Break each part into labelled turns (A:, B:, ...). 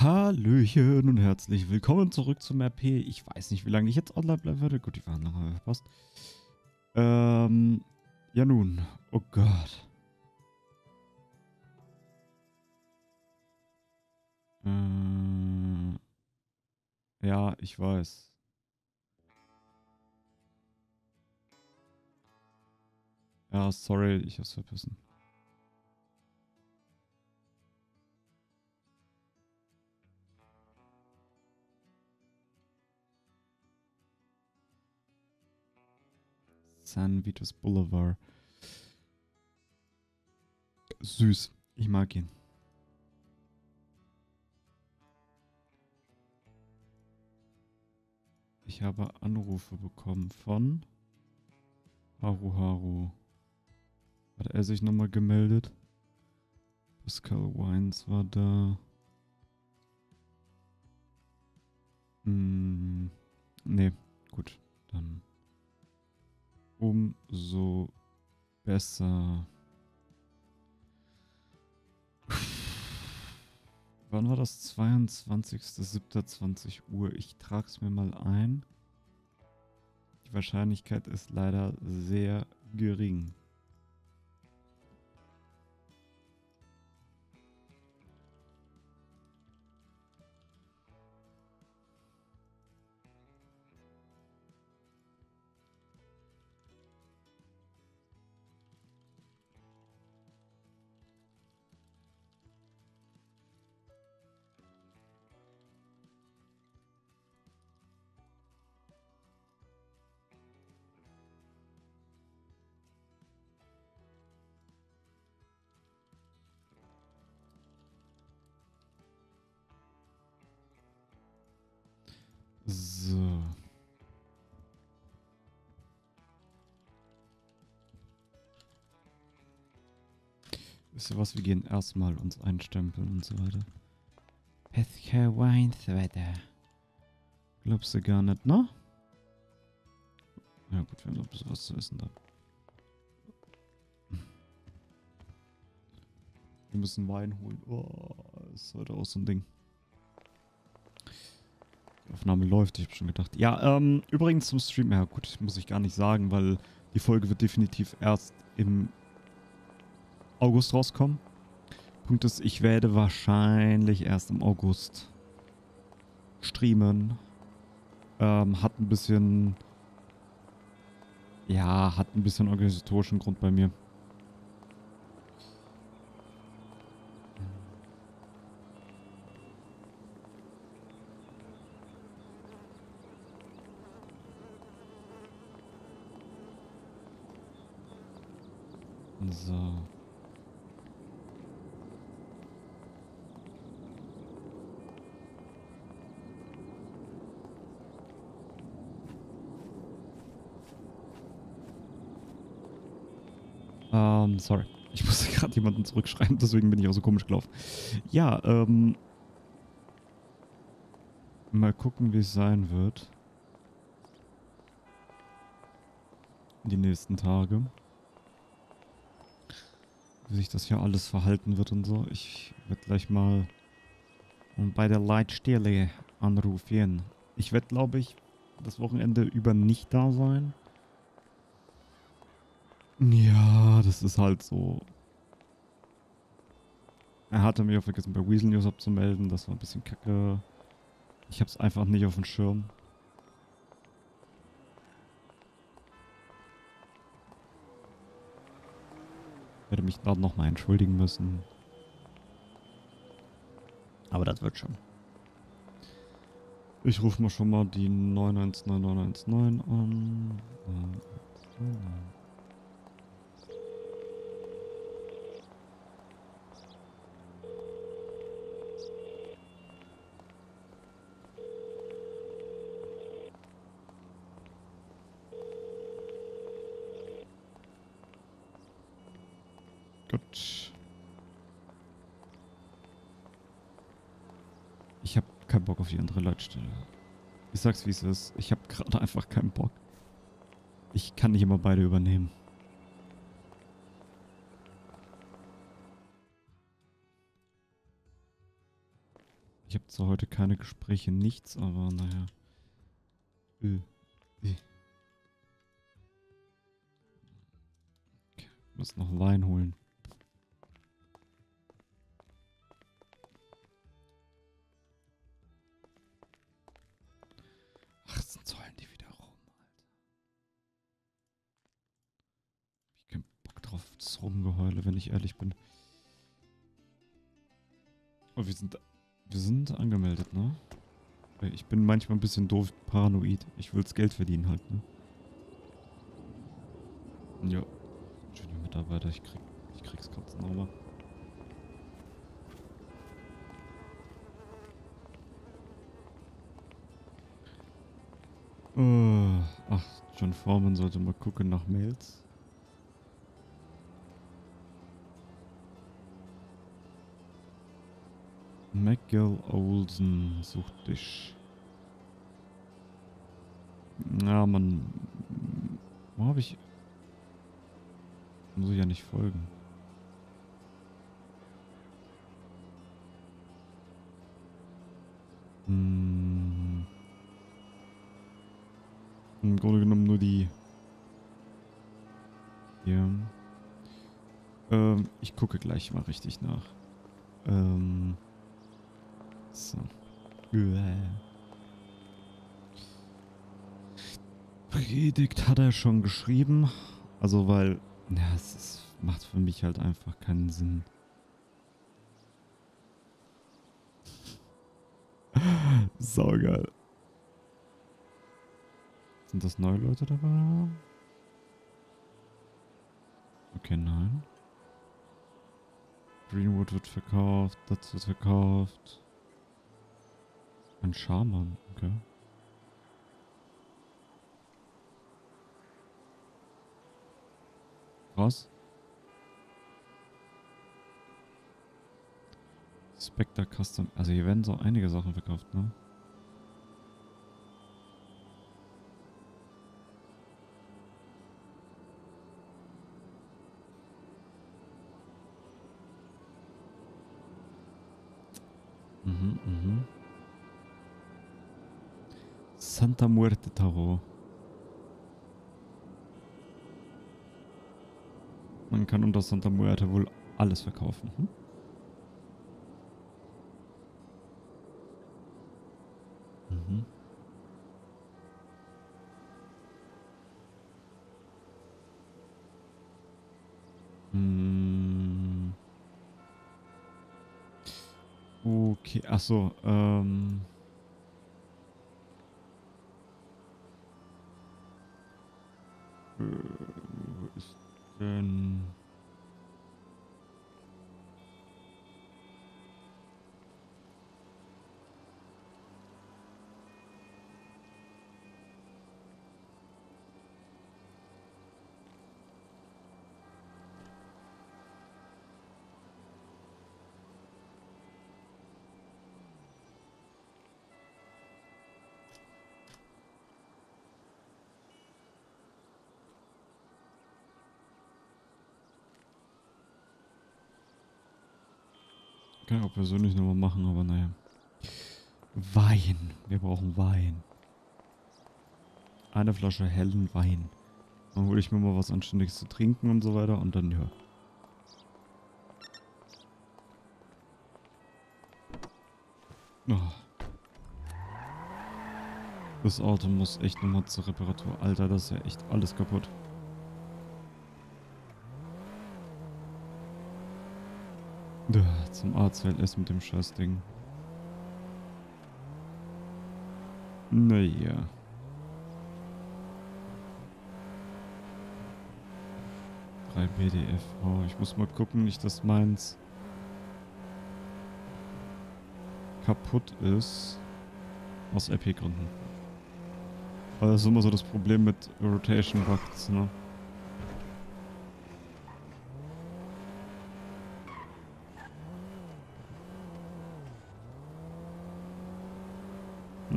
A: Hallöchen und herzlich willkommen zurück zum RP. Ich weiß nicht, wie lange ich jetzt online bleiben werde. Gut, die waren noch mal äh, verpasst. Ähm, ja nun. Oh Gott. Ähm, ja, ich weiß. Ja, sorry, ich hab's verpissen. San Vitus Boulevard. Süß. Ich mag ihn. Ich habe Anrufe bekommen von Haru Haru. Hat er sich nochmal gemeldet? Pascal Wines war da. Hm, nee umso besser. Wann war das? 22.07.20 Uhr. Ich trage es mir mal ein. Die Wahrscheinlichkeit ist leider sehr gering. Wisst ihr was, wir gehen erstmal uns einstempeln und so weiter. Healthcare Wine Threader. Glaubst du gar nicht, ne? Ja gut, wir haben noch ein bisschen was zu essen da. Wir müssen Wein holen. Oh, ist heute auch so ein Ding. Die Aufnahme läuft, ich habe schon gedacht. Ja, ähm, übrigens zum Stream. Ja gut, muss ich gar nicht sagen, weil die Folge wird definitiv erst im August rauskommen. Punkt ist, ich werde wahrscheinlich erst im August streamen. Ähm, hat ein bisschen... Ja, hat ein bisschen organisatorischen Grund bei mir. So. Ähm, sorry. Ich musste gerade jemanden zurückschreiben, deswegen bin ich auch so komisch gelaufen. Ja, ähm. Mal gucken, wie es sein wird. Die nächsten Tage. Wie sich das hier alles verhalten wird und so. Ich werde gleich mal äh, bei der Leitstelle anrufen. Ich werde, glaube ich, das Wochenende über nicht da sein. Ja, das ist halt so. Er hatte mich auch vergessen, bei Weasel News abzumelden. Das war ein bisschen kacke. Ich hab's einfach nicht auf dem Schirm. Ich hätte mich gerade nochmal entschuldigen müssen. Aber das wird schon. Ich rufe mal schon mal die 9199919 an. 919. Gut. Ich habe keinen Bock auf die andere Leitstelle. Ich sag's wie es ist. Ich habe gerade einfach keinen Bock. Ich kann nicht immer beide übernehmen. Ich habe zwar heute keine Gespräche, nichts, aber naja. Äh, äh. Okay, muss noch Wein holen. Rumgeheule, wenn ich ehrlich bin. Oh, wir sind, wir sind angemeldet, ne? Ich bin manchmal ein bisschen doof paranoid. Ich will's Geld verdienen halt, ne? Ja. Junior Mitarbeiter, ich krieg, ich krieg's kotzen, nochmal. Äh, ach, John Foreman sollte mal gucken nach Mails. Michael Olsen sucht dich. Ja, man. Wo habe ich. Muss ich ja nicht folgen. Hm. Im Grunde genommen nur die. Ja. Ähm, ich gucke gleich mal richtig nach. Ähm. So. Predigt hat er schon geschrieben. Also weil, ja, es ist, macht für mich halt einfach keinen Sinn. Saugeil. Sind das neue Leute dabei? Okay, nein. Greenwood wird verkauft, das wird verkauft. Ein Schaman, okay. Krass. Spectre Custom. Also hier werden so einige Sachen verkauft, ne? Mhm, mhm. Santa Muerte Tarot. Man kann unter Santa Muerte wohl alles verkaufen. Hm? Mhm. mhm. Okay, achso, ähm. Würde ich auch persönlich nochmal machen, aber naja. Wein. Wir brauchen Wein. Eine Flasche hellen Wein. Dann hole ich mir mal was Anständiges zu trinken und so weiter und dann, ja. Ah. Das Auto muss echt nochmal zur Reparatur. Alter, das ist ja echt alles kaputt. Zum ACLS mit dem Scheißding. Naja. Drei BDF. Oh, ich muss mal gucken, nicht dass meins kaputt ist. Aus rp gründen Aber das ist immer so das Problem mit Rotation-Bugs, ne?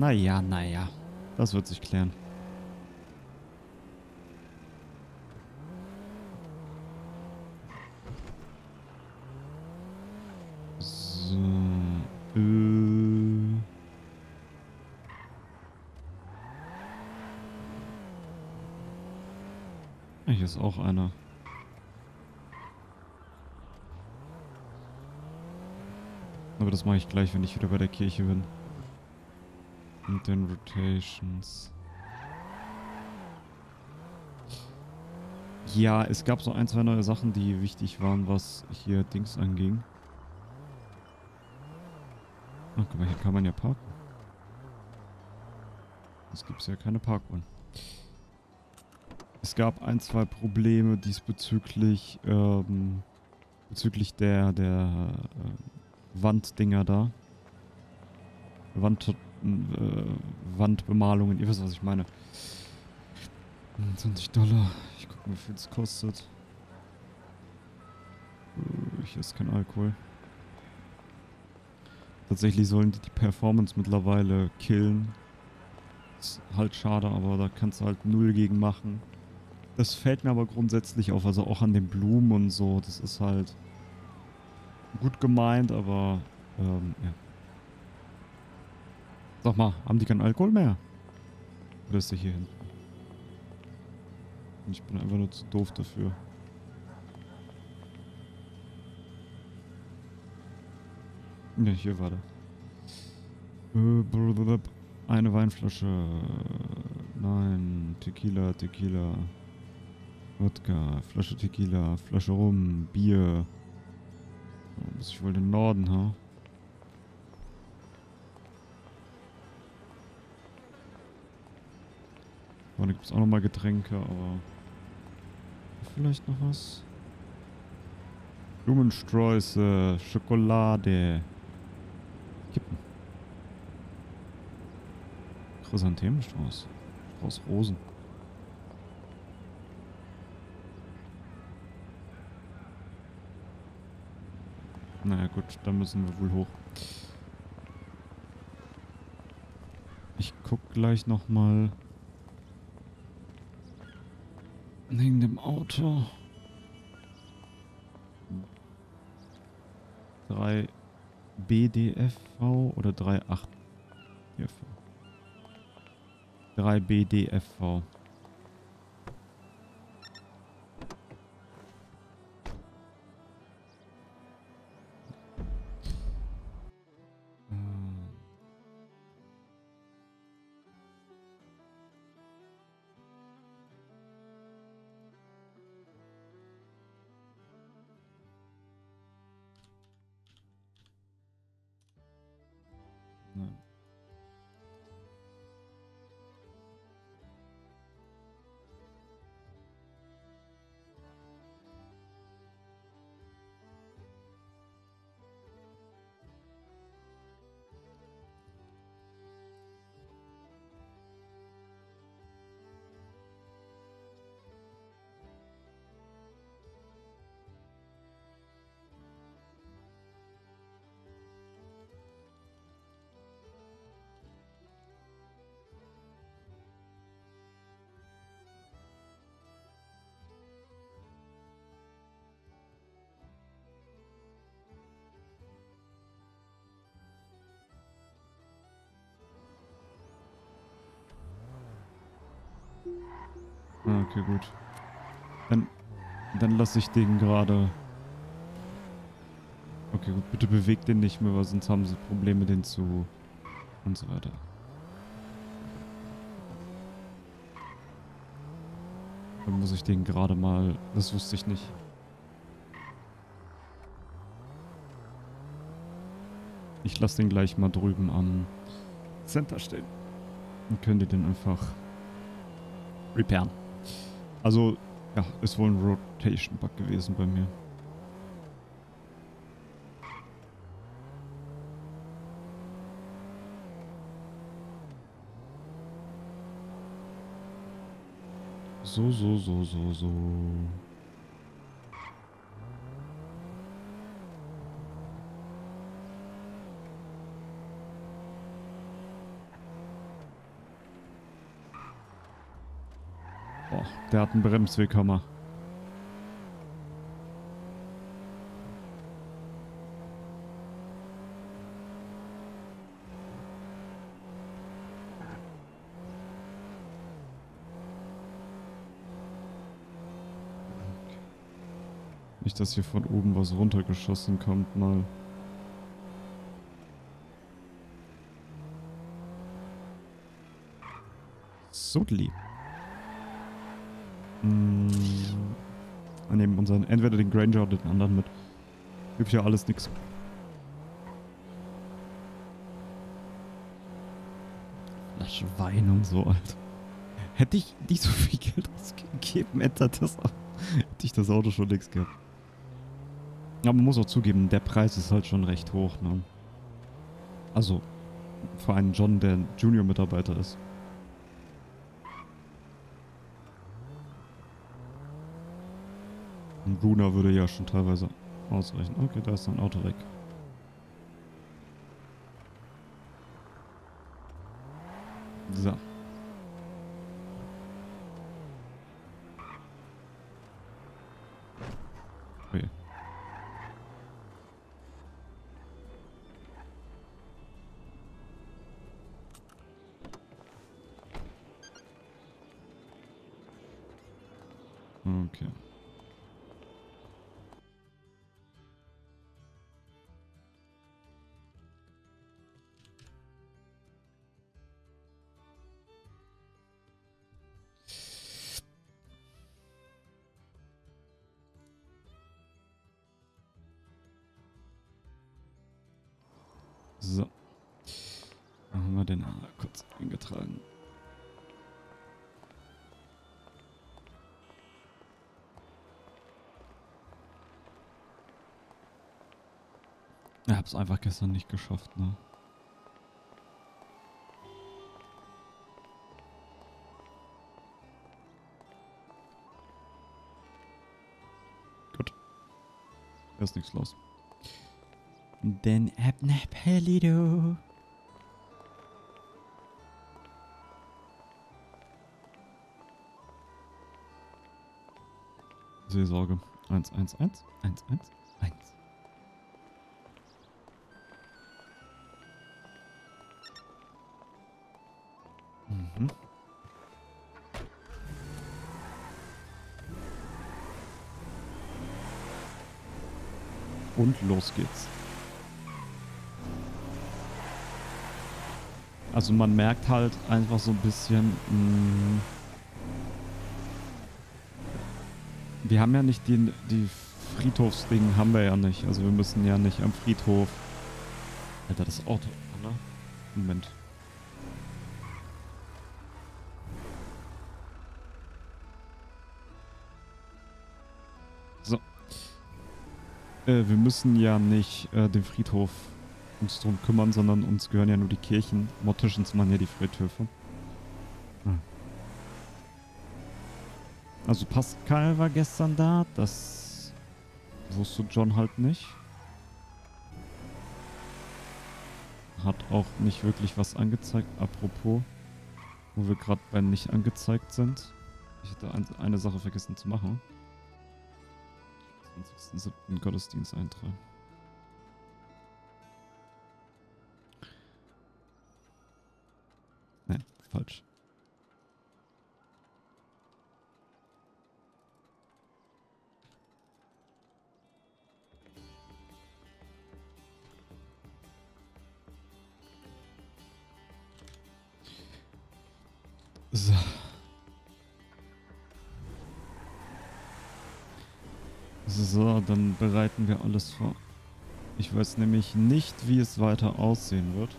A: Naja, naja. Das wird sich klären. So. Äh. ist auch einer. Aber das mache ich gleich, wenn ich wieder bei der Kirche bin mit den Rotations. Ja, es gab so ein, zwei neue Sachen, die wichtig waren, was hier Dings anging. Ach, guck mal, hier kann man ja parken. Es gibt ja keine Parkuhren. Es gab ein, zwei Probleme diesbezüglich, ähm, bezüglich der, der äh, Wanddinger da. Wand äh, Wandbemalungen. Ihr wisst, was ich meine. 25 Dollar. Ich gucke, wie viel es kostet. Ich äh, esse kein Alkohol. Tatsächlich sollen die die Performance mittlerweile killen. Ist halt schade, aber da kannst du halt null gegen machen. Das fällt mir aber grundsätzlich auf, also auch an den Blumen und so. Das ist halt gut gemeint, aber ähm, ja. Sag mal, haben die keinen Alkohol mehr? Oder ist der hier hinten? Ich bin einfach nur zu doof dafür. Ne, hier war der. Eine Weinflasche. Nein, Tequila, Tequila. Wodka, Flasche Tequila, Flasche Rum, Bier. Muss oh, ich wohl den Norden, ha? Oh, da gibt es auch nochmal Getränke, aber... Vielleicht noch was? Blumensträuße, Schokolade. Kippen. Chrysanthemenstrauß. Strauß Rosen. Naja gut, da müssen wir wohl hoch. Ich guck gleich nochmal... mal wegen dem Auto. Drei BDFV oder drei acht. 3 BDFV. okay, gut. Dann, dann lasse ich den gerade. Okay, gut, bitte bewegt den nicht mehr, weil sonst haben sie Probleme, den zu... und so weiter. Dann muss ich den gerade mal... Das wusste ich nicht. Ich lasse den gleich mal drüben am Center stehen. Dann könnt ihr den einfach repairen. Also, ja, ist wohl ein Rotation-Bug gewesen bei mir. So, so, so, so, so. Der hat einen Bremsweghammer. Nicht, dass hier von oben was runtergeschossen kommt mal. Sudli. Mh, mm, nehmen unseren, entweder den Granger oder den anderen mit. Gibt ja alles nichts. Flasche Wein und so, Alter. Hätte ich nicht so viel Geld ausgegeben, hätte, das, hätte ich das Auto schon nichts gehabt. Aber man muss auch zugeben, der Preis ist halt schon recht hoch, ne? Also, für einen John, der Junior-Mitarbeiter ist. Gruner würde ja schon teilweise ausreichen. Okay, da ist ein Auto weg. So.
B: hab's einfach gestern nicht geschafft, ne?
A: Gut. Da ist nichts los. Denn Abnapelido. Ne Seelsorge. 111 111 1 Und los geht's. Also man merkt halt einfach so ein bisschen... Mh, mm, wir haben ja nicht die, die Friedhofsding, haben wir ja nicht. Also wir müssen ja nicht am Friedhof... Alter, das Auto... Ne? Moment. Äh, wir müssen ja nicht äh, den Friedhof uns drum kümmern, sondern uns gehören ja nur die Kirchen. Morticians machen ja die Friedhöfe. Also Pascal war gestern da, das wusste John halt nicht. Hat auch nicht wirklich was angezeigt, apropos, wo wir gerade bei nicht angezeigt sind. Ich hatte eine Sache vergessen zu machen. Ansonsten siebten Gottesdienst eintragen. bereiten wir alles vor. Ich weiß nämlich nicht, wie es weiter aussehen wird.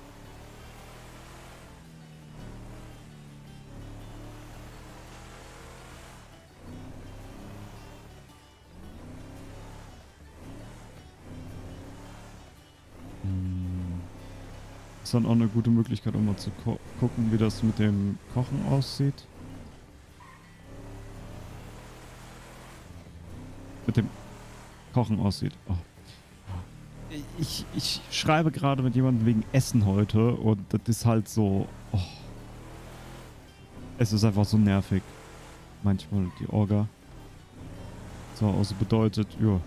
A: Hm. Ist dann auch eine gute Möglichkeit, um mal zu gucken, wie das mit dem Kochen aussieht. Mit dem Kochen aussieht. Oh. Ich, ich schreibe gerade mit jemandem wegen Essen heute und das ist halt so. Oh. Es ist einfach so nervig. Manchmal die Orga. So, also bedeutet, ja.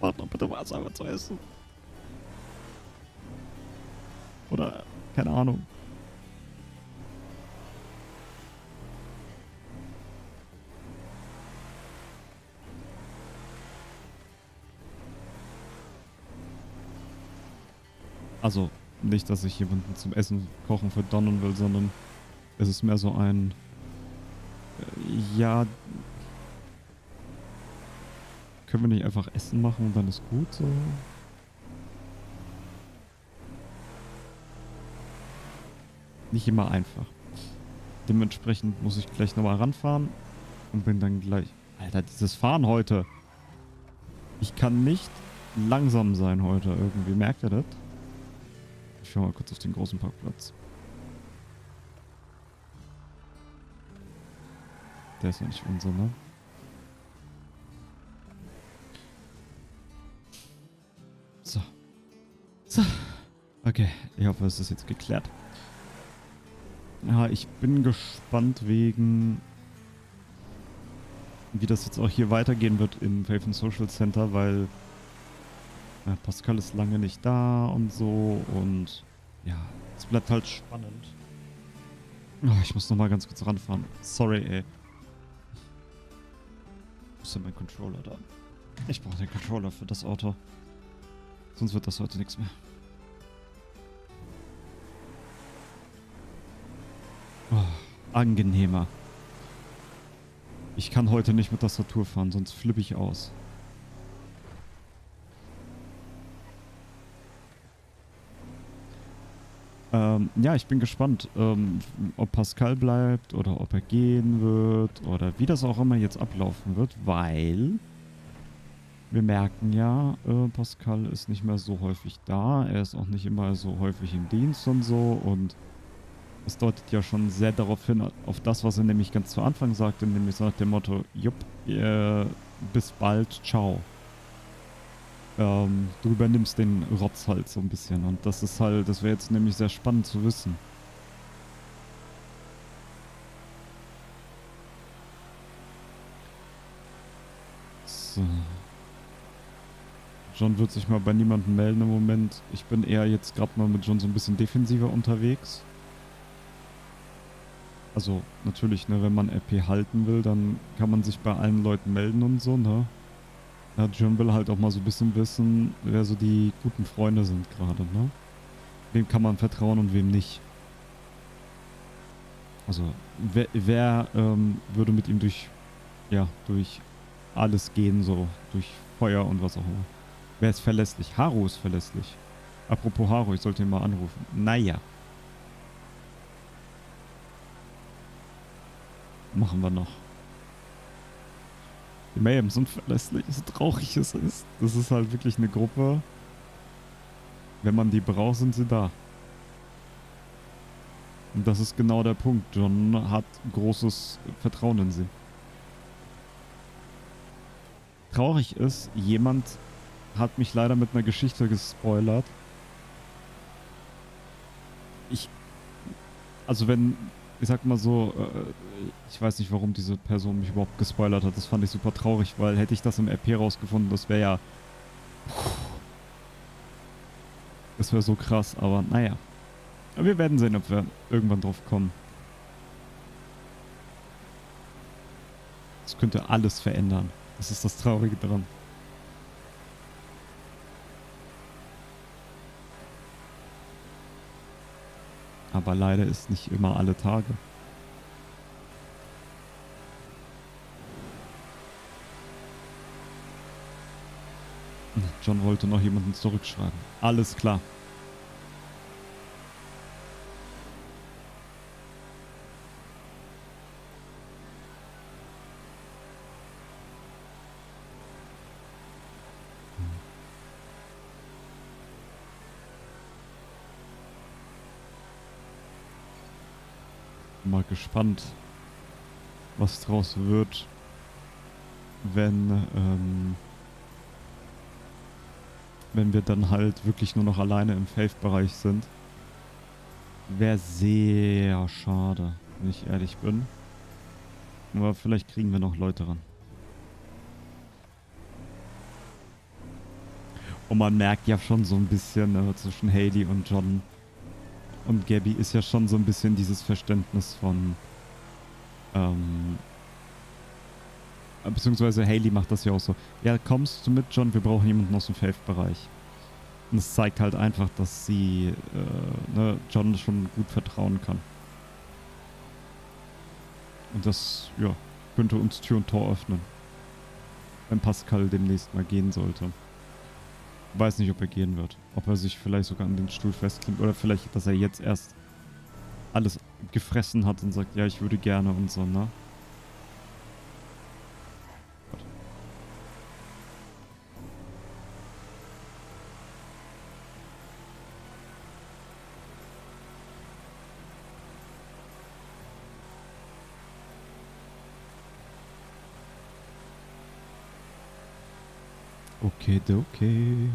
A: Warte noch bitte was, einfach zu essen. Oder, keine Ahnung. Also nicht, dass ich jemanden zum Essen kochen verdonnen will, sondern es ist mehr so ein... Äh, ja... Können wir nicht einfach Essen machen und dann ist gut so? Nicht immer einfach. Dementsprechend muss ich gleich nochmal ranfahren und bin dann gleich... Alter, dieses Fahren heute. Ich kann nicht langsam sein heute irgendwie. Merkt ihr das? schau mal kurz auf den großen Parkplatz. Der ist ja nicht unser, ne? So. So. Okay, ich hoffe, es ist jetzt geklärt. Ja, ich bin gespannt wegen... wie das jetzt auch hier weitergehen wird im Faith and Social Center, weil äh, Pascal ist lange nicht da und so. Und ja, es bleibt halt spannend. Oh, ich muss nochmal ganz kurz ranfahren. Sorry, ey. Wo ist denn mein Controller da? Ich brauche den Controller für das Auto. Sonst wird das heute nichts mehr. Oh, angenehmer. Ich kann heute nicht mit Tastatur fahren, sonst flippe ich aus. Ähm, ja, ich bin gespannt, ähm, ob Pascal bleibt oder ob er gehen wird oder wie das auch immer jetzt ablaufen wird, weil wir merken ja, äh, Pascal ist nicht mehr so häufig da, er ist auch nicht immer so häufig im Dienst und so und es deutet ja schon sehr darauf hin, auf das, was er nämlich ganz zu Anfang sagte, nämlich nach dem Motto, jupp, äh, bis bald, ciao ähm, du übernimmst den Rotz halt so ein bisschen. Und das ist halt, das wäre jetzt nämlich sehr spannend zu wissen. So. John wird sich mal bei niemandem melden im Moment. Ich bin eher jetzt gerade mal mit John so ein bisschen defensiver unterwegs. Also natürlich, ne, wenn man RP halten will, dann kann man sich bei allen Leuten melden und so, ne? ja, Jim will halt auch mal so ein bisschen wissen, wer so die guten Freunde sind gerade, ne? Wem kann man vertrauen und wem nicht? Also, wer, wer ähm, würde mit ihm durch, ja, durch alles gehen, so, durch Feuer und was auch immer? Wer ist verlässlich? Haru ist verlässlich. Apropos Haru, ich sollte ihn mal anrufen. Naja. Machen wir noch. Die Mayhem sind verlässlich, so traurig es ist. Das ist halt wirklich eine Gruppe. Wenn man die braucht, sind sie da. Und das ist genau der Punkt. John hat großes Vertrauen in sie. Traurig ist, jemand hat mich leider mit einer Geschichte gespoilert. Ich. Also, wenn ich sag mal so, äh, ich weiß nicht, warum diese Person mich überhaupt gespoilert hat. Das fand ich super traurig, weil hätte ich das im RP rausgefunden, das wäre ja. Das wäre so krass, aber naja. Aber Wir werden sehen, ob wir irgendwann drauf kommen. Das könnte alles verändern. Das ist das Traurige daran. Aber leider ist nicht immer alle Tage. John wollte noch jemanden zurückschreiben. Alles klar. gespannt, was draus wird, wenn, ähm, wenn wir dann halt wirklich nur noch alleine im Faith-Bereich sind. Wäre sehr schade, wenn ich ehrlich bin. Aber vielleicht kriegen wir noch Leute ran. Und man merkt ja schon so ein bisschen ne, zwischen Haley und John, und Gabby ist ja schon so ein bisschen dieses Verständnis von ähm, äh, beziehungsweise Haley macht das ja auch so. Ja, kommst du mit, John? Wir brauchen jemanden aus dem Faith-Bereich. Und es zeigt halt einfach, dass sie äh, ne, John schon gut vertrauen kann. Und das, ja, könnte uns Tür und Tor öffnen. Wenn Pascal demnächst mal gehen sollte weiß nicht, ob er gehen wird. Ob er sich vielleicht sogar an den Stuhl festklemmt oder vielleicht, dass er jetzt erst alles gefressen hat und sagt, ja, ich würde gerne und so, ne? Okidoki.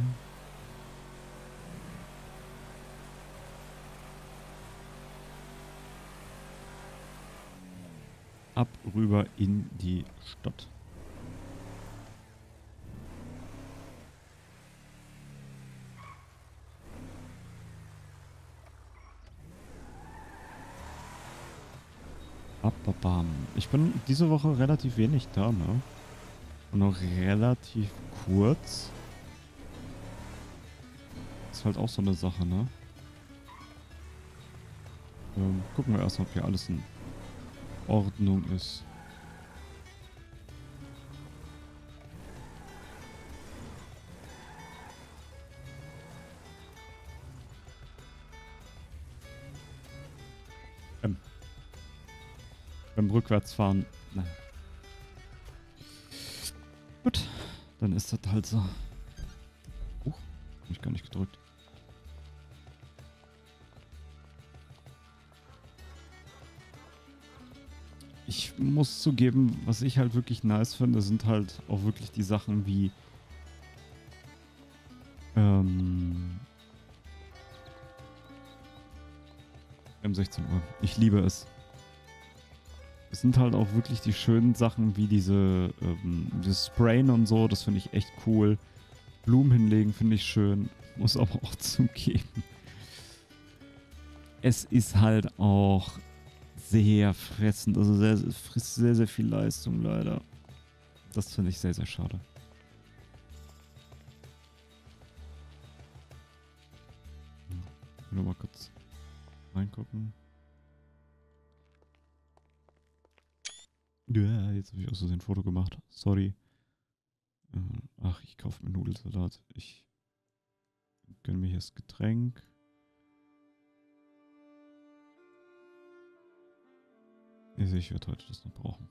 A: Ab rüber in die Stadt. Ich bin diese Woche relativ wenig da, ne? Und auch relativ kurz. Ist halt auch so eine Sache, ne? Ähm, gucken wir erstmal, ob hier alles in Ordnung ist. Ähm. Beim Rückwärtsfahren. Naja. Dann ist das halt so. Huch, hab ich gar nicht gedrückt. Ich muss zugeben, was ich halt wirklich nice finde, sind halt auch wirklich die Sachen wie ähm, um 16 Uhr. Ich liebe es sind halt auch wirklich die schönen Sachen wie diese ähm, dieses Sprayen und so, das finde ich echt cool. Blumen hinlegen finde ich schön, muss aber auch zugeben. Es ist halt auch sehr fressend, also sehr, frisst sehr, sehr viel Leistung leider. Das finde ich sehr, sehr schade. Hm, Nur mal kurz reingucken. Ja, jetzt habe ich aus Versehen ein Foto gemacht. Sorry. Äh, ach, ich kaufe mir Nudelsalat. Ich gönne mir hier das Getränk. ich werde heute das noch brauchen.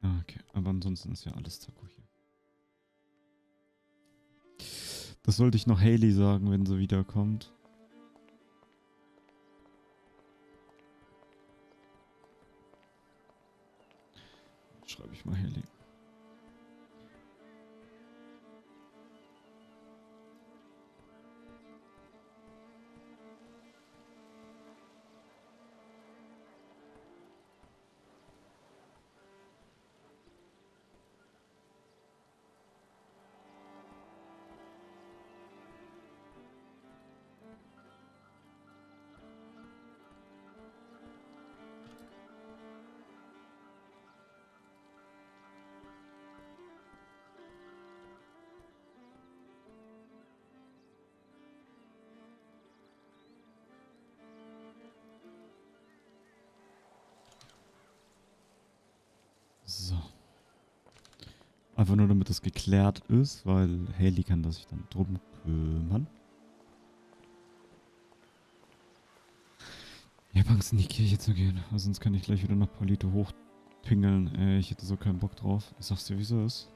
A: Ah, okay, aber ansonsten ist ja alles Taco hier. Das sollte ich noch Haley sagen, wenn sie wiederkommt. schreibe ich mal hier links. Einfach nur, damit das geklärt ist, weil Haley kann das sich dann drum kümmern. Ich hab Angst, in die Kirche zu gehen, sonst kann ich gleich wieder nach Palito hochpingeln. Ey, ich hätte so keinen Bock drauf. Ich sag's dir, wie es ist.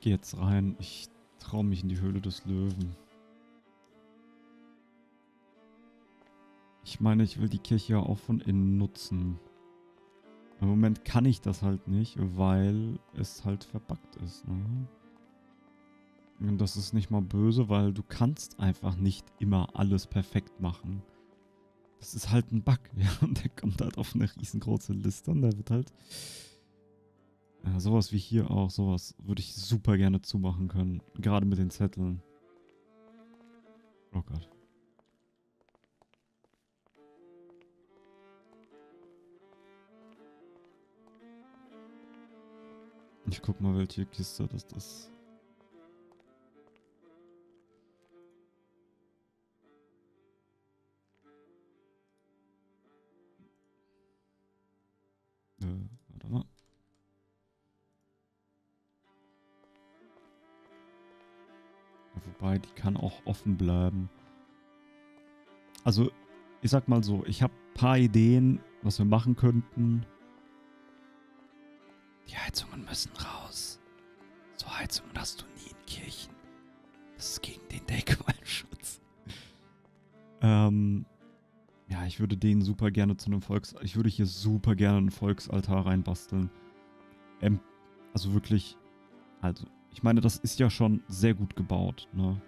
A: ich gehe jetzt rein. Ich traue mich in die Höhle des Löwen. Ich meine, ich will die Kirche ja auch von innen nutzen. Im Moment kann ich das halt nicht, weil es halt verbuggt ist. Ne? Und das ist nicht mal böse, weil du kannst einfach nicht immer alles perfekt machen. Das ist halt ein Bug, ja, und der kommt halt auf eine riesengroße Liste und der wird halt ja, sowas wie hier auch, sowas würde ich super gerne zumachen können. Gerade mit den Zetteln. Oh Gott. Ich guck mal, welche Kiste das ist.
C: Äh, warte mal.
A: bei, die kann auch offen bleiben. Also, ich sag mal so, ich habe ein paar Ideen, was wir machen könnten. Die Heizungen müssen raus. So Heizungen hast du nie in Kirchen. Das ist gegen den Denkmalschutz. ähm, ja, ich würde den super gerne zu einem Volks... Ich würde hier super gerne einen Volksaltar reinbasteln. Ähm, also wirklich... Also, ich meine, das ist ja schon sehr gut gebaut, ne?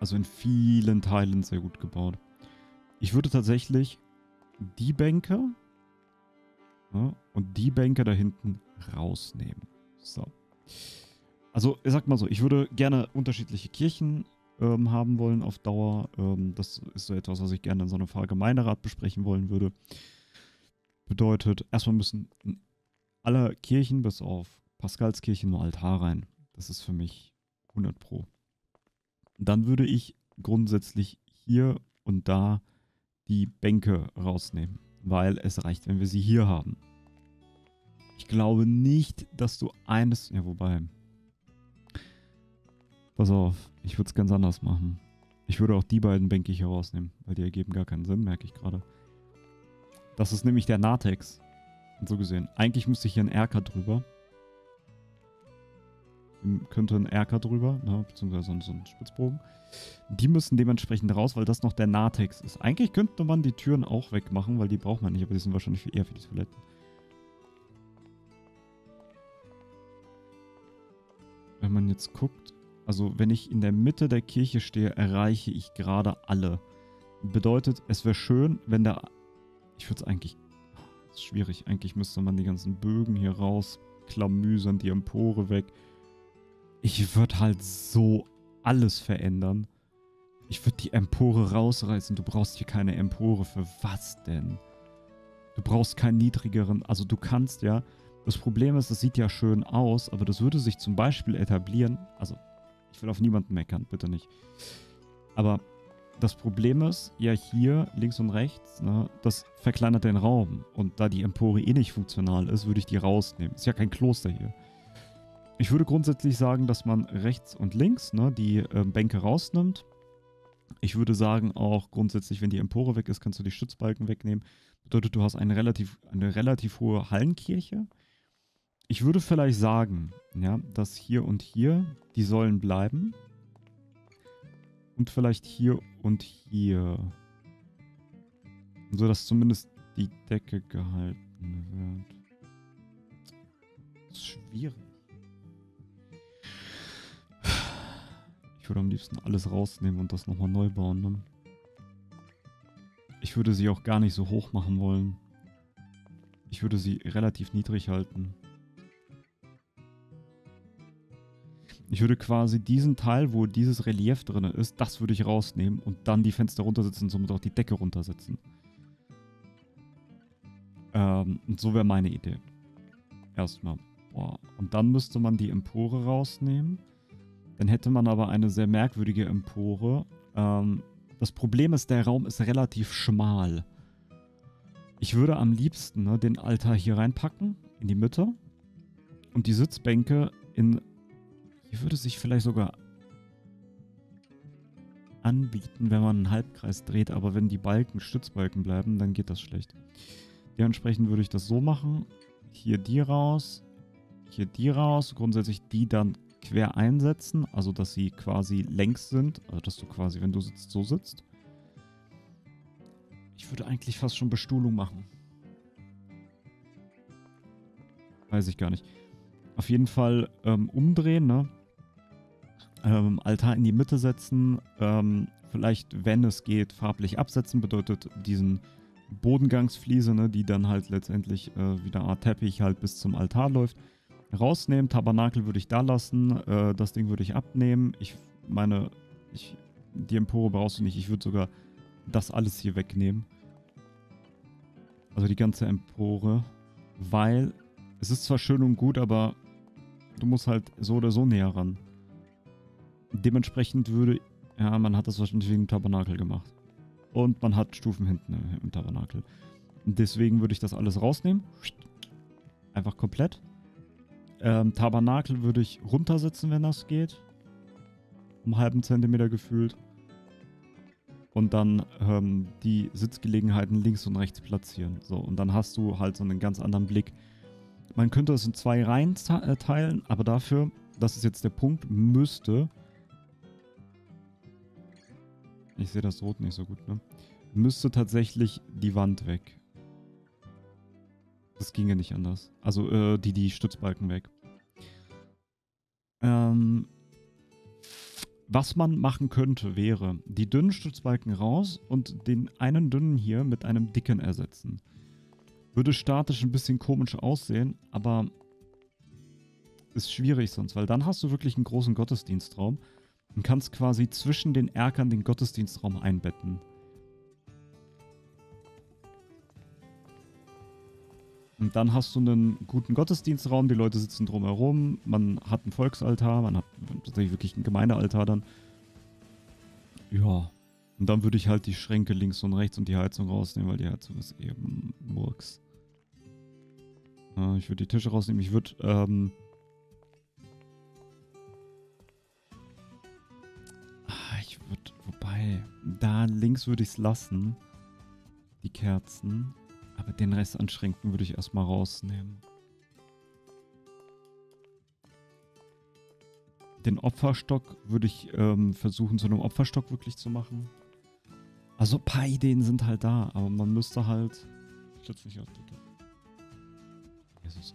A: Also in vielen Teilen sehr gut gebaut. Ich würde tatsächlich die Bänke ne, und die Bänke da hinten rausnehmen. So. Also, ich sag mal so, ich würde gerne unterschiedliche Kirchen ähm, haben wollen auf Dauer. Ähm, das ist so etwas, was ich gerne in so einem Verallgemeinerat besprechen wollen würde. Bedeutet, erstmal müssen alle Kirchen bis auf Pascalskirche nur Altar rein. Das ist für mich 100 Pro. Dann würde ich grundsätzlich hier und da die Bänke rausnehmen, weil es reicht, wenn wir sie hier haben. Ich glaube nicht, dass du eines... Ja, wobei... Pass auf, ich würde es ganz anders machen. Ich würde auch die beiden Bänke hier rausnehmen, weil die ergeben gar keinen Sinn, merke ich gerade. Das ist nämlich der Natex. Und so gesehen. Eigentlich müsste ich hier einen Erker drüber könnte ein Erker drüber, ne, beziehungsweise so, so ein Spitzbogen. Die müssen dementsprechend raus, weil das noch der Natex ist. Eigentlich könnte man die Türen auch wegmachen, weil die braucht man nicht, aber die sind wahrscheinlich eher für die Toiletten. Wenn man jetzt guckt, also wenn ich in der Mitte der Kirche stehe, erreiche ich gerade alle. Bedeutet, es wäre schön, wenn der... Ich würde es eigentlich... Das ist schwierig. Eigentlich müsste man die ganzen Bögen hier raus klamüsern, die Empore weg. Ich würde halt so alles verändern. Ich würde die Empore rausreißen. Du brauchst hier keine Empore. Für was denn? Du brauchst keinen niedrigeren. Also du kannst ja. Das Problem ist, das sieht ja schön aus, aber das würde sich zum Beispiel etablieren. Also, ich will auf niemanden meckern, bitte nicht. Aber das Problem ist ja hier links und rechts, ne, das verkleinert den Raum. Und da die Empore eh nicht funktional ist, würde ich die rausnehmen. Ist ja kein Kloster hier. Ich würde grundsätzlich sagen, dass man rechts und links ne, die äh, Bänke rausnimmt. Ich würde sagen auch grundsätzlich, wenn die Empore weg ist, kannst du die Stützbalken wegnehmen. Bedeutet, du hast eine relativ, eine relativ hohe Hallenkirche. Ich würde vielleicht sagen, ja, dass hier und hier die sollen bleiben. Und vielleicht hier und hier. So dass zumindest die Decke gehalten wird. Das ist schwierig. Ich würde am liebsten alles rausnehmen und das nochmal neu bauen. Ne? Ich würde sie auch gar nicht so hoch machen wollen. Ich würde sie relativ niedrig halten. Ich würde quasi diesen Teil, wo dieses Relief drin ist, das würde ich rausnehmen und dann die Fenster runtersetzen, somit auch die Decke runtersetzen. Ähm, und so wäre meine Idee. Erstmal. Boah. Und dann müsste man die Empore rausnehmen. Dann hätte man aber eine sehr merkwürdige Empore. Ähm, das Problem ist, der Raum ist relativ schmal. Ich würde am liebsten ne, den Altar hier reinpacken, in die Mitte. Und die Sitzbänke in... Hier würde sich vielleicht sogar anbieten, wenn man einen Halbkreis dreht, aber wenn die Balken Stützbalken bleiben, dann geht das schlecht. Dementsprechend würde ich das so machen. Hier die raus, hier die raus, grundsätzlich die dann quer einsetzen, also dass sie quasi längs sind, also dass du quasi, wenn du sitzt, so sitzt. Ich würde eigentlich fast schon Bestuhlung machen. Weiß ich gar nicht. Auf jeden Fall ähm, umdrehen, ne? Ähm, Altar in die Mitte setzen, ähm, vielleicht, wenn es geht, farblich absetzen, bedeutet diesen Bodengangsfliese, ne, die dann halt letztendlich äh, wieder Art Teppich halt bis zum Altar läuft rausnehmen. Tabernakel würde ich da lassen. Äh, das Ding würde ich abnehmen. Ich meine, ich, die Empore brauchst du nicht. Ich würde sogar das alles hier wegnehmen. Also die ganze Empore. Weil es ist zwar schön und gut, aber du musst halt so oder so näher ran. Dementsprechend würde... Ja, man hat das wahrscheinlich wegen dem Tabernakel gemacht. Und man hat Stufen hinten im Tabernakel. Deswegen würde ich das alles rausnehmen. Einfach komplett. Ähm, Tabernakel würde ich runtersetzen, wenn das geht. Um halben Zentimeter gefühlt. Und dann ähm, die Sitzgelegenheiten links und rechts platzieren. So, und dann hast du halt so einen ganz anderen Blick. Man könnte es in zwei Reihen äh, teilen, aber dafür, das ist jetzt der Punkt, müsste. Ich sehe das Rot nicht so gut, ne? Müsste tatsächlich die Wand weg. Das ginge nicht anders. Also äh, die, die Stützbalken weg. Ähm, was man machen könnte, wäre die dünnen Stützbalken raus und den einen dünnen hier mit einem dicken ersetzen. Würde statisch ein bisschen komisch aussehen, aber ist schwierig sonst, weil dann hast du wirklich einen großen Gottesdienstraum und kannst quasi zwischen den Erkern den Gottesdienstraum einbetten. Und dann hast du einen guten Gottesdienstraum, die Leute sitzen drumherum, man hat einen Volksaltar, man hat tatsächlich wirklich einen Gemeindealtar dann. Ja. Und dann würde ich halt die Schränke links und rechts und die Heizung rausnehmen, weil die Heizung ist eben Murks. ich würde die Tische rausnehmen. Ich würde, ähm ah, Ich würde, wobei, da links würde ich es lassen. Die Kerzen. Aber den Rest an Schränken würde ich erstmal rausnehmen. Den Opferstock würde ich ähm, versuchen, zu einem Opferstock wirklich zu machen. Also ein paar Ideen sind halt da, aber man müsste halt... Ich jetzt mich aus bitte. Jesus.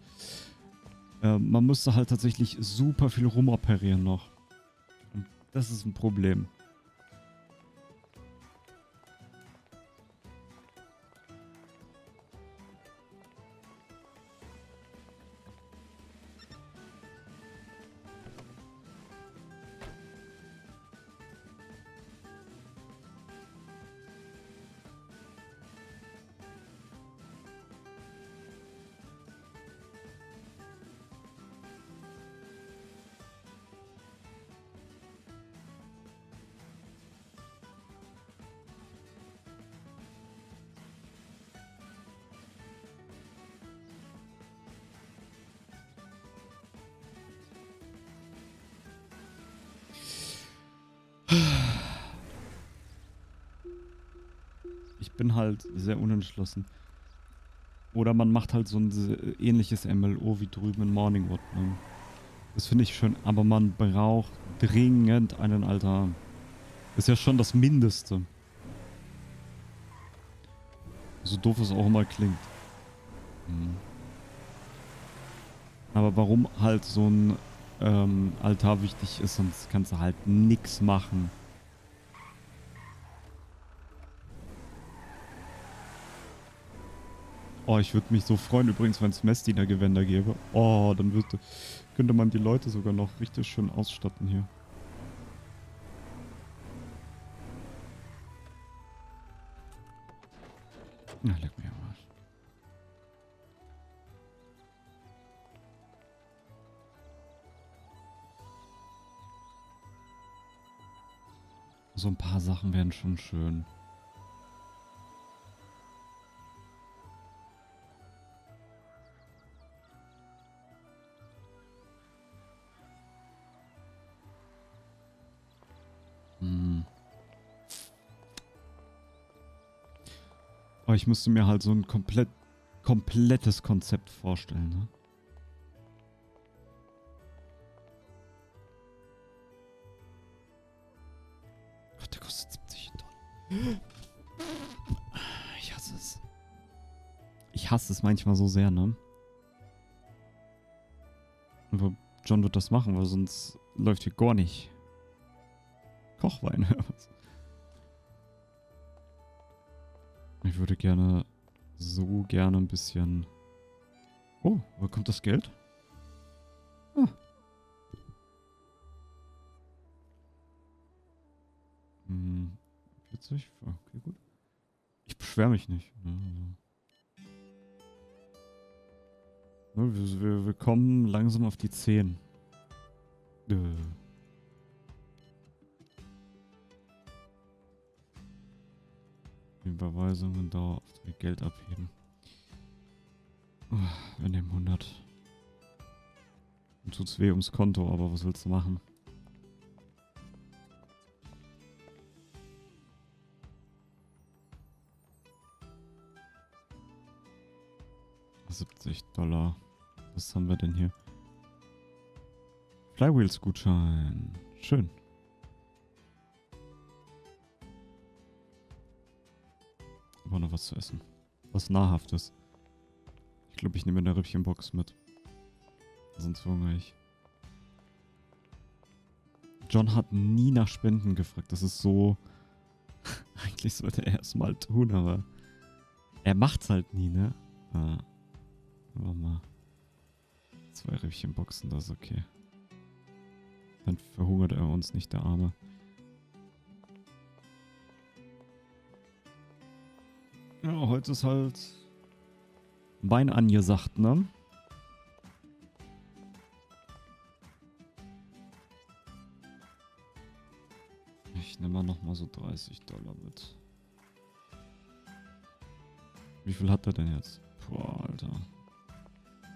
A: Äh, man müsste halt tatsächlich super viel rumoperieren noch. Und das ist ein Problem. bin halt sehr unentschlossen. Oder man macht halt so ein ähnliches MLO wie drüben in Morningwood. Ne? Das finde ich schön, aber man braucht dringend einen Altar. Ist ja schon das Mindeste. So doof es auch immer klingt. Mhm. Aber warum halt so ein ähm, Altar wichtig ist, sonst kannst du halt nichts machen. Oh, ich würde mich so freuen übrigens, wenn es Messdiener-Gewänder gäbe. Oh, dann würde, könnte man die Leute sogar noch richtig schön ausstatten hier. Na, leck mir am Arsch. So ein paar Sachen wären schon schön. ich müsste mir halt so ein komplett, komplettes Konzept vorstellen. Ne? Gott, der kostet 70 Dollar. Ich hasse es. Ich hasse es manchmal so sehr, ne? Aber John wird das machen, weil sonst läuft hier gar nicht. Kochwein oder was? Ich würde gerne so gerne ein bisschen... Oh, wo kommt das Geld? Ah. Hm, 40? Okay, gut. Ich beschwere mich nicht. Also. Wir, wir, wir kommen langsam auf die 10. Äh. Überweisungen dauerhaft Geld abheben. Wir nehmen 100. Und tut's weh ums Konto, aber was willst du machen? Dollar. Was haben wir denn hier? Flywheels-Gutschein. Schön. aber noch was zu essen. Was Nahrhaftes. Ich glaube, ich nehme eine Rippchenbox mit. Sonst hungere ich. John hat nie nach Spenden gefragt. Das ist so... Eigentlich sollte er es mal tun, aber... Er macht's halt nie, ne? Ah. Warte mal. Zwei Rippchenboxen, das ist okay. Dann verhungert er uns nicht, der Arme. Ja, heute ist halt Wein angesagt, ne? Ich nehme mal nochmal so 30 Dollar mit. Wie viel hat er denn jetzt? Boah, Alter.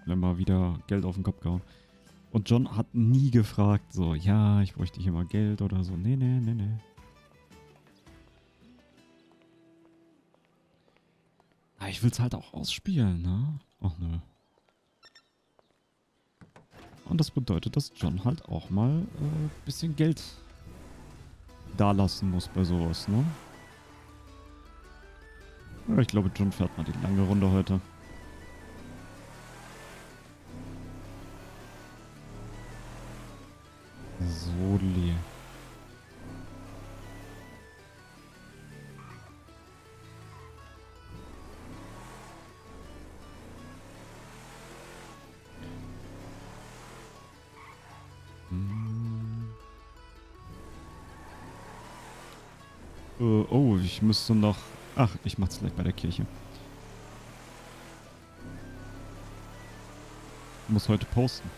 A: Dann mal wieder Geld auf den Kopf gehauen. Und John hat nie gefragt, so, ja, ich bräuchte hier mal Geld oder so. Nee, nee, nee, nee. ich will es halt auch ausspielen, ne? Ach nö. Und das bedeutet, dass John halt auch mal ein äh, bisschen Geld da lassen muss bei sowas, ne? Ja, ich glaube, John fährt mal die lange Runde heute. du noch... Ach, ich mach's gleich bei der Kirche. Muss heute posten.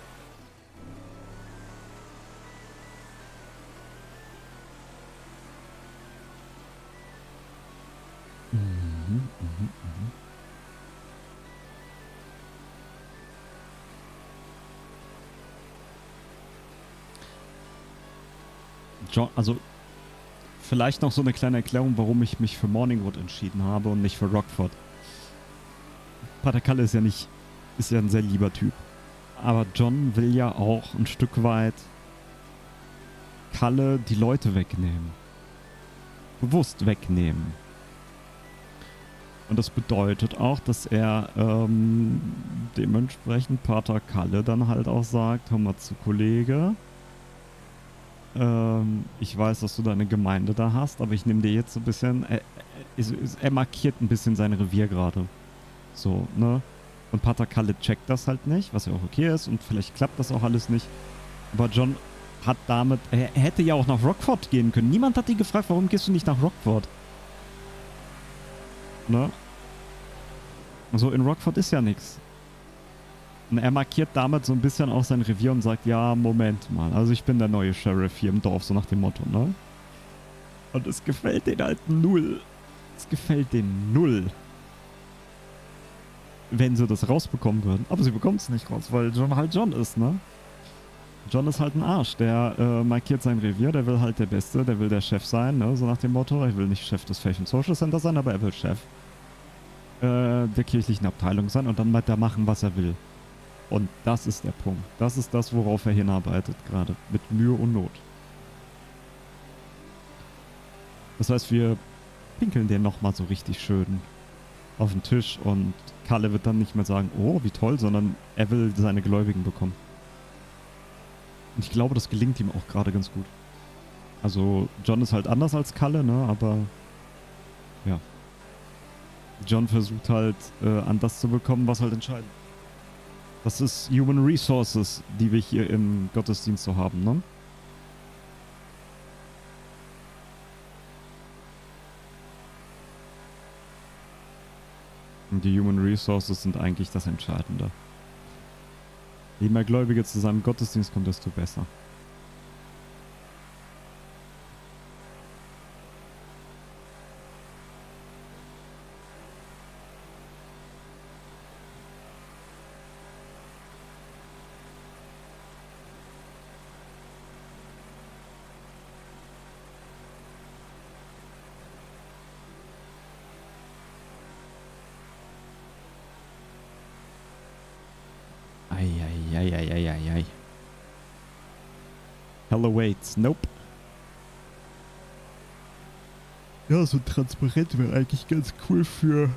C: Mhm, mhm,
A: mhm. Also Vielleicht noch so eine kleine Erklärung, warum ich mich für Morningwood entschieden habe und nicht für Rockford. Pater Kalle ist ja nicht, ist ja ein sehr lieber Typ. Aber John will ja auch ein Stück weit Kalle die Leute wegnehmen. Bewusst wegnehmen. Und das bedeutet auch, dass er ähm, dementsprechend Pater Kalle dann halt auch sagt, hör mal zu, Kollege, ähm, ich weiß, dass du deine Gemeinde da hast, aber ich nehme dir jetzt so ein bisschen. Er, äh, äh, er, markiert ein bisschen sein Revier gerade. So, ne? Und Pater Kalle checkt das halt nicht, was ja auch okay ist und vielleicht klappt das auch alles nicht. Aber John hat damit. Er hätte ja auch nach Rockford gehen können. Niemand hat ihn gefragt, warum gehst du nicht nach Rockford? Ne? So, also in Rockford ist ja nichts. Und er markiert damit so ein bisschen auch sein Revier und sagt, ja, Moment mal, also ich bin der neue Sheriff hier im Dorf, so nach dem Motto, ne? Und es gefällt den halt null. Es gefällt den null. Wenn sie das rausbekommen würden. Aber sie bekommen es nicht raus, weil John halt John ist, ne? John ist halt ein Arsch, der äh, markiert sein Revier, der will halt der Beste, der will der Chef sein, ne? so nach dem Motto. Ich will nicht Chef des Fashion Social Center sein, aber er will Chef äh, der kirchlichen Abteilung sein und dann wird er machen, was er will. Und das ist der Punkt. Das ist das, worauf er hinarbeitet gerade. Mit Mühe und Not. Das heißt, wir pinkeln den nochmal so richtig schön auf den Tisch und Kalle wird dann nicht mehr sagen, oh, wie toll, sondern er will seine Gläubigen bekommen. Und ich glaube, das gelingt ihm auch gerade ganz gut. Also, John ist halt anders als Kalle, ne, aber ja. John versucht halt, äh, an das zu bekommen, was halt entscheidend ist. Das ist Human Resources, die wir hier im Gottesdienst so haben, ne? Und die Human Resources sind eigentlich das Entscheidende. Je mehr Gläubige zu seinem Gottesdienst kommt, desto besser. awaits. Nope. Ja, so transparent wäre eigentlich ganz cool für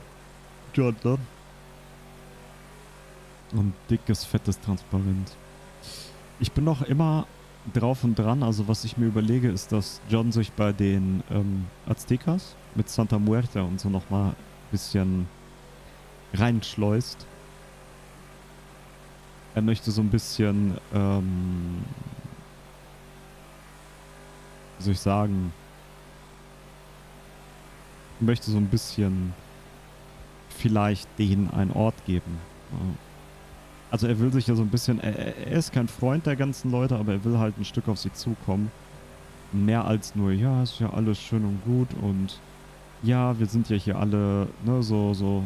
A: John, ne? Und dickes, fettes Transparent. Ich bin noch immer drauf und dran. Also was ich mir überlege, ist, dass John sich bei den ähm, Aztecas mit Santa Muerta und so nochmal ein bisschen reinschleust. Er möchte so ein bisschen ähm, wie soll ich sagen, ich möchte so ein bisschen vielleicht denen einen Ort geben. Also er will sich ja so ein bisschen, er, er, ist kein Freund der ganzen Leute, aber er will halt ein Stück auf sie zukommen. Mehr als nur, ja, ist ja alles schön und gut und ja, wir sind ja hier alle, ne, so, so,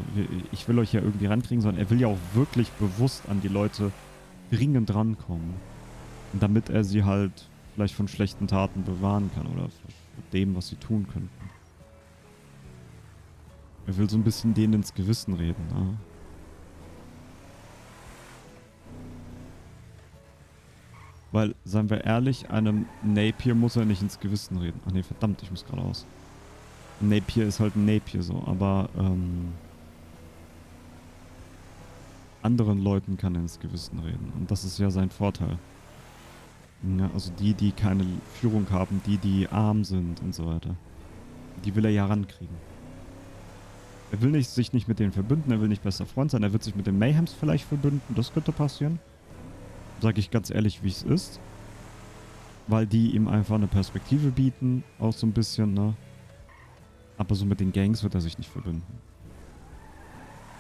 A: ich will euch ja irgendwie rankriegen, sondern er will ja auch wirklich bewusst an die Leute dringend rankommen. Damit er sie halt vielleicht von schlechten Taten bewahren kann oder von dem, was sie tun könnten. Er will so ein bisschen denen ins Gewissen reden, ne? Weil, seien wir ehrlich, einem Napier muss er nicht ins Gewissen reden. Ach nee, verdammt, ich muss geradeaus. Ein Napier ist halt ein Napier so, aber ähm, anderen Leuten kann er ins Gewissen reden. Und das ist ja sein Vorteil. Ja, also die, die keine Führung haben, die, die arm sind und so weiter. Die will er ja rankriegen. Er will nicht, sich nicht mit denen verbünden, er will nicht besser Freund sein, er wird sich mit den Mayhems vielleicht verbünden, das könnte passieren. Sag ich ganz ehrlich, wie es ist. Weil die ihm einfach eine Perspektive bieten, auch so ein bisschen, ne? Aber so mit den Gangs wird er sich nicht verbünden.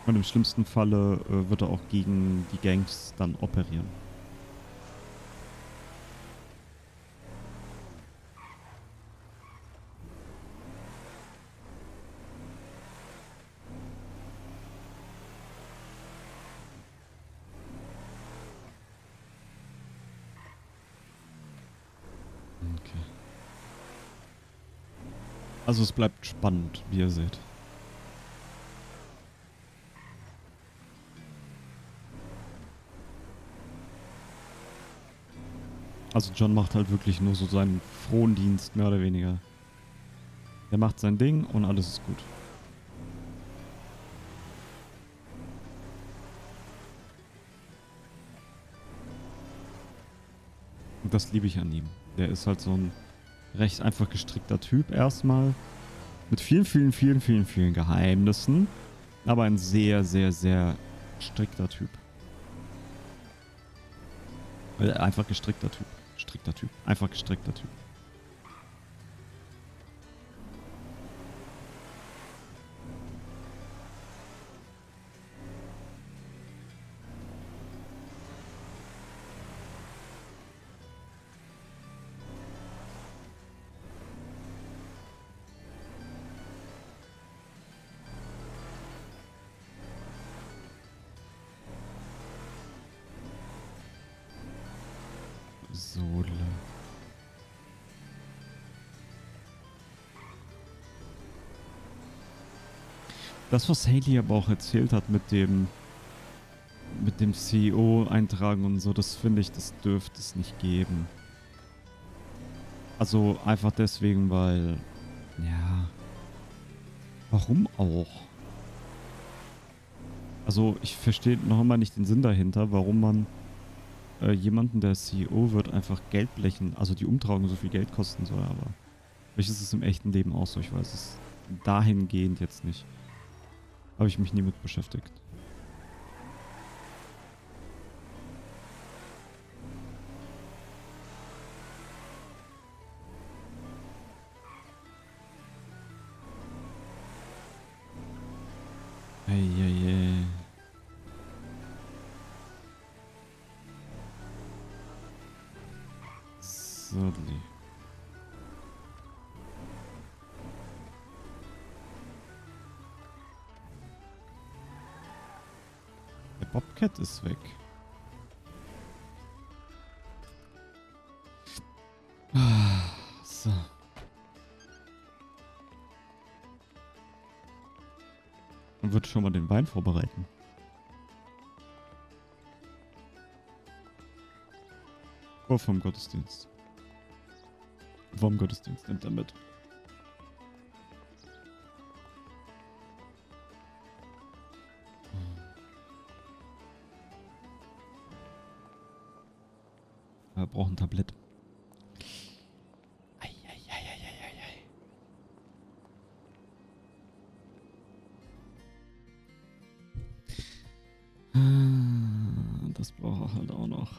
A: Und im schlimmsten Falle äh, wird er auch gegen die Gangs dann operieren. Also es bleibt spannend, wie ihr seht. Also John macht halt wirklich nur so seinen Frondienst, mehr oder weniger. Er macht sein Ding und alles ist gut. Und das liebe ich an ihm. Der ist halt so ein recht einfach gestrickter Typ erstmal. Mit vielen, vielen, vielen, vielen, vielen Geheimnissen. Aber ein sehr, sehr, sehr strikter Typ. Äh, einfach gestrickter Typ. Strikter Typ. Einfach gestrickter Typ. Das, was Haley aber auch erzählt hat mit dem mit dem CEO eintragen und so, das finde ich, das dürfte es nicht geben. Also einfach deswegen, weil ja, warum auch? Also ich verstehe noch immer nicht den Sinn dahinter, warum man äh, jemanden, der CEO wird, einfach Geld blechen, also die Umtragung so viel Geld kosten soll, aber vielleicht ist es im echten Leben auch so, ich weiß es dahingehend jetzt nicht. Habe ich mich nie mit beschäftigt. Cat ist weg. Ah, so. Und wird schon mal den Wein vorbereiten. Vor vom Gottesdienst. Vom Gottesdienst nimmt er mit. brauche ein Tablett.
B: Ah, das brauche ich halt auch noch.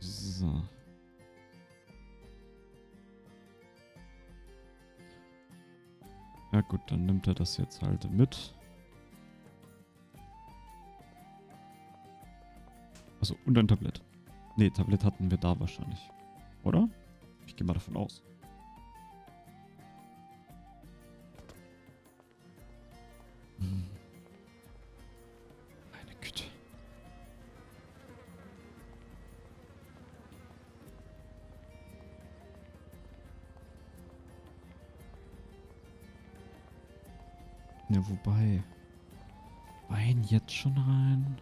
C: So.
A: Ja gut, dann nimmt er das jetzt halt mit. Also, und ein Tablett. Nee, Tablett hatten wir da wahrscheinlich. Oder? Ich gehe mal davon aus. Hm. Meine Güte. Ja, wobei. Wein jetzt schon rein?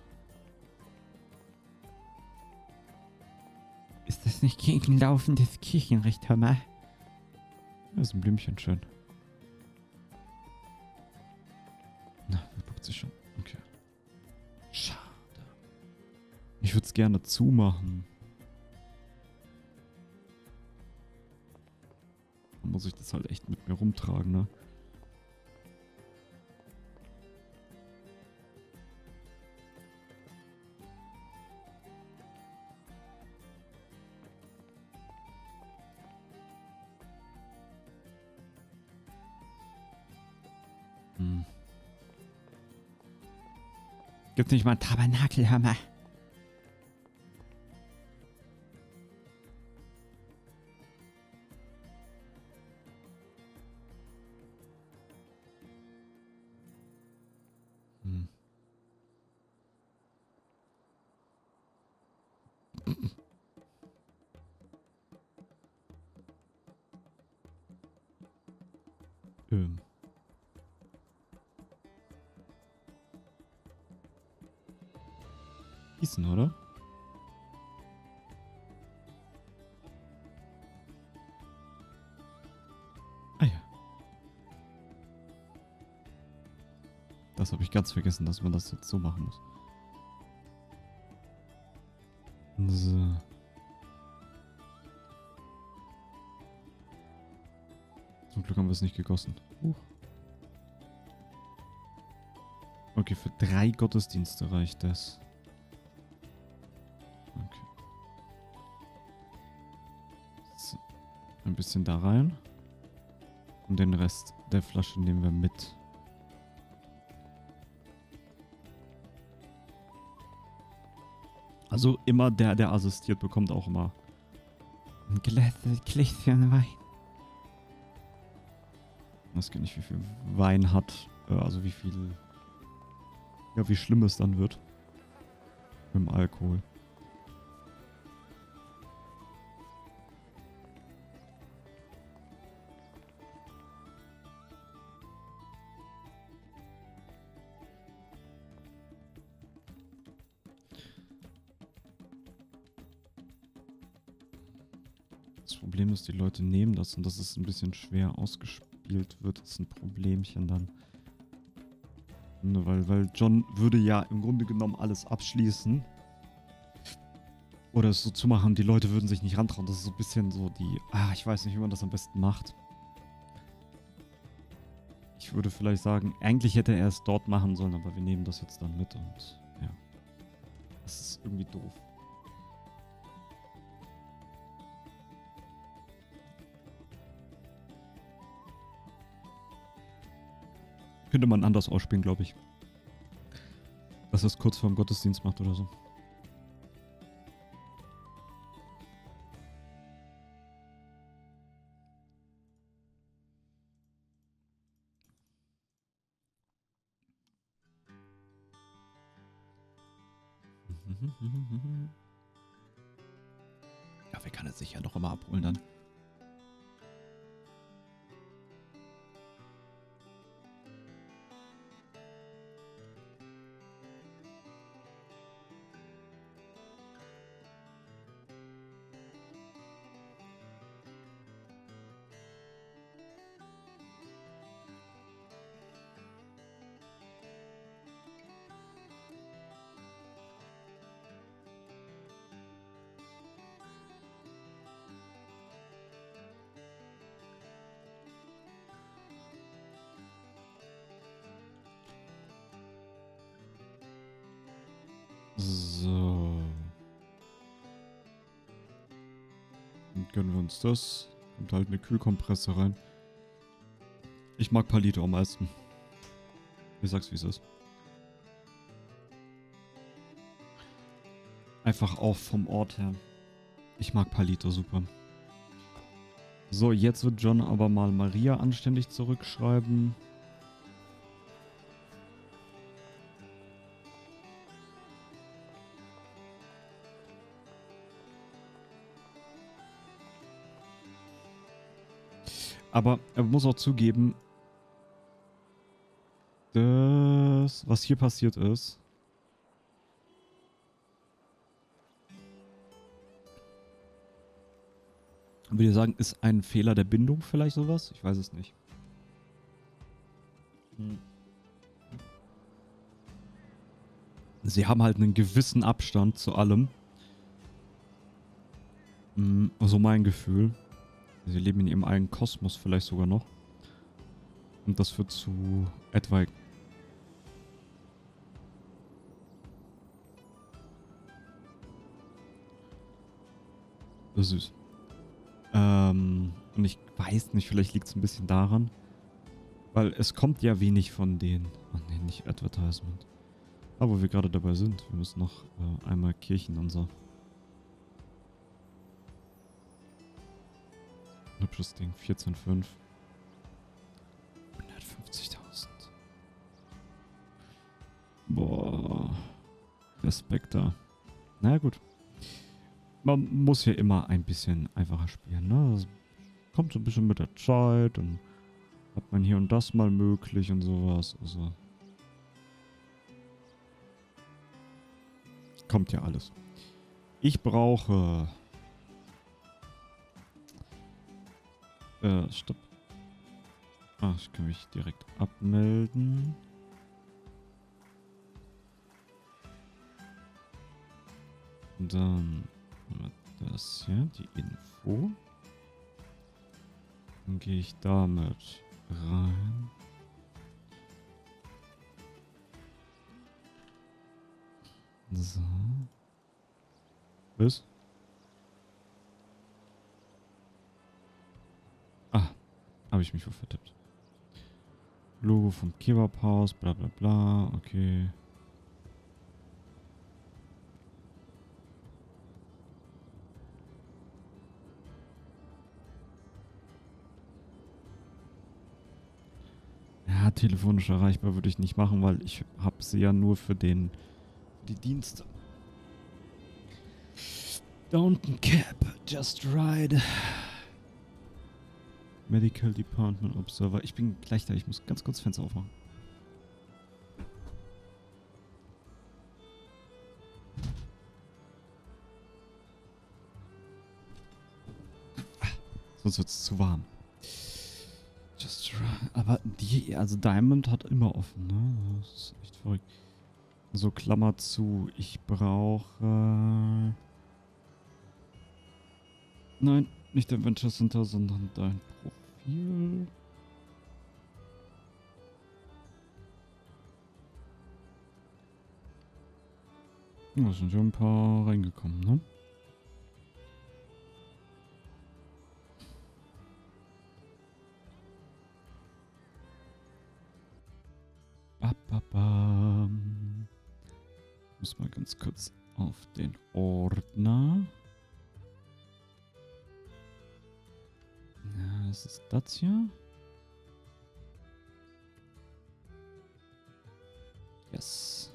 A: nicht gegen laufendes Kirchenrecht, hör mal. Das ist ein Blümchen, schön. Na, verpuppt sich schon. Okay. Schade. Ich würde es gerne zumachen. Dann muss ich das halt echt mit mir rumtragen, ne? gibt's nicht mal einen Tabernakelhammer? ganz vergessen, dass man das jetzt so machen muss. So. Zum Glück haben wir es nicht gegossen. Huch. Okay, für drei Gottesdienste reicht das. Okay. So. Ein bisschen da rein. Und den Rest der Flasche nehmen wir mit. Also immer der, der assistiert, bekommt auch immer ein Gläschen Wein. Ich weiß gar nicht, wie viel Wein hat. Äh, also wie viel... Ja, wie schlimm es dann wird. Mit dem Alkohol. Leute nehmen das und dass es ein bisschen schwer ausgespielt wird, ist ein Problemchen dann. Ne, weil, weil John würde ja im Grunde genommen alles abschließen. Oder es so zu machen, die Leute würden sich nicht rantrauen. Das ist so ein bisschen so die, ah, ich weiß nicht, wie man das am besten macht. Ich würde vielleicht sagen, eigentlich hätte er es dort machen sollen, aber wir nehmen das jetzt dann mit und ja. Das ist irgendwie doof. könnte man anders ausspielen, glaube ich. Dass es kurz vorm Gottesdienst macht oder so. ist das. Kommt halt eine Kühlkompresse rein. Ich mag Palito am meisten. Ich sag's, wie es ist. Einfach auch vom Ort her. Ich mag Palito super. So, jetzt wird John aber mal Maria anständig zurückschreiben. Aber er muss auch zugeben, das, was hier passiert ist, würde ich sagen, ist ein Fehler der Bindung vielleicht sowas? Ich weiß es nicht. Sie haben halt einen gewissen Abstand zu allem. Hm, so mein Gefühl. Sie leben in ihrem eigenen Kosmos vielleicht sogar noch. Und das führt zu etwaigen Das ist süß. Ähm, und ich weiß nicht, vielleicht liegt es ein bisschen daran, weil es kommt ja wenig von denen. Ach nee, nicht Advertisement. Aber wo wir gerade dabei sind, wir müssen noch äh, einmal Kirchen unser hübsches Ding. 14,5. 150.000. Boah. Respekt da. Naja, gut. Man muss hier immer ein bisschen einfacher spielen, ne? Das kommt so ein bisschen mit der Zeit und hat man hier und das mal möglich und sowas. Also. Kommt ja alles. Ich brauche Äh, stopp. Ach, ich kann mich direkt abmelden. dann haben wir das hier, die Info. Dann gehe ich damit rein. So. Was? Habe ich mich wohl vertippt. Logo vom Kebabhaus, bla bla bla, okay. Ja, telefonisch erreichbar würde ich nicht machen, weil ich habe sie ja nur für den die Dienste. Downton Cap, just ride. Medical Department Observer. Ich bin gleich da, ich muss ganz kurz Fenster aufmachen. Ah, sonst wird es zu warm. Just try. Aber die, also Diamond hat immer offen, ne? Das ist echt verrückt. So, also, Klammer zu. Ich brauche... Äh, nein, nicht Venture Center, sondern dein Profil. Da sind schon ein paar reingekommen, ne? Muss mal ganz kurz auf den Ordner. Ja, das ist das hier. Yes.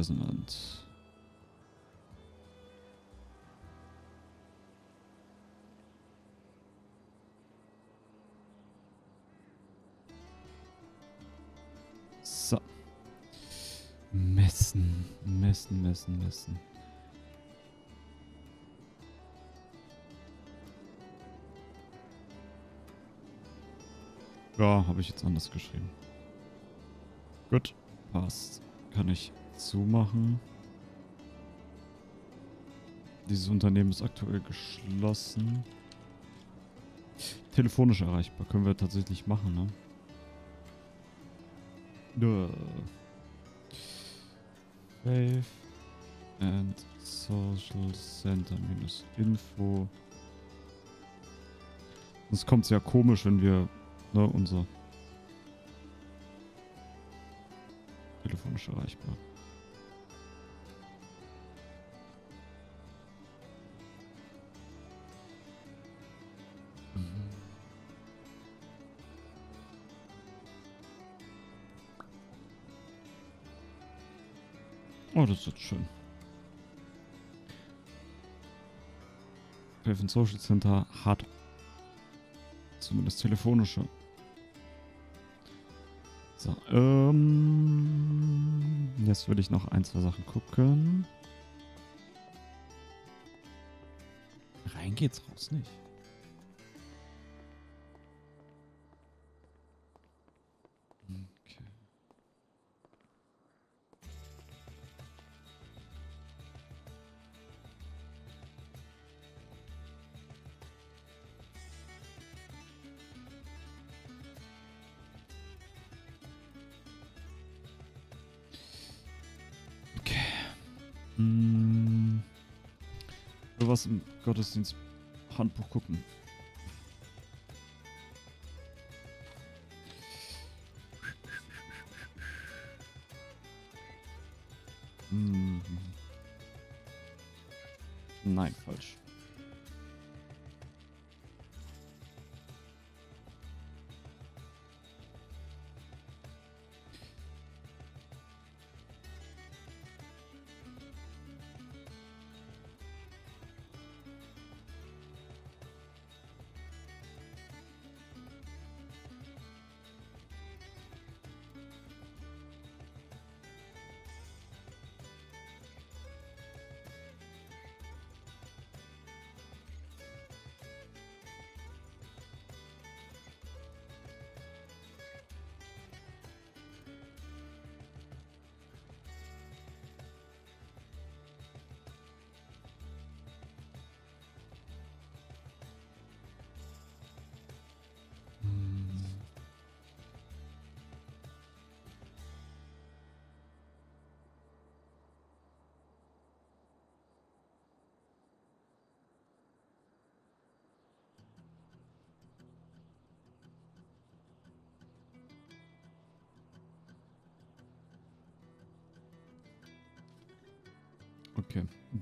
A: Eisenwand. So. Messen, messen, messen, messen. Ja, habe ich jetzt anders geschrieben. Gut, passt. Kann ich zumachen. Dieses Unternehmen ist aktuell geschlossen. Telefonisch erreichbar. Können wir tatsächlich machen, ne? Duh. Safe and Social Center minus Info. Sonst kommt es ja komisch, wenn wir ne, unser telefonisch erreichbar. schön. Helfen Social Center hat. Zumindest telefonische. So, ähm. Jetzt würde ich noch ein, zwei Sachen gucken.
B: Rein geht's raus nicht.
A: Gottesdienst Handbuch gucken.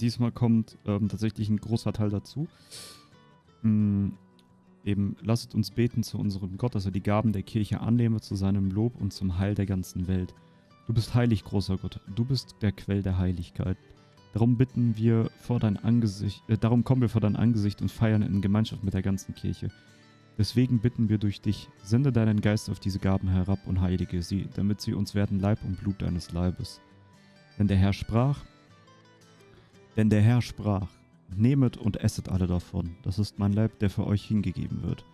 A: diesmal kommt, ähm, tatsächlich ein großer Teil dazu. Ähm, eben, lasset uns beten zu unserem Gott, dass er die Gaben der Kirche annehme zu seinem Lob und zum Heil der ganzen Welt. Du bist heilig, großer Gott. Du bist der Quell der Heiligkeit. Darum bitten wir vor dein Angesicht, äh, darum kommen wir vor dein Angesicht und feiern in Gemeinschaft mit der ganzen Kirche. Deswegen bitten wir durch dich, sende deinen Geist auf diese Gaben herab und heilige sie, damit sie uns werden Leib und Blut deines Leibes. Denn der Herr sprach, denn der Herr sprach, nehmet und esset alle davon, das ist mein Leib, der für euch hingegeben wird.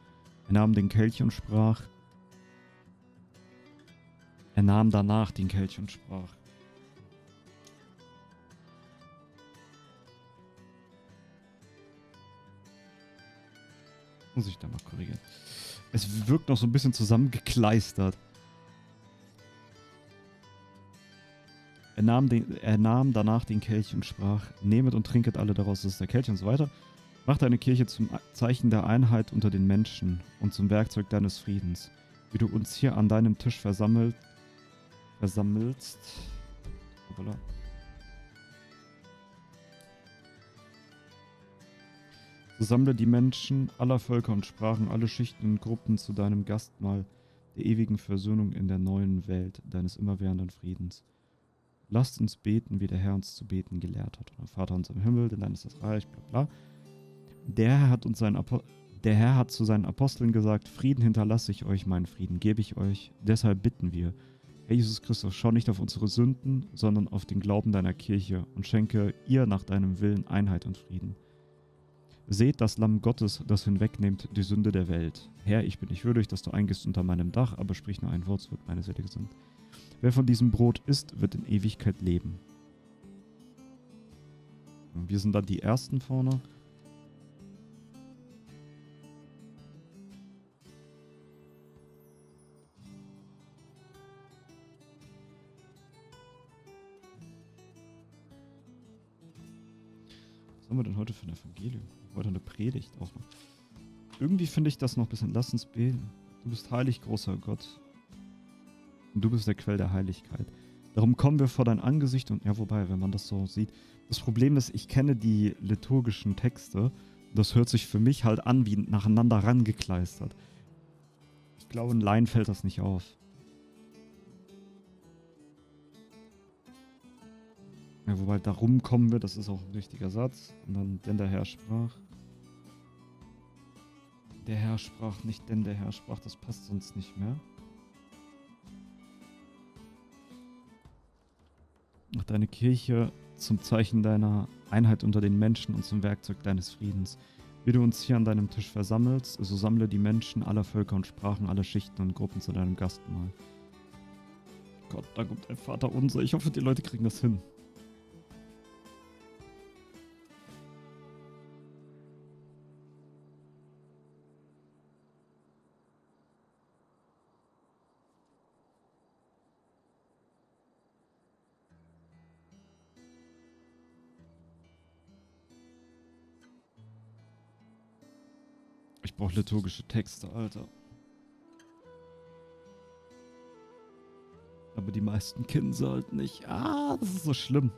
A: Er nahm den Kelch und sprach, er nahm danach den Kelch und sprach, Muss ich da mal korrigieren. Es wirkt noch so ein bisschen zusammengekleistert. nahm, den, er nahm danach den Kelch und sprach, nehmet und trinket alle daraus, das ist der Kelch und so weiter. Mach deine Kirche zum Zeichen der Einheit unter den Menschen und zum Werkzeug deines Friedens, wie du uns hier an deinem Tisch versammelt, versammelst. Hoppala. So sammle die Menschen aller Völker und Sprachen, alle Schichten und Gruppen zu deinem Gastmahl der ewigen Versöhnung in der neuen Welt deines immerwährenden Friedens. Lasst uns beten, wie der Herr uns zu beten gelehrt hat. Und Vater uns im Himmel, denn dein ist das Reich, bla bla. Der Herr hat, uns seinen der Herr hat zu seinen Aposteln gesagt, Frieden hinterlasse ich euch, meinen Frieden gebe ich euch. Deshalb bitten wir, Herr Jesus Christus, schau nicht auf unsere Sünden, sondern auf den Glauben deiner Kirche und schenke ihr nach deinem Willen Einheit und Frieden Seht das Lamm Gottes, das hinwegnimmt die Sünde der Welt. Herr, ich bin nicht würdig, dass du eingehst unter meinem Dach, aber sprich nur ein Wort, so wird meine Seele gesund. Wer von diesem Brot isst, wird in Ewigkeit leben. Wir sind dann die Ersten vorne. wir denn heute für ein Evangelium? Heute eine Predigt auch aufmachen. Irgendwie finde ich das noch ein bisschen. Lass Du bist heilig, großer Gott. Und du bist der Quell der Heiligkeit. Darum kommen wir vor dein Angesicht und ja, wobei, wenn man das so sieht, das Problem ist, ich kenne die liturgischen Texte. Das hört sich für mich halt an wie nacheinander rangekleistert. Ich glaube, in Laien fällt das nicht auf. Ja, wobei darum kommen wir, das ist auch ein richtiger Satz. Und dann, denn der Herr sprach. Der Herr sprach, nicht denn der Herr sprach, das passt sonst nicht mehr. Mach deine Kirche zum Zeichen deiner Einheit unter den Menschen und zum Werkzeug deines Friedens. Wie du uns hier an deinem Tisch versammelst, so sammle die Menschen aller Völker und Sprachen, aller Schichten und Gruppen zu deinem Gastmahl. Gott, da kommt ein Vater unser. Ich hoffe, die Leute kriegen das hin. liturgische Texte, Alter. Aber die meisten kennen sie halt nicht. Ah, das ist so schlimm.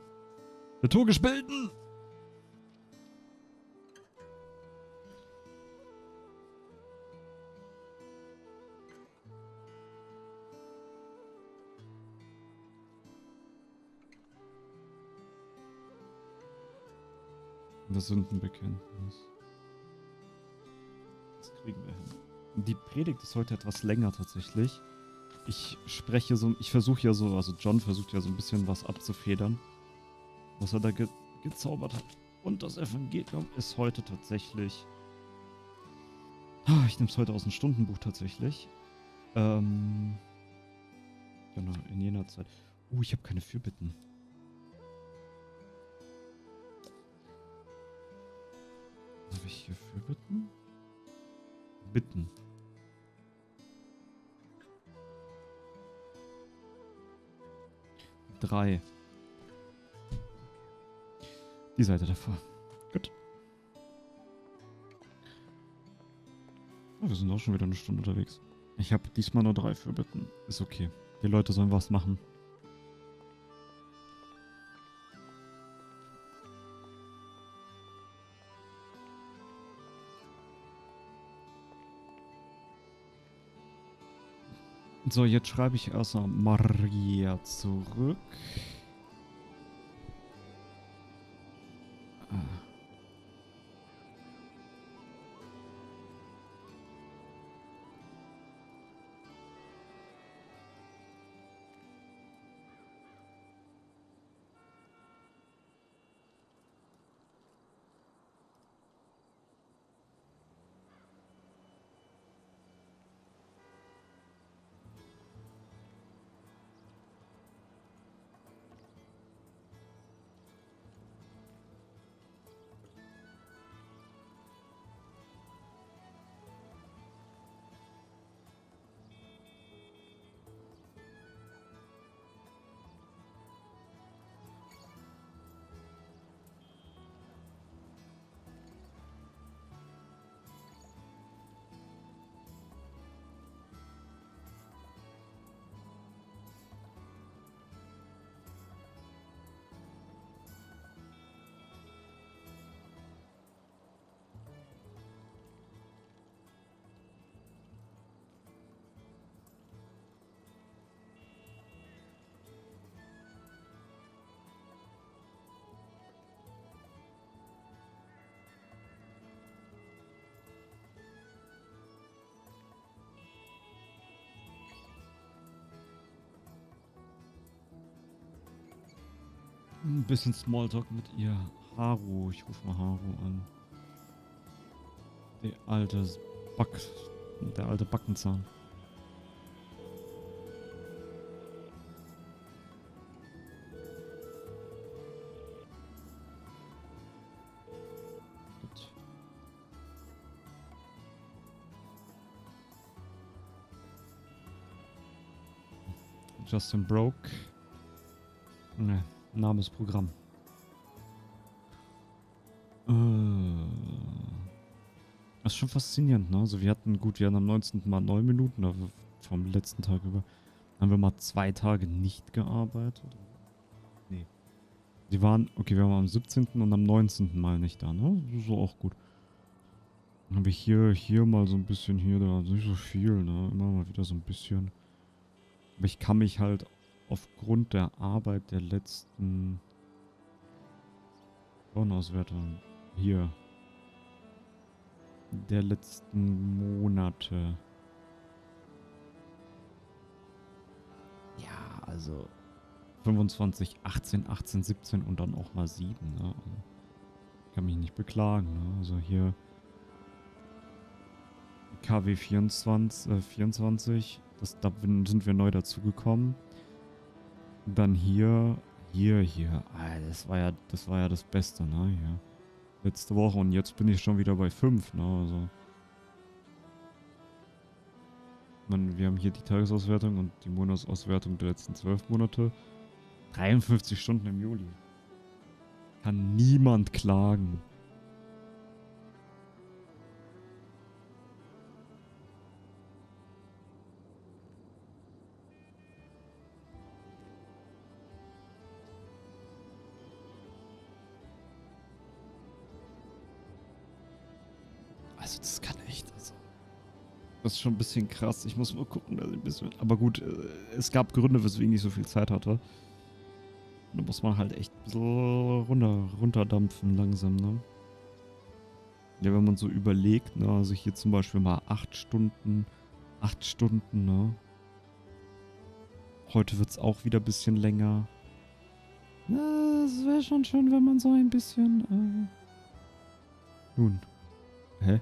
A: Liturgisch bilden! Das Sündenbekenntnis kriegen wir hin. Die Predigt ist heute etwas länger tatsächlich. Ich spreche so, ich versuche ja so, also John versucht ja so ein bisschen was abzufedern, was er da ge gezaubert hat. Und das Evangelium ist heute tatsächlich. Ah, ich nehme es heute aus dem Stundenbuch tatsächlich. Ähm, genau, in jener Zeit. uh, ich habe keine Fürbitten. Habe ich hier Fürbitten? bitten. Drei. Die Seite davor. Gut. Oh, wir sind auch schon wieder eine Stunde unterwegs. Ich habe diesmal nur drei für Bitten. Ist okay. Die Leute sollen was machen. So, jetzt schreibe ich erstmal Maria zurück. Ah. ein bisschen Smalltalk mit ihr. Haru, ich rufe mal Haru an. Der alte Back, der alte Backenzahn. Justin Broke. Namensprogramm. Äh, das ist schon faszinierend, ne? Also wir hatten, gut, wir hatten am 19. mal 9 Minuten, aber vom letzten Tag über haben wir mal zwei Tage nicht gearbeitet. Nee. Die waren, okay, wir waren am 17. und am 19. mal nicht da, ne? Das ist auch gut. Dann habe ich hier, hier mal so ein bisschen, hier, da nicht so viel, ne? Immer mal wieder so ein bisschen. Aber ich kann mich halt aufgrund der Arbeit der letzten Lohnauswertung hier der letzten Monate. Ja, also 25, 18, 18, 17 und dann auch mal 7. Ne? Also kann mich nicht beklagen. Ne? Also hier KW 24, äh, 24 das, da sind wir neu dazugekommen dann hier, hier, hier. Ah, das war ja, das war ja das Beste, ne? Hier. Letzte Woche und jetzt bin ich schon wieder bei 5, ne? Also. Man, wir haben hier die Tagesauswertung und die Monatsauswertung der letzten 12 Monate. 53 Stunden im Juli. Kann niemand klagen. ist schon ein bisschen krass. Ich muss mal gucken, dass ich ein bisschen. Aber gut, äh, es gab Gründe, weswegen ich so viel Zeit hatte. Da muss man halt echt so runter, runterdampfen langsam, ne? Ja, wenn man so überlegt, ne, also hier zum Beispiel mal acht Stunden, acht Stunden, ne? Heute wird's auch wieder ein bisschen länger. Es wäre schon schön, wenn man so ein bisschen. Äh... Nun. Hä?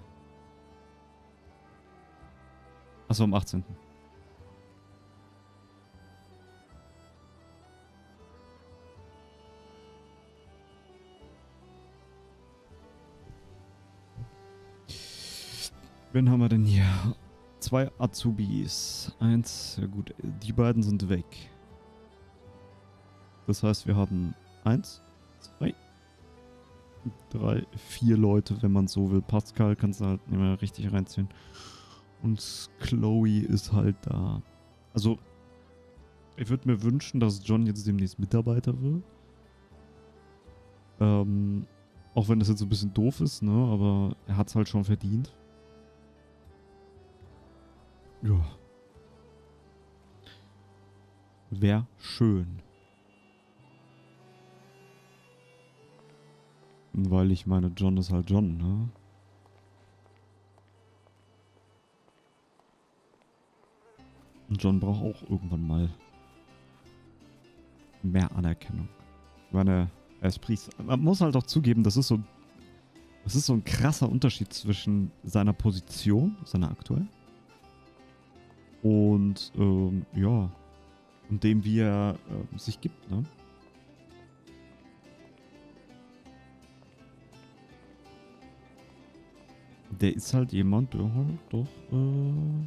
A: Achso, am 18. Wen haben wir denn hier? Zwei Azubis. Eins, ja gut, die beiden sind weg. Das heißt, wir haben eins, zwei, drei, vier Leute, wenn man so will. Pascal kannst du halt nicht mehr richtig reinziehen. Und Chloe ist halt da. Also, ich würde mir wünschen, dass John jetzt demnächst Mitarbeiter wird. Ähm, auch wenn das jetzt so ein bisschen doof ist, ne? Aber er hat es halt schon verdient. Ja. Wäre schön. Weil ich meine, John ist halt John, ne? Elton John braucht auch irgendwann mal mehr Anerkennung. Ich meine, er ist Priester. Man muss halt auch zugeben, das ist so, das ist so ein krasser Unterschied zwischen seiner Position, seiner aktuellen, und ähm, ja, und dem, wie er äh, sich gibt, ne? Der ist halt jemand, der halt doch, äh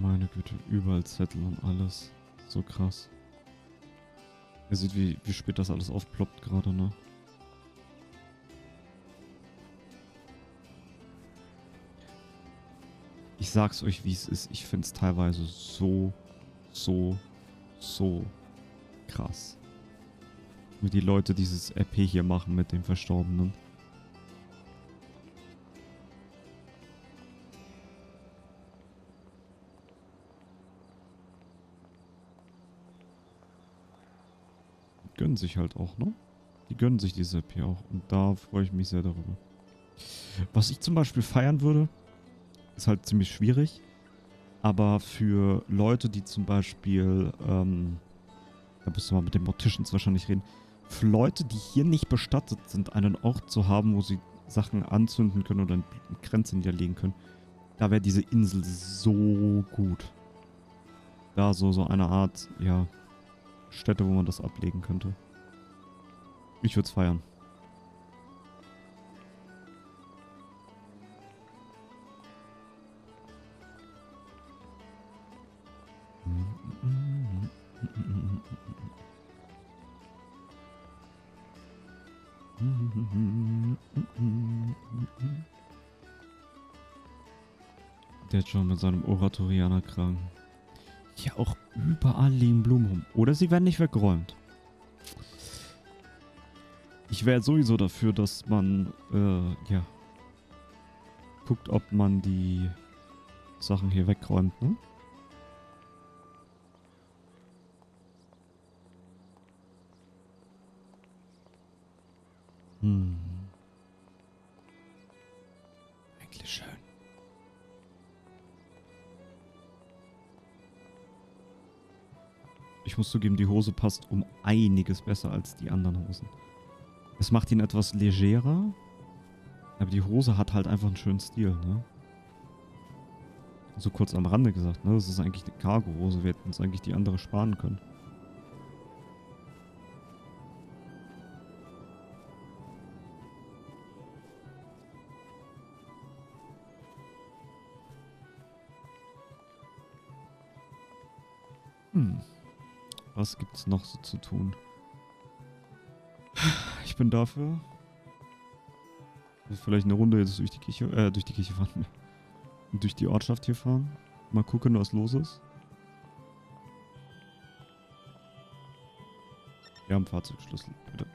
A: Meine Güte, überall Zettel und alles. So krass. Ihr seht, wie, wie spät das alles aufploppt gerade, ne? Ich sag's euch, wie es ist. Ich find's teilweise so, so, so krass. Wie die Leute dieses RP hier machen mit den Verstorbenen. gönnen sich halt auch, ne? Die gönnen sich die Sepp hier auch. Und da freue ich mich sehr darüber. Was ich zum Beispiel feiern würde, ist halt ziemlich schwierig. Aber für Leute, die zum Beispiel, ähm, da müssen wir mit den Morticians wahrscheinlich reden, für Leute, die hier nicht bestattet sind, einen Ort zu haben, wo sie Sachen anzünden können oder eine Grenze niederlegen können, da wäre diese Insel so gut. Da so, so eine Art, ja, Städte, wo man das ablegen könnte. Ich würde es feiern. Der John mit seinem oratorianer Oratorianerkragen. Ja, auch Überall liegen Blumen rum. Oder sie werden nicht weggeräumt. Ich wäre sowieso dafür, dass man, äh, ja, guckt, ob man die Sachen hier wegräumt, ne? muss die Hose passt um einiges besser als die anderen Hosen. Es macht ihn etwas legerer, aber die Hose hat halt einfach einen schönen Stil, ne? So kurz am Rande gesagt, ne? Das ist eigentlich eine Cargo-Hose. Wir hätten uns eigentlich die andere sparen können. was gibt es noch so zu tun? Ich bin dafür. Vielleicht eine Runde jetzt durch die Kirche, äh, durch die Kirche fahren. durch die Ortschaft hier fahren. Mal gucken, was los ist. Wir haben Fahrzeugschlüssel, bitte.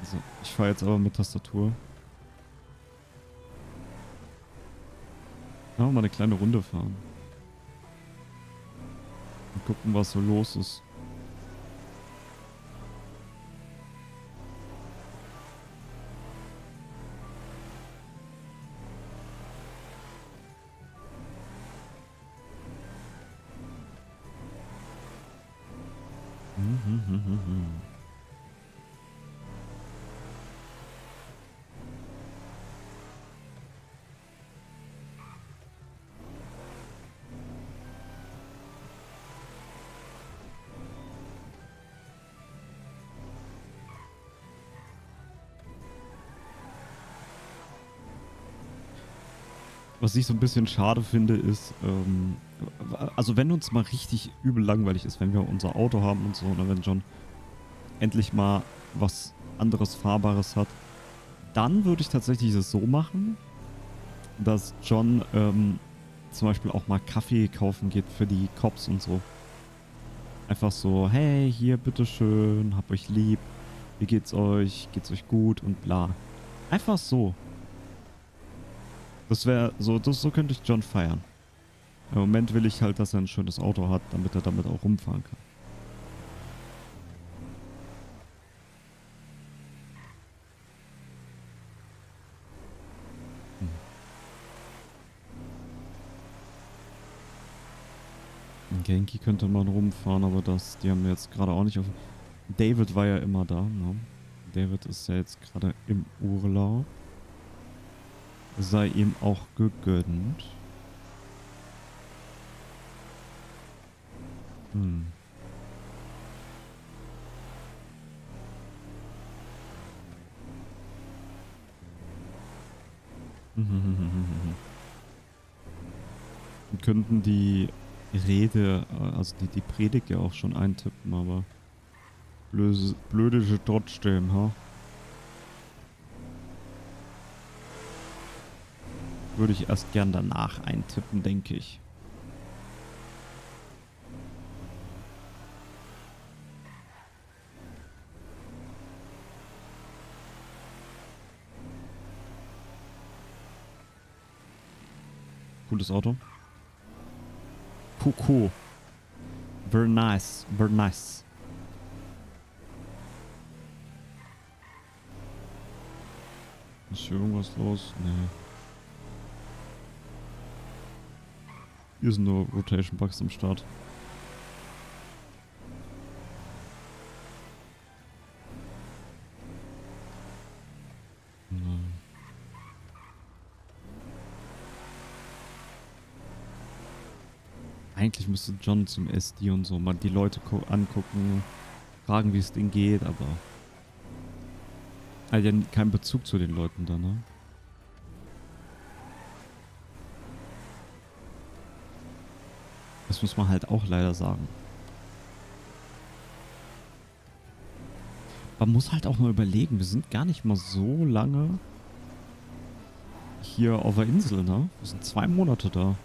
A: So, also, ich fahre jetzt aber mit Tastatur. Machen wir mal eine kleine Runde fahren gucken, was so los ist. Was ich so ein bisschen schade finde, ist, ähm, also wenn uns mal richtig übel langweilig ist, wenn wir unser Auto haben und so, oder ne, wenn John endlich mal was anderes Fahrbares hat, dann würde ich tatsächlich es so machen, dass John ähm, zum Beispiel auch mal Kaffee kaufen geht für die Cops und so. Einfach so, hey, hier, bitteschön, hab euch lieb, wie geht's euch, geht's euch gut und bla. Einfach so. Das wäre so, das, so könnte ich John feiern. Im Moment will ich halt, dass er ein schönes Auto hat, damit er damit auch rumfahren kann. Hm. Genki könnte man rumfahren, aber das, die haben jetzt gerade auch nicht auf. David war ja immer da, ne? David ist ja jetzt gerade im Urlaub sei ihm auch gegönnt. Hm. Wir könnten die Rede, also die, die Predigt ja auch schon eintippen, aber blödes, blödische trotzdem, ha? Huh? würde ich erst gern danach eintippen, denke ich. Cooles Auto. Cool, Very nice, very nice. Ist hier irgendwas los? Nee. Hier sind nur Rotation Bugs am Start. eigentlich müsste John zum SD und so mal die Leute angucken, fragen, wie es denen geht, aber. Er hat ja keinen Bezug zu den Leuten da, ne? Das muss man halt auch leider sagen. Man muss halt auch mal überlegen, wir sind gar nicht mal so lange hier auf der Insel, ne? Wir sind zwei Monate da.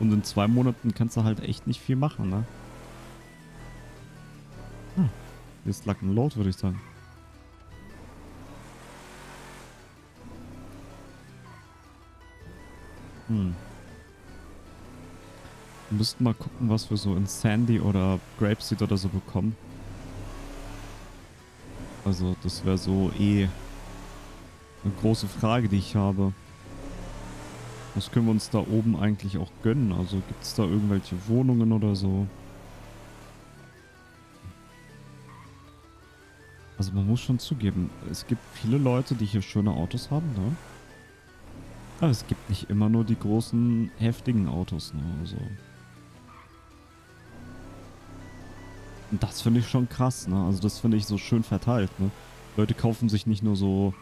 A: Und in zwei Monaten kannst du halt echt nicht viel machen, ne? Ist lag ein Load, würde ich sagen. Hm. Wir müssten mal gucken, was wir so in Sandy oder Grapeseed oder so bekommen. Also, das wäre so eh eine große Frage, die ich habe. Was können wir uns da oben eigentlich auch gönnen? Also, gibt es da irgendwelche Wohnungen oder so? Also man muss schon zugeben, es gibt viele Leute, die hier schöne Autos haben, ne? Aber es gibt nicht immer nur die großen, heftigen Autos, ne? Also. Und das finde ich schon krass, ne? Also das finde ich so schön verteilt, ne? Leute kaufen sich nicht nur so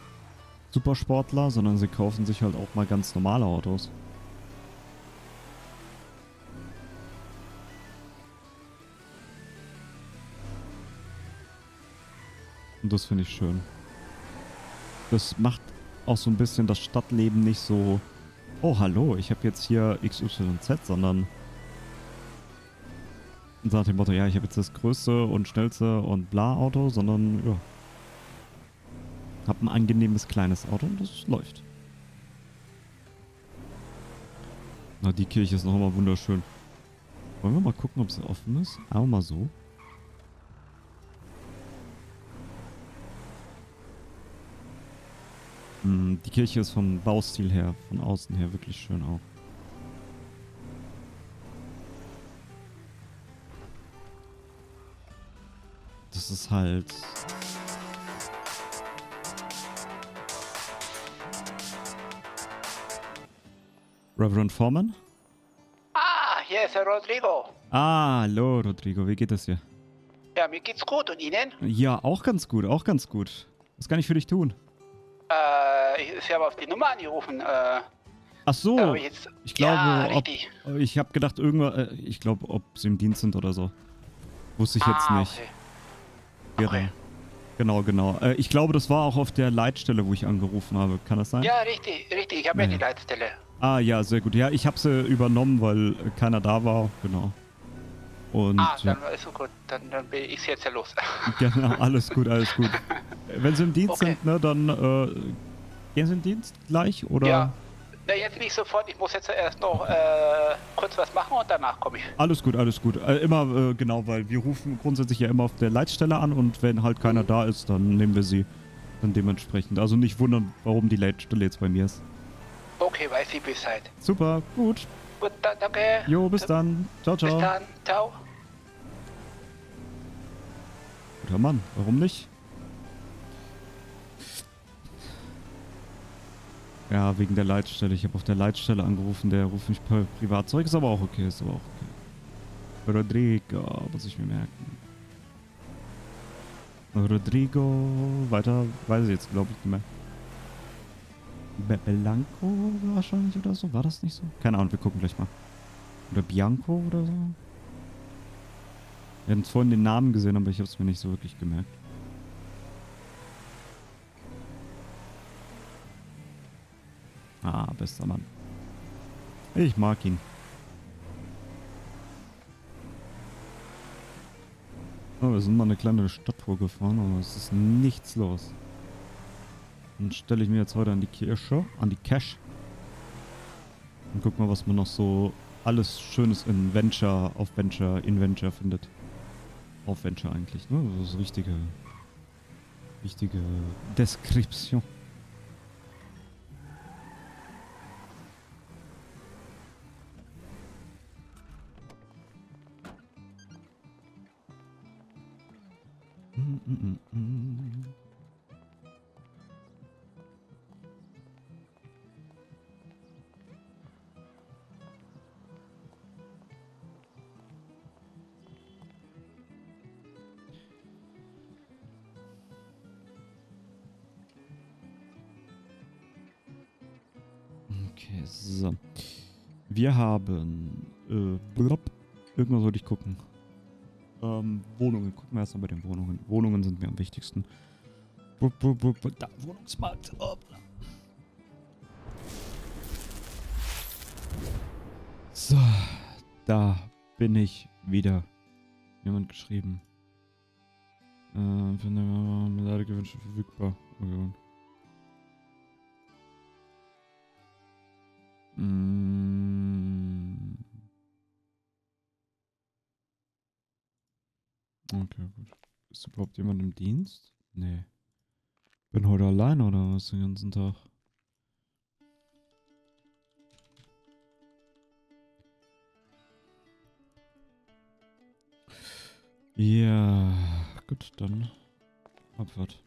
A: Supersportler, sondern sie kaufen sich halt auch mal ganz normale Autos. Und das finde ich schön. Das macht auch so ein bisschen das Stadtleben nicht so, oh hallo, ich habe jetzt hier XYZ, sondern nach dem Motto, ja, ich habe jetzt das größte und schnellste und bla Auto, sondern ja, habe ein angenehmes kleines Auto und das läuft. Na, die Kirche ist noch immer wunderschön. Wollen wir mal gucken, ob sie offen ist? Auch mal so. Mm, die Kirche ist vom Baustil her, von außen her wirklich schön auch. Das ist halt... Reverend Foreman?
D: Ah, hier ist Herr Rodrigo.
A: Ah, hallo Rodrigo, wie geht es dir?
D: Ja, mir geht's gut und Ihnen?
A: Ja, auch ganz gut, auch ganz gut. Was kann ich für dich tun?
D: Äh, äh, ich habe auf die Nummer angerufen. Äh,
A: Ach so, ich, jetzt, ich, glaube, ja, ob, äh, ich habe gedacht, irgendwann, äh, ich glaube, ob sie im Dienst sind oder so. Wusste ich ah, jetzt ah, nicht. Okay. okay. Genau, genau. ich glaube, das war auch auf der Leitstelle, wo ich angerufen habe. Kann das sein? Ja,
C: richtig, richtig. Ich habe ja. Ah, ja die
D: Leitstelle.
A: Ah, ja, sehr gut. Ja, ich habe sie übernommen, weil keiner da war. Genau. Und ah, dann
D: ist so gut. Dann, dann bin ich jetzt ja los.
A: genau, alles gut, alles gut. Wenn sie im Dienst okay. sind, ne, dann äh, in Dienst gleich oder? Ja.
D: Na, jetzt nicht sofort. Ich muss jetzt erst noch äh, kurz was machen und danach komme ich.
A: Alles gut, alles gut. Äh, immer äh, genau, weil wir rufen grundsätzlich ja immer auf der Leitstelle an und wenn halt keiner mhm. da ist, dann nehmen wir sie dann dementsprechend. Also nicht wundern, warum die Leitstelle jetzt bei mir ist.
D: Okay, weiß ich Bescheid.
A: Super, gut.
D: Gut, da, danke. Jo, bis dann. Ciao, ciao. Bis dann. Ciao.
A: Guter Mann, warum nicht? Ja, wegen der Leitstelle. Ich habe auf der Leitstelle angerufen, der ruft mich per Privatzeug. Ist aber auch okay, ist aber auch okay. Rodrigo, muss ich mir merken. Rodrigo, weiter, weiß ich jetzt, glaube ich, nicht mehr. Be Belanco wahrscheinlich oder so? War das nicht so? Keine Ahnung, wir gucken gleich mal. Oder Bianco oder so? Wir haben vorhin den Namen gesehen, aber ich habe es mir nicht so wirklich gemerkt. Ah, bester Mann. Ich mag ihn. Oh, wir sind mal eine kleine Stadt gefahren, aber es ist nichts los. Dann stelle ich mir jetzt heute an die Kirche, an die Cash. Und guck mal, was man noch so alles Schönes in Venture, auf Venture, in Venture findet. Auf Venture eigentlich, ne? Das richtige, richtige Description. Okay, so. Wir haben... Äh, blub, irgendwas wollte ich gucken. Ähm, Wohnungen. Gucken wir erstmal bei den Wohnungen. Wohnungen sind mir am wichtigsten. Da, Wohnungsmarkt. Oh. So, da bin ich wieder. Jemand geschrieben. Äh, für eine Ladegewünsche verfügbar. Okay. Mm. Okay, gut. Ist überhaupt jemand im Dienst? Nee. Bin heute allein oder was den ganzen Tag? Ja, gut, dann Abfahrt.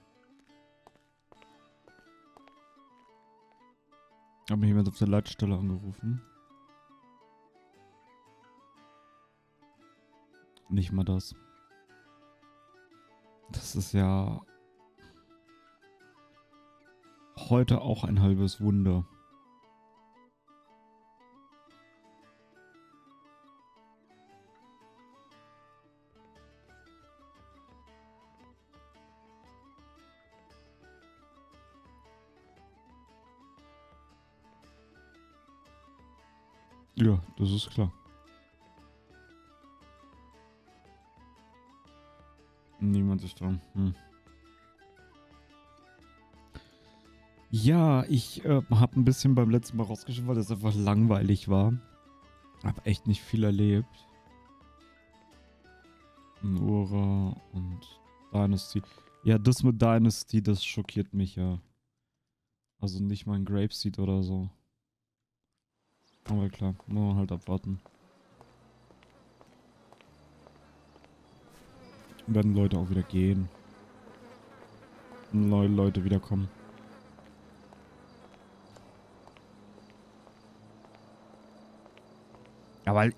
A: Hat mich jemand auf der Leitstelle angerufen? Nicht mal das. Das ist ja heute auch ein halbes Wunder.
E: Ja, das ist klar.
A: Niemand ist dran. Hm. Ja, ich äh, habe ein bisschen beim letzten Mal rausgeschrieben, weil das einfach langweilig war. Hab echt nicht viel erlebt. Nora und Dynasty. Ja, das mit Dynasty, das schockiert mich ja. Also nicht mal ein Grapeseed oder so. Aber klar, muss man halt abwarten. werden Leute auch wieder gehen. Und neue Leute wiederkommen. Ja, weil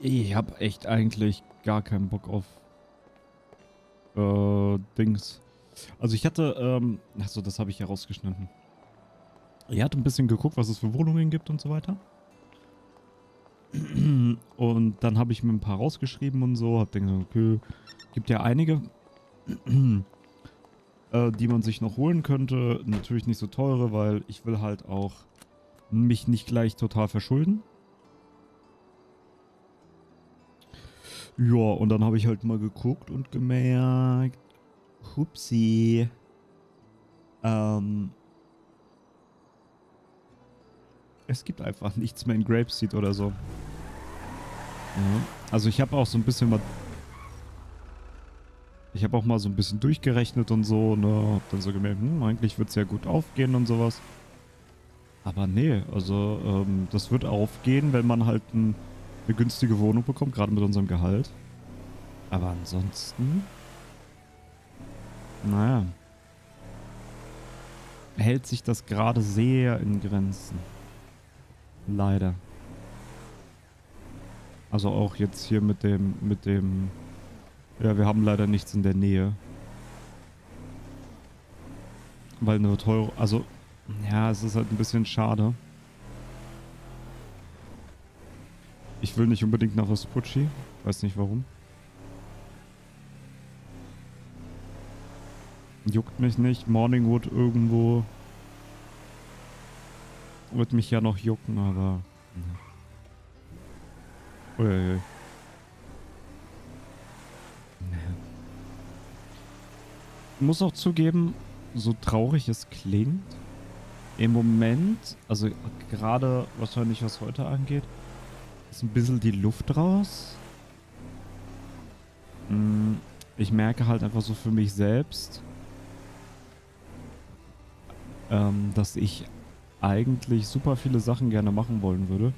A: ich habe echt eigentlich gar keinen Bock auf äh, Dings. Also ich hatte, ähm, achso, das habe ich herausgeschnitten. rausgeschnitten. Ich hatte ein bisschen geguckt, was es für Wohnungen gibt und so weiter. Und dann habe ich mir ein paar rausgeschrieben und so. Hab dann gesagt, okay, gibt ja einige, äh, die man sich noch holen könnte. Natürlich nicht so teure, weil ich will halt auch mich nicht gleich total verschulden. Ja, und dann habe ich halt mal geguckt und gemerkt, hupsi. Ähm, es gibt einfach nichts mehr in Grapeseed oder so. Ja. Also ich habe auch so ein bisschen mal... Ich habe auch mal so ein bisschen durchgerechnet und so, ne? Hab dann so gemerkt, hm, eigentlich wird es ja gut aufgehen und sowas. Aber nee, also ähm, das wird aufgehen, wenn man halt ein, eine günstige Wohnung bekommt, gerade mit unserem Gehalt. Aber ansonsten... Naja. Hält sich das gerade sehr in Grenzen. Leider. Also auch jetzt hier mit dem, mit dem... Ja, wir haben leider nichts in der Nähe. Weil nur teure... Also, ja, es ist halt ein bisschen schade. Ich will nicht unbedingt nach Vespucci. Weiß nicht warum. Juckt mich nicht. Morningwood irgendwo wird mich ja noch jucken, aber. Uiuiui. Muss auch zugeben, so traurig es klingt, im Moment, also gerade wahrscheinlich was heute angeht, ist ein bisschen die Luft raus. Mm, ich merke halt einfach so für mich selbst, ähm, dass ich eigentlich super viele Sachen gerne machen wollen würde.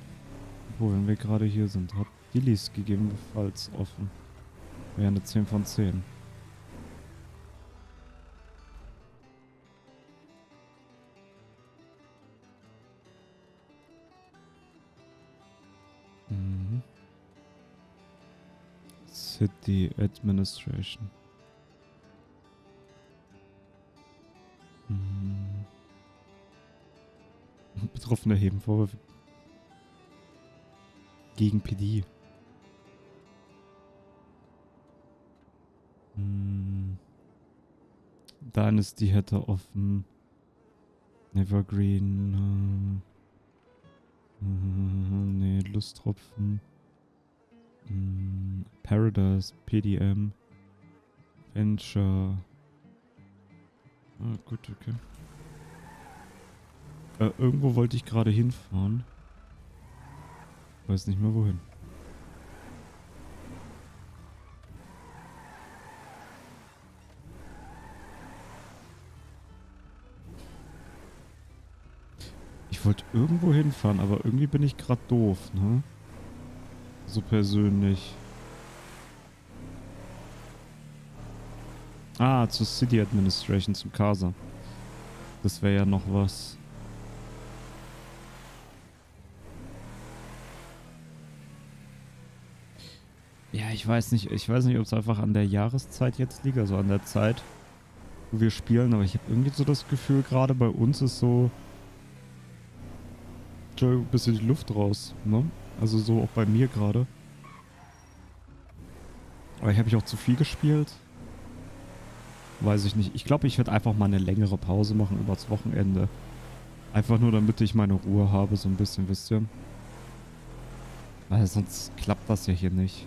A: Wo, wenn wir gerade hier sind, hat Dillis gegebenenfalls offen. Wäre eine 10 von 10. Mhm. City Administration. Betroffene heben Vorwürfe gegen PD. Hm. Dann ist die Hätte offen. Nevergreen. Äh, hm. nee, Lusttropfen. Hm. Paradise, PDM, Venture. Ah, gut, okay. Äh, irgendwo wollte ich gerade hinfahren. Weiß nicht mehr wohin. Ich wollte irgendwo hinfahren, aber irgendwie bin ich gerade doof, ne? So persönlich. Ah, zur City Administration, zum Casa. Das wäre ja noch was. ich weiß nicht, ich weiß nicht, ob es einfach an der Jahreszeit jetzt liegt, also an der Zeit, wo wir spielen, aber ich habe irgendwie so das Gefühl, gerade bei uns ist so ein bisschen die Luft raus, ne? Also so auch bei mir gerade. Aber ich habe ich auch zu viel gespielt. Weiß ich nicht. Ich glaube, ich werde einfach mal eine längere Pause machen übers Wochenende. Einfach nur, damit ich meine Ruhe habe, so ein bisschen, wisst ihr? Weil sonst klappt das ja hier nicht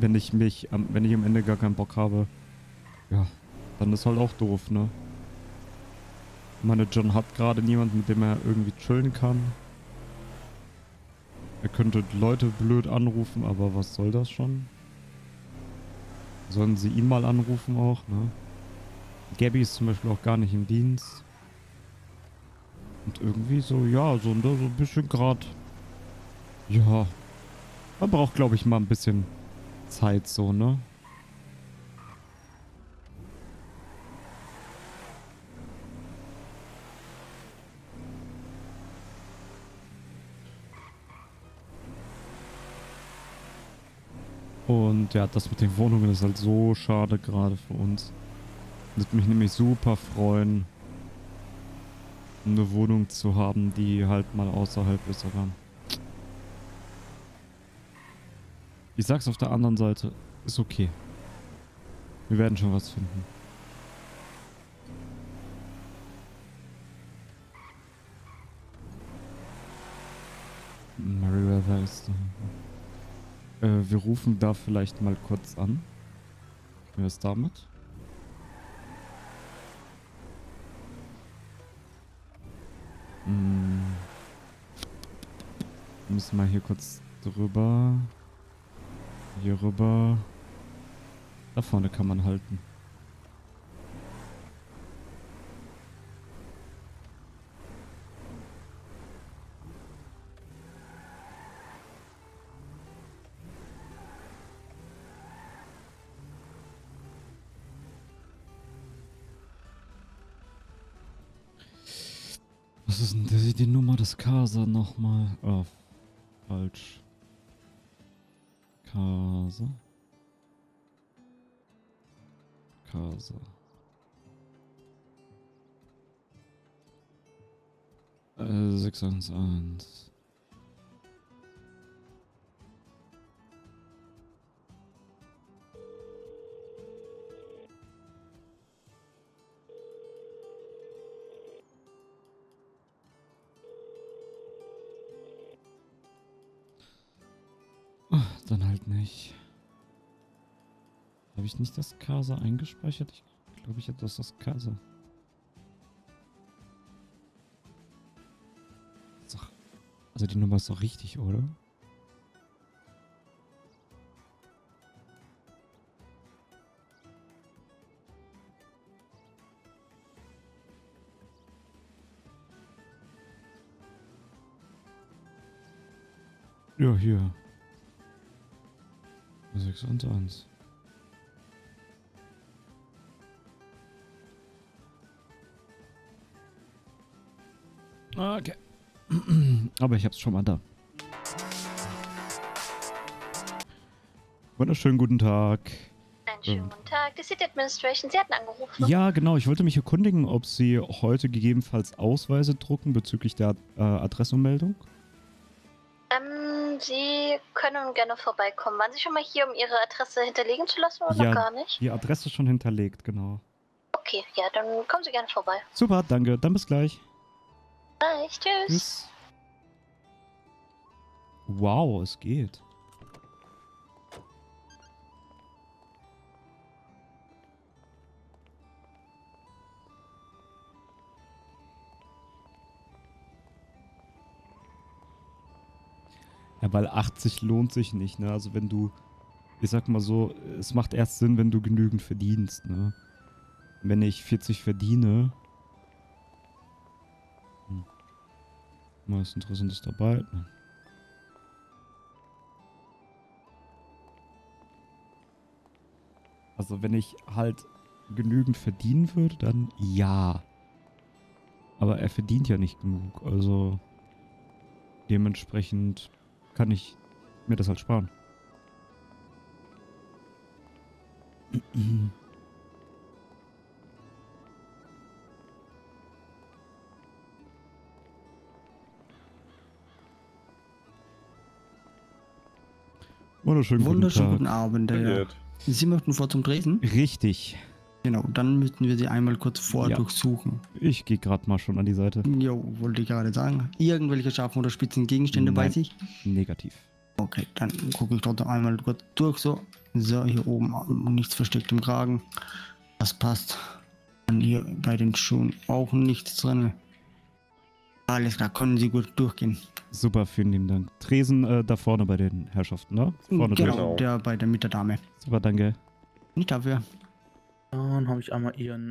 A: wenn ich mich, wenn ich am Ende gar keinen Bock habe, ja, dann ist halt auch doof, ne? Meine John hat gerade niemanden, mit dem er irgendwie chillen kann. Er könnte Leute blöd anrufen, aber was soll das schon? Sollen sie ihn mal anrufen auch, ne? Gabby ist zum Beispiel auch gar nicht im Dienst. Und irgendwie so, ja, so, so ein bisschen gerade. Ja. Man braucht, glaube ich, mal ein bisschen Zeit so, ne? Und ja, das mit den Wohnungen ist halt so schade gerade für uns. Würde mich nämlich super freuen, eine Wohnung zu haben, die halt mal außerhalb ist, aber... Ich sag's auf der anderen Seite. Ist okay. Wir werden schon was finden. Meriwether ist da. Äh, wir rufen da vielleicht mal kurz an. Wer ist damit? Hm. Müssen wir hier kurz drüber. Hier rüber. Da vorne kann man halten. Was ist denn das? Die Nummer des Kasa nochmal. Oh, Hause. Äh, 611. Dann halt nicht ich nicht das Kasa eingespeichert? Ich glaube, ich hätte das das Kasa. also die Nummer ist doch richtig, oder? Ja, hier. 6 und 1. Okay. Aber ich hab's schon mal da. Wunderschönen guten Tag. Einen schönen ähm. guten
F: Tag. Die City Administration, Sie hatten angerufen.
A: Ja, genau. Ich wollte mich erkundigen, ob Sie heute gegebenenfalls Ausweise drucken bezüglich der äh, Adressummeldung.
F: Ähm, Sie können gerne vorbeikommen. Waren Sie schon mal hier, um
G: Ihre Adresse hinterlegen zu lassen oder ja, gar nicht? Die Adresse
A: ist schon hinterlegt, genau.
G: Okay, ja, dann kommen Sie gerne vorbei.
A: Super, danke. Dann bis gleich.
G: Gleich, tschüss.
A: Wow, es geht. Ja, weil 80 lohnt sich nicht, ne? Also wenn du, ich sag mal so, es macht erst Sinn, wenn du genügend verdienst, ne? Wenn ich 40 verdiene, mal was Interessantes dabei. Ne? Also wenn ich halt genügend verdienen würde, dann ja. Aber er verdient ja nicht genug, also dementsprechend kann ich mir das halt sparen. Wunderschönen, Wunderschönen guten, Abend. Ja. Sie möchten vor zum Dresden? Richtig. Genau, dann müssten wir sie einmal kurz vor Ja. Ich gehe gerade mal schon an die Seite. Jo, wollte ich gerade sagen. Irgendwelche scharfen oder spitzen Gegenstände bei sich? Negativ. Okay, dann gucke ich dort einmal kurz durch. So, so hier oben nichts versteckt im Kragen. Das passt. Und hier bei den Schuhen auch nichts drin. Alles klar, können Sie gut durchgehen. Super, vielen lieben Dank. Tresen äh, da vorne bei den Herrschaften, ne? Vorne genau, durch. der bei der Mieterdame. Super, danke.
E: Nicht dafür. Dann habe ich einmal ihren...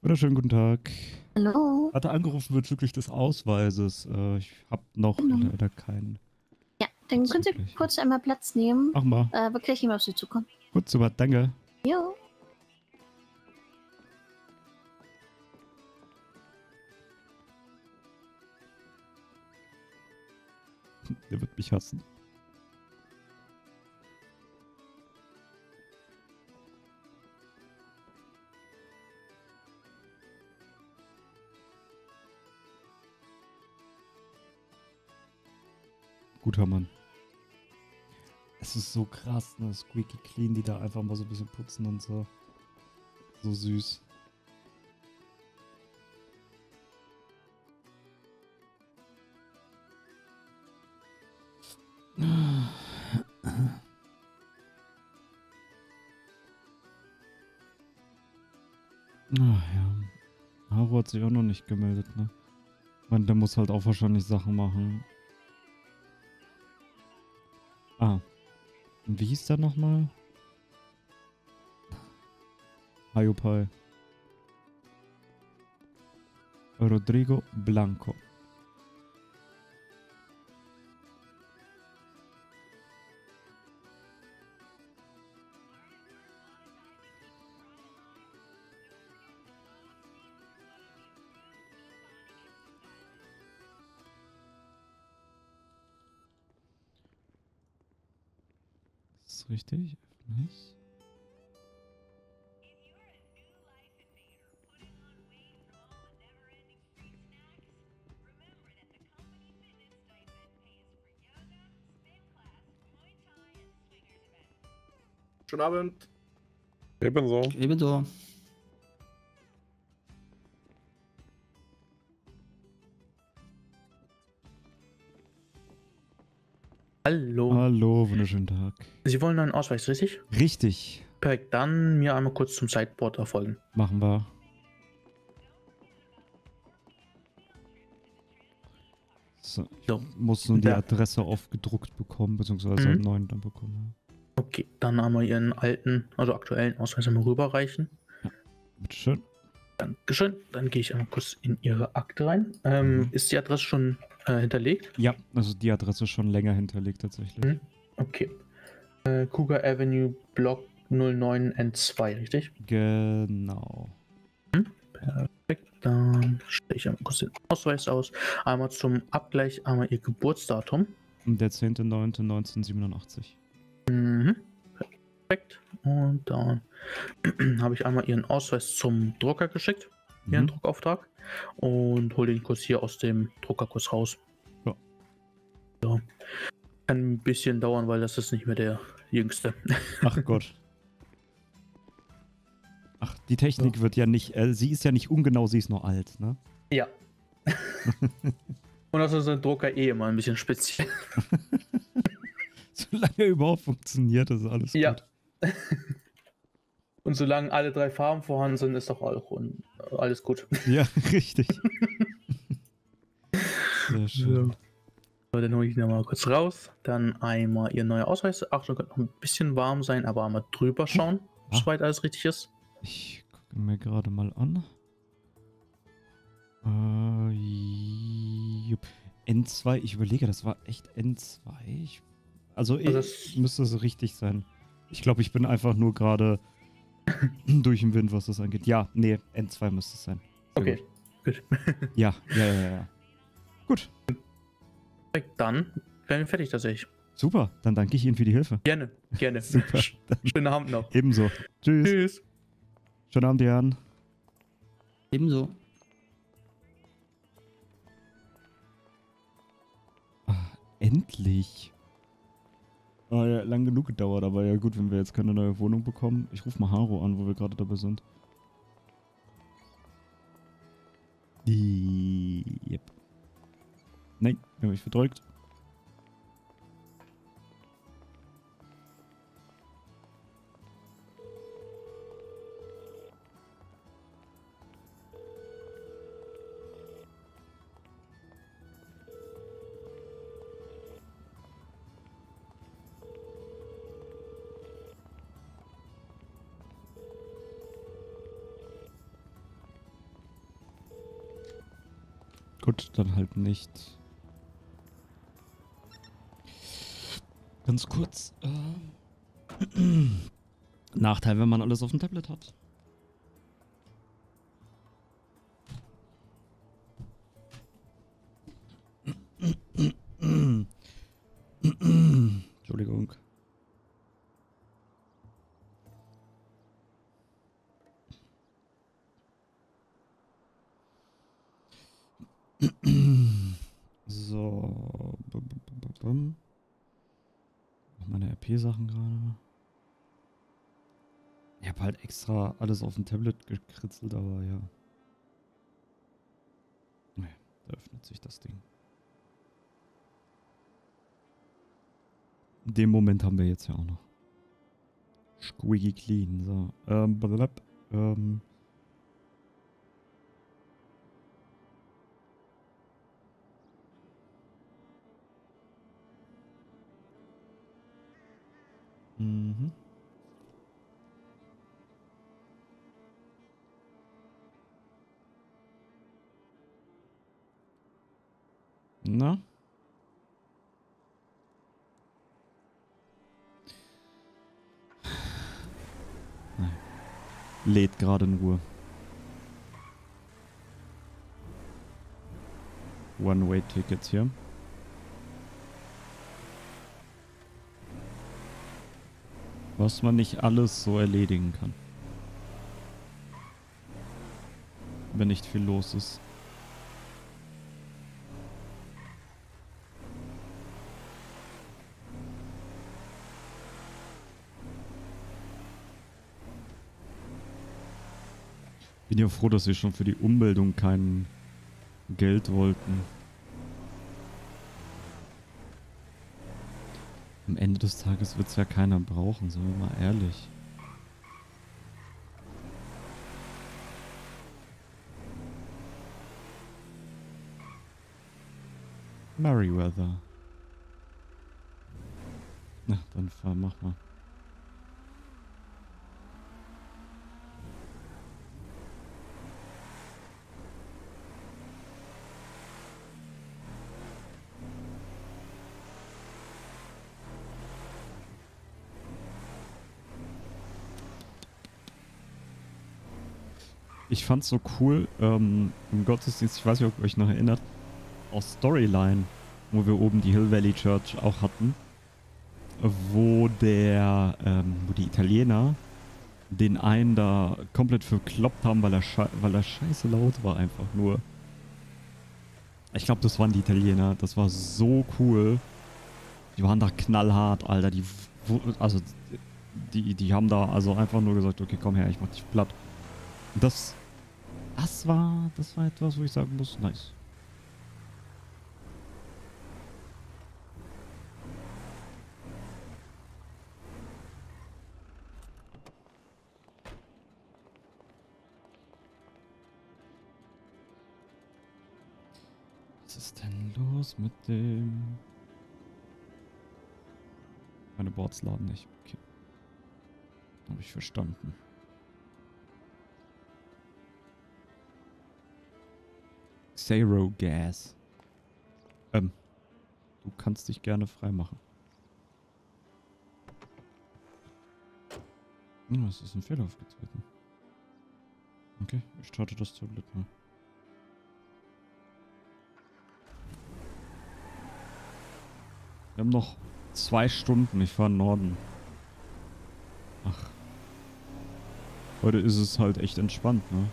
A: Wunderschönen guten Tag. Hallo.
E: Hatte angerufen bezüglich des
A: Ausweises. Äh, ich habe noch Hallo. leider keinen.
H: Ja, dann können Sie kurz einmal Platz nehmen. Mach mal. Äh, wir kriegen auf Sie zukommen.
A: Gut, super, danke. Jo. Der wird mich hassen. Guter Mann. Es ist so krass, ne? Squeaky Clean, die da einfach mal so ein bisschen putzen und so. So süß. Ach ja. Haru hat sich auch noch nicht gemeldet, ne? Und der muss halt auch wahrscheinlich Sachen machen. Ah. Und wie hieß der nochmal? Hayopai. Rodrigo Blanco. richtig? Nicht?
I: Schönen Abend. Ebenso. Ebenso.
E: Hallo. Hallo, wunderschönen Tag. Sie wollen einen Ausweis, richtig? Richtig. Perfekt, dann mir einmal kurz zum Sideboard erfolgen.
A: Machen wir. So, ich so. muss nun die da. Adresse aufgedruckt bekommen, beziehungsweise mhm. einen neuen dann
E: bekommen. Okay, dann einmal Ihren alten, also aktuellen Ausweis einmal rüberreichen. Ja, bitteschön. Dankeschön. Dann gehe ich einmal kurz in Ihre Akte rein. Ähm, mhm. Ist die Adresse schon äh, hinterlegt?
A: Ja, also die Adresse
E: ist schon länger hinterlegt tatsächlich. Mhm. Okay. Äh, Cougar Avenue, Block 09N2, richtig?
A: Genau.
E: Mhm. Perfekt. Dann stelle ich einmal kurz den Ausweis aus. Einmal zum Abgleich, einmal Ihr Geburtsdatum. Der 10.09.1987. Mhm. Perfekt. Und dann habe ich einmal ihren Ausweis zum Drucker geschickt, ihren mhm. Druckauftrag, und hole den Kurs hier aus dem Druckerkurs raus. Ja. ja. Kann ein bisschen dauern, weil das ist nicht mehr der jüngste. Ach Gott. Ach, die Technik
A: ja. wird ja nicht, äh, sie ist ja nicht ungenau, sie ist nur alt, ne?
E: Ja. und das ist ein Drucker eh immer ein bisschen speziell.
A: Solange er überhaupt funktioniert, ist alles
E: ja. gut. Und solange alle drei Farben vorhanden sind, ist doch auch alles gut. Ja, richtig. Sehr schön. So. dann hole ich ihn mal kurz raus. Dann einmal ihr neuer Ausweis. Achtung, könnte noch ein bisschen warm sein, aber einmal drüber schauen, ah. soweit alles richtig ist. Ich gucke
A: mir gerade mal an. Äh, N2, ich überlege, das war echt N2. Ich, also, also ich müsste so richtig sein. Ich glaube, ich bin einfach nur gerade durch den Wind, was das angeht. Ja, nee, N2 müsste es sein. Sehr okay, gut. gut. ja, ja, ja, ja.
E: Gut. Dann werden wir fertig tatsächlich.
A: Super, dann danke ich Ihnen für die Hilfe.
E: Gerne, gerne. Super. Dann Schönen Abend noch.
A: Ebenso. Tschüss. Tschüss. Schönen Abend, Jan. Ebenso. Ah, endlich. Oh, ja, lang genug gedauert, aber ja gut, wenn wir jetzt keine neue Wohnung bekommen. Ich ruf mal Haro an, wo wir gerade dabei sind. Die. Yep. Nein, wir haben mich verdrückt. dann halt nicht. Ganz kurz. Äh, Nachteil, wenn man alles auf dem Tablet hat. PvP-Sachen gerade. Ich habe halt extra alles auf dem Tablet gekritzelt, aber ja. Nee, da öffnet sich das Ding. Den Moment haben wir jetzt ja auch noch. Squiggy clean, so. Ähm, blablab, ähm. Mhm. Na? Nein. Lädt gerade in Ruhe. One-Way-Tickets hier. was man nicht alles so erledigen kann. Wenn nicht viel los ist. Bin ja froh, dass wir schon für die Umbildung kein Geld wollten. am Ende des Tages wird es ja keiner brauchen, sind wir mal ehrlich. Merryweather. Na, dann fahr, mach mal. ich fand's so cool ähm, im Gottesdienst, ich weiß nicht, ob ihr euch noch erinnert, aus Storyline, wo wir oben die Hill Valley Church auch hatten, wo der, ähm, wo die Italiener den einen da komplett verkloppt haben, weil er, weil er scheiße laut war einfach nur. Ich glaube, das waren die Italiener. Das war so cool. Die waren da knallhart, Alter. Die, also, die, die haben da also einfach nur gesagt, okay, komm her, ich mach dich platt. Das das war, das war etwas, wo ich sagen muss, nice. Was ist denn los mit dem... Meine Boards laden nicht. Okay. Habe ich verstanden. Xero Gas. Ähm, du kannst dich gerne freimachen. Oh, hm, es ist ein Fehler aufgetreten. Okay, ich starte das Tablet mal. Wir haben noch zwei Stunden. Ich fahre Norden. Ach. Heute ist es halt echt entspannt, ne?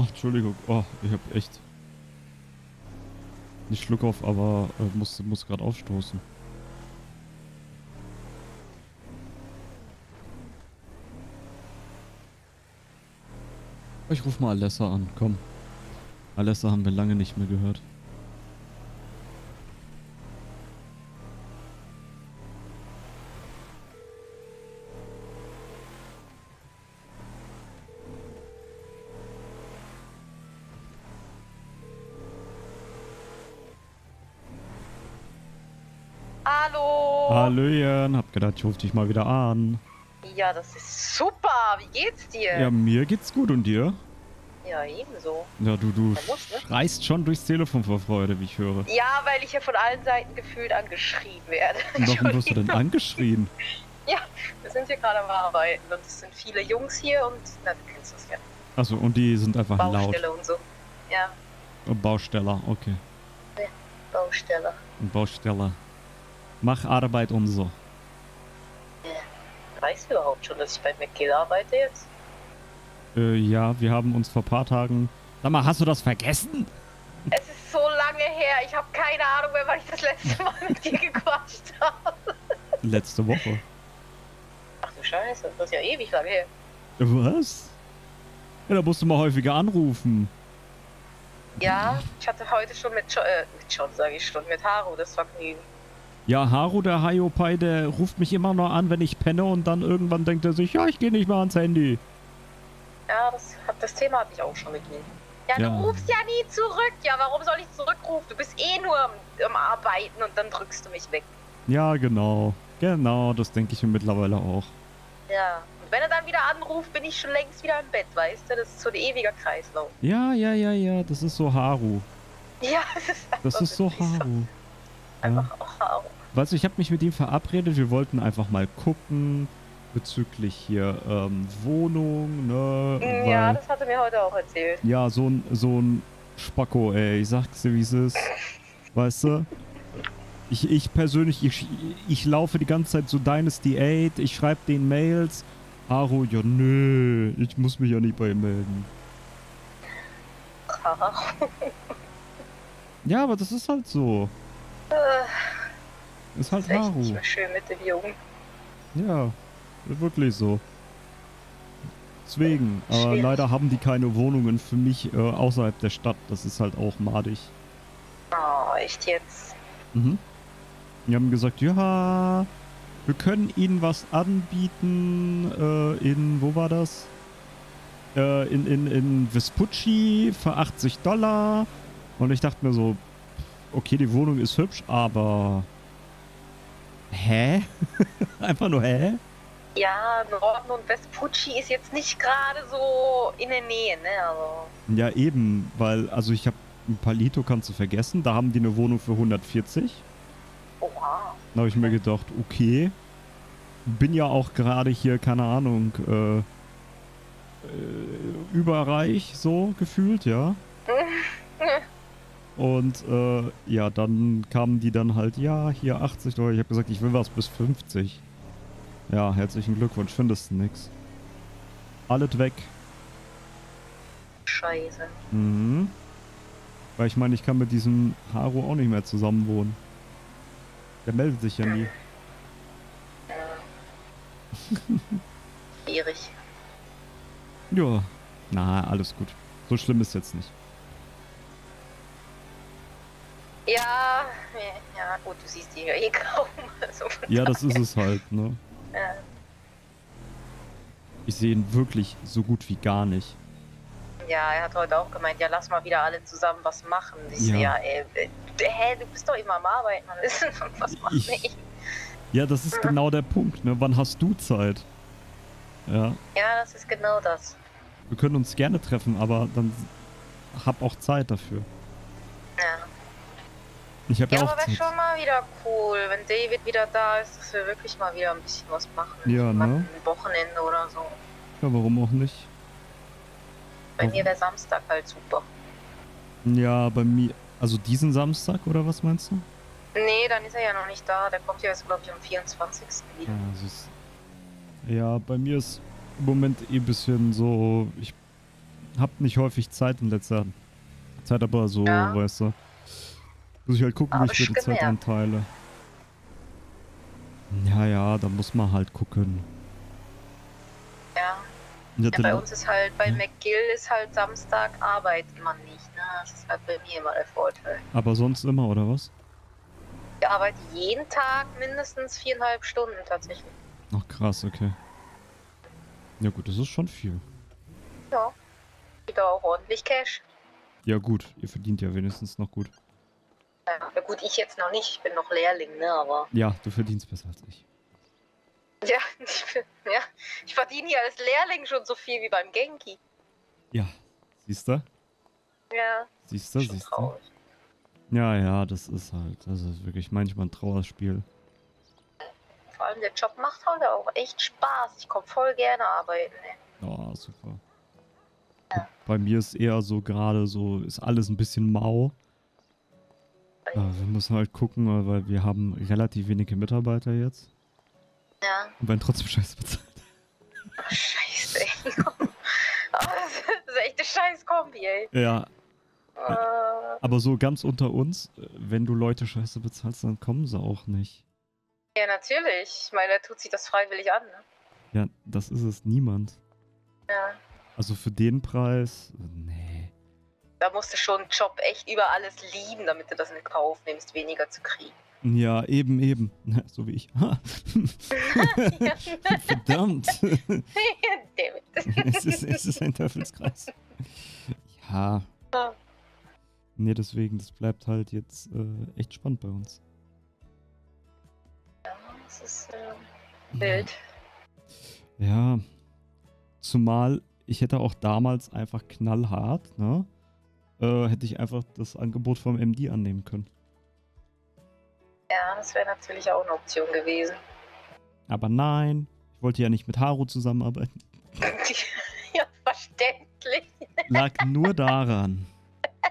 A: Oh, Entschuldigung. Oh, ich hab echt... Nicht Schluck auf, aber äh, muss, muss gerade aufstoßen. Ich ruf mal Alessa an, komm. Alessa haben wir lange nicht mehr gehört. Ich rufe dich mal wieder an.
G: Ja, das ist super. Wie geht's dir? Ja,
A: mir geht's gut. Und dir?
G: Ja, ebenso.
A: Ja, du, du muss, ne? reißt schon durchs Telefon vor Freude, wie ich höre.
G: Ja, weil ich ja von allen Seiten gefühlt angeschrien werde. Warum wirst
A: du denn angeschrien?
G: ja, wir sind hier gerade am Arbeiten und es sind viele Jungs hier und, na, du kennst das
A: ja. Achso, und die sind einfach Baustelle laut. Baustelle
G: und so, ja.
A: Und Bausteller, okay. Ja, Bausteller. Und Bausteller. Mach Arbeit und so.
G: Weißt du überhaupt schon, dass ich bei McGill arbeite jetzt?
A: Äh, ja, wir haben uns vor paar Tagen... Sag mal, hast du das vergessen?
G: Es ist so lange her. Ich habe keine Ahnung mehr, wann ich das letzte Mal mit dir gequatscht habe.
A: Letzte Woche.
G: Ach du Scheiße, das ist ja ewig lange her.
A: Was? Ja, da musst du mal häufiger anrufen.
G: Ja, ich hatte heute schon mit, John, äh, mit John, sag ich schon, mit Haru das Vergnügen.
A: Ja, Haru, der Hayopai, der ruft mich immer noch an, wenn ich penne und dann irgendwann denkt er sich, ja, ich gehe nicht mehr ans Handy.
G: Ja, das, das Thema hatte ich auch schon mit ihm. Ja, ja, du rufst ja nie zurück. Ja, warum soll ich zurückrufen? Du bist eh nur am, am Arbeiten und dann drückst du mich weg.
A: Ja, genau. Genau, das denke ich mir mittlerweile auch.
G: Ja, und wenn er dann wieder anruft, bin ich schon längst wieder im Bett, weißt du? Das ist so ein ewiger Kreislauf.
A: Ja, ja, ja, ja, das ist so Haru.
G: Ja, das ist,
A: das ist so Haru. So. Einfach ja. auch Haru. Weißt also du, ich habe mich mit ihm verabredet, wir wollten einfach mal gucken bezüglich hier ähm, Wohnung, ne? Ja, Weil, das er
G: mir heute auch erzählt.
A: Ja, so ein, so ein Spacko, ey, ich sag's dir, wie es ist. weißt du? Ich, ich persönlich, ich, ich laufe die ganze Zeit so Dynasty 8, ich schreibe den Mails. Haro, ja nö, ich muss mich ja nicht bei ihm melden. ja, aber das ist halt so. Äh, ist halt ist echt Haru. Nicht
G: schön mit dem Jungen.
A: Ja, wirklich so. Deswegen, äh, leider haben die keine Wohnungen für mich äh, außerhalb der Stadt. Das ist halt auch madig.
G: Oh, echt jetzt?
A: Mhm. Die haben gesagt, ja, wir können ihnen was anbieten äh, in, wo war das? Äh, in, in, in Vespucci für 80 Dollar. Und ich dachte mir so, okay, die Wohnung ist hübsch, aber Hä? Einfach nur hä?
G: Ja, Norden und Vespucci ist jetzt nicht gerade so in der Nähe, ne? Also.
A: Ja, eben, weil, also ich habe Palito kannst du vergessen, da haben die eine Wohnung für 140. Oha. Da habe ich mir gedacht, okay, bin ja auch gerade hier, keine Ahnung, äh, äh überreich so gefühlt, ja. Und äh, ja, dann kamen die dann halt, ja, hier 80 Dollar. Ich habe gesagt, ich will was bis 50. Ja, herzlichen Glückwunsch, findest du nix. Alles weg.
G: Scheiße.
A: Mhm. Weil ich meine, ich kann mit diesem Haru auch nicht mehr zusammen wohnen. Der meldet sich ja nie.
G: Ja. Schwierig.
A: ja. Na, alles gut. So schlimm ist jetzt nicht.
G: Ja, ja gut, du siehst ihn ja eh kaum. Also ja,
A: das ist es halt, ne? Ja. Ich sehe ihn wirklich so gut wie gar nicht.
G: Ja, er hat heute auch gemeint, ja lass mal wieder alle zusammen was machen. Ich ja, ja ey, hä, du bist doch immer am Arbeiten, man was mache ich?
A: Ja, das ist genau der Punkt, ne? Wann hast du Zeit? Ja.
G: Ja, das ist genau das.
A: Wir können uns gerne treffen, aber dann hab auch Zeit dafür. Ja. Ich hab ja, auch aber wäre schon
G: mal wieder cool, wenn David wieder da ist, dass wir wirklich mal wieder ein bisschen was machen. Ja, ne? Ein Wochenende oder so. Ja,
A: warum auch nicht? Bei warum? mir wäre
G: Samstag halt super.
A: Ja, bei mir. Also diesen Samstag oder was meinst du?
G: Nee, dann ist er ja noch nicht da. Der kommt ja jetzt, glaube ich, am 24.
A: wieder. Ja, süß. ja, bei mir ist im Moment eh ein bisschen so. Ich hab nicht häufig Zeit in letzter Zeit, aber so, ja. weißt du. Muss ich halt gucken, Hab wie ich mir die Zeit anteile. Ja, ja, da muss man halt gucken. Ja. ja bei uns ist
G: halt, bei ja. McGill ist halt Samstag arbeitet man nicht, ne? Das ist halt bei mir immer der Vorteil. Aber
A: sonst immer, oder was?
G: Ich arbeite jeden Tag mindestens viereinhalb Stunden tatsächlich.
A: Ach krass, okay. Ja gut, das ist schon viel.
G: Ja. Wieder auch ordentlich Cash.
A: Ja gut, ihr verdient ja wenigstens noch gut.
G: Ja, gut, ich jetzt noch nicht, ich bin noch Lehrling, ne, aber...
A: Ja, du verdienst besser als ich.
G: Ja, ich, ja, ich verdiene hier als Lehrling schon so viel wie beim Genki.
A: Ja, siehst du? Ja. Siehst du, siehst du? Ja, ja, das ist halt, das ist wirklich manchmal ein Trauerspiel.
G: Vor allem der Job macht heute halt auch echt Spaß. Ich komme voll gerne arbeiten. Ey.
A: Oh, super. Ja. Bei mir ist eher so gerade so, ist alles ein bisschen mau. Ja, wir müssen halt gucken, äh, weil wir haben relativ wenige Mitarbeiter jetzt. Ja. Und werden trotzdem scheiße bezahlt. Oh, scheiße, ey.
G: das ist echt eine scheiß Kombi, ey. Ja. Äh. Aber so
A: ganz unter uns, äh, wenn du Leute scheiße bezahlst, dann kommen sie auch nicht.
G: Ja, natürlich. Ich meine, er tut sich das freiwillig an, ne?
A: Ja, das ist es. Niemand. Ja. Also für den Preis, ne
G: da musst du schon einen Job echt über alles lieben, damit du das in Kauf nimmst, weniger zu kriegen.
A: Ja, eben, eben. So wie ich. Verdammt. es, ist, es ist ein Teufelskreis. Ja. Nee, deswegen, das bleibt halt jetzt äh, echt spannend bei uns.
J: Ja, es ist äh, wild.
A: Ja. Zumal ich hätte auch damals einfach knallhart, ne? äh, hätte ich einfach das Angebot vom MD annehmen können.
G: Ja, das wäre natürlich auch eine Option gewesen.
A: Aber nein, ich wollte ja nicht mit Haru zusammenarbeiten.
F: ja, verständlich.
A: Lag nur daran.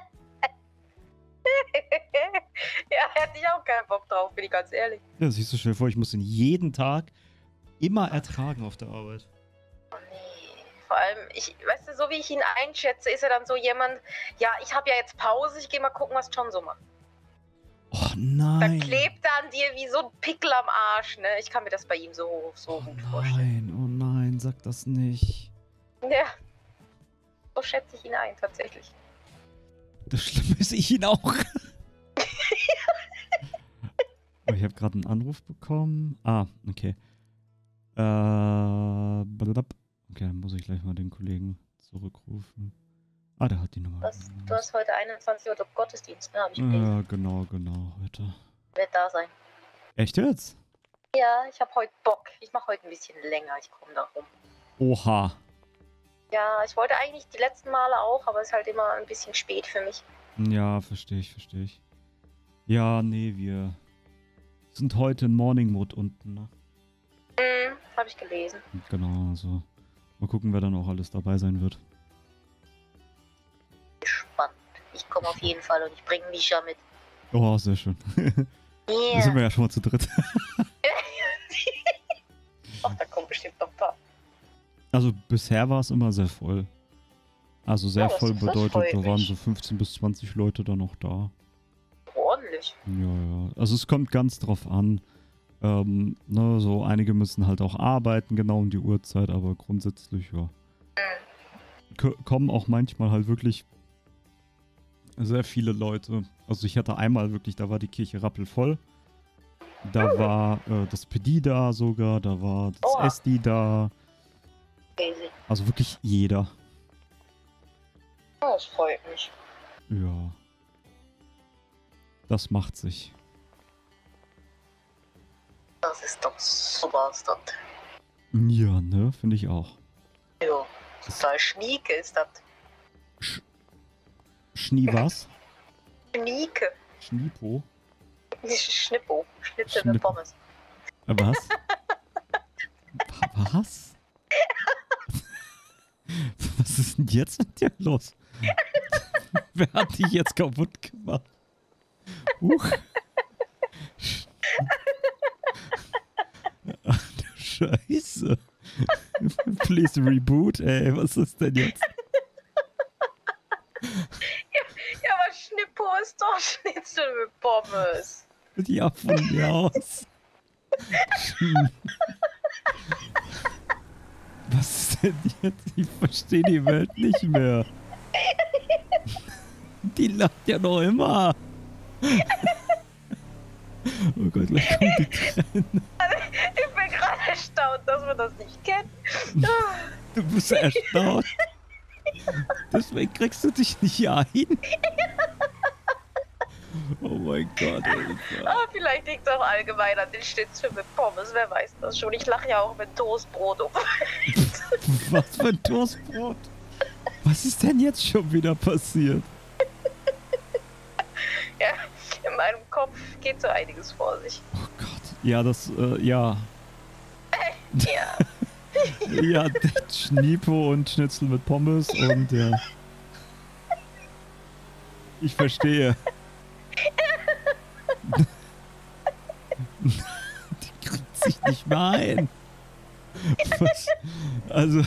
G: ja, hätte ich auch keinen Bock drauf, bin ich ganz ehrlich.
A: Ja, siehst du schnell vor, ich muss ihn jeden Tag immer ertragen auf der Arbeit
G: vor allem, ich, weißt du, so wie ich ihn einschätze, ist er dann so jemand, ja, ich habe ja jetzt Pause, ich gehe mal gucken, was John so macht.
A: Oh nein. Da
G: klebt er an dir wie so ein Pickel am Arsch, ne? Ich kann mir das bei ihm so, so oh gut nein,
A: vorstellen. Oh nein, sag das nicht.
G: Ja. So schätze ich ihn ein, tatsächlich.
A: Das Schlimme ist, ich ihn auch. oh, ich habe gerade einen Anruf bekommen. Ah, okay. Äh, blablab. Okay, dann muss ich gleich mal den Kollegen zurückrufen. Ah, der hat die Nummer.
G: Was, genau. du hast heute 21 Uhr Gottesdienst, ne? Hab ich Ja,
A: genau, genau, heute. Wird da sein. Echt jetzt?
G: Ja, ich habe heute Bock. Ich mache heute ein bisschen länger. Ich komme da rum. Oha. Ja, ich wollte eigentlich die letzten Male auch, aber es ist halt immer ein bisschen spät für mich.
A: Ja, verstehe ich, verstehe ich. Ja, nee, wir sind heute in Morning Mode unten, ne?
G: Hm, habe ich gelesen.
A: Genau, also Mal gucken, wer dann auch alles dabei sein wird.
G: Gespannt. Ich komme auf jeden Fall und ich bringe Misha mit.
A: Oh, sehr schön. Yeah. Da sind wir ja schon mal zu dritt. Ach, da kommen bestimmt noch ein paar. Also bisher war es immer sehr voll. Also sehr oh, voll bedeutet, da waren so 15 bis 20 Leute dann noch da. Ordentlich. Ja, ja. Also es kommt ganz drauf an. Ähm, ne, so einige müssen halt auch arbeiten, genau um die Uhrzeit, aber grundsätzlich, ja. K kommen auch manchmal halt wirklich sehr viele Leute. Also ich hatte einmal wirklich, da war die Kirche rappelvoll. Da oh. war äh, das PD da sogar, da war das oh. SD da. Also wirklich jeder.
G: Oh, das freut mich.
A: Ja. Das macht sich.
G: Das ist doch super, ist das.
A: Ja, ne, finde ich auch.
G: Jo, total schnieke ist das.
A: Sch Schnie was? schnieke. Schniepo?
F: Schnippo. Schnitzel Schnipp mit Pommes.
A: Äh, was? was? was ist denn jetzt mit dir los? Wer hat dich jetzt kaputt gemacht? Huch. Scheiße. Please reboot, ey, was ist denn jetzt?
G: ja, ja, aber Schnippo ist doch Schnitzel mit Pommes.
A: Ja, von mir aus. was ist denn jetzt? Ich verstehe die Welt nicht mehr. Die lacht ja noch immer. Oh Gott, gleich kommt die Träne.
G: erstaunt, dass man das nicht kennt.
A: Du bist erstaunt. Deswegen kriegst du dich nicht ein. Oh, oh mein Gott. Ah,
G: vielleicht liegt es auch allgemein an den Schnitzel mit Pommes, wer weiß das schon. Ich lache ja auch mit Toastbrot um.
A: Was für ein Toastbrot? Was ist denn jetzt schon wieder passiert?
G: Ja, in meinem Kopf geht so einiges vor sich. Oh
A: Gott, ja, das, äh, ja. Ja. ja, Schnipo und Schnitzel mit Pommes und ja. Ich verstehe. Die kriegt sich nicht mal ein. Was? Also,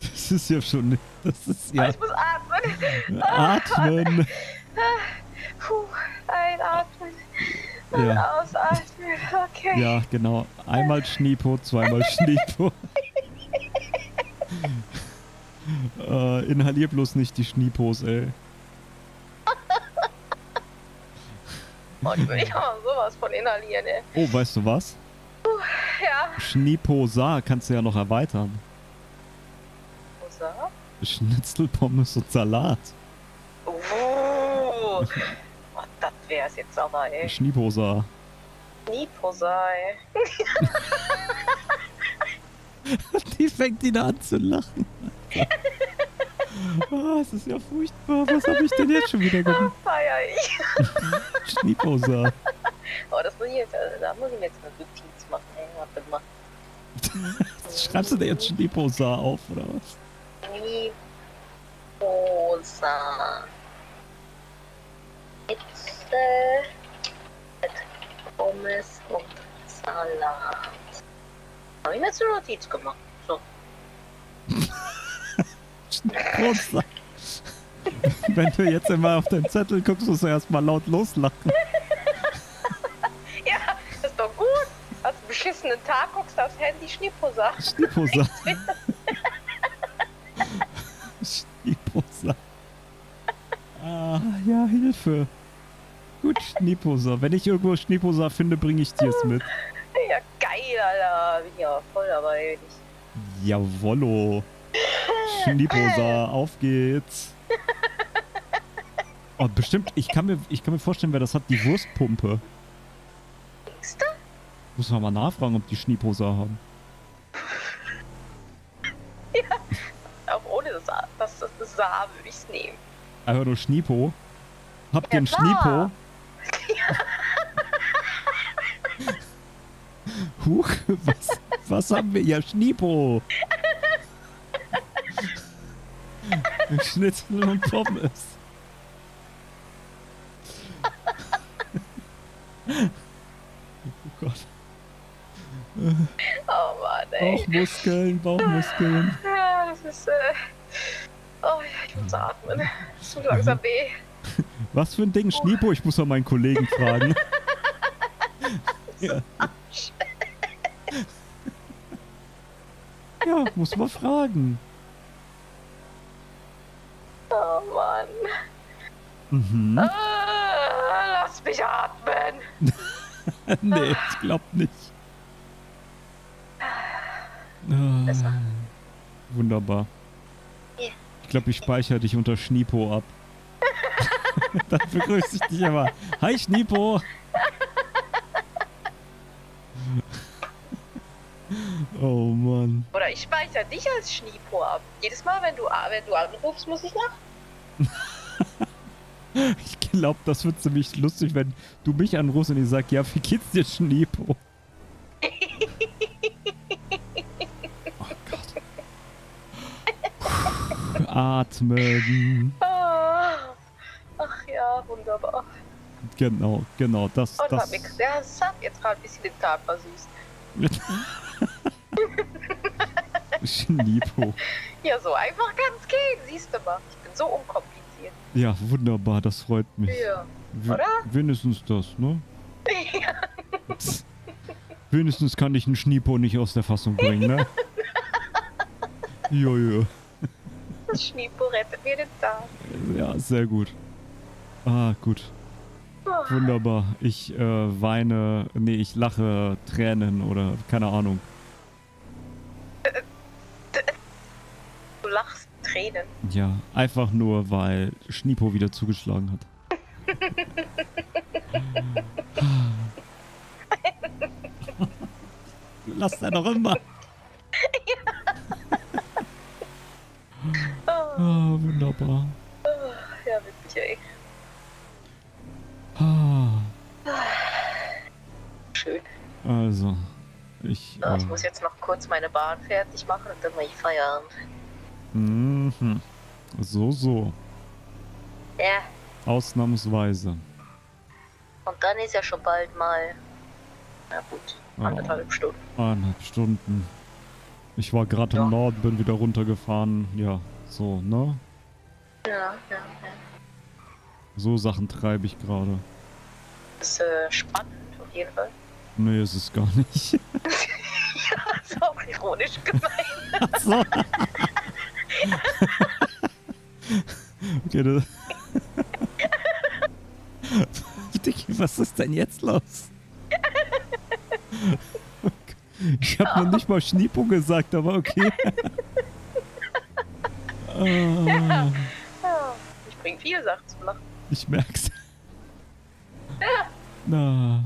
A: das ist ja schon. Das ist ja. Ich muss atmen. Atmen.
F: Puh, einatmen ja. ausatmen. Okay. Ja,
A: genau. Einmal Schniepo, zweimal Schniepo. äh, inhalier bloß nicht die Schniepos, ey. Oh, die will ja aber
G: sowas von inhalieren, ey.
A: Oh, weißt du was?
G: Uh,
C: ja.
A: Schnieposa kannst du ja noch erweitern. Posa? Schnitzelpommes und Salat.
C: Oh
G: wer ist jetzt aber, ey?
A: Schnieposa.
G: Schnieposa, ey.
A: die fängt ihn an zu lachen. Oh, es ist ja furchtbar. Was habe ich denn jetzt schon wieder gemacht? Ah,
C: feier ich.
A: Schnieposa.
G: Oh, das muss ich jetzt, äh, da muss ich mir jetzt eine Notiz machen, ey. Warte mal.
A: Schreibst du dir jetzt Schneeposa auf, oder was?
G: Schneeposa. Paste mit Pommes und Salat. Habe ich mir eine Notiz gemacht. So.
A: Großer. Wenn du jetzt immer auf den Zettel guckst, musst du erstmal laut loslachen.
G: ja, ist doch gut. Als beschissenen Tag, guckst du aufs Handy, Schnipposa.
A: Schnipposa. Schnipposa. Ah, ja, Hilfe. Gut, Schneeposer. Wenn ich irgendwo Schneeposer finde, bringe ich dir es mit.
G: Ja, geil, Alter. Bin ja voll dabei.
A: Jawollo. Schneeposer, auf geht's. Oh, bestimmt, ich kann, mir, ich kann mir vorstellen, wer das hat, die Wurstpumpe. Denkst du? Muss man mal nachfragen, ob die Schneeposer haben.
G: ja, auch ohne das, das, das, das Saar würde ich es nehmen.
A: Einfach nur Schneepo. Habt ihr ja, einen Schneepo? Huch, was, was haben wir? Ja, Schniepo. Schnitzel und Pommes. oh Gott. Oh
C: Mann,
G: ey.
A: Bauchmuskeln, Bauchmuskeln.
G: Ja, das ist. Äh oh ja, ich muss atmen. Es tut langsam mhm. weh.
A: Was für ein Ding? Schniebo? Ich muss mal meinen Kollegen fragen. ja. ja, muss man fragen.
C: Oh Mann. Mhm. Ah,
J: lass mich atmen.
A: nee, ich glaub nicht. Ah, wunderbar. Ich glaube, ich speichere dich unter Schnipo ab. Dann begrüße ich dich immer. Hi Schnipo! Oh Mann.
G: Oder ich speichere dich als Schnipo ab. Jedes Mal, wenn du, wenn du anrufst, muss ich nach.
A: ich glaube, das wird ziemlich lustig, wenn du mich anrufst und ich sag, ja, wie geht's dir, Schnipo? oh Gott. Atmen
C: ja, wunderbar.
A: Genau, genau, das. Und das... Mich,
G: der Sand jetzt gerade ein bisschen den Tag versüßt.
A: Schnipo.
G: Ja, so einfach kann gehen, siehst du mal. Ich bin so unkompliziert.
A: Ja, wunderbar, das freut mich. Ja. Oder? Wenigstens das, ne? Ja. Wenigstens kann ich einen Schnipo nicht aus der Fassung bringen, ne? Jojo. Das
F: Schnipo rettet mir den Tag.
A: Ja, sehr gut. Ah, gut. Wunderbar. Ich äh, weine, nee, ich lache Tränen oder keine Ahnung.
G: Du lachst Tränen.
A: Ja, einfach nur, weil Schnipo wieder zugeschlagen hat. Lass lachst ja immer. Ja. Ah, oh, wunderbar.
C: ja, witzig, ey. Ah. Schön.
A: Also, ich. So, ich äh, muss
G: jetzt noch kurz meine Bahn fertig machen und dann mache ich feiern.
A: Mhm. So, so. Ja. Ausnahmsweise.
G: Und dann ist ja schon bald mal. Na gut, anderthalb oh, Stunden.
A: Eineinhalb Stunden. Ich war gerade ja. im Norden, bin wieder runtergefahren. Ja, so, ne?
C: Ja, ja, ja.
A: So Sachen treibe ich gerade.
G: Ist äh, spannend auf jeden Fall.
A: Nee, ist es gar nicht.
G: ja,
C: ist auch ironisch gemeint.
G: Ach so.
A: okay, das. Dicky, was ist denn jetzt los? Ich habe noch nicht mal Schniepo gesagt, aber okay. ah.
G: ja. Ich bringe viel Sachen zum Lachen.
A: Ich merk's. Ja. Na.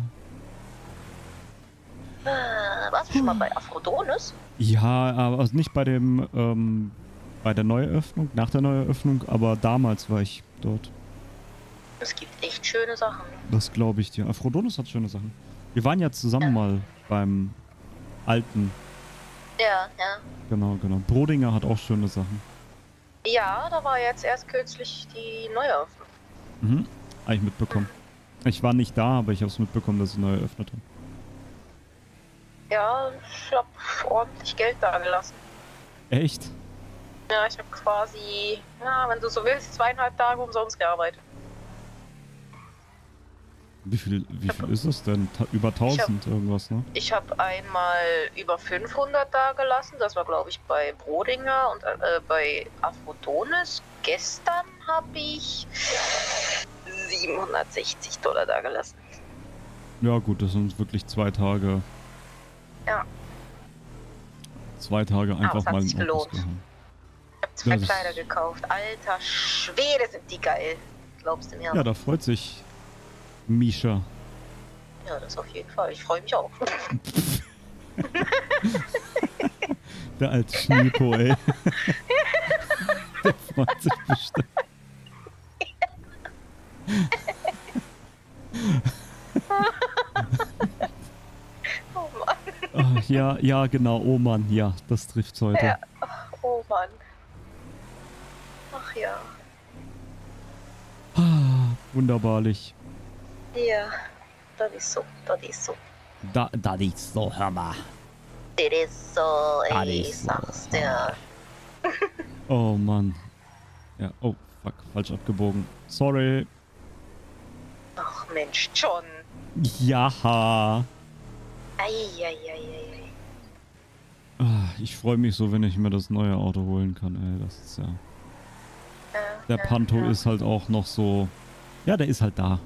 G: Äh, warst du schon mal bei Aphrodonis?
A: Ja, aber also nicht bei dem, ähm, bei der Neueröffnung, nach der Neueröffnung, aber damals war ich dort.
G: Es gibt echt schöne Sachen.
A: Das glaube ich dir. Aphrodonis hat schöne Sachen. Wir waren ja zusammen ja. mal beim alten. Ja, ja. Genau, genau. Brodinger hat auch schöne Sachen.
G: Ja, da war jetzt erst kürzlich die Neueröffnung.
A: Mhm. Habe ich mitbekommen. Ich war nicht da, aber ich habe es mitbekommen, dass sie neu eröffnet haben.
G: Ja, ich habe ordentlich Geld da gelassen. Echt? Ja, ich habe quasi, ja, wenn du so willst, zweieinhalb Tage umsonst gearbeitet.
A: Wie viel, wie viel ist es denn? Ta über 1000 hab, irgendwas, ne?
G: Ich habe einmal über 500 da gelassen. Das war, glaube ich, bei Brodinger und äh, bei Aphrodonis. Gestern habe ich 760 Dollar da gelassen.
A: Ja, gut, das sind wirklich zwei Tage. Ja. Zwei Tage einfach ah, mal in gelohnt. Ich habe zwei ja, Kleider
G: gekauft. Alter Schwede, sind die geil. Glaubst du mir? Ja, da
A: freut sich Misha.
G: Ja, das auf jeden Fall. Ich freue mich auch.
A: Der alte Schniepo, ey. Der freut sich bestimmt. oh Mann. Ah, ja, ja, genau. Oh Mann, ja, das trifft's heute. Ja.
C: Oh Mann.
G: Ach ja.
A: Ah, wunderbarlich.
G: Ja, das ist so, das ist so.
A: Da, das ist so, hör mal.
G: Das ist so, das ich so, sag's dir.
A: oh Mann. Ja, oh, fuck, falsch abgebogen. Sorry. Ach Mensch, John. Ja.
G: Eieieiei.
A: Ah, ich freue mich so, wenn ich mir das neue Auto holen kann, ey. Das ist ja. Der Panto ist halt auch noch so. Ja, der ist halt da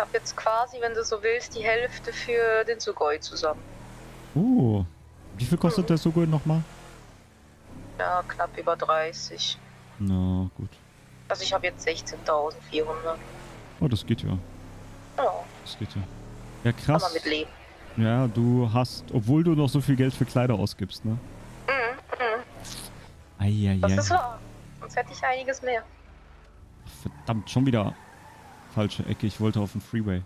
G: habe jetzt quasi, wenn du so willst, die Hälfte für den Sugoi zusammen.
A: Uh, wie viel kostet hm. der Sugoi nochmal?
G: Ja, knapp über 30.
A: Na, gut.
G: Also ich habe jetzt 16.400.
A: Oh, das geht ja. Ja. Das geht ja. Ja, krass. Kann man mitleben. Ja, du hast, obwohl du noch so viel Geld für Kleider ausgibst, ne? Mhm, mhm. Eieiei. Das ist
G: wahr. Sonst hätte ich einiges mehr.
A: Verdammt, schon wieder falsche Ecke. Ich wollte auf den Freeway.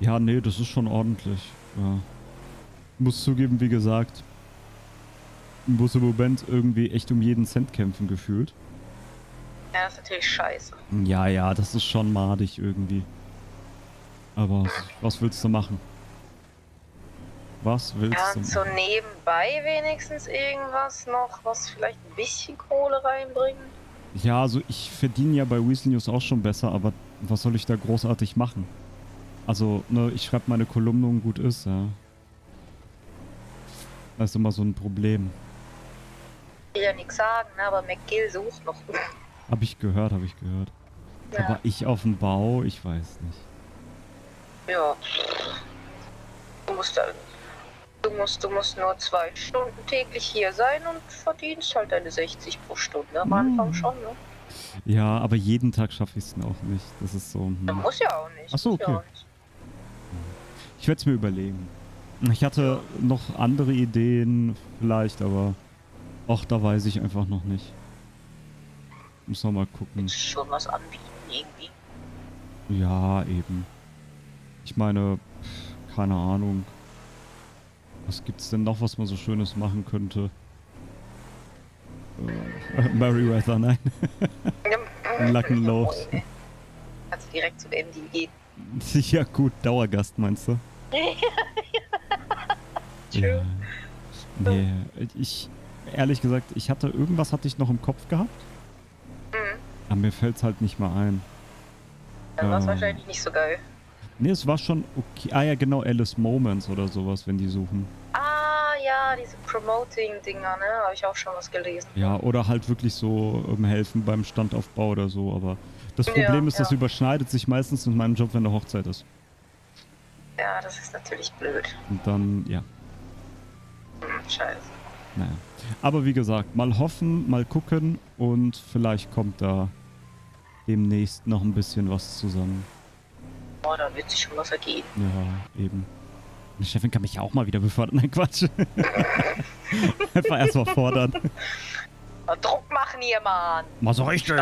A: Ja, nee, das ist schon ordentlich. Ja. Muss zugeben, wie gesagt, muss im Moment irgendwie echt um jeden Cent kämpfen gefühlt.
G: Ja, das ist natürlich scheiße.
A: Ja, ja, das ist schon madig irgendwie. Aber was willst du machen? Was willst ja, du? So
G: nebenbei wenigstens irgendwas noch, was vielleicht ein bisschen Kohle reinbringt.
A: Ja, also ich verdiene ja bei Weasel News auch schon besser, aber was soll ich da großartig machen? Also, ne, ich schreibe meine Kolumnen und gut ist, ja. Das ist immer so ein Problem.
G: Ich will ja nichts sagen, ne, aber McGill sucht noch.
A: Hab ich gehört, hab ich gehört. Ja. Aber ich auf dem Bau, ich weiß nicht.
C: Ja.
G: Du musst da irgendwie Du musst, du musst nur zwei Stunden täglich hier sein und verdienst halt deine 60 pro Stunde am Anfang hm. schon, ne?
A: Ja, aber jeden Tag schaffe ich es dann auch nicht. Das ist so. Hm. Muss ja auch nicht. Achso, okay. Ja Ich werde es mir überlegen. Ich hatte noch andere Ideen vielleicht, aber auch da weiß ich einfach noch nicht. Muss noch mal gucken. du Schon was anbieten irgendwie. Ja, eben. Ich meine, keine Ahnung. Was gibt's denn noch, was man so Schönes machen könnte? Äh, Meriwether, nein. Lackenloch. du
G: direkt zu zum gehen?
A: Ja gut, Dauergast meinst du? ja. Nee, ich, ehrlich gesagt, ich hatte, irgendwas hatte ich noch im Kopf gehabt. Mhm. Aber mir fällt's halt nicht mal ein. Dann war's ähm. wahrscheinlich nicht so geil. Ne, es war schon okay. Ah ja, genau, Alice Moments oder sowas, wenn die suchen.
G: Ah ja, diese Promoting-Dinger, ne? Habe ich auch schon was gelesen.
A: Ja, oder halt wirklich so um, ähm, helfen beim Standaufbau oder so, aber das Problem ja, ist, ja. das überschneidet sich meistens mit meinem Job, wenn eine Hochzeit ist.
C: Ja, das ist natürlich
A: blöd. Und dann, ja. Hm, scheiße. Naja. Aber wie gesagt, mal hoffen, mal gucken und vielleicht kommt da demnächst noch ein bisschen was zusammen.
G: Oh, da wird sich schon was ergeben.
A: Ja, eben. Eine Chefin kann mich ja auch mal wieder befördern. Nein, Quatsch. Einfach erstmal fordern.
G: Druck machen hier, Mann. Mal so richtig.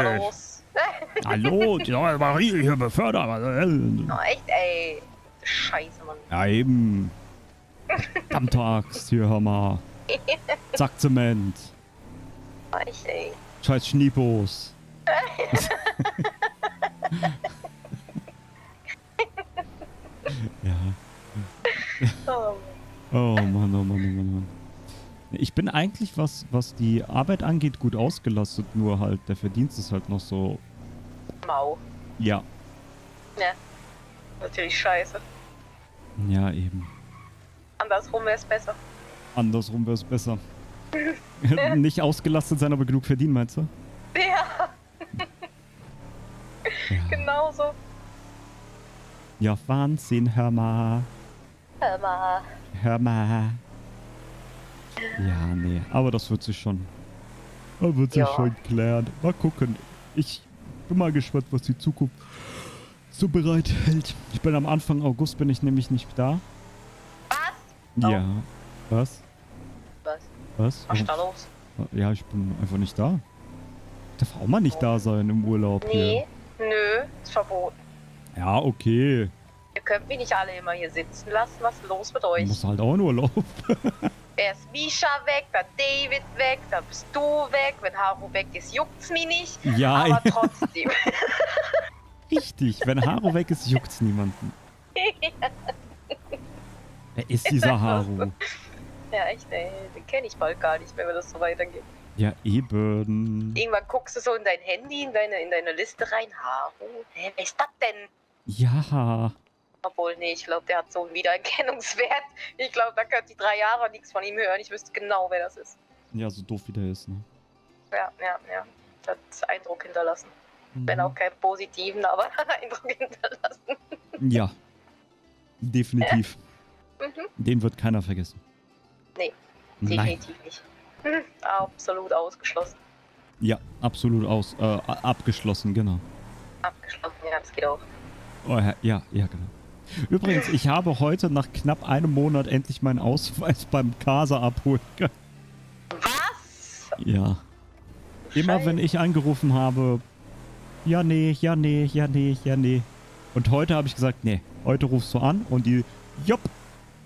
G: Hallo, die neue
A: Marie hier befördern. Oh, echt,
G: ey. Scheiße, Mann. Ja,
A: eben. Dammtags, hier, hör mal. Zack, Zement.
G: Oh, echt, ey.
A: Scheiß Schniepos. Oh. oh. Mann, oh Mann, oh Mann, oh Mann, Ich bin eigentlich, was, was die Arbeit angeht, gut ausgelastet, nur halt der Verdienst ist halt noch so... Mau. Ja.
G: Ja. Natürlich scheiße. Ja, eben. Andersrum wäre es besser.
A: Andersrum wäre es besser. Nicht ausgelastet sein, aber genug verdienen, meinst du? Ja. ja. Genauso. Ja, Wahnsinn, hör mal. Hör mal. Hör mal. Ja, nee. Aber das wird sich schon. Das wird sich ja. schon klären. Mal gucken. Ich bin mal gespannt, was die Zukunft so bereithält. Ich bin am Anfang August, bin ich nämlich nicht da. Was? Ja. Oh. Was? Was? Was? Was ist da los? Ja, ich bin einfach nicht da. Ich darf auch mal nicht oh. da sein im Urlaub nee.
C: hier. nö,
G: ist verboten.
A: Ja, okay
G: könnt mich nicht alle immer hier sitzen lassen. Was ist los mit euch? Du
A: musst halt auch nur laufen.
G: ist Misha weg, dann David weg, dann bist du weg. Wenn Haru weg ist, juckt's mich nicht. Ja. Aber trotzdem.
A: Richtig, wenn Haru weg ist, juckt's niemanden. Ja. Wer ist dieser Haru?
G: Ja, echt, ey. Den kenne ich bald gar nicht mehr, wenn das so weitergeht.
A: Ja, eben.
G: Irgendwann guckst du so in dein Handy, in deine, in deine Liste rein. Haru, hä, wer ist das denn?
A: Ja.
G: Obwohl, nee, ich glaube, der hat so einen Wiedererkennungswert. Ich glaube, da könnt die drei Jahre nichts von ihm hören. Ich wüsste genau, wer das ist.
A: Ja, so doof wie der ist, ne?
G: Ja, ja, ja. Hat Eindruck hinterlassen. Mhm. Wenn auch keinen positiven, aber Eindruck hinterlassen.
A: ja. Definitiv. Ja. Mhm. Den wird keiner vergessen.
G: Nee, definitiv Nein. nicht. absolut ausgeschlossen.
A: Ja, absolut aus. Äh, abgeschlossen, genau.
C: Abgeschlossen, ja, das geht auch.
A: Oh, ja, ja, genau. Übrigens, ich habe heute nach knapp einem Monat endlich meinen Ausweis beim Kasa abholen können. Was? Ja. Immer Scheiße. wenn ich angerufen habe, ja, nee, ja, nee, ja, nee, ja, nee. Und heute habe ich gesagt, nee, heute rufst du an und die, jopp,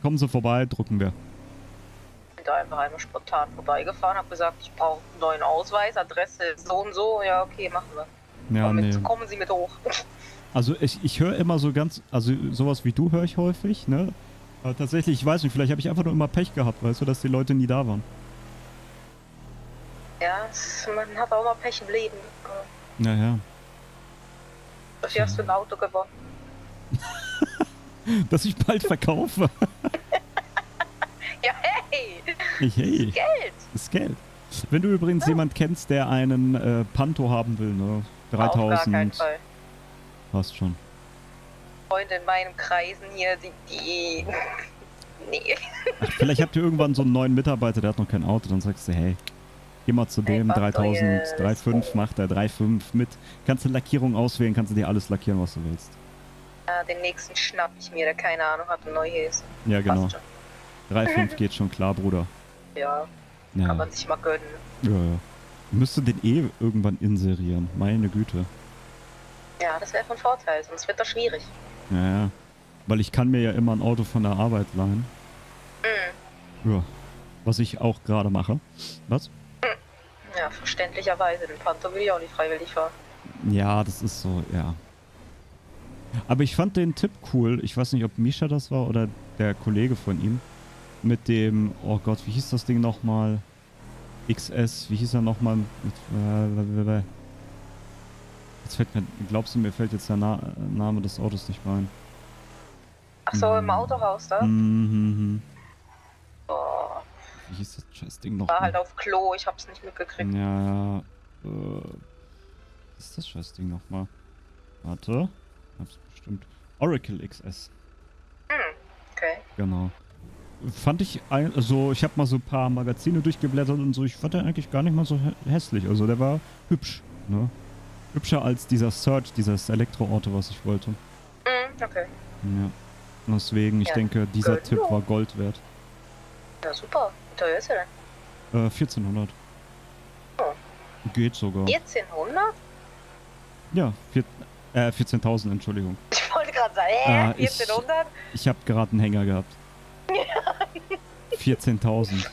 A: kommen sie vorbei, drucken wir.
G: Ich bin da einfach einmal spontan vorbeigefahren, habe gesagt, ich brauche einen neuen Ausweis, Adresse, so und so, ja, okay, machen wir. Ja, Damit nee. kommen sie mit hoch.
A: Also ich, ich höre immer so ganz, also sowas wie du höre ich häufig, ne? Aber tatsächlich, ich weiß nicht, vielleicht habe ich einfach nur immer Pech gehabt, weißt du, dass die Leute nie da waren.
G: Ja, man hat auch immer Pech im Leben. Naja. Dafür hast du ein Auto gewonnen.
A: dass ich bald verkaufe.
C: ja, hey!
G: Ich, hey! Das Geld!
A: Das ist Geld. Wenn du übrigens ja. jemand kennst, der einen äh, Panto haben will, ne? 3000. Auf gar keinen Fall. Passt schon.
G: Freunde in meinem Kreisen hier, die. die
C: nee.
A: Ach, vielleicht habt ihr irgendwann so einen neuen Mitarbeiter, der hat noch kein Auto, dann sagst du, hey, geh mal zu dem, 3000, 3,5 macht er, 3,5 mit. Kannst du Lackierung auswählen, kannst du dir alles lackieren, was du willst.
G: Ja, den nächsten schnapp ich mir, der keine Ahnung hat und neu hier ist.
A: Ja, genau. 3,5 geht schon klar, Bruder. Ja, ja, kann man sich mal gönnen. Ja, ja. Müsste den eh irgendwann inserieren, meine Güte.
G: Ja, das wäre von Vorteil, sonst wird das schwierig.
A: Ja, ja. Weil ich kann mir ja immer ein Auto von der Arbeit leihen. Mhm. Ja. Was ich auch gerade mache. Was? Hm.
G: Ja, verständlicherweise. Den Panther will ich auch nicht freiwillig fahren.
A: Ja, das ist so, ja. Aber ich fand den Tipp cool. Ich weiß nicht, ob Misha das war oder der Kollege von ihm. Mit dem, oh Gott, wie hieß das Ding nochmal? XS, wie hieß er nochmal? Mit, äh, Jetzt fällt mir, glaubst du, mir fällt jetzt der Na Name des Autos nicht rein.
G: Ach so, im hm. Autohaus, da?
A: Mhm. Oh. Wie hieß das scheiß Ding noch? War halt auf
G: Klo, ich hab's nicht mitgekriegt.
A: Ja, ja. Äh, was ist das scheiß Ding nochmal? Warte. Hab's bestimmt. Oracle XS. Hm, okay. Genau. Fand ich, also ich habe mal so ein paar Magazine durchgeblättert und so, ich fand den eigentlich gar nicht mal so hässlich. Also der war hübsch, ne? hübscher als dieser Search, dieses Elektroauto, was ich wollte. Mm, okay. Ja. Deswegen, ich ja, denke, dieser Gold. Tipp war Gold wert.
G: Ja, super. Wie teuer ist er
A: denn? Äh, 1400. Oh. Geht sogar.
G: 1400?
A: Ja, vier, äh, 14.000, Entschuldigung. Ich wollte
G: gerade sagen, äh, 1400?
A: Ich, ich habe gerade einen Hänger gehabt. 14.000.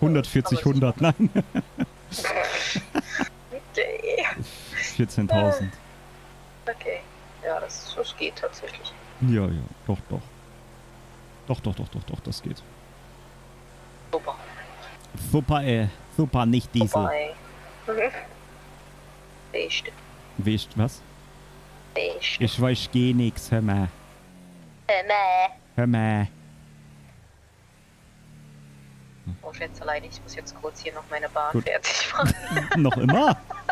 A: 140, 100, nein. 14.000.
G: Okay, ja, das, das geht tatsächlich.
A: Ja, ja, doch, doch. Doch, doch, doch, doch, doch, das geht. Super. Super, ey. Äh, super, nicht Diesel. Super,
C: ey. Mhm. Weißt
A: du. was? Weißt Ich weiß geh nix, hör mal. Hör mal. Hör mal.
G: Oh, Schätzelein, ich muss jetzt kurz hier noch meine Bahn Gut. fertig machen.
A: noch immer?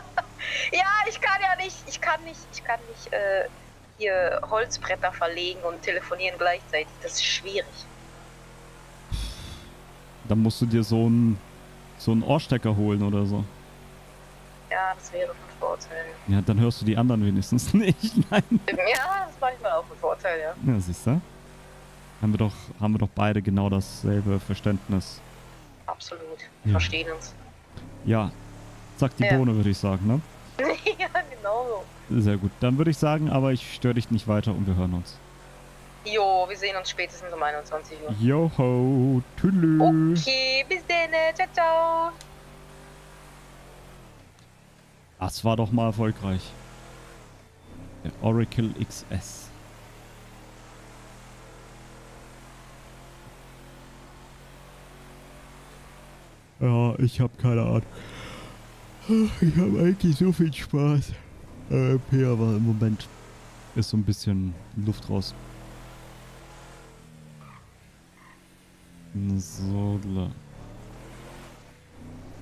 G: Ja, ich kann ja nicht, ich kann nicht, ich kann nicht äh, hier Holzbretter verlegen und telefonieren gleichzeitig. Das ist schwierig.
A: Dann musst du dir so einen so einen Ohrstecker holen oder so. Ja, das wäre von Vorteil. Ja, dann hörst du die anderen wenigstens nicht. Nein.
G: Ja, das war ich mal auch ein Vorteil, ja.
A: Ja, siehst du? Haben wir doch, haben wir doch beide genau dasselbe Verständnis.
C: Absolut.
G: Wir ja. verstehen
A: uns. Ja, zack die ja. Bohne, würde ich sagen, ne?
C: ja, genau
A: so. Sehr gut. Dann würde ich sagen, aber ich störe dich nicht weiter und wir hören uns.
G: Jo, wir sehen uns spätestens um 21 Uhr.
A: Joho, tüdelü.
G: Okay, bis dann. Äh, ciao, ciao.
A: Das war doch mal erfolgreich. Der Oracle XS. Ja, ich habe keine Ahnung. Ich habe eigentlich so viel Spaß. Äh, Pia war im Moment. Ist so ein bisschen Luft raus. So, la.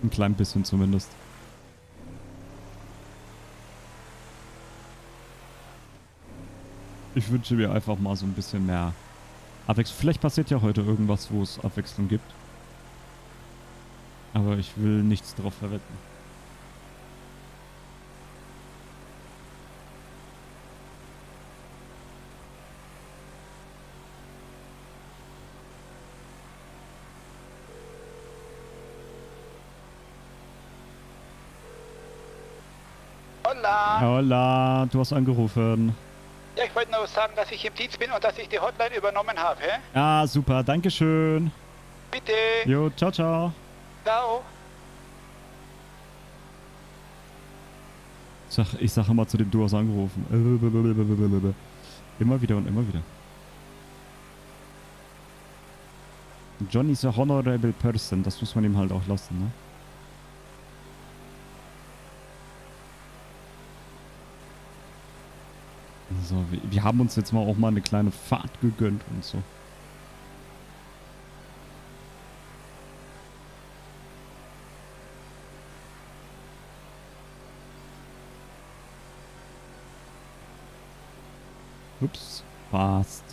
A: Ein klein bisschen zumindest. Ich wünsche mir einfach mal so ein bisschen mehr Abwechslung. Vielleicht passiert ja heute irgendwas, wo es Abwechslung gibt. Aber ich will nichts drauf verwetten. Hola. du hast angerufen.
D: Ja, ich wollte nur sagen, dass ich im Dienst bin und dass ich die Hotline übernommen habe.
A: Ah, super, danke schön. Bitte. Jo, ciao, ciao. Ciao. Ich sag, ich sag immer zu dem Du hast angerufen. Äh, immer wieder und immer wieder. Johnny is a honorable person, das muss man ihm halt auch lassen, ne? Also, wir, wir haben uns jetzt mal auch mal eine kleine Fahrt gegönnt und so. Ups, fast.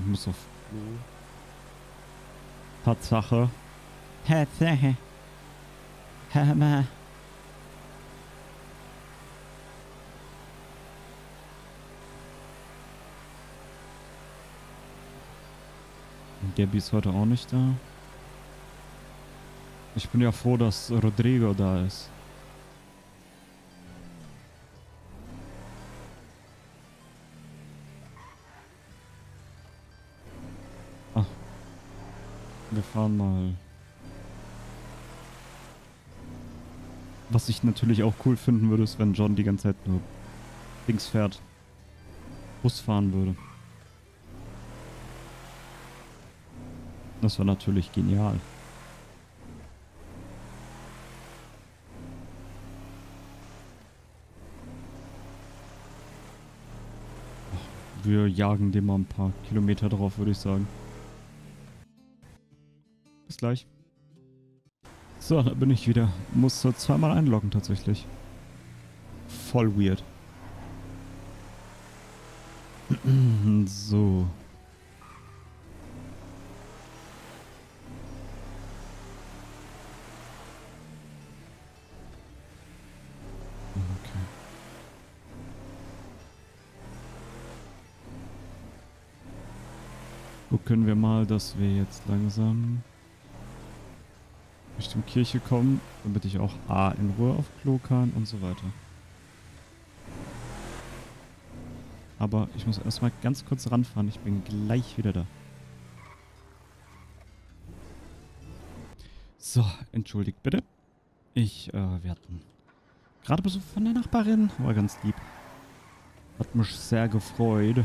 A: Ich muss auf Klo. Tatsache. Tatsache. Hammer. Gabby ist heute auch nicht da. Ich bin ja froh, dass Rodrigo da ist. Ach. Wir fahren mal. Was ich natürlich auch cool finden würde, ist, wenn John die ganze Zeit nur links fährt. Bus fahren würde. Das war natürlich genial. wir jagen dem mal ein paar Kilometer drauf, würde ich sagen. Bis gleich. So, da bin ich wieder. Musste zweimal einloggen tatsächlich. Voll weird. so. können wir mal, dass wir jetzt langsam Richtung Kirche kommen, damit ich auch A in Ruhe auf Klo kann und so weiter. Aber ich muss erstmal ganz kurz ranfahren, ich bin gleich wieder da. So, entschuldigt bitte. Ich, äh, wir hatten gerade Besuch von der Nachbarin, war ganz lieb. Hat mich sehr gefreut.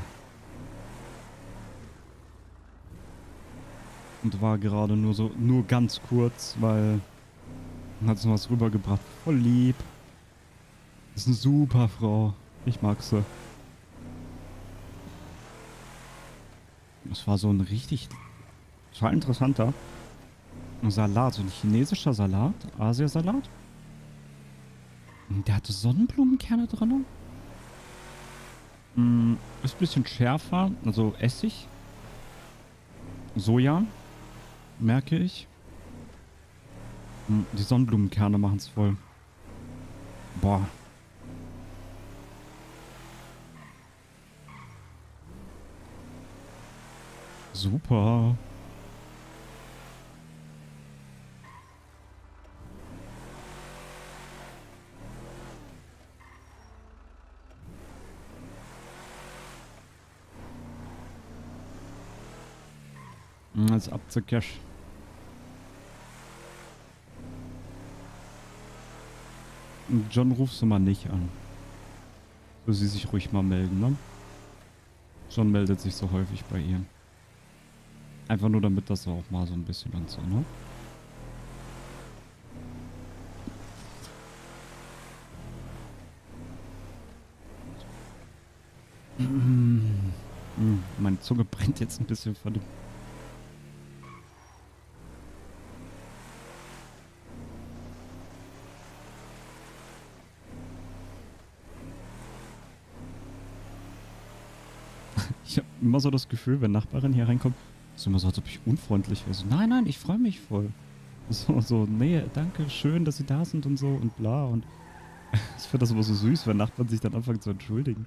A: und war gerade nur so, nur ganz kurz, weil hat es noch was rübergebracht. Voll lieb. Ist eine super Frau. Ich mag sie. Es war so ein richtig total interessanter Salat, so ein chinesischer Salat, Asiasalat. Der hatte Sonnenblumenkerne drin. Mm, ist ein bisschen schärfer, also Essig. Soja, merke ich. Hm, die Sonnenblumenkerne machen es voll. Boah. Super. Als hm, up the cash. John rufst du mal nicht an. Soll sie sich ruhig mal melden, ne? John meldet sich so häufig bei ihr. Einfach nur damit das auch mal so ein bisschen und so, ne? Mm, mm, mm. Meine Zunge brennt jetzt ein bisschen von dem immer so das Gefühl, wenn Nachbarin hier reinkommt, ist immer so, als ob ich unfreundlich wäre. So, nein, nein, ich freue mich voll. So, so, nee, danke, schön, dass Sie da sind und so und bla. Und ich finde das immer so süß, wenn Nachbarn sich dann anfangen zu entschuldigen.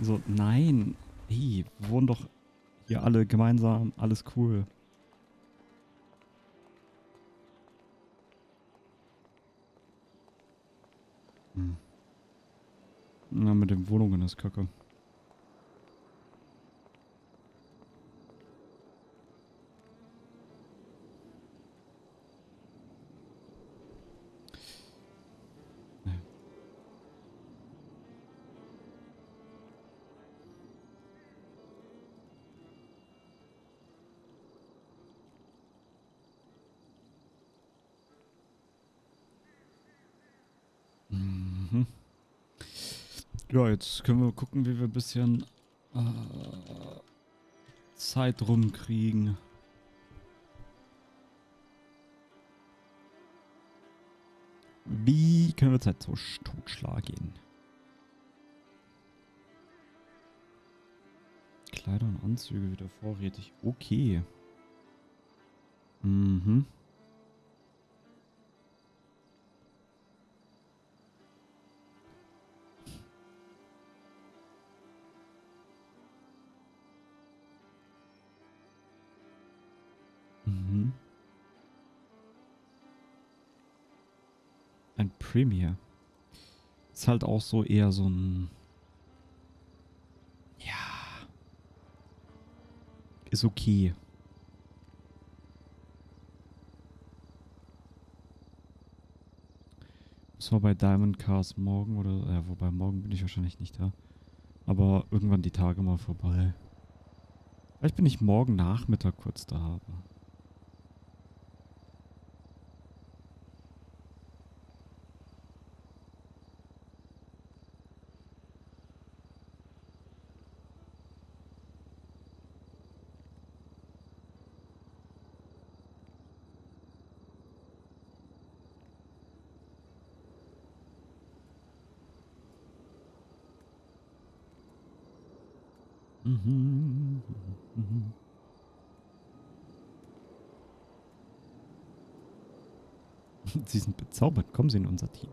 A: So, nein, hey, wir wohnen doch hier alle gemeinsam, alles cool. Hm. Na, mit den Wohnungen ist kacke. Ja, jetzt können wir gucken, wie wir ein bisschen äh, Zeit rumkriegen. Wie können wir Zeit so totschlagen? Kleider und Anzüge wieder vorrätig. Okay. Mhm. Premier. Ist halt auch so eher so ein... Ja. Ist okay. Müssen wir bei Diamond Cars morgen oder... Ja, wobei morgen bin ich wahrscheinlich nicht da. Aber irgendwann die Tage mal vorbei. Vielleicht bin ich morgen Nachmittag kurz da, aber... Sie sind bezaubert. Kommen Sie in unser Team.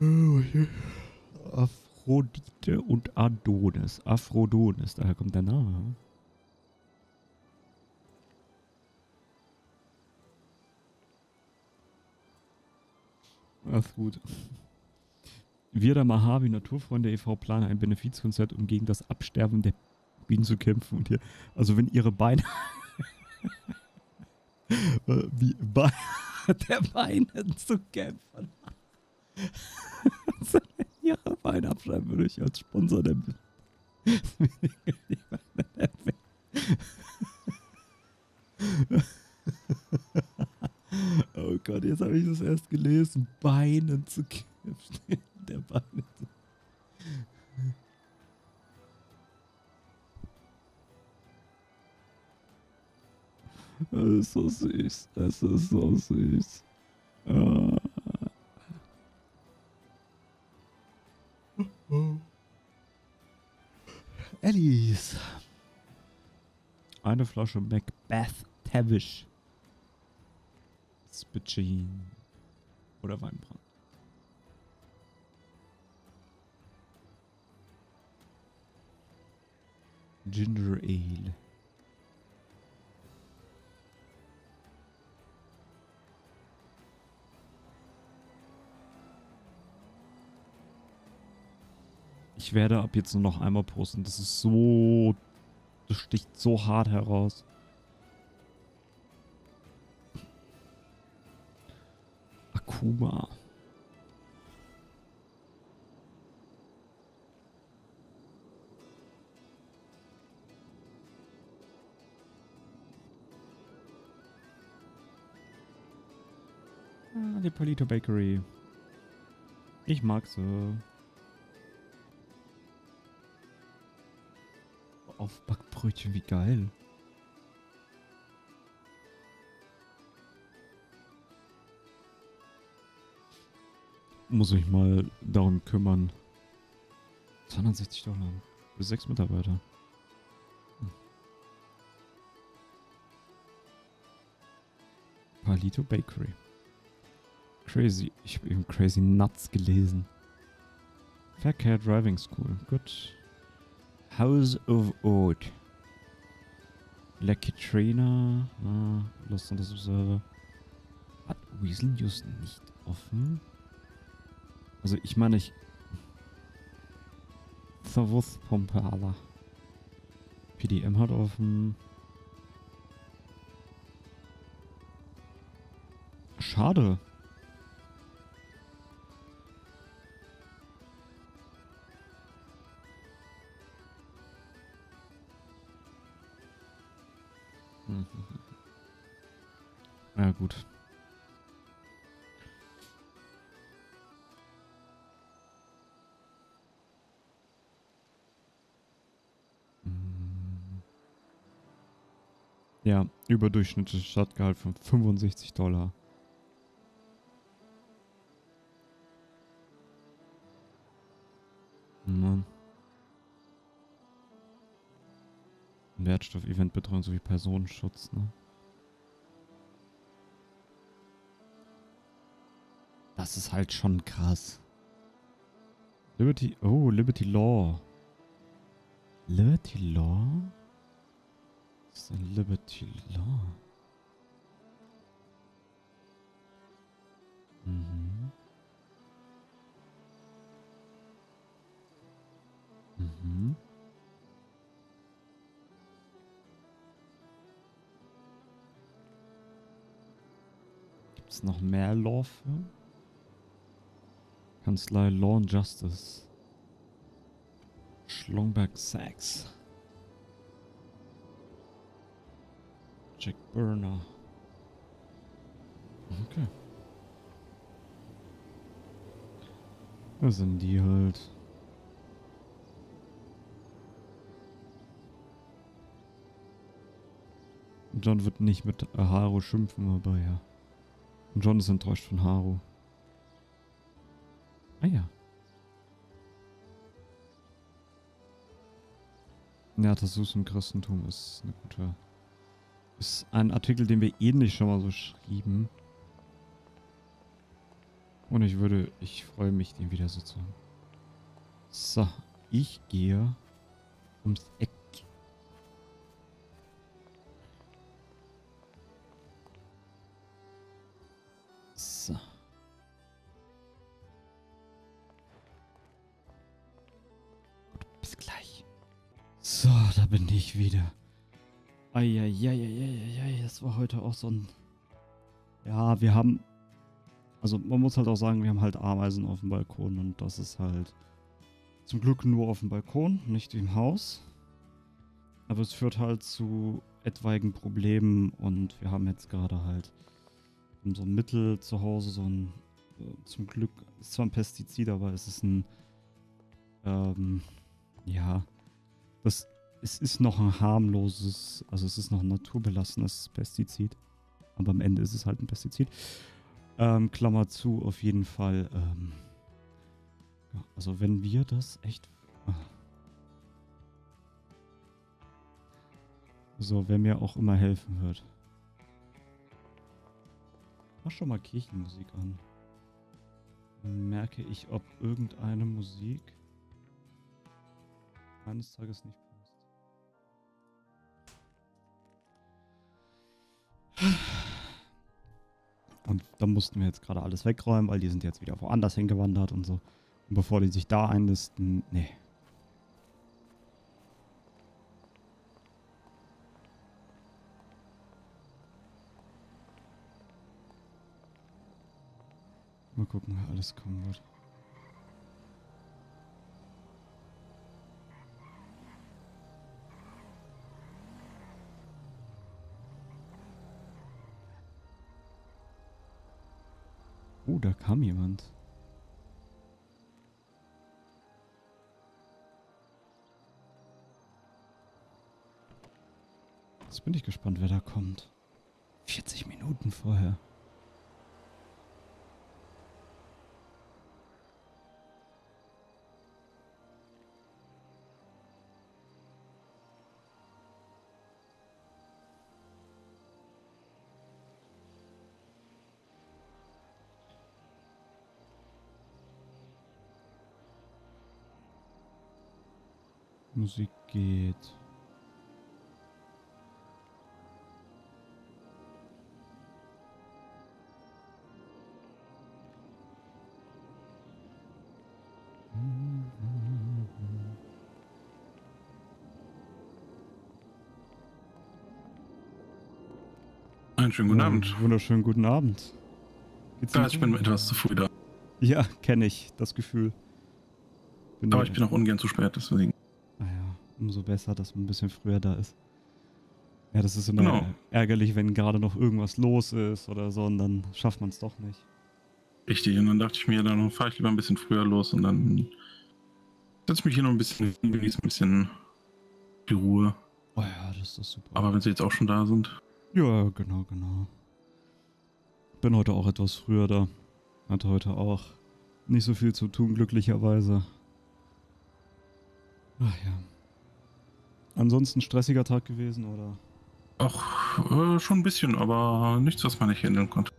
C: Äh,
A: Aphrodite und Adonis. Aphrodonis, daher kommt der Name. Ach gut. Wir der Mojave Naturfreunde e.V. planen ein Benefizkonzert, um gegen das Absterben der Bienen zu kämpfen und hier, also wenn ihre Beine, äh, wie Be der Beine zu kämpfen. ihre Beine abschreiben würde ich als Sponsor der Oh Gott, jetzt habe ich das erst gelesen. Beinen zu kämpfen. Der Beine zu kämpfen.
K: Es ist so
I: süß. Es ist so süß. Ah.
A: Alice. Eine Flasche Macbeth Tavish. Spitchin. Oder Weinbrand. Ginger Ale. Ich werde ab jetzt nur noch einmal posten. Das ist so... Das sticht so hart heraus. Akuma. Ah, die Polito Bakery. Ich mag sie. Aufbackbrötchen, wie geil. Muss ich mal darum kümmern. 260 Dollar für sechs Mitarbeiter. Hm. Palito Bakery. Crazy. Ich habe eben Crazy Nuts gelesen. Fair Care Driving School. Gut. House of Oak. Lucky Trainer. Ah, Lost on the Hat Weasel News nicht offen? Also ich meine, ich... Pompe aller. PDM hat offen. Schade. Na ja, gut. Ja, überdurchschnittliches Stadtgehalt von 65 Dollar. Wertstoff, Eventbetreuung sowie Personenschutz. Ne? Das ist halt schon krass. Liberty, oh, Liberty Law. Liberty Law? Was ist denn Liberty Law? Mhm.
C: Mhm.
A: Gibt es noch mehr Law für? Kanzlei Law and Justice. Schlumberg Sachs. Jack Burner. Okay. Da sind die halt. John wird nicht mit Aharo schimpfen, aber ja. Und John ist enttäuscht von Haru. Ah ja. Ja, Tassus im Christentum ist eine gute. Ist ein Artikel, den wir ähnlich eh schon mal so schrieben. Und ich würde, ich freue mich, den wieder so zu haben. So, ich gehe ums Eck. da bin ich wieder. Eieieiei, das war heute auch so ein... Ja, wir haben... Also man muss halt auch sagen, wir haben halt Ameisen auf dem Balkon und das ist halt... Zum Glück nur auf dem Balkon, nicht wie im Haus. Aber es führt halt zu etwaigen Problemen und wir haben jetzt gerade halt so ein Mittel zu Hause, so ein, äh, zum Glück ist zwar ein Pestizid, aber es ist ein, ähm, ja, das es ist noch ein harmloses, also es ist noch ein naturbelassenes Pestizid. Aber am Ende ist es halt ein Pestizid. Ähm, Klammer zu, auf jeden Fall. Ähm, ja, also wenn wir das echt... Ah. So, wer mir auch immer helfen wird. Mach schon mal Kirchenmusik an. Dann merke ich, ob irgendeine Musik eines Tages nicht Und da mussten wir jetzt gerade alles wegräumen, weil die sind jetzt wieder woanders hingewandert und so. Und bevor die sich da einlisten, nee. Mal gucken, wer alles kommen wird. Oh, da kam jemand. Jetzt bin ich gespannt, wer da kommt. 40 Minuten vorher.
I: Musik geht.
A: Einen schönen guten ja, Abend. Wunderschönen guten Abend. Geht's ja, ah, ich bin etwas zu früh da. Ja, kenne ich, das Gefühl. Bin Aber ich bin auch ungern zu spät, deswegen umso besser, dass man ein bisschen früher da ist. Ja, das ist immer genau. ärgerlich, wenn gerade noch irgendwas los ist oder so und dann schafft man es doch nicht.
I: Richtig, und dann dachte ich mir, dann fahre ich lieber ein bisschen früher los und dann setze ich mich hier noch ein bisschen hin, genieße ein bisschen die Ruhe. Oh ja, das ist super. Aber wenn sie jetzt auch schon da sind.
A: Ja, genau, genau. Bin heute auch etwas früher da. Hatte heute auch nicht so viel zu tun, glücklicherweise. Ach ja. Ansonsten stressiger Tag gewesen, oder? Ach, äh, schon ein bisschen, aber nichts,
I: was man nicht ändern konnte.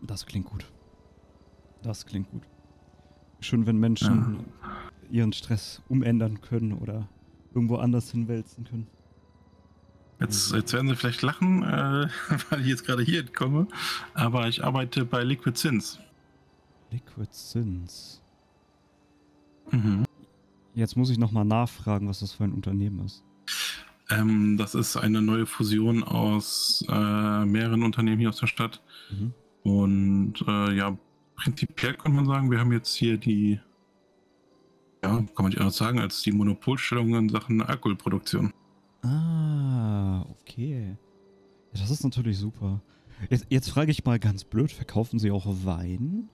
A: Das klingt gut. Das klingt gut. Schön, wenn Menschen ja. ihren Stress umändern können oder irgendwo anders hinwälzen können.
I: Jetzt, jetzt werden sie vielleicht lachen, äh, weil ich jetzt gerade hier entkomme, aber ich arbeite bei Liquid Sins.
A: Liquid Sins. Mhm. Jetzt muss ich nochmal nachfragen, was das für ein Unternehmen ist.
I: Ähm, das ist eine neue Fusion aus äh, mehreren Unternehmen hier aus der Stadt. Mhm. Und äh, ja, prinzipiell könnte man sagen, wir haben jetzt hier die, ja, kann man nicht anders sagen, als die Monopolstellung in Sachen Alkoholproduktion.
A: Ah, okay. Ja, das ist natürlich super. Jetzt, jetzt frage ich mal ganz blöd, verkaufen Sie auch Wein?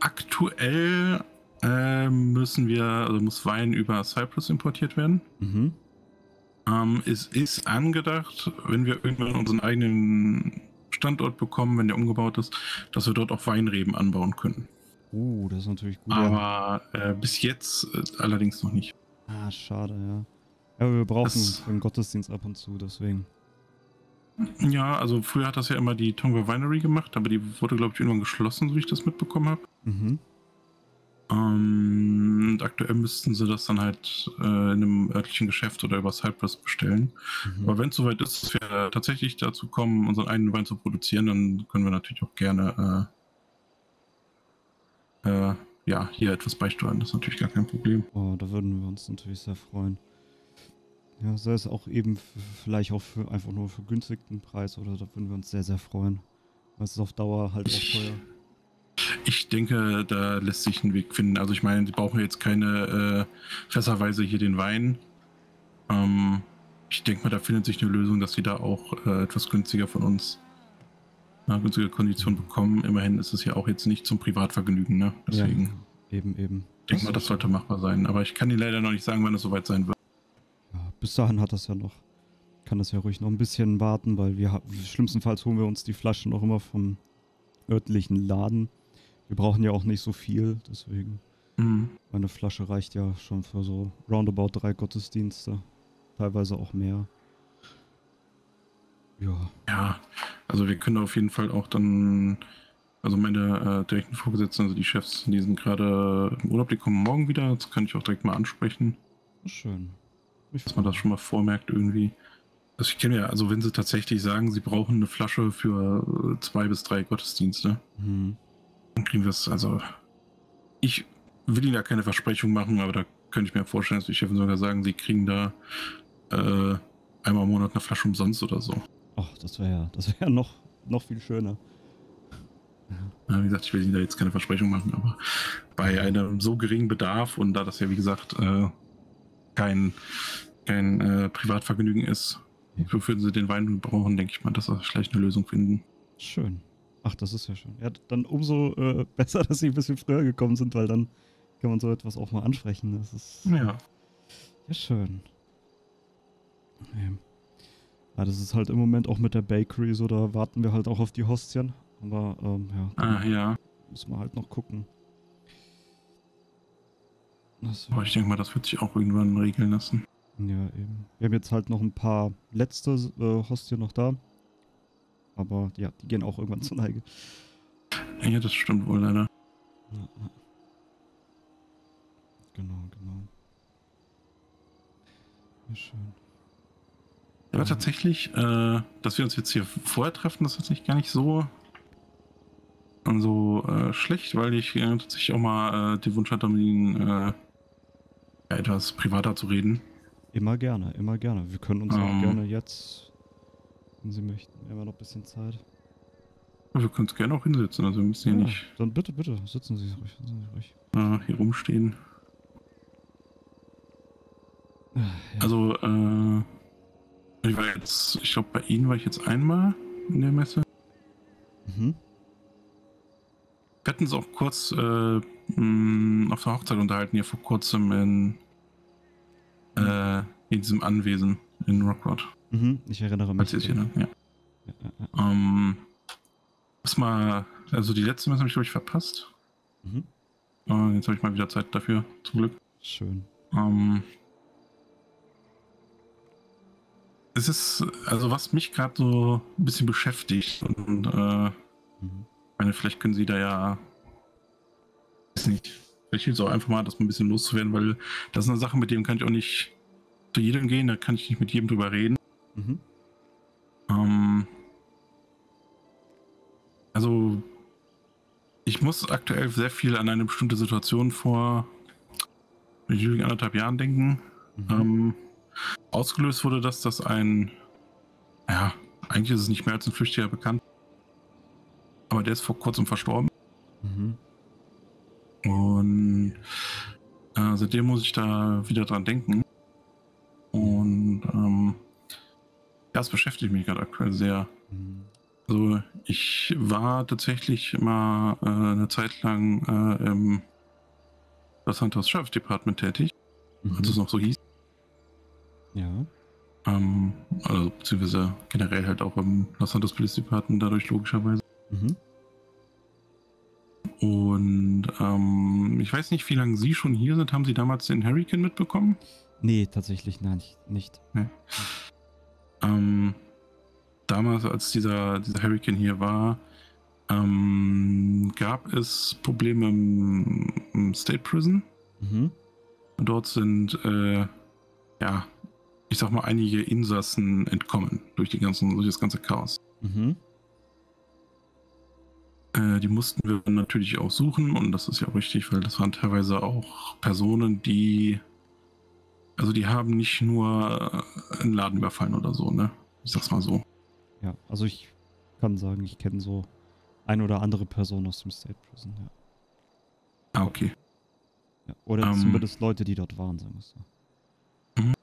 I: Aktuell äh, müssen wir, also muss Wein über Cyprus importiert werden. Mhm. Ähm, es ist angedacht, wenn wir irgendwann unseren eigenen Standort bekommen, wenn der umgebaut ist, dass wir dort auch Weinreben anbauen können.
A: Uh, das ist natürlich gut.
I: Aber äh, bis jetzt äh, allerdings
A: noch nicht. Ah, schade, ja. Aber wir brauchen das, einen Gottesdienst ab und zu, deswegen.
I: Ja, also früher hat das ja immer die Tonga Winery gemacht, aber die wurde, glaube ich, irgendwann geschlossen, so wie ich das mitbekommen habe. Mhm. Ähm, und aktuell müssten sie das dann halt äh, in einem örtlichen Geschäft oder über Cypress bestellen. Mhm. Aber wenn es soweit ist, dass wir tatsächlich dazu kommen, unseren eigenen Wein zu produzieren, dann können wir natürlich auch gerne äh, äh, ja, hier etwas beisteuern. Das ist natürlich gar kein Problem. Oh,
A: da würden wir uns natürlich sehr freuen. Ja, sei es auch eben vielleicht auch für einfach nur für günstigten Preis oder da würden wir uns sehr, sehr freuen. Weil es ist auf Dauer halt auch teuer.
I: Ich denke, da lässt sich ein Weg finden. Also ich meine, die brauchen jetzt keine äh, Fässerweise hier den Wein. Ähm, ich denke mal, da findet sich eine Lösung, dass sie da auch äh, etwas günstiger von uns eine äh, günstige Kondition bekommen. Immerhin ist es ja auch jetzt nicht zum Privatvergnügen, ne? Deswegen. Ja, eben, eben. Ich denke mal, das sollte machbar sein. Aber ich kann Ihnen leider noch nicht sagen, wann es soweit sein wird.
A: Ja, bis dahin hat das ja noch. Kann das ja ruhig noch ein bisschen warten, weil wir schlimmstenfalls holen wir uns die Flaschen noch immer vom örtlichen Laden. Wir brauchen ja auch nicht so viel, deswegen. Mhm. Meine Flasche reicht ja schon für so roundabout drei Gottesdienste. Teilweise auch mehr.
B: Ja.
I: Ja, also wir können auf jeden Fall auch dann, also meine äh, direkten Vorgesetzten, also die Chefs, die sind gerade im Urlaub, die kommen morgen wieder. Das kann ich auch direkt mal ansprechen. Schön. Ich dass man das schon mal vormerkt irgendwie. Also ich kenne ja, also wenn sie tatsächlich sagen, sie brauchen eine Flasche für äh, zwei bis drei Gottesdienste, mhm kriegen wir es, also. Ich will Ihnen da keine Versprechung machen, aber da könnte ich mir vorstellen, dass die Chefin sogar sagen, sie kriegen da äh, einmal im Monat eine Flasche umsonst oder so.
A: Ach, das wäre ja, das wäre noch, noch viel schöner.
I: Ja, wie gesagt, ich will Ihnen da jetzt keine Versprechung machen, aber bei einem so geringen Bedarf und da das ja, wie gesagt, äh, kein, kein äh, Privatvergnügen ist, wofür sie den Wein brauchen, denke ich mal, dass Sie vielleicht eine Lösung finden. Schön.
A: Ach, das ist ja schön. Ja, dann umso äh, besser, dass sie ein bisschen früher gekommen sind, weil dann kann man so etwas auch mal ansprechen. Das ist ja, ja schön. Ja, das ist halt im Moment auch mit der Bakery so, da warten wir halt auch auf die Hostien. Aber ähm, ja, ah, ja, müssen wir halt noch gucken. Das Aber ich denke mal, das
I: wird sich auch irgendwann regeln lassen. Ja, eben.
A: Wir haben jetzt halt noch ein paar letzte äh, Hostien noch da. Aber ja, die gehen auch irgendwann zur Neige. Ja, das stimmt wohl leider. Ja,
I: Genau, genau. Ja, schön. Aber tatsächlich, äh, dass wir uns jetzt hier vorher treffen, das ist nicht gar nicht so, so äh, schlecht, weil ich äh, tatsächlich auch mal äh, den Wunsch hatte, mit Ihnen äh, etwas privater zu reden.
A: Immer gerne, immer gerne. Wir können uns ähm, auch gerne jetzt wenn Sie möchten. Wir haben noch ein bisschen Zeit.
I: wir können es gerne auch hinsetzen, also wir müssen ja, nicht.
A: Dann bitte, bitte, sitzen Sie ruhig. Sitzen Sie ruhig.
I: Ah, hier rumstehen. Ah, ja. Also, äh, ich war jetzt, ich glaube, bei Ihnen war ich jetzt einmal in der Messe. Mhm. Wir hatten es auch kurz äh, mm, auf der Hochzeit unterhalten, hier vor kurzem in, äh, in diesem Anwesen in Rockwood. Mhm, ich erinnere mich. Sich, ne? ja. Ja, ja, ähm, was mal, also die letzte Messe habe ich, glaube ich, verpasst. Mhm. Äh, jetzt habe ich mal wieder Zeit dafür, zum Glück. Schön. Ähm, es ist, also was mich gerade so ein bisschen beschäftigt und äh, mhm. meine, vielleicht können Sie da ja, weiß nicht, vielleicht hilft es auch einfach mal, das mal ein bisschen loszuwerden, weil das ist eine Sache, mit dem kann ich auch nicht zu jedem gehen, da kann ich nicht mit jedem drüber reden. Mhm. Ähm, also, ich muss aktuell sehr viel an eine bestimmte Situation vor ich anderthalb Jahren denken. Mhm. Ähm, ausgelöst wurde dass das, dass ein, ja, eigentlich ist es nicht mehr als ein Flüchtiger bekannt, aber der ist vor kurzem verstorben. Mhm. Und äh, seitdem muss ich da wieder dran denken. Das beschäftigt mich gerade aktuell sehr. Mhm. Also ich war tatsächlich mal äh, eine Zeit lang äh, im Los Santos Sheriff Department tätig, mhm. als es noch so hieß. Ja. Ähm, also beziehungsweise generell halt auch im Los Santos Police Department dadurch logischerweise. Mhm. Und ähm, ich weiß nicht, wie lange Sie schon hier sind. Haben Sie damals den Hurricane
A: mitbekommen? Nee, tatsächlich nein, nicht. Nee.
I: Ähm, damals, als dieser, dieser Hurricane hier war, ähm, gab es Probleme im, im State Prison. Mhm. Dort sind, äh, ja, ich sag mal, einige Insassen entkommen durch, die ganzen, durch das ganze Chaos. Mhm. Äh, die mussten wir natürlich auch suchen und das ist ja auch richtig, weil das waren teilweise auch Personen, die
A: also die haben nicht nur äh, einen Laden überfallen oder so, ne? Ich sag's mal so. Ja, also ich kann sagen, ich kenne so ein oder andere Person aus dem State Prison, ja. Ah, okay. Ja, oder ähm, zumindest Leute, die dort waren, sagen wir so. Mhm.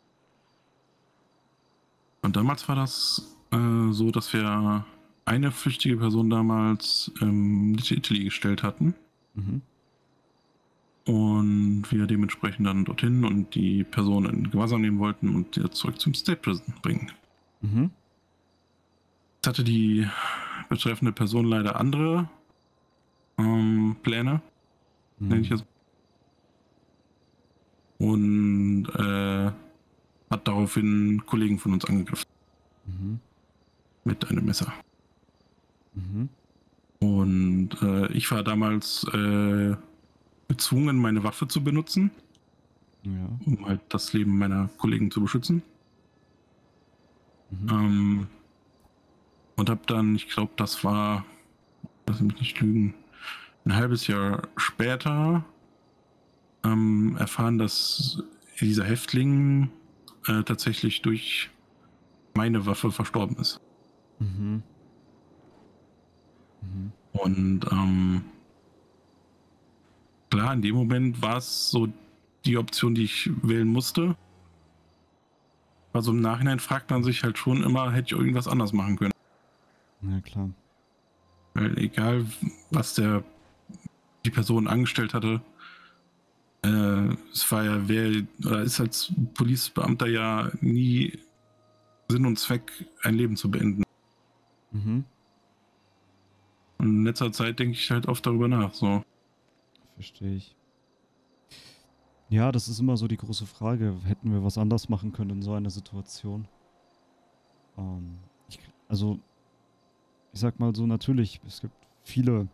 A: Und damals war das
I: äh, so, dass wir eine flüchtige Person damals ähm, in Italy gestellt hatten. Mhm und wir dementsprechend dann dorthin und die Person in Gewahrsam nehmen wollten und sie zurück zum State Prison bringen. Mhm. Jetzt hatte die betreffende Person leider andere ähm, Pläne, mhm. nenne ich es. Und äh, hat daraufhin Kollegen von uns angegriffen. Mhm. Mit einem Messer. Mhm. Und äh, ich war damals äh, gezwungen, meine Waffe zu benutzen, ja. um halt das Leben meiner Kollegen zu beschützen. Mhm. Ähm, und habe dann, ich glaube, das war, lass mich nicht lügen, ein halbes Jahr später ähm, erfahren, dass dieser Häftling äh, tatsächlich durch meine Waffe verstorben ist. Mhm. Mhm. Und ähm, klar, in dem Moment war es so die Option, die ich wählen musste. Also im Nachhinein fragt man sich halt schon immer, hätte ich irgendwas anders machen können. Na ja, klar. Weil egal, was der die Person angestellt hatte, äh, es war ja, wer oder ist als Polizeibeamter ja nie Sinn und Zweck, ein Leben zu beenden. Mhm. Und in letzter Zeit denke ich halt oft darüber nach, so verstehe ich.
A: Ja, das ist immer so die große Frage. Hätten wir was anders machen können in so einer Situation? Ähm, ich, also, ich sag mal so, natürlich, es gibt viele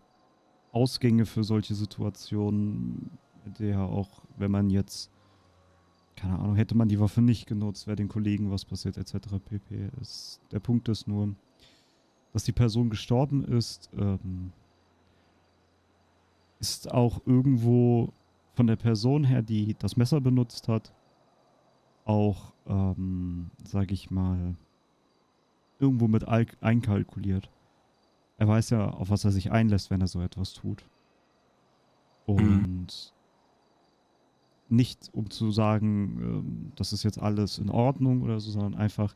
A: Ausgänge für solche Situationen, der auch, wenn man jetzt, keine Ahnung, hätte man die Waffe nicht genutzt, wäre den Kollegen was passiert, etc. pp. Es, der Punkt ist nur, dass die Person gestorben ist, ähm, ist auch irgendwo von der Person her, die das Messer benutzt hat, auch, ähm, sage ich mal, irgendwo mit einkalkuliert. Er weiß ja, auf was er sich einlässt, wenn er so etwas tut. Und nicht um zu sagen, ähm, das ist jetzt alles in Ordnung oder so, sondern einfach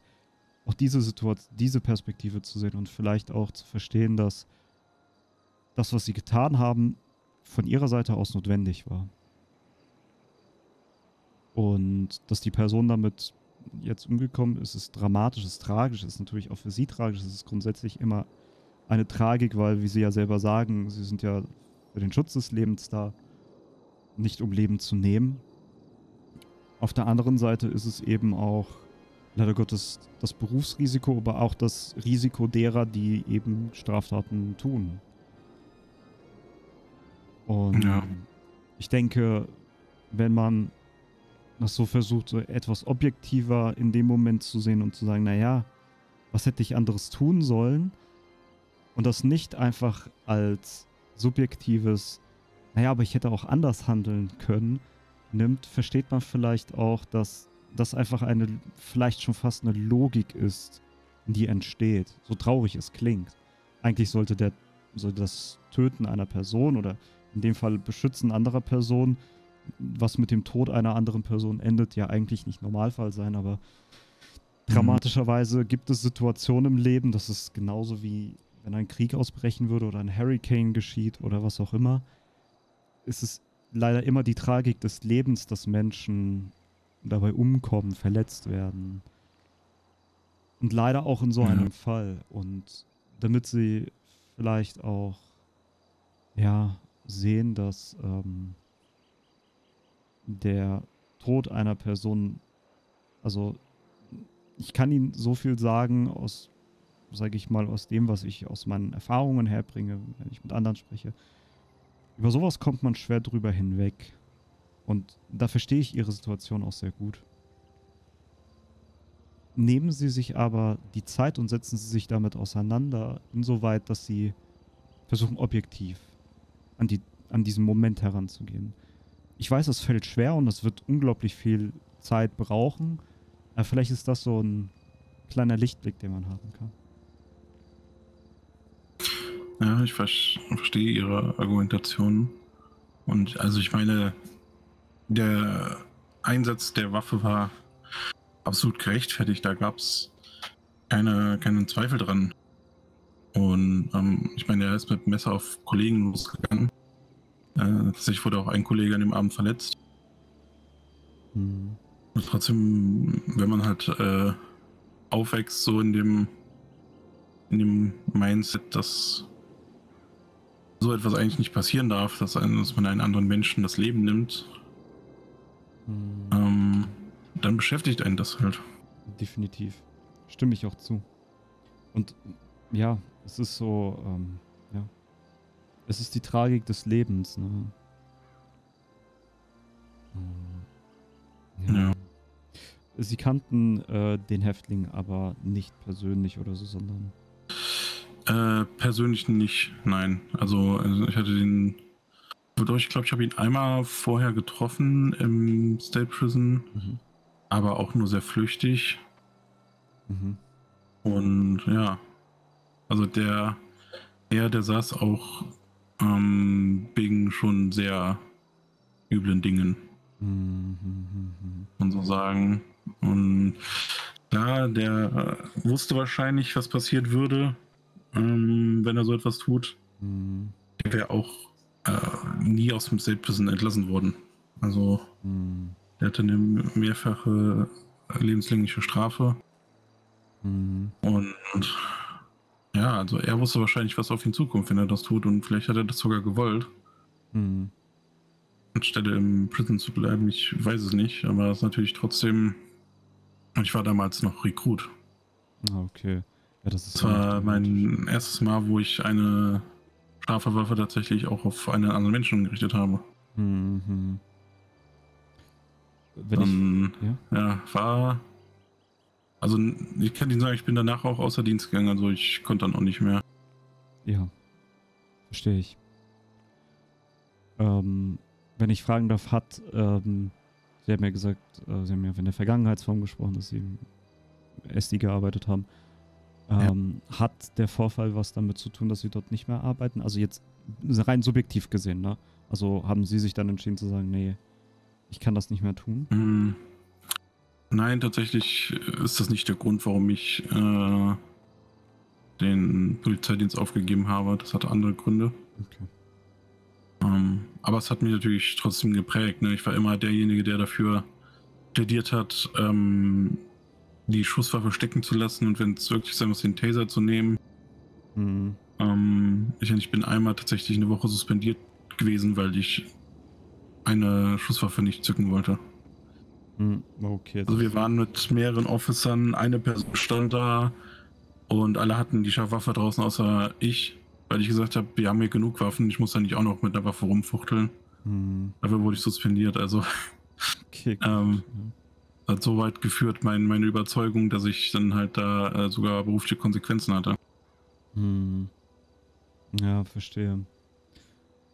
A: auch diese Situation, diese Perspektive zu sehen und vielleicht auch zu verstehen, dass das, was sie getan haben, von ihrer Seite aus notwendig war. Und dass die Person damit jetzt umgekommen ist, ist dramatisch, ist tragisch, ist natürlich auch für sie tragisch, ist grundsätzlich immer eine Tragik, weil, wie sie ja selber sagen, sie sind ja für den Schutz des Lebens da, nicht um Leben zu nehmen. Auf der anderen Seite ist es eben auch leider Gottes das Berufsrisiko, aber auch das Risiko derer, die eben Straftaten tun. Und ja. ich denke, wenn man das so versucht, so etwas objektiver in dem Moment zu sehen und zu sagen, naja, was hätte ich anderes tun sollen? Und das nicht einfach als subjektives, naja, aber ich hätte auch anders handeln können, nimmt, versteht man vielleicht auch, dass das einfach eine, vielleicht schon fast eine Logik ist, die entsteht. So traurig es klingt. Eigentlich sollte der, sollte das Töten einer Person oder in dem Fall Beschützen anderer Personen, was mit dem Tod einer anderen Person endet, ja eigentlich nicht Normalfall sein, aber mhm. dramatischerweise gibt es Situationen im Leben, das ist genauso wie wenn ein Krieg ausbrechen würde oder ein Hurricane geschieht oder was auch immer, ist es leider immer die Tragik des Lebens, dass Menschen dabei umkommen, verletzt werden. Und leider auch in so einem ja. Fall. Und damit sie vielleicht auch, ja, sehen, dass ähm, der Tod einer Person, also ich kann Ihnen so viel sagen aus, sage ich mal, aus dem, was ich aus meinen Erfahrungen herbringe, wenn ich mit anderen spreche. Über sowas kommt man schwer drüber hinweg. Und da verstehe ich Ihre Situation auch sehr gut. Nehmen Sie sich aber die Zeit und setzen Sie sich damit auseinander, insoweit, dass Sie versuchen, objektiv an, die, an diesen Moment heranzugehen. Ich weiß, das fällt schwer und das wird unglaublich viel Zeit brauchen. Aber vielleicht ist das so ein kleiner Lichtblick, den man haben kann.
I: Ja, ich ver verstehe Ihre Argumentation. Und also ich meine, der Einsatz der Waffe war absolut gerechtfertigt. Da gab es keine, keinen Zweifel dran. Und ähm, ich meine, er ist mit Messer auf Kollegen losgegangen. Äh, tatsächlich wurde auch ein Kollege an dem Abend verletzt. Mhm. Und trotzdem, wenn man halt äh, aufwächst, so in dem, in dem Mindset, dass so etwas eigentlich nicht passieren darf, dass, einen, dass man einen anderen Menschen das Leben nimmt, mhm. ähm,
A: dann beschäftigt einen das halt. Definitiv. Stimme ich auch zu. Und ja, es ist so, ähm, ja. Es ist die Tragik des Lebens, ne? Ähm, ja. ja. Sie kannten äh, den Häftling aber nicht persönlich oder so, sondern. Äh, persönlich nicht, nein. Also, also ich hatte den.
I: Ich glaube, ich habe ihn einmal vorher getroffen im State Prison, mhm. aber auch nur sehr flüchtig. Mhm. Und ja, also der Herr, der saß auch ähm, wegen schon sehr üblen Dingen. Und so sagen. Und da, der äh, wusste wahrscheinlich, was passiert würde, ähm, wenn er so etwas tut. Mhm. Der wäre auch äh, nie aus dem Selbstwissen entlassen worden. Also, mhm. der hatte eine mehrfache lebenslängliche Strafe. Mhm. Und, und ja, also er wusste wahrscheinlich, was auf ihn zukommt, wenn er das tut und vielleicht hat er das sogar gewollt. Mhm. Anstelle im Prison zu bleiben, ich weiß es nicht, aber das ist natürlich trotzdem. Ich war damals noch Rekrut. Ah, okay. Ja, das, das war mein erstes Mal, wo ich eine scharfe tatsächlich auch auf einen anderen Menschen gerichtet habe. Mhm. Wenn ähm, ich, ja? ja, war also ich kann Ihnen sagen, ich bin danach auch außer Dienst gegangen, also ich konnte dann auch nicht mehr.
A: Ja, verstehe ich. Ähm, wenn ich fragen darf, hat, ähm, Sie haben ja gesagt, äh, Sie haben ja in der Vergangenheitsform gesprochen, dass Sie im SD gearbeitet haben. Ähm, ja. Hat der Vorfall was damit zu tun, dass Sie dort nicht mehr arbeiten? Also jetzt rein subjektiv gesehen, ne? Also haben Sie sich dann entschieden zu sagen, nee, ich kann das nicht mehr tun? Mhm.
I: Nein, tatsächlich äh, ist das nicht der Grund, warum ich äh, den Polizeidienst aufgegeben habe. Das hatte andere Gründe. Okay. Ähm, aber es hat mich natürlich trotzdem geprägt. Ne? Ich war immer derjenige, der dafür plädiert hat, ähm, die Schusswaffe stecken zu lassen und wenn es wirklich sein muss, den Taser zu nehmen. Mhm. Ähm, ich, ich bin einmal tatsächlich eine Woche suspendiert gewesen, weil ich eine Schusswaffe nicht zücken wollte. Hm, okay. Also wir waren mit mehreren Officern, eine Person stand da und alle hatten die Scharfwaffe draußen, außer ich, weil ich gesagt habe, wir haben hier genug Waffen, ich muss da nicht auch noch mit einer Waffe rumfuchteln. Hm. Dafür wurde ich suspendiert, also okay, ähm, hat so weit geführt mein, meine Überzeugung, dass ich dann halt da äh, sogar berufliche Konsequenzen hatte.
A: Hm. Ja, verstehe.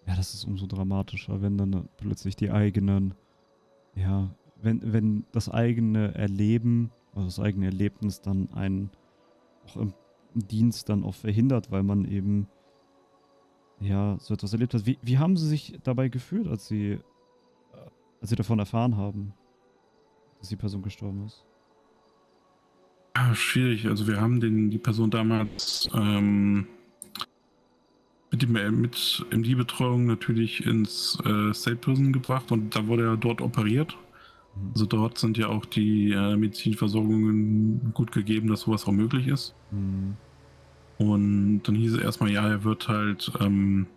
A: Ja, das ist umso dramatischer, wenn dann plötzlich die eigenen ja, wenn, wenn das eigene Erleben, also das eigene Erlebnis dann einen auch im Dienst dann auch verhindert, weil man eben ja so etwas erlebt hat. Wie, wie haben Sie sich dabei gefühlt, als Sie, äh, als Sie davon erfahren haben, dass die Person gestorben ist?
I: Ja, ah, schwierig. Also wir haben den, die Person damals ähm, mit, dem, äh, mit MD-Betreuung natürlich ins äh, State Prison gebracht und da wurde er dort operiert. Also dort sind ja auch die äh, Medizinversorgungen gut gegeben, dass sowas auch möglich ist. Mhm. Und dann hieß es erstmal, ja, er wird halt ähm,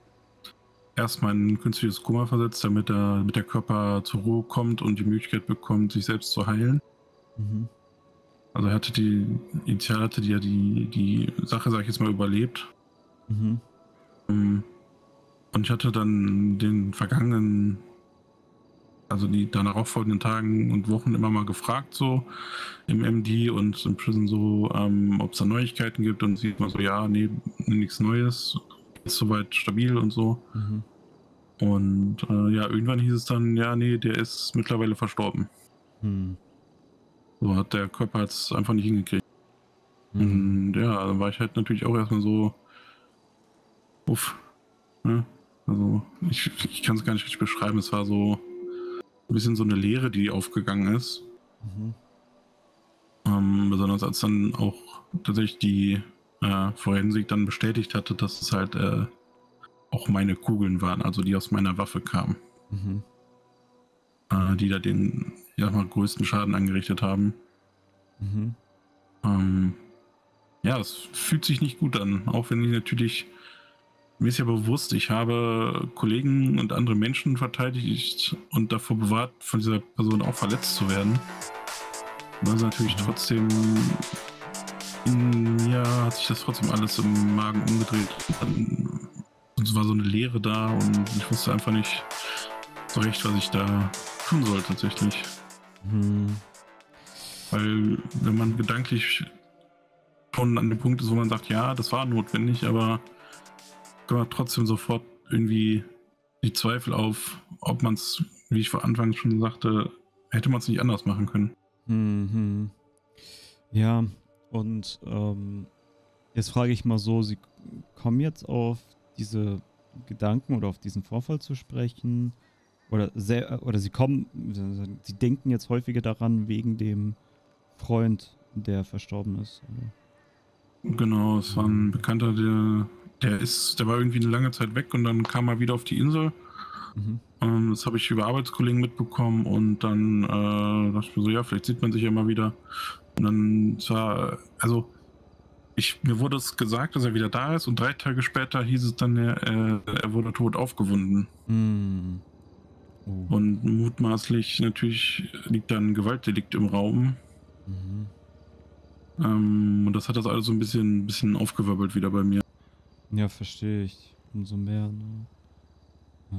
I: erstmal in ein künstliches Koma versetzt, damit, er, damit der Körper zur Ruhe kommt und die Möglichkeit bekommt, sich selbst zu heilen. Mhm. Also er hatte die, initial hatte die ja die, die Sache, sag ich jetzt mal, überlebt.
K: Mhm. Ähm,
I: und ich hatte dann den vergangenen also die danach folgenden Tagen und Wochen immer mal gefragt, so im MD und im Prison so, ähm, ob es da Neuigkeiten gibt und sieht man so, ja, nee, nichts Neues, ist soweit stabil und so. Mhm. Und äh, ja, irgendwann hieß es dann, ja, nee, der ist mittlerweile verstorben. Mhm. So hat der Körper es einfach nicht hingekriegt. Mhm. Und ja, dann war ich halt natürlich auch erstmal so, uff, ne? Also, ich, ich kann es gar nicht richtig beschreiben, es war so, ein bisschen so eine Leere, die aufgegangen ist. Mhm. Ähm, besonders als dann auch tatsächlich die äh, Forensik dann bestätigt hatte, dass es halt äh, auch meine Kugeln waren, also die aus meiner Waffe kamen. Mhm. Äh, die da den, ich mal, größten Schaden angerichtet haben. Mhm. Ähm, ja, es fühlt sich nicht gut an, auch wenn ich natürlich mir ist ja bewusst, ich habe Kollegen und andere Menschen verteidigt und davor bewahrt, von dieser Person auch verletzt zu werden. War es natürlich mhm. trotzdem. In mir hat sich das trotzdem alles im Magen umgedreht. Und es war so eine Leere da und ich wusste einfach nicht so recht, was ich da tun soll tatsächlich. Hm. Weil wenn man gedanklich schon an dem Punkt ist, wo man sagt, ja, das war notwendig, aber aber trotzdem sofort irgendwie die Zweifel auf, ob man es, wie ich vor Anfang schon sagte, hätte man es nicht anders machen können.
A: Mhm. Ja, und ähm, jetzt frage ich mal so, Sie kommen jetzt auf diese Gedanken oder auf diesen Vorfall zu sprechen oder sehr, oder Sie kommen, Sie denken jetzt häufiger daran wegen dem Freund, der verstorben ist. Oder? Genau,
I: es war ein Bekannter, der der ist, der war irgendwie eine lange Zeit weg und dann kam er wieder auf die Insel. Mhm. Ähm, das habe ich über Arbeitskollegen mitbekommen und dann äh, dachte ich mir so, ja, vielleicht sieht man sich ja mal wieder. Und dann zwar, also ich, mir wurde es gesagt, dass er wieder da ist und drei Tage später hieß es dann, er, äh, er wurde tot aufgewunden. Mhm. Oh. Und mutmaßlich natürlich liegt dann ein Gewaltdelikt im Raum. Mhm. Ähm, und das hat das alles so ein bisschen, bisschen aufgewirbelt wieder bei mir.
A: Ja, verstehe ich. Umso mehr, ne? Ja.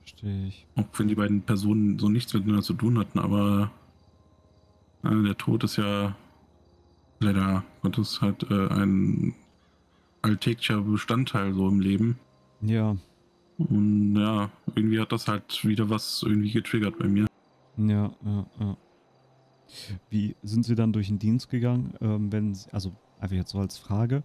A: Verstehe ich.
I: Auch wenn die beiden Personen so nichts miteinander zu tun hatten, aber äh, der Tod ist ja leider Gottes halt äh, ein alltäglicher Bestandteil so im Leben. Ja. Und ja, irgendwie hat das halt wieder was irgendwie getriggert bei mir.
A: Ja, ja, ja. Wie sind Sie dann durch den Dienst gegangen? Ähm, wenn, Sie, also einfach jetzt so als Frage,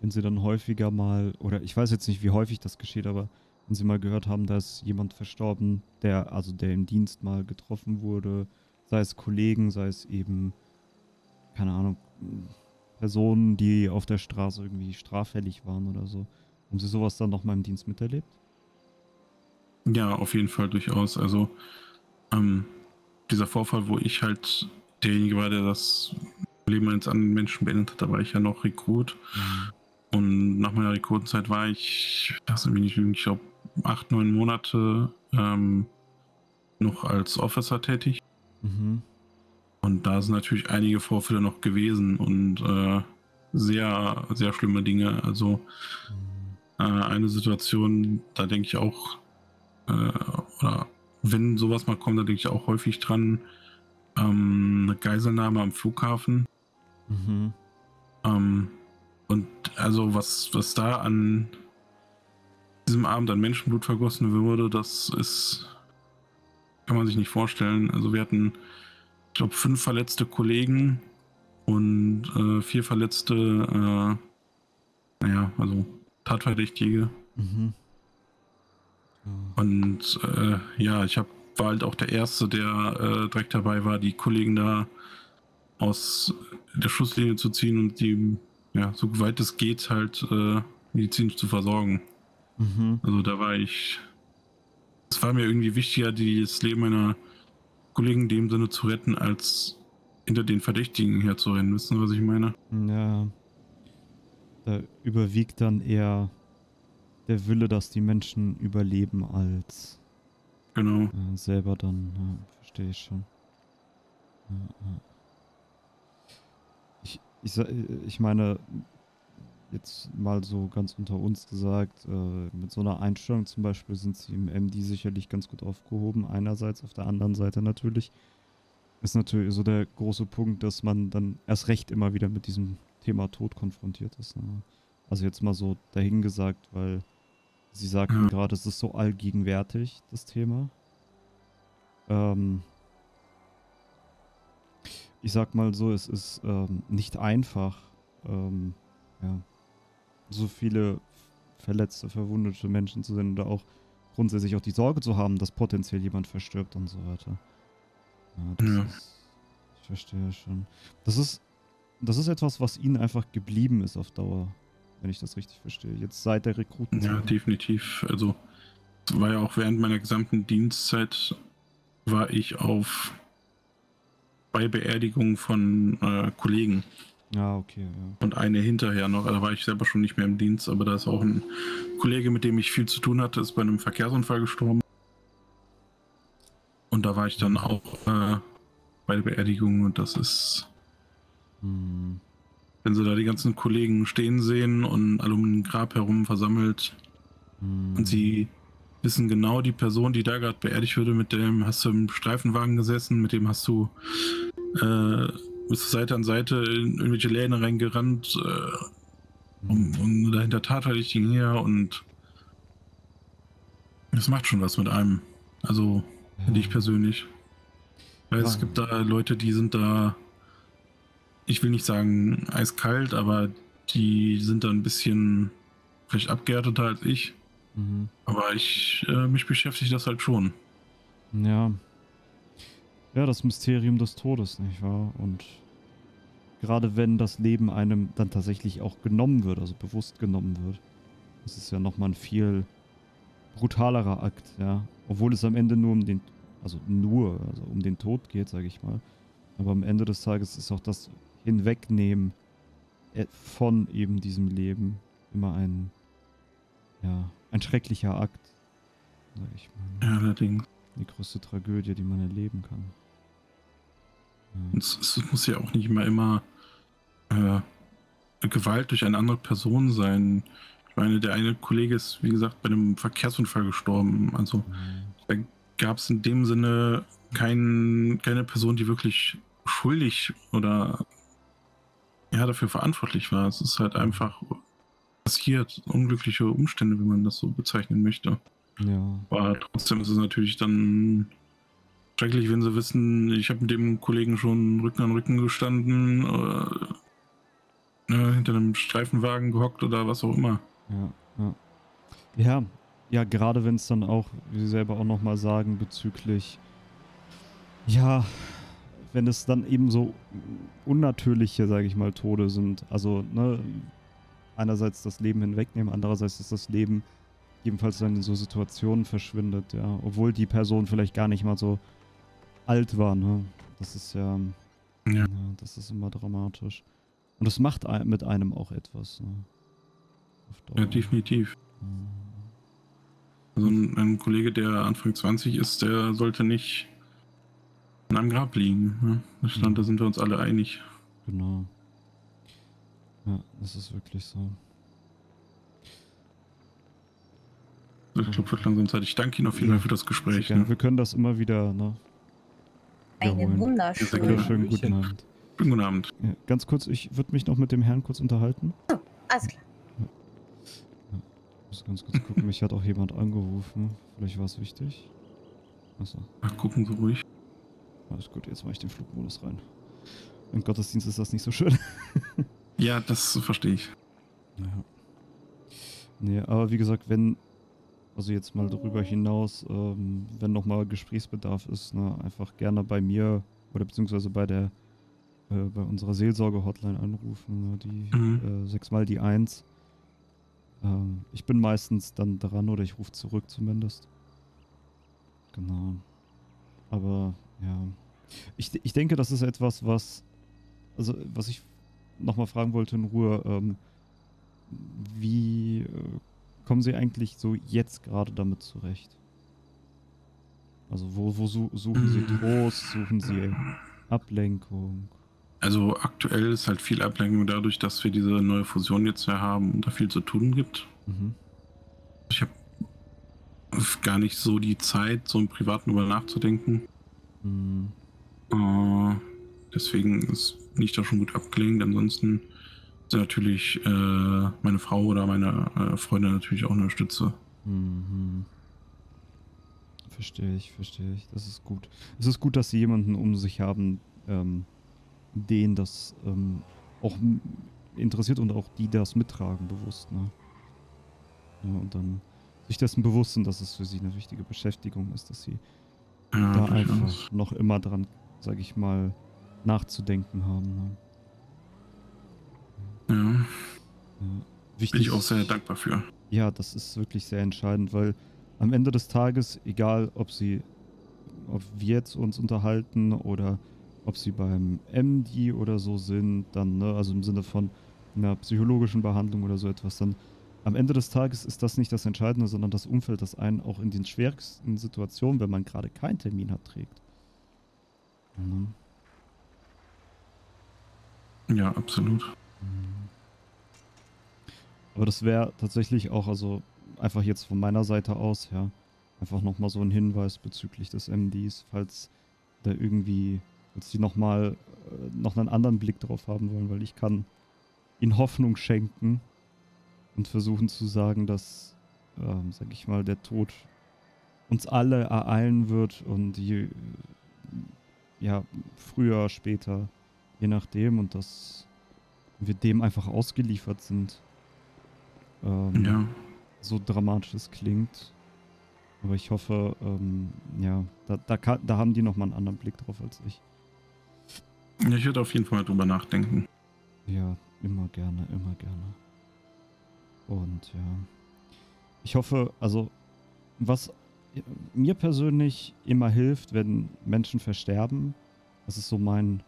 A: wenn sie dann häufiger mal, oder ich weiß jetzt nicht, wie häufig das geschieht, aber wenn sie mal gehört haben, dass jemand verstorben, der, also der im Dienst mal getroffen wurde, sei es Kollegen, sei es eben, keine Ahnung, Personen, die auf der Straße irgendwie straffällig waren oder so. Haben Sie sowas dann nochmal im Dienst miterlebt?
I: Ja, auf jeden Fall durchaus. Also ähm, dieser Vorfall, wo ich halt derjenige war, der das Leben eines anderen Menschen beendet hat, da war ich ja noch Rekrut. Mhm. Und nach meiner Rekordzeit war ich, lass mich nicht lügen, ich glaube, acht, neun Monate ähm, noch als Officer tätig. Mhm. Und da sind natürlich einige Vorfälle noch gewesen und äh, sehr, sehr schlimme Dinge. Also äh, eine Situation, da denke ich auch, äh, oder wenn sowas mal kommt, da denke ich auch häufig dran, ähm, eine Geiselnahme am Flughafen. Mhm. Ähm, und also was, was da an diesem Abend an Menschenblut vergossen würde, das ist, kann man sich nicht vorstellen. Also wir hatten, ich glaube, fünf verletzte Kollegen und äh, vier verletzte, äh, naja, also Tatverdächtige. Mhm. Ja. Und äh, ja, ich hab, war halt auch der Erste, der äh, direkt dabei war, die Kollegen da aus der Schusslinie zu ziehen und die ja, so weit es geht, halt äh, medizinisch zu versorgen. Mhm. Also da war ich. Es war mir irgendwie wichtiger, das Leben meiner Kollegen in dem Sinne zu
A: retten, als hinter den Verdächtigen herzurennen. Wissen Sie, was ich meine? Ja. Da überwiegt dann eher der Wille, dass die Menschen überleben, als. Genau. Äh, selber dann. Ja, verstehe ich schon. Ja, ja ich, ich meine, jetzt mal so ganz unter uns gesagt, äh, mit so einer Einstellung zum Beispiel sind sie im MD sicherlich ganz gut aufgehoben, einerseits, auf der anderen Seite natürlich. Ist natürlich so der große Punkt, dass man dann erst recht immer wieder mit diesem Thema Tod konfrontiert ist. Ne? Also jetzt mal so dahingesagt, weil sie sagten ja. Mhm. gerade, es ist so allgegenwärtig, das Thema. Ähm, ich sag mal so, es ist ähm, nicht einfach, ähm, ja, so viele verletzte, verwundete Menschen zu sehen oder auch grundsätzlich auch die Sorge zu haben, dass potenziell jemand verstirbt und so weiter. Ja, das ja. Ist, ich verstehe schon. Das ist, das ist etwas, was ihnen einfach geblieben ist auf Dauer, wenn ich das richtig verstehe. Jetzt seit der Rekruten. Ja, definitiv. Also
I: war ja auch während meiner gesamten Dienstzeit war ich auf bei Beerdigungen von äh, Kollegen.
A: Ja, okay. Ja.
I: Und eine hinterher noch. Da also war ich selber schon nicht mehr im Dienst, aber da ist auch ein Kollege, mit dem ich viel zu tun hatte, ist bei einem Verkehrsunfall gestorben. Und da war ich dann auch äh, bei der Beerdigung und das ist. Hm. Wenn sie da die ganzen Kollegen stehen sehen und alle um den Grab herum versammelt hm. und sie wissen genau, die Person, die da gerade beerdigt wurde, mit dem hast du im Streifenwagen gesessen, mit dem hast du äh, bist Seite an Seite in irgendwelche Läden reingerannt äh, und, und dahinter Tatverdächtigen halt her und das macht schon was mit einem. Also, finde ja. ich persönlich. Weil es gibt da Leute, die sind da, ich will nicht sagen eiskalt, aber die sind da ein bisschen vielleicht abgehärteter als ich. Mhm. Aber ich,
A: äh, mich beschäftigt das halt schon. Ja. Ja, das Mysterium des Todes, nicht wahr? Und gerade wenn das Leben einem dann tatsächlich auch genommen wird, also bewusst genommen wird, das ist ja nochmal ein viel brutalerer Akt, ja. Obwohl es am Ende nur um den, also nur, also um den Tod geht, sage ich mal. Aber am Ende des Tages ist auch das Hinwegnehmen äh, von eben diesem Leben immer ein, ja, ein schrecklicher Akt, sag ich mal. Allerdings. Die größte Tragödie, die man erleben kann.
I: Ja. Es, es, muss ja auch nicht immer immer äh, Gewalt durch eine andere Person sein. Ich meine, der eine Kollege ist, wie gesagt, bei einem Verkehrsunfall gestorben. Also da gab es in dem Sinne kein, keine Person, die wirklich schuldig oder ja, dafür verantwortlich war. Es ist halt einfach passiert. Unglückliche Umstände, wie man das so bezeichnen möchte. Ja. Aber trotzdem ist es natürlich dann schrecklich, wenn sie wissen, ich habe mit dem Kollegen schon Rücken an Rücken gestanden, oder, äh, ne, hinter einem Streifenwagen gehockt oder was auch immer.
A: Ja, ja. Ja, ja gerade wenn es dann auch, wie Sie selber auch nochmal sagen, bezüglich, ja, wenn es dann eben so unnatürliche, sage ich mal, Tode sind. Also, ne, einerseits das Leben hinwegnehmen, andererseits, ist das Leben jedenfalls dann in so Situationen verschwindet, ja. Obwohl die Person vielleicht gar nicht mal so alt war, ne? Das ist ja, ja. ja das ist immer dramatisch. Und das macht mit einem auch etwas, ne? Ja, definitiv. Also
I: ein, ein, Kollege, der Anfang 20 ist, der sollte nicht in einem Grab liegen. Ne? Da, stand, mhm. da sind wir uns alle einig. Genau. Ja, das ist wirklich so. Ich glaube, wird langsam Zeit. Ich danke Ihnen auf jeden Fall für das Gespräch. Ne?
A: Wir können das immer wieder. Ne, Einen wunderschönen, schönen guten Abend. Schönen guten Abend. Ja, ganz kurz, ich würde mich noch mit dem Herrn kurz unterhalten. Oh, alles klar. Ja. Ich muss ganz kurz gucken. mich hat auch jemand angerufen. Vielleicht war es wichtig. Achso. Ach, gucken Sie ruhig. Alles gut, jetzt mache ich den Flugmodus rein. Im Gottesdienst ist das nicht so schön.
I: Ja, das verstehe ich.
A: Naja. Nee, aber wie gesagt, wenn, also jetzt mal darüber hinaus, ähm, wenn nochmal Gesprächsbedarf ist, ne, einfach gerne bei mir oder beziehungsweise bei der, äh, bei unserer Seelsorge-Hotline anrufen, ne, die mhm. äh, sechsmal die Eins. Ähm, ich bin meistens dann dran oder ich rufe zurück zumindest. Genau. Aber ja. Ich, ich denke, das ist etwas, was, also was ich nochmal fragen wollte in Ruhe, ähm, wie äh, kommen Sie eigentlich so jetzt gerade damit zurecht? Also wo, wo su suchen Sie Trost, mm. suchen Sie Ablenkung?
I: Also aktuell ist halt viel Ablenkung dadurch, dass wir diese neue Fusion jetzt ja haben und da viel zu tun gibt. Mhm. Ich habe gar nicht so die Zeit, so im Privaten über nachzudenken. Mhm. Äh, deswegen ist bin ich da schon gut abgelenkt. Ansonsten sind natürlich äh, meine Frau oder meine äh, Freunde natürlich auch eine Stütze. Mhm.
A: Verstehe ich, verstehe ich. Das ist gut. Es ist gut, dass sie jemanden um sich haben, ähm, den das ähm, auch interessiert und auch die das mittragen, bewusst. Ne? Ja, und dann sich dessen bewusst sind, dass es für sie eine wichtige Beschäftigung ist, dass sie ja, da einfach noch immer dran, sage ich mal, nachzudenken haben. Ne? Ja.
I: ja. Wichtig, Bin ich auch sehr dankbar für.
A: Ja, das ist wirklich sehr entscheidend, weil am Ende des Tages, egal ob sie, ob wir jetzt uns unterhalten oder ob sie beim MD oder so sind, dann, ne, also im Sinne von einer psychologischen Behandlung oder so etwas, dann am Ende des Tages ist das nicht das Entscheidende, sondern das Umfeld, das einen auch in den schwierigsten Situationen, wenn man gerade keinen Termin hat, trägt. Mhm. Ja, absolut. Aber das wäre tatsächlich auch, also einfach jetzt von meiner Seite aus, ja, einfach nochmal so ein Hinweis bezüglich des MDs, falls da irgendwie, falls die nochmal äh, noch einen anderen Blick drauf haben wollen, weil ich kann ihnen Hoffnung schenken und versuchen zu sagen, dass, ähm, sag ich mal, der Tod uns alle ereilen wird und je, ja, früher, später Je nachdem und dass wir dem einfach ausgeliefert sind. Ähm, ja. So dramatisch es klingt. Aber ich hoffe, ähm, ja, da, da, kann, da haben die nochmal einen anderen Blick drauf als ich. Ich würde auf jeden Fall drüber nachdenken. Ja, immer gerne, immer gerne. Und ja. Ich hoffe, also, was mir persönlich immer hilft, wenn Menschen versterben, das ist so mein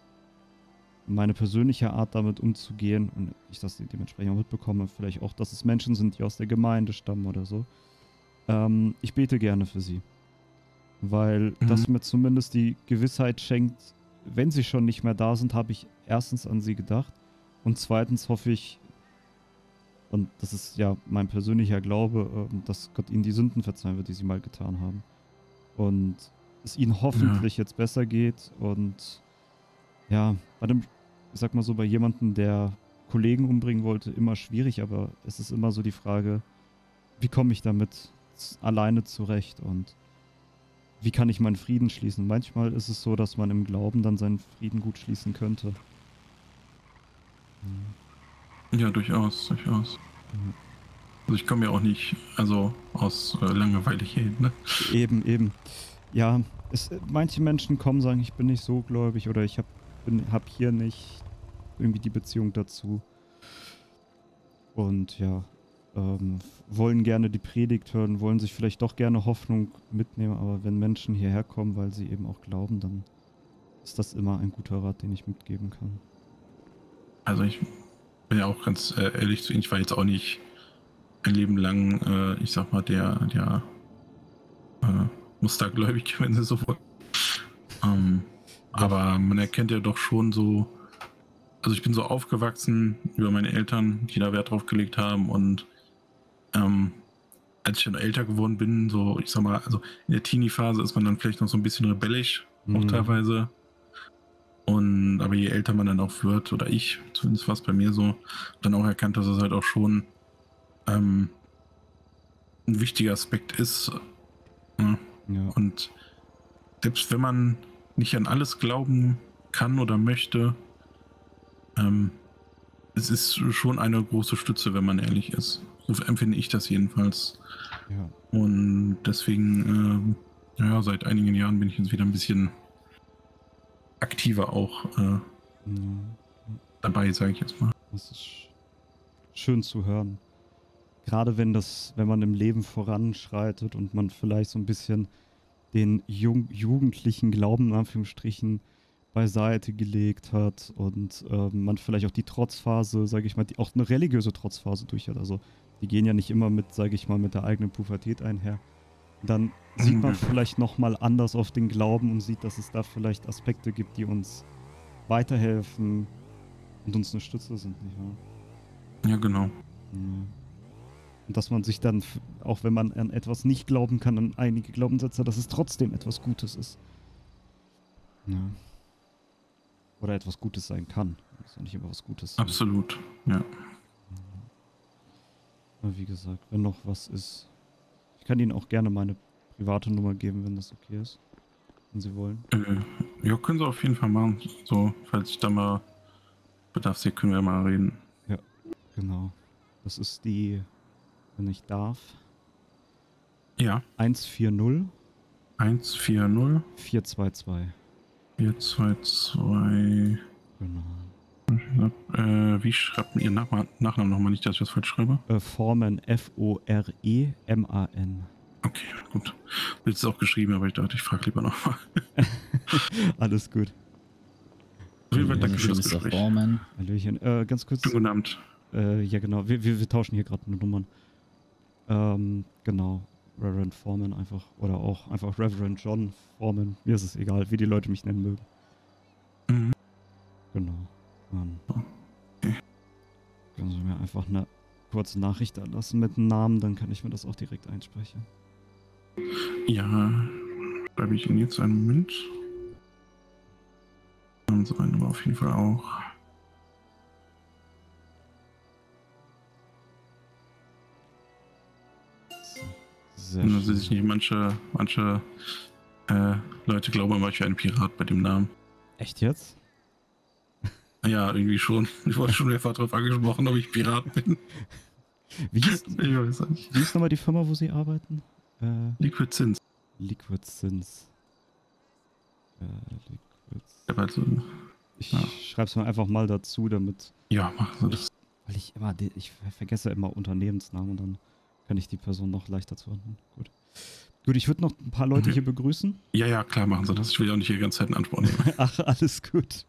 A: meine persönliche Art damit umzugehen und ich das dementsprechend auch mitbekomme, vielleicht auch, dass es Menschen sind, die aus der Gemeinde stammen oder so. Ähm, ich bete gerne für sie, weil mhm. das mir zumindest die Gewissheit schenkt, wenn sie schon nicht mehr da sind, habe ich erstens an sie gedacht und zweitens hoffe ich, und das ist ja mein persönlicher Glaube, ähm, dass Gott ihnen die Sünden verzeihen wird, die sie mal getan haben. Und es ihnen hoffentlich ja. jetzt besser geht und ja, bei dem ich sag mal so, bei jemandem, der Kollegen umbringen wollte, immer schwierig, aber es ist immer so die Frage, wie komme ich damit alleine zurecht und wie kann ich meinen Frieden schließen? Manchmal ist es so, dass man im Glauben dann seinen Frieden gut schließen könnte.
I: Ja, durchaus, durchaus. Also ich komme ja auch nicht, also aus äh, Langeweile hierhin, ne?
A: Eben, eben. Ja, es, manche Menschen kommen sagen, ich bin nicht so gläubig oder ich habe bin, habe hier nicht irgendwie die Beziehung dazu. Und ja, ähm, wollen gerne die Predigt hören, wollen sich vielleicht doch gerne Hoffnung mitnehmen, aber wenn Menschen hierher kommen, weil sie eben auch glauben, dann ist das immer ein guter Rat, den ich mitgeben kann.
I: Also ich bin ja auch ganz äh, ehrlich zu Ihnen, ich war jetzt auch nicht ein Leben lang, äh, ich sag mal, der, der äh, Mustergläubige, wenn Sie so wollen. Ähm, aber man erkennt ja doch schon so, also ich bin so aufgewachsen über meine Eltern, die da Wert drauf gelegt haben und ähm, als ich dann älter geworden bin, so ich sag mal, also in der Teenie-Phase ist man dann vielleicht noch so ein bisschen rebellisch, mhm. auch teilweise. Und aber je älter man dann auch wird, oder ich, zumindest war es bei mir so, dann auch erkannt, dass es halt auch schon ähm, ein wichtiger Aspekt ist. Ne? Ja. Und selbst wenn man nicht an alles glauben kann oder möchte. Ähm, es ist schon eine große Stütze, wenn man ehrlich ist. So empfinde ich das jedenfalls. Ja. Und deswegen, äh, ja, seit einigen Jahren bin ich jetzt wieder ein bisschen aktiver auch äh, ja. dabei, sage ich jetzt mal. Das ist
A: schön zu hören. Gerade wenn das, wenn man im Leben voranschreitet und man vielleicht so ein bisschen den Jung jugendlichen Glauben in Anführungsstrichen beiseite gelegt hat und äh, man vielleicht auch die Trotzphase, sage ich mal, die, auch eine religiöse Trotzphase durch hat. Also die gehen ja nicht immer mit, sage ich mal, mit der eigenen Pubertät einher. Dann sieht man vielleicht nochmal anders auf den Glauben und sieht, dass es da vielleicht Aspekte gibt, die uns weiterhelfen und uns eine Stütze sind, nicht wahr? Ja, genau. Mhm. Und dass man sich dann, auch wenn man an etwas nicht glauben kann, an einige Glaubenssätze, dass es trotzdem etwas Gutes ist. Ja. Oder etwas Gutes sein kann. ist ja nicht immer was Gutes. Absolut, ja. Aber wie gesagt, wenn noch was ist. Ich kann Ihnen auch gerne meine private Nummer geben, wenn das okay ist. Wenn Sie wollen.
I: Äh, ja, können Sie auf jeden Fall machen.
A: So, falls ich da mal Bedarf sehe, können wir mal reden. Ja, genau. Das ist die wenn ich darf. Ja. 140. 140. 422. 422.
I: Genau. äh, wie schreibt man Ihren Nachbar Nachnamen nochmal? Nicht,
A: dass ich das falsch schreibe. Äh, Forman, F-O-R-E-M-A-N. Okay, gut. Jetzt ist auch geschrieben, aber ich dachte, ich frage lieber nochmal. Alles gut. Auf jeden für das Gespräch. Hallöchen. Äh, ganz kurz. Guten Abend. Äh, ja, genau. Wir, wir, wir tauschen hier gerade Nummern. Ähm, genau, Reverend Foreman einfach oder auch einfach Reverend John Foreman. Mir ist es egal, wie die Leute mich nennen mögen. Mhm. Genau. Dann ähm. okay. können Sie mir einfach eine kurze Nachricht erlassen mit einem Namen, dann kann ich mir das auch direkt einsprechen. Ja, bleibe ich Ihnen jetzt einen Moment.
I: Und so einen aber auf jeden Fall auch. Sehr Nur schön. nicht manche, manche äh, Leute glauben immer, ich wäre ein Pirat bei dem Namen. Echt jetzt? Ja, irgendwie schon. Ich wurde schon mehrfach darauf angesprochen, ob ich Pirat bin.
A: Wie ist, ich weiß nicht. Wie ist nochmal die Firma, wo Sie arbeiten? Äh, Liquid Sins. Liquid Sins. Äh, Liquid Sins. So, ich ja. schreib's mir einfach mal dazu, damit. Ja, mach so das. Weil ich immer, ich vergesse immer Unternehmensnamen dann kann ich die Person noch leichter zuordnen. Gut. Gut, ich würde noch ein paar Leute mhm. hier begrüßen. Ja, ja, klar
I: machen Sie das. Ich will ja auch nicht die ganze Zeit einen Anspruch nehmen.
A: Ach, alles gut.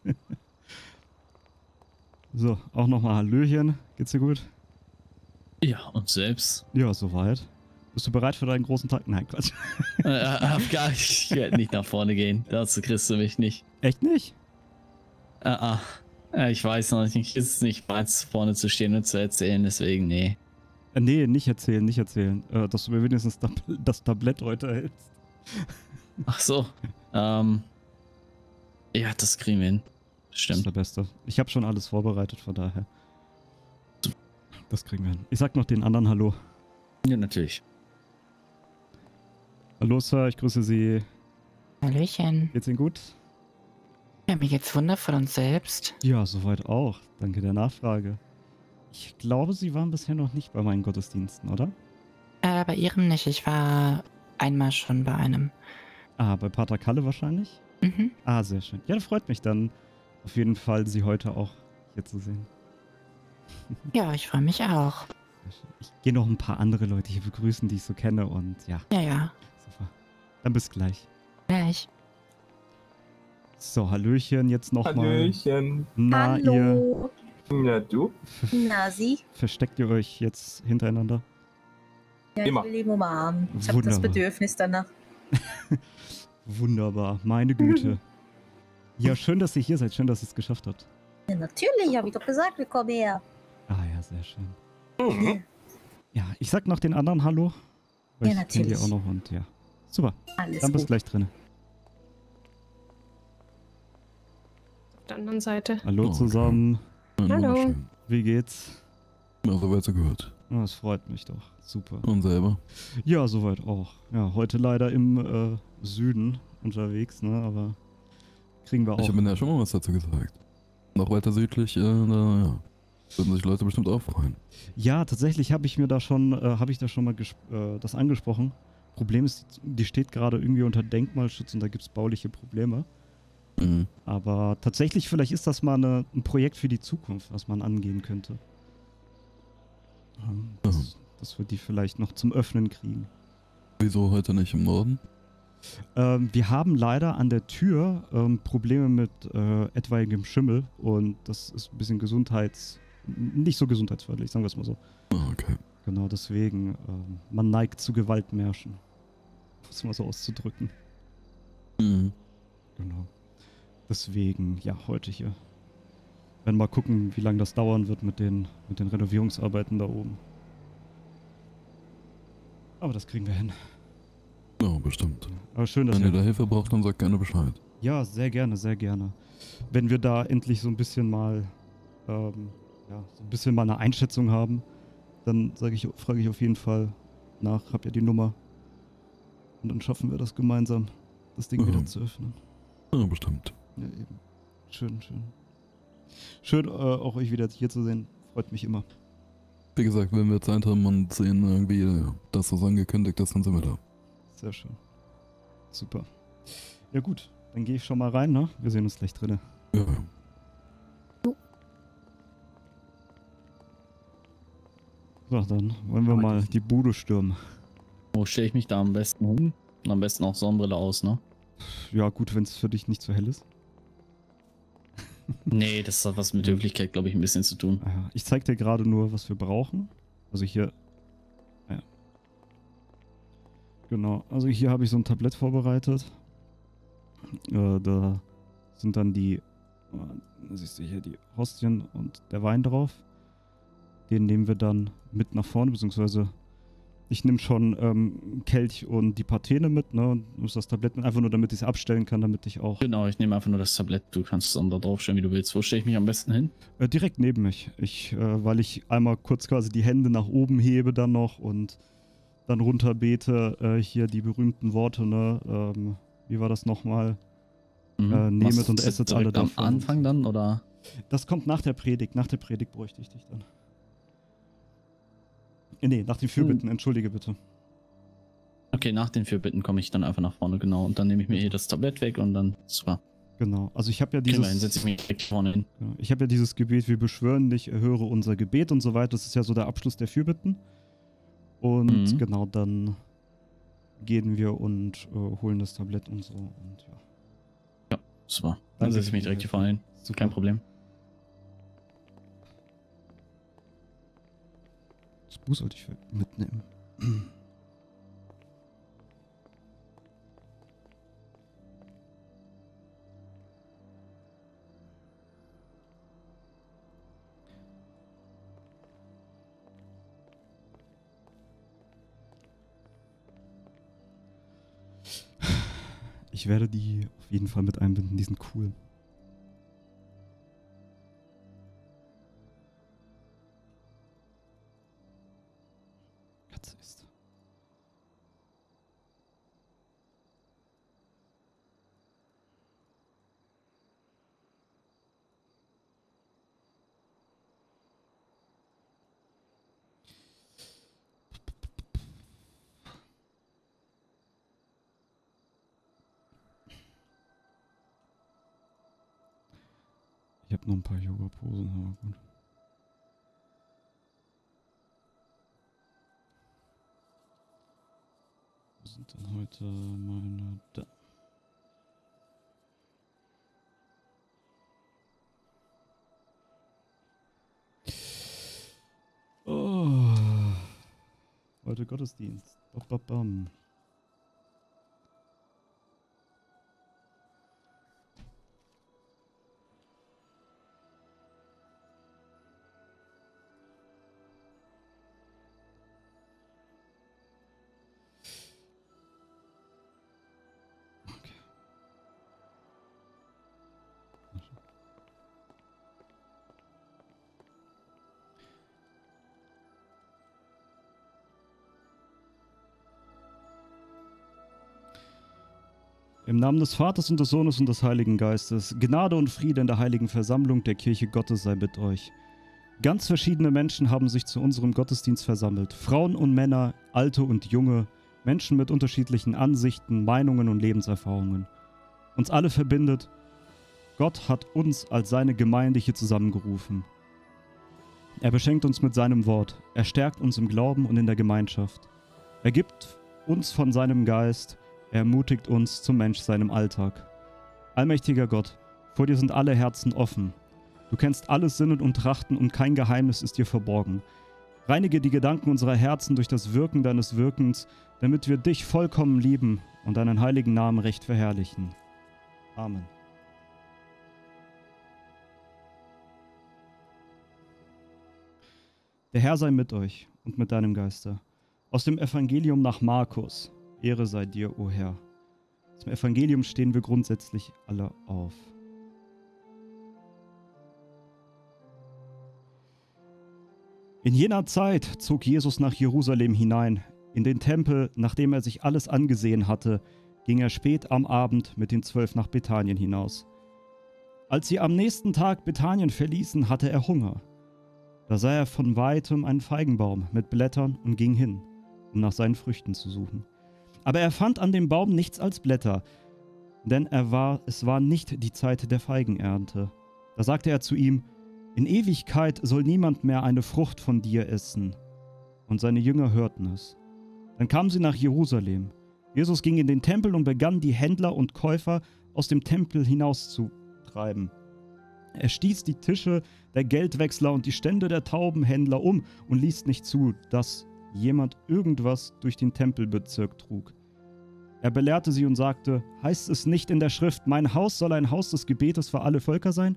A: so, auch nochmal Hallöchen. Geht's dir gut? Ja, und selbst? Ja, soweit. Bist du bereit für deinen großen Tag? Nein, Quatsch.
B: äh, hab äh, gar nicht, ich werde nicht nach vorne gehen. Dazu kriegst du mich nicht. Echt nicht? Ah, ah. Ich weiß noch nicht, ist es nicht bereit, vorne zu stehen und zu erzählen, deswegen nee.
A: Äh, nee, nicht erzählen, nicht erzählen. Äh, dass du mir wenigstens das, das Tablett heute
B: hältst. Ach so. ähm, ja, das kriegen wir hin. Stimmt. Das ist der Beste. Ich habe schon alles vorbereitet, von daher.
A: Das kriegen wir hin. Ich sag noch den anderen Hallo. Ja, natürlich. Hallo, Sir, ich grüße Sie.
B: Hallöchen. Geht's Ihnen gut? Ja, mir geht's wundervoll und selbst.
A: Ja, soweit auch. Danke der Nachfrage. Ich glaube, Sie waren bisher noch nicht bei meinen Gottesdiensten, oder? Äh, bei Ihrem nicht. Ich war einmal schon bei einem. Ah, bei Pater Kalle wahrscheinlich? Mhm. Ah, sehr schön. Ja, das freut mich dann auf jeden Fall, Sie heute auch hier zu sehen. Ja, ich freue mich auch. Ich gehe noch ein paar andere Leute hier begrüßen, die ich so kenne und ja. Ja, ja. Super. Dann bis gleich. Gleich. So, Hallöchen jetzt nochmal. Hallöchen. Na, Hallo. ihr na du?
G: Na sie?
A: Versteckt ihr euch jetzt hintereinander?
G: Ja, Immer. ich will ihn umarmen. Ich habe das Bedürfnis danach.
A: Wunderbar, meine Güte. ja, schön, dass ihr hier seid. Schön, dass ihr es geschafft habt.
G: Ja, natürlich, habe ich doch gesagt, wir kommen her.
A: Ah ja, sehr schön. Mhm. Ja, ich sag noch den anderen Hallo. ja, natürlich. Auch noch und ja. Super. Alles Dann gut. bist gleich drin.
J: Auf der anderen Seite. Hallo oh, zusammen. Okay. Hallo.
A: Wie geht's? Ja, soweit so gut. Das ah, freut mich doch. Super. Und selber? Ja, soweit auch. Ja, heute leider im äh, Süden unterwegs, ne? Aber kriegen wir auch. Ich habe mir ja schon
B: mal was dazu gesagt. Noch weiter südlich, äh, da, ja. Würden sich Leute bestimmt auch freuen.
A: Ja, tatsächlich habe ich mir da schon, äh, habe ich da schon mal äh, das angesprochen. Problem ist, die steht gerade irgendwie unter Denkmalschutz und da gibt es bauliche Probleme. Mhm. Aber tatsächlich, vielleicht ist das mal eine, ein Projekt für die Zukunft, was man angehen könnte. Ähm, dass, mhm. dass wir die vielleicht noch zum Öffnen kriegen. Wieso heute nicht im Norden? Ähm, wir haben leider an der Tür ähm, Probleme mit äh, etwaigem Schimmel und das ist ein bisschen gesundheits... nicht so gesundheitsförderlich, sagen wir es mal so. Oh, okay. Genau deswegen, ähm, man neigt zu Gewaltmärschen. Um es mal so auszudrücken. Mhm. Genau. Deswegen, ja, heute hier. Werden mal gucken, wie lange das dauern wird mit den, mit den Renovierungsarbeiten da oben. Aber das kriegen wir hin.
B: Ja, bestimmt. Aber schön, dass Wenn ihr da Hilfe braucht, dann sagt gerne Bescheid.
A: Ja, sehr gerne, sehr gerne. Wenn wir da endlich so ein bisschen mal, ähm, ja, so ein bisschen mal eine Einschätzung haben, dann ich, frage ich auf jeden Fall nach, hab ja die Nummer. Und dann schaffen wir das gemeinsam, das Ding ja. wieder zu öffnen. Ja, bestimmt. Ja, eben. Schön, schön. Schön, äh, auch euch wieder hier zu sehen. Freut mich immer.
B: Wie gesagt, wenn wir Zeit haben und sehen irgendwie, äh, dass das angekündigt ist, dann sind wir da. Sehr schön. Super.
A: Ja gut, dann gehe ich schon mal rein, ne? Wir sehen uns gleich drinnen. Ja.
B: So, dann wollen wir mal die Bude stürmen. Wo stelle ich mich da am besten hin? Am besten auch Sonnenbrille aus, ne? Ja, gut, wenn es für dich nicht zu so hell ist nee, das hat was mit Höflichkeit, glaube ich, ein bisschen zu tun. Ah,
A: ich zeig dir gerade nur, was wir brauchen. Also hier. Ah ja. Genau. Also hier habe ich so ein Tablett vorbereitet. Äh, da sind dann die. Äh, siehst du hier die Hostien und der Wein drauf. Den nehmen wir dann mit nach vorne, beziehungsweise ich nehme schon ähm, Kelch und die Patene mit, ne? Und muss das Tablett mit, einfach nur damit ich es abstellen kann, damit ich auch.
B: Genau, ich nehme einfach nur das Tablett. Du kannst es dann
A: da draufstellen, wie du willst. Wo stelle ich mich am besten hin? Äh, direkt neben mich. Ich, äh, weil ich einmal kurz quasi die Hände nach oben hebe dann noch und dann runter bete, äh, hier die berühmten Worte, ne? Ähm, wie war das nochmal? Mhm. Äh, nehmet und esset alle davon. Am Anfang dann, oder? Das kommt nach der Predigt. Nach der Predigt bräuchte ich dich dann. Äh, nee, nach den Fürbitten, hm. entschuldige bitte.
B: Okay, nach den Fürbitten komme ich dann einfach nach vorne, genau. Und dann nehme ich mir eh das Tablett weg und dann ist zwar. Genau, also ich habe ja dieses. Hin, ich mich vorne hin.
A: Ich habe ja dieses Gebet, wir beschwören dich, erhöre unser Gebet und so weiter. Das ist ja so der Abschluss der Fürbitten. Und mhm. genau, dann gehen wir und äh, holen das Tablett und so und ja.
B: Ja, super. Dann, dann setze ich mich direkt hier vorne hin. Kein Problem.
A: Akku sollte ich mitnehmen. Ich werde die auf jeden Fall mit einbinden, die sind cool. Gottesdienst. Ba, ba, bam. Im Namen des Vaters und des Sohnes und des Heiligen Geistes, Gnade und Friede in der heiligen Versammlung der Kirche Gottes sei mit euch. Ganz verschiedene Menschen haben sich zu unserem Gottesdienst versammelt. Frauen und Männer, Alte und Junge, Menschen mit unterschiedlichen Ansichten, Meinungen und Lebenserfahrungen. Uns alle verbindet, Gott hat uns als seine Gemeinde hier zusammengerufen. Er beschenkt uns mit seinem Wort, er stärkt uns im Glauben und in der Gemeinschaft. Er gibt uns von seinem Geist, er ermutigt uns zum Menschsein im Alltag. Allmächtiger Gott, vor dir sind alle Herzen offen. Du kennst alles Sinnen und Trachten und kein Geheimnis ist dir verborgen. Reinige die Gedanken unserer Herzen durch das Wirken deines Wirkens, damit wir dich vollkommen lieben und deinen heiligen Namen recht verherrlichen. Amen. Der Herr sei mit euch und mit deinem Geiste. Aus dem Evangelium nach Markus. Ehre sei dir, o oh Herr. Zum Evangelium stehen wir grundsätzlich alle auf. In jener Zeit zog Jesus nach Jerusalem hinein. In den Tempel, nachdem er sich alles angesehen hatte, ging er spät am Abend mit den Zwölf nach Bethanien hinaus. Als sie am nächsten Tag Bethanien verließen, hatte er Hunger. Da sah er von weitem einen Feigenbaum mit Blättern und ging hin, um nach seinen Früchten zu suchen. Aber er fand an dem Baum nichts als Blätter, denn er war, es war nicht die Zeit der Feigenernte. Da sagte er zu ihm, In Ewigkeit soll niemand mehr eine Frucht von dir essen. Und seine Jünger hörten es. Dann kamen sie nach Jerusalem. Jesus ging in den Tempel und begann, die Händler und Käufer aus dem Tempel hinauszutreiben. Er stieß die Tische der Geldwechsler und die Stände der Taubenhändler um und ließ nicht zu, dass jemand irgendwas durch den Tempelbezirk trug. Er belehrte sie und sagte, heißt es nicht in der Schrift, mein Haus soll ein Haus des Gebetes für alle Völker sein?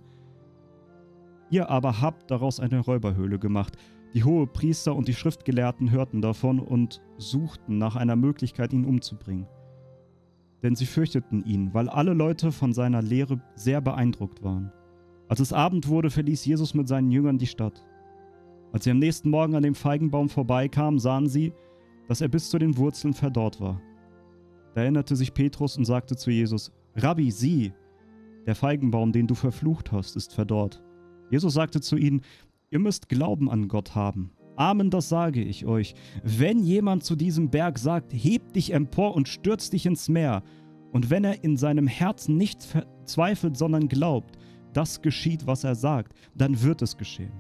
A: Ihr aber habt daraus eine Räuberhöhle gemacht. Die Priester und die Schriftgelehrten hörten davon und suchten nach einer Möglichkeit, ihn umzubringen. Denn sie fürchteten ihn, weil alle Leute von seiner Lehre sehr beeindruckt waren. Als es Abend wurde, verließ Jesus mit seinen Jüngern die Stadt. Als sie am nächsten Morgen an dem Feigenbaum vorbeikamen, sahen sie, dass er bis zu den Wurzeln verdorrt war. Da erinnerte sich Petrus und sagte zu Jesus, Rabbi, sieh, der Feigenbaum, den du verflucht hast, ist verdorrt. Jesus sagte zu ihnen, ihr müsst Glauben an Gott haben. Amen, das sage ich euch. Wenn jemand zu diesem Berg sagt, heb dich empor und stürz dich ins Meer, und wenn er in seinem Herzen nicht zweifelt, sondern glaubt, das geschieht, was er sagt, dann wird es geschehen.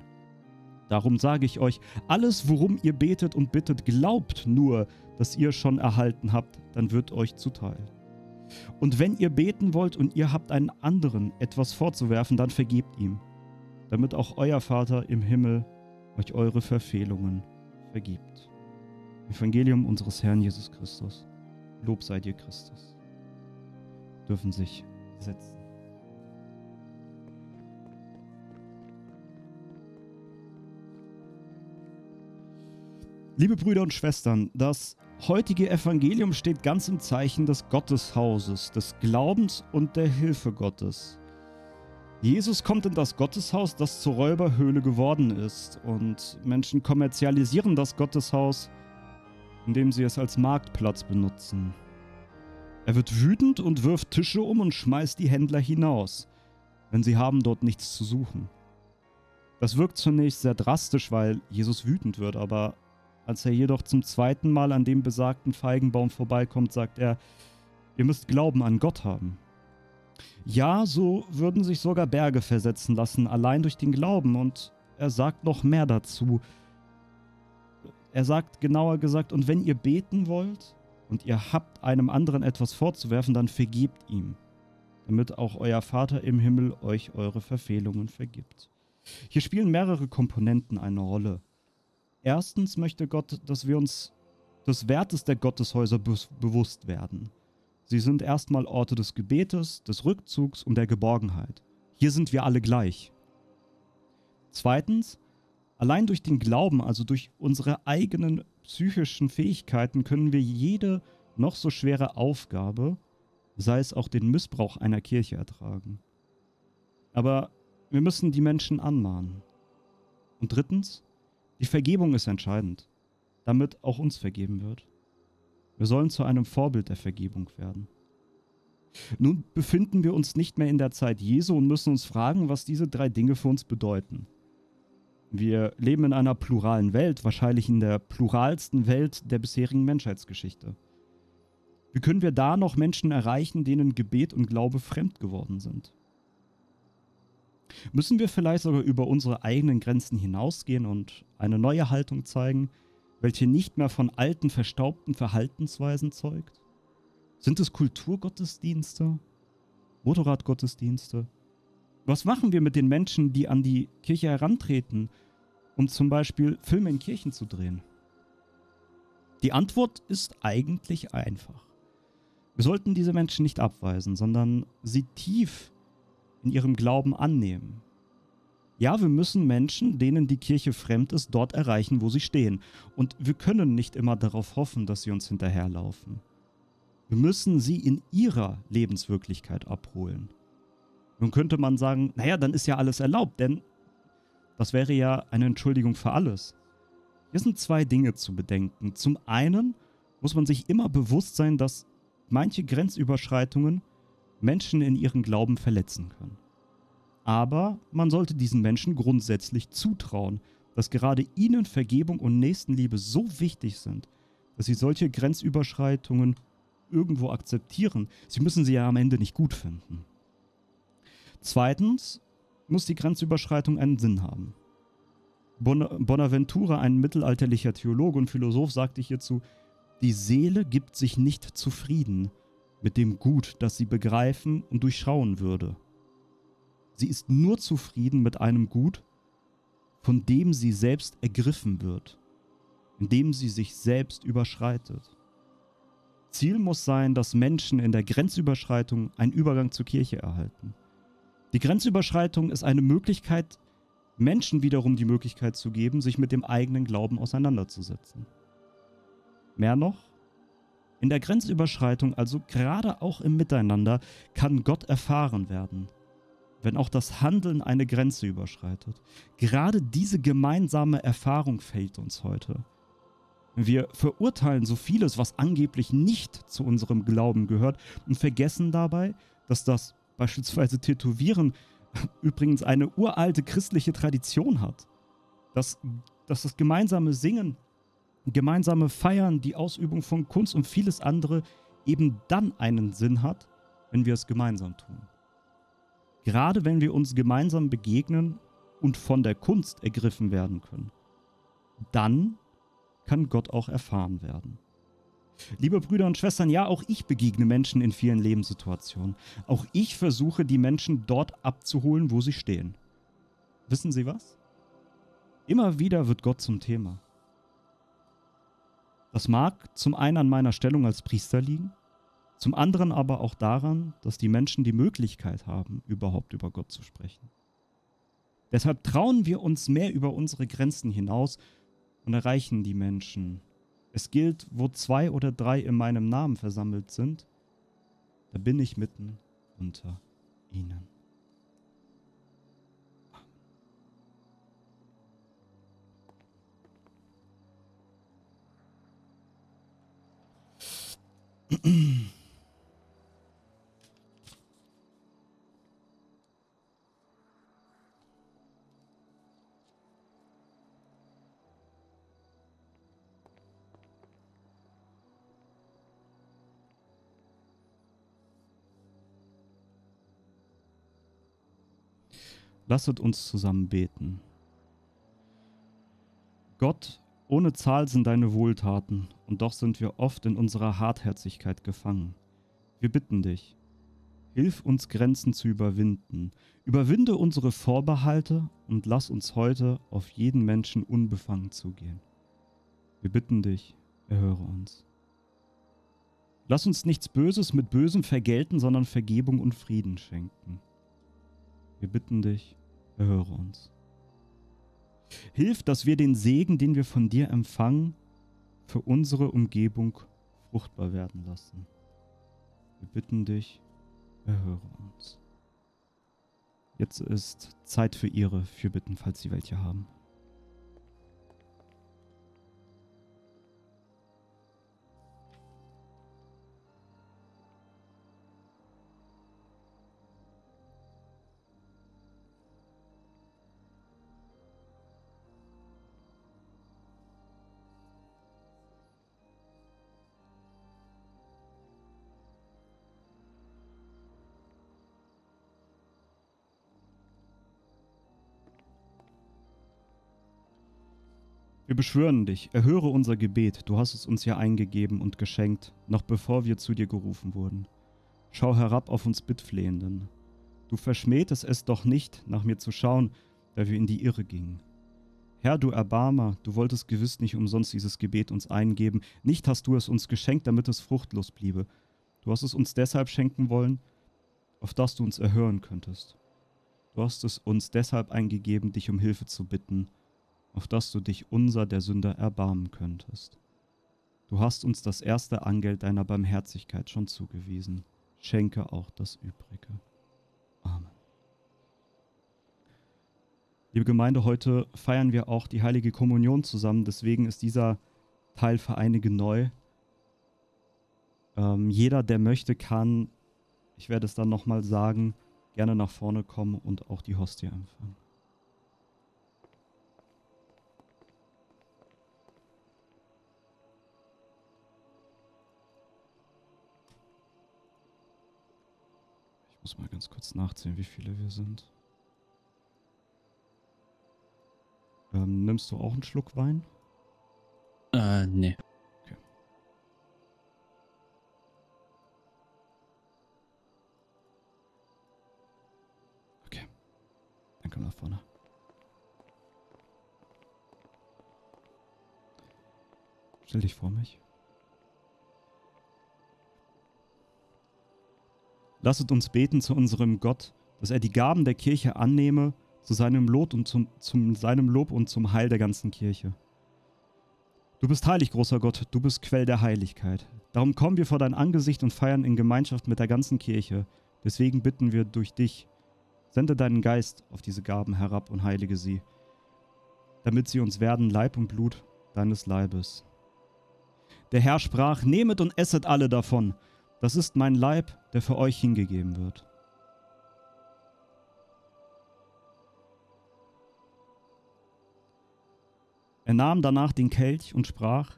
A: Darum sage ich euch, alles, worum ihr betet und bittet, glaubt nur, dass ihr schon erhalten habt, dann wird euch zuteil. Und wenn ihr beten wollt und ihr habt einen anderen etwas vorzuwerfen, dann vergebt ihm, damit auch euer Vater im Himmel euch eure Verfehlungen vergibt. Evangelium unseres Herrn Jesus Christus. Lob sei dir, Christus. Dürfen sich setzen. Liebe Brüder und Schwestern, das heutige Evangelium steht ganz im Zeichen des Gotteshauses, des Glaubens und der Hilfe Gottes. Jesus kommt in das Gotteshaus, das zur Räuberhöhle geworden ist, und Menschen kommerzialisieren das Gotteshaus, indem sie es als Marktplatz benutzen. Er wird wütend und wirft Tische um und schmeißt die Händler hinaus, wenn sie haben dort nichts zu suchen. Das wirkt zunächst sehr drastisch, weil Jesus wütend wird, aber als er jedoch zum zweiten Mal an dem besagten Feigenbaum vorbeikommt, sagt er, ihr müsst Glauben an Gott haben. Ja, so würden sich sogar Berge versetzen lassen, allein durch den Glauben, und er sagt noch mehr dazu. Er sagt genauer gesagt, und wenn ihr beten wollt und ihr habt einem anderen etwas vorzuwerfen, dann vergebt ihm, damit auch euer Vater im Himmel euch eure Verfehlungen vergibt. Hier spielen mehrere Komponenten eine Rolle. Erstens möchte Gott, dass wir uns des Wertes der Gotteshäuser be bewusst werden. Sie sind erstmal Orte des Gebetes, des Rückzugs und der Geborgenheit. Hier sind wir alle gleich. Zweitens, allein durch den Glauben, also durch unsere eigenen psychischen Fähigkeiten, können wir jede noch so schwere Aufgabe, sei es auch den Missbrauch einer Kirche, ertragen. Aber wir müssen die Menschen anmahnen. Und drittens, die Vergebung ist entscheidend, damit auch uns vergeben wird. Wir sollen zu einem Vorbild der Vergebung werden. Nun befinden wir uns nicht mehr in der Zeit Jesu und müssen uns fragen, was diese drei Dinge für uns bedeuten. Wir leben in einer pluralen Welt, wahrscheinlich in der pluralsten Welt der bisherigen Menschheitsgeschichte. Wie können wir da noch Menschen erreichen, denen Gebet und Glaube fremd geworden sind? Müssen wir vielleicht sogar über unsere eigenen Grenzen hinausgehen und eine neue Haltung zeigen, welche nicht mehr von alten, verstaubten Verhaltensweisen zeugt? Sind es Kulturgottesdienste? Motorradgottesdienste? Was machen wir mit den Menschen, die an die Kirche herantreten, um zum Beispiel Filme in Kirchen zu drehen? Die Antwort ist eigentlich einfach. Wir sollten diese Menschen nicht abweisen, sondern sie tief in ihrem Glauben annehmen. Ja, wir müssen Menschen, denen die Kirche fremd ist, dort erreichen, wo sie stehen. Und wir können nicht immer darauf hoffen, dass sie uns hinterherlaufen. Wir müssen sie in ihrer Lebenswirklichkeit abholen. Nun könnte man sagen, naja, dann ist ja alles erlaubt, denn das wäre ja eine Entschuldigung für alles. Hier sind zwei Dinge zu bedenken. Zum einen muss man sich immer bewusst sein, dass manche Grenzüberschreitungen Menschen in ihren Glauben verletzen können. Aber man sollte diesen Menschen grundsätzlich zutrauen, dass gerade ihnen Vergebung und Nächstenliebe so wichtig sind, dass sie solche Grenzüberschreitungen irgendwo akzeptieren. Sie müssen sie ja am Ende nicht gut finden. Zweitens muss die Grenzüberschreitung einen Sinn haben. Bon Bonaventura, ein mittelalterlicher Theologe und Philosoph, sagte hierzu, die Seele gibt sich nicht zufrieden, mit dem Gut, das sie begreifen und durchschauen würde. Sie ist nur zufrieden mit einem Gut, von dem sie selbst ergriffen wird, indem sie sich selbst überschreitet. Ziel muss sein, dass Menschen in der Grenzüberschreitung einen Übergang zur Kirche erhalten. Die Grenzüberschreitung ist eine Möglichkeit, Menschen wiederum die Möglichkeit zu geben, sich mit dem eigenen Glauben auseinanderzusetzen. Mehr noch, in der Grenzüberschreitung, also gerade auch im Miteinander, kann Gott erfahren werden, wenn auch das Handeln eine Grenze überschreitet. Gerade diese gemeinsame Erfahrung fehlt uns heute. Wir verurteilen so vieles, was angeblich nicht zu unserem Glauben gehört und vergessen dabei, dass das beispielsweise Tätowieren übrigens eine uralte christliche Tradition hat. Dass, dass das gemeinsame Singen gemeinsame Feiern, die Ausübung von Kunst und vieles andere eben dann einen Sinn hat, wenn wir es gemeinsam tun. Gerade wenn wir uns gemeinsam begegnen und von der Kunst ergriffen werden können, dann kann Gott auch erfahren werden. Liebe Brüder und Schwestern, ja, auch ich begegne Menschen in vielen Lebenssituationen. Auch ich versuche, die Menschen dort abzuholen, wo sie stehen. Wissen Sie was? Immer wieder wird Gott zum Thema. Das mag zum einen an meiner Stellung als Priester liegen, zum anderen aber auch daran, dass die Menschen die Möglichkeit haben, überhaupt über Gott zu sprechen. Deshalb trauen wir uns mehr über unsere Grenzen hinaus und erreichen die Menschen. Es gilt, wo zwei oder drei in meinem Namen versammelt sind, da bin ich mitten unter ihnen. Lasset uns zusammen beten. Gott, ohne Zahl sind deine Wohltaten, und doch sind wir oft in unserer Hartherzigkeit gefangen. Wir bitten dich, hilf uns Grenzen zu überwinden, überwinde unsere Vorbehalte und lass uns heute auf jeden Menschen unbefangen zugehen. Wir bitten dich, erhöre uns. Lass uns nichts Böses mit Bösem vergelten, sondern Vergebung und Frieden schenken. Wir bitten dich, erhöre uns. Hilf, dass wir den Segen, den wir von dir empfangen, für unsere Umgebung fruchtbar werden lassen. Wir bitten dich, erhöre uns. Jetzt ist Zeit für ihre Fürbitten, falls sie welche haben. Wir beschwören dich, erhöre unser Gebet, du hast es uns ja eingegeben und geschenkt, noch bevor wir zu dir gerufen wurden. Schau herab auf uns Bittflehenden. Du verschmähtest es doch nicht, nach mir zu schauen, da wir in die Irre gingen. Herr, du Erbarmer, du wolltest gewiss nicht umsonst dieses Gebet uns eingeben, nicht hast du es uns geschenkt, damit es fruchtlos bliebe. Du hast es uns deshalb schenken wollen, auf das du uns erhören könntest. Du hast es uns deshalb eingegeben, dich um Hilfe zu bitten, auf das du dich unser der Sünder erbarmen könntest. Du hast uns das erste Angel deiner Barmherzigkeit schon zugewiesen. Schenke auch das Übrige. Amen. Liebe Gemeinde, heute feiern wir auch die heilige Kommunion zusammen. Deswegen ist dieser Teil für einige neu. Ähm, jeder, der möchte, kann, ich werde es dann nochmal sagen, gerne nach vorne kommen und auch die Hostie empfangen. muss mal ganz kurz nachzählen, wie viele wir sind. Ähm, nimmst du auch einen Schluck Wein? Äh, nee. Okay. Okay. Dann komm nach vorne. Stell dich vor mich. Lasset uns beten zu unserem Gott, dass er die Gaben der Kirche annehme zu seinem Lob und zum, zum seinem Lob und zum Heil der ganzen Kirche. Du bist heilig, großer Gott, du bist Quell der Heiligkeit. Darum kommen wir vor dein Angesicht und feiern in Gemeinschaft mit der ganzen Kirche. Deswegen bitten wir durch dich, sende deinen Geist auf diese Gaben herab und heilige sie, damit sie uns werden Leib und Blut deines Leibes. Der Herr sprach, nehmet und esset alle davon. Das ist mein Leib, der für euch hingegeben wird. Er nahm danach den Kelch und sprach,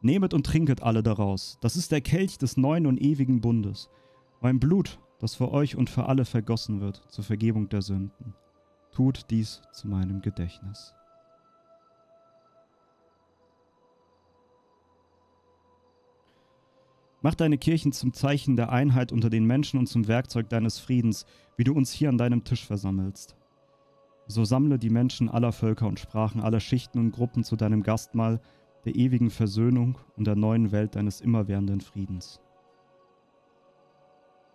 A: Nehmet und trinket alle daraus, das ist der Kelch des neuen und ewigen Bundes, mein Blut, das für euch und für alle vergossen wird zur Vergebung der Sünden. Tut dies zu meinem Gedächtnis. Mach deine Kirchen zum Zeichen der Einheit unter den Menschen und zum Werkzeug deines Friedens, wie du uns hier an deinem Tisch versammelst. So sammle die Menschen aller Völker und Sprachen, aller Schichten und Gruppen zu deinem Gastmahl, der ewigen Versöhnung und der neuen Welt deines immerwährenden Friedens.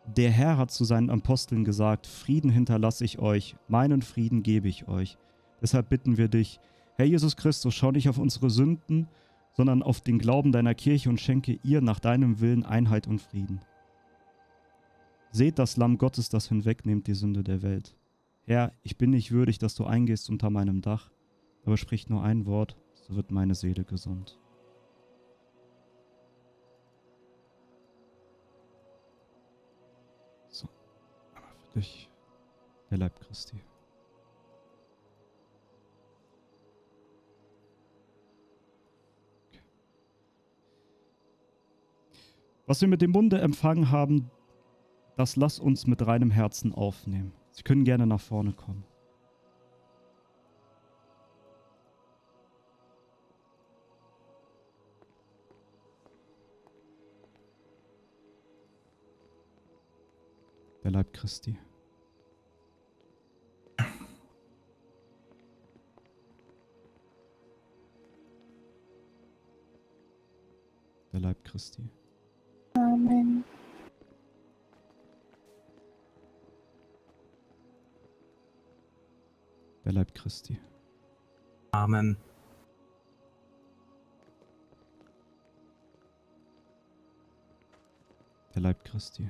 A: Der Herr hat zu seinen Aposteln gesagt, Frieden hinterlasse ich euch, meinen Frieden gebe ich euch. Deshalb bitten wir dich, Herr Jesus Christus, schau nicht auf unsere Sünden, sondern auf den Glauben deiner Kirche und schenke ihr nach deinem Willen Einheit und Frieden. Seht das Lamm Gottes, das hinwegnimmt die Sünde der Welt. Herr, ich bin nicht würdig, dass du eingehst unter meinem Dach, aber sprich nur ein Wort, so wird meine Seele gesund. So, aber für dich, der Leib Christi. Was wir mit dem Munde empfangen haben, das lass uns mit reinem Herzen aufnehmen. Sie können gerne nach vorne kommen. Der Leib Christi. Der Leib Christi. Moment. Der Leib Christi. Amen. Der Leib Christi.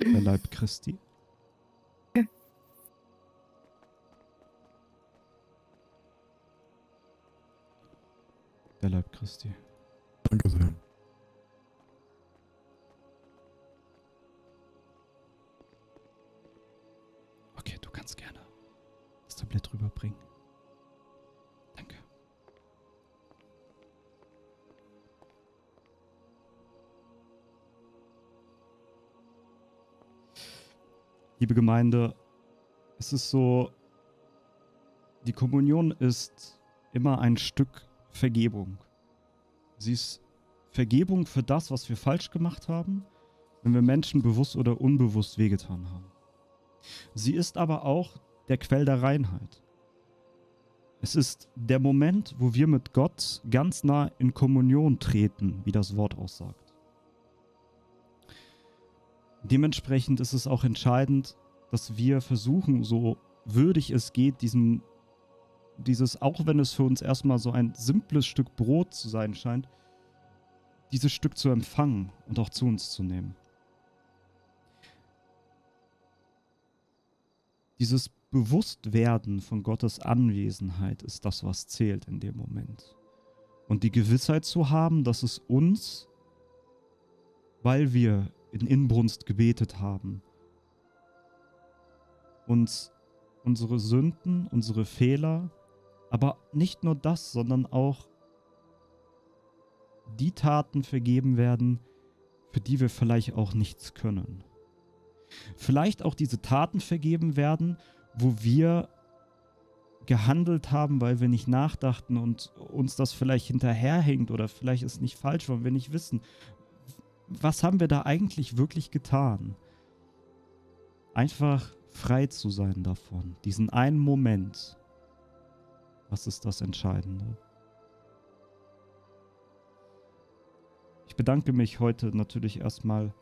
A: Der Leib Christi. der Leib Christi. Danke sehr.
B: Okay, du kannst gerne
A: das Tablett rüberbringen. Danke. Liebe Gemeinde, es ist so, die Kommunion ist immer ein Stück Vergebung. Sie ist Vergebung für das, was wir falsch gemacht haben, wenn wir Menschen bewusst oder unbewusst wehgetan haben. Sie ist aber auch der Quell der Reinheit. Es ist der Moment, wo wir mit Gott ganz nah in Kommunion treten, wie das Wort aussagt. Dementsprechend ist es auch entscheidend, dass wir versuchen, so würdig es geht, diesem dieses, auch wenn es für uns erstmal so ein simples Stück Brot zu sein scheint, dieses Stück zu empfangen und auch zu uns zu nehmen. Dieses Bewusstwerden von Gottes Anwesenheit ist das, was zählt in dem Moment. Und die Gewissheit zu haben, dass es uns, weil wir in Inbrunst gebetet haben, uns unsere Sünden, unsere Fehler, aber nicht nur das, sondern auch die Taten vergeben werden, für die wir vielleicht auch nichts können. Vielleicht auch diese Taten vergeben werden, wo wir gehandelt haben, weil wir nicht nachdachten und uns das vielleicht hinterherhängt oder vielleicht ist nicht falsch, weil wir nicht wissen, was haben wir da eigentlich wirklich getan. Einfach frei zu sein davon, diesen einen Moment. Was ist das Entscheidende. Ich bedanke mich heute natürlich erstmal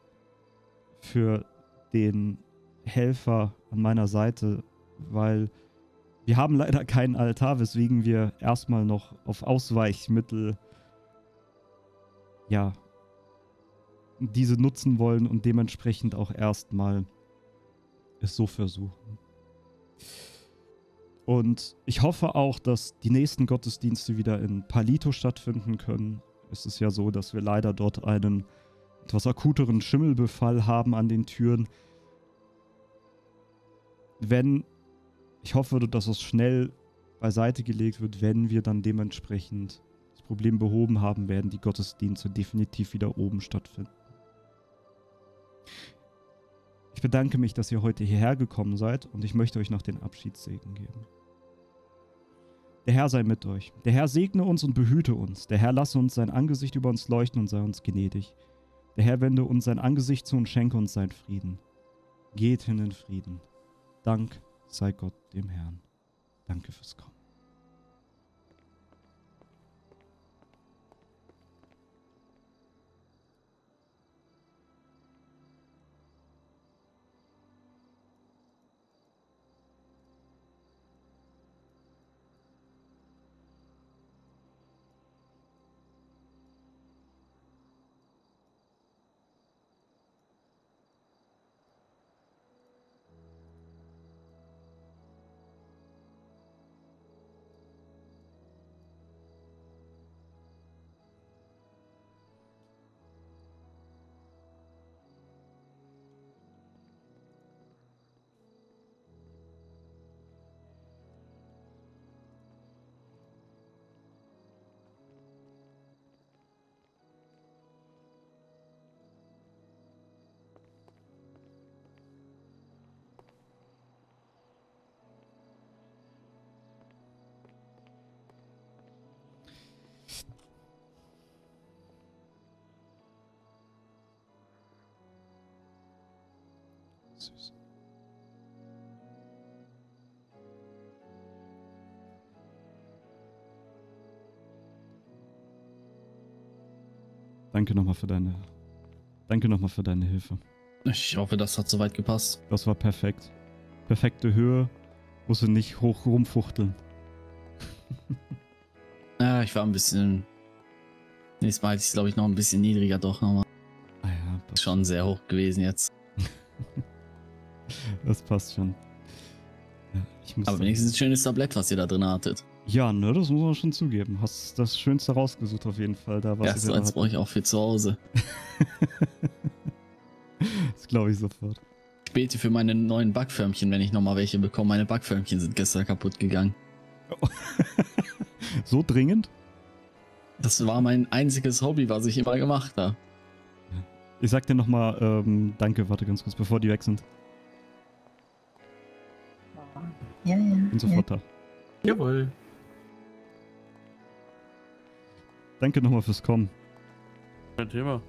A: für den Helfer an meiner Seite, weil wir haben leider keinen Altar, weswegen wir erstmal noch auf Ausweichmittel ja diese nutzen wollen und dementsprechend auch erstmal es so versuchen. Und ich hoffe auch, dass die nächsten Gottesdienste wieder in Palito stattfinden können. Es ist ja so, dass wir leider dort einen etwas akuteren Schimmelbefall haben an den Türen. Wenn, ich hoffe, dass es schnell beiseite gelegt wird, wenn wir dann dementsprechend das Problem behoben haben, werden die Gottesdienste definitiv wieder oben stattfinden. Ich bedanke mich, dass ihr heute hierher gekommen seid und ich möchte euch noch den Abschiedssegen geben. Der Herr sei mit euch. Der Herr segne uns und behüte uns. Der Herr lasse uns sein Angesicht über uns leuchten und sei uns gnädig. Der Herr wende uns sein Angesicht zu und schenke uns seinen Frieden. Geht hin in Frieden. Dank sei Gott dem Herrn. Danke fürs Kommen. Danke nochmal für deine. Danke nochmal für deine Hilfe. Ich
B: hoffe, das hat soweit gepasst.
A: Das war perfekt. Perfekte Höhe. Musste nicht hoch rumfuchteln.
B: ja, ich war ein bisschen. Nächstes Mal hatte ich es, glaube ich, noch ein bisschen niedriger doch nochmal. Ah ja, passt. Schon sehr hoch gewesen jetzt. das passt schon. Ja, Aber wenigstens ein schönes Tablett, was ihr da drin hattet.
A: Ja, ne, das muss man schon zugeben. Hast das Schönste rausgesucht auf jeden Fall. Da, was ja, so eins brauche ich
B: auch für zu Hause. das glaube ich sofort. Ich bete für meine neuen Backförmchen, wenn ich nochmal welche bekomme. Meine Backförmchen sind gestern kaputt gegangen. Oh. so dringend? Das war mein einziges Hobby, was ich immer gemacht habe.
A: Ich sag dir nochmal, ähm, danke, warte ganz kurz, bevor die weg sind.
E: Ja, ja. Bin sofort ja. da. Jawohl.
A: Danke nochmal fürs Kommen. Kein Thema.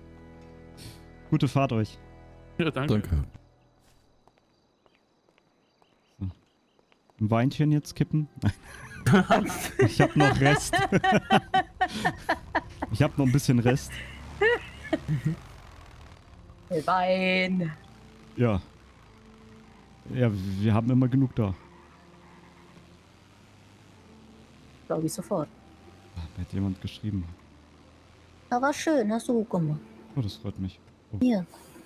A: Gute Fahrt euch. Ja, danke. Danke. Ein Weinchen jetzt kippen? Nein. ich hab noch Rest. ich hab noch ein bisschen Rest.
D: Wein.
A: Ja. Ja, wir haben immer genug da.
G: Glaube ich sofort.
A: Mir hat jemand geschrieben.
E: Aber schön, hast du gut gemacht.
A: Oh, das freut mich. Oh. Hier.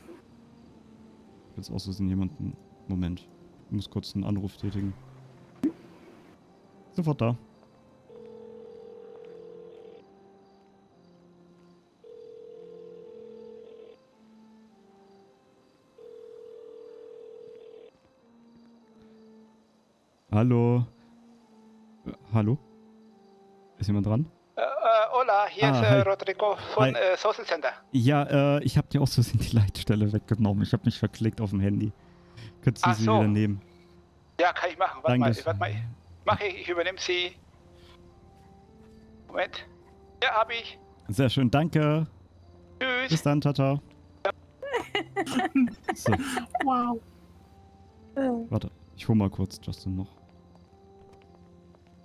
A: Ich will jetzt aus Versehen jemanden. Moment. Ich muss kurz einen Anruf tätigen. Sofort da. Hallo. Äh, hallo? Ist jemand dran? Hola, hier ah, ist äh, hi. Rodrigo von hi. äh, Social Center. Ja, äh, ich habe dir auch so die Leitstelle weggenommen. Ich habe mich verklickt auf dem Handy. Könntest du Ach sie so. wieder nehmen? Ja, kann
D: ich machen. Warte mal, warte mal. Mach ich, ich übernehme sie. Moment. Ja, habe ich.
A: Sehr schön, danke. Tschüss. Bis dann, tata. Ja.
D: so. Wow.
A: Warte, ich hole mal kurz Justin noch.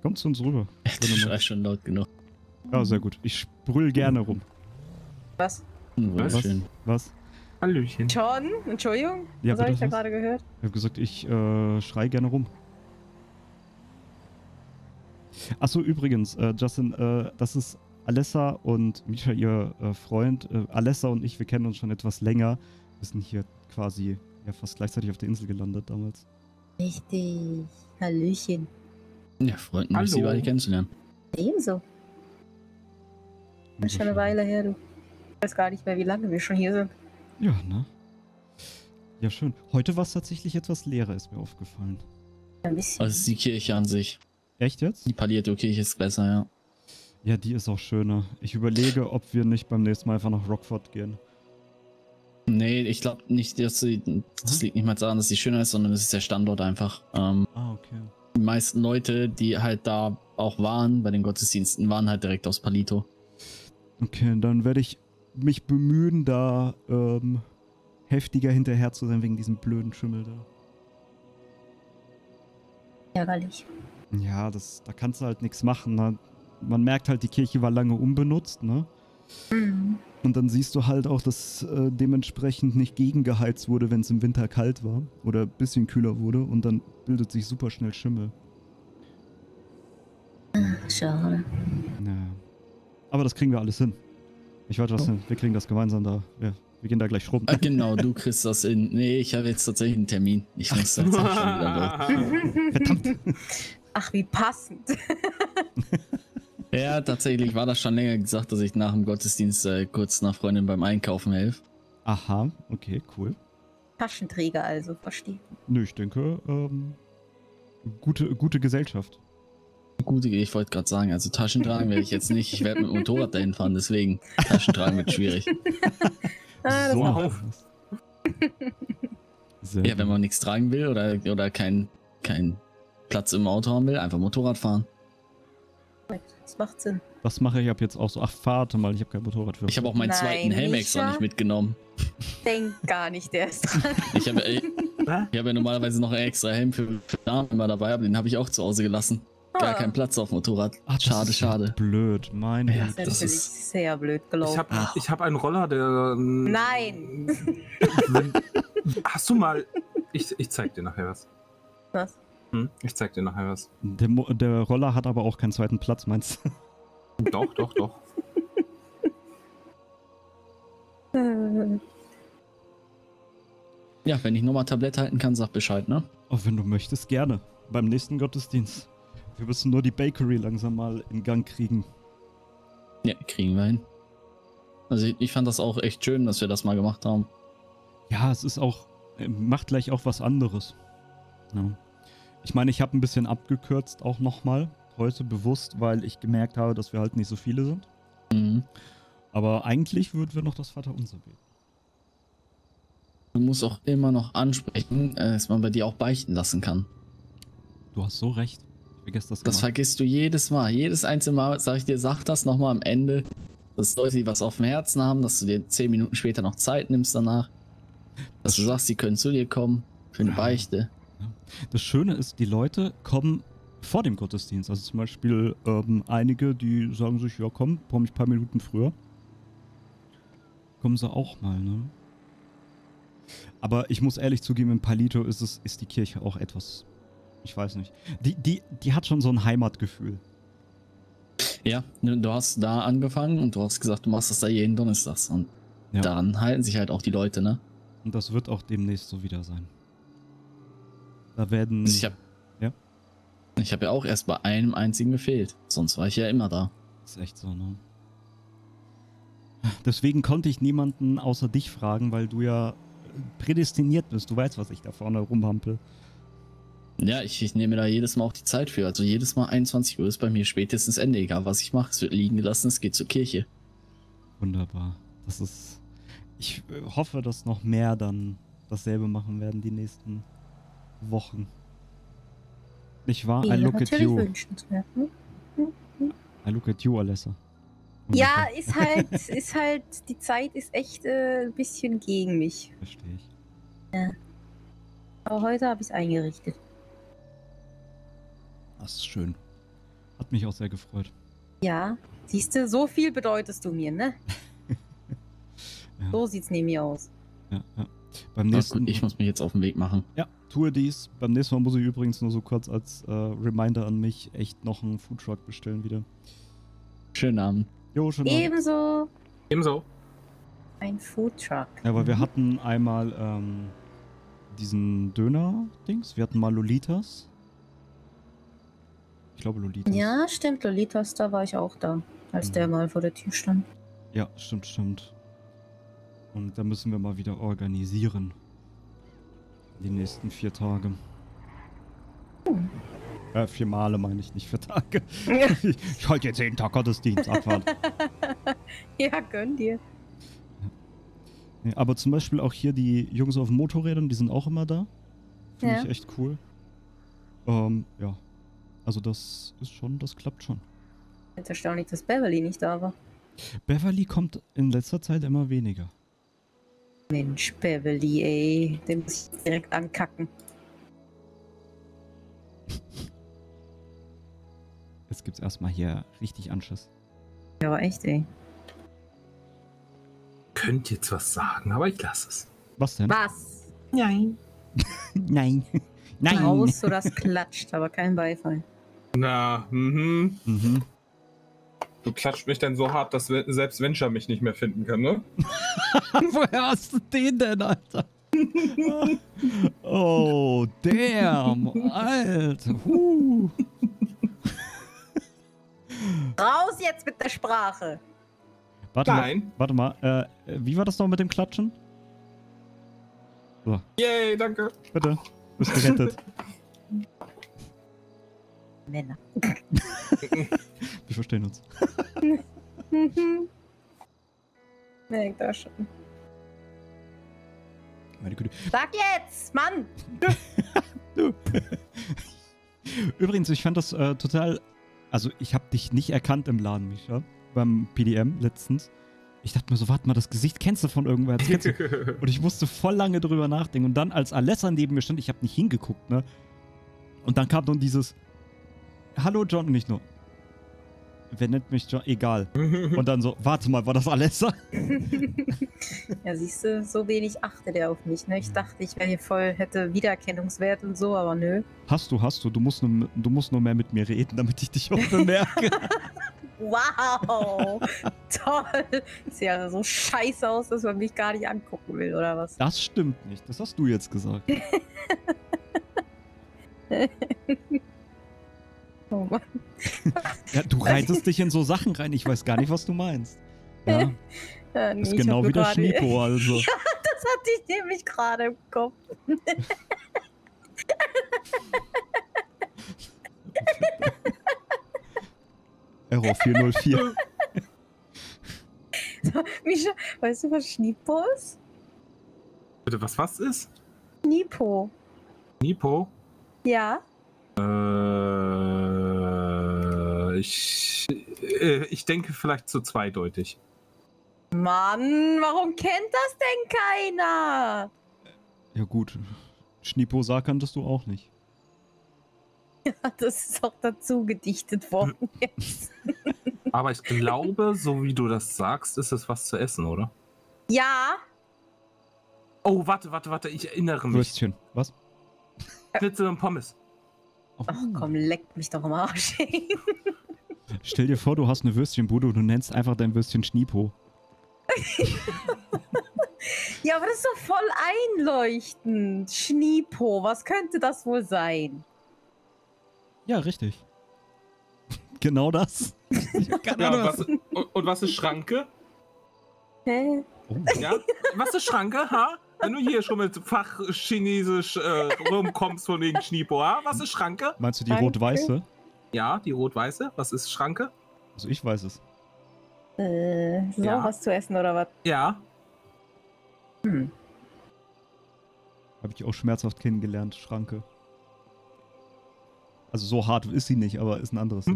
A: Komm zu uns rüber. Ich ist schon laut genug. Ja, sehr gut. Ich sprüll gerne rum. Was? Hm, was? Was? Was? Hallöchen.
G: John, Entschuldigung? Ja, was habe ich da gerade gehört?
A: Ich habe gesagt, ich äh, schrei gerne rum. Achso, übrigens, äh, Justin, äh, das ist Alessa und Misha, ihr äh, Freund. Äh, Alessa und ich, wir kennen uns schon etwas länger. Wir sind hier quasi ja, fast gleichzeitig auf der Insel gelandet damals.
G: Richtig. Hallöchen.
B: Ja, freut mich, Hallo. Sie beide kennenzulernen.
G: Ebenso. Das ist schon eine Weile her, du. Ich weiß gar nicht mehr, wie lange wir schon hier sind.
C: Ja,
A: ne? Ja, schön. Heute war es tatsächlich etwas leerer, ist mir
B: aufgefallen. Ein bisschen. Also ist die Kirche an sich. Echt jetzt? Die Palliative-Kirche ist besser, ja.
A: Ja, die ist auch schöner. Ich überlege, ob wir nicht beim nächsten Mal einfach nach Rockford gehen.
B: Nee, ich glaube nicht, dass sie. Das liegt nicht mal daran, dass sie schöner ist, sondern es ist der Standort einfach. Ähm, ah, okay. Die meisten Leute, die halt da auch waren, bei den Gottesdiensten, waren halt direkt aus Palito.
A: Okay, dann werde ich mich bemühen, da ähm, heftiger hinterher zu sein wegen diesem blöden Schimmel da. Ärgerlich. Ja, das, da kannst du halt nichts machen. Ne? Man merkt halt, die Kirche war lange unbenutzt, ne? Mhm. Und dann siehst du halt auch, dass äh, dementsprechend nicht gegengeheizt wurde, wenn es im Winter kalt war oder ein bisschen kühler wurde und dann bildet sich super schnell Schimmel. Schade. Naja. Aber das kriegen wir alles hin. Ich warte was, oh. wir kriegen das gemeinsam da. Wir,
B: wir gehen da gleich rum. Ah, genau, du kriegst das hin. Nee, ich habe jetzt tatsächlich einen Termin. Ich muss tatsächlich schon wieder da. Verdammt.
G: Ach, wie passend.
B: ja, tatsächlich war das schon länger gesagt, dass ich nach dem Gottesdienst äh, kurz nach Freundin beim Einkaufen helfe. Aha, okay, cool.
G: Taschenträger also, verstehe.
B: Nö, ich denke,
A: ähm, gute, gute Gesellschaft.
B: Gute, ich wollte gerade sagen, also Taschen tragen werde ich jetzt nicht. Ich werde mit dem Motorrad dahin fahren, deswegen Taschen tragen wird schwierig.
C: ah, so. auf.
B: ja, wenn man nichts tragen will oder, oder keinen kein Platz im Auto haben will, einfach Motorrad fahren. Das macht Sinn. Was mache ich ab jetzt auch so? Ach, warte mal, ich habe kein Motorrad für. Ich habe auch meinen Nein, zweiten Helm extra nicht mitgenommen.
G: Denk gar nicht, der ist dran.
B: Ich habe ich, ich hab ja normalerweise noch einen extra Helm für, für Damen immer dabei, aber den habe ich auch zu Hause gelassen. Gar ah. keinen Platz auf dem Motorrad. Ach, schade, das ist schade. Blöd, mein Herz. Das, das ist
G: sehr blöd gelaufen. Ich habe ah.
B: hab einen Roller, der. Ähm,
G: Nein!
K: Hast du mal. Ich, ich zeig dir nachher was.
G: Was?
A: Hm? ich zeig dir nachher was. Der, der, Roller hat aber auch keinen zweiten Platz, meinst
B: du? Doch, doch, doch. ja, wenn ich nochmal Tablette halten kann, sag Bescheid, ne? Oh,
A: wenn du möchtest, gerne. Beim nächsten Gottesdienst. Wir müssen nur die Bakery langsam mal in Gang
B: kriegen. Ja, kriegen wir hin. Also ich, ich fand das auch echt schön, dass wir das mal gemacht haben. Ja, es ist auch, äh, macht gleich auch was anderes.
A: Ja. Ne? Ich meine, ich habe ein bisschen abgekürzt auch nochmal
B: heute bewusst, weil ich gemerkt habe, dass wir halt nicht so viele sind. Mhm. Aber eigentlich
A: würden wir noch das Vaterunser beten.
B: Du musst auch immer noch ansprechen, äh, dass man bei dir auch beichten lassen kann. Du hast so recht. Vergiss das. Das immer. vergisst du jedes Mal. Jedes einzelne Mal sage ich dir, sag das nochmal am Ende, dass Leute, die was auf dem Herzen haben, dass du dir zehn Minuten später noch Zeit nimmst danach. Dass das du sagst, sie können zu dir kommen für eine ah. ja. Beichte. Das Schöne ist, die Leute kommen vor dem Gottesdienst. Also zum Beispiel ähm, einige,
A: die sagen sich, ja komm, komm ich ein paar Minuten früher. Kommen sie auch mal, ne? Aber ich muss ehrlich zugeben, in Palito ist, es, ist die Kirche auch etwas ich weiß nicht. Die, die, die hat schon so ein Heimatgefühl.
B: Ja, du hast da angefangen und du hast gesagt, du machst das da jeden Donnerstag. Und ja. daran halten sich halt auch die Leute, ne?
A: Und das wird auch demnächst so wieder sein.
B: Da werden. Also ich hab, ja? Ich hab ja auch erst bei einem einzigen gefehlt. Sonst war ich ja immer da. Ist echt so, ne?
A: Deswegen konnte ich niemanden außer dich fragen, weil du ja prädestiniert bist. Du weißt, was ich da vorne rumhampel.
B: Ja, ich, ich, nehme da jedes Mal auch die Zeit für. Also jedes Mal 21 Uhr ist bei mir spätestens Ende, egal was ich mache. Es wird liegen gelassen, es geht zur Kirche. Wunderbar. Das ist.
A: Ich äh, hoffe, dass noch mehr dann dasselbe machen werden die nächsten Wochen. Nicht wahr? Ja, I look at you.
C: Wünschenswert. Ne? Hm, hm? Hm?
A: I look at you, Alessa.
G: Wunderbar. Ja, ist halt, ist halt, die Zeit ist echt äh, ein bisschen gegen mich. Verstehe ich. Ja. Aber heute habe ich es eingerichtet.
A: Das ist schön. Hat mich auch sehr gefreut.
G: Ja, siehst du, so viel bedeutest du mir, ne? ja. So sieht's nämlich aus.
B: Ja, ja. Beim nächsten gut, ich muss mich jetzt auf den Weg machen.
A: Ja, tue dies. Beim nächsten Mal muss ich übrigens nur so kurz als äh, Reminder an mich echt noch einen Foodtruck bestellen wieder. Schönen Abend. Jo, schönen Abend.
K: Ebenso. Ebenso. Ein Foodtruck.
A: Ja, weil mhm. wir hatten einmal ähm, diesen Döner-Dings. Wir hatten mal Lolitas. Ich glaube Lolita.
G: Ja, stimmt, Lolitas, da war ich auch da, als mhm. der mal vor der Tür stand.
A: Ja, stimmt, stimmt. Und da müssen wir mal wieder organisieren. Die nächsten vier Tage. Oh. Äh, vier Male meine ich, nicht vier Tage. Ja. Ich, ich halte jetzt jeden Tag Gottesdienst, Abfahrt.
F: ja, gönn dir. Ja.
A: Ja, aber zum Beispiel auch hier die Jungs auf Motorrädern, die sind auch immer da. Finde ich echt cool. Ähm, ja, also das ist schon, das klappt schon.
G: Jetzt erstaunlich, dass Beverly nicht da war.
A: Beverly kommt in letzter Zeit immer weniger.
G: Mensch, Beverly, ey. Den muss ich direkt ankacken.
A: Jetzt gibt's erstmal hier richtig Anschiss.
G: Ja, aber echt, ey.
A: Könnt jetzt was
K: sagen, aber ich lasse es. Was denn?
G: Was? Nein.
K: Nein. Nein. Aus, so
G: das klatscht, aber kein Beifall.
K: Na, mhm. Mhm. Du klatscht mich denn so hart, dass selbst Venture mich nicht mehr finden kann, ne? Woher hast du den denn, Alter?
A: oh, damn, Alter. Huh.
G: Raus jetzt mit der Sprache.
A: Warte Nein. Mal, warte mal, äh, äh, wie war das noch mit dem
B: Klatschen? So. Yay, danke. Bitte, bist gerettet. Männer.
A: Wir verstehen uns.
G: nee, da schon. Meine Güte. Sag jetzt, Mann! du.
A: Übrigens, ich fand das äh, total. Also, ich habe dich nicht erkannt im Laden, Micha. Beim PDM letztens. Ich dachte mir so, warte mal, das Gesicht kennst du von irgendwer. und ich musste voll lange drüber nachdenken. Und dann, als Alessa neben mir stand, ich habe nicht hingeguckt, ne? Und dann kam dann dieses, hallo John, nicht nur, wer nennt mich John? Egal. Und dann so, warte mal, war das Alessa?
C: ja,
G: siehst du, so wenig achtet er auf mich. Ne? Ich dachte, ich wäre hier voll, hätte Wiedererkennungswert und so, aber nö.
A: Hast du, hast du. Du musst nur, du musst nur mehr mit mir reden, damit ich dich auch bemerke.
G: wow, toll. Sieht ja so scheiße aus, dass man mich gar nicht angucken will, oder was?
A: Das stimmt nicht. Das hast du jetzt gesagt. Oh Mann. ja, du reitest dich in so Sachen rein, ich weiß gar nicht, was du meinst. Ja. ja nee, ist genau wie der Schnipo, also. ja,
G: das hatte ich nämlich gerade im Kopf.
A: Error 404.
G: So, Misha, weißt du, was Schnipo
K: ist? Bitte, was was ist?
G: Nipo. Nipo? Ja.
K: Äh ich,
A: äh, ich denke vielleicht zu zweideutig.
G: Mann, warum kennt das denn keiner?
A: Ja gut, Schniposar kanntest du auch nicht.
G: Ja, das ist auch dazu gedichtet worden hm.
K: Aber ich glaube, so wie du das sagst, ist es was zu essen, oder? Ja. Oh, warte, warte, warte, ich erinnere
A: mich. Würstchen, was?
K: Schnitzel und Pommes. Ach komm, hm. leck mich doch am Arsch.
A: Stell dir vor, du hast eine Würstchenbude und du nennst einfach dein Würstchen Schniepo.
G: ja, aber das ist doch voll einleuchtend. Schniepo, was könnte das wohl sein?
A: Ja, richtig. genau das.
K: Keine Ahnung. Ja, was, und, und was ist Schranke? Hä? Oh. Ja? Was ist Schranke, ha? Wenn du hier schon mit Fachchinesisch äh, rumkommst von wegen Schniepo, ha? Was ist Schranke? Meinst du die rot-weiße? Ja, die rot-weiße. Was ist Schranke? Also
A: ich weiß es.
G: Äh, ist ja. auch was zu essen oder was?
E: Ja.
K: Hm.
A: Habe ich auch schmerzhaft kennengelernt, Schranke. Also so hart ist sie nicht, aber ist ein anderes. war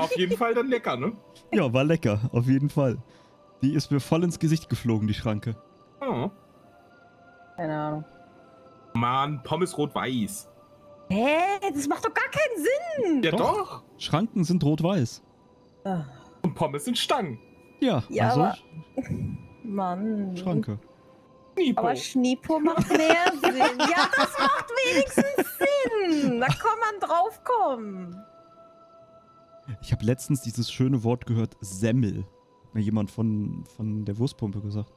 A: auf jeden Fall dann lecker, ne? Ja, war lecker, auf jeden Fall. Die ist mir voll ins Gesicht geflogen, die Schranke.
K: Oh. Keine Ahnung. Mann, Pommes rot-weiß.
G: Hä? Das macht doch gar keinen Sinn. Ja doch. doch.
A: Schranken sind rot-weiß. Ah. Und Pommes sind Stangen. Ja, ja also... Aber...
G: Mann. Schranke. Schniepo. Aber Schniepo macht mehr Sinn. Ja, das macht wenigstens Sinn. Da kann man drauf kommen.
A: Ich habe letztens dieses schöne Wort gehört, Semmel. Mir jemand von, von der Wurstpumpe gesagt.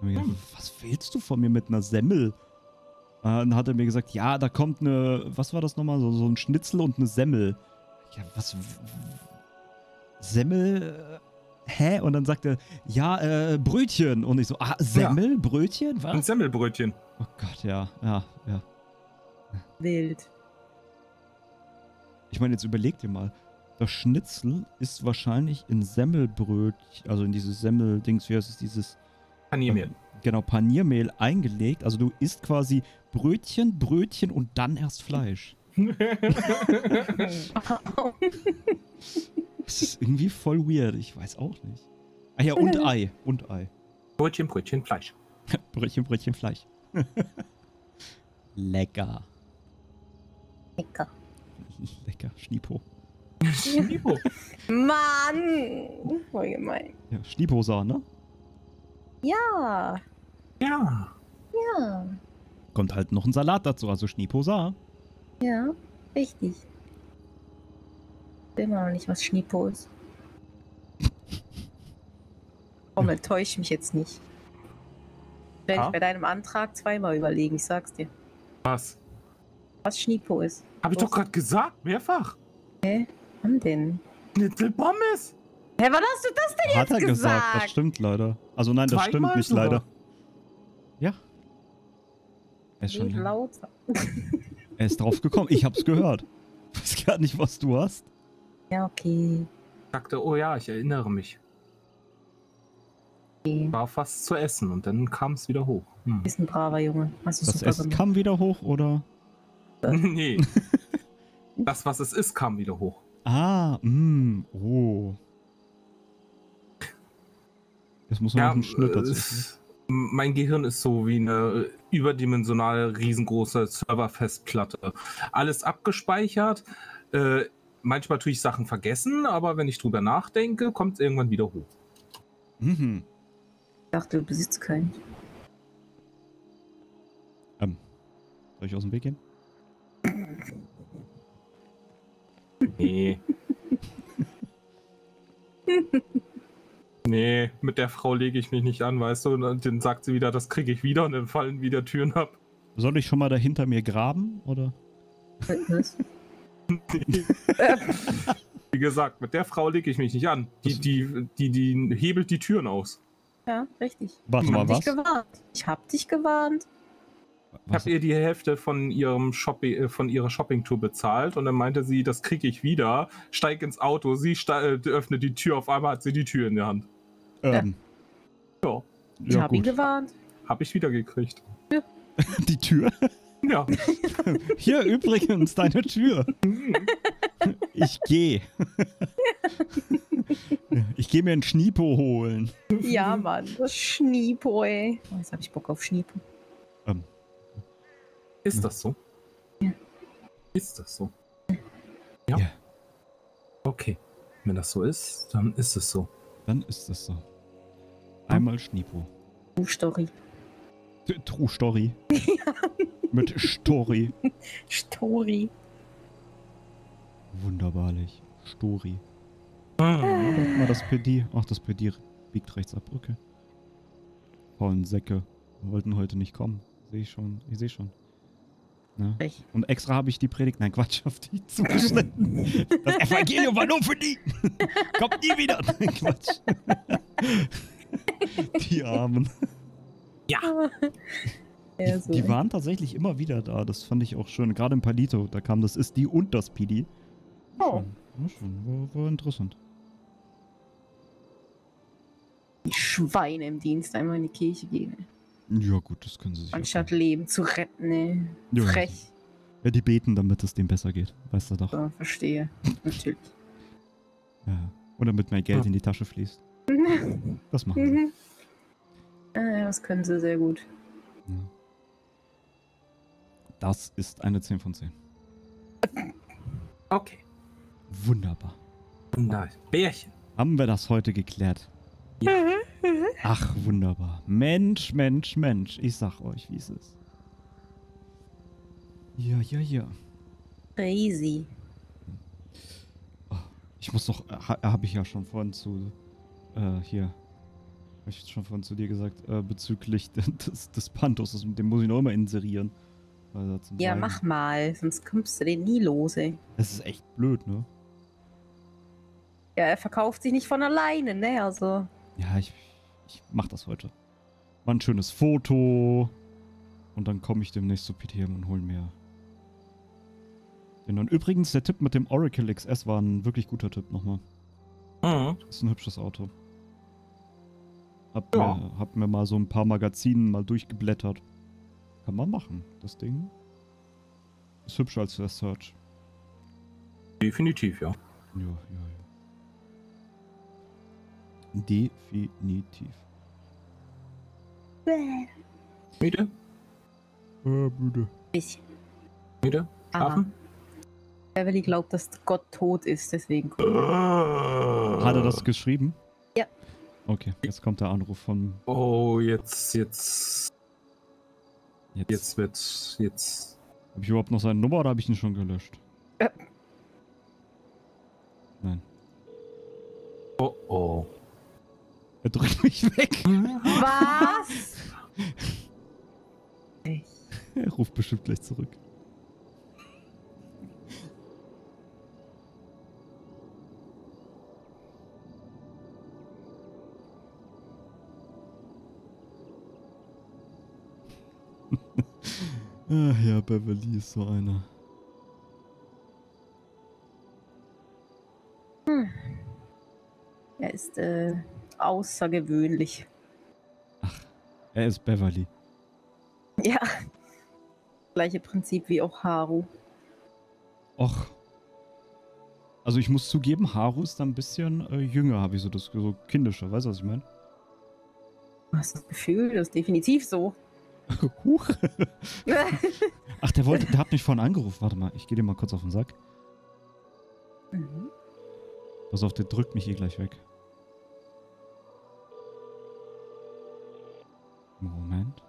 A: Hm. was willst du von mir mit einer Semmel? Äh, dann hat er mir gesagt, ja, da kommt eine, was war das nochmal, so, so ein Schnitzel und eine Semmel. Ja, was? Semmel? Äh, hä? Und dann sagt er, ja, äh, Brötchen. Und ich so, ah, Semmel? Ja. Brötchen? Was? Ein
K: Semmelbrötchen. Oh Gott, ja, ja,
A: ja. Wild. Ich meine, jetzt überleg dir mal. Das Schnitzel ist wahrscheinlich in Semmelbrötchen, also in dieses Semmeldings, wie heißt es, dieses... Paniermehl. Ähm, genau, Paniermehl eingelegt. Also du isst quasi Brötchen, Brötchen und dann erst Fleisch. das ist irgendwie voll weird. Ich weiß auch nicht. Ah ja, und Ei. Und Ei. Brötchen, Brötchen, Fleisch. Brötchen, Brötchen, Fleisch. Lecker. Lecker. Lecker, Schniepo. Schniepo.
G: Mann! Voll gemein.
A: Ja, Schniepo-Sahne. Ne?
G: Ja. Ja. Ja.
A: Kommt halt noch ein Salat dazu, also Schniposar.
G: Ja, richtig. Ich will immer noch nicht, was Schnipo ist. Komm, enttäusch mich jetzt nicht. Werde ah? ich bei deinem Antrag zweimal überlegen, ich sag's dir. Was? Was Schnipo ist. Hab ich doch gerade
K: gesagt, mehrfach. Hä? Wann denn? Schnitzelpommes! Hä, wann hast du das
A: denn Hat jetzt gesagt? Hat er gesagt, das stimmt leider. Also nein, das Zweimal stimmt nicht sogar. leider. Er ist schon lauter. Er ist drauf gekommen. Ich hab's gehört. Ich weiß gar nicht, was du hast.
G: Ja, okay.
A: Ich sagte,
K: oh ja, ich erinnere mich. Okay. War fast zu essen und dann kam es wieder hoch. Hm. Ist ein braver Junge. Hast du das super Essen
A: kam wieder hoch oder?
K: nee. das, was es ist, kam wieder hoch.
A: Ah, mh, mm, oh. Jetzt muss man ja, noch einen Schnitt dazu. Äh,
K: mein Gehirn ist so wie eine überdimensional riesengroße Serverfestplatte. Alles abgespeichert. Äh, manchmal tue ich Sachen vergessen, aber wenn ich drüber nachdenke, kommt es irgendwann
A: wieder hoch. Mhm.
G: Ich dachte, du besitzt keinen.
A: Ähm, soll ich aus dem Weg gehen?
K: Nee. nee, mit der Frau lege ich mich nicht an, weißt du, und dann sagt sie wieder, das kriege ich wieder und dann
A: fallen wieder Türen ab. Soll ich schon mal dahinter mir graben, oder? Was? nee. Wie gesagt,
K: mit der Frau lege ich mich nicht an. Die, die, die, die hebelt die Türen aus.
G: Ja, richtig. Warte ich mal, hab was? Dich gewarnt. Ich hab dich gewarnt.
K: Ich hab ihr die Hälfte von, ihrem Shopping, äh, von ihrer Shoppingtour bezahlt und dann meinte sie, das kriege ich wieder. Steig ins Auto, sie äh, öffnet die Tür, auf einmal hat sie die Tür in der Hand. Ähm, ja. Ich ja, habe ihn gewarnt. Habe ich wiedergekriegt.
G: Ja.
A: Die Tür? Ja. Hier übrigens deine Tür. Mhm. Ich gehe. Ich gehe mir ein Schniepo holen.
G: Ja, mhm. Mann, das Schniepo, ey. Oh, jetzt habe ich Bock auf Schniepo.
K: Ähm. Ist das so? Ja. Ist das so? Ja. ja. Okay. Wenn das so ist, dann ist es so.
A: Dann ist es so. Hm? Einmal Schnipo. True Story. True Story. Mit Story.
J: Story.
A: Wunderbarlich. Story. Ah. Guck mal, das PD. Ach, das PD biegt rechts ab. Okay. Faulen Säcke. Wollten heute nicht kommen. Sehe ich schon. Ich sehe schon. Ne? Und extra habe ich die Predigt, nein Quatsch, auf die zugeschnitten. Das Evangelium war nur für die. Kommt nie wieder. Quatsch. Die Armen. Ja.
C: ja Die waren
A: tatsächlich immer wieder da. Das fand ich auch schön. Gerade im Palito, da kam das Ist die und das Pidi. Oh. Ne, war, war interessant.
G: Die Schweine im Dienst einmal in die Kirche gehen.
A: Ja, gut, das können sie sich.
G: Anstatt Leben zu retten, ne? Ja, Frech.
A: Ja, die beten, damit es dem besser geht. Weißt du doch. Ja,
G: verstehe. Natürlich.
A: Ja. Und damit mehr Geld ja. in die Tasche fließt.
G: Das machen mhm. sie? Äh, ah, das können sie sehr gut. Ja.
A: Das ist eine 10 von 10. Okay. Wunderbar. Wunderbar. Bärchen. Haben wir das heute geklärt? Ja. Mhm, mhm. Ach, wunderbar. Mensch, Mensch, Mensch. Ich sag euch, wie es ist. Ja, ja, ja.
G: Crazy.
A: Ich muss doch, äh, habe ich ja schon vorhin zu äh, hier, Hab ich jetzt schon von zu dir gesagt, äh, bezüglich des, des Pantos, den muss ich noch immer inserieren. Also ja, Zeigen. mach
G: mal, sonst kommst du den nie los, ey.
A: Das ist echt blöd, ne?
G: Ja, er verkauft sich nicht von alleine, ne?
E: Also.
A: Ja, ich, ich mach das heute. Mal ein schönes Foto. Und dann komme ich demnächst zu PTM und hol mir den dann. Übrigens, der Tipp mit dem Oracle XS war ein wirklich guter Tipp nochmal. Mhm. Ist ein hübsches Auto. Hab, ja. mir, hab mir mal so ein paar Magazinen mal durchgeblättert. Kann man machen, das Ding. Ist hübscher als der Search. Definitiv, ja. Ja, ja, ja. Definitiv. Bäh. Müde? Äh, ah. müde. Bisschen. Müde?
G: Schlafen? Beverly glaubt, dass Gott tot ist, deswegen.
I: Ah.
G: Hat er das
A: geschrieben? Okay, jetzt kommt der Anruf von. Oh, jetzt, jetzt. Jetzt, jetzt wird. Jetzt. Habe ich überhaupt noch seine Nummer oder habe ich ihn schon gelöscht? Äh. Nein.
K: Oh oh.
A: Er drückt mich weg.
K: Was?
A: er ruft bestimmt gleich zurück.
B: Ach ja, Beverly ist so einer.
G: Hm. Er ist äh, außergewöhnlich.
A: Ach, er ist Beverly.
G: Ja. Gleiche Prinzip wie auch Haru. Och.
A: Also ich muss zugeben, Haru ist da ein bisschen äh, jünger, habe ich so das so kindischer, weißt du, was ich meine?
G: Du hast das Gefühl, das ist definitiv so.
C: Huch.
G: Ach, der wollte,
A: der hat mich vorhin angerufen. Warte mal, ich gehe dir mal kurz auf den Sack. Mhm. Pass auf, der drückt mich eh gleich weg. Moment.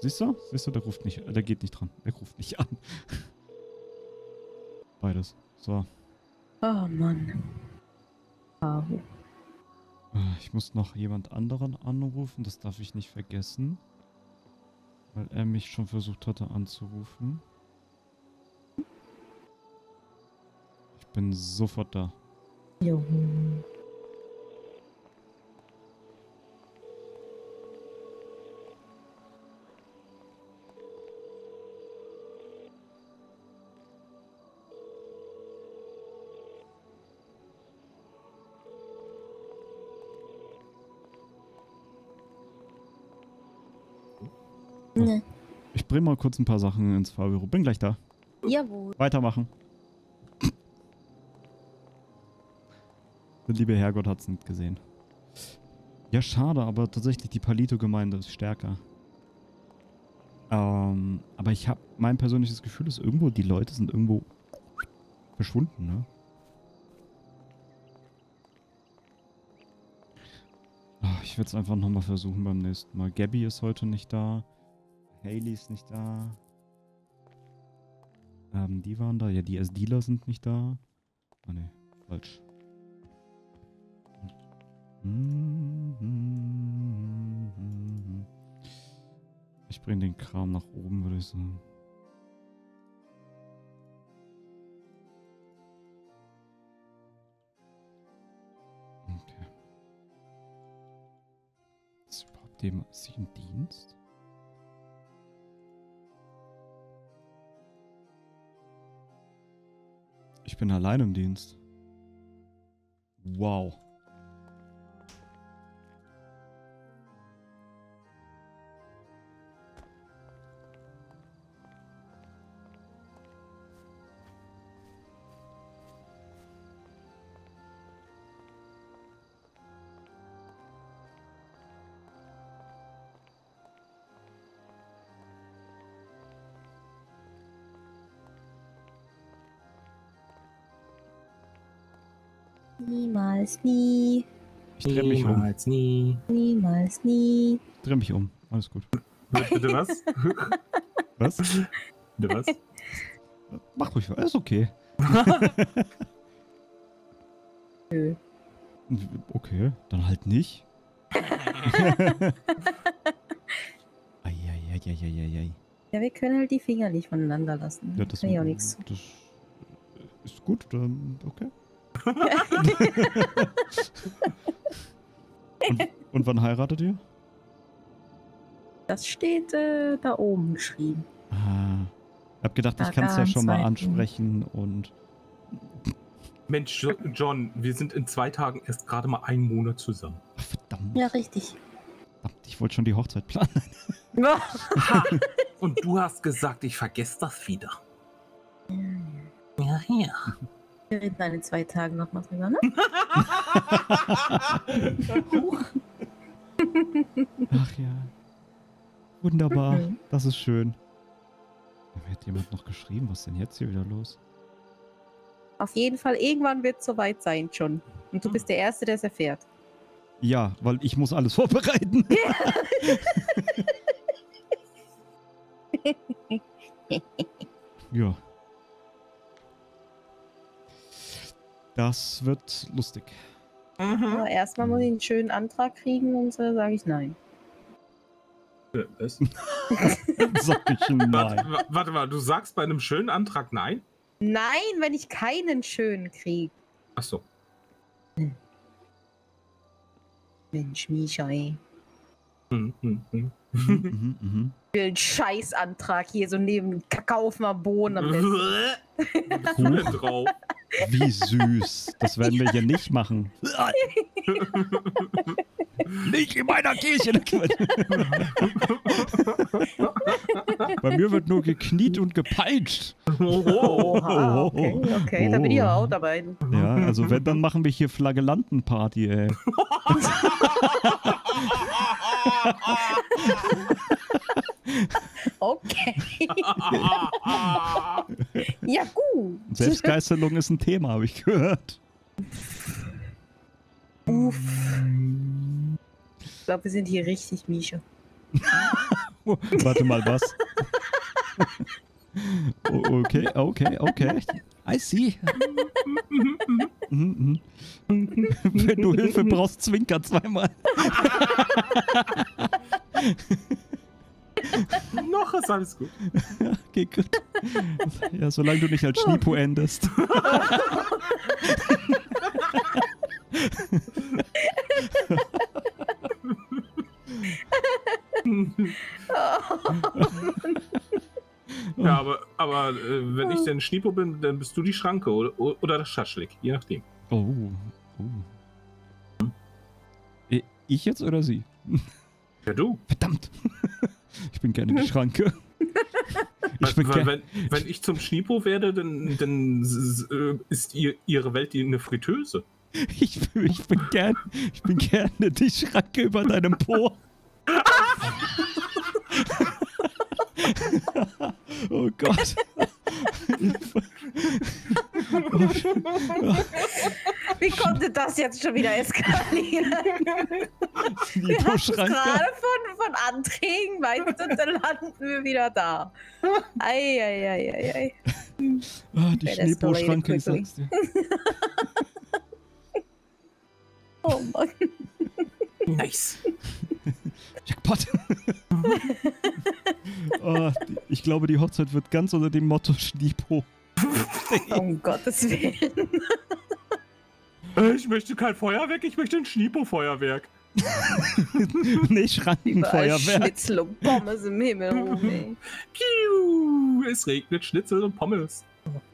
A: Siehst du? Siehst du, der ruft nicht, der geht nicht dran. Der ruft nicht an. Beides. So.
C: Oh Mann. Oh.
A: Ah, ich muss noch jemand anderen anrufen, das darf ich nicht vergessen. Weil er mich schon versucht hatte anzurufen. Ich bin sofort da. Jo. bring mal kurz ein paar Sachen ins Fahrbüro. Bin gleich da. Jawohl. Weitermachen. Der liebe Herrgott hat es nicht gesehen. Ja, schade, aber tatsächlich die Palito-Gemeinde ist stärker. Ähm, aber ich habe mein persönliches Gefühl, ist irgendwo, die Leute sind irgendwo verschwunden, ne? Ach, ich werde es einfach nochmal versuchen beim nächsten Mal. Gabby ist heute nicht da. Haley ist nicht da. Ähm, die waren da. Ja, die S-Dealer sind nicht da. Ah, ne. Falsch. Ich bringe den Kram nach oben, würde ich sagen. Okay. Ist überhaupt dem ist sie im Dienst? bin allein im Dienst. Wow.
G: Niemals, nie.
A: Ich dreh mich um. Niemals, nie. Niemals, nie. Dreh mich um. Alles gut. Bitte was? was? Bitte was? Mach ruhig, ist okay. Nö. Okay, dann halt nicht. Eieieiei.
G: ja, wir können halt die Finger nicht voneinander lassen. Ja, das, ja auch nichts.
A: Das ist gut, dann okay
G: und,
A: und, wann heiratet ihr?
G: Das steht äh, da oben
K: geschrieben.
A: Ah, ich hab gedacht, da ich kann es ja schon mal ansprechen und.
K: Mensch, John, wir sind in zwei Tagen erst gerade mal einen Monat zusammen. Ach, verdammt.
G: Ja, richtig.
A: Verdammt, ich wollte schon die Hochzeit planen.
K: ha, und du hast gesagt, ich vergesse das wieder. Ja,
G: ja. Wir reden dann in zwei Tagen nochmal drüber, ne? Ach
A: ja. Wunderbar. Das ist schön. Mir hat jemand noch geschrieben, was ist denn jetzt hier wieder los?
G: Auf jeden Fall, irgendwann wird es soweit sein schon. Und du ah. bist der Erste, der es erfährt.
A: Ja, weil ich muss alles vorbereiten. Ja. ja. Das wird lustig.
G: Mhm. erstmal muss ich einen schönen Antrag kriegen und so sage ich nein.
A: Was?
K: sag ich nein. Äh, warte, warte, mal, du sagst bei einem schönen Antrag nein?
G: Nein, wenn ich keinen schönen kriege. Ach so. Hm. Mensch, Misha, ey.
K: Hm, hm, mhm, mhm, mhm.
G: Ich will einen Scheißantrag hier so neben Kakao auf einer Bohne. drauf?
A: Wie süß. Das werden wir hier nicht machen. nicht in meiner Kirche. Bei mir wird nur gekniet und gepeitscht. Oha, okay, okay, da bin ich auch
G: dabei. Ja, also wenn, dann
A: machen wir hier flagellanten ey.
C: okay. ja, gut.
A: Selbstgeißelung ist ein Thema, habe ich gehört. Uff.
G: Ich glaube, wir sind hier richtig, Mische.
A: Warte mal, was? okay, okay, okay. I see. Mhm,
K: mhm. Wenn du Hilfe brauchst,
A: zwinker zweimal.
K: Noch ist alles
A: gut. Okay, gut. Ja, solange du nicht als Schnipo endest.
C: oh,
K: Ja, aber, aber äh, wenn ich denn Schniepo bin, dann bist du die Schranke oder, oder das Schaschlik, je nachdem.
A: Oh. oh. Hm. Äh, ich jetzt oder sie? Ja, du. Verdammt. Ich bin gerne die Schranke. Ich weil, weil, wenn,
K: wenn, ich zum Schniepo werde, dann, dann äh, ist ihr, ihre Welt eine Fritteuse. Ich,
A: ich, bin gern, ich bin gerne die
K: Schranke über deinem Po. Ah!
C: Oh Gott.
G: Wie konnte das jetzt schon wieder eskalieren?
C: Wir haben gerade
G: von, von Anträgen, weißt du, dann landen wir wieder da. Eieieiei.
C: Ah, die Schneebohrschranke, ist sag's oh Mann.
A: Nice. Jackpot. Oh, ich glaube, die Hochzeit wird ganz unter dem Motto Schniepo. um Gottes Willen. Äh, ich möchte kein Feuerwerk, ich möchte ein Schniepo-Feuerwerk. nee, Schrankenfeuerwerk. Schnitzel
K: und Pommes im Himmel oben, oh, Piu, es regnet Schnitzel und Pommes.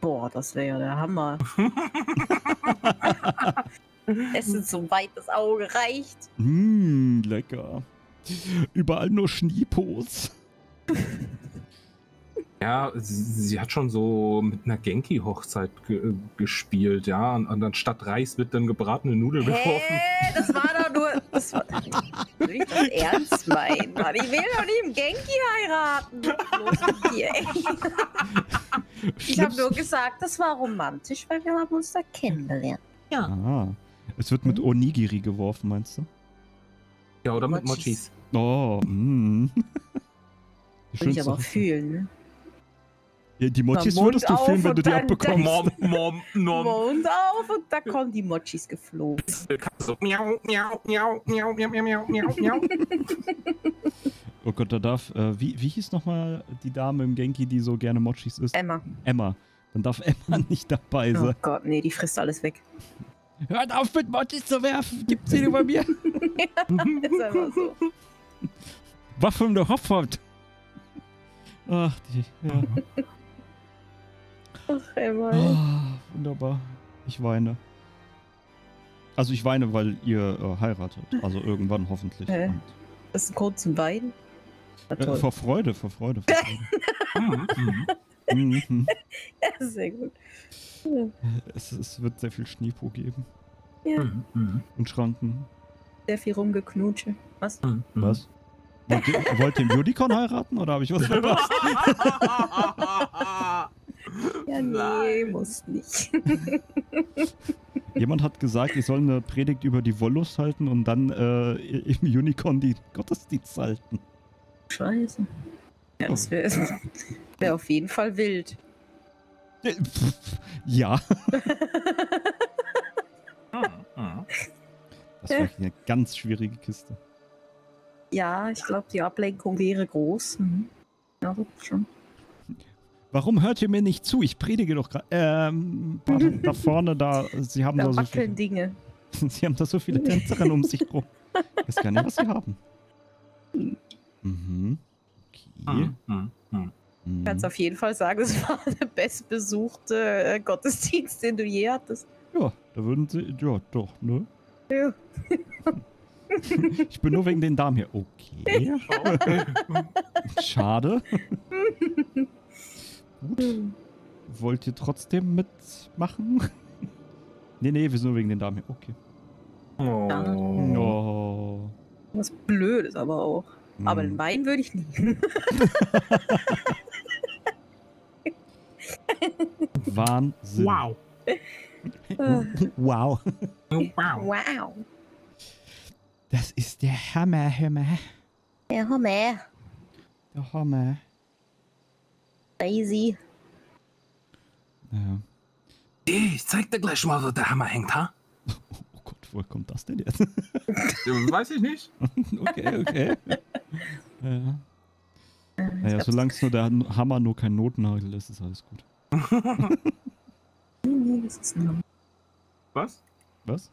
K: Boah, das wäre ja der Hammer.
G: Essen so weit das Auge reicht.
A: Mmm, lecker. Überall nur Schniepos.
K: ja, sie, sie, hat schon so mit einer Genki-Hochzeit ge äh, gespielt, ja. Und, und anstatt Reis wird dann gebratene Nudel geworfen.
G: Das war doch nur.
K: Das war,
C: will ich das ernst
G: meinen, Mann. Ich will doch nicht im Genki heiraten. Los dir, Ich habe nur gesagt, das war romantisch, weil wir haben uns da kennengelernt.
A: Ja. Aha. Es wird mit hm. Onigiri geworfen, meinst du?
K: Ja, oder mit Mochis.
A: Oh, mm. Will ich aber auch fühlen, ne? Ja, die
G: Mochis würdest du fühlen, wenn du die abbekommst. Mom, mom, mom. Mond auf und da kommen die Mochis geflogen. So, miau, miau, miau, miau, miau,
C: miau, miau, miau.
A: oh Gott, da darf, äh, wie, wie hieß nochmal die Dame im Genki, die so gerne Mochis isst? Emma. Emma. Dann darf Emma nicht dabei oh sein. Oh Gott,
G: nee, die frisst alles weg. Hört auf mit Mochis zu werfen, gibt's sie bei mir. ja,
C: ist einfach so.
A: Waffen der Hopfhaut. Ach, die. Ja. Ach, Emma. Oh, ah, wunderbar. Ich weine. Also ich weine, weil ihr äh, heiratet. Also irgendwann hoffentlich. Äh,
G: Und ist ein Grund zum Weinen? Äh, vor
A: Freude, vor Freude. Vor Freude. Mhm, mhm.
G: Ja, sehr gut.
A: Es, es, wird sehr viel Schneepo geben. Ja. Mhm, Und Schranken.
G: Sehr viel rumgeknutsche.
A: Was? Was? Wollt ihr, wollt ihr Unicorn heiraten oder habe ich was verpasst?
C: ja, nee, muss nicht. Jemand
A: hat gesagt, ich soll eine Predigt über die Wollust halten und dann äh, im Unicorn die Gottesdienst halten. Scheiße. Ja, das wäre oh.
G: wär auf jeden Fall wild.
A: Äh, ja. das wäre eine ganz schwierige Kiste
G: ja, ich glaube, die Ablenkung wäre groß. Mhm. Ja, schon.
A: Warum hört ihr mir nicht zu? Ich predige doch gerade. Ähm, da vorne, da, sie haben da, da so viele. Dinge. sie haben da so viele Tänzerinnen um sich rum. Ich weiß gar nicht, was
G: sie haben.
C: Mhm. Okay. Ah, ah, ah. Mhm.
A: Mhm. Ich
G: kann es auf jeden Fall sagen, es war der bestbesuchte äh, Gottesdienst, den du je
A: hattest. Ja, da würden sie, ja, doch, ne? Ja. Ich bin nur wegen den Damen hier. Okay. Schade. Gut. Wollt ihr trotzdem mitmachen? Nee, nee, wir sind nur wegen den Damen hier. Okay. Oh.
G: Was blöd ist aber auch. Hm. Aber den Wein würde ich nie.
A: Wahnsinn. Äh. Wow. wow. wow.
G: Wow.
A: Das ist
D: der Hammer, Hammer. Der Hammer. Der Hammer.
K: Daisy. Ja. Ich zeig dir gleich mal, wo der Hammer hängt, ha?
A: Oh Gott, woher kommt das denn jetzt? Weiß ich nicht. okay, okay. ja. Ähm,
C: naja, solange es
A: nur der Hammer nur kein Notnagel ist, ist alles gut. Was? Was?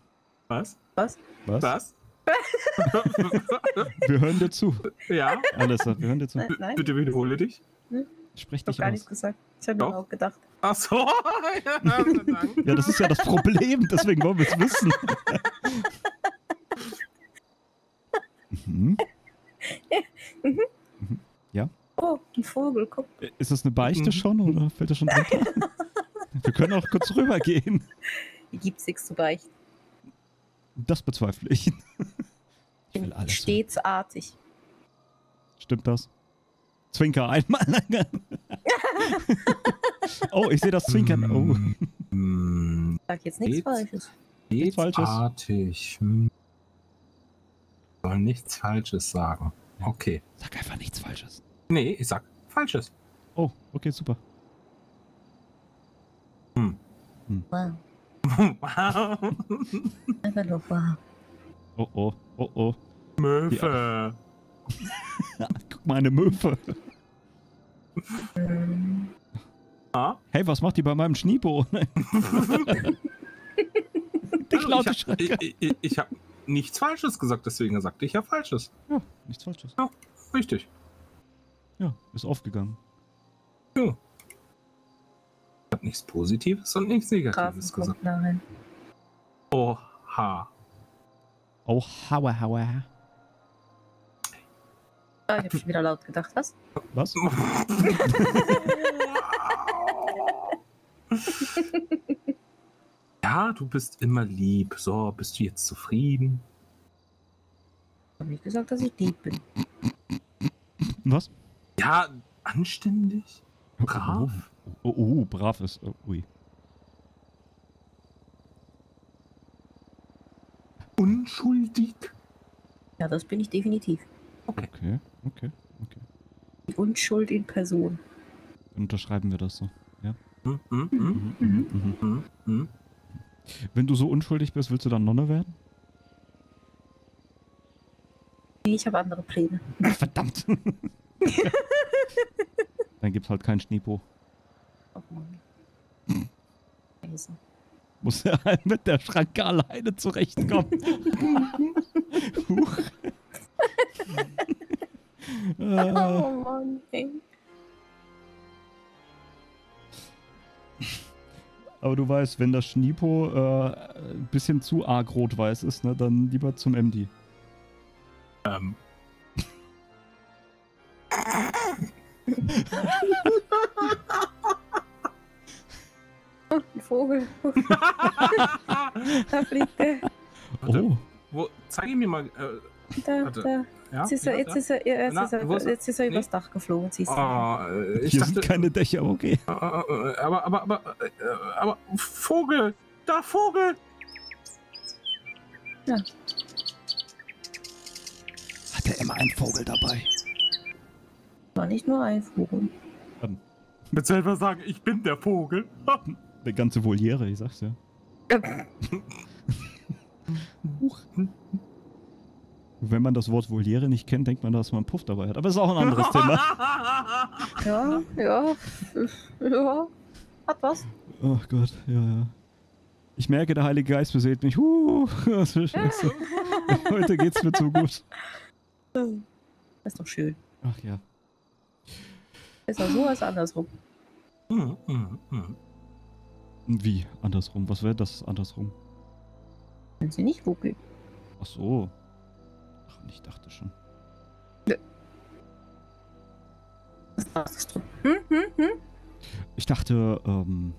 A: Was? Was? Was? Was? wir hören dir zu. Ja. Alessa, wir hören dir zu. Nein, nein. Bitte wiederhole dich. Hm? Sprich ich dich Ich habe gar nichts gesagt.
H: Ich habe nur auch gedacht. Ach so. Ja,
A: ja, das ist ja das Problem. Deswegen wollen wir es wissen. mhm.
G: mhm. Ja. Oh, ein Vogel, guck.
A: Ist das eine Beichte mhm. schon oder fällt das schon drunter? wir können auch kurz rübergehen.
G: Hier es nichts zu beichten.
A: Das bezweifle ich. ich will alles. Stets so. artig. Stimmt das? Zwinker einmal. oh, ich sehe das Zwinkern. Mm, oh.
G: Mm. Sag jetzt nichts Falsches.
A: Nichts Falsches. Artig. Hm.
K: Soll nichts Falsches sagen. Okay.
A: Sag einfach nichts Falsches.
K: Nee, ich sag Falsches.
A: Oh, okay, super. hm. hm.
K: Wow wow.
A: Oh oh, oh oh. Möwe. Guck mal, eine Möwe. Ah? Hey, was macht die bei meinem Schniebo?
K: Also, ich, hab, ich, ich, ich habe nichts Falsches gesagt, deswegen sagte ich ja Falsches. Ja, nichts Falsches. Ja, richtig. Ja, ist aufgegangen. Ja hat nichts Positives und nichts Negatives gesagt.
C: Nein.
A: Oha. Oha, haua, haua.
G: Oh, ich hab schon wieder laut gedacht, was?
A: Was?
K: ja, du bist immer lieb. So, bist du jetzt zufrieden?
G: Ich hab nicht gesagt, dass ich lieb bin.
A: Was? Ja, anständig. Brav. Oh, oh, brav ist. Oh, ui.
K: Unschuldig?
G: Ja, das bin ich definitiv.
A: Okay. Okay, okay, okay.
G: Die Unschuld in Person.
A: Unterschreiben wir das so, ja? Mhm, mhm, mhm, mhm. Wenn du so unschuldig bist, willst du dann Nonne werden?
G: Nee, ich habe andere Pläne.
A: Verdammt! dann gibt's halt keinen Schneepo müssen. Muss er mit der Schranke alleine zurechtkommen. Huch. oh ah.
C: Mann, ey.
A: Aber du weißt, wenn das Schnipo äh, ein bisschen zu arg rot-weiß ist, ne, dann lieber zum MD.
K: Ähm. Vogel. da fliegt er. Warte, oh. Wo, zeig ihm mal. Äh,
G: da, da. Ja? Jetzt ist er, jetzt nee. übers Dach geflogen. Siehst du. Oh,
A: ich Hier dachte, sind keine Dächer, okay. Ah,
K: ah, äh, aber, aber, aber, aber, äh, aber Vogel! Da, Vogel!
G: Ja. Hat
A: er immer einen Vogel dabei? War nicht nur ein Vogel. Willst du etwa sagen, ich bin der Vogel. Eine ganze Voliere, ich sag's ja. Wenn man das Wort Voliere nicht kennt, denkt man, dass man einen Puff dabei hat. Aber ist auch ein anderes Thema.
C: Ja, ja, ja. Hat was.
A: Ach Gott, ja, ja. Ich merke, der Heilige Geist beseelt mich. Huh, was für Scheiße. Heute geht's mir zu gut. Das ist doch schön. Ach ja. Ist doch so
G: als andersrum.
C: Mm,
A: mm, mm. Wie? Andersrum? Was wäre das andersrum? Wenn sie nicht wuckeln. Ach so. Ach, ich dachte schon. Was dachtest du?
C: Hm, hm, hm?
A: Ich dachte, ähm,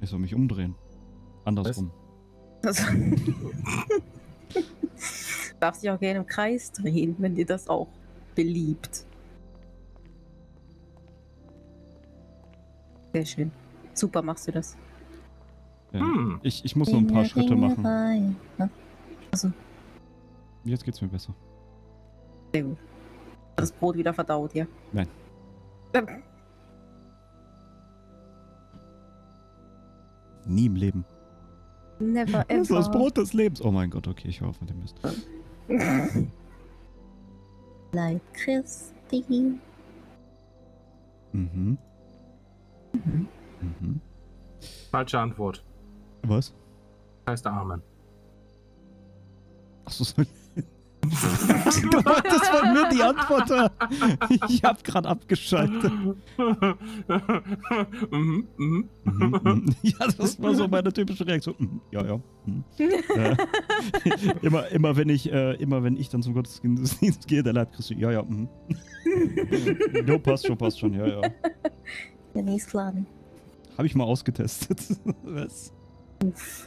A: ich soll mich umdrehen. Andersrum.
G: Also, darf sich auch gerne im Kreis drehen, wenn dir das auch beliebt. Sehr schön. Super machst du das.
A: Ja. Hm. Ich, ich muss nur ein paar Dinge, Schritte Dinge
G: machen. Ne? Also.
A: Jetzt geht's mir besser.
G: Sehr gut. Das Brot wieder verdaut, ja?
A: Nein. Ähm. Nie im Leben.
G: Never ever. Das ist das Brot
A: des Lebens. Oh mein Gott, okay, ich höre auf mit dem Mist.
G: Leid Christi.
A: Mhm. Mhm. Mhm.
K: Falsche Antwort. Was? Heißt Amen. Achso, so. das war nur die Antwort. Ich hab grad abgeschaltet. Mhm,
A: mhm, mhm. Mhm, ja, das war so meine typische Reaktion. Mhm, ja, ja. Mhm. Äh, immer, immer, wenn ich, äh, immer wenn ich dann zum Gottesdienst gehe, der Leib Christi. Ja, ja. Mhm. no, passt schon, passt schon. Ja, ja.
B: Der nächste Laden.
A: Habe ich mal ausgetestet.
B: Was? Uff.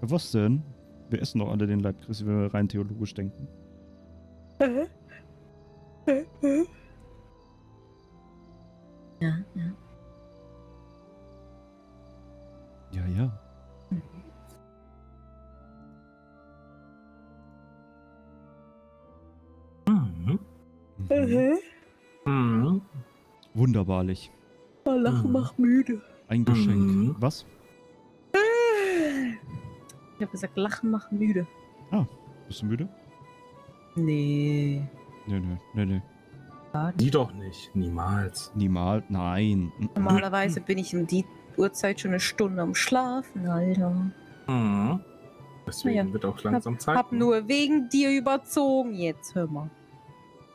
A: Was denn? Wir essen doch alle den Leib Christi, wenn wir rein theologisch denken.
C: Äh. Äh, äh. Ja, ja. Ja, ja.
A: Mhm. Mhm. Mhm. Wunderbarlich.
E: Papa, lach, mhm. mach müde. Ein Geschenk. Mhm.
A: Was?
G: Ich habe gesagt, lachen macht müde.
A: Ah, bist du müde?
G: Nee.
A: Nee, nee, nee, nee. Die doch nicht. Niemals. Niemals, nein. Mhm.
G: Normalerweise bin ich um die Uhrzeit schon eine Stunde am Schlafen, Alter.
A: Mhm. Deswegen ja, wird auch langsam Zeit. Ich Hab
G: ne? nur wegen dir überzogen jetzt, hör mal.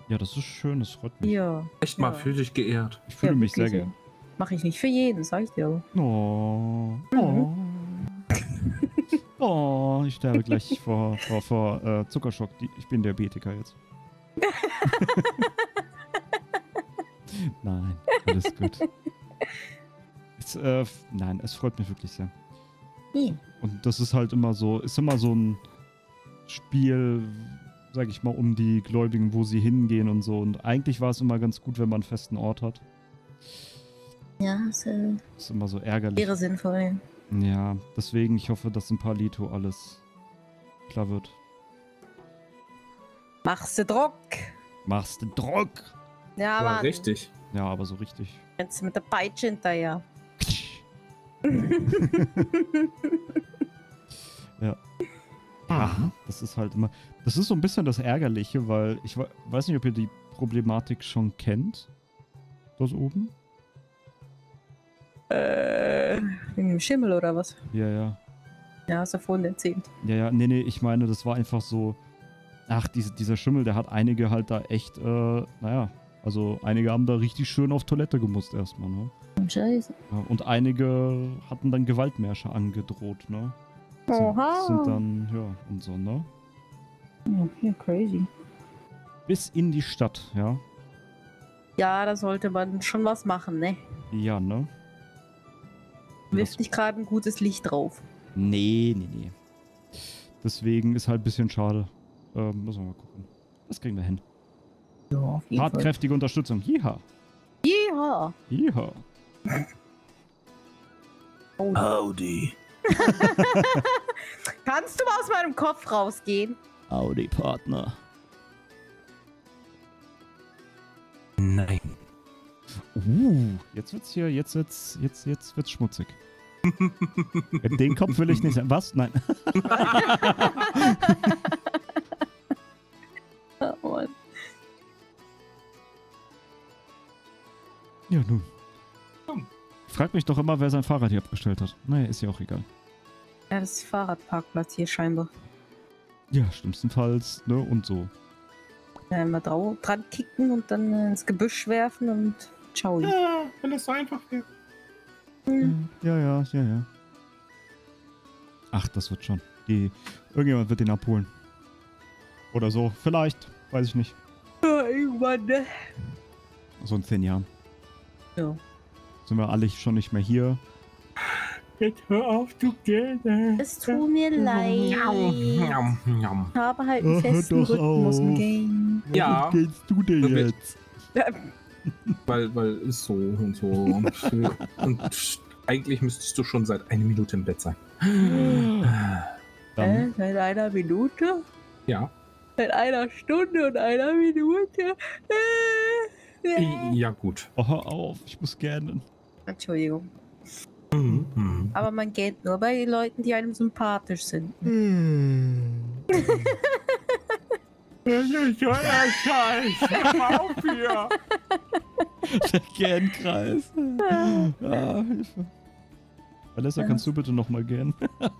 A: Ja, das ist schön, das freut mich. Ja. Echt mal, ja. fühle dich geehrt. Ich fühle ja, mich sehr geehrt.
G: Mache ich nicht für jeden, sag ich dir.
A: Oh. Oh. oh, ich sterbe gleich vor, vor, vor äh, Zuckerschock. Ich bin Diabetiker jetzt. nein, alles gut. Es, äh, nein, es freut mich wirklich sehr. Nee. Und das ist halt immer so, ist immer so ein Spiel, sag ich mal, um die Gläubigen, wo sie hingehen und so. Und eigentlich war es immer ganz gut, wenn man einen festen Ort hat.
G: Ja, ist, äh,
A: ist immer so ärgerlich. Wäre sinnvoll. Ja, deswegen, ich hoffe, dass ein paar Lito alles klar wird.
G: Machst du Druck?
A: Machst du Druck? Ja, aber. Ja, richtig. Ja, aber so richtig.
G: Jetzt mit der Peitsche hinterher.
A: ja. Aha. Das ist halt immer. Das ist so ein bisschen das Ärgerliche, weil ich weiß nicht, ob ihr die Problematik schon kennt. Das oben.
C: Äh,
G: wegen dem Schimmel oder was? Ja, ja. Ja, hast du vorhin erzählt.
A: Ja, ja, nee, nee, ich meine, das war einfach so. Ach, diese, dieser Schimmel, der hat einige halt da echt, äh, naja, also einige haben da richtig schön auf Toilette gemusst erstmal, ne? Scheiße. Ja, und einige hatten dann Gewaltmärsche angedroht, ne? Oha. Sind, sind dann, ja, und so, ne?
J: Ja, crazy.
A: Bis in die Stadt, ja.
G: Ja, da sollte man schon was machen, ne?
A: Ja, ne? Wirft
G: nicht gerade ein gutes Licht drauf.
A: Nee, nee, nee. Deswegen ist halt ein bisschen schade. Ähm, müssen wir mal gucken. Das kriegen wir hin. Ja, auf jeden Tatkräftige Fall. Unterstützung. Jiha.
G: Jiha.
A: Jiha.
B: Howdy. Howdy.
G: Kannst du mal aus meinem Kopf rausgehen?
B: Audi Partner.
A: Uh, jetzt wird's hier, jetzt wird's, jetzt, jetzt wird's schmutzig. Den Kopf will ich nicht. Was? Nein. oh ja, nun. Frag mich doch immer, wer sein Fahrrad hier abgestellt hat. Naja, ist ja auch egal.
G: Ja, das ist Fahrradparkplatz hier scheinbar.
A: Ja, schlimmstenfalls, ne, und so.
G: Ja, immer dran kicken und dann ins Gebüsch werfen und Ciao. Ja, wenn das so einfach wäre.
A: Ja, ja, ja, ja. Ach, das wird schon. Die, irgendjemand wird den abholen. Oder so. Vielleicht. Weiß ich nicht.
C: Ja, irgendwann, ne?
A: So in zehn Jahren. Ja. Sind wir alle schon nicht mehr hier?
G: Jetzt hör auf, du Gelder. Äh. Es tut mir leid. Njam, njam. Ich habe halt einen festen Ach, Rhythmus auf. im Game.
K: Ja. Was denkst du denn jetzt? Ja weil, weil ist so und so. Und, und eigentlich müsstest du schon seit einer Minute im Bett sein.
E: Äh, seit einer Minute? Ja. Seit einer Stunde und einer Minute? Äh,
A: äh. Ja, gut. Oh, auf, ich muss gähnen. Entschuldigung. Mhm, mhm.
G: Aber man geht nur bei den Leuten, die einem sympathisch sind.
C: Mhm. Das ist euer Scheiß. Hör auf hier. Der Gähnkreis. Ah. ah, Hilfe.
A: Alessa, ja. kannst du bitte nochmal gähnen?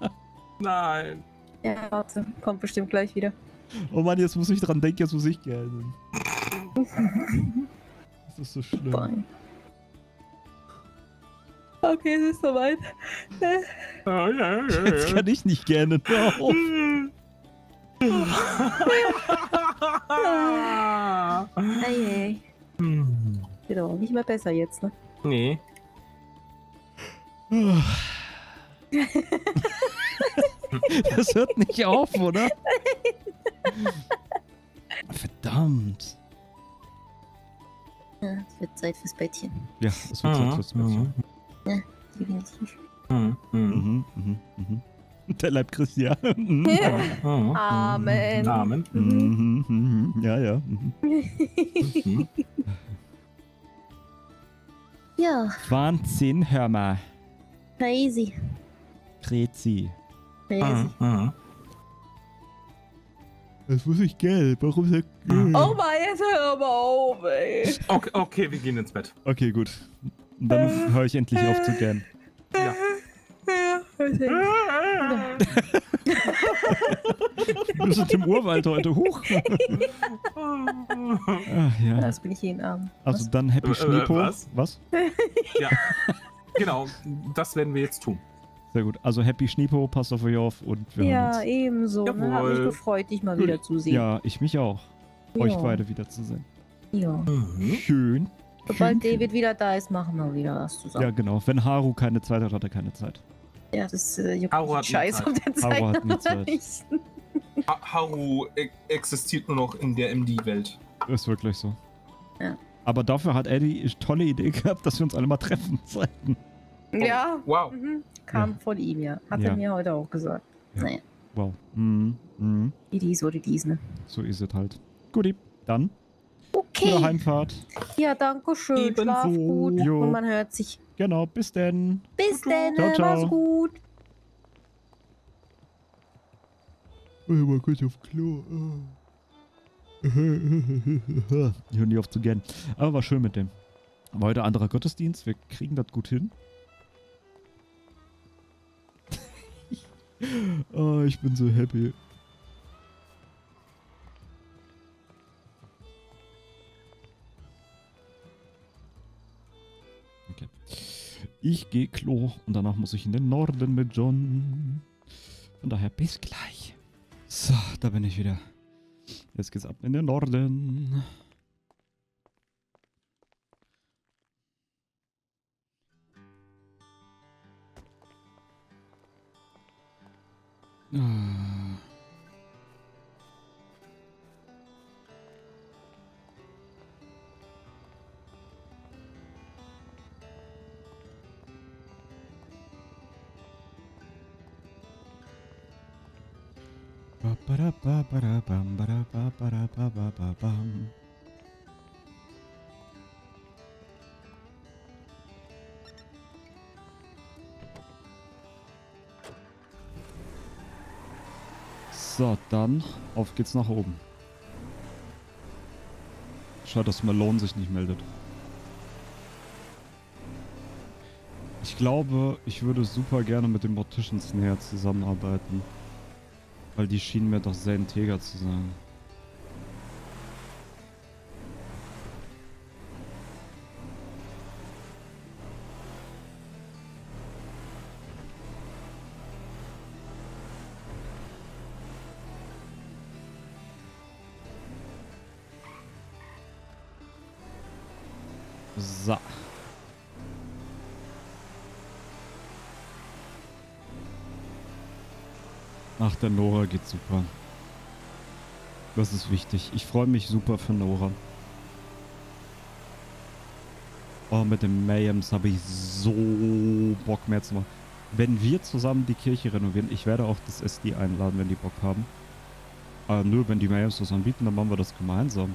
G: Nein. Ja, warte. Kommt bestimmt gleich
A: wieder. Oh Mann, jetzt muss ich dran denken, jetzt muss ich gähnen.
G: das
A: ist so schlimm. Bye.
C: Okay, es ist soweit. Ah, jetzt kann
K: ich nicht gähnen. Hör
C: ah, hey.
G: hm. Geht aber nicht mehr besser jetzt, ne?
K: Nee. das hört nicht auf, oder?
A: Verdammt.
G: Ja, es wird Zeit fürs Bettchen.
A: Ja, es wird ah, Zeit fürs mhm, Bettchen.
G: Mhm. Ja, definitiv.
A: Mhm, mhm, mhm. mhm. Der Leib Christi, ja. Mhm. Amen.
G: Amen. Mhm.
A: Mhm, ja, ja. Ja. Wahnsinn, hör mal. Crazy. Crazy. Crazy. Das muss ich gelb. Warum sagt gelb? Ah. Oh
K: mein, jetzt hör mal auf, ey. Okay, okay, wir gehen ins Bett.
A: Okay, gut. Dann äh. höre ich endlich auf zu gern.
K: Ja.
C: ja
G: wir sind
A: im Urwald heute. Huch.
G: Ach, ja. Das ah, bin ich jeden Abend.
A: Also was? dann Happy äh, äh Schneepo. was? was? Ja. Genau, das werden wir jetzt tun. Sehr gut. Also Happy Schneepo, passt auf euch auf und wir Ja,
G: ebenso. Ich habe mich gefreut, dich mal wieder zu sehen. Ja,
A: ich mich auch. Ja. Euch beide wiederzusehen. Ja. Mhm. Schön. Sobald
G: David wieder da ist, machen wir wieder was zusammen. Ja,
A: genau. Wenn Haru keine Zeit hat, hat er keine Zeit.
G: Ja, das äh, juckt Haru hat Scheiß auf der Zeit. Ha
K: Haru e-, existiert nur noch in der MD-Welt.
A: Ist wirklich so. Ja. Aber dafür hat Eddie tolle Idee gehabt, dass wir uns alle mal treffen sollten. Oh, ja.
K: wow. Mhm.
G: Kam ja. von ihm, ja. Hat ja. er mir heute auch gesagt. Ja. Naja.
A: Wow. Mhm. Mhm. It is die it is, ne? So ist es halt. Guti, dann. Okay. Gute Heimfahrt.
G: Ja, danke schön. Ebenso. Schlaf gut jo. und man hört sich. Genau, bis denn. Bis denn, ciao, ciao. mach's
A: gut. Oh, mal kurz auf Klo. Oh. ich höre nicht auf zu gern. Aber war schön mit dem. War heute anderer Gottesdienst. Wir kriegen das gut hin. oh, ich bin so happy. Ich gehe Klo und danach muss ich in den Norden mit John. Von daher bis gleich. So, da bin ich wieder. Jetzt geht's ab in den Norden. Ah. So, dann auf geht's nach oben. Schade, dass Malone sich nicht meldet. Ich glaube, ich würde super gerne mit dem Mortician Snare zusammenarbeiten. Weil die schienen mir doch sehr integer zu sein. Nacht der Nora geht super. Das ist wichtig. Ich freue mich super für Nora. Oh, mit den Mayhems habe ich so Bock mehr zu machen. Wenn wir zusammen die Kirche renovieren, ich werde auch das SD einladen, wenn die Bock haben. Ah, nur wenn die Mayhems das anbieten, dann machen wir das gemeinsam.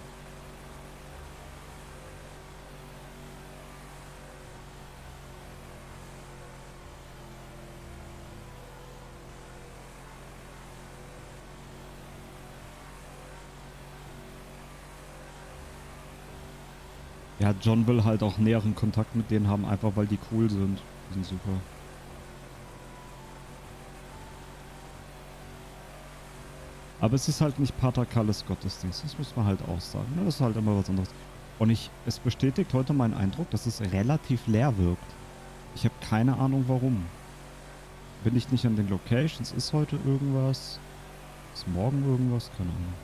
A: John will halt auch näheren Kontakt mit denen haben, einfach weil die cool sind. Die sind super. Aber es ist halt nicht Pater Kalles Gottesdienst. Das muss man halt auch sagen. Ne? Das ist halt immer was anderes. Und ich, es bestätigt heute meinen Eindruck, dass es relativ leer wirkt. Ich habe keine Ahnung warum. Bin ich nicht an den Locations? Ist heute irgendwas? Ist morgen irgendwas? Keine Ahnung.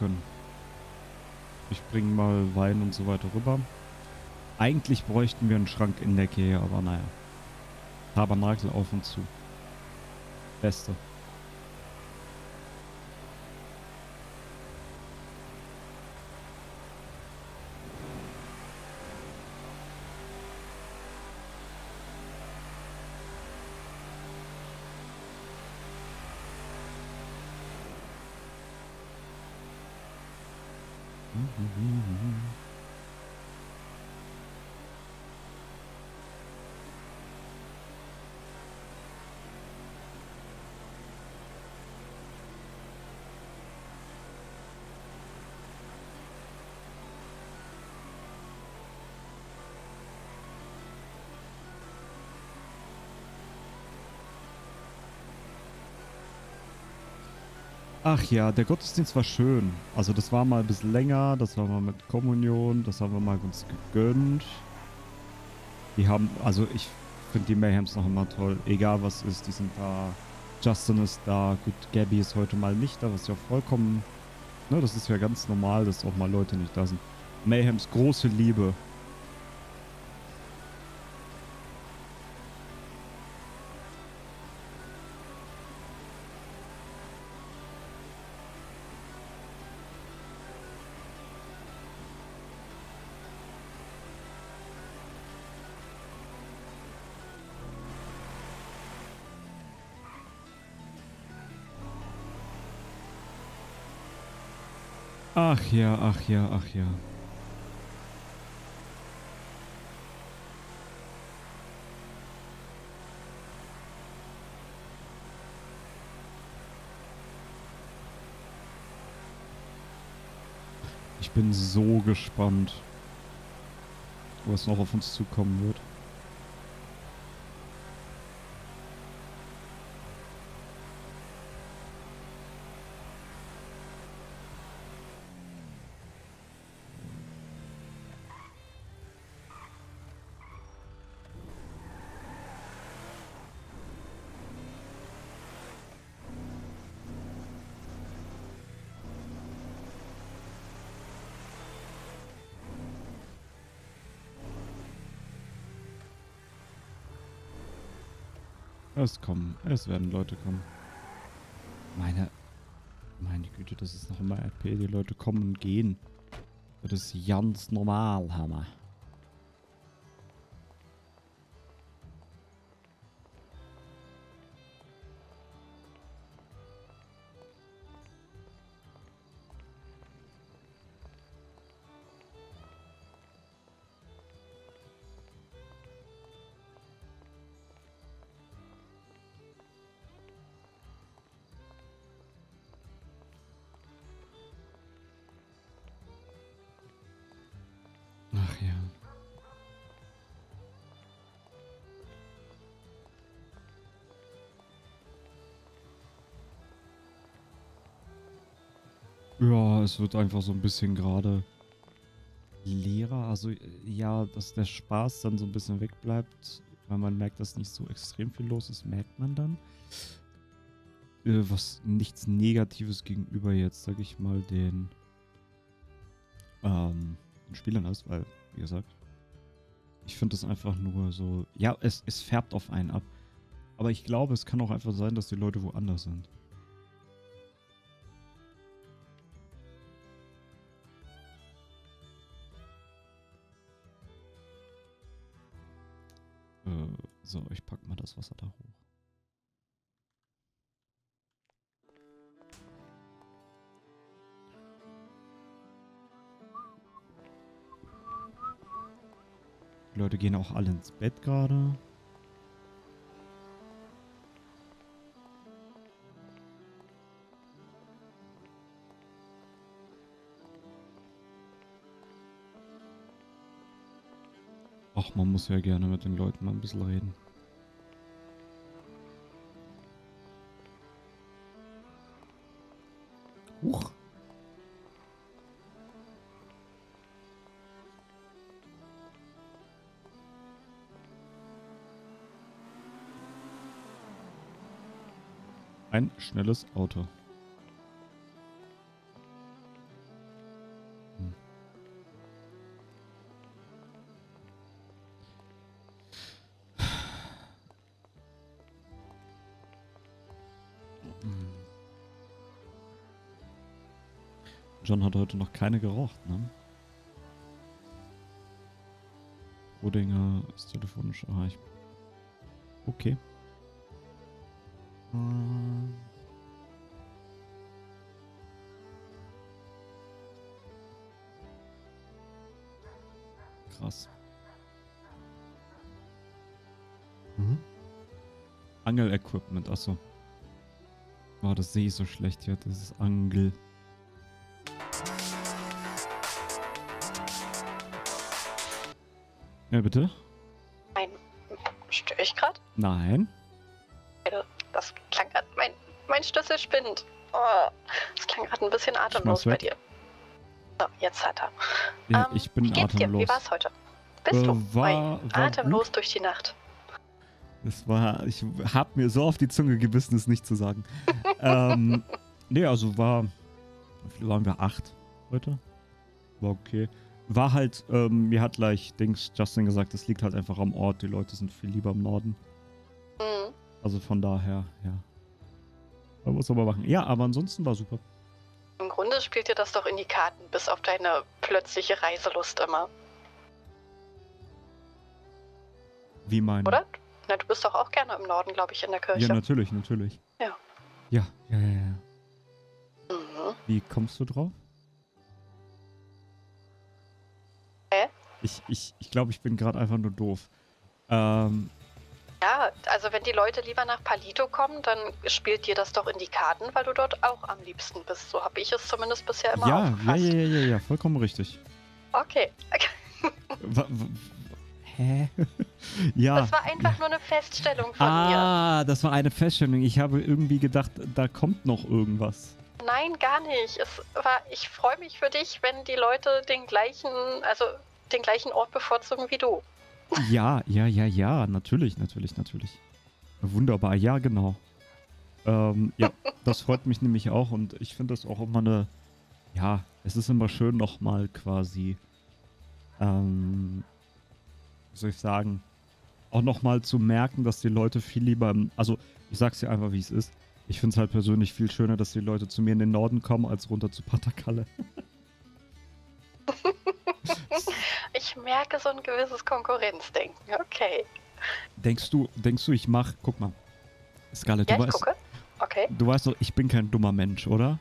A: können. Ich bringe mal Wein und so weiter rüber. Eigentlich bräuchten wir einen Schrank in der Kehe, aber naja. Tabernakel auf und zu. Beste. Ach ja, der Gottesdienst war schön. Also das war mal ein bisschen länger, das war mal mit Kommunion, das haben wir mal uns gegönnt. Die haben, also ich finde die Mayhems noch immer toll. Egal was ist, die sind da. Justin ist da. Gut, Gabby ist heute mal nicht da, was ja vollkommen... Ne, das ist ja ganz normal, dass auch mal Leute nicht da sind. Mayhems große Liebe. ja, ach ja, ach ja. Ich bin so gespannt, was noch auf uns zukommen wird. Es kommen, es werden Leute kommen. Meine, meine Güte, das ist noch immer RP. Die Leute kommen und gehen. Das ist ganz normal, Hammer. es wird einfach so ein bisschen gerade leerer. Also ja, dass der Spaß dann so ein bisschen wegbleibt, weil man merkt, dass nicht so extrem viel los ist, merkt man dann. Äh, was nichts Negatives gegenüber jetzt, sag ich mal, den, ähm, den Spielern ist, weil, wie gesagt, ich finde das einfach nur so, ja, es, es färbt auf einen ab. Aber ich glaube, es kann auch einfach sein, dass die Leute woanders sind. So, ich pack mal das Wasser da hoch. Die Leute gehen auch alle ins Bett gerade. Ach, man muss ja gerne mit den Leuten mal ein bisschen reden. Huch. Ein schnelles Auto. John hat heute noch keine geraucht, ne? Rodinger ist telefonisch erreichbar. Okay.
B: Krass. Mhm.
A: Angel-Equipment, achso. War oh, das sehe ich so schlecht hier, das ist Angel. Ja, bitte?
F: Nein. Störe ich gerade? Nein. Äh, das klang gerade. Mein, mein Schlüssel spinnt. Oh, das klang gerade ein bisschen atemlos bei dir. So, jetzt hat er. Ja, ähm, ich bin wie geht's atemlos. dir? Wie war's
A: heute? Bist äh, du war, war atemlos gut. durch die Nacht? Das war, ich hab mir so auf die Zunge gebissen, es nicht zu sagen. ähm, nee, also war, wie viele waren wir? Acht heute? War okay war halt, ähm, mir hat gleich Dings Justin gesagt, es liegt halt einfach am Ort. Die Leute sind viel lieber im Norden. Mhm. Also von daher, ja. Man muss aber machen. Ja, aber ansonsten war super.
F: Im Grunde spielt dir das doch in die Karten, bis auf deine plötzliche Reiselust immer. Wie meine? Oder? Na, du bist doch auch gerne im Norden, glaube ich, in der Kirche. Ja, natürlich, natürlich.
A: Ja. Ja, ja, ja, ja. Mhm. Wie kommst du drauf? Hä? Ich, ich, ich glaube, ich bin gerade einfach nur doof. Ähm.
F: Ja, also wenn die Leute lieber nach Palito kommen, dann spielt dir das doch in die Karten, weil du dort auch am liebsten bist. So habe ich es zumindest bisher immer ja, aufgefasst.
A: Ja, ja, ja, ja, ja, vollkommen richtig.
F: Okay.
A: Hä? ja. Das war
F: einfach nur eine Feststellung von ah, mir.
A: Ah, das war eine Feststellung. Ich habe irgendwie gedacht, da kommt noch irgendwas.
F: Nein, gar nicht. Es war, ich freue mich für dich, wenn die Leute den gleichen, also den gleichen Ort bevorzugen wie du.
A: Ja, ja, ja, ja, natürlich, natürlich, natürlich. Wunderbar, ja, genau. Ähm, ja, das freut mich nämlich auch und ich finde das auch immer eine, ja, es ist immer schön nochmal quasi, ähm, wie soll ich sagen, auch nochmal zu merken, dass die Leute viel lieber, also ich sag's dir einfach, wie es ist, ich finde es halt persönlich viel schöner, dass die Leute zu mir in den Norden kommen, als runter zu Patakalle.
F: ich merke so ein gewisses Konkurrenzdenken, okay.
A: Denkst du, denkst du, ich mach, guck mal. Scarlett, ja, du weißt. Okay. Du weißt doch, ich bin kein dummer Mensch, oder?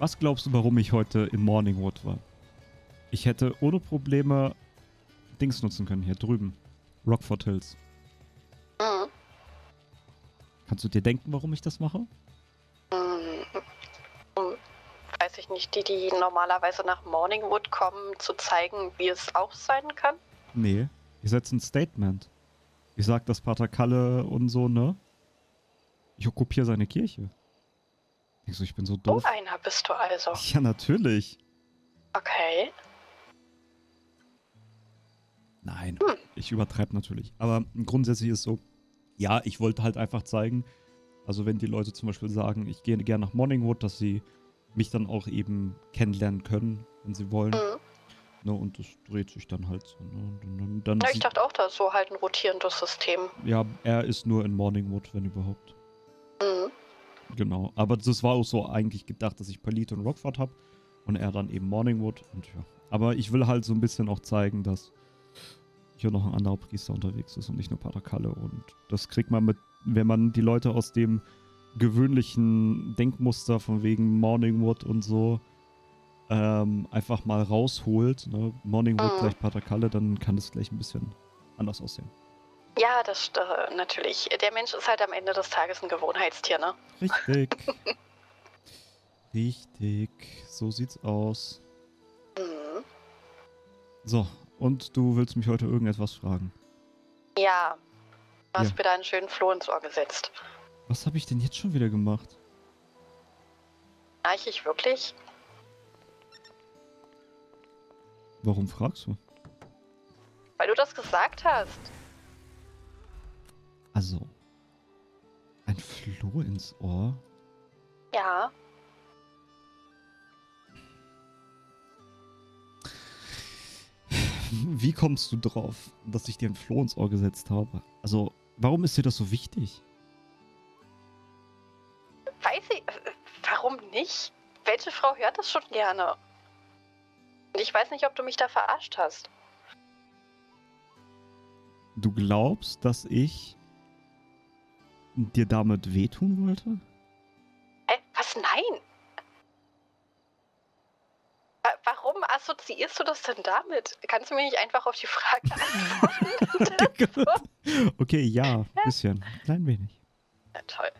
A: Was glaubst du, warum ich heute in Morningwood war? Ich hätte ohne Probleme Dings nutzen können, hier drüben. Rockford Hills. Kannst du dir denken, warum ich das mache? Um,
F: ähm, weiß ich nicht, die, die normalerweise nach Morningwood kommen, zu zeigen, wie es auch sein kann?
A: Nee, ich setze ein Statement. Ich sag, dass Pater Kalle und so, ne? Ich okkupiere seine Kirche. Ich, so, ich bin so doof. So oh,
F: einer bist du also.
A: Ja, natürlich.
F: Okay.
A: Nein, hm. ich übertreibe natürlich. Aber grundsätzlich ist es so, ja, ich wollte halt einfach zeigen, also wenn die Leute zum Beispiel sagen, ich gehe gerne nach Morningwood, dass sie mich dann auch eben kennenlernen können, wenn sie wollen. Mhm. Ne, und das dreht sich dann halt so. Ne? Und dann, ja, ich dachte
F: auch, da ist so halt ein rotierendes System.
A: Ja, er ist nur in Morningwood, wenn überhaupt. Mhm. Genau, aber das war auch so eigentlich gedacht, dass ich Palito und Rockford habe und er dann eben Morningwood und ja. Aber ich will halt so ein bisschen auch zeigen, dass hier noch ein anderer Priester unterwegs ist und nicht nur Pater Kalle. Und das kriegt man mit, wenn man die Leute aus dem gewöhnlichen Denkmuster von wegen Morningwood und so ähm, einfach mal rausholt, ne? Morningwood mhm. gleich Pater Kalle, dann kann das gleich ein bisschen anders aussehen.
F: Ja, das äh, natürlich. Der Mensch ist halt am Ende des Tages ein Gewohnheitstier, ne?
A: Richtig. Richtig. So sieht's aus. Mhm. So, und du willst mich heute irgendetwas fragen? Ja. Du hast ja.
F: mir deinen schönen Floh ins Ohr gesetzt.
A: Was habe ich denn jetzt schon wieder gemacht?
F: Schnarche ich wirklich?
A: Warum fragst du?
F: Weil du das gesagt hast.
A: Also, ein Floh ins Ohr? Ja. wie kommst du drauf, dass ich dir ein Floh ins Ohr gesetzt habe? Also, warum ist dir das so wichtig?
F: Weiß ich, äh, warum nicht? Welche Frau hört das schon gerne? Und ich weiß nicht, ob du mich da verarscht hast.
A: Du glaubst, dass ich dir damit wehtun wollte?
F: Äh, was? Nein! assoziierst du das denn damit? Kannst du mir nicht einfach auf die Frage
A: antworten? okay, ja, ein bisschen. Klein wenig. Ja, toll.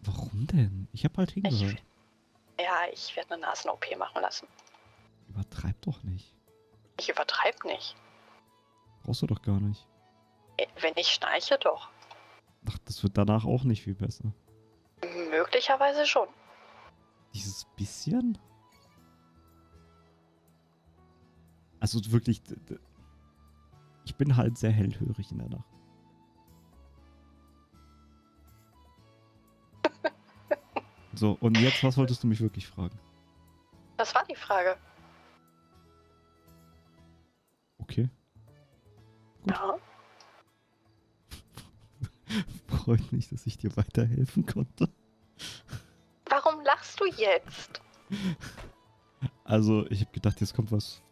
A: Warum denn? Ich habe halt hingehört. Ich,
F: ja, ich werde eine Nasen-OP machen lassen.
A: Übertreib doch nicht.
F: Ich übertreib nicht.
A: Brauchst du doch gar nicht.
F: Äh, wenn ich schnarche, doch.
A: Ach, das wird danach auch nicht viel besser.
F: Möglicherweise schon.
A: Dieses bisschen? Also wirklich, ich bin halt sehr hellhörig in der Nacht. So, und jetzt, was wolltest du mich wirklich fragen?
F: Das war die Frage.
A: Okay. Gut. Ja. Freut mich, dass ich dir weiterhelfen konnte.
F: Warum lachst du jetzt?
A: Also, ich habe gedacht, jetzt kommt was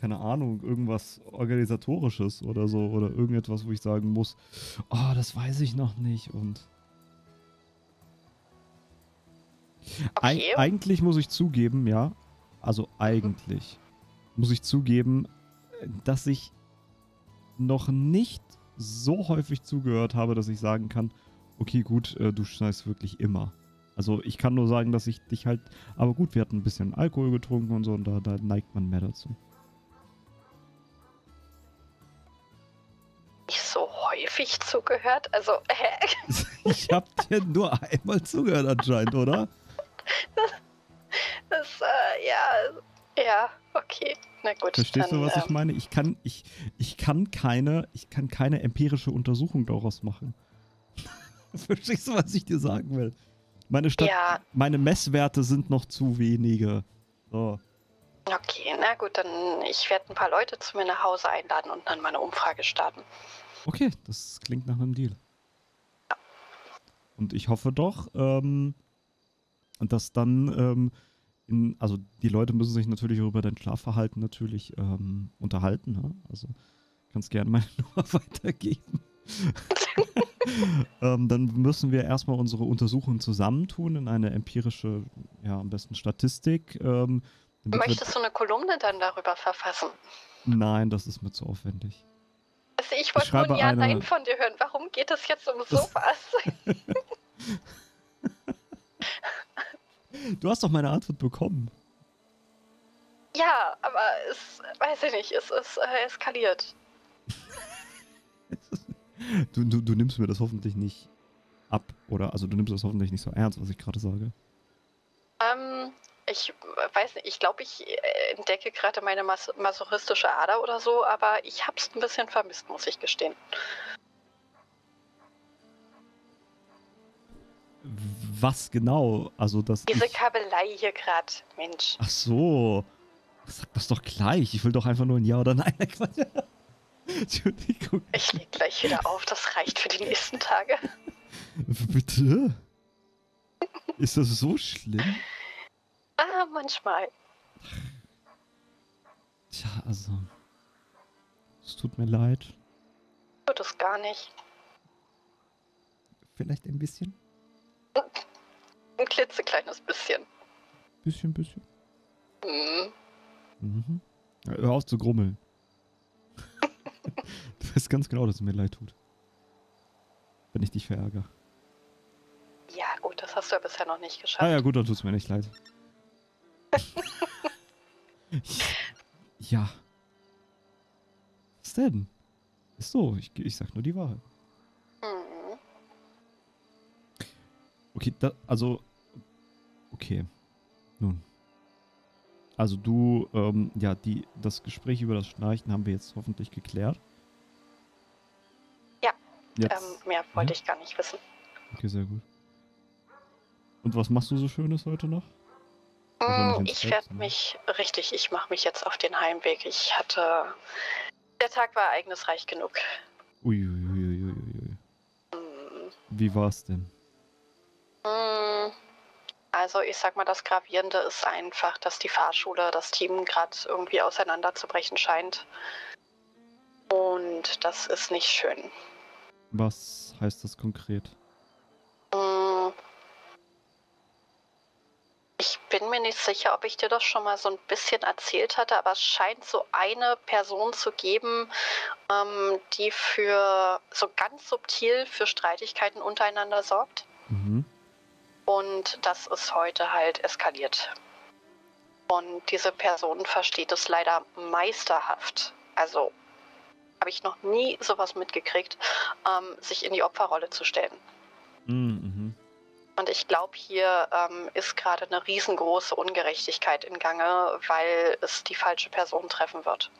A: keine Ahnung, irgendwas organisatorisches oder so oder irgendetwas, wo ich sagen muss, oh, das weiß ich noch nicht und okay. Eig eigentlich muss ich zugeben, ja, also eigentlich mhm. muss ich zugeben, dass ich noch nicht so häufig zugehört habe, dass ich sagen kann, okay, gut, äh, du schneist wirklich immer. Also ich kann nur sagen, dass ich dich halt, aber gut, wir hatten ein bisschen Alkohol getrunken und so und da, da neigt man mehr dazu.
F: Ficht zugehört? Also, hä?
A: ich hab dir nur einmal zugehört anscheinend, oder? Das,
F: das äh, ja, ja, okay. Na gut. Verstehst dann, du, was ähm, ich
A: meine? Ich kann, ich, ich kann keine, ich kann keine empirische Untersuchung daraus machen. Verstehst du, was ich dir sagen will? Meine Stadt, ja. meine Messwerte sind noch zu wenige. So.
F: Okay, na gut, dann ich werde ein paar Leute zu mir nach Hause einladen und dann meine Umfrage starten.
A: Okay, das klingt nach einem Deal. Ja. Und ich hoffe doch, ähm, dass dann, ähm, in, also die Leute müssen sich natürlich über dein Schlafverhalten natürlich ähm, unterhalten. Ne? Also kannst gerne meine Nummer weitergeben. ähm, dann müssen wir erstmal unsere Untersuchungen zusammentun in eine empirische, ja, am besten Statistik. Ähm, Möchtest du
F: eine Kolumne dann darüber verfassen?
A: Nein, das ist mir zu aufwendig.
F: Also ich wollte nur ein Ja, eine... Nein von dir hören. Warum geht es jetzt um sowas?
A: du hast doch meine Antwort bekommen.
F: Ja, aber es, weiß ich nicht, es ist äh, eskaliert.
A: du, du, du nimmst mir das hoffentlich nicht ab, oder? Also du nimmst das hoffentlich nicht so ernst, was ich gerade sage.
F: Ähm, ich weiß nicht, ich glaube, ich äh, entdecke gerade meine mas masochistische Ader oder so, aber ich habe es ein bisschen vermisst, muss ich gestehen.
A: Was genau? Also das. Diese ich...
F: Kabelei hier gerade, Mensch. Ach
A: so. Sag das doch gleich. Ich will doch einfach nur ein Ja oder Nein.
F: Entschuldigung. Ich lege gleich wieder auf. Das reicht für die nächsten Tage.
A: Bitte? Ist das so schlimm? manchmal. Tja, also. Es tut mir leid.
F: Tut es gar nicht.
A: Vielleicht ein bisschen? Ein klitzekleines bisschen. Bisschen, bisschen. Mhm. Mhm. Hör auf zu grummeln. du weißt ganz genau, dass es mir leid tut. Wenn ich dich verärgere.
F: Ja, gut, das hast du ja bisher noch nicht geschafft. Ah ja,
A: gut, dann tut es mir nicht leid. ja. Was denn? Ist so, ich, ich sag nur die Wahrheit. Mhm. Okay, da, also. Okay. Nun. Also du, ähm, ja, die, das Gespräch über das Schnarchen haben wir jetzt hoffentlich geklärt. Ja. Ähm, jetzt.
F: Ähm, mehr wollte ja? Mhm. ich gar nicht wissen.
A: Okay, sehr gut. Und was machst du so Schönes heute noch? Also ich werde
F: ne? mich, richtig, ich mache mich jetzt auf den Heimweg. Ich hatte. Der Tag war ereignisreich genug.
A: Uiuiuiui. Ui, ui, mm. Wie war's denn?
F: Mm. Also ich sag mal, das Gravierende ist einfach, dass die Fahrschule, das Team gerade irgendwie auseinanderzubrechen scheint. Und das ist nicht schön.
A: Was heißt das konkret? Mm.
F: Ich bin mir nicht sicher, ob ich dir das schon mal so ein bisschen erzählt hatte, aber es scheint so eine Person zu geben, ähm, die für so ganz subtil für Streitigkeiten untereinander sorgt. Mhm. Und das ist heute halt eskaliert. Und diese Person versteht es leider meisterhaft. Also habe ich noch nie sowas mitgekriegt, ähm, sich in die Opferrolle zu stellen. Mhm. Und ich glaube, hier ähm, ist gerade eine riesengroße Ungerechtigkeit in Gange, weil es die falsche Person treffen wird.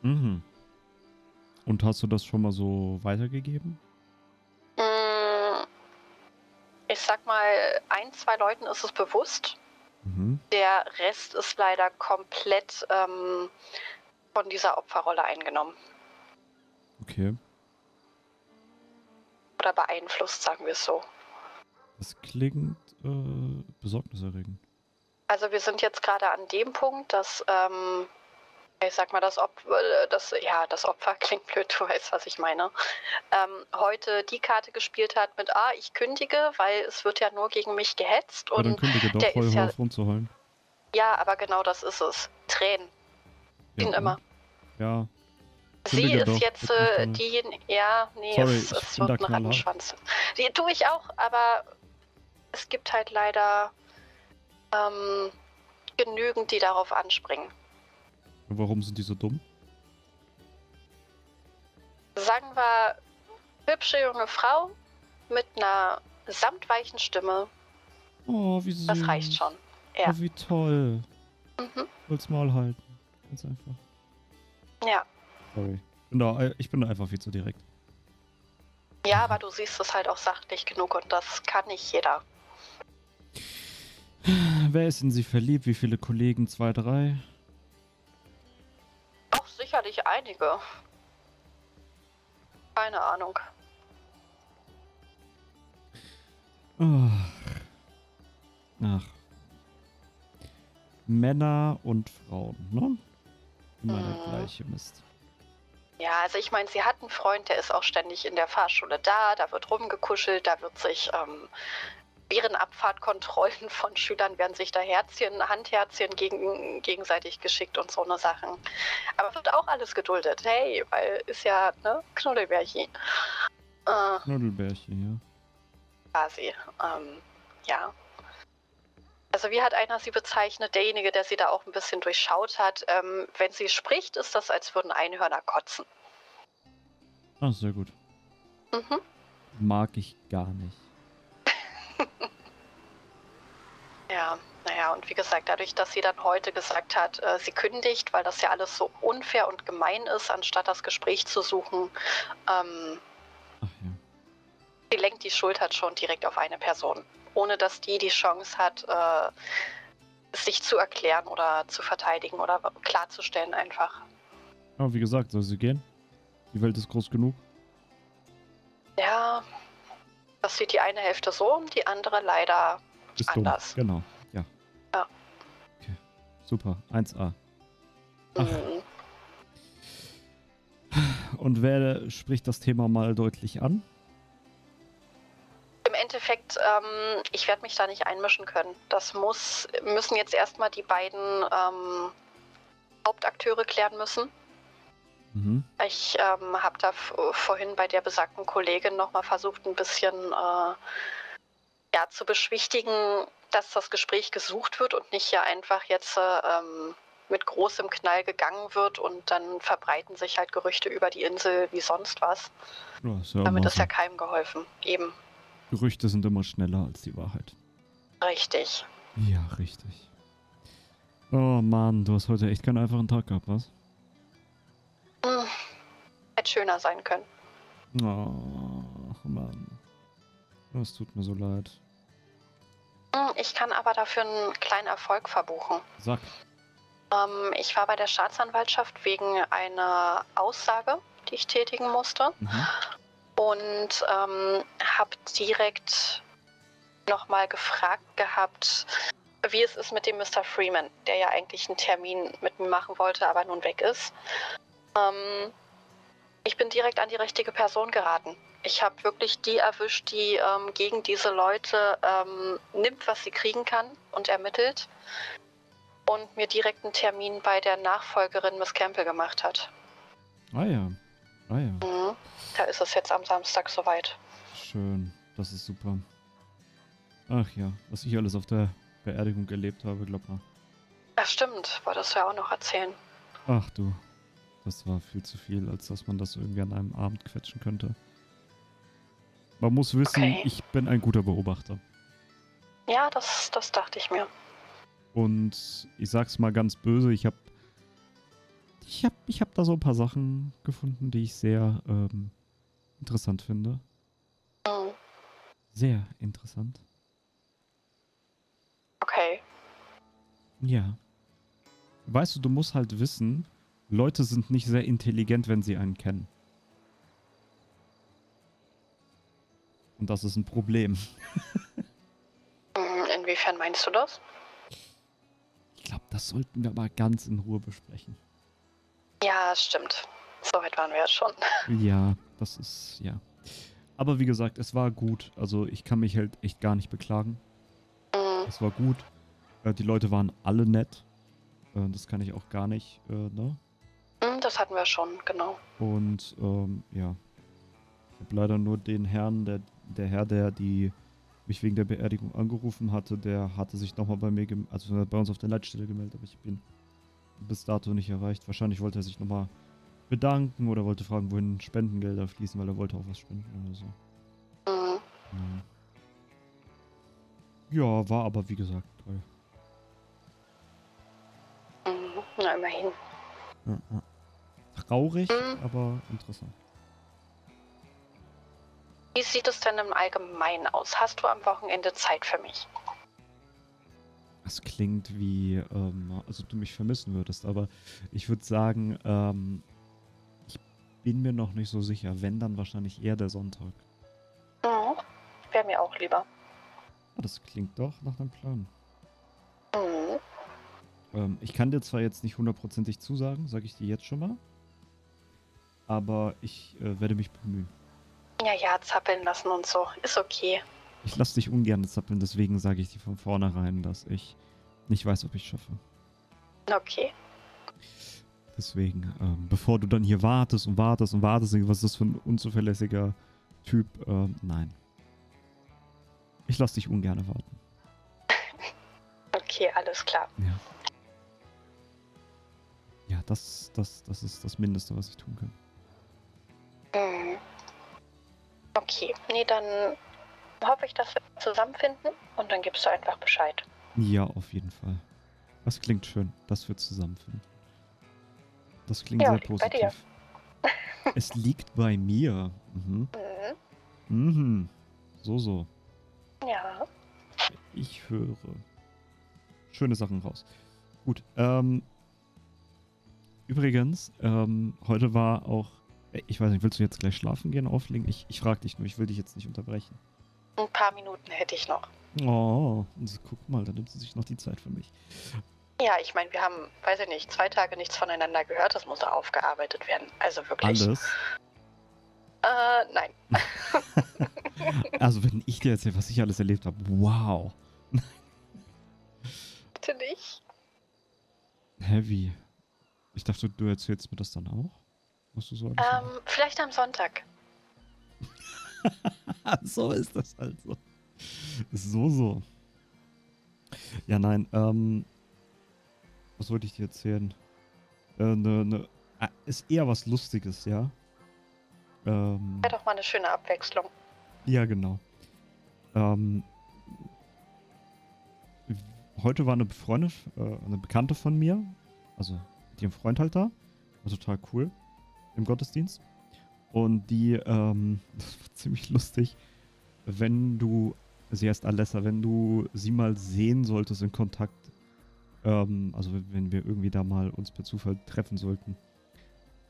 A: Mhm. Und hast du das schon mal so weitergegeben? Mm,
F: ich sag mal, ein, zwei Leuten ist es bewusst. Mhm. Der Rest ist leider komplett ähm, von dieser Opferrolle eingenommen. Okay. Oder beeinflusst, sagen wir es so.
A: Das klingt äh, besorgniserregend. Also wir sind jetzt gerade an dem Punkt, dass, ähm, ich sag
F: mal, das Opfer, äh, das, ja, das Opfer klingt blöd, du weißt, was ich meine, ähm, heute die Karte gespielt hat mit, ah, ich kündige, weil es wird ja nur gegen mich gehetzt. Ja, und dann kündige doch, der ist ja, rumzuheulen. Ja, aber genau das ist es. Tränen.
A: Ja, immer. Ja, Sie ist doch, jetzt äh,
F: diejenige. Ja, nee, Sorry, es, es wird ein Rattenschwanz. Die tue ich auch, aber es gibt halt leider ähm, genügend, die darauf anspringen.
A: Warum sind die so dumm?
F: Sagen wir, hübsche junge Frau mit einer samtweichen Stimme.
A: Oh, wie süß. Das
F: reicht schon. Ja. Oh,
A: wie toll. Mhm. Wollt's Maul halten. Ganz einfach. Ja sorry. Genau, ich bin äh, einfach viel zu direkt.
F: Ja, aber du siehst es halt auch sachlich genug und das kann nicht jeder.
A: Wer ist in sie verliebt? Wie viele Kollegen? Zwei, drei?
F: Doch, sicherlich einige. Keine Ahnung.
A: Ach. Ach. Männer und Frauen, ne? Immer hm. der mhm. gleiche Mist.
F: Ja, also ich meine, sie hat einen Freund, der ist auch ständig in der Fahrschule da, da wird rumgekuschelt, da wird sich ähm, Bärenabfahrtkontrollen von Schülern werden sich da Herzchen, Handherzchen gegen, gegenseitig geschickt und so eine Sachen. Aber wird auch alles geduldet. Hey, weil ist ja, ne, Knuddelbärchen. Äh,
A: Knuddelbärchen,
F: ja. Quasi, ähm, ja. Also wie hat einer sie bezeichnet? Derjenige, der sie da auch ein bisschen durchschaut hat. Ähm, wenn sie spricht, ist das, als würden Einhörner kotzen. Ach, sehr gut. Mhm.
B: Mag ich gar nicht.
F: ja, naja, und wie gesagt, dadurch, dass sie dann heute gesagt hat, äh, sie kündigt, weil das ja alles so unfair und gemein ist, anstatt das Gespräch zu suchen, ähm, Ach ja sie lenkt die Schuld halt schon direkt auf eine Person, ohne dass die die Chance hat, äh, sich zu erklären oder zu verteidigen oder klarzustellen einfach.
A: Ja, wie gesagt, soll sie gehen? Die Welt ist groß genug.
F: Ja, das sieht die eine Hälfte so, um, die andere leider
A: ist anders. Dumm. Genau, ja. Ja. Okay. Super, 1a. Ach. Mhm. Und wer spricht das Thema mal deutlich an?
F: Endeffekt, ähm, ich werde mich da nicht einmischen können. Das muss, müssen jetzt erstmal die beiden ähm, Hauptakteure klären müssen. Mhm. Ich ähm, habe da vorhin bei der besagten Kollegin nochmal versucht, ein bisschen äh, ja, zu beschwichtigen, dass das Gespräch gesucht wird und nicht ja einfach jetzt äh, ähm, mit großem Knall gegangen wird und dann verbreiten sich halt Gerüchte über die Insel wie sonst was.
A: Ja, Damit ist ja
F: keinem geholfen. Eben.
A: Gerüchte sind immer schneller als die Wahrheit. Richtig. Ja, richtig. Oh Mann, du hast heute echt keinen einfachen Tag gehabt, was?
F: Hm. Hätte schöner sein können.
A: oh, Mann. Das tut mir so leid.
F: Hm, ich kann aber dafür einen kleinen Erfolg verbuchen. Sag. Ähm, ich war bei der Staatsanwaltschaft wegen einer Aussage, die ich tätigen musste. Mhm und ähm, habe direkt nochmal gefragt gehabt, wie es ist mit dem Mr. Freeman, der ja eigentlich einen Termin mit mir machen wollte, aber nun weg ist. Ähm, ich bin direkt an die richtige Person geraten. Ich habe wirklich die erwischt, die ähm, gegen diese Leute ähm, nimmt, was sie kriegen kann und ermittelt und mir direkt einen Termin bei der Nachfolgerin Miss Campbell gemacht hat.
A: Ah ja, ah ja.
F: Mhm da ist es jetzt am Samstag soweit.
A: Schön, das ist super. Ach ja, was ich alles auf der Beerdigung erlebt habe, glaub mal.
F: Ach stimmt, wolltest du ja auch noch erzählen.
A: Ach du, das war viel zu viel, als dass man das irgendwie an einem Abend quetschen könnte. Man muss wissen, okay. ich bin ein guter Beobachter.
F: Ja, das, das dachte ich
A: mir. Und ich sag's mal ganz böse, ich habe ich hab, ich hab da so ein paar Sachen gefunden, die ich sehr ähm, interessant finde. Oh. Sehr interessant. Okay. Ja. Weißt du, du musst halt wissen, Leute sind nicht sehr intelligent, wenn sie einen kennen. Und das ist ein Problem.
F: Mhm, inwiefern meinst du das?
A: Ich glaube, das sollten wir mal ganz in Ruhe besprechen.
F: Ja, stimmt. So weit waren wir ja schon.
A: Ja, das ist, ja. Aber wie gesagt, es war gut. Also ich kann mich halt echt gar nicht beklagen. Mhm. Es war gut. Äh, die Leute waren alle nett. Äh, das kann ich auch gar nicht, äh, ne?
F: Mhm, das hatten wir schon, genau.
A: Und ähm, ja. Ich habe leider nur den Herrn, der, der Herr, der die mich wegen der Beerdigung angerufen hatte, der hatte sich nochmal bei mir, also bei uns auf der Leitstelle gemeldet, aber ich bin bis dato nicht erreicht. Wahrscheinlich wollte er sich nochmal bedanken oder wollte fragen, wohin Spendengelder fließen, weil er wollte auch was spenden oder so. Mhm. Ja. ja, war aber wie gesagt toll.
F: Mhm. Na, immerhin.
A: Ja, ja. Traurig, mhm. aber interessant.
F: Wie sieht es denn im Allgemeinen aus? Hast du am Wochenende Zeit für mich?
A: Das klingt wie, ähm, also du mich vermissen würdest, aber ich würde sagen, ähm, bin mir noch nicht so sicher. Wenn, dann wahrscheinlich eher der Sonntag.
F: Mhm. Wäre mir auch lieber.
A: Ah, das klingt doch nach einem Plan. Mhm. Ähm, ich kann dir zwar jetzt nicht hundertprozentig zusagen, sage ich dir jetzt schon mal. Aber ich äh, werde mich bemühen.
F: Ja, ja, zappeln lassen und so. Ist okay.
A: Ich lasse dich ungern zappeln, deswegen sage ich dir von vornherein, dass ich nicht weiß, ob ich schaffe. Okay. Deswegen, ähm, bevor du dann hier wartest und wartest und wartest, was ist das für ein unzuverlässiger Typ? Ähm, nein. Ich lasse dich ungern warten.
F: Okay, alles klar.
A: Ja. Ja, das, das, das ist das Mindeste, was ich tun kann.
F: Mhm. Okay, nee, dann hoffe ich, dass wir zusammenfinden und dann gibst du einfach Bescheid.
A: Ja, auf jeden Fall. Das klingt schön, dass wir zusammenfinden. Das klingt ja, sehr positiv. Bei dir. es liegt bei mir. Mhm. Mhm. mhm. So, so. Ja. Ich höre. Schöne Sachen raus. Gut. Ähm, übrigens, ähm, heute war auch. Äh, ich weiß nicht, willst du jetzt gleich schlafen gehen, auflegen? Ich, ich frage dich nur, ich will dich jetzt nicht unterbrechen. Ein
F: paar Minuten hätte ich noch.
A: Oh, guck mal, da nimmt sie sich noch die Zeit für mich.
F: Ja, ich meine, wir haben, weiß ich nicht, zwei Tage nichts voneinander gehört. Das muss aufgearbeitet werden. Also wirklich. Alles? Äh,
A: nein. also, wenn ich dir erzähle, was ich alles erlebt habe, wow. Bitte nicht. Heavy. Ich dachte, du erzählst mir das dann auch? Was du so alles
F: ähm, machen? vielleicht am Sonntag.
B: so ist das also.
A: So, so. Ja, nein, ähm, was wollte ich dir erzählen? Äh, ne, ne, ah, ist eher was Lustiges, ja? Ähm, ja,
F: doch mal eine schöne Abwechslung.
A: Ja, genau. Ähm, heute war eine befreundete, äh, eine Bekannte von mir, also mit ihrem Freund halt da, war total cool im Gottesdienst. Und die, ähm, das war ziemlich lustig, wenn du, sie heißt Alessa, wenn du sie mal sehen solltest in Kontakt ähm, also wenn wir irgendwie da mal uns per Zufall treffen sollten.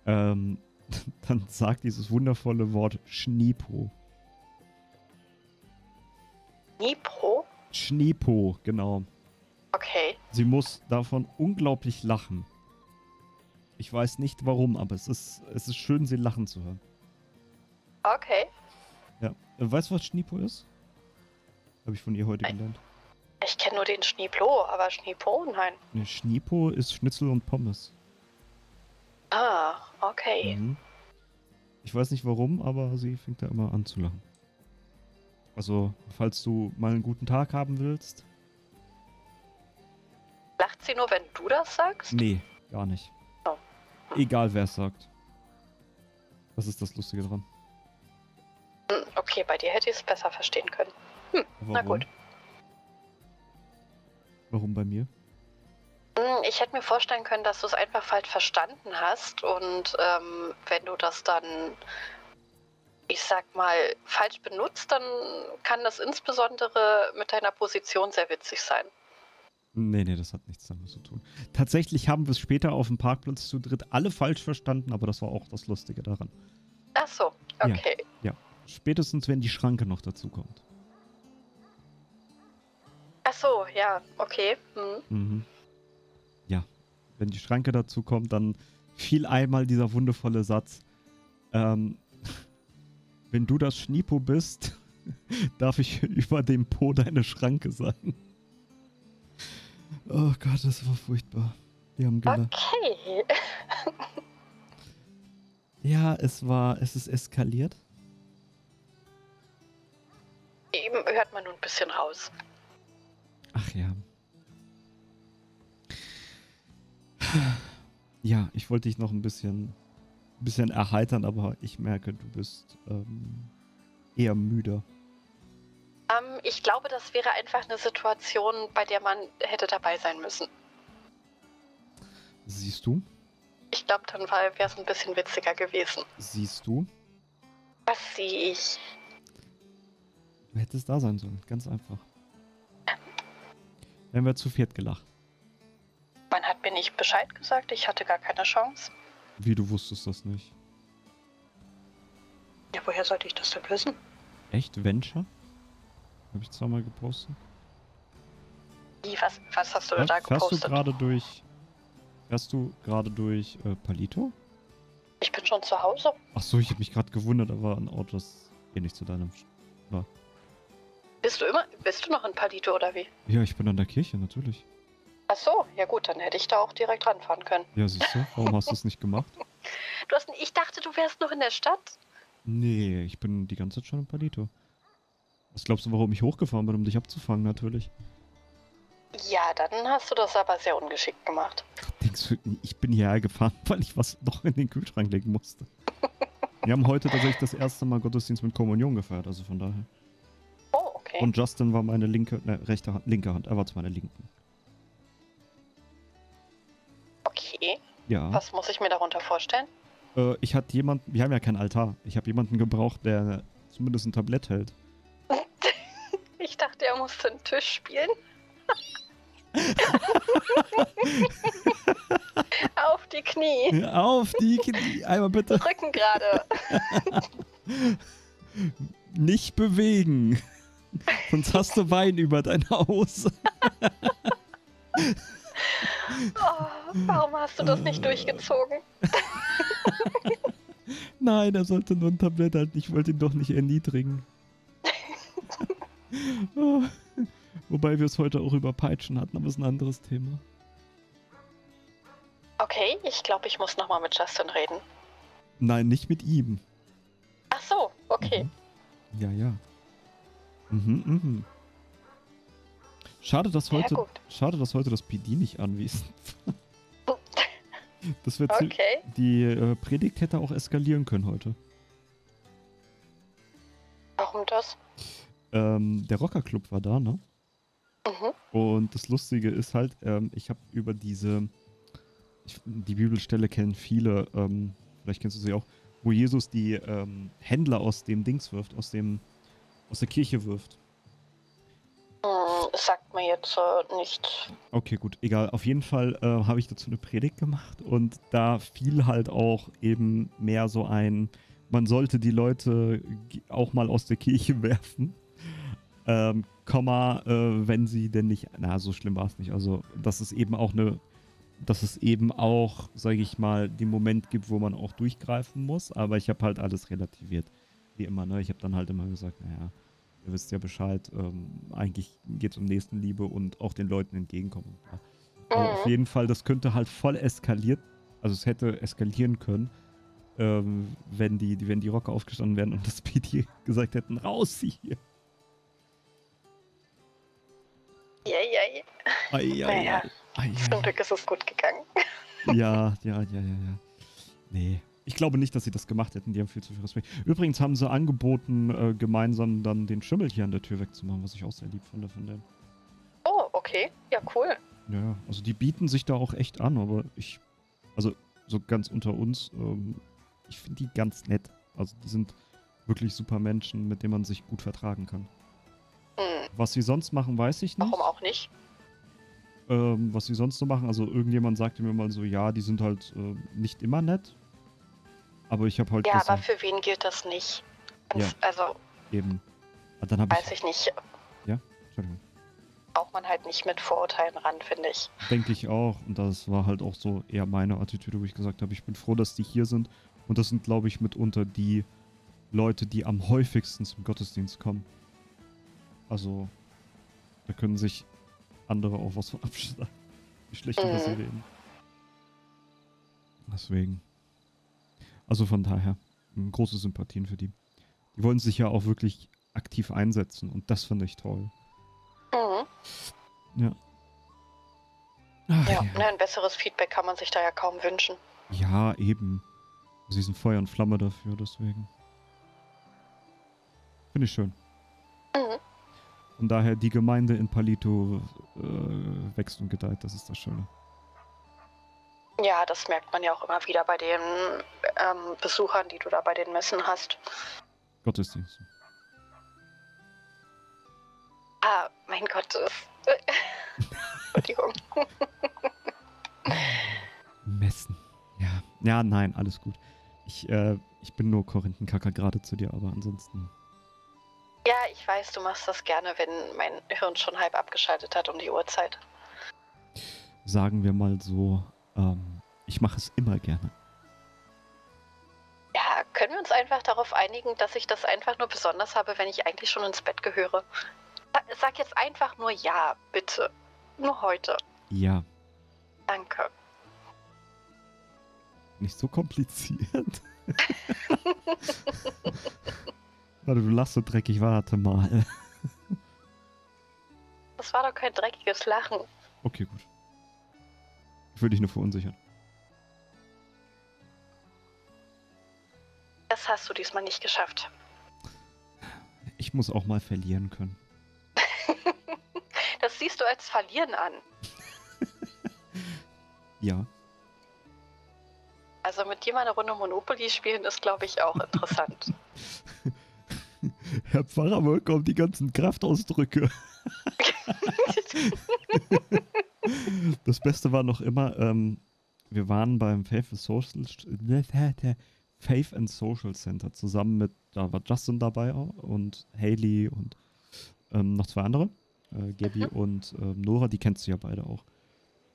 A: Ähm, dann sagt dieses wundervolle Wort Schneepo.
G: Schneepo?
A: Schneepo, genau. Okay. Sie muss davon unglaublich lachen. Ich weiß nicht warum, aber es ist, es ist schön, sie lachen zu hören. Okay. Ja. Äh, weißt du, was Schneepo ist? Habe ich von ihr heute Nein. gelernt.
F: Ich kenne nur den Schneeplo, aber Schneepo, nein.
A: Ne, Schneepo ist Schnitzel und Pommes.
F: Ah, okay.
A: Mhm. Ich weiß nicht warum, aber sie fängt da immer an zu lachen. Also, falls du mal einen guten Tag haben willst.
F: Lacht sie nur, wenn du das sagst?
A: Nee, gar nicht. Oh. Egal, wer es sagt. Das ist das Lustige dran.
F: Hm, okay, bei dir hätte ich es besser verstehen können.
A: Hm, warum? na gut. Warum bei mir?
F: Hm, ich hätte mir vorstellen können, dass du es einfach falsch verstanden hast und ähm, wenn du das dann, ich sag mal, falsch benutzt, dann kann das insbesondere mit deiner Position sehr witzig sein.
A: Nee, nee, das hat nichts damit zu tun. Tatsächlich haben wir es später auf dem Parkplatz zu dritt alle falsch verstanden, aber das war auch das Lustige daran. Ach so, okay. Ja, ja. spätestens wenn die Schranke noch dazu kommt
F: so, ja, okay.
A: Mhm. Mhm. Ja, wenn die Schranke dazu kommt, dann fiel einmal dieser wundervolle Satz. Ähm, wenn du das Schnipo bist, darf ich über dem Po deine Schranke sein. Oh Gott, das war furchtbar. Die haben gelacht.
C: Okay.
A: ja, es war, es ist eskaliert.
F: Eben hört man nun ein bisschen raus.
A: Ach ja. Ja, ich wollte dich noch ein bisschen, bisschen erheitern, aber ich merke, du bist ähm, eher müde.
F: Ähm, ich glaube, das wäre einfach eine Situation, bei der man hätte dabei sein müssen. Siehst du? Ich glaube, dann wäre es ein bisschen witziger gewesen.
A: Siehst du?
F: Was sehe ich?
A: Du hättest da sein sollen, ganz einfach. Dann wir zu viert gelacht.
F: Wann hat mir nicht Bescheid gesagt? Ich hatte gar keine Chance.
A: Wie, du wusstest das nicht?
F: Ja, woher sollte ich das denn wissen?
A: Echt? Venture? Habe ich zweimal gepostet.
F: Wie, was, was hast du ja, da gepostet? Fährst du
A: gerade durch... Fährst du gerade durch äh, Palito?
F: Ich bin schon zu Hause.
A: Ach so, ich habe mich gerade gewundert, aber ein Auto, das eh nicht zu deinem war.
F: Bist du immer, bist du noch in Palito oder wie?
A: Ja, ich bin an der Kirche, natürlich.
F: Ach so, ja gut, dann hätte ich da auch direkt ranfahren können.
A: Ja, siehst du, warum hast du es nicht gemacht?
F: Du hast, ich dachte, du wärst noch in der Stadt.
A: Nee, ich bin die ganze Zeit schon in Palito. Was glaubst du, warum ich hochgefahren bin, um dich abzufangen, natürlich?
F: Ja, dann hast du das aber sehr ungeschickt gemacht.
A: Denkst du, ich bin hierher gefahren, weil ich was noch in den Kühlschrank legen musste? Wir haben heute tatsächlich das erste Mal Gottesdienst mit Kommunion gefeiert, also von daher. Okay. Und Justin war meine linke, ne, rechte Hand, linke Hand. Er war zu meiner linken. Okay. Ja. Was muss
F: ich mir darunter vorstellen?
A: Äh, ich hatte jemanden, wir haben ja keinen Altar. Ich habe jemanden gebraucht, der zumindest ein Tablett hält.
F: ich dachte, er musste einen Tisch spielen. Auf die Knie. Auf
A: die Knie. Einmal bitte. Rücken gerade. Nicht bewegen. Sonst hast du Wein über dein Haus.
F: oh, warum hast du das nicht durchgezogen?
A: Nein, er sollte nur ein Tablett halten. Ich wollte ihn doch nicht erniedrigen. oh. Wobei wir es heute auch über Peitschen hatten, aber es ist ein anderes Thema.
F: Okay, ich glaube, ich muss nochmal mit Justin reden.
A: Nein, nicht mit ihm.
F: Ach so, okay.
A: Mhm. Ja, ja. Mhm, mhm. Schade, dass heute, ja, schade, dass heute das PD nicht anwesend war. Das wird okay. Die äh, Predigt hätte auch eskalieren können heute. Warum das? Ähm, der Rockerclub war da, ne? Mhm. Und das Lustige ist halt, ähm, ich habe über diese, ich, die Bibelstelle kennen viele, ähm, vielleicht kennst du sie auch, wo Jesus die ähm, Händler aus dem Dings wirft, aus dem aus der Kirche wirft.
F: Hm, sagt mir jetzt äh, nichts.
A: Okay, gut, egal. Auf jeden Fall äh, habe ich dazu eine Predigt gemacht und da fiel halt auch eben mehr so ein, man sollte die Leute auch mal aus der Kirche werfen. Ähm, Komma, äh, wenn sie denn nicht, na, so schlimm war es nicht. Also, dass es eben auch eine dass es eben auch, sage ich mal, den Moment gibt, wo man auch durchgreifen muss. Aber ich habe halt alles relativiert wie immer, ne? Ich habe dann halt immer gesagt, naja, ihr wisst ja Bescheid, ähm, eigentlich geht es um Nächstenliebe und auch den Leuten entgegenkommen. Aber mhm. auf jeden Fall, das könnte halt voll eskaliert, also es hätte eskalieren können, ähm, wenn, die, wenn die Rocker aufgestanden wären und das PD gesagt hätten, raus hier. Eieiei. Eieiei. Naja, ei, ei, ei. zum Glück
B: ist es gut gegangen.
A: Ja, ja, ja, ja, ja. Nee, ich glaube nicht, dass sie das gemacht hätten. Die haben viel zu viel Respekt. Übrigens haben sie angeboten, äh, gemeinsam dann den Schimmel hier an der Tür wegzumachen, was ich auch sehr lieb fand von denen.
F: Oh, okay. Ja,
A: cool. Ja, also die bieten sich da auch echt an, aber ich, also so ganz unter uns, ähm, ich finde die ganz nett. Also die sind wirklich super Menschen, mit denen man sich gut vertragen kann. Hm. Was sie sonst machen, weiß ich nicht. Warum auch nicht? Ähm, was sie sonst so machen, also irgendjemand sagte mir mal so, ja, die sind halt äh, nicht immer nett, aber ich habe halt. Ja, gesagt, aber
F: für wen gilt das nicht?
A: ja, also. Eben. Und ah, dann weiß ich, ich nicht. Ja, Entschuldigung.
F: Braucht man halt nicht mit Vorurteilen
A: ran, finde ich. Denke ich auch. Und das war halt auch so eher meine Attitüde, wo ich gesagt habe, ich bin froh, dass die hier sind. Und das sind, glaube ich, mitunter die Leute, die am häufigsten zum Gottesdienst kommen. Also, da können sich andere auch was von abschneiden. Wie schlecht über mhm. sie reden. Deswegen. Also von daher, ähm, große Sympathien für die. Die wollen sich ja auch wirklich aktiv einsetzen und das finde ich toll. Mhm. Ja. Ach, ja, ja. Ne,
F: ein besseres Feedback kann man sich da ja kaum wünschen.
A: Ja, eben. Sie sind Feuer und Flamme dafür, deswegen. Finde ich schön. Mhm. Von daher, die Gemeinde in Palito äh, wächst und gedeiht, das ist das Schöne.
F: Ja, das merkt man ja auch immer wieder bei den ähm, Besuchern, die du da bei den Messen hast. Gottesdienst. Ah, mein Gott. Entschuldigung.
A: Messen. Ja. ja, nein, alles gut. Ich, äh, ich bin nur Korinthenkacker gerade zu dir, aber ansonsten.
F: Ja, ich weiß, du machst das gerne, wenn mein Hirn schon halb abgeschaltet hat um die Uhrzeit.
A: Sagen wir mal so, ähm, ich mache es immer gerne.
F: Ja, können wir uns einfach darauf einigen, dass ich das einfach nur besonders habe, wenn ich eigentlich schon ins Bett gehöre? Sag jetzt einfach nur ja, bitte. Nur heute.
A: Ja. Danke. Nicht so kompliziert. warte, du lachst so dreckig, warte mal.
F: das war doch kein dreckiges Lachen.
A: Okay, gut. Ich will dich nur verunsichern.
F: Das hast du diesmal nicht geschafft.
A: Ich muss auch mal verlieren können.
F: das siehst du als Verlieren an.
A: ja.
F: Also mit dir mal eine Runde Monopoly spielen ist, glaube ich, auch interessant.
A: Herr Pfarrer, woher kommen die ganzen Kraftausdrücke? das Beste war noch immer, ähm, wir waren beim Faith and, Social, ne, Faith and Social Center zusammen mit, da war Justin dabei und Haley und ähm, noch zwei andere, äh, Gabi Aha. und äh, Nora, die kennst du ja beide auch.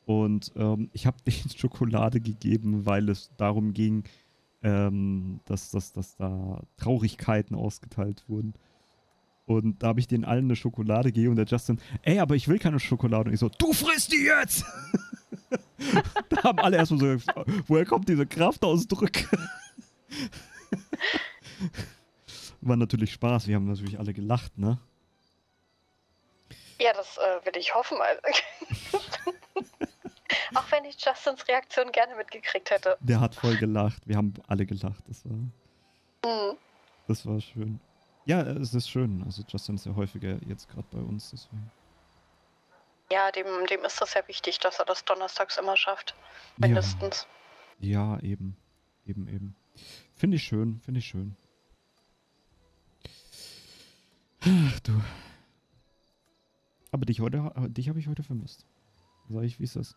A: Und ähm, ich habe denen Schokolade gegeben, weil es darum ging, ähm, dass, dass, dass da Traurigkeiten ausgeteilt wurden. Und da habe ich denen allen eine Schokolade gegeben und der Justin, ey, aber ich will keine Schokolade. Und ich so, du frisst die jetzt! da haben alle erstmal so gesagt, woher kommt diese Kraftausdrücke? War natürlich Spaß, wir haben natürlich alle gelacht, ne?
F: Ja, das äh, will ich hoffen. Also. Auch wenn ich Justins Reaktion gerne mitgekriegt hätte.
A: Der hat voll gelacht, wir haben alle gelacht, das war. Mhm. Das war schön. Ja, es ist schön. Also Justin ist ja häufiger jetzt gerade bei uns, deswegen.
F: Ja, dem, dem ist das ja wichtig, dass er das donnerstags immer schafft.
A: Mindestens. Ja, ja eben. Eben, eben. Finde ich schön, finde ich schön. Ach du. Aber dich heute, dich habe ich heute vermisst. Sag ich, wie ist das?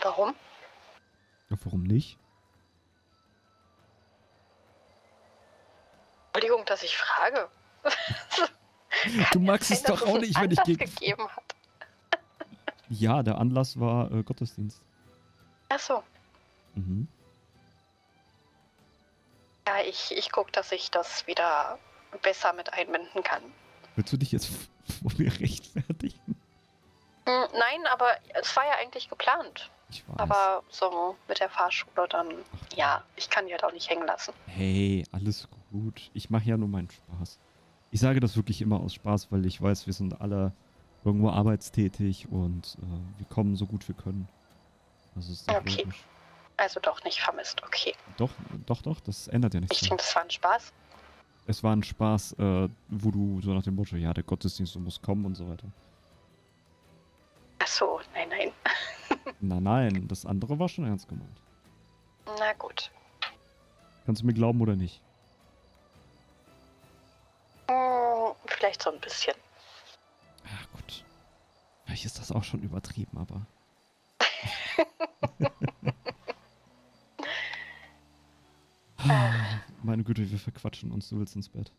A: Warum? Ja, warum nicht?
F: Entschuldigung, dass ich frage. du magst es doch auch nicht, wenn ich gegen... gegeben hat.
A: ja, der Anlass war äh, Gottesdienst. Ach so. Mhm.
F: Ja, ich, ich gucke, dass ich das wieder besser mit einbinden kann.
A: Willst du dich jetzt vor mir rechtfertigen?
F: Hm, nein, aber es war ja eigentlich geplant. Ich weiß. Aber so mit der Fahrschule dann, ja, ich kann die halt auch nicht hängen lassen.
A: Hey, alles gut gut. Ich mache ja nur meinen Spaß. Ich sage das wirklich immer aus Spaß, weil ich weiß, wir sind alle irgendwo arbeitstätig und äh, wir kommen so gut wir können. Das ist okay.
F: Logisch. Also doch nicht vermisst, okay.
A: Doch, doch, doch, das ändert ja nichts. Ich denke, das war ein Spaß. Es war ein Spaß, äh, wo du so nach dem Motto, ja, der Gottesdienst muss kommen und so weiter.
F: Ach so, nein, nein.
A: nein, nein, das andere war schon ernst gemeint. Na gut. Kannst du mir glauben oder nicht?
F: Hm, vielleicht so ein bisschen.
A: Ja, gut. Vielleicht ist das auch schon übertrieben, aber. Meine Güte, wir verquatschen uns, du willst ins Bett.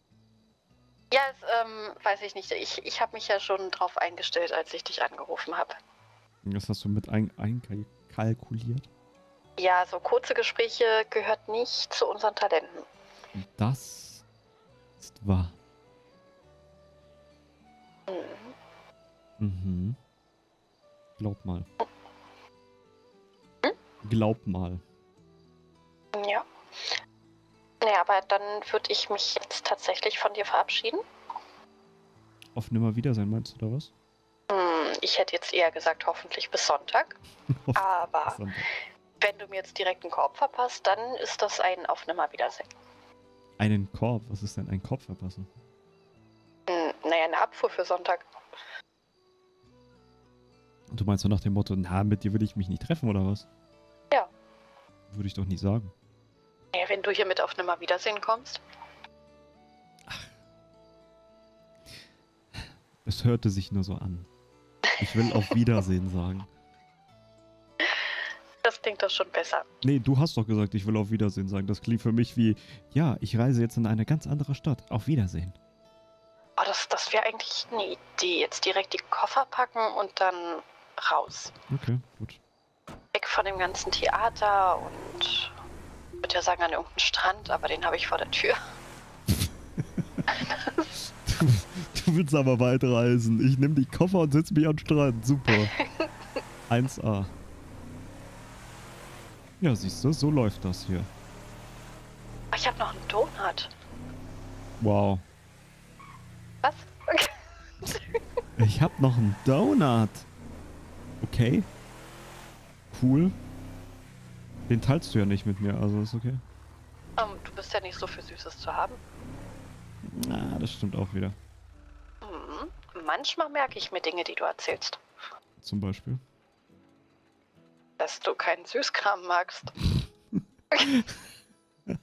F: Ja, das, ähm, weiß ich nicht. Ich, ich habe mich ja schon drauf eingestellt, als ich dich angerufen habe.
A: Das hast du mit einkalkuliert?
F: Ein ja, so kurze Gespräche gehört nicht zu unseren Talenten.
A: Das ist wahr. Mhm. Glaub mal. Hm? Glaub mal.
F: Ja. Naja, aber dann würde ich mich jetzt tatsächlich von dir verabschieden.
A: Auf Nimmerwiedersein, meinst du da was?
F: Hm, ich hätte jetzt eher gesagt, hoffentlich bis Sonntag. aber Sonntag. wenn du mir jetzt direkt einen Korb verpasst, dann ist das ein Auf Nimmerwiedersehen.
A: Einen Korb? Was ist denn ein Korb verpassen?
F: Naja, eine Abfuhr für Sonntag.
A: Und du meinst so nach dem Motto, na, mit dir will ich mich nicht treffen, oder was? Ja. Würde ich doch nicht sagen.
F: Naja, wenn du hier mit auf Nimmer Wiedersehen kommst. Ach.
A: Es hörte sich nur so an. Ich will auf Wiedersehen sagen. Das klingt doch schon besser. Nee, du hast doch gesagt, ich will auf Wiedersehen sagen. Das klingt für mich wie, ja, ich reise jetzt in eine ganz andere Stadt. Auf Wiedersehen
F: das wäre eigentlich eine Idee. Jetzt direkt die Koffer packen und dann raus.
A: Okay, gut.
F: Weg von dem ganzen Theater und ich würde ja sagen an irgendeinen Strand, aber den habe ich vor der Tür. du,
A: du, willst aber weit reisen. Ich nehme die Koffer und setze mich am Strand. Super. 1A. Ja, siehst du, so läuft das hier.
F: Ich habe noch einen Donut.
A: Wow, was? Okay. Ich hab noch einen Donut. Okay. Cool. Den teilst du ja nicht mit mir, also ist okay.
F: Um, ähm, du bist ja nicht so für Süßes zu haben.
A: Na, das stimmt auch wieder.
F: Mhm. Manchmal merke ich mir Dinge, die du erzählst. Zum Beispiel? Dass du keinen Süßkram magst.
A: das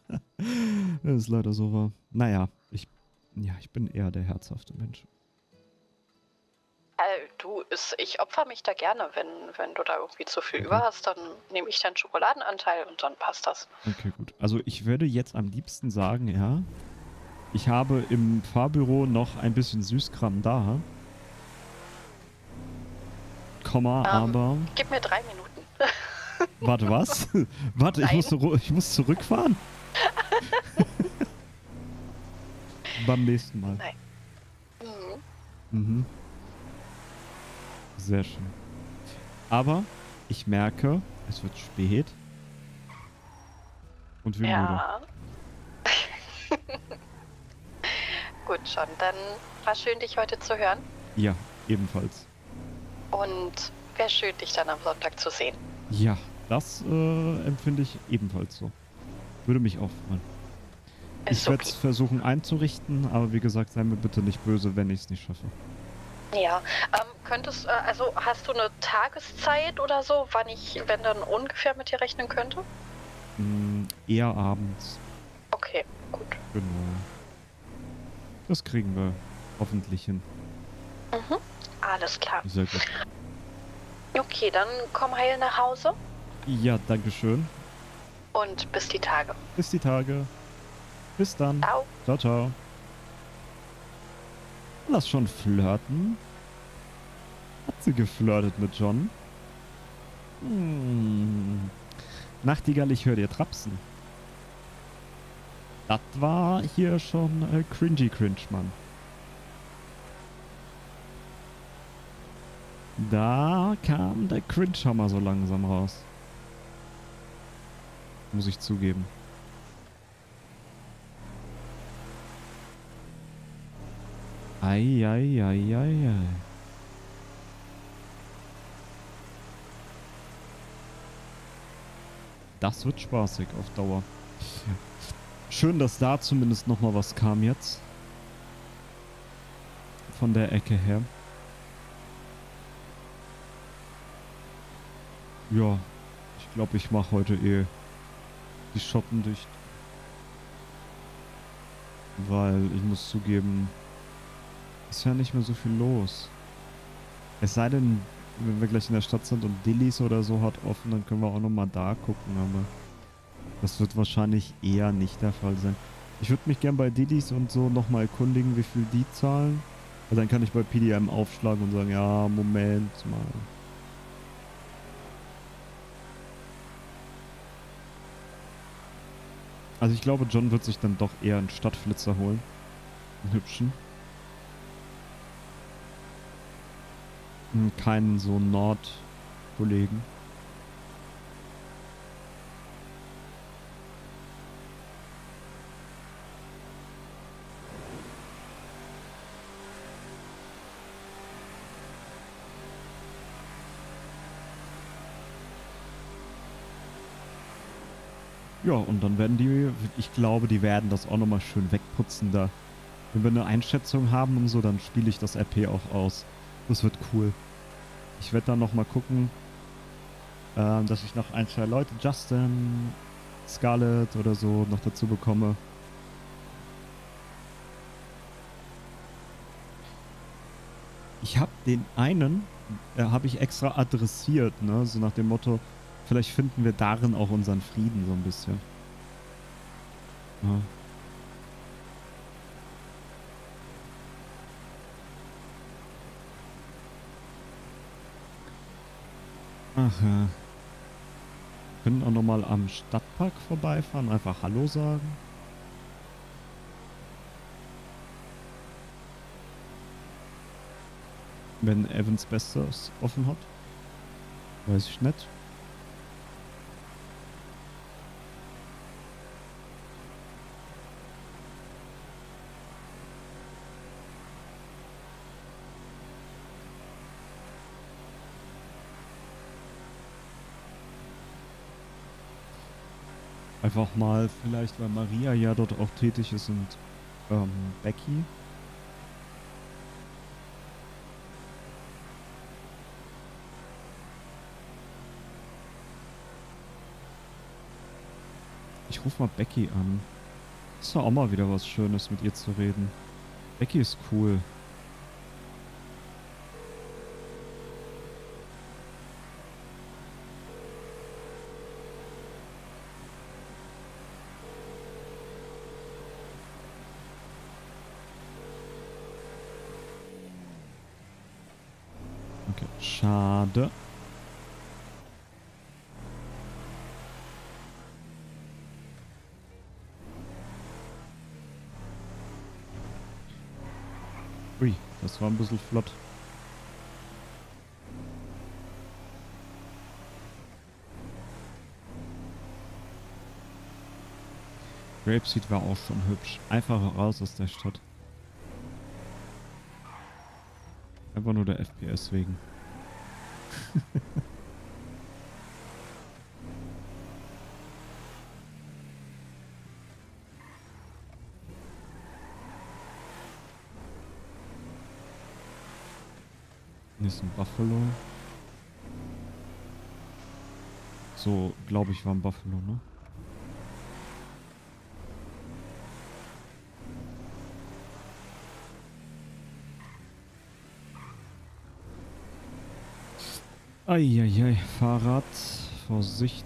A: ist leider so wahr. Naja. Ja, ich bin eher der herzhafte Mensch.
F: Äh, du, ist, ich opfer mich da gerne. Wenn, wenn du da irgendwie zu viel okay. über hast, dann nehme ich deinen Schokoladenanteil und dann passt das.
A: Okay, gut. Also ich würde jetzt am liebsten sagen, ja, ich habe im Fahrbüro noch ein bisschen Süßkram da. Komma, ähm, aber...
F: Gib mir drei Minuten.
A: Warte, was? Warte, ich muss, ich muss zurückfahren? Beim nächsten Mal. Nein. Mhm. mhm. Sehr schön. Aber ich merke, es wird spät. Und wir ja.
F: Gut schon, dann war schön, dich heute zu hören.
A: Ja, ebenfalls.
F: Und wäre schön, dich dann am Sonntag zu sehen.
A: Ja, das äh, empfinde ich ebenfalls so. Würde mich auch freuen. Ist ich werde es versuchen einzurichten, aber wie gesagt, sei mir bitte nicht böse, wenn ich es nicht schaffe.
F: Ja, ähm, könntest, äh, also hast du eine Tageszeit oder so, wann ich, wenn dann ungefähr mit dir rechnen könnte?
A: Mm, eher abends. Okay, gut. Genau. Das kriegen wir hoffentlich hin.
F: Mhm, alles klar. Sehr gut. Okay, dann komm heil nach Hause.
A: Ja, danke schön.
F: Und bis die Tage.
A: Bis die Tage. Bis dann. Ciao. Ciao, ciao. Lass schon flirten. Hat sie geflirtet mit John? Hm. Nachtigall, ich höre dir trapsen. Das war hier schon äh, cringy cringe, Mann. Da kam der Cringe-Hammer so langsam raus. Muss ich zugeben. Eieieiei. Ei, ei, ei, das wird spaßig auf Dauer. Schön, dass da zumindest nochmal was kam jetzt. Von der Ecke her. Ja, ich glaube, ich mache heute eh die Schotten dicht. Weil ich muss zugeben, ist ja nicht mehr so viel los. Es sei denn, wenn wir gleich in der Stadt sind und Dillis oder so hat offen, dann können wir auch nochmal da gucken, aber das wird wahrscheinlich eher nicht der Fall sein. Ich würde mich gern bei Dillis und so nochmal erkundigen, wie viel die zahlen. Also dann kann ich bei PDM aufschlagen und sagen, ja, Moment mal. Also ich glaube, John wird sich dann doch eher einen Stadtflitzer holen. Einen hübschen. keinen so Nord-Kollegen. Ja, und dann werden die, ich glaube, die werden das auch nochmal schön wegputzen da. Wenn wir eine Einschätzung haben und so, dann spiele ich das RP auch aus. Das wird cool. Ich werde dann nochmal gucken, ähm, dass ich noch ein, zwei Leute, Justin, Scarlett oder so, noch dazu bekomme. Ich habe den einen, äh, habe ich extra adressiert, ne? so nach dem Motto, vielleicht finden wir darin auch unseren Frieden so ein bisschen. Ja. Ach ja. Können auch nochmal am Stadtpark vorbeifahren, einfach Hallo sagen. Wenn Evans Bestes offen hat. Weiß ich nicht. einfach mal vielleicht, weil Maria ja dort auch tätig ist und ähm, Becky. Ich ruf mal Becky an. Ist doch auch mal wieder was Schönes, mit ihr zu reden. Becky ist cool. Minute. Ui, das war ein bisschen flott. Grapeseed war auch schon hübsch. Einfach raus aus der Stadt. Einfach nur der FPS wegen. Hier ist ein Buffalo. So, glaube ich, war ein Buffalo, ne? Eieiei, Fahrrad, Vorsicht.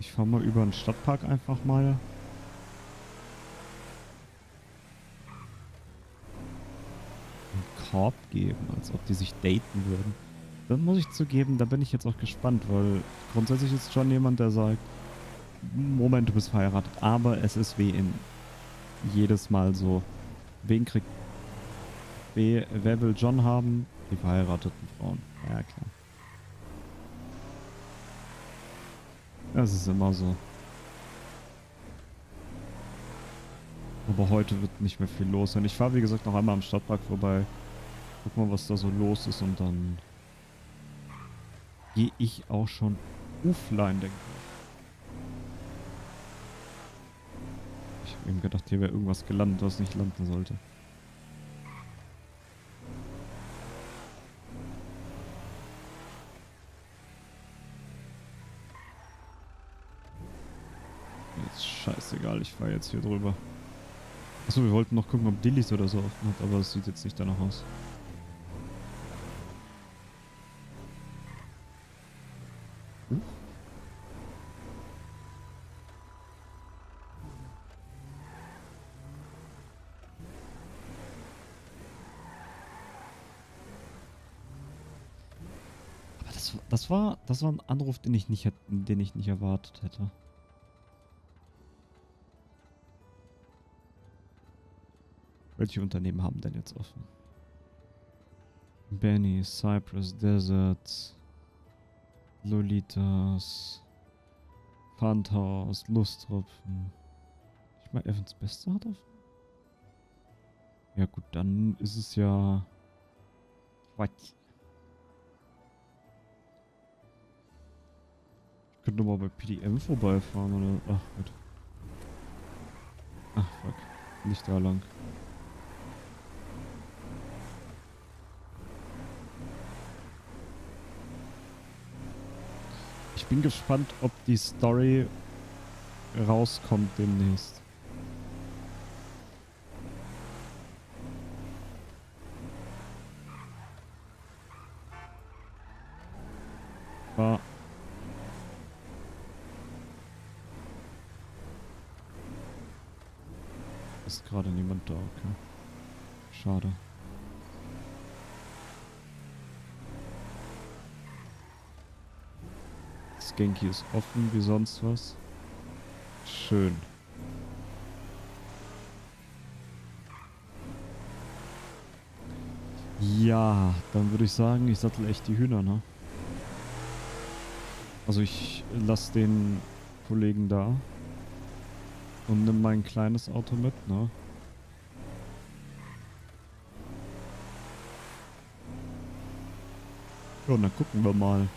A: Ich fahre mal über den Stadtpark einfach mal. Einen Korb geben, als ob die sich daten würden. Das muss ich zugeben, da bin ich jetzt auch gespannt, weil grundsätzlich ist schon jemand, der sagt, Moment, du bist verheiratet, aber es ist wie in jedes Mal so. Wen kriegt wer will John haben? Die verheirateten Frauen. Ja, klar. Das ist immer so. Aber heute wird nicht mehr viel los sein. Ich fahre, wie gesagt, noch einmal am Stadtpark vorbei. Guck mal, was da so los ist und dann gehe ich auch schon offline, denke ich. Ich habe eben gedacht, hier wäre irgendwas gelandet, was nicht landen sollte. ich fahre jetzt hier drüber. Achso, wir wollten noch gucken, ob Dillis oder so offen hat, aber es sieht jetzt nicht danach aus. Hm? Aber das, das war, das war ein Anruf, den ich nicht, den ich nicht erwartet hätte. welche Unternehmen haben denn jetzt offen? Benny, Cypress Desert, Lolitas, Pfandhaus, Lusttropfen. Ich meine, Evans Beste hat offen. Ja gut, dann ist es ja... Quatsch. Ich könnte mal bei PDM vorbeifahren oder... Ach gut. Ach fuck. Nicht da lang. Ich bin gespannt, ob die Story rauskommt demnächst. hier ist offen wie sonst was. Schön. Ja, dann würde ich sagen, ich sattel echt die Hühner, ne? Also ich lasse den Kollegen da und nimm mein kleines Auto mit, ne? Ja, und dann gucken wir mal.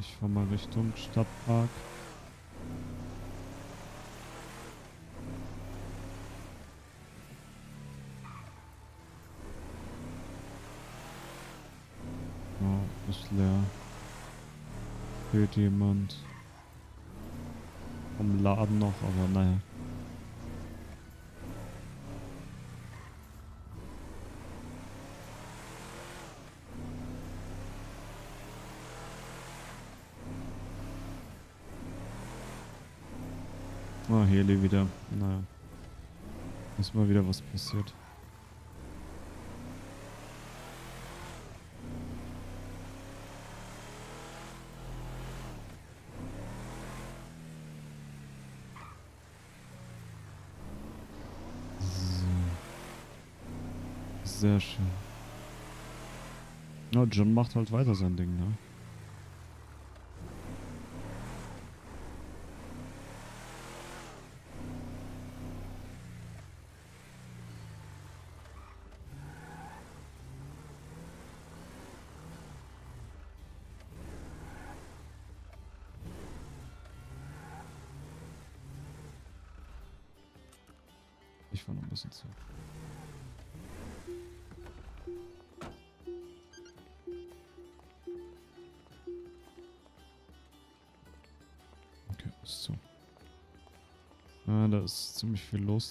A: Ich fahre mal Richtung Stadtpark. Oh, ist leer. Fehlt jemand. Vom Laden noch, aber naja. Reli wieder. Naja. Ist mal wieder was passiert. So. Sehr schön. Ja, John macht halt weiter sein Ding, ne?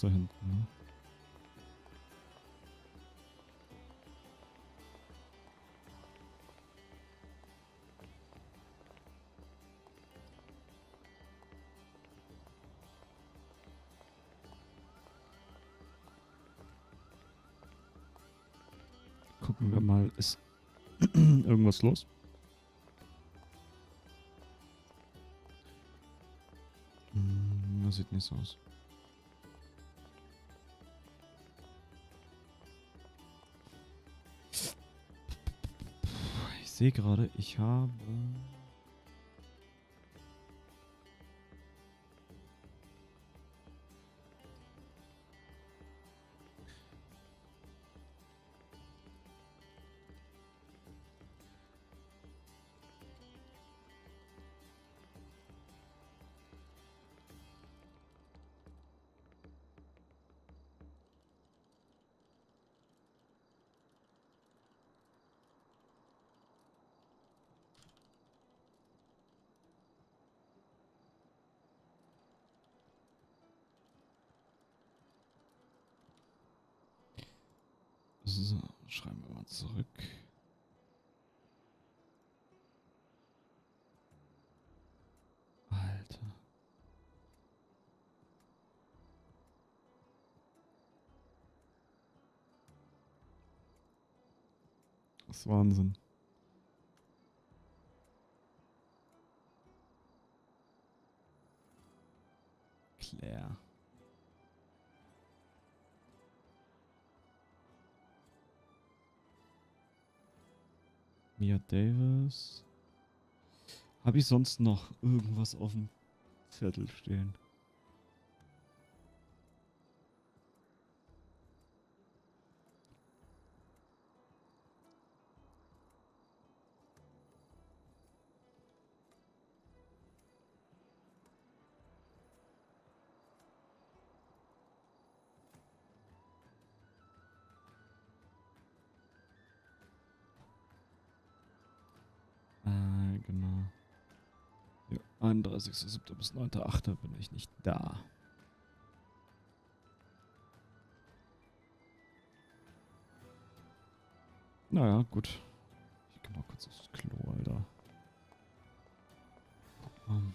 A: da hinten. Ne? Gucken wir mal, ist irgendwas los? Hm, sieht nicht so aus. sehe gerade, ich habe ist Wahnsinn. Claire. Mia Davis. Habe ich sonst noch irgendwas auf dem Zettel stehen? 31.07. bis 9.08. bin ich nicht da. Naja, gut. Ich geh mal kurz aufs Klo, Alter. Um.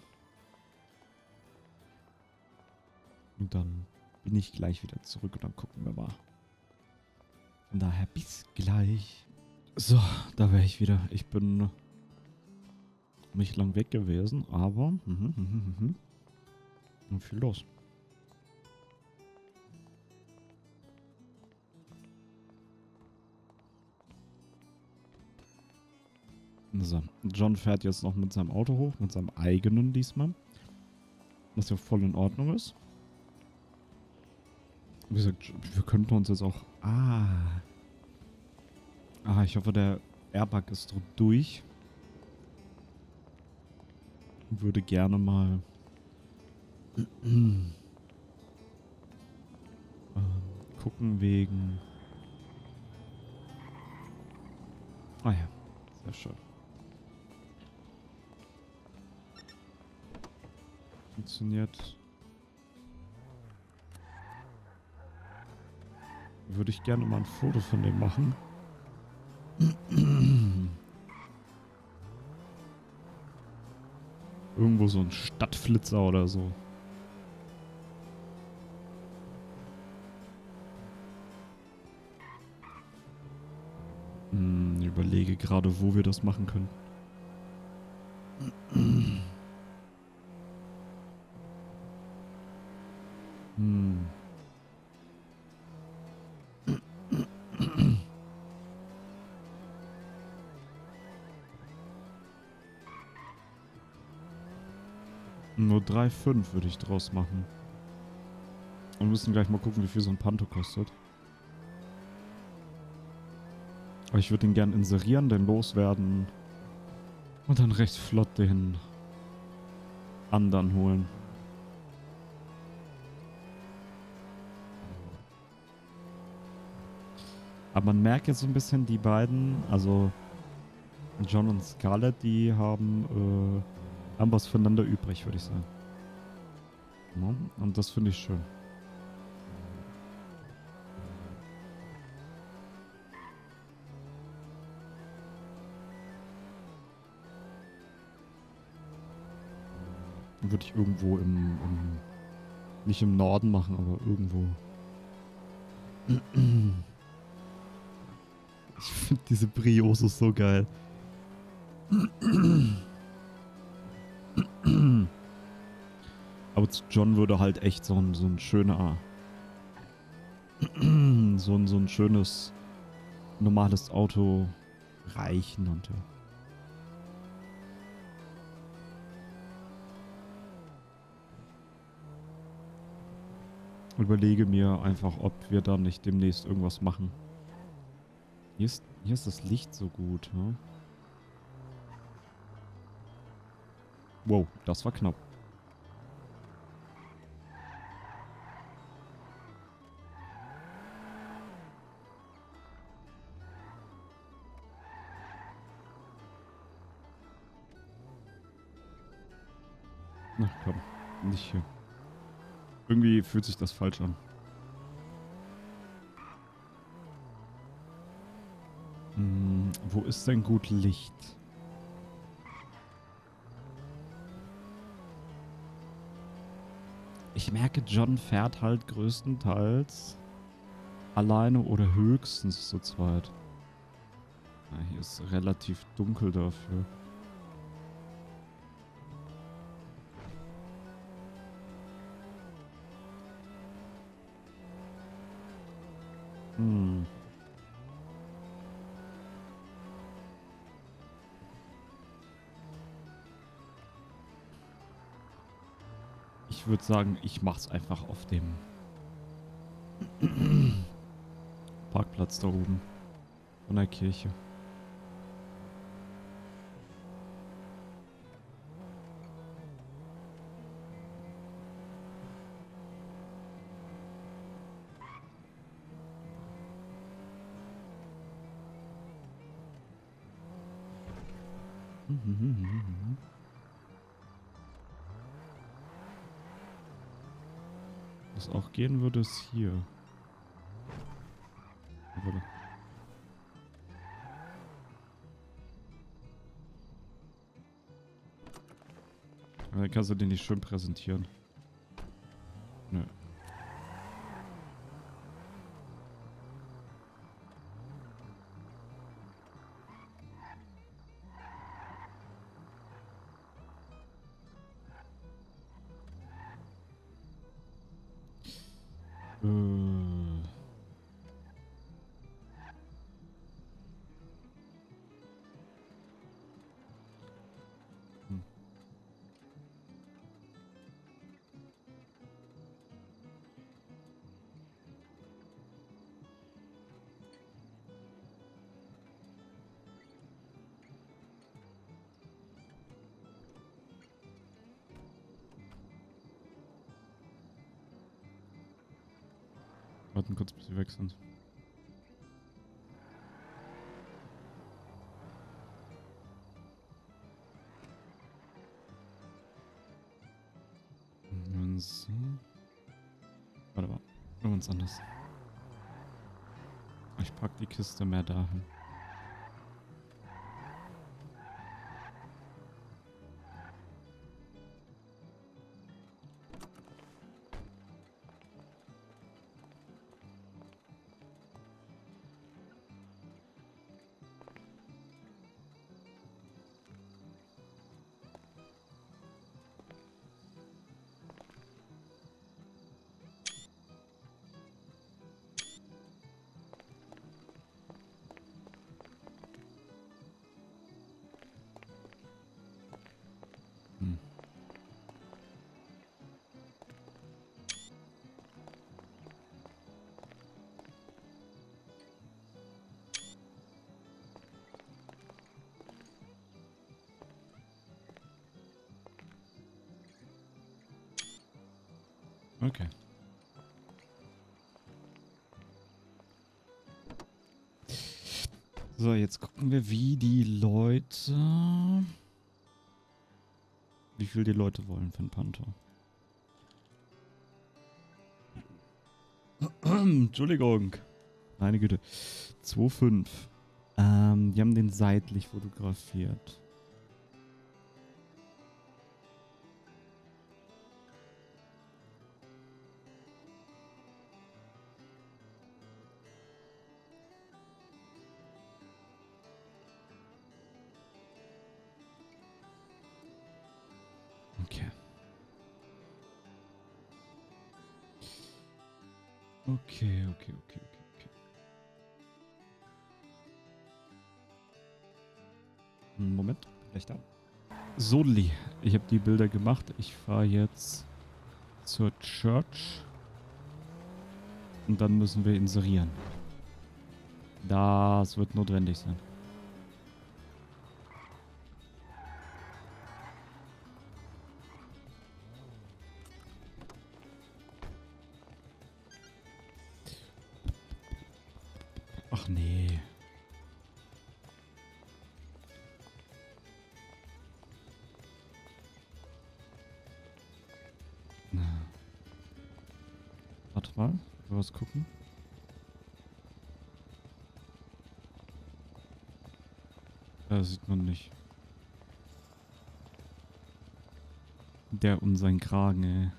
A: Und dann bin ich gleich wieder zurück und dann gucken wir mal. Von daher bis gleich. So, da wäre ich wieder. Ich bin nicht lang weg gewesen, aber mh, mh, mh, viel los. So, John fährt jetzt noch mit seinem Auto hoch, mit seinem eigenen diesmal. Was ja voll in Ordnung ist. Wie gesagt, wir könnten uns jetzt auch... Ah. Ah, ich hoffe, der Airbag ist durch würde gerne mal äh, gucken wegen... Ah ja, sehr schön. Funktioniert. Würde ich gerne mal ein Foto von dem machen. irgendwo so ein Stadtflitzer oder so. Hm, überlege gerade, wo wir das machen können. Hm. Nur 3,5 würde ich draus machen. Und müssen gleich mal gucken, wie viel so ein Panto kostet. Aber ich würde den gern inserieren, den loswerden. Und dann recht flott den anderen holen. Aber man merkt jetzt so ein bisschen, die beiden, also John und Scarlett, die haben äh, haben was voneinander übrig, würde ich sagen. Und das finde ich schön. Würde ich irgendwo im, im nicht im Norden machen, aber irgendwo. Ich finde diese Briosus so geil. glaube, John würde halt echt so ein, so ein schöner, so ein, so ein schönes, normales Auto reichen und ja. Überlege mir einfach, ob wir da nicht demnächst irgendwas machen. Hier ist, hier ist das Licht so gut, hm? Wow, das war knapp. nicht. Irgendwie fühlt sich das falsch an. Hm, wo ist denn gut Licht? Ich merke, John fährt halt größtenteils alleine oder höchstens zu zweit. Ja, hier ist relativ dunkel dafür. würde sagen, ich mach's einfach auf dem Parkplatz da oben von der Kirche. Mm-hmm. auch gehen würde, es hier. Würde. Dann kannst du den nicht schön präsentieren. ganz anders. Ich pack die Kiste mehr dahin. Okay. So, jetzt gucken wir, wie die Leute... Wie viel die Leute wollen für den Panther. Entschuldigung. Meine Güte. 2,5. Ähm, die haben den seitlich fotografiert. Sodli. Ich habe die Bilder gemacht. Ich fahre jetzt zur Church. Und dann müssen wir inserieren. Das wird notwendig sein. der um seinen Kragen, ey.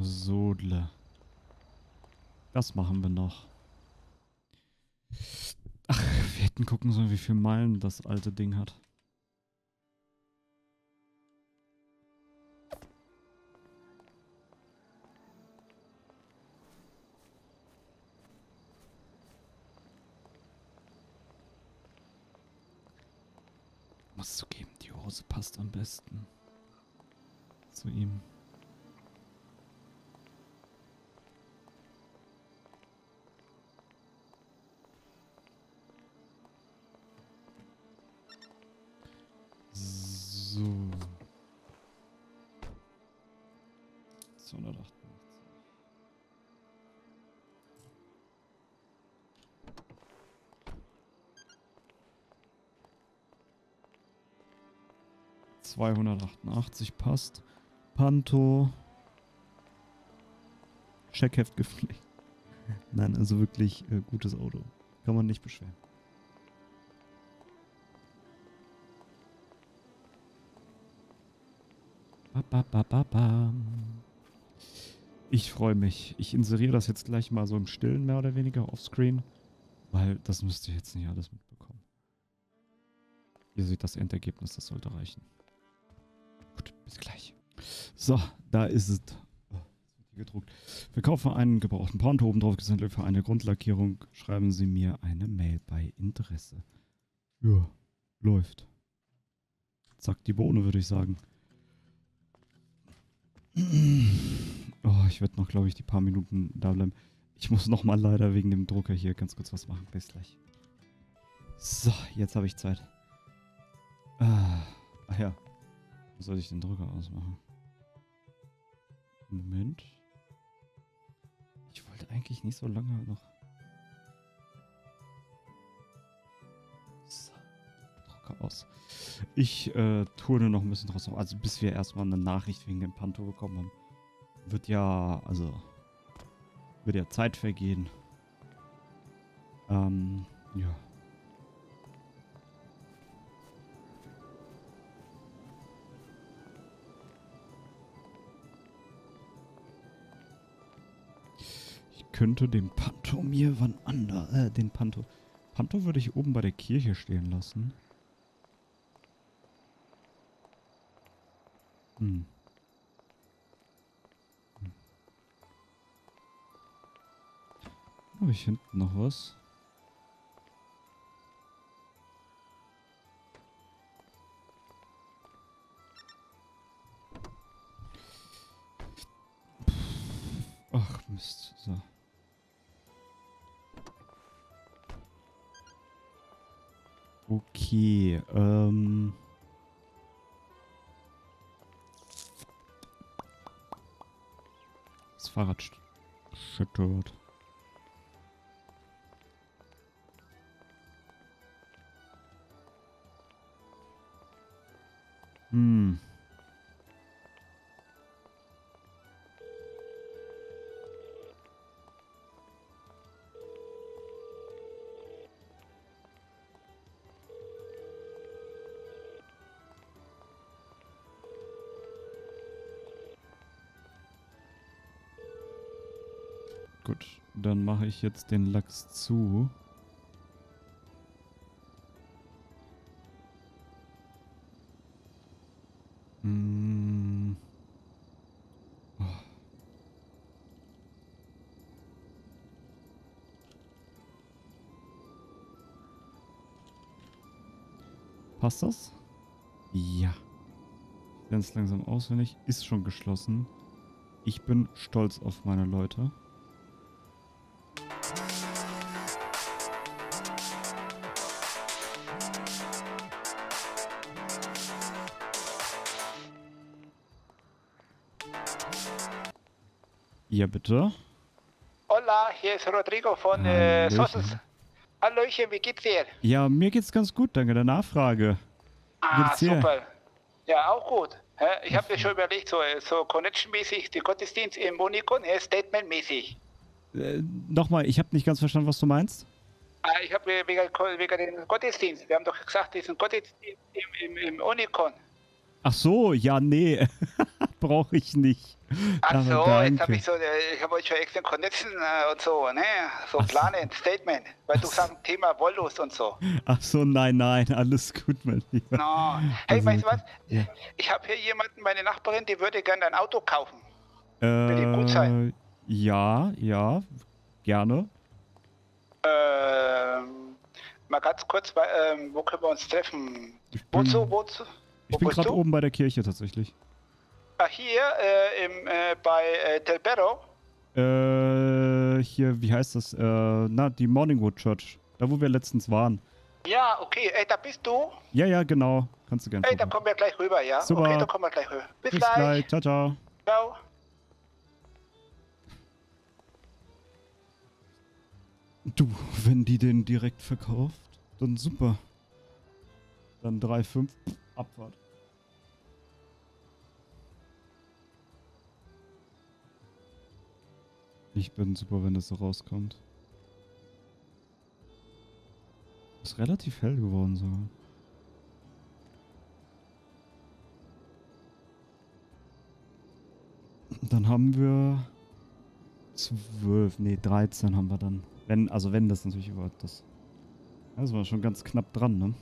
A: Sodle. Das machen wir noch. Ach, wir hätten gucken sollen, wie viele Meilen das alte Ding hat. 288 passt. Panto. Checkheft gepflegt. Nein, also wirklich äh, gutes Auto. Kann man nicht beschweren. Ba, ba, ba, ich freue mich. Ich inseriere das jetzt gleich mal so im Stillen mehr oder weniger offscreen, weil das müsst ihr jetzt nicht alles mitbekommen. Hier seht das Endergebnis, das sollte reichen. Bis gleich. So, da ist es. Oh, gedruckt. Verkauf für einen gebrauchten Pound, oben drauf gesendet für eine Grundlackierung. Schreiben Sie mir eine Mail bei Interesse. Ja, läuft. Zack, die Bohne, würde ich sagen. Oh, ich werde noch, glaube ich, die paar Minuten da bleiben. Ich muss nochmal leider wegen dem Drucker hier ganz kurz was machen. Bis gleich. So, jetzt habe ich Zeit. Ah, ach ja. Soll ich den Drucker ausmachen? Moment. Ich wollte eigentlich nicht so lange noch. So, Drucker aus. Ich äh, turne noch ein bisschen draus. Also bis wir erstmal eine Nachricht wegen dem Panto bekommen haben. Wird ja, also. Wird ja Zeit vergehen. Ähm, ja. könnte den Panto mir wann anders... Äh, den Panto... Panto würde ich oben bei der Kirche stehen lassen. Hm. hm. Habe ich hinten noch was? Ach, Mist. So. Okay, ähm... Das Fahrrad schüttert. Hm. Dann mache ich jetzt den Lachs zu. Hm. Oh. Passt das? Ja. Ganz langsam auswendig. Ist schon geschlossen. Ich bin stolz auf meine Leute. hier bitte?
D: Hola, hier ist Rodrigo von
A: äh, Sosis.
D: Hallöchen, wie geht's dir?
A: Ja, mir geht's ganz gut, danke der Nachfrage. Wie ah, geht's dir? Ja, auch gut. Ich habe mir schon überlegt, so, äh,
D: so Connection-mäßig, die Gottesdienst im Unicon, äh, Statement-mäßig.
A: Äh, Nochmal, ich habe nicht ganz verstanden, was du meinst.
D: Ah, ich habe wegen, wegen den Gottesdienst, wir haben doch gesagt, diesen Gottesdienst im, im, im Unicon.
A: Ach so, ja, nee, brauche ich nicht. Ach so, jetzt habe ich so,
D: äh, ich habe euch schon extra Connection äh, und so, ne? So planen, Planet, Statement, weil Ach du sagst Thema Wollust und so.
A: Ach so, nein, nein, alles gut, mein Lieber. No. Also hey, also, weißt du was? Ja.
D: Ich habe hier jemanden, meine Nachbarin, die würde gerne ein Auto kaufen.
A: Äh, Will ihm gut sein? Ja, ja, gerne.
D: Ähm, mal ganz kurz, ähm, wo können wir uns treffen? Wozu, wozu?
A: Ich bin gerade oben bei der Kirche tatsächlich.
D: Ah, hier äh, im, äh, bei äh, Telbero.
A: Äh, hier, wie heißt das? Äh, na, die Morningwood Church. Da, wo wir letztens waren.
D: Ja, okay. Ey, da bist du?
A: Ja, ja, genau. Kannst du gerne. Ey,
D: da kommen wir gleich rüber, ja? Super. Okay, da kommen wir gleich rüber. Bis, Bis gleich. gleich. Ciao, ciao. Ciao.
A: Du, wenn die den direkt verkauft, dann super. Dann 3,5 Abfahrt. Ich bin super, wenn das so rauskommt. Ist relativ hell geworden sogar. Dann haben wir 12, nee 13 haben wir dann. Wenn, also wenn das natürlich überhaupt das. Das war schon ganz knapp dran, ne?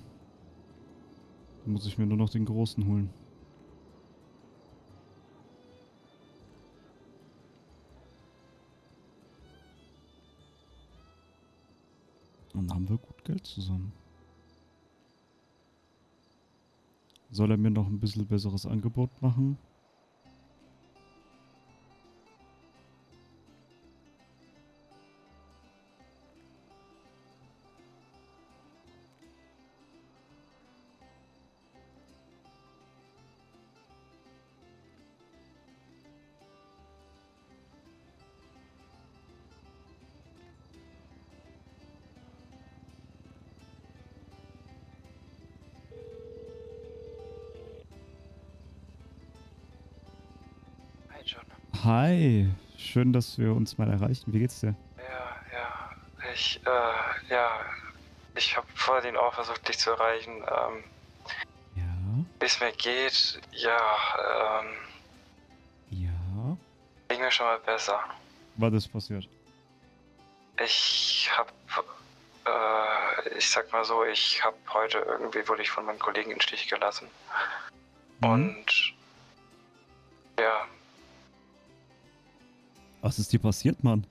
A: Dann muss ich mir nur noch den großen holen. Und dann haben wir gut Geld zusammen. Soll er mir noch ein bisschen besseres Angebot machen? Hi, schön, dass wir uns mal erreichen. Wie geht's dir? Ja,
K: ja. Ich, äh, ja. Ich habe vorhin auch versucht, dich zu erreichen. Ähm, ja. Wie mir geht, ja, ähm.
A: Ja. Ging mir schon mal besser. Was ist passiert? Ich hab, äh, ich sag mal so, ich hab heute irgendwie wurde ich von meinen Kollegen in Stich gelassen. Mhm.
K: Und
A: ja, was ist dir passiert, Mann?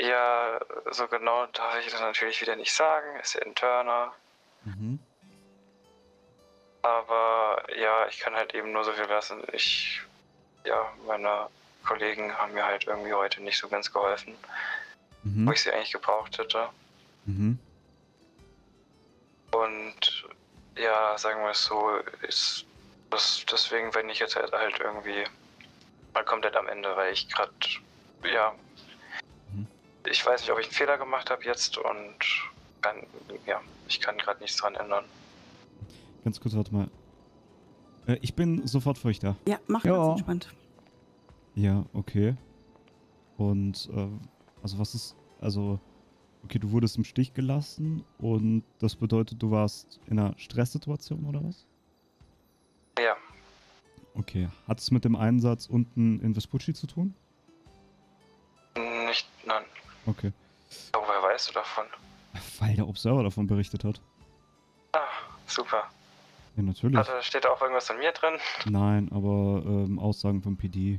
A: Ja, so genau darf ich das natürlich wieder nicht sagen. Ist ja interner. Mhm. Aber ja, ich kann halt eben nur so viel lassen. Ich, ja, meine Kollegen haben mir halt irgendwie heute nicht so ganz geholfen, mhm. wo ich sie eigentlich gebraucht hätte. Mhm. Und ja, sagen wir es so, ist das deswegen, wenn ich jetzt halt, halt irgendwie mal komplett am Ende, weil ich gerade, ja, mhm. ich
K: weiß nicht, ob ich einen Fehler gemacht habe jetzt und kann, ja, ich kann gerade nichts dran ändern.
A: Ganz kurz, warte mal. Äh, ich bin sofort für euch da. Ja, mach ja. ganz entspannt. Ja, okay. Und, äh, also was ist, also, okay, du wurdest im Stich gelassen und das bedeutet, du warst in einer Stresssituation oder was? Okay. Hat es mit dem Einsatz unten in Vespucci zu tun? Nicht, nein. Okay.
K: Aber woher weißt du davon?
A: Weil der Observer davon berichtet hat.
K: Ah, super.
A: Ja, natürlich. Also steht
K: da auch irgendwas von mir drin?
A: Nein, aber ähm, Aussagen vom PD.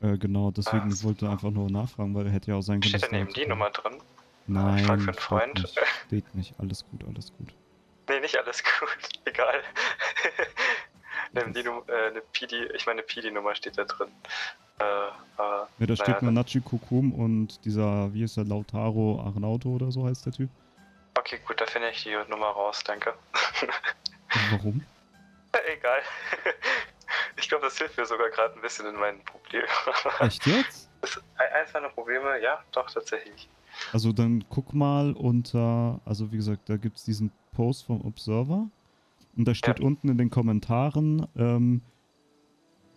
A: Äh, genau, deswegen ah, wollte er einfach nur nachfragen, weil er hätte ja auch sein können. Steht da neben halt die Nummer drin? Nein. Ich frag für einen Freund. Nicht. Steht nicht. Alles gut, alles gut. Nee, nicht alles gut. Egal. Nimm die Num äh, eine PD, ich meine, PD-Nummer steht da drin. Äh, äh, ja, da naja, steht Manachi Kokum und dieser, wie ist der, Lautaro Arnauto oder so heißt der Typ. Okay, gut, da finde ich die Nummer raus, danke. Warum? Egal. Ich glaube, das hilft mir sogar gerade ein bisschen in meinen Problemen. Echt jetzt? Das ist eins meiner Probleme, ja, doch, tatsächlich. Also dann guck mal unter, also wie gesagt, da gibt es diesen Post vom Observer. Und da steht ja. unten in den Kommentaren ähm,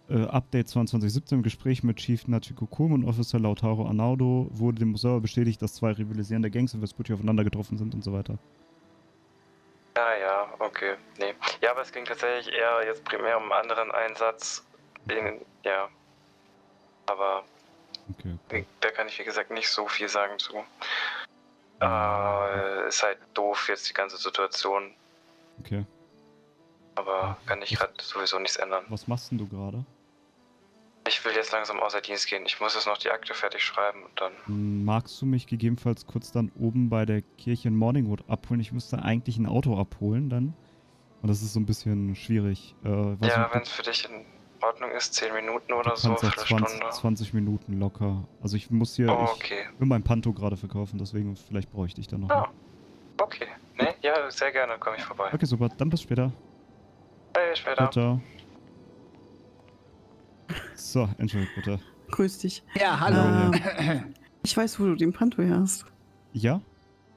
A: äh, Update 2017 im Gespräch mit Chief Nachiko Kum und Officer Lautaro Arnaldo wurde dem Server bestätigt, dass zwei rivalisierende Gangs in Vespucci aufeinander getroffen sind und so weiter. Ja, ah, ja, okay. Nee. Ja, aber es ging tatsächlich eher jetzt primär um einen anderen Einsatz. In, ja. Aber okay, okay. da kann ich, wie gesagt, nicht so viel sagen zu. Äh, ist halt doof jetzt die ganze Situation. Okay. Aber kann ich gerade sowieso nichts ändern. Was machst denn du gerade? Ich will jetzt langsam außer Dienst gehen. Ich muss jetzt noch die Akte fertig schreiben und dann. Hm, magst du mich gegebenenfalls kurz dann oben bei der Kirche in Morningwood abholen? Ich müsste eigentlich ein Auto abholen dann. Und das ist so ein bisschen schwierig. Äh, ja, wenn es für dich in Ordnung
K: ist, 10 Minuten oder so, Viertelstunde. 20,
A: 20 Minuten locker. Also ich muss hier. Oh, okay. Ich will mein Panto gerade verkaufen, deswegen vielleicht bräuchte ich da noch. Ah,
K: okay. Nee? ja, sehr gerne, komme
A: ich vorbei. Okay, super. Dann bis später. Hey, ich Ciao, ciao. So, entschuldigt bitte.
H: Grüß dich. Ja, hallo. Ähm, ich weiß, wo du den Panto hast. Ja?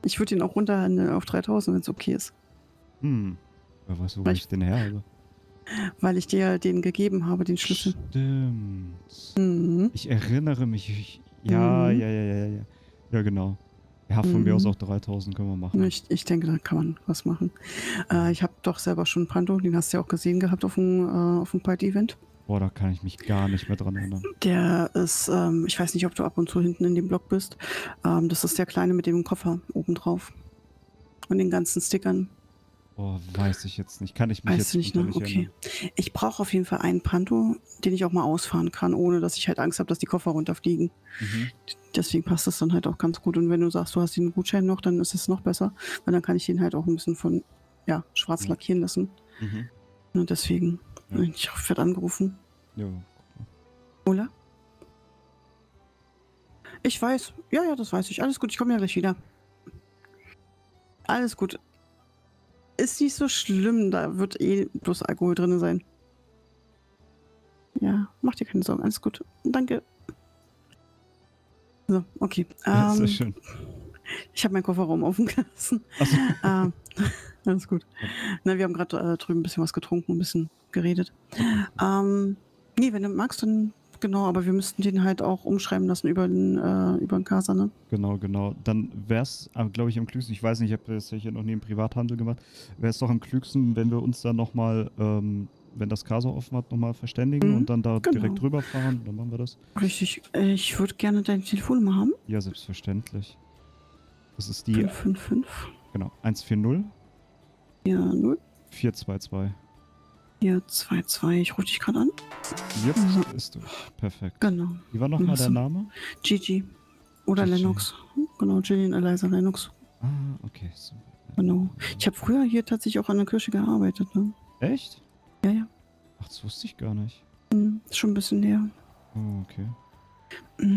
H: Ich würde ihn auch runterhandeln äh, auf 3000, wenn es okay ist.
A: Hm. Wer weiß, wo ich, ich den her habe. Also?
H: Weil ich dir den gegeben habe, den Schlüssel. Stimmt. Mhm. Ich
A: erinnere mich. Ich, ja, mhm. ja, ja, ja, ja. Ja, genau. Ja, von mhm. mir aus mhm. auch 3000 können wir machen. Ich,
H: ich denke, da kann man was machen. Äh, ich habe doch selber schon Pando, den hast du ja auch gesehen gehabt auf dem, äh, auf dem Party-Event.
A: Boah, da kann ich mich gar nicht mehr dran erinnern.
H: Der ist, ähm, ich weiß nicht, ob du ab und zu hinten in dem Block bist. Ähm, das ist der Kleine mit dem Koffer obendrauf. Und den ganzen Stickern.
A: Oh, weiß ich jetzt nicht. Kann ich mich weißt jetzt nicht noch? Ne? Okay.
H: Erinnern. Ich brauche auf jeden Fall einen Panto, den ich auch mal ausfahren kann, ohne dass ich halt Angst habe, dass die Koffer runterfliegen. Mhm. Deswegen passt das dann halt auch ganz gut. Und wenn du sagst, du hast den Gutschein noch, dann ist es noch besser, weil dann kann ich den halt auch ein bisschen von ja, schwarz mhm. lackieren lassen. Mhm. Und deswegen, ja. Äh, ich werde angerufen. Ja. Ola? Ich weiß. Ja, ja, das weiß ich. Alles gut, ich komme ja gleich wieder. Alles gut ist nicht so schlimm. Da wird eh bloß Alkohol drin sein. Ja, mach dir keine Sorgen. Alles gut. Danke. So, okay. Ähm, Sehr schön. Ich habe meinen Kofferraum offen gelassen. So. Ähm, alles gut. Na, wir haben gerade äh, drüben ein bisschen was getrunken, ein bisschen geredet. Ähm, nee, wenn du magst, dann genau, aber wir müssten den halt auch umschreiben lassen über den, äh, über den Kaser, ne?
A: Genau, genau. Dann wäre es, äh, glaube ich, am klügsten, ich weiß nicht, ich habe das hier noch nie im Privathandel gemacht, wäre es doch am klügsten, wenn wir uns dann nochmal, ähm, wenn das Kaser offen hat, nochmal verständigen mhm, und dann da genau. direkt drüber fahren, dann machen wir das.
H: Richtig, äh, ich würde gerne deine Telefonnummer haben.
A: Ja, selbstverständlich. Das ist die... 555. Genau, 140. 40. 422.
H: Hier, 2-2. Ich rufe dich gerade an. Jetzt also. ist
A: durch. Perfekt. Genau. Wie war nochmal also. dein Name?
H: Gigi. Oder Gigi. Lennox. Genau, Gillian Eliza Lennox.
A: Ah, okay. Super.
H: Genau. Ich habe früher hier tatsächlich auch an der Kirche gearbeitet. Ne? Echt? Ja, ja.
A: Ach, das wusste ich gar nicht.
H: Hm, ist schon ein bisschen näher. Oh, okay. Mmh,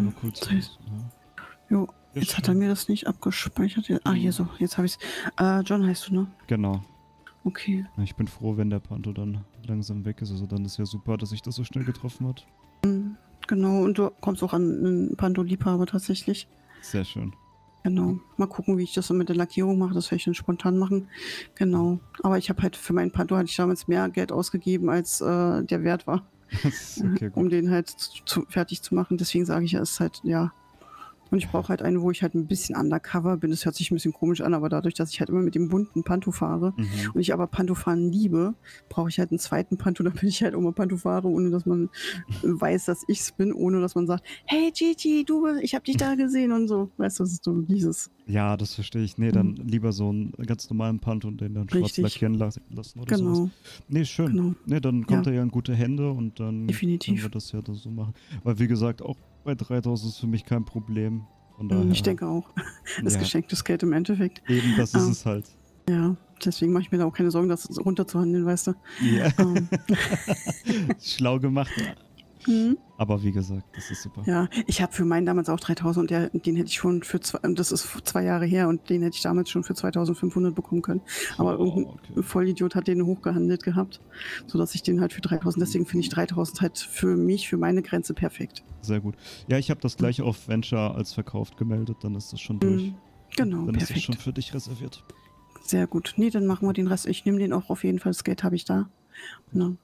A: hm, Aber kurz. das heißt, ne?
H: ja. Jo, jetzt hat er mir das nicht abgespeichert. Ah, hier hm. so, jetzt habe ich es. Äh, John heißt du, ne?
A: Genau. Okay. Ich bin froh, wenn der Panto dann langsam weg ist. Also dann ist ja super, dass sich das so schnell getroffen hat.
H: Mm, genau, und du kommst auch an einen Panto-Liebhaber tatsächlich. Sehr schön. Genau. Mal gucken, wie ich das so mit der Lackierung mache. Das werde ich dann spontan machen. Genau. Aber ich habe halt für meinen Panto hatte ich damals mehr Geld ausgegeben, als äh, der wert war. okay, um den halt zu, fertig zu machen. Deswegen sage ich, es ist halt, ja, und ich brauche halt einen, wo ich halt ein bisschen undercover bin. Das hört sich ein bisschen komisch an, aber dadurch, dass ich halt immer mit dem bunten Panto fahre mhm. und ich aber Panto fahren liebe, brauche ich halt einen zweiten Panto, damit ich halt auch mal Panto fahre, ohne dass man weiß, dass ich es bin, ohne dass man sagt, hey Gigi, du, ich habe dich da gesehen und so. Weißt du, das ist so dieses.
A: Ja, das verstehe ich. Nee, dann mhm. lieber so einen ganz normalen Panto und den dann schwarz lackieren lassen oder genau. sowas. Nee, schön. Genau. Nee, dann kommt ja. er ja in gute Hände und dann Definitiv. können wir das ja so machen. Weil wie gesagt, auch bei 3000 ist für mich kein Problem. Hm, daher, ich denke auch. Das ja. geschenktes
H: Geld im Endeffekt. Eben, das ist ähm, es halt. Ja, deswegen mache ich mir da auch keine Sorgen, das runterzuhandeln, weißt du.
A: Ja. Ähm. Schlau gemacht. Mhm. Aber wie gesagt, das ist super.
H: Ja, ich habe für meinen damals auch 3000 und der, den hätte ich schon für zwei, das ist zwei Jahre her und den hätte ich damals schon für 2500 bekommen können. Aber oh, irgendein okay. Vollidiot hat den hochgehandelt gehabt, sodass ich den halt für 3000, deswegen finde ich 3000
A: halt für mich, für meine Grenze perfekt. Sehr gut. Ja, ich habe das gleich auf Venture als verkauft gemeldet, dann ist das schon mhm. durch. Mhm. Genau, Dann perfekt. ist es schon für dich reserviert. Sehr
H: gut. Nee, dann machen wir den Rest. Ich nehme den auch auf jeden Fall. Das Geld habe ich da. Ne?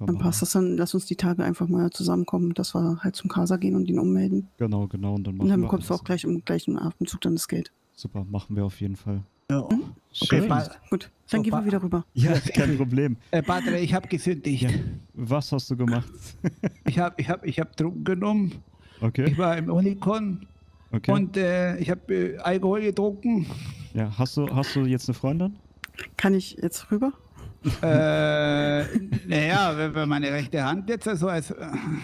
H: Dann passt das dann, lass uns die Tage einfach mal zusammenkommen, dass wir halt zum Casa gehen und ihn ummelden.
A: Genau, genau. Und dann, machen und dann bekommst du
H: auch gleich im gleichen Atemzug dann das Geld.
A: Super, machen wir auf jeden Fall.
H: Ja. Mhm. Okay, okay. gut. Dann so, gehen wir wieder rüber. Ja, kein Problem.
A: Äh, Padre, ich habe gesündigt. Ja. Was hast du gemacht?
D: ich habe ich hab, ich hab Drogen genommen. Okay. Ich war im Unikon. Okay. Und äh, ich habe äh, Alkohol getrunken.
A: Ja, hast du, hast du jetzt eine Freundin? Kann ich jetzt rüber?
D: äh, naja, wenn, meine rechte Hand jetzt
A: so als. Äh,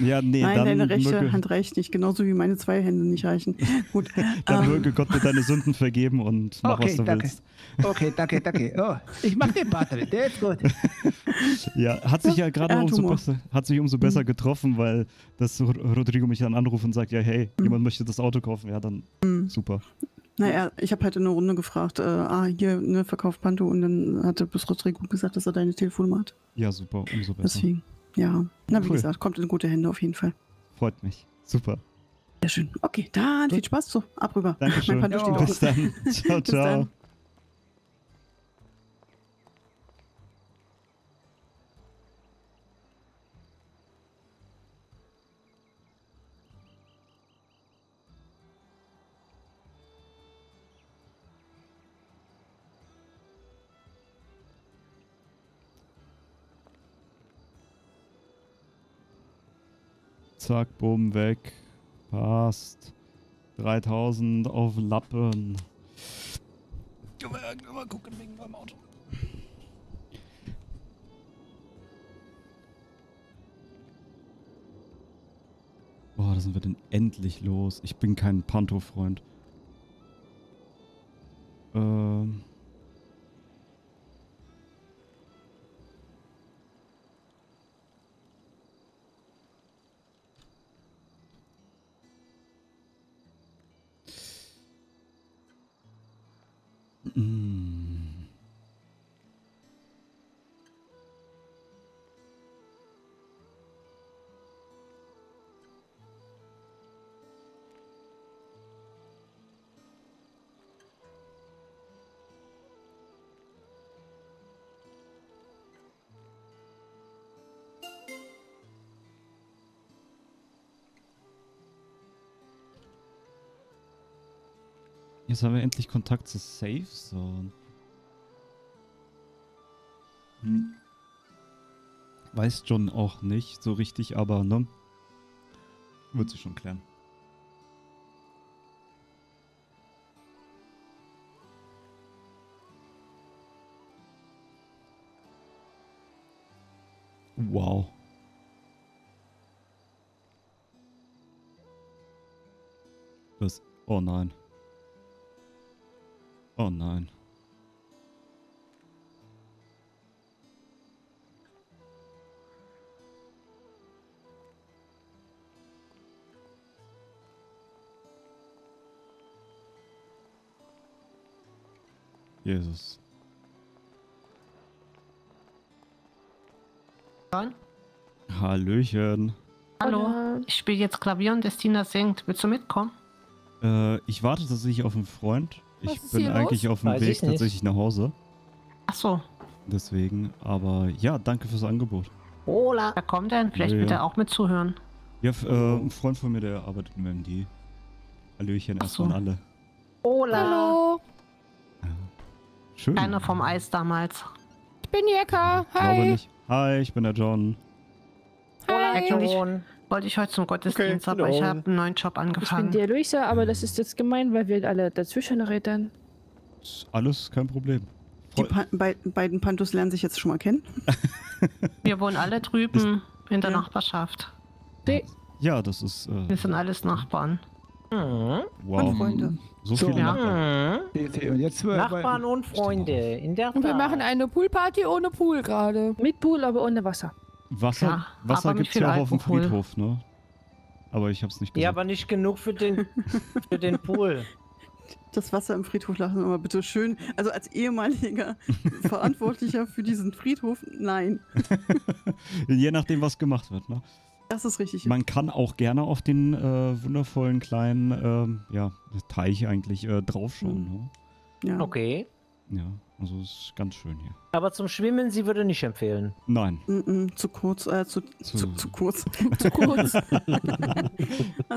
A: ja, nee, Nein, dann deine rechte möge, Hand
H: reicht nicht, genauso wie meine zwei Hände nicht reichen. Gut.
A: dann ähm, möge Gott dir deine Sünden vergeben und mach, okay, was du danke. willst.
D: Okay, danke, danke. Oh, ich mach den Patrick, der ist gut.
A: ja, hat sich ja gerade umso besser, umso besser mhm. getroffen, weil das Rodrigo mich dann anruft und sagt, ja, hey, mhm. jemand möchte das Auto kaufen. Ja, dann mhm. super.
H: Naja, ich habe halt in einer Runde gefragt, äh, ah, hier, ne, verkauft Panto und dann hatte bis gut gesagt, dass er deine Telefonnummer hat. Ja, super,
A: umso besser. Deswegen,
H: ja. Na, wie cool. gesagt, kommt in gute Hände auf jeden Fall.
A: Freut mich. Super. Sehr schön.
H: Okay, dann viel Spaß so. Ab rüber. Dankeschön. Mein Panto steht Bis dann. Ciao, ciao. Bis dann.
A: Zack, Boom, weg. Passt. 3000 auf Lappen. Können wir irgendwann mal gucken wegen meinem Auto. Boah, da sind wir denn endlich los. Ich bin kein Panto-Freund. Ähm... mm Jetzt haben wir endlich Kontakt zu Safe Zone. Hm. Weiß John auch nicht so richtig, aber ne? Wird sich schon klären. Wow. Das. Oh nein. Oh nein. Jesus. Nein. Hallöchen.
J: Hallo. Ich spiele jetzt Klavier und Destina singt. Willst du mitkommen?
A: Äh, ich warte tatsächlich auf einen Freund ich bin eigentlich los? auf dem Weiß Weg tatsächlich nach Hause. Ach so. Deswegen, aber ja, danke fürs Angebot.
G: Hola. Da kommt er, vielleicht ja, ja. auch mit zuhören.
A: Ja, äh, ein Freund von mir, der arbeitet im MD. Hallöchen erstmal so. an alle.
J: Hola. Hallo.
A: Schön. Einer vom
G: Eis damals.
J: Ich bin Jekka. Hi. Ich
A: Hi, ich bin der John.
J: Hi. Hola, John
H: wollte ich heute zum Gottesdienst, okay, aber ich genau. habe einen neuen Job angefangen.
J: Ich bin der Luisa, aber das ist jetzt gemein, weil wir alle dazwischen reden.
A: Ist Alles kein Problem. Die
J: pa be
H: beiden Pantos lernen sich jetzt schon mal kennen.
J: wir wohnen alle drüben ist, in der ja. Nachbarschaft. Die,
A: ja, das ist. Äh, wir
J: sind alles Nachbarn.
A: Wow. Und Freunde. So, so viele ja. Nachbarn. Jetzt Nachbarn
J: und Freunde. In der und wir machen eine Poolparty ohne Pool gerade. Mit Pool, aber ohne Wasser.
A: Wasser, ja, Wasser gibt es ja auch Alkohol. auf dem Friedhof, ne? Aber ich hab's nicht gesagt. Ja,
D: aber nicht genug für den, für den Pool.
H: Das Wasser im Friedhof lassen wir mal bitte schön. Also als ehemaliger Verantwortlicher für diesen Friedhof, nein.
A: Je nachdem, was gemacht wird, ne? Das ist richtig. Man kann auch gerne auf den äh, wundervollen kleinen äh, ja, Teich eigentlich äh, draufschauen. Mhm. Ne? Ja. Okay. Ja. Also es ist ganz schön hier.
E: Aber zum Schwimmen, sie würde nicht empfehlen. Nein. Mm -mm, zu kurz, äh, zu, zu, zu, zu kurz.
D: zu kurz.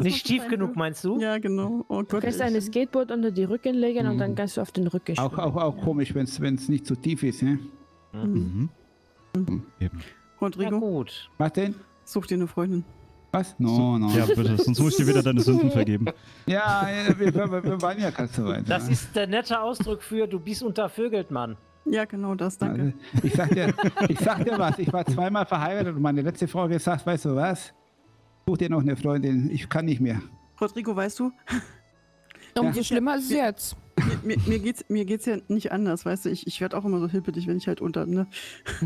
E: nicht tief genug,
D: meinst du? Ja, genau. Oh Gott,
H: du kannst ein
J: Skateboard unter die Rücken legen mhm. und dann mhm. kannst du auf den Rücken schwimmen. Auch,
D: auch, auch ja. komisch, wenn es nicht zu tief ist, ne? Mhm. mhm. mhm. Eben. Rodrigo. Na gut. Martin. Such dir eine Freundin. Was? No, no. Ja, bitte, sonst muss ich dir wieder deine Sünden vergeben. Ja, wir, wir, wir waren ja gerade so weit. Das ist der nette Ausdruck für, du bist untervögelt, Mann. Ja, genau das, danke. Also, ich, sag dir, ich sag dir was, ich war zweimal verheiratet und meine letzte Frau gesagt, weißt du was, such dir noch eine Freundin, ich kann nicht mehr.
H: Rodrigo, weißt du,
D: Umso ja. schlimmer ist
H: es jetzt. Mir, mir, mir, geht's, mir geht's ja nicht anders, weißt du, ich, ich werde auch immer so hippelig, wenn
D: ich halt unter, ne? so,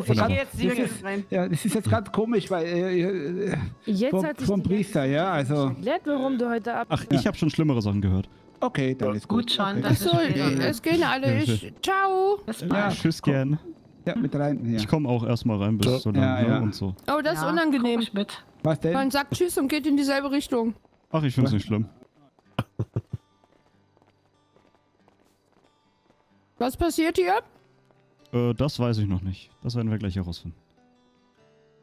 D: ich gehe jetzt das ist, rein. Ja, das ist jetzt gerade komisch, weil äh, äh
J: jetzt vom, hat vom
D: Priester, ja,
A: also.
J: Erklärt, warum du heute ab. Ach, ich
A: ja. habe schon schlimmere Sachen gehört. Okay, dann ja, ist gut. Gut schon, das Achso, es gehen alle. Ich,
J: ciao. Das ja, tschüss
A: gern. Ja, mit rein. Ja. Ich komme auch erstmal rein bis ja. so lange ne, ja, und so.
J: Oh, das ist unangenehm. Mit. Was denn? Man sagt Tschüss und geht in dieselbe Richtung.
A: Ach, ich find's nicht schlimm.
J: Was passiert hier?
A: Äh, das weiß ich noch nicht. Das werden wir gleich herausfinden.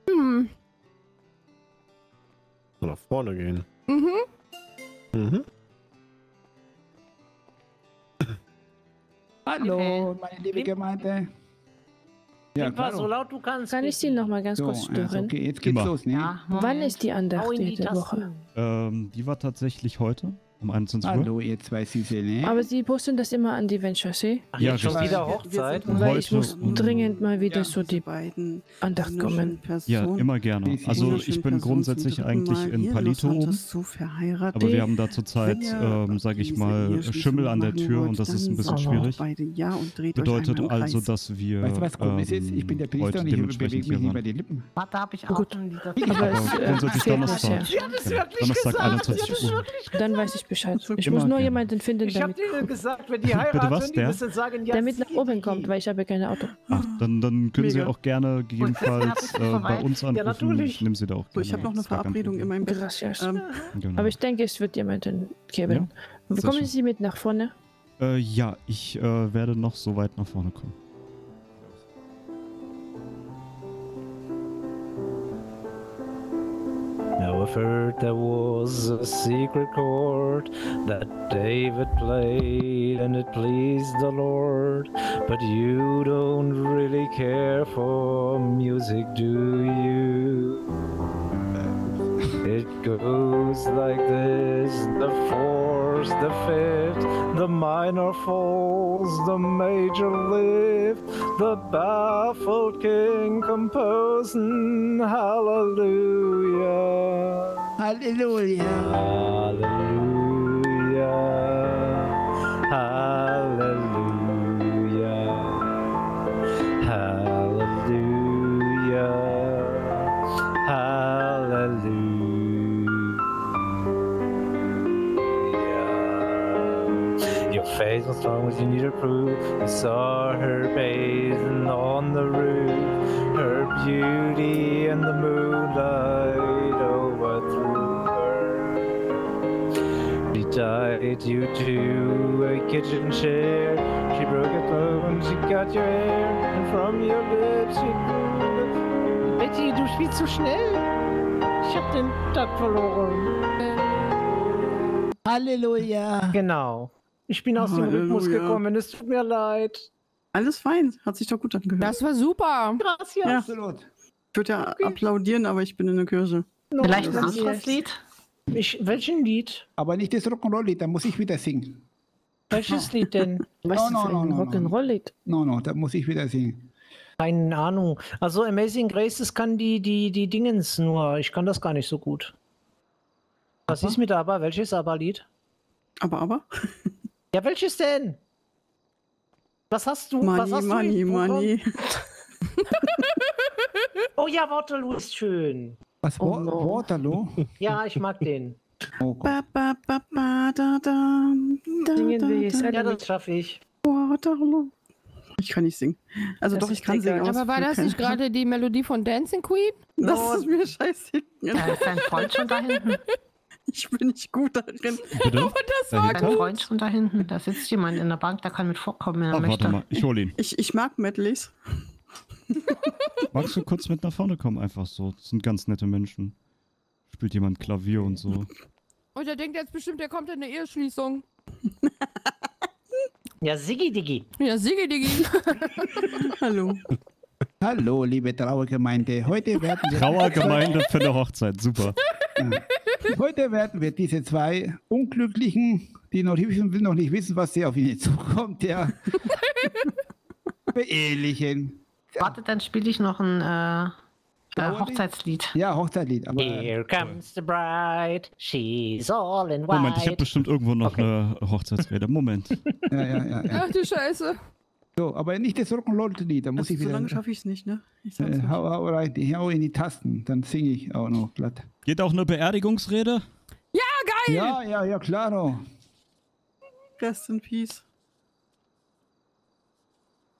A: Hm. So nach vorne
C: gehen. Mhm. Mhm.
J: Hallo, meine liebe Gemeinde. Ja, klar. so laut du kannst. Kann ich Sie nochmal ganz so, kurz stören? Ja, okay,
A: jetzt geht's Immer. los, ne? Ja,
J: Wann ist die Andacht die Woche?
A: Ähm, die war tatsächlich heute. Um 21 Uhr? Hallo, ihr zwei Süße, Aber
J: sie posten das immer an die Venture Ach, ja, schon
A: wieder
H: Hochzeit? Weil
J: Heute ich muss mhm. dringend mal wieder ja, so die beiden Andacht kommen.
A: Ja, immer gerne. Also ich bin grundsätzlich eigentlich in Palito oben.
H: Aber wir haben da zurzeit, ähm, sage ich mal, Schimmel an der Tür und das ist ein bisschen schwierig. Bedeutet also, dass wir heute dementsprechend hier komisch ist? Ich bin ähm, ich
J: Warte, habe ich auch Gut. Aber
A: grundsätzlich Donnerstag. Genau.
D: Donnerstag 21 Uhr.
J: Dann weiß ich Bescheid. Ich Immer muss nur gerne. jemanden finden, ich damit... Ich habe dir gesagt, wenn die heiraten, was, die müssen sagen, ja, Damit nach oben kommt, weil ich habe kein Auto.
A: Ach, dann, dann können Mega. Sie auch gerne gegebenenfalls äh, bei uns anrufen. Ja, natürlich. Nehmen Sie da auch gerne. So, ich habe noch eine Verabredung
J: in meinem Bett. Ähm, genau. Aber ich denke, es wird jemanden geben. Ja? Kommen Sie mit nach vorne?
A: Äh, ja, ich äh, werde noch so weit nach vorne kommen. heard there
D: was a secret chord that David played and it pleased the Lord. But you don't really care for
K: music, do you? It goes like this the fourth, the fifth, the minor falls, the major lift, the baffled king
D: composing hallelujah. Hallelujah.
G: Hallelujah. Hallelujah.
D: face was long as you need to prove. I saw her bathing on the roof, her beauty and the moonlight overthrew her.
K: She tied you to a kitchen
D: chair. She broke a glove she got your hair, and from your lips she grew. Betty, du spielst zu schnell. Ich hab den Tag verloren. Halleluja. Genau. Ich bin aus Halleluja. dem Rhythmus
H: gekommen, es tut mir leid. Alles fein, hat sich doch gut angehört. Das war super. Gracias. Ja.
D: Absolut. Ich würde ja okay. applaudieren, aber ich bin in der Kirche. No, Vielleicht ein anderes Lied? Ich, welchen Lied? Aber nicht das Rock'n'Roll-Lied, da muss ich wieder singen. Welches oh. Lied denn? Was no, no, no, Rock'n'Roll-Lied? No, no, da muss ich wieder singen. Keine Ahnung. Also Amazing Graces kann die, die, die Dingens nur. Ich kann das gar nicht so gut. Was aber? ist mit aber? Welches aber Lied? Aber aber? Ja, welches denn?
H: Was hast du? Money, was hast money, du money.
D: oh ja, Waterloo ist schön. Was? Oh, no. Waterloo? Ja, ich mag den. Oh
H: singen wir jetzt. Ja, das schaffe ich.
J: Waterloo.
H: Ich kann nicht singen. Also das doch, ich kann singen. Aber war das nicht gerade
J: die Melodie von Dancing Queen? Das no. ist mir scheißegal. Da ist dein Freund
H: schon da hinten.
J: Ich bin nicht gut darin.
B: Bitte? Und das war Dein Freund
J: schon da hinten. Da sitzt jemand in der Bank,
H: der kann mit vorkommen, wenn er Ach, möchte. Warte mal, ich hole ihn. Ich, ich mag Medleys.
A: Magst du kurz mit nach vorne kommen, einfach so? Das sind ganz nette Menschen. Spielt jemand Klavier und so.
J: Und er denkt jetzt bestimmt, der kommt in eine Eheschließung. ja, Siggi Diggi. Ja, Siggi Diggi.
D: Hallo. Hallo, liebe Trauergemeinde. Heute werden wir Trauergemeinde für eine
A: Hochzeit, super.
D: Heute werden wir diese zwei Unglücklichen, die noch, wissen, noch nicht wissen, was sie auf ihnen zukommt, ja, beehelichen.
J: Warte, dann spiele ich noch ein
D: äh, äh, Hochzeitslied. Ja, Hochzeitslied. Aber, Here comes the bride, she's all in white. Moment, ich habe
A: bestimmt irgendwo noch okay. eine Hochzeitsrede. Moment. ja, ja, ja,
H: ja. Ach die Scheiße.
D: So, aber nicht das Rock'n'Roll-Lied, da muss das also ich wieder. So lange schaffe ich es nicht, ne? Ich äh, sag's äh, hau, hau, rein, hau in die Tasten, dann singe ich auch noch glatt. Geht auch eine Beerdigungsrede? Ja, geil! Ja, ja, ja, klaro.
H: Rest in Peace.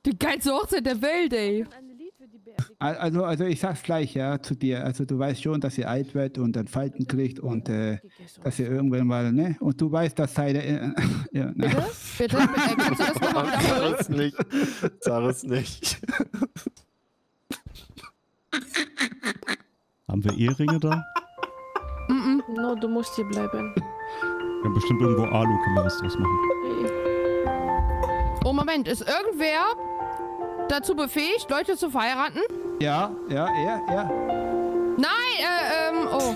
J: Die geilste Hochzeit der Welt, ey.
D: Also, also ich sag's gleich, ja, zu dir. Also du weißt schon, dass ihr alt wird und dann Falten kriegt und äh, dass ihr irgendwann mal, ne? Und du weißt, dass seine. Äh, äh, ja, ne?
J: Bitte? Bitte? Äh, kannst
D: du das nochmal
A: es nicht. Sag es nicht. Haben wir Ehringe da?
J: Mm -mm. No, du musst hier bleiben. Wir
A: haben bestimmt irgendwo Alu, können wir was draus machen.
J: Oh, Moment, ist irgendwer dazu befähigt, Leute zu verheiraten?
A: Ja,
D: ja, ja,
J: ja. Nein, äh, ähm, oh.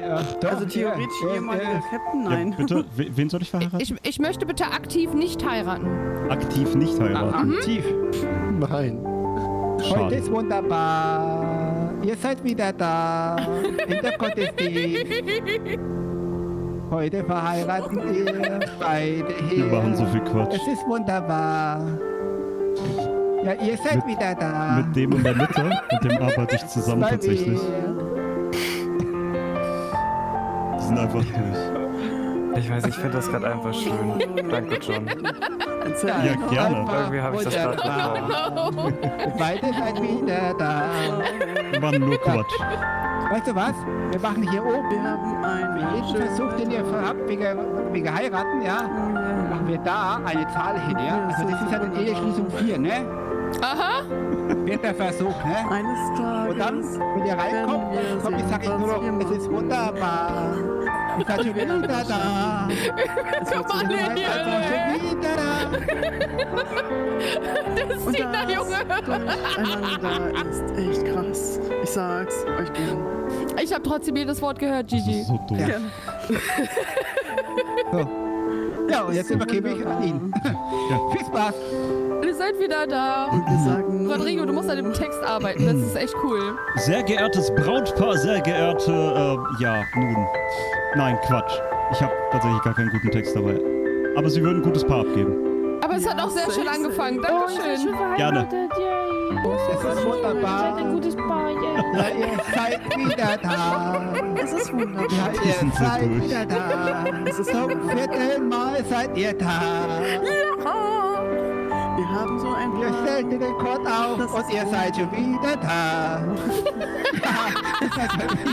D: Ja, doch, also theoretisch ja,
J: jemand ja, ja. Captain, nein.
A: Ja, bitte, wen soll ich verheiraten? Ich,
J: ich möchte bitte aktiv nicht heiraten.
A: Aktiv nicht heiraten? Mhm. Aktiv? Nein. Schade. Heute ist
D: wunderbar. Ihr seid wieder da. In der Gottesdienst. Heute verheiraten wir
A: beide hier. Wir machen so viel Quatsch.
D: Es ist wunderbar. Ja, ihr seid mit, wieder da. Mit
A: dem in der Mitte, mit dem arbeite ich zusammen tatsächlich.
D: Wir
A: sind einfach durch. Ich weiß, ich finde das gerade einfach schön. Danke, John.
D: Ja, gerne. Irgendwie habe ich das gerade bekommen. Beide seid wieder da. War
A: nur Quatsch.
D: Weißt du was? Wir machen hier oben. Wir haben einen jeden Versuch, den ihr habt, wir heiraten, ja, machen wir da eine Zahl hin, ja. Also das ist ja dann Eheschließung 4, ne? Aha. Wird der Versuch, ne? Eines Tages. Und dann, wenn ihr reinkommt, komm, ich sag jetzt nur noch, es ist wunderbar. Ich war schon wieder da. Es war schon wieder
C: da.
H: Das ist der Junge. ist echt krass. Ich sag's euch gern. Ich habe trotzdem jedes Wort gehört, Gigi. so dumm. Ja.
D: so. Ja, und jetzt übergebe ich an ihn. Ja.
J: Viel Spaß! ihr seid wieder da. Und wir sagen. Rodrigo, du musst an dem Text arbeiten. Das ist echt cool.
A: Sehr geehrtes Brautpaar, sehr geehrte. Äh, ja, nun. Nein, Quatsch. Ich habe tatsächlich gar keinen guten Text dabei. Aber sie würden ein gutes Paar abgeben.
J: Aber es ja, hat auch sehr schön angefangen. Oh, Dankeschön. Gerne. Oh, es ist wunderbar. Ihr seid ein gutes Paar, yay. Na, ihr seid wieder da. Es ist wunderbar. Ja, ihr seid
C: wieder
D: da. Es ist Zum vierten Mal seid ihr da. Ja. Wir haben so ein Wir stellten den Kord auf das und ihr seid schon wieder da.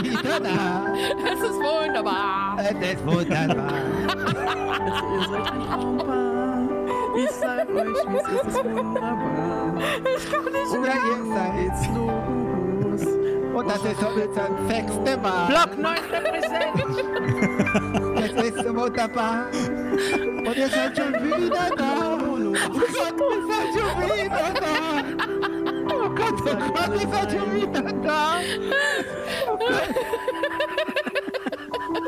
D: wieder da.
J: Es ist wunderbar.
D: Es ist wunderbar. also
H: ihr seid ein Traumpaar. Ich sag
D: euch, es ist, wunderbar. Ich kann nicht Oder ihr seid los. Und das ist heute das sechste Mal. Block 9 repräsent. das nächste Mal wunderbar. Und ihr seid schon wieder da. Oh Gott, ihr seid schon wieder da. Oh Gott, oh Gott, ihr seid schon wieder da.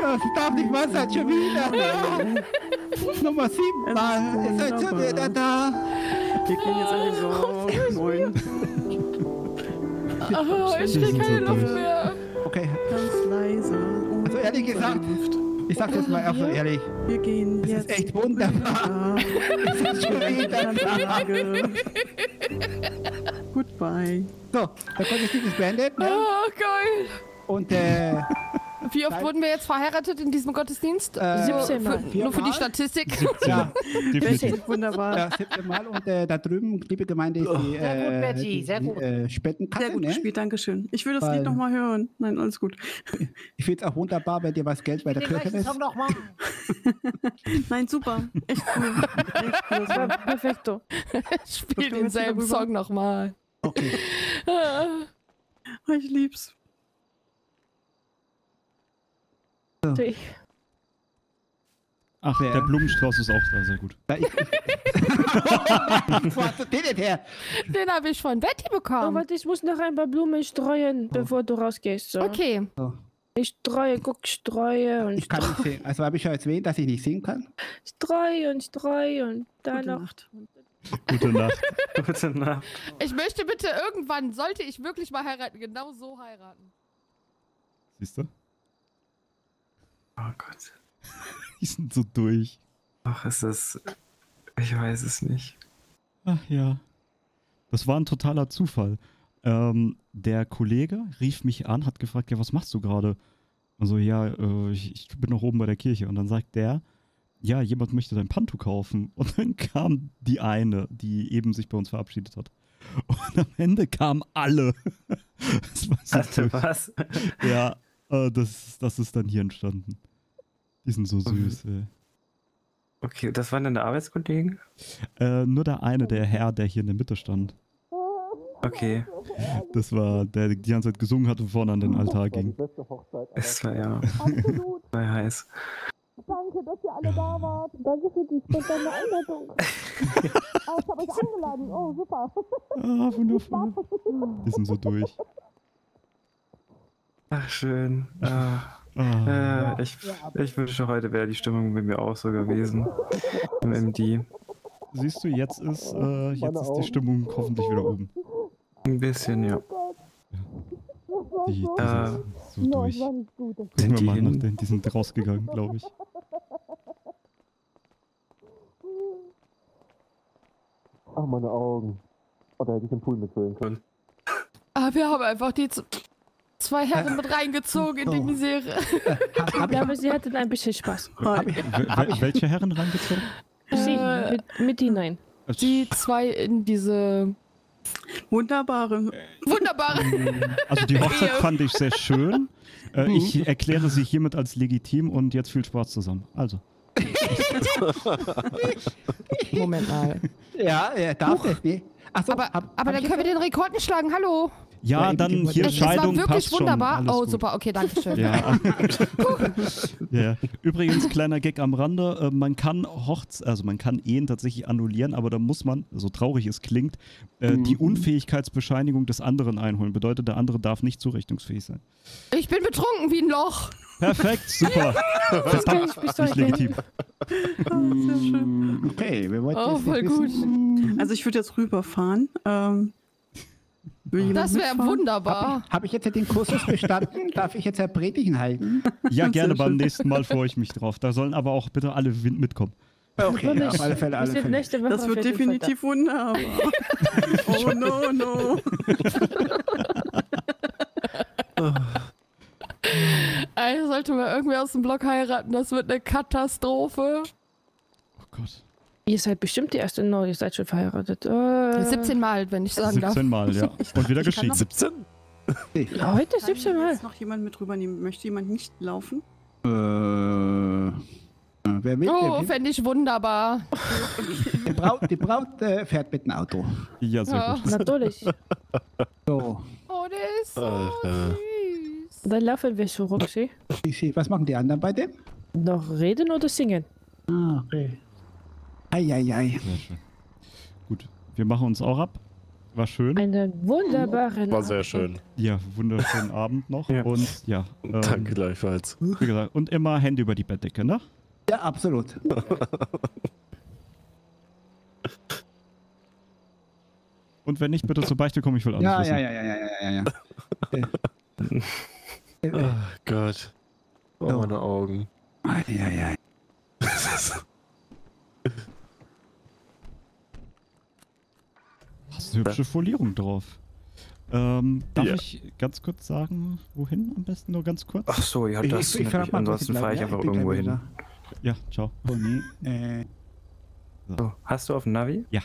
D: das oh darf nicht wahr sein, schon wieder da. Nummer 7 Mal, ihr seid schon wieder da. Wir gehen jetzt alle so. Moin.
H: Oh, ich krieg keine Luft mehr. Okay. Ganz leise. Also ehrlich gesagt, ich sag jetzt mal einfach ehrlich. Wir gehen es jetzt. Ist echt wunderbar. Ja. es ist schon wieder Tage.
D: Goodbye. So, der Gottesdienst ist beendet. Ne? Oh, geil. Und äh,
J: wie oft wurden wir jetzt verheiratet in diesem Gottesdienst? Äh, 17 Mal. Für, nur für die Statistik. 17. Ja, definitiv. Wunderbar. Ja,
D: 17 Mal und äh, da drüben, liebe Gemeinde, ist oh. die, sehr gut, äh, Betty, sehr gut. Die, äh, Spendenkasse. Sehr gut ne? gespielt, ne? Dankeschön. Ich will das Weil, Lied nochmal hören. Nein, alles gut. Ich finde es auch wunderbar, wenn dir was Geld bei der Kirche
J: ist. Noch
E: mal.
J: Nein, super. Echt cool. Echt cool. Das war perfekto. Spiel denselben Song nochmal. Okay. Ah. ich lieb's. Ich.
A: Ach, der, der Blumenstrauß ist auch da, sehr gut. Ja, ich,
J: Wo hast du den denn her? Den habe ich von Betty bekommen. Oh, ich muss noch ein paar Blumen streuen, oh. bevor du rausgehst. So. Okay. Oh. Ich streue, guck, streue und ich kann
D: streue. Nicht sehen. Also habe ich schon erwähnt, dass ich nicht singen kann?
J: Streue und streue und dann noch.
D: Gute Nacht. Gute Nacht.
J: Ich möchte bitte irgendwann, sollte ich wirklich mal heiraten, genau so heiraten.
K: Siehst du? Oh
A: Gott. Die sind so durch. Ach, ist das. Ich weiß es nicht. Ach ja. Das war ein totaler Zufall. Ähm, der Kollege rief mich an, hat gefragt, ja, was machst du gerade? Und so: also, ja, äh, ich, ich, bin noch oben bei der Kirche. Und dann sagt der, ja, jemand möchte dein Pantu kaufen. Und dann kam die eine, die eben sich bei uns verabschiedet hat. Und am Ende kamen alle. Das war so was? Ja, äh, das, das ist dann hier entstanden. Die sind so süß, ey. Okay, das waren deine Arbeitskollegen? Äh, nur der eine, der Herr, der hier in der Mitte stand. Okay. Das war der, der die ganze Zeit gesungen hat und vorne an den Altar ging. Das war ja. Absolut. war heiß.
H: Danke, dass ihr alle da wart. Danke für die spontane Einladung. oh, ich hab euch eingeladen. Oh, super. Ah, wundervoll. Die sind
A: so durch. Ach, schön. Ah. Äh, ich, ich wünsche, heute wäre die Stimmung bei mir auch so gewesen. Im MD. Siehst du, jetzt ist, äh, jetzt ist die Stimmung hoffentlich wieder oben. Ein bisschen, ja.
D: Die, die äh, so durch. Sind die,
A: hin? Den, die sind rausgegangen, glaube ich. Ach, meine Augen. Oh, da hätte ich den Pool mitfüllen können.
J: Ah, wir haben einfach die zwei Herren mit reingezogen in die oh. Misere. ich glaube, sie hatten ein bisschen Spaß. ich, hab welche
A: Herren reingezogen?
J: Äh, sie, mit, mit hinein. Äh, die zwei in diese Wunderbare. Wunderbare.
A: Also die Hochzeit fand ich sehr schön. Äh, mhm. Ich erkläre sie hiermit als legitim und jetzt viel Spaß zusammen. Also. Moment mal.
D: Ja, er darf Huch.
J: Achso, aber hab, aber hab dann können wir den Rekord nicht schlagen. Hallo.
A: Ja, dann
J: hier es, Scheidung. Es war wirklich wunderbar. Schon, oh, gut. super, okay, danke schön. Ja.
A: ja. Übrigens, kleiner Gag am Rande: äh, Man kann Hochz also man kann Ehen tatsächlich annullieren, aber da muss man, so traurig es klingt, äh, die mhm. Unfähigkeitsbescheinigung des anderen einholen. Bedeutet, der andere darf nicht zurechnungsfähig sein.
J: Ich bin betrunken wie ein Loch.
A: Perfekt, super. Verdammt, ich nicht legitim.
J: Oh,
A: sehr schön. Okay, wir wollten oh, voll
J: gut. Wissen.
D: Also ich würde jetzt rüberfahren. Ähm, das wäre wunderbar. Habe hab ich jetzt den Kursus bestanden? Darf ich jetzt Herr Predigen halten? Ja, gerne. Beim nächsten Mal freue
A: ich mich drauf. Da sollen aber auch bitte alle mitkommen. Okay, okay auf alle Fälle, alle Fälle. Nächte,
H: das wird definitiv wunderbar. oh no, no.
J: also sollte man irgendwer aus dem Blog heiraten, das wird eine Katastrophe. Oh Gott. Ihr seid bestimmt die erste No, ihr seid schon verheiratet. Äh, 17 Mal, wenn ich sagen 17 darf. 17 Mal, ja. Und wieder geschieden. 17?
D: heute 17
H: Mal. Jetzt noch jemand mit rübernehmen. Möchte jemand nicht laufen?
J: Äh. äh
D: wer will? oh,
J: fände ich wunderbar.
D: die Braut, die Braut äh, fährt mit dem Auto. Ja, sehr ja. gut. Natürlich. So.
J: Oh, der ist so Ach,
D: süß.
J: Dann laufen wir so, Roxy. Was
D: machen die anderen bei dem?
J: Noch reden oder singen? Ah, okay. Eieiei.
A: Sehr schön. Gut, wir machen uns auch ab. War schön. Einen wunderbaren War sehr Abend. schön. Ja, wunderschönen Abend noch. Ja. Und ja. Ähm, Danke gleichfalls. Wie gesagt, und immer Hände über die Bettdecke, ne? Ja, absolut. und wenn nicht, bitte zur Beichte kommen, ich will alles ja, wissen. Ja,
D: ja, ja, ja, ja,
C: ja, ja. oh Gott. Oh, meine Augen.
A: Eieiei. ei, hübsche Folierung drauf. Ähm, darf yeah. ich ganz kurz sagen, wohin am besten? Nur ganz kurz? Ach so, ja, das ich, ich, ich Ansonsten fahre ich einfach ja, irgendwo hin. Ja, ciao. Oh, nee. äh. so. Hast du auf dem Navi? Ja.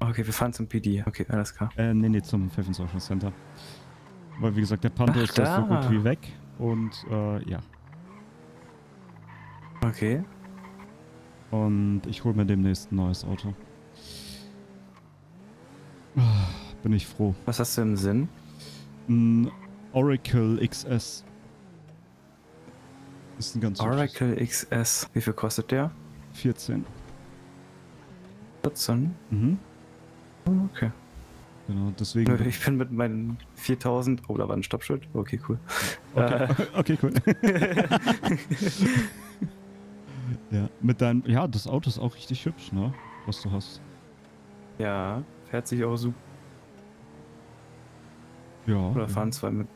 A: Okay, wir fahren zum PD. Okay, alles klar. Äh, nee, nee, zum Pfeffensauschen Center. Weil, wie gesagt, der Panther ist da. so gut wie weg. Und, äh, ja. Okay. Und ich hole mir demnächst ein neues Auto. Ah, bin ich froh. Was hast du im Sinn? Ein Oracle XS. Ist ein ganz Oracle XS. Wie viel kostet der? 14. 14? Mhm. Okay. Genau, deswegen. Ich bin mit meinen 4000. Oh, da war ein Stoppschild. Okay, cool. Okay, äh. okay cool. ja, mit deinem. Ja, das Auto ist auch richtig hübsch, ne? Was du hast. Ja fährt sich auch super. Ja. Oder fahren zwei mit.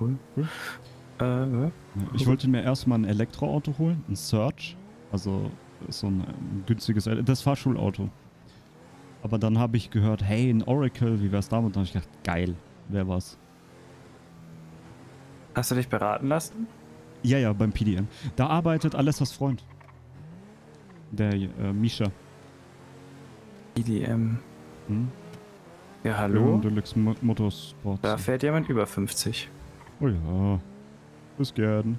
A: Cool. cool. Äh, ja. Ich wollte mir erstmal ein Elektroauto holen, ein Search. Also so ein, ein äh, günstiges, das Fahrschulauto. Aber dann habe ich gehört, hey, ein Oracle, wie wär's damit? Und dann habe ich gedacht, geil, wer war's? Hast du dich beraten lassen? Ja, ja, beim PDM. Da arbeitet Alessas Freund. Der äh, Misha. PDM. Hm? Ja, hallo? Deluxe Motorsport. Da fährt jemand über 50. Oh ja. Bis gern.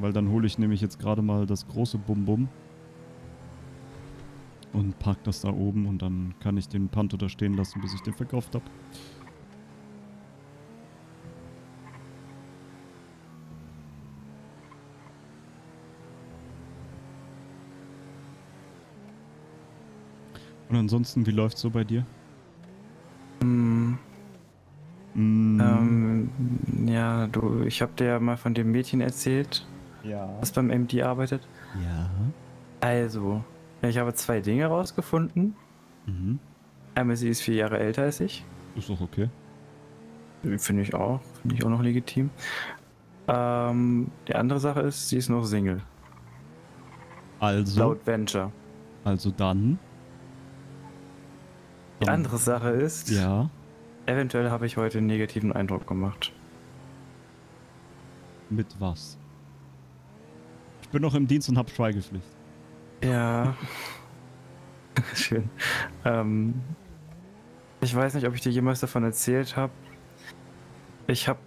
A: Weil dann hole ich nämlich jetzt gerade mal das große Bum-Bum und park das da oben und dann kann ich den Panto da stehen lassen, bis ich den verkauft habe. Und ansonsten, wie läuft's so bei dir? Mm. Mm. Ähm, ja, du, ich habe dir ja mal von dem Mädchen erzählt, ja. das beim MD arbeitet. Ja. Also, ich habe zwei Dinge rausgefunden. Mhm. Einmal, sie ist vier Jahre älter als ich. Ist doch okay. Finde ich auch. Finde ich auch noch legitim. Ähm, die andere Sache ist, sie ist noch Single. Also. Laut Venture. Also dann. Die andere Sache ist, ja. eventuell habe ich heute einen negativen Eindruck gemacht. Mit was? Ich bin noch im Dienst und habe Schweigepflicht. Ja. Schön. Ähm, ich weiß nicht, ob ich dir jemals davon erzählt habe. Ich habe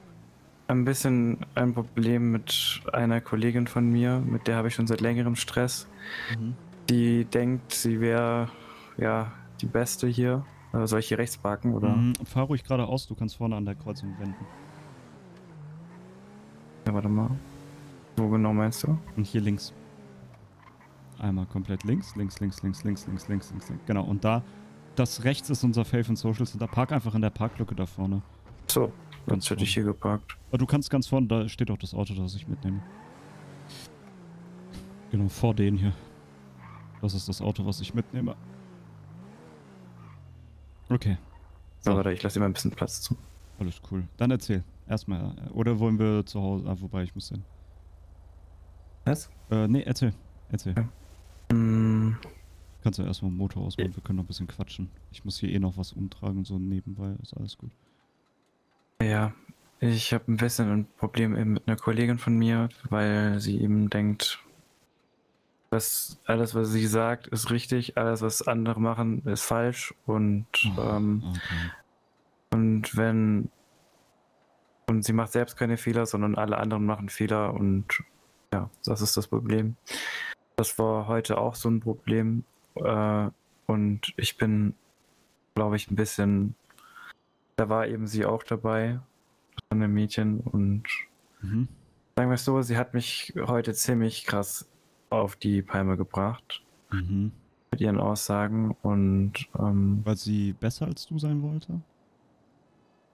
A: ein bisschen ein Problem mit einer Kollegin von mir, mit der habe ich schon seit längerem Stress. Mhm. Die denkt, sie wäre ja die beste hier. Äh, soll ich hier rechts parken oder? Mhm, fahr ruhig geradeaus, du kannst vorne an der Kreuzung wenden. Ja, warte mal. Wo genau meinst du? Und hier links. Einmal komplett links, links, links, links, links, links, links, links, links. Genau, und da, das rechts ist unser Faith and Social Center. Park einfach in der Parklücke da vorne. So, ganz hätte ich hier geparkt. Aber du kannst ganz vorne, da steht auch das Auto, das ich mitnehme. Genau, vor denen hier. Das ist das Auto, was ich mitnehme. Okay. So. Aber ich lasse immer ein bisschen Platz zu. Alles cool. Dann erzähl. Erstmal. Äh, oder wollen wir zu Hause. Ah, wobei, ich muss hin. Was? Äh, nee, erzähl. Erzähl. Ja. Hm. Kannst du erstmal den Motor ausmachen, ja. wir können noch ein bisschen quatschen. Ich muss hier eh noch was umtragen, so nebenbei, ist alles gut. Ja, ich habe ein bisschen ein Problem eben mit einer Kollegin von mir, weil sie eben denkt, was, alles, was sie sagt, ist richtig, alles, was andere machen, ist falsch. Und, mhm. ähm, okay. und wenn. Und sie macht selbst keine Fehler, sondern alle anderen machen Fehler. Und ja, das ist das Problem. Das war heute auch so ein Problem. Äh, und ich bin, glaube ich, ein bisschen. Da war eben sie auch dabei, von dem Mädchen. Und mhm. sagen wir es so, sie hat mich heute ziemlich krass auf die Palme gebracht. Mhm. Mit ihren Aussagen und. Ähm, weil sie besser als du sein wollte?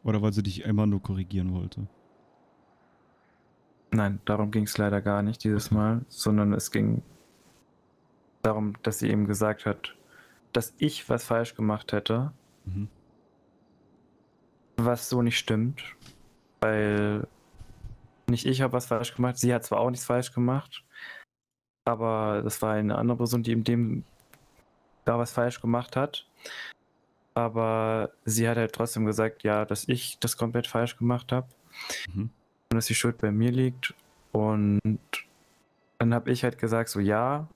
A: Oder weil sie dich immer nur korrigieren wollte? Nein, darum ging es leider gar nicht dieses okay. Mal, sondern es ging darum, dass sie eben gesagt hat, dass ich was falsch gemacht hätte, mhm. was so nicht stimmt, weil nicht ich habe was falsch gemacht, sie hat zwar auch nichts falsch gemacht, aber das war eine andere Person, die in dem da was falsch gemacht hat. Aber sie hat halt trotzdem gesagt, ja, dass ich das komplett falsch gemacht habe mhm. und dass die Schuld bei mir liegt. Und dann habe ich halt gesagt, so ja,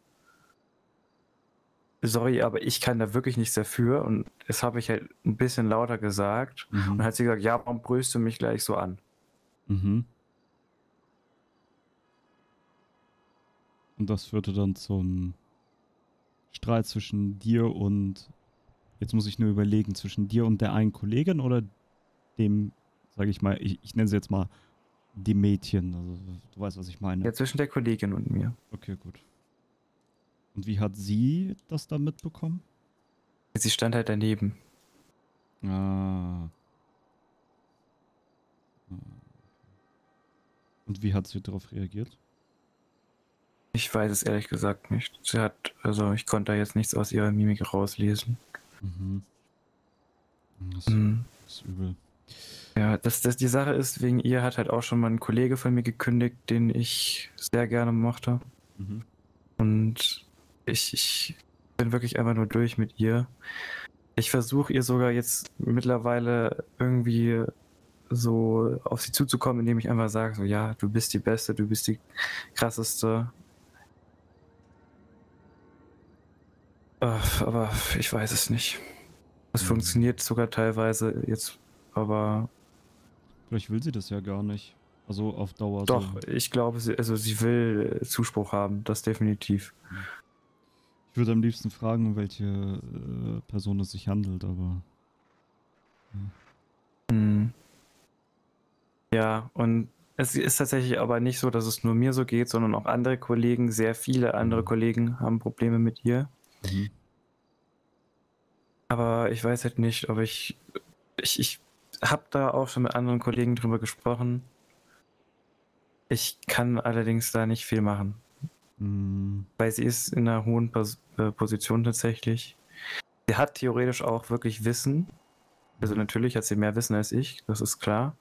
A: sorry, aber ich kann da wirklich nichts dafür. Und das habe ich halt ein bisschen lauter gesagt. Mhm. Und hat sie gesagt, ja, warum brüllst du mich gleich so an? Mhm. Und das führte dann zum Streit zwischen dir und, jetzt muss ich nur überlegen, zwischen dir und der einen Kollegin oder dem, sage ich mal, ich, ich nenne sie jetzt mal die Mädchen. Also du weißt, was ich meine. Ja, zwischen der Kollegin und mir. Okay, gut. Und wie hat sie das dann mitbekommen? Sie stand halt daneben. Ah. ah. Und wie hat sie darauf reagiert? Ich weiß es ehrlich gesagt nicht. Sie hat, also ich konnte da jetzt nichts aus ihrer Mimik rauslesen.
B: Mhm. Das
A: mhm. ist übel. Ja, das, das, die Sache ist, wegen ihr hat halt auch schon mal ein Kollege von mir gekündigt, den ich sehr gerne mochte. Mhm. Und ich, ich bin wirklich einfach nur durch mit ihr. Ich versuche ihr sogar jetzt mittlerweile irgendwie so auf sie zuzukommen, indem ich einfach sage, so ja, du bist die Beste, du bist die Krasseste aber ich weiß es nicht. Es mhm. funktioniert sogar teilweise jetzt, aber. Vielleicht will sie das ja gar nicht. Also auf Dauer. Doch, so. ich glaube, sie, also sie will Zuspruch haben, das definitiv. Ich würde am liebsten fragen, um welche äh, Person es sich handelt, aber. Ja. Mhm. ja, und es ist tatsächlich aber nicht so, dass es nur mir so geht, sondern auch andere Kollegen, sehr viele andere hm. Kollegen haben Probleme mit ihr. Mhm. Aber ich weiß halt nicht, ob ich. Ich, ich habe da auch schon mit anderen Kollegen drüber gesprochen. Ich kann allerdings da nicht viel machen. Mhm. Weil sie ist in einer hohen Pos äh, Position tatsächlich. Sie hat theoretisch auch wirklich Wissen. Also natürlich hat sie mehr Wissen als ich, das ist klar.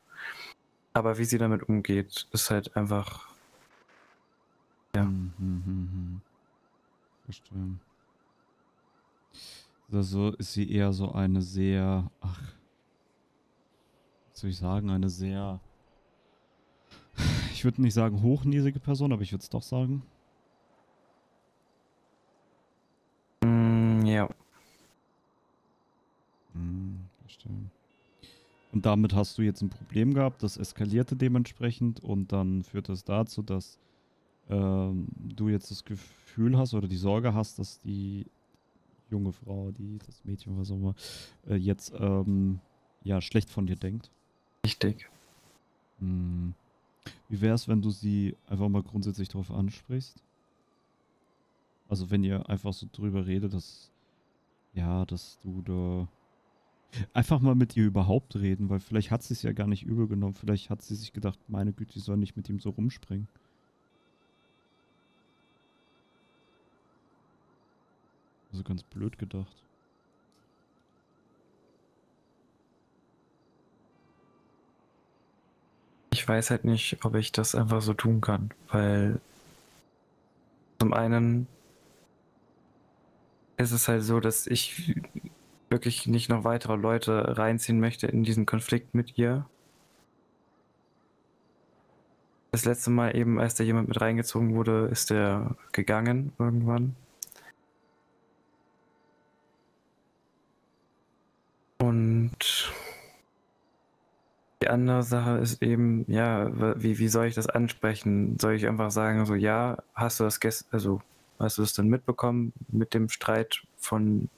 A: Aber wie sie damit umgeht, ist halt einfach. Ja. Mhm, mh, mh. Verstehe. Also ist sie eher so eine sehr, ach, was soll ich sagen, eine sehr, ich würde nicht sagen hochnäsige Person, aber ich würde es doch sagen. Mm, ja. Mm, verstehe. Und damit hast du jetzt ein Problem gehabt, das eskalierte dementsprechend und dann führte es dazu, dass ähm, du jetzt das Gefühl hast oder die Sorge hast, dass die junge Frau, die, das Mädchen, was auch immer, äh, jetzt ähm, ja, schlecht von dir denkt. Richtig. Hm. Wie wäre es, wenn du sie einfach mal grundsätzlich darauf ansprichst? Also wenn ihr einfach so drüber redet, dass ja, dass du da einfach mal mit ihr überhaupt reden, weil vielleicht hat sie es ja gar nicht übel genommen, vielleicht hat sie sich gedacht, meine Güte, die soll nicht mit ihm so rumspringen. Also ganz blöd gedacht. Ich weiß halt nicht, ob ich das einfach so tun kann, weil zum einen ist es halt so, dass ich wirklich nicht noch weitere Leute reinziehen möchte in diesen Konflikt mit ihr. Das letzte Mal eben, als da jemand mit reingezogen wurde, ist der gegangen irgendwann. Die andere Sache ist eben, ja, wie, wie soll ich das ansprechen? Soll ich einfach sagen, so, ja, hast du das gestern, also, hast du das dann mitbekommen mit dem Streit von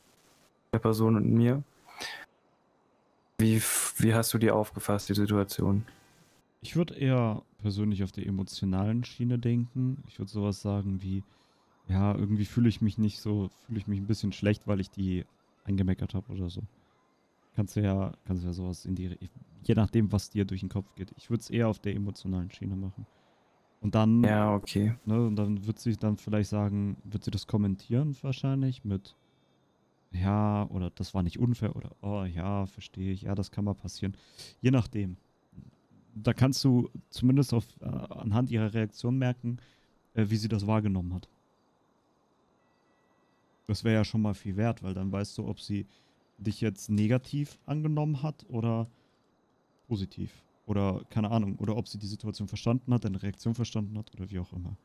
A: der Person und mir? Wie, wie hast du die aufgefasst, die Situation? Ich würde eher persönlich auf der emotionalen Schiene denken. Ich würde sowas sagen wie, ja, irgendwie fühle ich mich nicht so, fühle ich mich ein bisschen schlecht, weil ich die angemeckert habe oder so kannst du ja, kannst du ja sowas in die, je nachdem, was dir durch den Kopf geht. Ich würde es eher auf der emotionalen Schiene machen. Und dann, ja, okay. Ne, und dann wird sie dann vielleicht sagen, wird sie das kommentieren wahrscheinlich mit, ja, oder das war nicht unfair, oder, oh ja, verstehe ich, ja, das kann mal passieren. Je nachdem. Da kannst du zumindest auf, äh, anhand ihrer Reaktion merken, äh, wie sie das wahrgenommen hat. Das wäre ja schon mal viel wert, weil dann weißt du, ob sie dich jetzt negativ angenommen hat oder positiv. Oder keine Ahnung. Oder ob sie die Situation verstanden hat, deine Reaktion verstanden hat oder wie auch immer.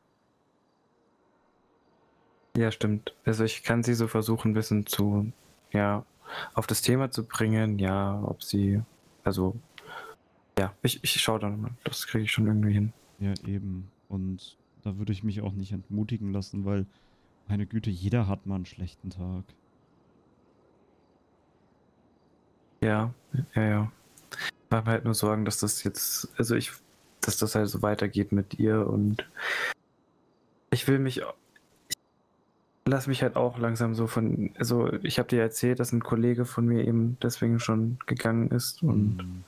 A: Ja, stimmt. Also ich kann sie so versuchen, ein bisschen zu, ja, auf das Thema zu bringen. Ja, ob sie, also, ja, ich, ich schaue dann mal. Das kriege ich schon irgendwie hin. Ja, eben. Und da würde ich mich auch nicht entmutigen lassen, weil, meine Güte, jeder hat mal einen schlechten Tag. Ja, ja, ja. Ich mache mir halt nur Sorgen, dass das jetzt, also ich, dass das halt so weitergeht mit ihr und ich will mich, ich lass mich halt auch langsam so von, also ich habe dir erzählt, dass ein Kollege von mir eben deswegen schon gegangen ist und mhm.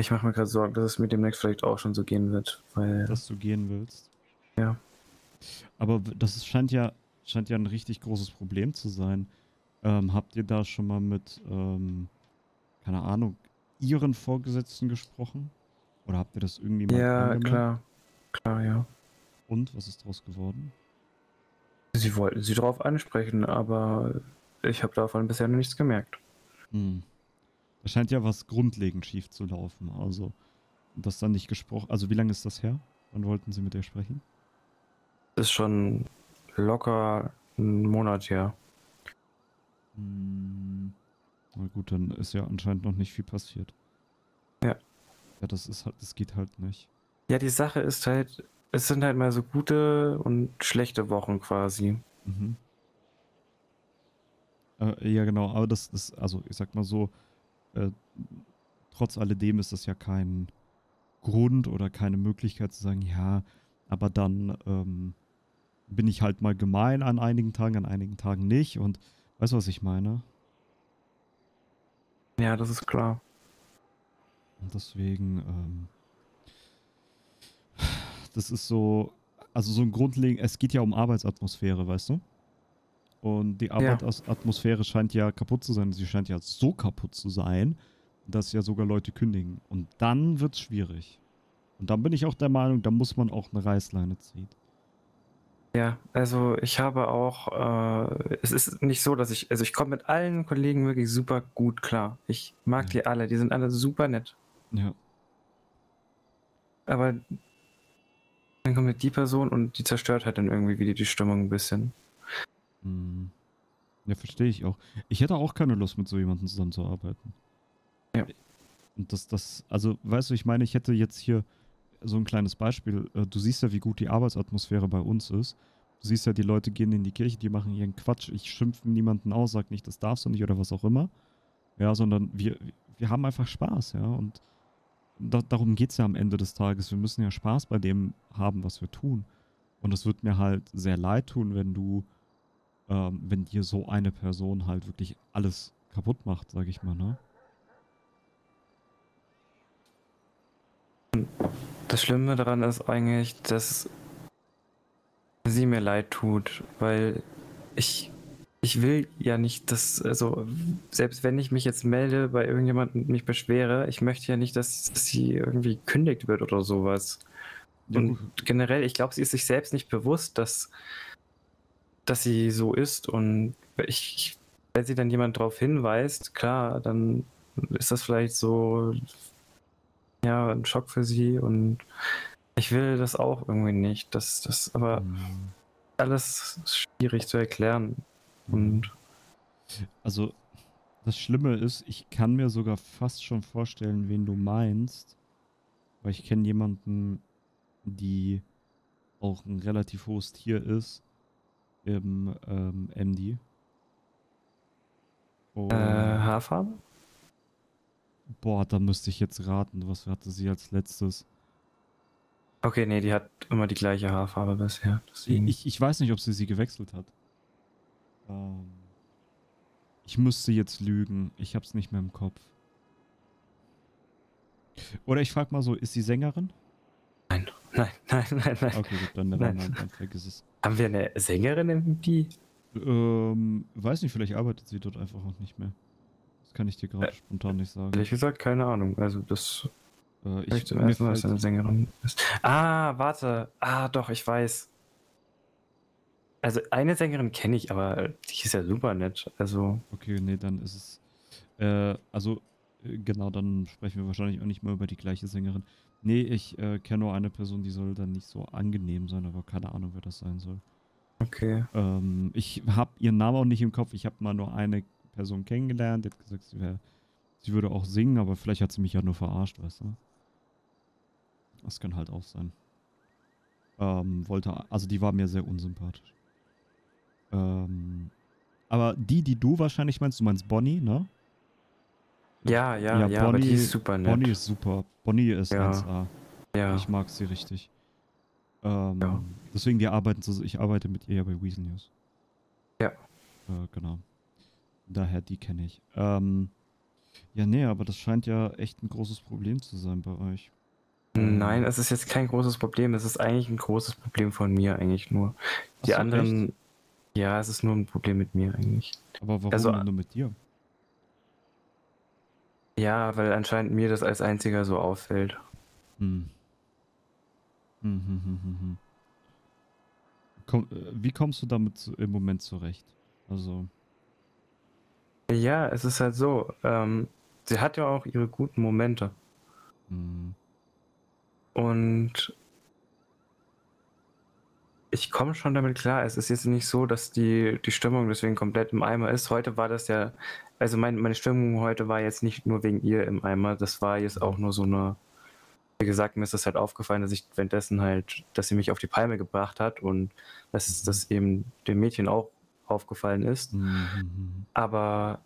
A: ich mache mir gerade Sorgen, dass es mir demnächst vielleicht auch schon so gehen wird, weil. Dass du gehen willst. Ja. Aber das scheint ja, scheint ja ein richtig großes Problem zu sein. Ähm, habt ihr da schon mal mit, ähm keine Ahnung, Ihren Vorgesetzten gesprochen? Oder habt ihr das irgendwie mal Ja, angemeldet? klar. Klar, ja. Und was ist daraus geworden? Sie wollten sie darauf ansprechen, aber ich habe davon bisher noch nichts gemerkt. Hm. Da scheint ja was grundlegend schief zu laufen. Also, das dann nicht gesprochen. Also, wie lange ist das her? Wann wollten Sie mit ihr sprechen? Das ist schon locker einen Monat her. Hm. Na gut, dann ist ja anscheinend noch nicht viel passiert. Ja. Ja, das ist halt, das geht halt nicht. Ja, die Sache ist halt, es sind halt mal so gute und schlechte Wochen quasi. Mhm. Äh, ja, genau, aber das ist, also ich sag mal so, äh, trotz alledem ist das ja kein Grund oder keine Möglichkeit zu sagen, ja, aber dann ähm, bin ich halt mal gemein an einigen Tagen, an einigen Tagen nicht und weißt du, was ich meine? Ja, das ist klar. Und deswegen, ähm, das ist so, also so ein grundlegend, es geht ja um Arbeitsatmosphäre, weißt du? Und die Arbeitsatmosphäre ja. scheint ja kaputt zu sein. Sie scheint ja so kaputt zu sein, dass ja sogar Leute kündigen. Und dann wird es schwierig. Und dann bin ich auch der Meinung, da muss man auch eine Reißleine ziehen. Ja, also ich habe auch, äh, es ist nicht so, dass ich, also ich komme mit allen Kollegen wirklich super gut klar. Ich mag ja. die alle, die sind alle super nett. Ja. Aber dann kommt mit die Person und die zerstört halt dann irgendwie wieder die Stimmung ein bisschen. Hm. Ja, verstehe ich auch. Ich hätte auch keine Lust, mit so jemandem zusammenzuarbeiten. Ja. Und das, das, also, weißt du, ich meine, ich hätte jetzt hier so ein kleines Beispiel. Äh, du siehst ja, wie gut die Arbeitsatmosphäre bei uns ist. Du siehst ja, die Leute gehen in die Kirche, die machen ihren Quatsch. Ich schimpfe niemanden aus, sag nicht, das darfst du nicht oder was auch immer. Ja, sondern wir, wir haben einfach Spaß, ja. Und da, darum geht es ja am Ende des Tages. Wir müssen ja Spaß bei dem haben, was wir tun. Und es wird mir halt sehr leid tun, wenn du, ähm, wenn dir so eine Person halt wirklich alles kaputt macht, sag ich mal, ne? Das Schlimme daran ist eigentlich, dass sie mir leid tut, weil ich, ich will ja nicht, dass, also selbst wenn ich mich jetzt melde bei irgendjemandem mich beschwere, ich möchte ja nicht, dass, dass sie irgendwie kündigt wird oder sowas. Und generell, ich glaube, sie ist sich selbst nicht bewusst, dass, dass sie so ist. Und ich, wenn sie dann jemand darauf hinweist, klar, dann ist das vielleicht so ja, ein Schock für sie und ich will das auch irgendwie nicht. Das, das aber mhm. alles schwierig zu erklären. Mhm. Und also das Schlimme ist, ich kann mir sogar fast schon vorstellen, wen du meinst, weil ich kenne jemanden, die auch ein relativ hohes Tier ist im ähm, MD. Äh, und äh, Haarfarbe? Boah, da müsste ich jetzt raten. Was hatte sie als letztes? Okay, nee, die hat immer die gleiche Haarfarbe bisher. Deswegen. Ich, ich weiß nicht, ob sie sie gewechselt hat. Ähm, ich müsste jetzt lügen. Ich hab's nicht mehr im Kopf. Oder ich frag mal so, ist sie Sängerin? Nein, nein, nein, nein, nein. Okay, gut, dann, nein. Nein, dann vergiss es. Haben wir eine Sängerin im MP? Ähm, weiß nicht, vielleicht arbeitet sie dort einfach auch nicht mehr. Das kann ich dir gerade äh, spontan nicht sagen. Ehrlich gesagt, keine Ahnung. Also das. Äh, ich zum ersten Mal, dass eine Sängerin ist. Ah, warte. Ah, doch, ich weiß. Also eine Sängerin kenne ich, aber die ist ja super nett. Also. Okay, nee, dann ist es. Äh, also, äh, genau, dann sprechen wir wahrscheinlich auch nicht mehr über die gleiche Sängerin. Nee, ich äh, kenne nur eine Person, die soll dann nicht so angenehm sein, aber keine Ahnung, wer das sein soll. Okay. Ähm, ich habe ihren Namen auch nicht im Kopf. Ich habe mal nur eine Person kennengelernt, die hat gesagt, sie, wär, sie würde auch singen, aber vielleicht hat sie mich ja nur verarscht, weißt du? Das kann halt auch sein. Ähm, wollte, also die war mir sehr unsympathisch. Ähm, aber die, die du wahrscheinlich meinst, du meinst Bonnie, ne? Ja, ja, ja, ja Bonnie, die ist super nett. Bonnie ist super. Bonnie ist ja. 1A. Ja. Ich mag sie richtig. Ähm, ja. Deswegen, wir arbeiten so, ich arbeite mit ihr ja bei Weasel News. Ja. Äh, genau daher die kenne ich. Ähm, ja, nee, aber das scheint ja echt ein großes Problem zu sein bei euch. Nein, ähm. es ist jetzt kein großes Problem. Es ist eigentlich ein großes Problem von mir eigentlich nur. Die so, anderen, echt? ja, es ist nur ein Problem mit mir eigentlich. Aber warum also, nur mit dir? Ja, weil anscheinend mir das als einziger so auffällt. Hm. Hm, hm, hm, hm, hm. Äh, wie kommst du damit im Moment zurecht? Also ja, es ist halt so. Ähm, sie hat ja auch ihre guten Momente. Mhm. Und ich komme schon damit klar. Es ist jetzt nicht so, dass die, die Stimmung deswegen komplett im Eimer ist. Heute war das ja, also mein, meine Stimmung heute war jetzt nicht nur wegen ihr im Eimer. Das war jetzt auch nur so eine, wie gesagt, mir ist das halt aufgefallen, dass ich währenddessen halt, dass sie mich auf die Palme gebracht hat und dass das eben dem Mädchen auch aufgefallen ist. Mhm, mhm. Aber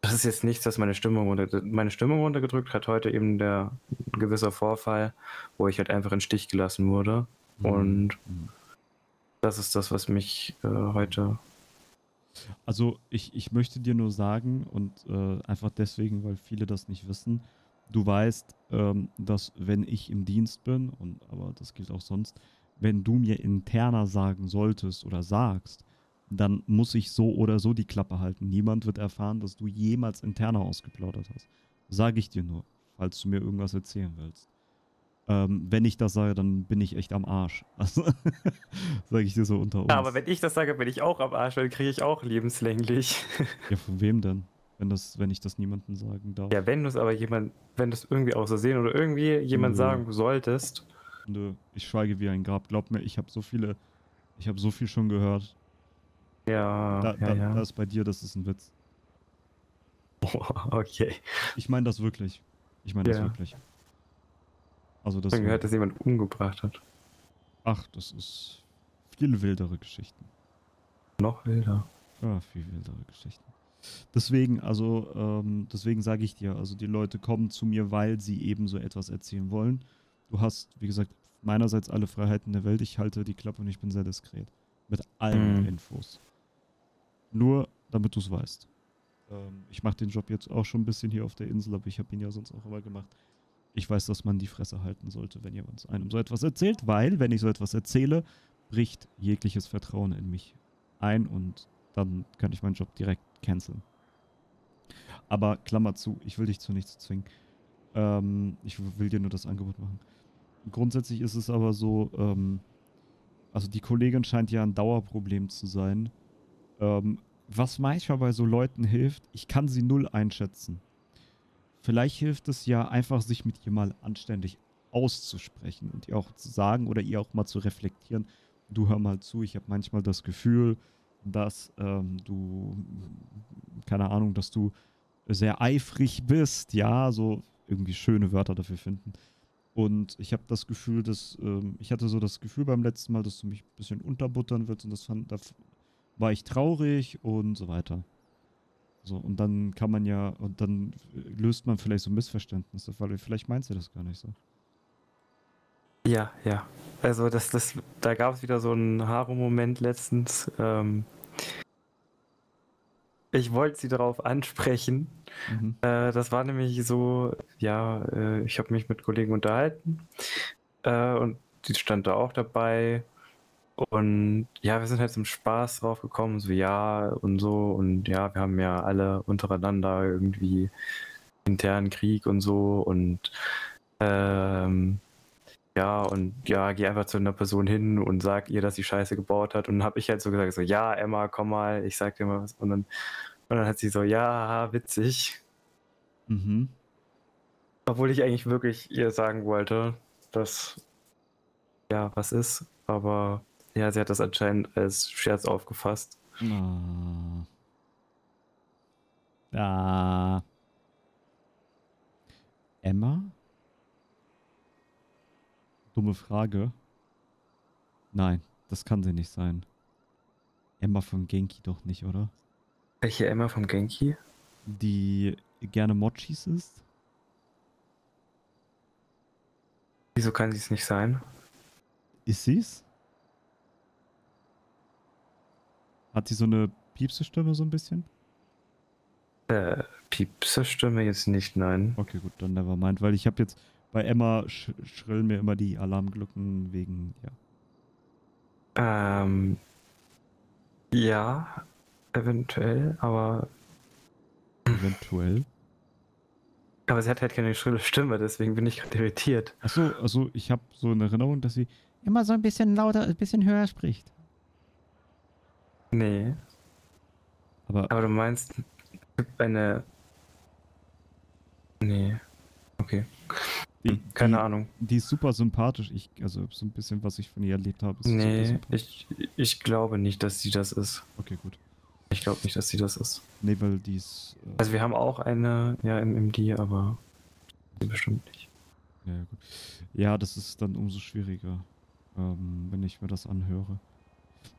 A: das ist jetzt nichts, was meine Stimmung, runter, meine Stimmung runtergedrückt hat. Heute eben der gewisse Vorfall, wo ich halt einfach in den Stich gelassen wurde. Mhm. Und mhm. das ist das, was mich äh, heute. Also ich, ich möchte dir nur sagen und äh, einfach deswegen, weil viele das nicht wissen, du weißt, ähm, dass wenn ich im Dienst bin, und aber das gilt auch sonst, wenn du mir interner sagen solltest oder sagst, dann muss ich so oder so die Klappe halten. Niemand wird erfahren, dass du jemals interner ausgeplaudert hast. Sage ich dir nur, falls du mir irgendwas erzählen willst. Ähm, wenn ich das sage, dann bin ich echt am Arsch. Also, sage ich dir so unter uns. Ja, aber wenn ich das sage, bin ich auch am Arsch, dann kriege ich auch lebenslänglich. ja, von wem denn? Wenn, das, wenn ich das niemandem sagen darf. Ja, wenn du es aber jemand, wenn du es irgendwie auch so sehen oder irgendwie jemand Nö. sagen solltest. Ich schweige wie ein Grab. Glaub mir, ich habe so viele, ich habe so viel schon gehört ja, da, ja, da, ja. Das bei dir, das ist ein Witz. Boah, okay. Ich meine das wirklich. Ich meine ja. das wirklich. Also das. Ich habe gehört, dass jemand umgebracht hat. Ach, das ist viel wildere Geschichten. Noch wilder. Ja, viel wildere Geschichten. Deswegen, also, ähm, deswegen sage ich dir, also die Leute kommen zu mir, weil sie eben so etwas erzählen wollen. Du hast, wie gesagt, meinerseits alle Freiheiten der Welt. Ich halte die Klappe und ich bin sehr diskret. Mit allen mhm. Infos. Nur damit du es weißt. Ähm, ich mache den Job jetzt auch schon ein bisschen hier auf der Insel, aber ich habe ihn ja sonst auch immer gemacht. Ich weiß, dass man die Fresse halten sollte, wenn jemand einem so etwas erzählt, weil, wenn ich so etwas erzähle, bricht jegliches Vertrauen in mich ein und dann kann ich meinen Job direkt canceln. Aber Klammer zu, ich will dich zu nichts zwingen. Ähm, ich will dir nur das Angebot machen. Grundsätzlich ist es aber so, ähm, also die Kollegin scheint ja ein Dauerproblem zu sein. Ähm, was manchmal bei so Leuten hilft, ich kann sie null einschätzen. Vielleicht hilft es ja einfach, sich mit ihr mal anständig auszusprechen und ihr auch zu sagen oder ihr auch mal zu reflektieren. Du hör mal zu, ich habe manchmal das Gefühl, dass ähm, du, keine Ahnung, dass du sehr eifrig bist, ja, so irgendwie schöne Wörter dafür finden. Und ich habe das Gefühl, dass ähm, ich hatte so das Gefühl beim letzten Mal, dass du mich ein bisschen unterbuttern willst und das fand, da war ich traurig und so weiter. So, und dann kann man ja, und dann äh, löst man vielleicht so Missverständnisse, weil vielleicht meinst du das gar nicht so. Ja, ja. Also das, das, da gab es wieder so einen Haro-Moment letztens. Ähm, ich wollte sie darauf ansprechen. Mhm. Äh, das war nämlich so, ja, äh, ich habe mich mit Kollegen unterhalten äh, und die stand da auch dabei. Und ja, wir sind halt zum Spaß drauf gekommen, so ja und so. Und ja, wir haben ja alle untereinander irgendwie internen Krieg und so. Und ähm, ja, und ja, geh einfach zu einer Person hin und sag ihr, dass sie Scheiße gebaut hat. Und dann habe ich halt so gesagt, so, ja, Emma, komm mal, ich sag dir mal was. Und dann, und dann hat sie so, ja, witzig. Mhm. Obwohl ich eigentlich wirklich ihr sagen wollte, dass ja, was ist, aber ja, sie hat das anscheinend als Scherz aufgefasst. Oh. Ah. Emma? Dumme Frage. Nein, das kann sie nicht sein. Emma vom Genki doch nicht, oder? Welche Emma vom Genki? Die gerne Mochis ist. Wieso kann sie es nicht sein? Ist sie es? Hat die so eine Piepse-Stimme so ein bisschen? Äh, Piepse-Stimme jetzt nicht, nein. Okay, gut, dann never mind, weil ich habe jetzt bei Emma sch schrillen mir immer die Alarmglocken wegen, ja. Ähm, ja, eventuell, aber. Eventuell? Aber sie hat halt keine schrille Stimme, deswegen bin ich gerade irritiert. Achso, also ich habe so eine Erinnerung, dass sie immer so ein bisschen lauter, ein bisschen höher spricht. Nee. Aber, Aber du meinst, es gibt eine. Nee. Okay. Die, Keine die, Ahnung. Die ist super sympathisch. Ich, also so ein bisschen, was ich von ihr erlebt habe. Ist nee, ich, ich glaube nicht, dass sie das ist. Okay, gut. Ich glaube nicht, dass sie das ist. Nee, weil die ist. Äh also wir haben auch eine, ja, im MD, aber die bestimmt nicht. Ja, gut. Ja, das ist dann umso schwieriger, ähm, wenn ich mir das anhöre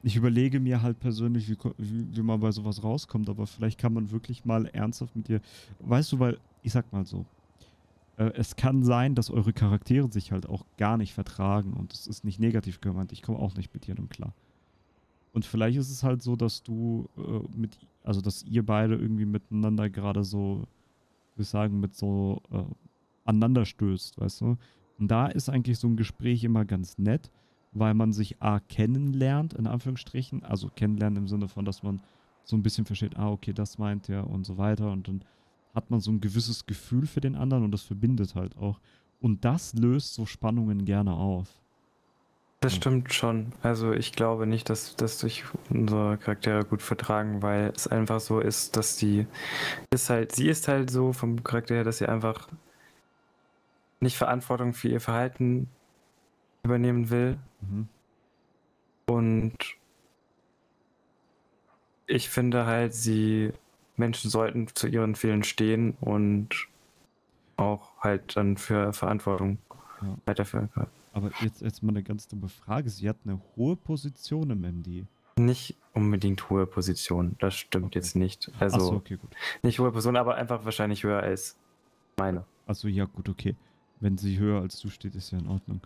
A: ich überlege mir halt persönlich, wie, wie, wie, man bei sowas rauskommt, aber vielleicht kann man wirklich mal ernsthaft mit dir. Weißt du, weil, ich sag mal so, äh, es kann sein, dass eure Charaktere sich halt auch gar nicht vertragen und es ist nicht negativ gemeint. Ich komme auch nicht mit jedem klar. Und vielleicht ist es halt so, dass du äh, mit, also dass ihr beide irgendwie miteinander gerade so, würde sagen, mit so äh, aneinander stößt, weißt du? Und da ist eigentlich so ein Gespräch immer ganz nett weil man sich A kennenlernt, in Anführungsstrichen, also kennenlernen im Sinne von, dass man so ein bisschen versteht, ah, okay, das meint er und so weiter und dann hat man so ein gewisses Gefühl für den anderen und das verbindet halt auch. Und das löst so Spannungen gerne auf. Das stimmt schon. Also ich glaube nicht, dass, dass sich unsere Charaktere gut vertragen, weil es einfach so ist, dass die ist halt, sie ist halt so vom Charakter her, dass sie einfach nicht Verantwortung für ihr Verhalten übernehmen will. Mhm. Und ich finde halt, sie Menschen sollten zu ihren Fehlern stehen und auch halt dann für Verantwortung ja. weiterführen können. Aber jetzt, jetzt mal eine ganz dumme Frage. Sie hat eine hohe Position im MD. Nicht unbedingt hohe Position, das stimmt okay. jetzt nicht. Also so, okay, nicht hohe Position, aber einfach wahrscheinlich höher als meine. Also ja, gut, okay. Wenn sie höher als du steht, ist ja in Ordnung.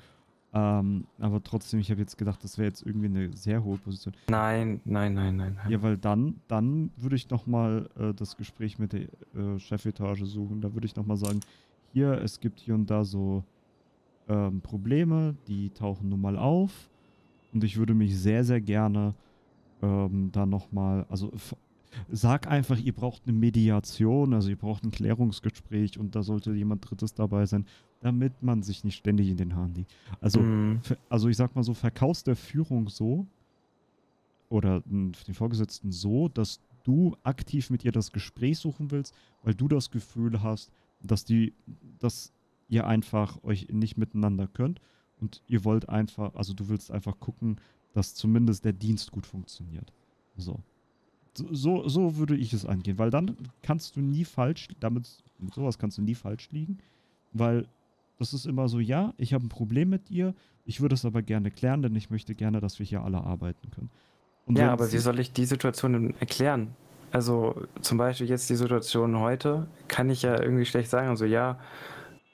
A: Ähm, aber trotzdem, ich habe jetzt gedacht, das wäre jetzt irgendwie eine sehr hohe Position. Nein, nein, nein, nein. nein. Ja, weil dann, dann würde ich nochmal äh, das Gespräch mit der äh, Chefetage suchen. Da würde ich nochmal sagen, hier, es gibt hier und da so ähm, Probleme, die tauchen nun mal auf. Und ich würde mich sehr, sehr gerne ähm, da nochmal, also sag einfach, ihr braucht eine Mediation, also ihr braucht ein Klärungsgespräch und da sollte jemand Drittes dabei sein, damit man sich nicht ständig in den Haaren liegt. Also, mhm. also ich sag mal so, verkaufst der Führung so oder den Vorgesetzten so, dass du aktiv mit ihr das Gespräch suchen willst, weil du das Gefühl hast, dass die, dass ihr einfach euch nicht miteinander könnt und ihr wollt einfach, also du willst einfach gucken, dass zumindest der Dienst gut funktioniert. So so, so würde ich es angehen, weil dann kannst du nie falsch, damit, mit sowas kannst du nie falsch liegen, weil das ist immer so, ja, ich habe ein Problem mit ihr, ich würde es aber gerne klären, denn ich möchte gerne, dass wir hier alle arbeiten können. Und ja, aber wie soll ich die Situation erklären? Also zum Beispiel jetzt die Situation heute, kann ich ja irgendwie schlecht sagen, also ja,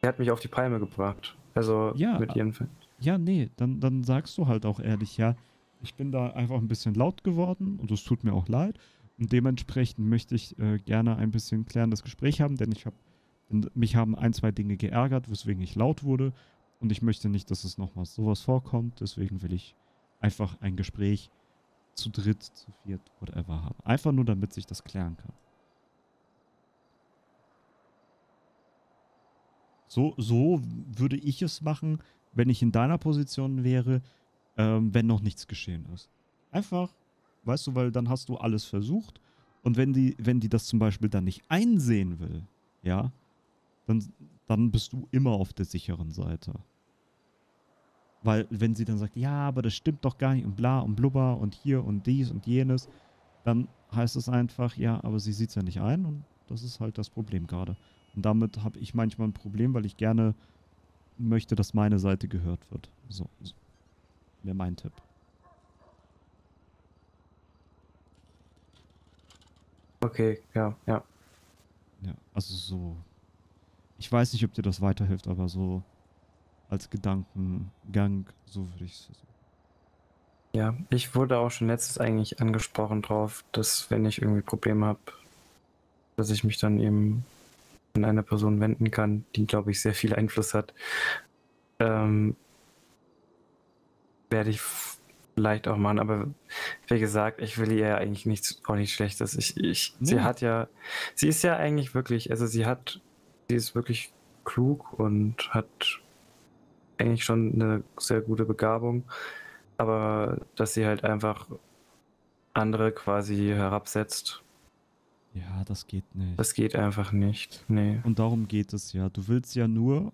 A: er hat mich auf die Palme gebracht. Also ja, mit ihren Fällen. Ja, nee, dann, dann sagst du halt auch ehrlich, ja, ich bin da einfach ein bisschen laut geworden und es tut mir auch leid. Und dementsprechend möchte ich äh, gerne ein bisschen klärendes Gespräch haben, denn ich habe mich haben ein, zwei Dinge geärgert, weswegen ich laut wurde. Und ich möchte nicht, dass es nochmal sowas vorkommt. Deswegen will ich einfach ein Gespräch zu dritt, zu viert, whatever haben. Einfach nur, damit sich das klären kann. So, so würde ich es machen, wenn ich in deiner Position wäre ähm, wenn noch nichts geschehen ist. Einfach, weißt du, weil dann hast du alles versucht und wenn die, wenn die das zum Beispiel dann nicht einsehen will, ja, dann, dann bist du immer auf der sicheren Seite. Weil wenn sie dann sagt, ja, aber das stimmt doch gar nicht und bla und blubber und hier und dies und jenes, dann heißt es einfach, ja, aber sie sieht es ja nicht ein und das ist halt das Problem gerade. Und damit habe ich manchmal ein Problem, weil ich gerne möchte, dass meine Seite gehört wird. So, Wäre mein Tipp. Okay, ja, ja. Ja, also so. Ich weiß nicht, ob dir das weiterhilft, aber so als Gedankengang, so würde ich es so. Ja, ich wurde auch schon letztes eigentlich angesprochen drauf, dass wenn ich irgendwie Probleme habe, dass ich mich dann eben an eine Person wenden kann, die, glaube ich, sehr viel Einfluss hat. Ähm, werde ich vielleicht auch machen, aber wie gesagt, ich will ihr ja eigentlich nichts, auch nichts Schlechtes. Ich, ich, nee. Sie hat ja, sie ist ja eigentlich wirklich, also sie hat, sie ist wirklich klug und hat eigentlich schon eine sehr gute Begabung, aber dass sie halt einfach andere quasi herabsetzt. Ja, das geht nicht. Das geht einfach nicht, nee. Und darum geht es ja. Du willst ja nur,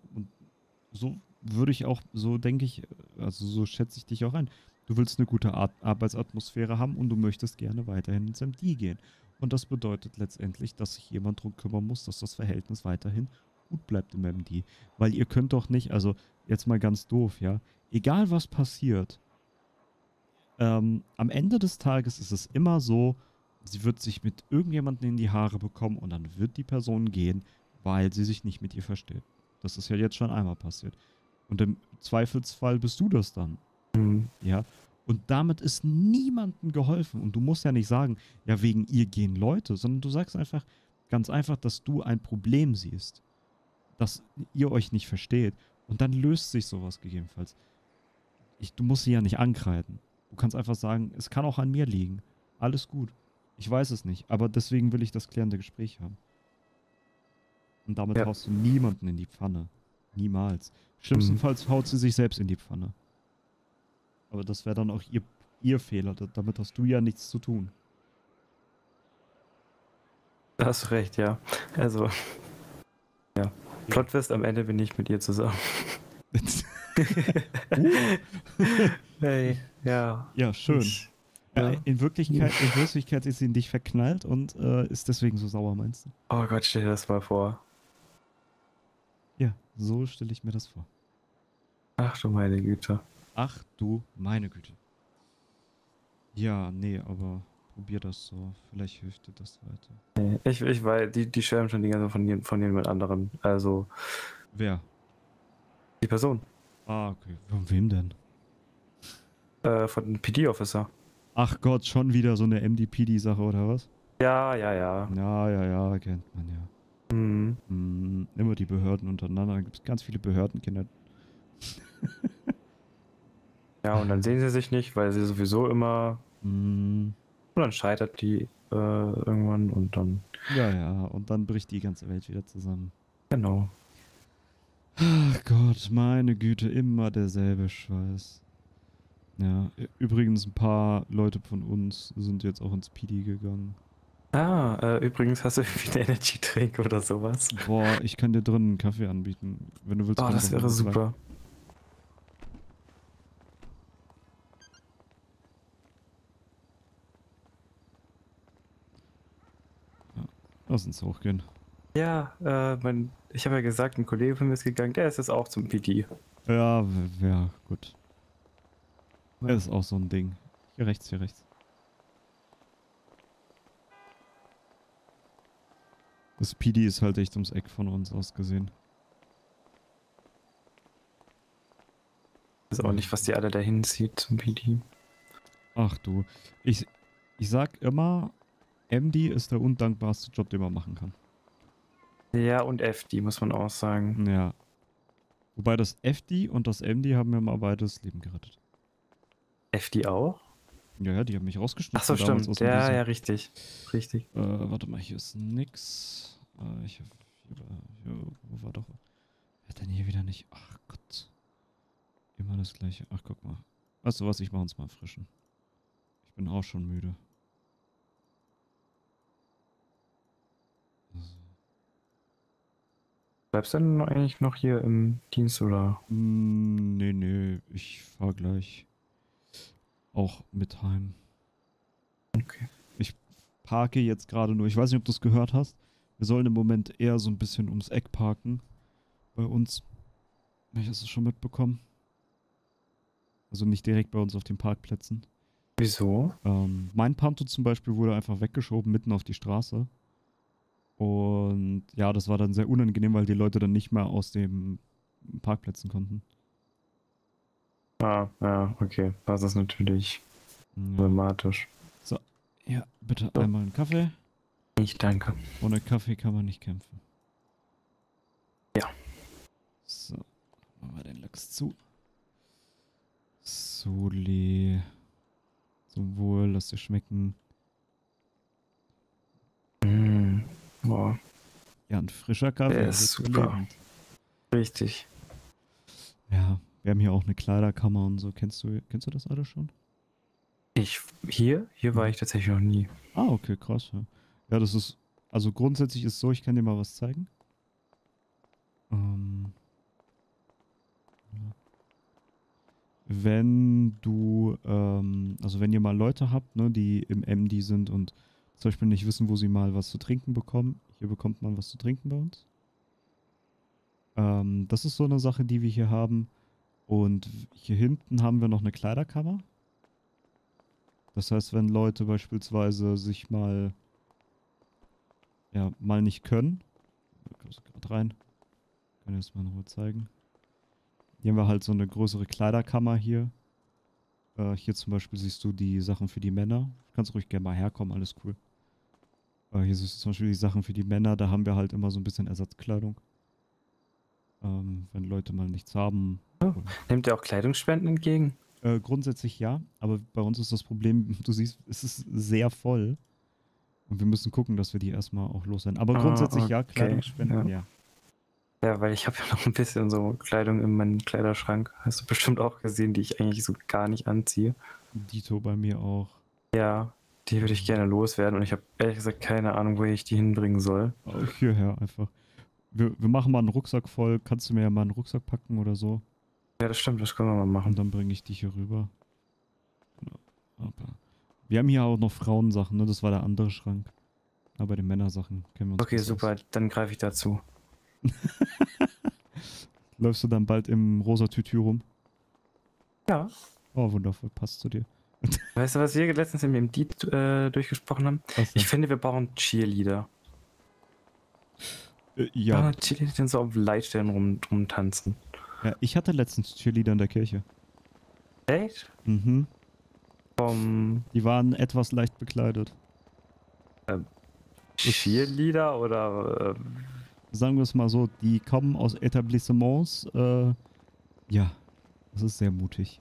A: so würde ich auch, so denke ich, also so schätze ich dich auch ein. Du willst eine gute Ar Arbeitsatmosphäre haben und du möchtest gerne weiterhin ins MD gehen. Und das bedeutet letztendlich, dass sich jemand drum kümmern muss, dass das Verhältnis weiterhin gut bleibt im MD. Weil ihr könnt doch nicht, also jetzt mal ganz doof, ja, egal was passiert, ähm, am Ende des Tages ist es immer so, sie wird sich mit irgendjemandem in die Haare bekommen und dann wird die Person gehen, weil sie sich nicht mit ihr versteht. Das ist ja jetzt schon einmal passiert. Und im Zweifelsfall bist du das dann. Mhm. Ja. Und damit ist niemandem geholfen. Und du musst ja nicht sagen, ja, wegen ihr gehen Leute, sondern du sagst einfach, ganz einfach, dass du ein Problem siehst. Dass ihr euch nicht versteht. Und dann löst sich sowas gegebenenfalls. Ich, du musst sie ja nicht ankreiden. Du kannst einfach sagen, es kann auch an mir liegen. Alles gut. Ich weiß es nicht, aber deswegen will ich das klärende Gespräch haben. Und damit ja. haust du niemanden in die Pfanne. Niemals. Schlimmstenfalls mhm. haut sie sich selbst in die Pfanne. Aber das wäre dann auch ihr, ihr Fehler. Damit hast du ja nichts zu tun. hast du recht, ja. Also, ja. Plot am Ende bin ich mit ihr zusammen. hey, ja. Ja, schön. Ja. In, Wirklichkeit, in Wirklichkeit ist sie in dich verknallt und äh, ist deswegen so sauer, meinst du? Oh Gott, stell dir das mal vor. Ja, so stelle ich mir das vor. Ach du meine Güte. Ach du meine Güte. Ja, nee, aber probier das so. Vielleicht hilft dir das weiter.
E: Nee, ich, ich
A: weiß, die, die schwärmen schon die ganze von, von jemand anderem. Also. Wer? Die Person. Ah, okay. Von wem denn? Äh, von einem PD-Officer. Ach Gott, schon wieder so eine MDPD-Sache oder was? Ja, ja, ja. Ja, ja, ja, kennt man ja. Mhm. Mhm, immer die Behörden untereinander. Da gibt es ganz viele Behördenkinder. ja, und dann sehen sie sich nicht, weil sie sowieso immer. Mhm. Und dann scheitert die äh, irgendwann und dann. Ja, ja, und dann bricht die ganze Welt wieder zusammen. Genau. Ach Gott, meine Güte, immer derselbe Schweiß. Ja, übrigens ein paar Leute von uns sind jetzt auch ins PD gegangen. Ah, äh, übrigens hast du irgendwie einen Energy Drink oder sowas. Boah, ich kann dir drinnen einen Kaffee anbieten, wenn du willst. Oh, das wäre super. Bleiben. Lass uns hochgehen. Ja, äh, mein, ich habe ja gesagt, ein Kollege von mir ist gegangen, der ist jetzt auch zum PD. Ja, ja, gut. Er ist auch so ein Ding. Hier rechts, hier rechts. Das PD ist halt echt ums Eck von uns aus gesehen. Ist auch nicht, was die alle dahin zieht zum PD. Ach du. Ich, ich sag immer, MD ist der undankbarste Job, den man machen kann. Ja, und FD muss man auch sagen. Ja. Wobei das FD und das MD haben mir mal beides Leben gerettet. FD auch? Ja, ja, die haben mich rausgeschnitten. Achso, stimmt. Ja, ja, richtig. Richtig. Äh, warte mal, hier ist nix. Äh, ich, hab, hier, wo war doch. Ja, denn hier wieder nicht. Ach Gott. Immer das gleiche. Ach, guck mal. Weißt du was, ich mach uns mal frischen. Ich bin auch schon müde. Bleibst du denn eigentlich noch hier im Dienst oder? Mm, nee, nee, ich fahr gleich auch mit heim. Okay. Ich parke jetzt gerade nur, ich weiß nicht, ob du es gehört hast. Wir sollen im Moment eher so ein bisschen ums Eck parken. Bei uns. Hast du schon mitbekommen? Also nicht direkt bei uns auf den Parkplätzen. Wieso? Ähm, mein Panto zum Beispiel wurde einfach weggeschoben mitten auf die Straße. Und ja, das war dann sehr unangenehm, weil die Leute dann nicht mehr aus den Parkplätzen konnten. Ah, ja, okay. Das ist natürlich ja. problematisch. So, ja, bitte so. einmal einen Kaffee. Ich danke. Ohne Kaffee kann man nicht kämpfen. Ja. So, machen wir den Lachs zu. Soli. Zum Wohl, lass dir schmecken. Mm, boah. Ja, ein frischer Kaffee. Der ist super. Leben. Richtig. Ja, wir haben hier auch eine Kleiderkammer und so. Kennst du, kennst du das alles schon? Ich, hier? Hier war ich tatsächlich noch nie. Ah, okay, krass. Ja, ja das ist, also grundsätzlich ist so, ich kann dir mal was zeigen. Ähm, ja. Wenn du, ähm, also wenn ihr mal Leute habt, ne, die im MD sind und zum Beispiel nicht wissen, wo sie mal was zu trinken bekommen, hier bekommt man was zu trinken bei uns. Ähm, das ist so eine Sache, die wir hier haben. Und hier hinten haben wir noch eine Kleiderkammer. Das heißt, wenn Leute beispielsweise sich mal ja, mal nicht können. Gerade rein. Kann ich das mal in Ruhe zeigen. Hier haben wir halt so eine größere Kleiderkammer hier. Äh, hier zum Beispiel siehst du die Sachen für die Männer. kannst ruhig gerne mal herkommen, alles cool. Äh, hier siehst du zum Beispiel die Sachen für die Männer. Da haben wir halt immer so ein bisschen Ersatzkleidung ähm, wenn Leute mal nichts haben. Oh. Nimmt ihr auch Kleidungsspenden entgegen? Äh, grundsätzlich ja, aber bei uns ist das Problem, du siehst, es ist sehr voll. Und wir müssen gucken, dass wir die erstmal auch loswerden. Aber ah, grundsätzlich okay. ja, Kleidungsspenden, ja. ja. ja. weil ich habe ja noch ein bisschen so Kleidung in meinem Kleiderschrank. Hast du bestimmt auch gesehen, die ich eigentlich so gar nicht anziehe. Dito bei mir auch. Ja, die würde ich gerne loswerden und ich habe ehrlich gesagt keine Ahnung, wo ich die hinbringen soll. Auch hierher einfach wir, wir machen mal einen Rucksack voll. Kannst du mir ja mal einen Rucksack packen oder so? Ja, das stimmt, das können wir mal machen. Und dann bringe ich dich hier rüber. Genau. Wir haben hier auch noch Frauensachen, ne? Das war der andere Schrank. Aber bei den Männersachen kennen wir uns. Okay, super, aus. dann greife ich dazu. Läufst du dann bald im rosa Tütü rum? Ja. Oh, wundervoll, passt zu dir. Weißt du, was wir letztens im Deep äh, durchgesprochen haben? Ich finde, wir brauchen Cheerleader. Ja. Äh, ja. Ah, Cheerleader so auf Leitstellen rum, rumtanzen. Ja, ich hatte letztens Cheerleader in der Kirche. Echt? Mhm. Um, Die waren etwas leicht bekleidet. Ähm, Cheerleader oder. Ähm, Sagen wir es mal so, die kommen aus Etablissements. Äh, ja, das ist sehr mutig.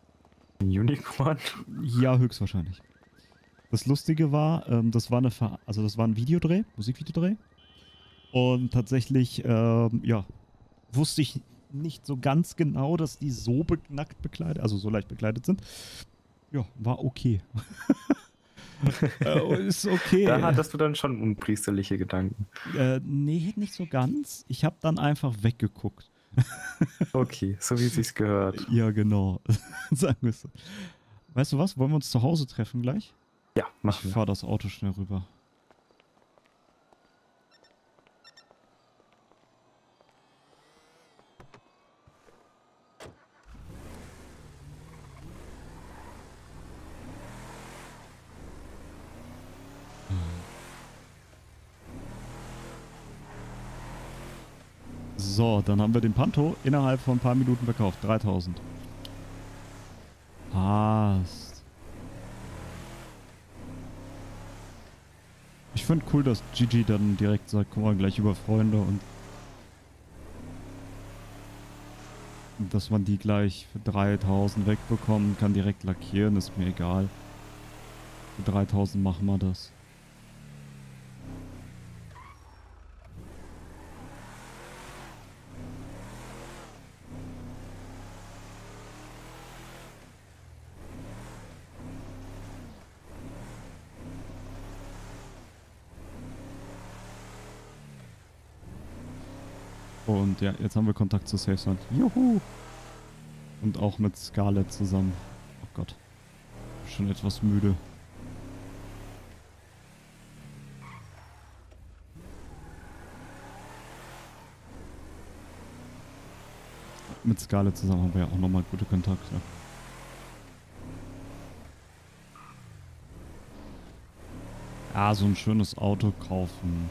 A: Ein Unicorn? Ja, höchstwahrscheinlich. Das Lustige war, ähm, das war eine, Ver also das war ein Videodreh, Musikvideodreh. Und tatsächlich, ähm, ja, wusste ich nicht so ganz genau, dass die so nackt bekleidet, also so leicht bekleidet sind. Ja, war okay.
E: äh, oh, ist okay. Da hattest
A: du dann schon unpriesterliche Gedanken. Äh, nee, nicht so ganz. Ich habe dann einfach weggeguckt. okay, so wie es sich gehört. Ja, genau. Sagen wir so. Weißt du was? Wollen wir uns zu Hause treffen gleich? Ja, machen wir. Ich fahre das Auto schnell rüber. So, dann haben wir den Panto innerhalb von ein paar Minuten verkauft. 3000. Passt. Ich finde cool, dass Gigi dann direkt sagt, guck mal, gleich über Freunde und dass man die gleich für 3000 wegbekommen kann, direkt lackieren, ist mir egal. Für 3000 machen wir das. Und ja, jetzt haben wir Kontakt zu SafeSound. Juhu! Und auch mit Scarlett zusammen. Oh Gott. Schon etwas müde. Mit Scarlett zusammen haben wir ja auch nochmal gute Kontakte. Ah, so ein schönes Auto kaufen.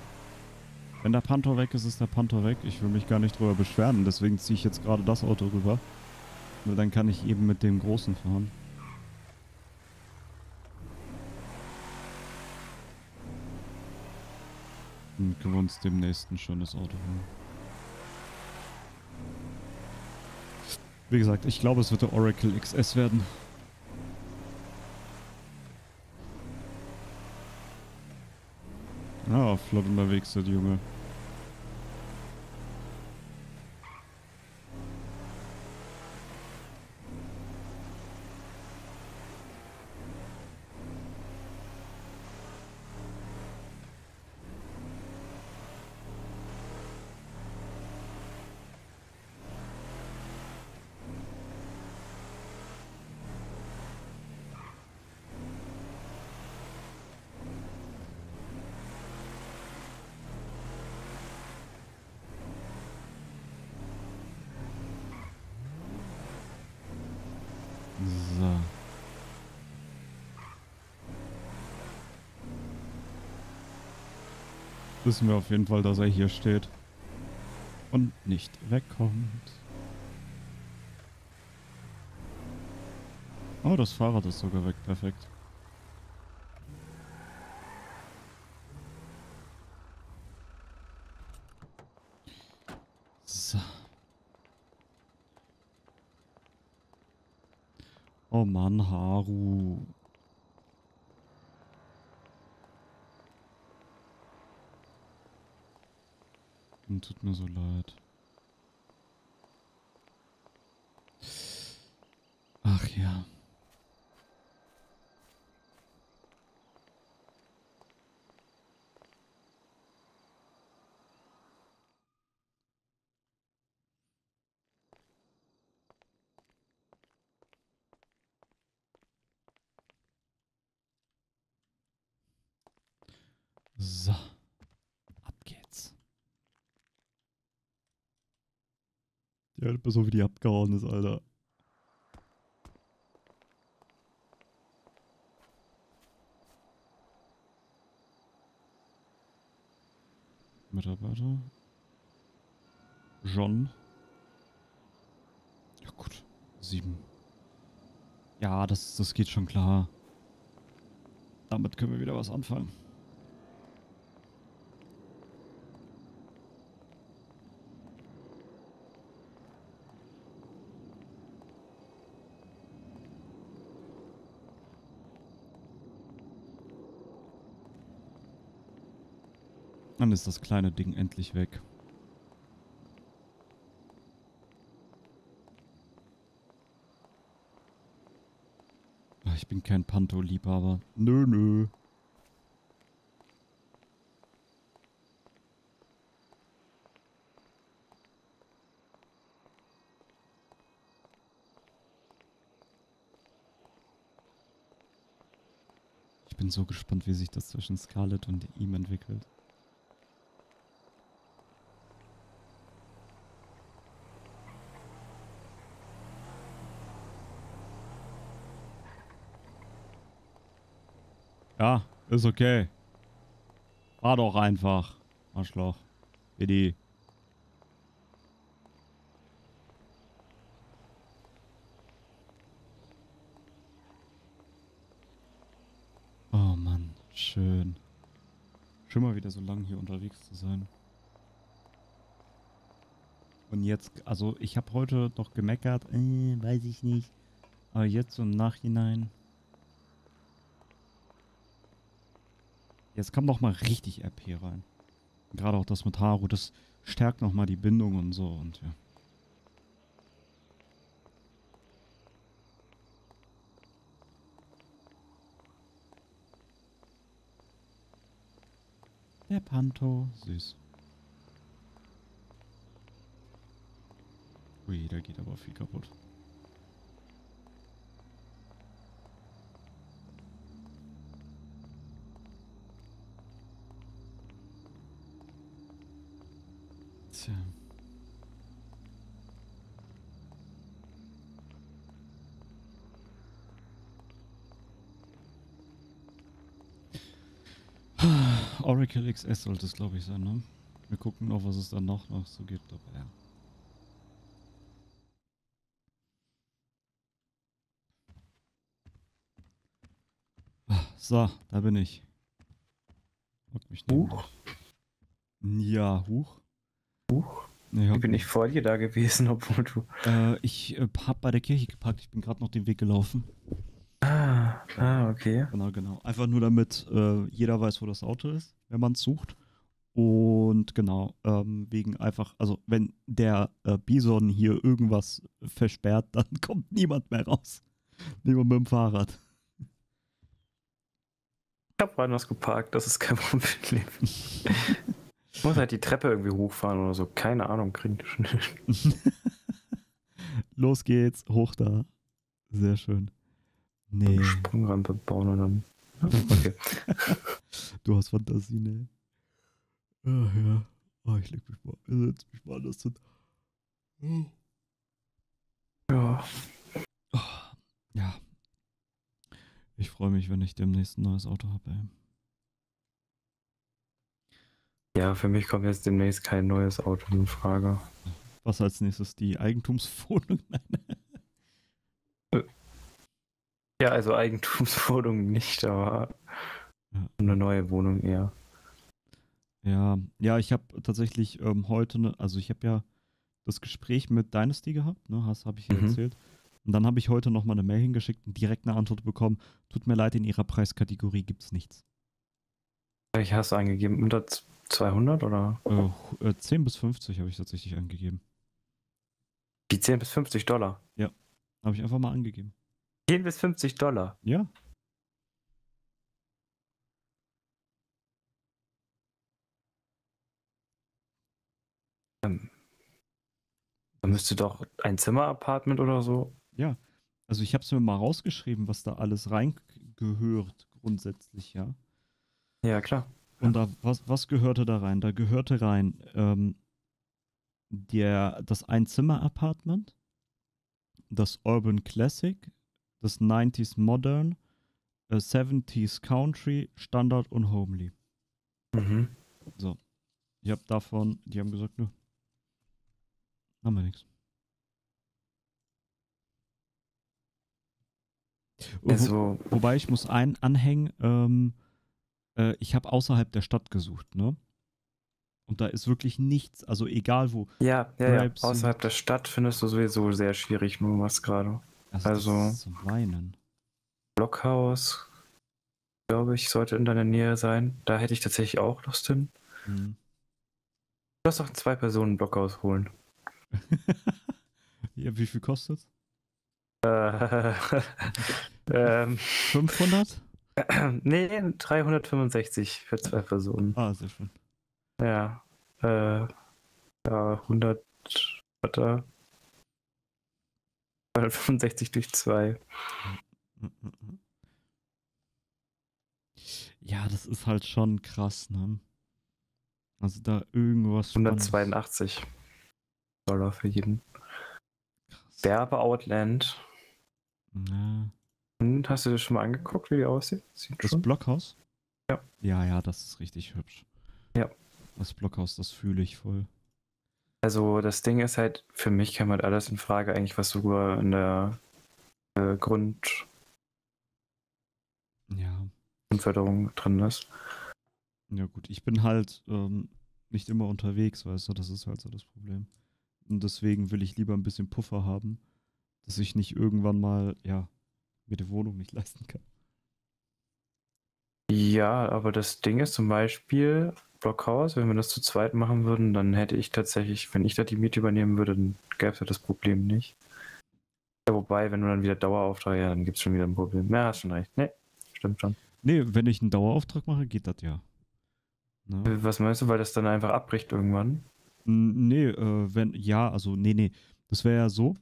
A: Wenn der Panther weg ist, ist der Panther weg. Ich will mich gar nicht drüber beschweren. Deswegen ziehe ich jetzt gerade das Auto rüber. Nur dann kann ich eben mit dem Großen fahren. Und können wir uns demnächst ein schönes Auto holen. Wie gesagt, ich glaube, es wird der Oracle XS werden. Ja, flott unterwegs, der Junge. wissen wir auf jeden Fall, dass er hier steht. Und nicht wegkommt. Oh, das Fahrrad ist sogar weg. Perfekt. So. Oh Mann, Haru. Typen, tut mir so leid. Ach ja. mal so, wie die abgehauen ist, Alter. Mitarbeiter. John. Ja gut, sieben. Ja, das, das geht schon klar. Damit können wir wieder was anfangen. Dann ist das kleine Ding endlich weg. Ah, ich bin kein Panto-Liebhaber. Nö, nö. Ich bin so gespannt, wie sich das zwischen Scarlett und ihm entwickelt. Ja, ist okay. War doch einfach, Arschloch. Idi. Oh Mann, schön. Schön mal wieder so lange hier unterwegs zu sein. Und jetzt, also ich habe heute noch gemeckert, äh, weiß ich nicht. Aber jetzt im Nachhinein Jetzt kommt noch mal richtig RP rein. Gerade auch das mit Haru, das stärkt noch mal die Bindung und so und ja. Der Panto, süß. Ui, da geht aber viel kaputt. Tja. Oracle XS sollte es, glaube ich, sein, ne? Wir gucken noch, was es dann noch, noch so gibt, aber ja. So, da bin ich. Huch. Ja, huch. Huch. Ja. Ich bin nicht vor dir da gewesen, obwohl du. Äh, ich äh, hab bei der Kirche geparkt, ich bin gerade noch den Weg gelaufen. Ah, ah, okay. Genau, genau. Einfach nur damit äh, jeder weiß, wo das Auto ist, wenn man es sucht. Und genau, ähm, wegen einfach, also wenn der äh, Bison hier irgendwas versperrt, dann kommt niemand mehr raus. Niemand mit dem Fahrrad. Ich habe woanders geparkt, das ist kein Problem. Ich muss halt die Treppe irgendwie hochfahren oder so. Keine Ahnung, kriegen die schnell. Los geht's, hoch da. Sehr schön. Nee. Sprungrampe bauen und dann. Okay. du hast Fantasie, ne? Ja, ja. Oh, ich leg mich mal. Ich setz mich mal anders hin. Hm. Ja. Oh, ja. Ich freue mich, wenn ich demnächst ein neues Auto habe, ey. Ja, für mich kommt jetzt demnächst kein neues Auto in Frage. Was als nächstes die Eigentumswohnung? Äh, ja, also Eigentumswohnung nicht, aber ja. eine neue Wohnung eher. Ja, ja, ich habe tatsächlich ähm, heute, ne, also ich habe ja das Gespräch mit Dynasty gehabt, ne, das habe ich mhm. erzählt. Und dann habe ich heute nochmal eine Mail hingeschickt und direkt eine Antwort bekommen. Tut mir leid, in ihrer Preiskategorie gibt es nichts. Ich hasse angegeben. Und das 200 oder? Oh, äh, 10 bis 50 habe ich tatsächlich angegeben. Die 10 bis 50 Dollar? Ja, habe ich einfach mal angegeben. 10 bis 50 Dollar? Ja. Ähm, da müsste doch ein Zimmer-Apartment oder so. Ja, also ich habe es mir mal rausgeschrieben, was da alles reingehört grundsätzlich, ja. Ja, klar. Und da, was, was gehörte da rein? Da gehörte rein ähm, der, das Einzimmer-Apartment, das Urban Classic, das 90s Modern, äh, 70s Country, Standard und Homely. Mhm. So. Ich habe davon, die haben gesagt, nö. Haben wir nichts. Also. Wo, wobei ich muss einen anhängen, ähm, äh, ich habe außerhalb der Stadt gesucht, ne? Und da ist wirklich nichts, also egal wo. Ja, ja, ja. außerhalb der Stadt findest du sowieso sehr schwierig, nur was gerade. Also, also zum Weinen. Blockhaus, glaube ich, sollte in deiner Nähe sein. Da hätte ich tatsächlich auch Lust hin. Hm. Du hast auch zwei Personen Blockhaus holen. ja, wie viel kostet es? Äh, ähm, 500? nee, 365 für zwei Personen. Ah, sehr schön. Ja. Äh, ja, 100, warte. 365 durch 2. Ja, das ist halt schon krass, ne? Also da irgendwas. 182 Dollar für jeden. Krass. Werbe Outland. Ja. Und hm, hast du dir schon mal angeguckt, wie die aussieht? Sieht das schon? Blockhaus? Ja. Ja, ja, das ist richtig hübsch. Ja. Das Blockhaus, das fühle ich voll. Also das Ding ist halt, für mich käme halt alles in Frage, eigentlich was sogar in der äh, Grund ja. Grundförderung drin ist. Ja gut, ich bin halt ähm, nicht immer unterwegs, weißt du, das ist halt so das Problem. Und deswegen will ich lieber ein bisschen Puffer haben, dass ich nicht irgendwann mal, ja, mir die Wohnung nicht leisten kann. Ja, aber das Ding ist zum Beispiel, Blockhaus, wenn wir das zu zweit machen würden, dann hätte ich tatsächlich, wenn ich da die Miete übernehmen würde, dann gäbe es ja das Problem nicht. Ja, wobei, wenn du dann wieder Dauerauftrag, ja, dann gibt es schon wieder ein Problem. Ja, hast schon recht. Ne, stimmt schon. Nee, wenn ich einen Dauerauftrag mache, geht das ja. Na? Ne? Äh, was meinst du, weil das dann einfach abbricht irgendwann? Nee, äh, wenn, ja, also, nee, nee. Das wäre ja so,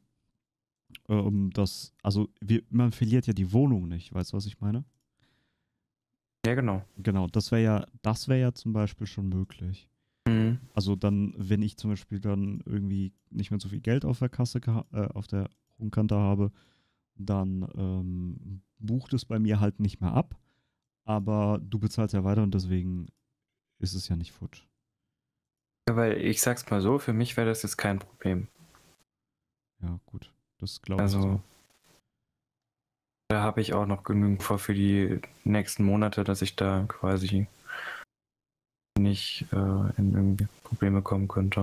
A: ähm, dass, also wir, man verliert ja die Wohnung nicht, weißt du, was ich meine? Ja, genau. Genau, das wäre ja, das wäre ja zum Beispiel schon möglich. Mhm. Also dann, wenn ich zum Beispiel dann irgendwie nicht mehr so viel Geld auf der Kasse, äh, auf der Rumkante habe, dann ähm, bucht es bei mir halt nicht mehr ab, aber du bezahlst ja weiter und deswegen ist es ja nicht futsch. Ja, weil ich sag's mal so, für mich wäre das jetzt kein Problem. Ja, gut. Das glaube ich. Also, da habe ich auch noch genügend vor für die nächsten Monate, dass ich da quasi nicht äh, in irgendwie Probleme kommen könnte.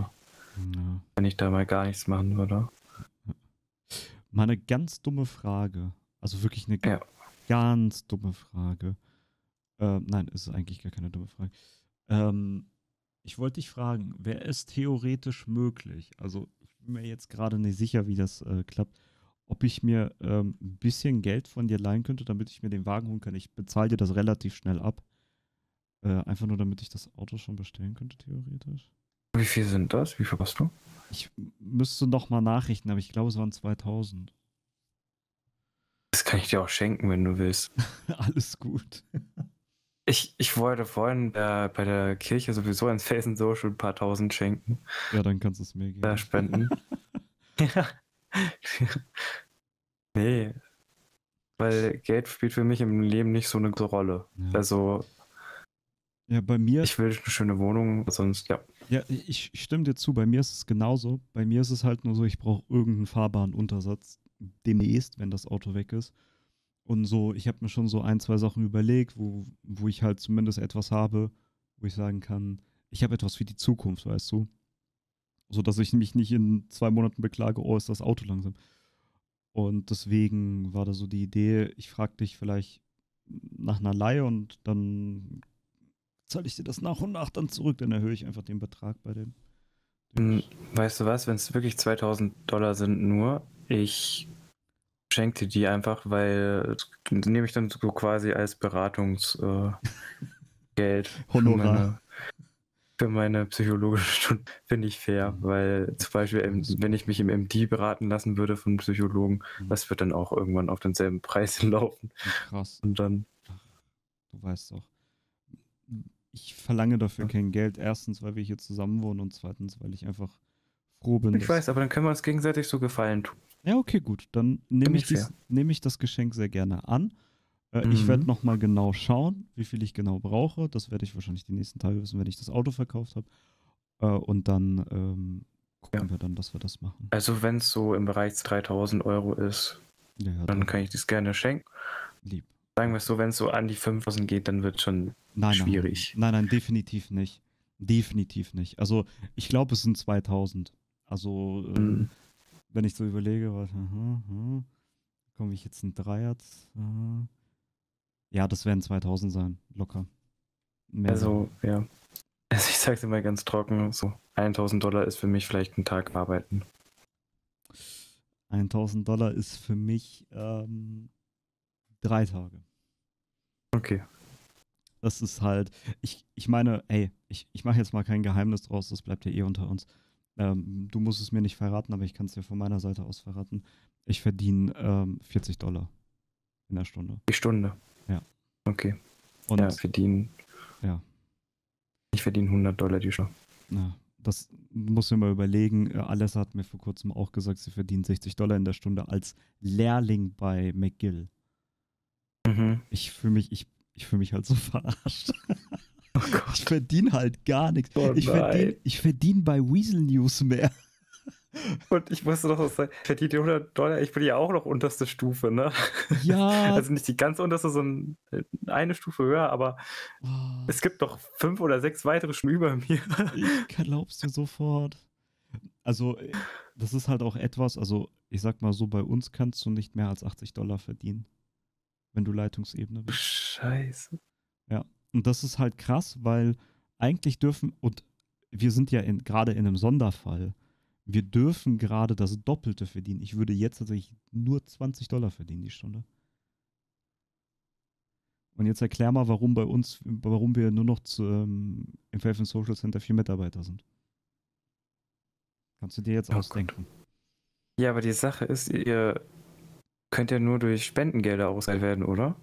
A: Ja. Wenn ich da mal gar nichts machen würde. Mal eine ganz dumme Frage. Also wirklich eine ja. ganz dumme Frage. Ähm, nein, ist eigentlich gar keine dumme Frage. Ähm, ich wollte dich fragen, wäre es theoretisch möglich? Also bin mir jetzt gerade nicht sicher, wie das äh, klappt, ob ich mir ähm, ein bisschen Geld von dir leihen könnte, damit ich mir den Wagen holen kann. Ich bezahle dir das relativ schnell ab. Äh, einfach nur, damit ich das Auto schon bestellen könnte, theoretisch. Wie viel sind das? Wie viel hast du? Ich müsste nochmal nachrichten, aber ich glaube, es waren 2000. Das kann ich dir auch schenken, wenn du willst. Alles gut. Ich, ich wollte vorhin äh, bei der Kirche sowieso ins Felsen Social ein paar tausend schenken. Ja, dann kannst du es mir geben. Da äh, spenden. ja. nee. Weil Geld spielt für mich im Leben nicht so eine Rolle. Ja. Also. Ja, bei mir. Ich will eine schöne Wohnung, sonst, ja. Ja, ich, ich stimme dir zu. Bei mir ist es genauso. Bei mir ist es halt nur so, ich brauche irgendeinen fahrbaren Untersatz demnächst, wenn das Auto weg ist. Und so, ich habe mir schon so ein, zwei Sachen überlegt, wo, wo ich halt zumindest etwas habe, wo ich sagen kann, ich habe etwas für die Zukunft, weißt du? So dass ich mich nicht in zwei Monaten beklage, oh, ist das Auto langsam. Und deswegen war da so die Idee, ich frage dich vielleicht nach einer Leihe und dann zahle ich dir das nach und nach dann zurück, dann erhöhe ich einfach den Betrag bei dem.
K: Hm, weißt du was, wenn es wirklich 2000 Dollar sind nur, ich
A: schenkt dir die einfach, weil nehme ich dann so quasi als Beratungsgeld. Äh, Honorar für meine psychologische Stunde finde ich fair, mhm. weil zum Beispiel, wenn ich mich im MD beraten lassen würde von Psychologen, mhm. das wird dann auch irgendwann auf denselben Preis laufen. Krass. Und dann. du weißt doch. Ich verlange dafür ja. kein Geld. Erstens, weil wir hier zusammen wohnen und zweitens, weil ich einfach Ruben. Ich weiß, aber dann können wir uns gegenseitig so gefallen tun. Ja, okay, gut. Dann nehme ich, nehm ich das Geschenk sehr gerne an. Äh, mhm. Ich werde nochmal genau schauen, wie viel ich genau brauche. Das werde ich wahrscheinlich die nächsten Tage wissen, wenn ich das Auto verkauft habe. Äh, und dann ähm, gucken ja. wir dann, dass wir das machen. Also wenn es so im Bereich 3000 Euro ist, ja, ja, dann, dann kann ich das gerne schenken. Lieb. Sagen wir es so, wenn es so an die 5000 geht, dann wird es schon nein, schwierig. nein, nein, definitiv nicht. Definitiv nicht. Also ich glaube, es sind 2000. Also, äh, mhm. wenn ich so überlege, was, komme ich jetzt ein Dreier? Aha. Äh, ja, das werden 2000 sein, locker. Mehr also, sein. ja. Also, ich sage es immer ganz trocken: so 1000 Dollar ist für mich vielleicht ein Tag arbeiten. 1000 Dollar ist für mich ähm, drei Tage. Okay. Das ist halt, ich, ich meine, ey, ich, ich mache jetzt mal kein Geheimnis draus, das bleibt ja eh unter uns ähm, du musst es mir nicht verraten, aber ich kann es dir von meiner Seite aus verraten. Ich verdiene ähm, 40 Dollar in der Stunde. Die Stunde? Ja. Okay. Und ja, verdienen. Ja. Ich verdiene 100 Dollar die Stunde. Ja, das muss ich mal überlegen. Äh, Alessa hat mir vor kurzem auch gesagt, sie verdient 60 Dollar in der Stunde als Lehrling bei McGill. Mhm. Ich fühle mich, ich, ich fühle mich halt so verarscht. Oh Gott. Ich verdiene halt gar nichts. Oh ich verdiene verdien bei Weasel News mehr. Und ich musste doch sagen, ich verdiene 100 Dollar, ich bin ja auch noch unterste Stufe, ne? Ja. Also nicht die ganz unterste, sondern eine Stufe höher, aber oh. es gibt noch fünf oder sechs weitere schon über mir. Ich glaubst du sofort. Also, äh, das ist halt auch etwas, also ich sag mal so, bei uns kannst du nicht mehr als 80 Dollar verdienen, wenn du Leitungsebene bist. Scheiße. Ja, und das ist halt krass, weil eigentlich dürfen, und wir sind ja gerade in einem Sonderfall, wir dürfen gerade das Doppelte verdienen. Ich würde jetzt tatsächlich nur 20 Dollar verdienen die Stunde. Und jetzt erklär mal, warum bei uns, warum wir nur noch zu, ähm, im Faith Social Center vier Mitarbeiter sind. Kannst du dir jetzt oh ausdenken. Gott. Ja, aber die Sache ist, ihr könnt ja nur durch Spendengelder ausgezahlt werden, oder?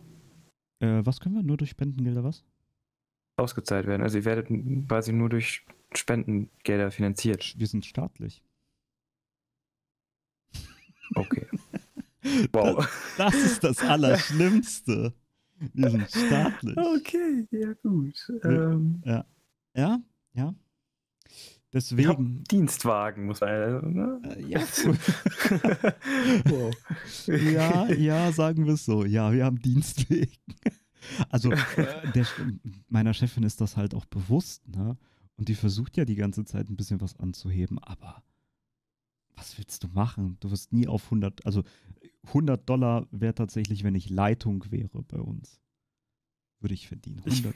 A: Äh, was können wir? Nur durch Spendengelder was? ausgezahlt werden. Also ihr werdet quasi nur durch Spendengelder finanziert. Wir sind staatlich. Okay. wow. Das, das ist das Allerschlimmste. Wir sind staatlich.
C: Okay, ja gut. Ähm,
A: ja. ja, ja. Deswegen. Ja, Dienstwagen muss man. Also, ne? Äh, ja. wow. ja, ja, sagen wir es so. Ja, wir haben Dienstwegen. Also der, meiner Chefin ist das halt auch bewusst, ne? Und die versucht ja die ganze Zeit ein bisschen was anzuheben, aber was willst du machen? Du wirst nie auf 100, also 100 Dollar wäre tatsächlich, wenn ich Leitung wäre bei uns. Würde ich verdienen, 100.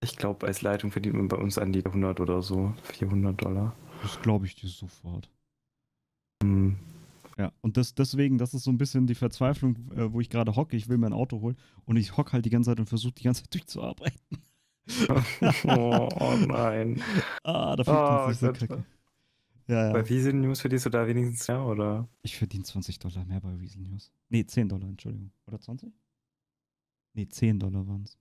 A: Ich, ich glaube, als Leitung verdient man bei uns an die 100 oder so, 400 Dollar. Das glaube ich dir sofort. Hm. Ja, und das, deswegen, das ist so ein bisschen die Verzweiflung, äh, wo ich gerade hocke. Ich will mir ein Auto holen und ich hocke halt die ganze Zeit und versuche die ganze Zeit durchzuarbeiten. oh, oh, nein. Ah, da fehlt oh, Gott. Ja, ja. Bei Weasel News verdienst du da wenigstens mehr, oder? Ich verdiene 20 Dollar mehr bei Weasel News. Nee, 10 Dollar, Entschuldigung. Oder 20? Nee, 10 Dollar waren es.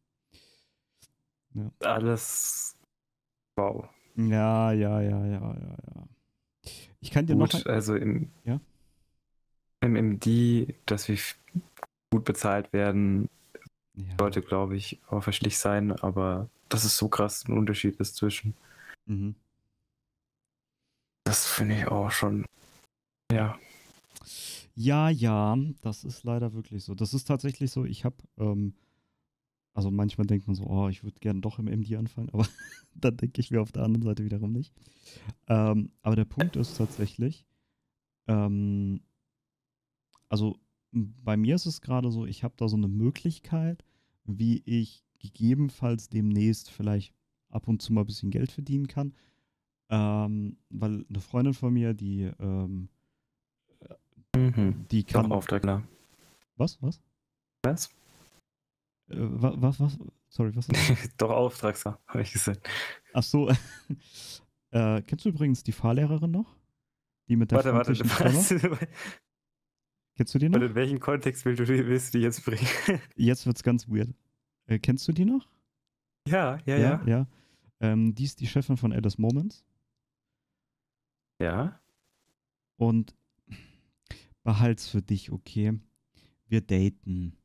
A: Ja. Alles. Wow. Ja, ja, ja, ja, ja, ja. Ich kann dir Gut, noch. Ein... Also im. Ja? MMD, dass wir gut bezahlt werden, ja. sollte, glaube ich, auch verständlich sein, aber dass es so krass ein Unterschied ist zwischen. Mhm. Das finde ich auch schon. Ja. Ja, ja, das ist leider wirklich so. Das ist tatsächlich so, ich habe, ähm, also manchmal denkt man so, oh, ich würde gerne doch im MD anfangen, aber dann denke ich mir auf der anderen Seite wiederum nicht. Ähm, aber der Punkt ist tatsächlich, ähm, also bei mir ist es gerade so, ich habe da so eine Möglichkeit, wie ich gegebenenfalls demnächst vielleicht ab und zu mal ein bisschen Geld verdienen kann. Ähm, weil eine Freundin von mir, die, ähm, mhm. die kann. Doch Auftrag, klar. Was? Was? Was? Äh, was, was? Sorry, was? Doch Auftragser, habe ich gesehen. Ach so. äh, kennst du übrigens die Fahrlehrerin noch? Die mit der warte, warte, was? Kennst du die noch? Und in welchem Kontext willst du, die, willst du die jetzt bringen? jetzt wird's ganz weird. Äh, kennst du die noch? Ja, ja, ja. ja. ja. Ähm, die ist die Chefin von Alice Moments. Ja. Und behalt's für dich, okay? Wir daten.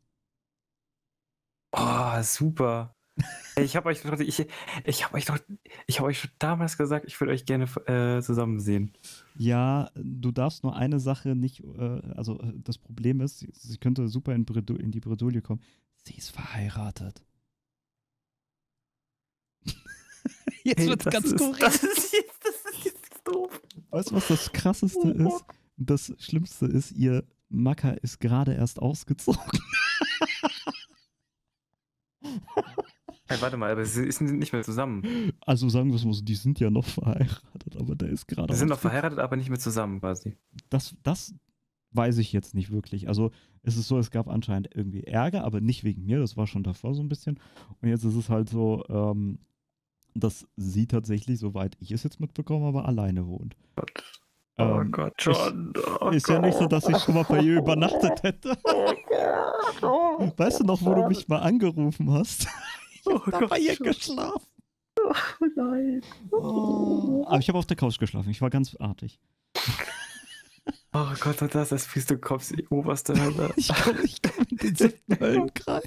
A: Oh, super. Ich habe euch, ich, ich habe euch, doch, euch schon damals gesagt, ich würde euch gerne äh, zusammen sehen. Ja, du darfst nur eine Sache nicht, äh, also äh, das Problem ist, sie, sie könnte super in, Bredou in die Bredouille kommen. Sie ist verheiratet.
C: jetzt hey, wird ganz ist, korrekt. Das ist,
A: das ist jetzt doof. Weißt du, was das Krasseste oh, ist? Das Schlimmste ist, ihr Macker ist gerade erst ausgezogen.
K: Hey, warte mal, aber sie sind nicht mehr zusammen.
A: Also sagen wir es mal so, die sind ja noch verheiratet, aber der ist gerade. Sie sind noch
K: verheiratet, aber nicht mehr zusammen quasi.
A: Das, das weiß ich jetzt nicht wirklich. Also es ist so, es gab anscheinend irgendwie Ärger, aber nicht wegen mir, das war schon davor so ein bisschen. Und jetzt ist es halt so, ähm, dass sie tatsächlich, soweit ich es jetzt mitbekomme, aber alleine wohnt. Gott. Oh ähm, Gott, John. Oh ist, ist ja nicht so, dass ich schon mal bei ihr übernachtet hätte. Oh oh weißt du noch, wo du mich mal angerufen hast?
C: Oh ich habe oh da Gott, geschlafen. Oh nein. Oh.
A: Aber ich habe auf der Couch geschlafen. Ich war ganz artig. Oh Gott, und das ist in die oberste Hölle. ich komme ich komm in den siebten Höllenkreis.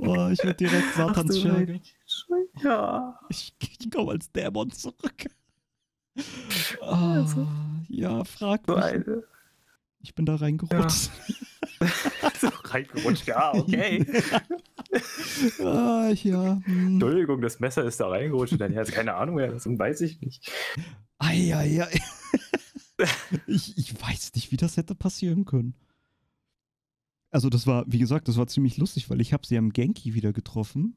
A: Oh, ich werde direkt Satans Schäge. Ja. Ich, ich komme als Dämon zurück. Oh, also, ah, ja, frag mich. Eine. Ich bin da reingerutscht. Ja. so reingerutscht, ja, okay. Ach, ah, ja. Hm. Entschuldigung, das Messer ist da reingerutscht. Dann, ja, keine Ahnung, ja, das weiß ich nicht. Eieiei. ich, ich weiß nicht, wie das hätte passieren können. Also das war, wie gesagt, das war ziemlich lustig, weil ich habe sie am Genki wieder getroffen.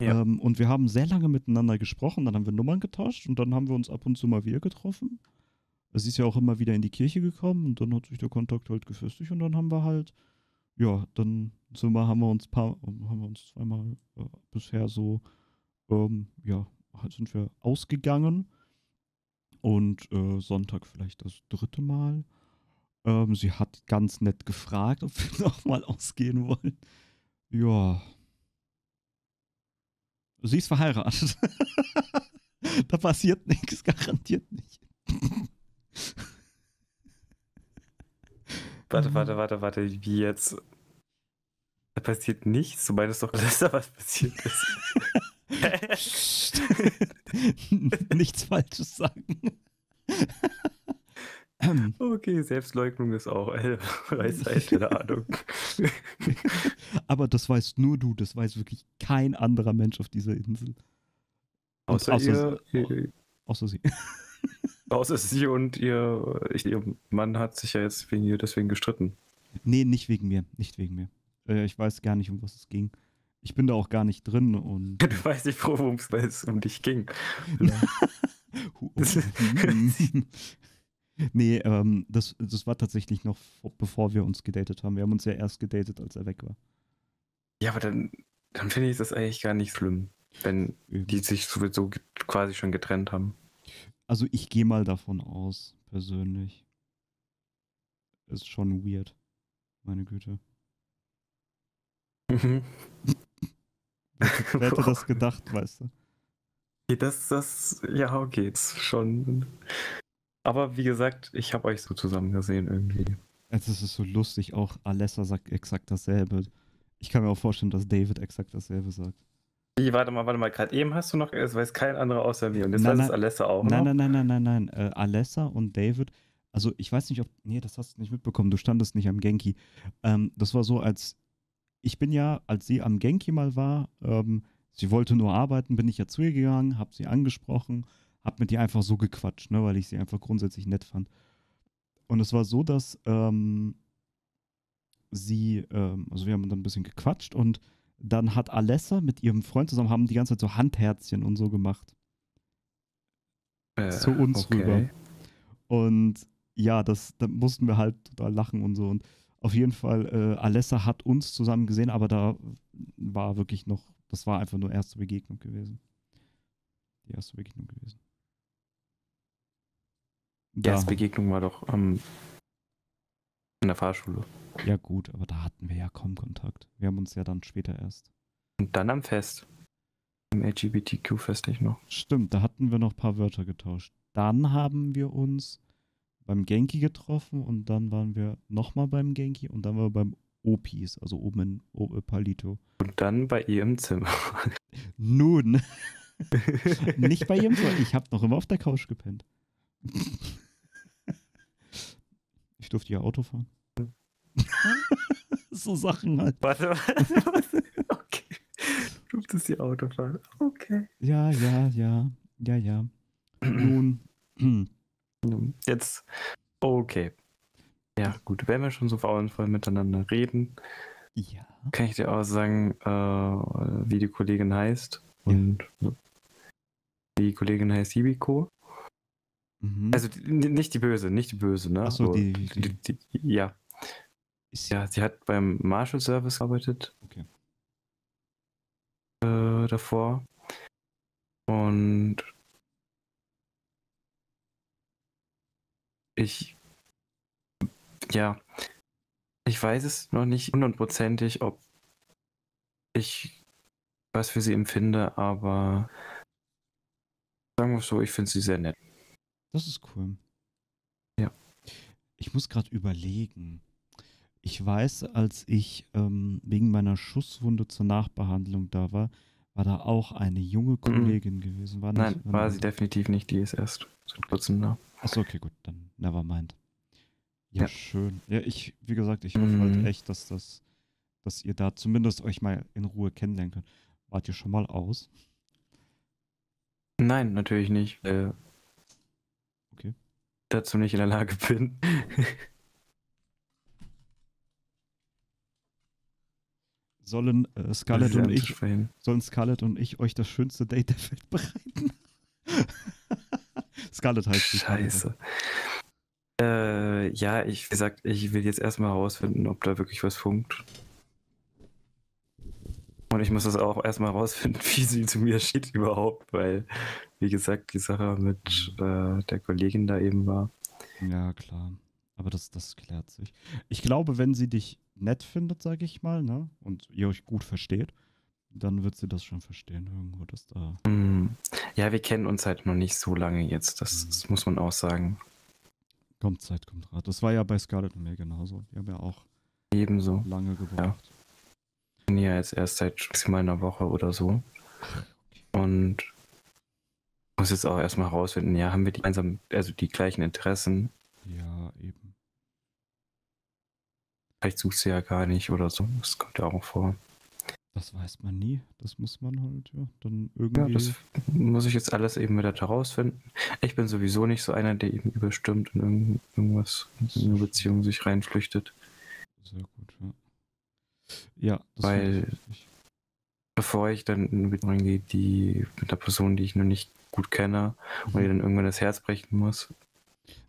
A: Ja. Ähm, und wir haben sehr lange miteinander gesprochen, dann haben wir Nummern getauscht und dann haben wir uns ab und zu mal wieder getroffen sie ist ja auch immer wieder in die Kirche gekommen und dann hat sich der Kontakt halt gefestigt und dann haben wir halt, ja, dann sind wir, haben wir uns paar, haben wir uns zweimal äh, bisher so, ähm, ja, halt sind wir ausgegangen und äh, Sonntag vielleicht das dritte Mal. Ähm, sie hat ganz nett gefragt, ob wir nochmal ausgehen wollen. Ja. Sie ist verheiratet. da passiert nichts, garantiert nicht warte, mhm. warte, warte, warte, wie jetzt? Da passiert nichts, du meinst doch, dass da was passiert ist. nichts Falsches sagen. Ähm. okay, Selbstleugnung ist auch eine Weisheit, keine Ahnung. Aber das weißt nur du, das weiß wirklich kein anderer Mensch auf dieser Insel. Außer, außer, ihr, außer sie raus ist sie und ihr, ihr Mann hat sich ja jetzt wegen ihr deswegen gestritten. Nee, nicht wegen mir. Nicht wegen mir. Äh, ich weiß gar nicht, um was es ging. Ich bin da auch gar nicht drin und. Du
K: weißt nicht, worum es um dich ging.
A: nee, ähm, das, das war tatsächlich noch bevor wir uns gedatet haben. Wir haben uns ja erst gedatet, als er weg war. Ja, aber dann, dann finde ich das eigentlich gar nicht schlimm, wenn die sich sowieso quasi schon getrennt haben. Also ich gehe mal davon aus, persönlich. Ist schon weird. Meine Güte. Mhm. Wer hätte das gedacht, weißt du? Das, das, ja, geht's schon. Aber wie gesagt, ich habe euch so zusammen gesehen irgendwie. Es ist so lustig, auch Alessa sagt exakt dasselbe. Ich kann mir auch vorstellen, dass David exakt dasselbe sagt. Ich, warte mal, warte mal, gerade eben hast du noch, es weiß kein anderer außer mir und jetzt nein, weiß nein, es Alessa auch nein, noch. Nein, nein, nein, nein, nein, äh, Alessa und David, also ich weiß nicht, ob, nee, das hast du nicht mitbekommen, du standest nicht am Genki. Ähm, das war so, als, ich bin ja, als sie am Genki mal war, ähm, sie wollte nur arbeiten, bin ich ja zu ihr gegangen, hab sie angesprochen, hab mit ihr einfach so gequatscht, ne, weil ich sie einfach grundsätzlich nett fand. Und es war so, dass ähm, sie, ähm, also wir haben dann ein bisschen gequatscht und dann hat Alessa mit ihrem Freund zusammen haben die ganze Zeit so Handherzchen und so gemacht.
K: Äh, zu uns okay. rüber.
A: Und ja, das, da mussten wir halt total lachen und so. Und auf jeden Fall, äh, Alessa hat uns zusammen gesehen, aber da war wirklich noch, das war einfach nur erste Begegnung gewesen. Die erste Begegnung gewesen. Die erste Begegnung war doch ähm, in der Fahrschule. Ja, gut, aber da hatten wir ja kaum Kontakt. Wir haben uns ja dann später erst. Und dann am Fest. Im LGBTQ-Fest nicht noch. Stimmt, da hatten wir noch ein paar Wörter getauscht. Dann haben wir uns beim Genki getroffen und dann waren wir nochmal beim Genki und dann waren wir beim Opis, also oben in o äh, Palito. Und dann bei ihr im Zimmer. Nun. nicht bei ihrem Zimmer. Ich hab noch immer auf der Couch gepennt. ich durfte ihr Auto fahren. so Sachen halt. Warte, warte, Okay. Du bist die Autofahrt. Okay. Ja, ja, ja. Ja, ja. Nun. Jetzt. Okay. Ja, gut. Wenn wir schon so verauenvoll miteinander reden, ja. kann ich dir auch sagen, äh, wie die Kollegin heißt. Und ja. die Kollegin heißt Hibiko. Mhm. Also nicht die Böse, nicht die Böse, ne? Achso, also die, die, die, die, Ja ja, sie hat beim Marshall Service gearbeitet. Okay. Äh, davor. Und ich, ja, ich weiß es noch nicht hundertprozentig, ob ich was für sie empfinde, aber sagen wir so, ich finde sie sehr nett. Das ist cool. Ja. Ich muss gerade überlegen. Ich weiß, als ich ähm, wegen meiner Schusswunde zur Nachbehandlung da war, war da auch eine junge mhm. Kollegin mhm. gewesen. War Nein, war sie definitiv nicht. Die ist erst seit kurzem da. Achso, okay, gut, dann nevermind. Ja, ja, schön. Ja, ich, wie gesagt, ich mhm. hoffe halt mhm. echt, dass das, dass ihr da zumindest euch mal in Ruhe kennenlernen könnt. Wart ihr schon mal aus? Nein, natürlich nicht. Äh, okay. Dazu nicht in der Lage bin. sollen äh, Scarlett und ich verhindern. sollen Scarlett und ich euch das schönste Date der Welt bereiten. Scarlett heißt die Scheiße. Äh, ja, ich wie gesagt, ich will jetzt erstmal herausfinden, ob da wirklich was funkt. Und ich muss das auch erstmal herausfinden, wie sie zu mir steht überhaupt, weil, wie gesagt, die Sache mit äh, der Kollegin da eben war. Ja, klar. Aber das, das klärt sich. Ich glaube, wenn sie dich nett findet, sage ich mal, ne? Und ihr euch gut versteht, dann wird sie das schon verstehen, irgendwo, dass da. Hm. Ja, wir kennen uns halt noch nicht so lange jetzt. Das, mhm. das muss man auch sagen. Kommt Zeit, kommt Rat. Das war ja bei Scarlett und mir genauso. Wir haben ja auch Ebenso. lange gebraucht. Ja. Ich bin ja jetzt erst seit maximal einer Woche oder so. Und muss jetzt auch erstmal herausfinden, ja, haben wir die gemeinsam, also die gleichen Interessen? Ja, eben. Vielleicht sucht sie ja gar nicht oder so. Das kommt ja auch vor. Das weiß man nie. Das muss man halt, ja, dann irgendwie. Ja, das muss ich jetzt alles eben wieder herausfinden. Ich bin sowieso nicht so einer, der eben überstimmt und irgendwas, in eine Beziehung sich reinflüchtet. Sehr gut, ja. Ja, das Weil, ich bevor ich dann in die mit einer Person, die ich noch nicht gut kenne, mhm. und ihr mhm. dann irgendwann das Herz brechen muss.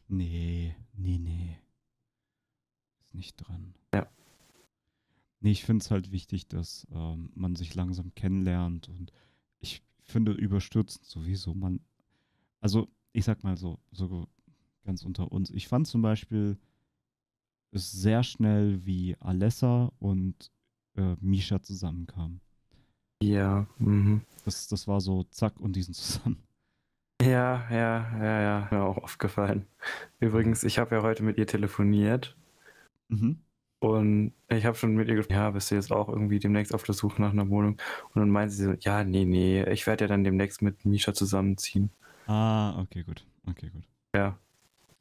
A: Nee, nee, nee. Ist nicht dran. Ja. Nee, ich finde es halt wichtig, dass ähm, man sich langsam kennenlernt und ich finde überstürzend sowieso man. Also, ich sag mal so, so ganz unter uns. Ich fand zum Beispiel es sehr schnell, wie Alessa und äh, Misha zusammenkamen. Ja, mhm. Das, das war so zack und diesen zusammen. Ja, ja, ja, ja, mir auch aufgefallen. Übrigens, ich habe ja heute mit ihr telefoniert. Mhm. Und ich habe schon mit ihr gesprochen, ja, bist du jetzt auch irgendwie demnächst auf der Suche nach einer Wohnung? Und dann meinte sie so, ja, nee, nee, ich werde ja dann demnächst mit Misha zusammenziehen. Ah, okay, gut. Okay, gut. Ja.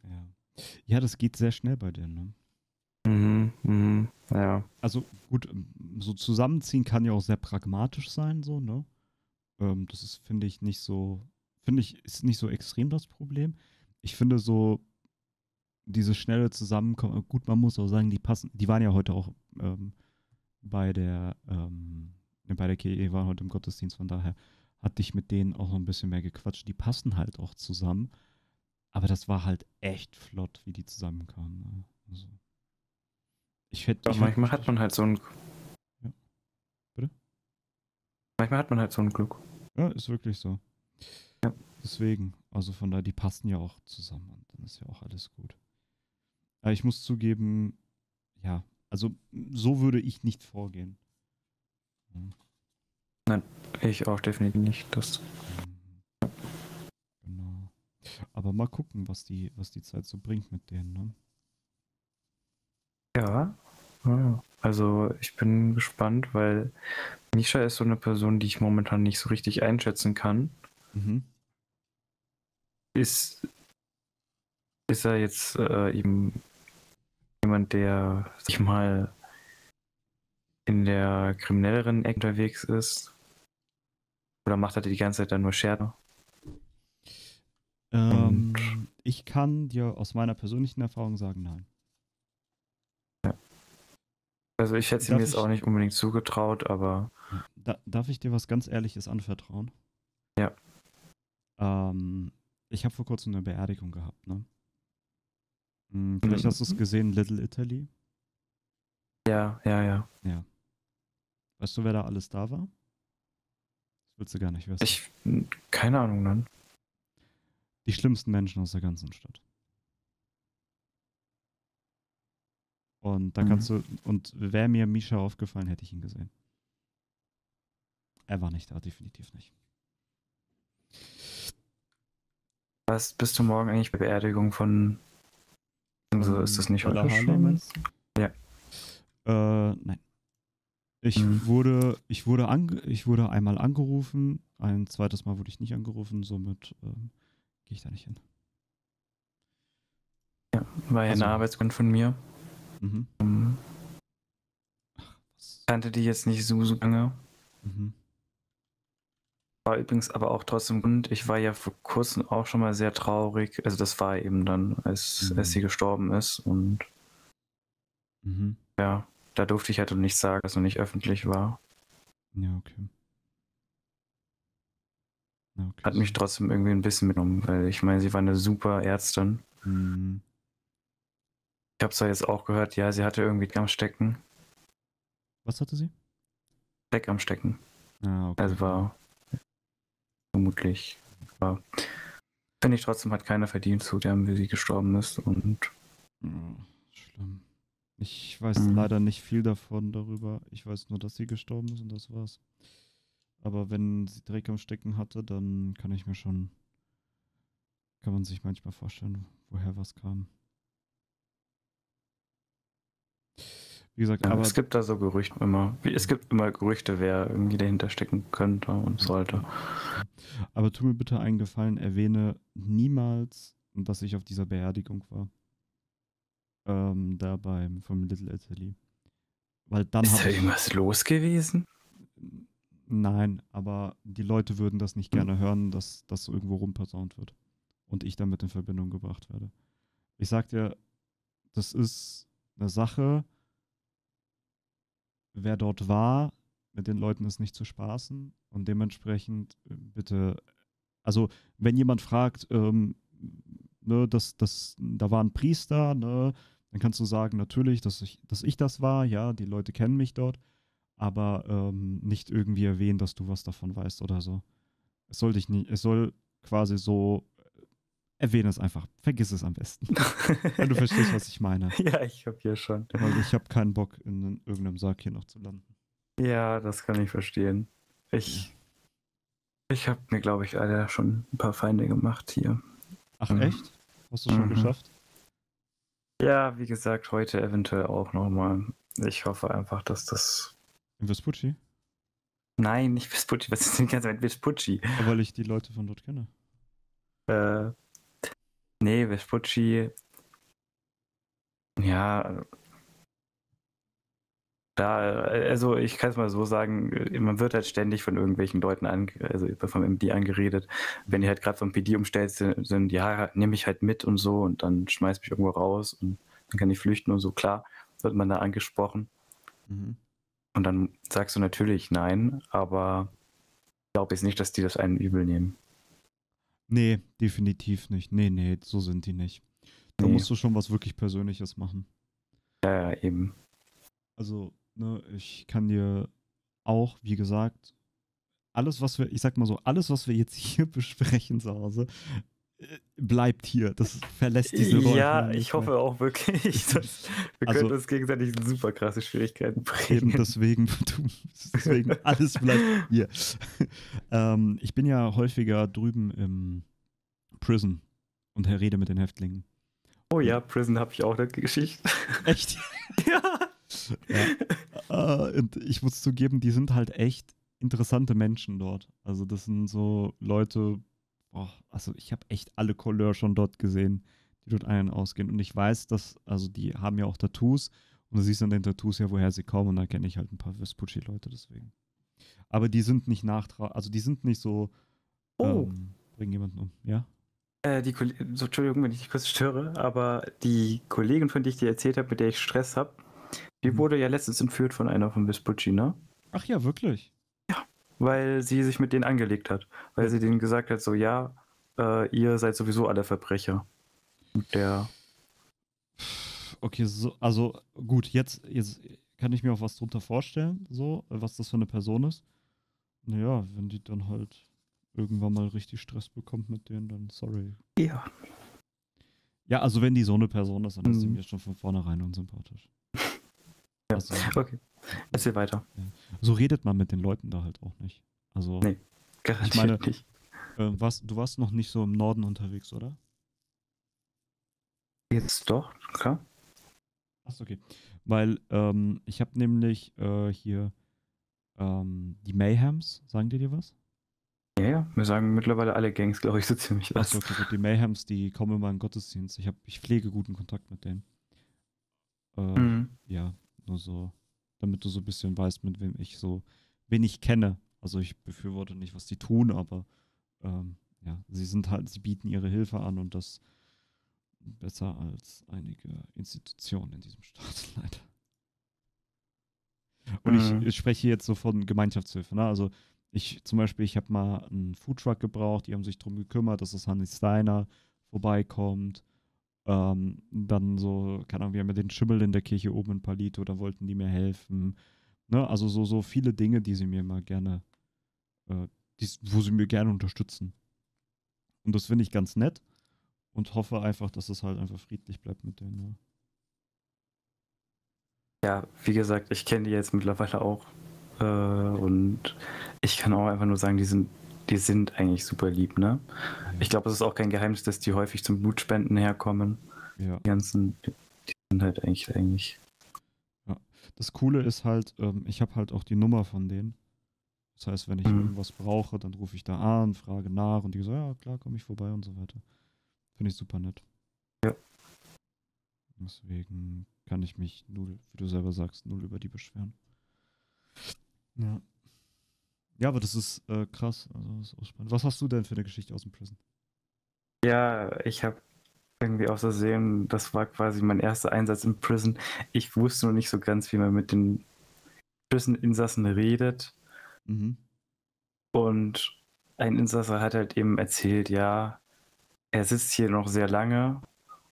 A: Ja, ja das geht sehr schnell bei dir, ne? Mhm, mhm, ja. Also gut, ähm, so zusammenziehen kann ja auch sehr pragmatisch sein, so, ne? Ähm, das ist, finde ich, nicht so, finde ich, ist nicht so extrem das Problem. Ich finde so, dieses schnelle Zusammenkommen, gut, man muss auch sagen, die passen, die waren ja heute auch ähm, bei der ähm, bei der KE waren heute im Gottesdienst, von daher hatte ich mit denen auch noch ein bisschen mehr gequatscht. Die passen halt auch zusammen, aber das war halt echt flott, wie die zusammenkamen. Ne? Also, ich hätte. Ja, manchmal hat man halt so ein. Ja. Bitte? Manchmal hat man halt so ein Glück. Ja, ist wirklich so. Ja. Deswegen, also von daher, die passen ja auch zusammen und dann ist ja auch alles gut. Aber äh, ich muss zugeben, ja, also so würde ich nicht vorgehen. Hm. Nein, ich auch definitiv nicht. Das. Mhm. Genau. Aber mal gucken, was die, was die Zeit so bringt mit denen, ne? Ja. Also ich bin gespannt, weil Misha ist so eine Person, die ich momentan nicht so richtig einschätzen kann. Mhm. Ist, ist er jetzt äh, eben jemand, der, sich mal, in der kriminelleren Ecke unterwegs ist? Oder macht er die ganze Zeit dann nur Scherze? Ähm, ich kann dir aus meiner persönlichen Erfahrung sagen, nein. Ja. Also ich hätte sie mir jetzt auch nicht unbedingt zugetraut, aber. Da, darf ich dir was ganz Ehrliches anvertrauen? Ja. Ähm, ich habe vor kurzem eine Beerdigung gehabt, ne? Hm, hm. vielleicht hast du es gesehen, Little Italy. Ja, ja, ja. Ja. Weißt du, wer da alles da war? Das willst du gar nicht wissen. Ich, hm, keine Ahnung dann. Die schlimmsten Menschen aus der ganzen Stadt. Und da mhm. kannst du, und wäre mir Misha aufgefallen, hätte ich ihn gesehen. Er war nicht da, definitiv nicht. Was bist du morgen eigentlich bei Beerdigung von also ist das nicht heute schon? Ja. Äh, nein. Ich mhm. wurde, ich wurde, ange, ich wurde einmal angerufen, ein zweites Mal wurde ich nicht angerufen, somit ähm, gehe ich da nicht hin. Ja, war ja also. eine Arbeitskunde von mir. Mhm. Um, ähm, kannte die jetzt nicht so, so lange. Mhm. War übrigens aber auch trotzdem gut. Ich war ja vor kurzem auch schon mal sehr traurig. Also das war eben dann, als, mhm. als sie gestorben ist. Und mhm. ja, da durfte ich halt nicht sagen, dass es noch nicht öffentlich war. Ja, okay. okay Hat so. mich trotzdem irgendwie ein bisschen mitgenommen, weil ich meine, sie war eine super Ärztin. Mhm. Ich habe zwar jetzt auch gehört, ja, sie hatte irgendwie am Stecken. Was hatte sie? Deck am Stecken. Ah, okay. Also war vermutlich. Aber finde ich trotzdem hat keiner verdient, zu der wie sie gestorben ist und. Schlimm. Ich weiß mhm. leider nicht viel davon darüber. Ich weiß nur, dass sie gestorben ist und das war's. Aber wenn sie Dreck am Stecken hatte, dann kann ich mir schon. Kann man sich manchmal vorstellen, woher was kam. Wie gesagt, aber es gibt da so Gerüchte immer. Es gibt immer Gerüchte, wer irgendwie dahinter stecken könnte und sollte. Aber tu mir bitte einen Gefallen, erwähne niemals, dass ich auf dieser Beerdigung war. Ähm, da beim vom Little Italy. Weil dann Ist da irgendwas los gewesen? Nein, aber die Leute würden das nicht hm. gerne hören, dass das irgendwo rumpersaunt wird. Und ich damit in Verbindung gebracht werde. Ich sag dir, das ist eine Sache, wer dort war, mit den Leuten ist nicht zu spaßen und dementsprechend äh, bitte, also wenn jemand fragt, ähm, ne, das, das, da war ein Priester, ne, dann kannst du sagen, natürlich, dass ich, dass ich das war, ja, die Leute kennen mich dort, aber ähm, nicht irgendwie erwähnen, dass du was davon weißt oder so. Es soll dich nicht, es soll quasi so Erwähne es einfach. Vergiss es am besten. Wenn du verstehst, was ich meine. Ja, ich habe hier schon. Weil ich habe keinen Bock, in irgendeinem Sarg hier noch zu landen. Ja, das kann ich verstehen. Ich, ja. ich habe mir, glaube ich, alle schon ein paar Feinde gemacht hier. Ach, mhm. echt? Hast du schon mhm. geschafft? Ja, wie gesagt, heute eventuell auch nochmal. Ich hoffe einfach, dass das. In Vespucci? Nein, nicht Vespucci. Was ist denn ganz ganze Vespucci? weil ich die Leute von dort kenne. Äh, Nee, Vespucci. Ja. Da, also ich kann es mal so sagen, man wird halt ständig von irgendwelchen Leuten an, also vom MD angeredet. Wenn die halt gerade vom PD umstellt sind, ja, nehme ich halt mit und so und dann schmeiß mich irgendwo raus und dann kann ich flüchten und so, klar, wird man da angesprochen. Mhm. Und dann sagst du natürlich nein, aber ich glaube jetzt nicht, dass die das einen übel nehmen. Nee, definitiv nicht. Nee, nee, so sind die nicht. Da nee. musst du schon was wirklich Persönliches machen. Ja, ja, eben. Also, ne, ich kann dir auch, wie gesagt, alles, was wir, ich sag mal so, alles, was wir jetzt hier besprechen zu Hause, bleibt hier. Das verlässt diese Rolle. Ja, ich hoffe auch wirklich. Dass wir also, können uns gegenseitig super krasse Schwierigkeiten bringen. Eben deswegen, deswegen alles bleibt hier. Ähm, ich bin ja häufiger drüben im Prison und Herr Rede mit den Häftlingen. Oh ja, Prison habe ich auch eine Geschichte. Echt? ja. ja. Äh, und ich muss zugeben, die sind halt echt interessante Menschen dort. Also das sind so Leute, boah, also ich habe echt alle Couleurs schon dort gesehen, die dort ein- und ausgehen. Und ich weiß, dass, also die haben ja auch Tattoos und du siehst an den Tattoos ja, woher sie kommen. Und da kenne ich halt ein paar Vespucci-Leute deswegen. Aber die sind nicht nachtragend, also die sind nicht so, oh. ähm, bringen jemanden um, ja? Äh, die so, Entschuldigung, wenn ich dich kurz störe, aber die Kollegin, von der ich dir erzählt habe, mit der ich Stress habe, die mhm. wurde ja letztens entführt von einer von Vespucci, ne? Ach ja, wirklich? weil sie sich mit denen angelegt hat. Weil sie denen gesagt hat, so ja, äh, ihr seid sowieso alle Verbrecher. Und der. Okay, so, also gut, jetzt, jetzt kann ich mir auch was drunter vorstellen, so, was das für eine Person ist. Naja, wenn die dann halt irgendwann mal richtig Stress bekommt mit denen, dann sorry. Ja. Ja, also wenn die so eine Person ist, dann ist sie mhm. mir schon von vornherein unsympathisch. Ja. Also, okay. Erzähl weiter. So redet man mit den Leuten da halt auch nicht. Also, nee, garantiert ich meine, nicht. Äh, was, du warst noch nicht so im Norden unterwegs, oder? Jetzt doch, klar. Achso, okay. Weil ähm, ich habe nämlich äh, hier ähm, die Mayhems, sagen die dir was? Ja, ja, wir sagen mittlerweile alle Gangs, glaube ich, so ziemlich was. Achso, okay, gut. die Mayhems, die kommen immer in Gottesdienst. Ich, hab, ich pflege guten Kontakt mit denen. Äh, mhm. Ja, nur so, damit du so ein bisschen weißt, mit wem ich so, wenig kenne. Also ich befürworte nicht, was die tun, aber ähm, ja, sie sind halt, sie bieten ihre Hilfe an und das besser als einige Institutionen in diesem Staat, leider. Und ich, mhm. ich, spreche jetzt so von Gemeinschaftshilfe. Ne? Also ich zum Beispiel, ich habe mal einen Foodtruck gebraucht, die haben sich darum gekümmert, dass das Hannes Steiner vorbeikommt. Ähm, dann so, keine Ahnung, wir haben ja den Schimmel in der Kirche oben in Palito, oh, da wollten die mir helfen. Ne? Also so, so viele Dinge, die sie mir mal gerne, äh, die, wo sie mir gerne unterstützen. Und das finde ich ganz nett und hoffe einfach, dass es halt einfach friedlich bleibt mit denen. Ne? Ja, wie gesagt, ich kenne die jetzt mittlerweile auch. Äh, und ich kann auch einfach nur sagen, die sind die sind eigentlich super lieb, ne? Ich glaube, es ist auch kein Geheimnis, dass die häufig zum Blutspenden herkommen. Ja. Die ganzen, die sind halt eigentlich, eigentlich. Ja. Das Coole ist halt, ähm, ich habe halt auch die Nummer von denen. Das heißt, wenn ich mhm. irgendwas brauche, dann rufe ich da an, frage nach und die so, ja klar, komme ich vorbei und so weiter. Finde ich super nett. Ja. Deswegen kann ich mich null, wie du selber sagst, null über die beschweren. Ja. Ja, aber das ist äh, krass. Also, das ist spannend. Was hast du denn für eine Geschichte aus dem Prison? Ja, ich habe irgendwie aus Versehen, das war quasi mein erster Einsatz im Prison. Ich wusste noch nicht so ganz, wie man mit den Prison-Insassen redet. Mhm. Und ein Insasser hat halt eben erzählt, ja, er sitzt hier noch sehr lange.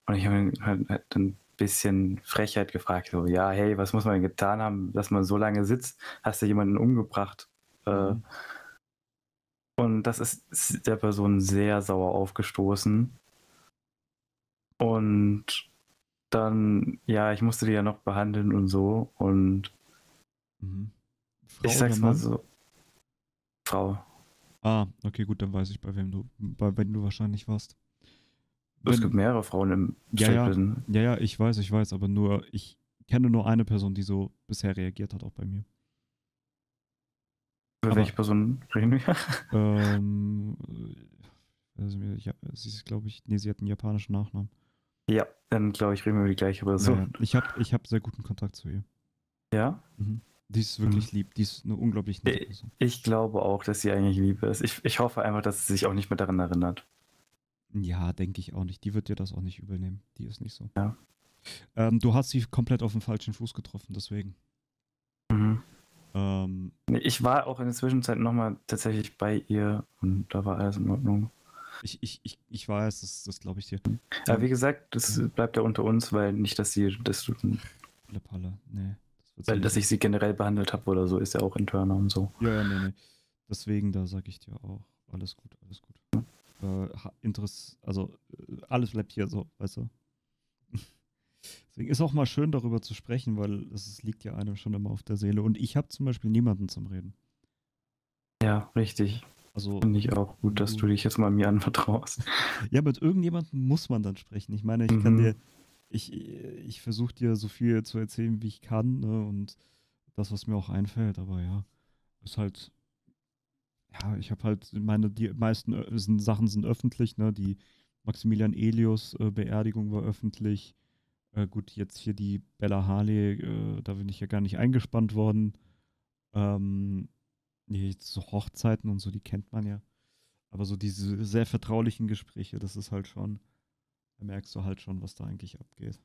A: Und ich habe ihn halt, halt ein bisschen Frechheit gefragt, so, ja, hey, was muss man denn getan haben, dass man so lange sitzt? Hast du jemanden umgebracht? Äh, mhm. und das ist der Person sehr sauer aufgestoßen. Und dann, ja, ich musste die ja noch behandeln und so. Und mhm. ich sag's mal so. Frau. Ah, okay, gut, dann weiß ich, bei wem du, bei wem du wahrscheinlich warst. Wenn, es gibt mehrere Frauen im ja, ja, ne? ja, ja, ich weiß, ich weiß, aber nur, ich kenne nur eine Person, die so bisher reagiert hat, auch bei mir. Über welche Person reden wir? ähm, äh, also, ja, sie ist, glaube ich, nee, sie hat einen japanischen Nachnamen. Ja, dann glaube ich, reden wir über die gleiche Person. Naja, ich habe ich hab sehr guten Kontakt zu ihr. Ja? Mhm. Die ist wirklich mhm. lieb. Die ist eine unglaublich nette äh, Person. Ich glaube auch, dass sie eigentlich lieb ist. Ich, ich hoffe einfach, dass sie sich auch nicht mehr daran erinnert. Ja, denke ich auch nicht. Die wird dir das auch nicht übel nehmen. Die ist nicht so. Ja. Ähm, du hast sie komplett auf den falschen Fuß getroffen, deswegen. Mhm. Ähm, ich war auch in der Zwischenzeit nochmal tatsächlich bei ihr und da war alles in Ordnung. Ich, ich, ich, ich weiß, das, das glaube ich dir. Aber wie gesagt, das ja. bleibt ja unter uns, weil nicht, dass sie das. Palle, nee. Das weil, dass ich sie generell behandelt habe oder so, ist ja auch interner und so. Ja, ja, nee, nee. Deswegen, da sage ich dir auch, alles gut, alles gut. Äh, Interesse, also äh, alles bleibt hier so, weißt du? Deswegen ist auch mal schön, darüber zu sprechen, weil es liegt ja einem schon immer auf der Seele. Und ich habe zum Beispiel niemanden zum Reden. Ja, richtig. Also, Finde ich auch gut, dass du dich jetzt mal mir anvertraust. Ja, mit irgendjemandem muss man dann sprechen. Ich meine, ich mhm. kann dir, ich, ich versuche dir so viel zu erzählen, wie ich kann ne? und das, was mir auch einfällt, aber ja, ist halt, ja, ich habe halt, meine, die meisten äh, sind, Sachen sind öffentlich, ne? die Maximilian Elios äh, Beerdigung war öffentlich, äh, gut, jetzt hier die Bella Harley, äh, da bin ich ja gar nicht eingespannt worden. Ähm, nee, so Hochzeiten und so, die kennt man ja. Aber so diese sehr vertraulichen Gespräche, das ist halt schon, da merkst du halt schon, was da eigentlich abgeht.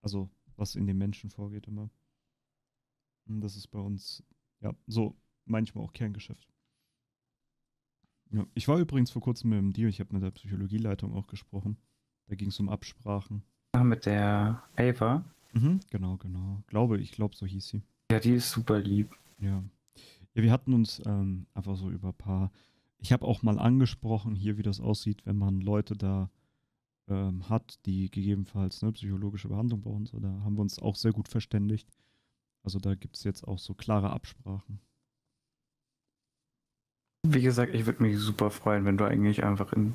A: Also, was in den Menschen vorgeht immer. Und das ist bei uns, ja, so manchmal auch Kerngeschäft. Ja, ich war übrigens vor kurzem mit dem Deal, ich habe mit der Psychologieleitung auch gesprochen. Da ging es um Absprachen. Ah, mit der Ava? Mhm, genau, genau. Glaube, ich glaube, so hieß sie. Ja, die ist super lieb. Ja. Ja, wir hatten uns ähm, einfach so über ein paar. Ich habe auch mal angesprochen, hier, wie das aussieht, wenn man Leute da ähm, hat, die gegebenenfalls eine psychologische Behandlung bei uns, da haben wir uns auch sehr gut verständigt. Also da gibt es jetzt auch so klare Absprachen. Wie gesagt, ich würde mich super freuen, wenn du eigentlich einfach in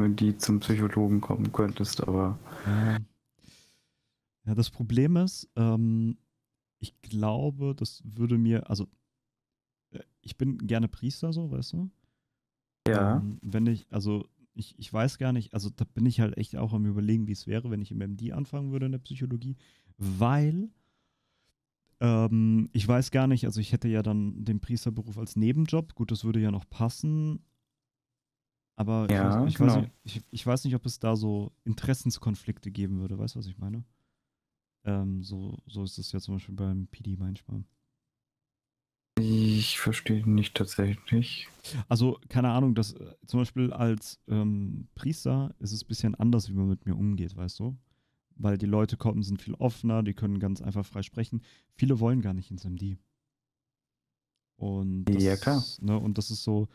A: wenn die zum Psychologen kommen könntest, aber. Ja, das Problem ist, ähm, ich glaube, das würde mir, also äh, ich bin gerne Priester, so, weißt du? Ja. Ähm, wenn ich, also ich, ich weiß gar nicht, also da bin ich halt echt auch am überlegen, wie es wäre, wenn ich im MD anfangen würde in der Psychologie, weil ähm, ich weiß gar nicht, also ich hätte ja dann den Priesterberuf als Nebenjob, gut, das würde ja noch passen, aber ja, ich, weiß, ich, genau. weiß nicht, ich, ich, weiß nicht, ob es da so Interessenskonflikte geben würde. Weißt du, was ich meine? Ähm, so, so ist es ja zum Beispiel beim PD manchmal. Ich verstehe nicht tatsächlich. Also, keine Ahnung, dass äh, zum Beispiel als ähm, Priester ist es ein bisschen anders, wie man mit mir umgeht, weißt du? Weil die Leute kommen, sind viel offener, die können ganz einfach frei sprechen. Viele wollen gar nicht ins MD. Und das, ja, klar. Ne, und das ist so,